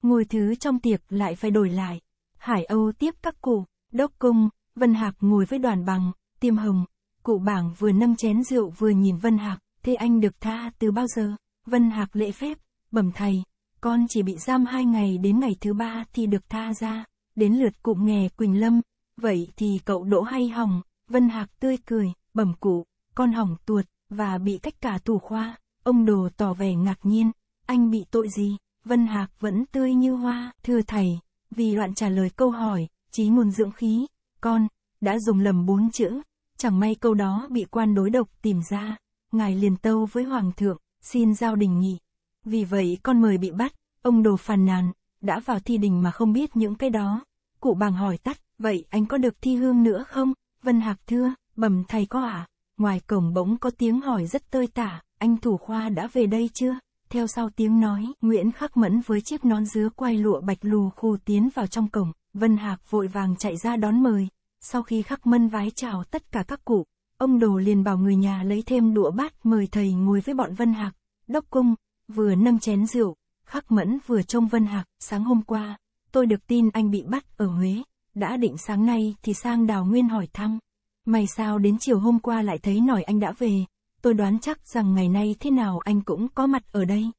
Ngồi thứ trong tiệc lại phải đổi lại. Hải Âu tiếp các cụ, đốc cung, Vân Hạc ngồi với đoàn bằng, Tiêm Hồng. Cụ bảng vừa nâng chén rượu vừa nhìn Vân Hạc, thế anh được tha từ bao giờ? Vân Hạc lễ phép, bẩm thầy, con chỉ bị giam hai ngày đến ngày thứ ba thì được tha ra. Đến lượt cụ nghề Quỳnh Lâm, Vậy thì cậu đỗ hay hỏng, Vân Hạc tươi cười, bẩm cụ, con hỏng tuột, và bị cách cả thủ khoa. Ông đồ tỏ vẻ ngạc nhiên, anh bị tội gì? Vân Hạc vẫn tươi như hoa, thưa thầy, vì đoạn trả lời câu hỏi, trí nguồn dưỡng khí, con, đã dùng lầm bốn chữ, chẳng may câu đó bị quan đối độc tìm ra, ngài liền tâu với hoàng thượng, xin giao đình nghị. Vì vậy con mời bị bắt, ông đồ phàn nàn, đã vào thi đình mà không biết những cái đó. Cụ bàng hỏi tắt, Vậy anh có được thi hương nữa không? Vân Hạc thưa, bẩm thầy có ạ. À? Ngoài cổng bỗng có tiếng hỏi rất tơi tả, anh thủ khoa đã về đây chưa? Theo sau tiếng nói, Nguyễn Khắc Mẫn với chiếc nón dứa quay lụa bạch lù khù tiến vào trong cổng, Vân Hạc vội vàng chạy ra đón mời. Sau khi Khắc Mân vái chào tất cả các cụ, ông Đồ liền bảo người nhà lấy thêm đũa bát mời thầy ngồi với bọn Vân Hạc. Đốc cung, vừa nâng chén rượu, Khắc Mẫn vừa trông Vân Hạc, sáng hôm qua, tôi được tin anh bị bắt ở Huế, đã định sáng nay thì sang đào nguyên hỏi thăm. Mày sao đến chiều hôm qua lại thấy nổi anh đã về, tôi đoán chắc rằng ngày nay thế nào anh cũng có mặt ở đây.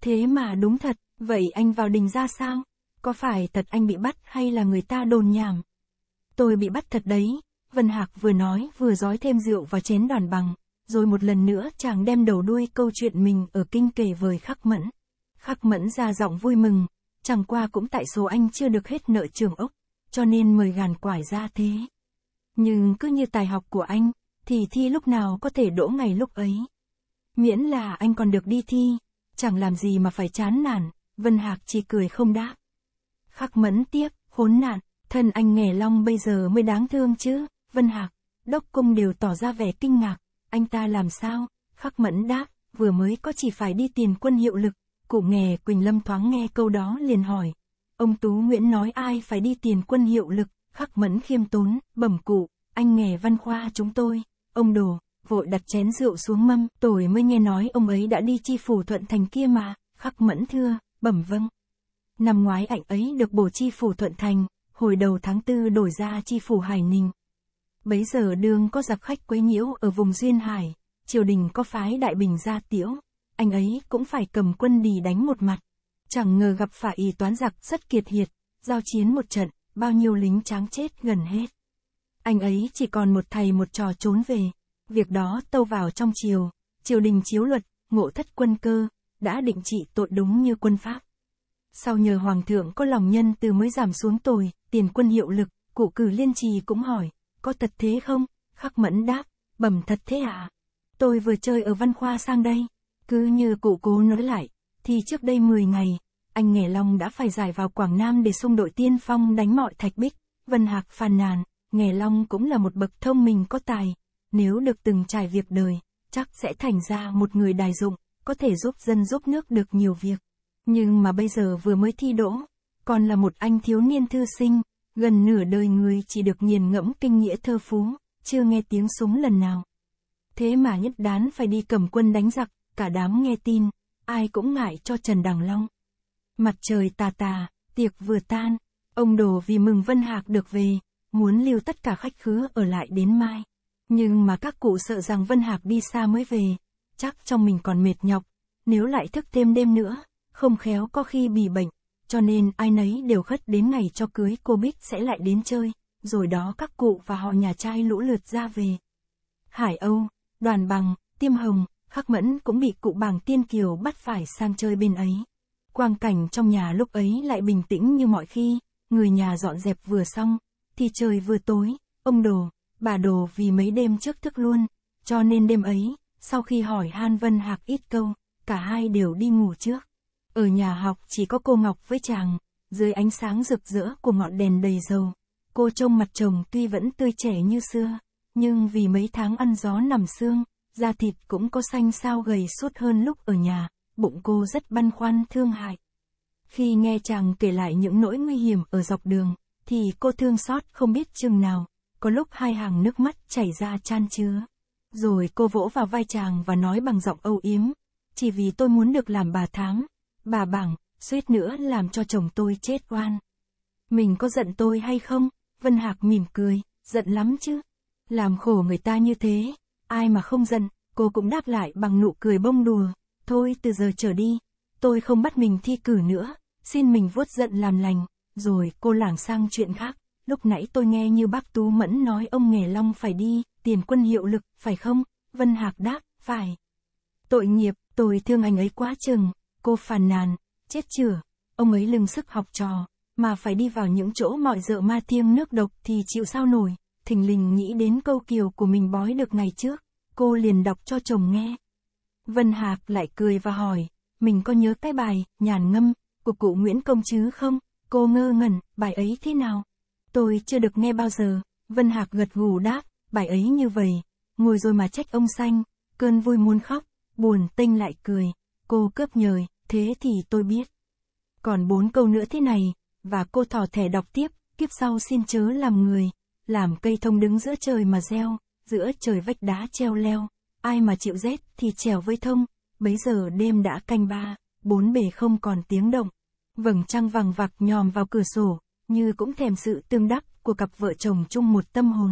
Thế mà đúng thật, vậy anh vào đình ra sao? Có phải thật anh bị bắt hay là người ta đồn nhảm? Tôi bị bắt thật đấy, Vân Hạc vừa nói vừa giói thêm rượu vào chén đoàn bằng, rồi một lần nữa chàng đem đầu đuôi câu chuyện mình ở kinh kể với Khắc Mẫn. Khắc Mẫn ra giọng vui mừng, chẳng qua cũng tại số anh chưa được hết nợ trường ốc cho nên mời gàn quải ra thế. Nhưng cứ như tài học của anh, thì thi lúc nào có thể đỗ ngày lúc ấy. Miễn là anh còn được đi thi, chẳng làm gì mà phải chán nản, Vân Hạc chỉ cười không đáp. Khắc mẫn tiếp khốn nạn, thân anh nghề long bây giờ mới đáng thương chứ, Vân Hạc, đốc cung đều tỏ ra vẻ kinh ngạc, anh ta làm sao, khắc mẫn đáp, vừa mới có chỉ phải đi tiền quân hiệu lực, cụ nghề Quỳnh Lâm thoáng nghe câu đó liền hỏi, Ông Tú Nguyễn nói ai phải đi tiền quân hiệu lực, khắc mẫn khiêm tốn, bẩm cụ, anh nghề văn khoa chúng tôi, ông đồ, vội đặt chén rượu xuống mâm, tôi mới nghe nói ông ấy đã đi chi phủ thuận thành kia mà, khắc mẫn thưa, bẩm vâng. Năm ngoái ảnh ấy được bổ chi phủ thuận thành, hồi đầu tháng tư đổi ra chi phủ Hải Ninh. Bấy giờ đương có giặc khách quấy nhiễu ở vùng Duyên Hải, triều đình có phái đại bình ra tiễu, anh ấy cũng phải cầm quân đi đánh một mặt. Chẳng ngờ gặp phải y toán giặc rất kiệt hiệt, giao chiến một trận, bao nhiêu lính tráng chết gần hết. Anh ấy chỉ còn một thầy một trò trốn về. Việc đó tâu vào trong triều, triều đình chiếu luật, ngộ thất quân cơ, đã định trị tội đúng như quân pháp. Sau nhờ hoàng thượng có lòng nhân từ mới giảm xuống tồi, tiền quân hiệu lực, cụ cử liên trì cũng hỏi, có thật thế không? Khắc mẫn đáp, bẩm thật thế à? Tôi vừa chơi ở văn khoa sang đây, cứ như cụ cố nói lại, thì trước đây 10 ngày, anh Nghề Long đã phải giải vào Quảng Nam để xung đội tiên phong đánh mọi thạch bích. Vân Hạc phàn nàn, Nghề Long cũng là một bậc thông minh có tài. Nếu được từng trải việc đời, chắc sẽ thành ra một người đài dụng, có thể giúp dân giúp nước được nhiều việc. Nhưng mà bây giờ vừa mới thi đỗ, còn là một anh thiếu niên thư sinh, gần nửa đời người chỉ được nghiền ngẫm kinh nghĩa thơ phú, chưa nghe tiếng súng lần nào. Thế mà nhất đán phải đi cầm quân đánh giặc, cả đám nghe tin, ai cũng ngại cho Trần Đằng Long. Mặt trời tà tà, tiệc vừa tan, ông đồ vì mừng Vân Hạc được về, muốn lưu tất cả khách khứa ở lại đến mai. Nhưng mà các cụ sợ rằng Vân Hạc đi xa mới về, chắc trong mình còn mệt nhọc, nếu lại thức thêm đêm nữa, không khéo có khi bị bệnh, cho nên ai nấy đều khất đến ngày cho cưới cô Bích sẽ lại đến chơi, rồi đó các cụ và họ nhà trai lũ lượt ra về. Hải Âu, Đoàn Bằng, Tiêm Hồng, Khắc Mẫn cũng bị cụ bằng Tiên Kiều bắt phải sang chơi bên ấy. Quang cảnh trong nhà lúc ấy lại bình tĩnh như mọi khi, người nhà dọn dẹp vừa xong, thì trời vừa tối, ông đồ, bà đồ vì mấy đêm trước thức luôn, cho nên đêm ấy, sau khi hỏi Han Vân Hạc ít câu, cả hai đều đi ngủ trước. Ở nhà học chỉ có cô Ngọc với chàng, dưới ánh sáng rực rỡ của ngọn đèn đầy dầu. Cô trông mặt chồng tuy vẫn tươi trẻ như xưa, nhưng vì mấy tháng ăn gió nằm xương, da thịt cũng có xanh sao gầy suốt hơn lúc ở nhà, bụng cô rất băn khoăn thương hại. Khi nghe chàng kể lại những nỗi nguy hiểm ở dọc đường, thì cô thương xót không biết chừng nào, có lúc hai hàng nước mắt chảy ra chan chứa. Rồi cô vỗ vào vai chàng và nói bằng giọng âu yếm, chỉ vì tôi muốn được làm bà tháng, bà bảng, suýt nữa làm cho chồng tôi chết oan. Mình có giận tôi hay không? Vân Hạc mỉm cười, giận lắm chứ. Làm khổ người ta như thế, ai mà không giận, cô cũng đáp lại bằng nụ cười bông đùa. Thôi từ giờ trở đi, tôi không bắt mình thi cử nữa, xin mình vuốt giận làm lành. Rồi cô lảng sang chuyện khác, lúc nãy tôi nghe như bác Tú Mẫn nói ông Nghề Long phải đi, tiền quân hiệu lực, phải không? Vân Hạc đáp, phải. Tội nghiệp, tôi thương anh ấy quá chừng, cô phàn nàn, chết chửa, ông ấy lưng sức học trò, mà phải đi vào những chỗ mọi dợ ma tiêm nước độc thì chịu sao nổi, thình lình nghĩ đến câu kiều của mình bói được ngày trước, cô liền đọc cho chồng nghe. Vân Hạc lại cười và hỏi, mình có nhớ cái bài, nhàn ngâm, của cụ Nguyễn Công chứ không? Cô ngơ ngẩn, bài ấy thế nào? Tôi chưa được nghe bao giờ, Vân Hạc gật gù đáp, bài ấy như vậy, ngồi rồi mà trách ông xanh, cơn vui muốn khóc, buồn tinh lại cười, cô cướp nhời, thế thì tôi biết. Còn bốn câu nữa thế này, và cô thỏ thẻ đọc tiếp, kiếp sau xin chớ làm người, làm cây thông đứng giữa trời mà gieo, giữa trời vách đá treo leo, ai mà chịu rét thì trèo với thông, bấy giờ đêm đã canh ba, bốn bề không còn tiếng động. Vầng trăng vàng vạc nhòm vào cửa sổ, như cũng thèm sự tương đắc của cặp vợ chồng chung một tâm hồn.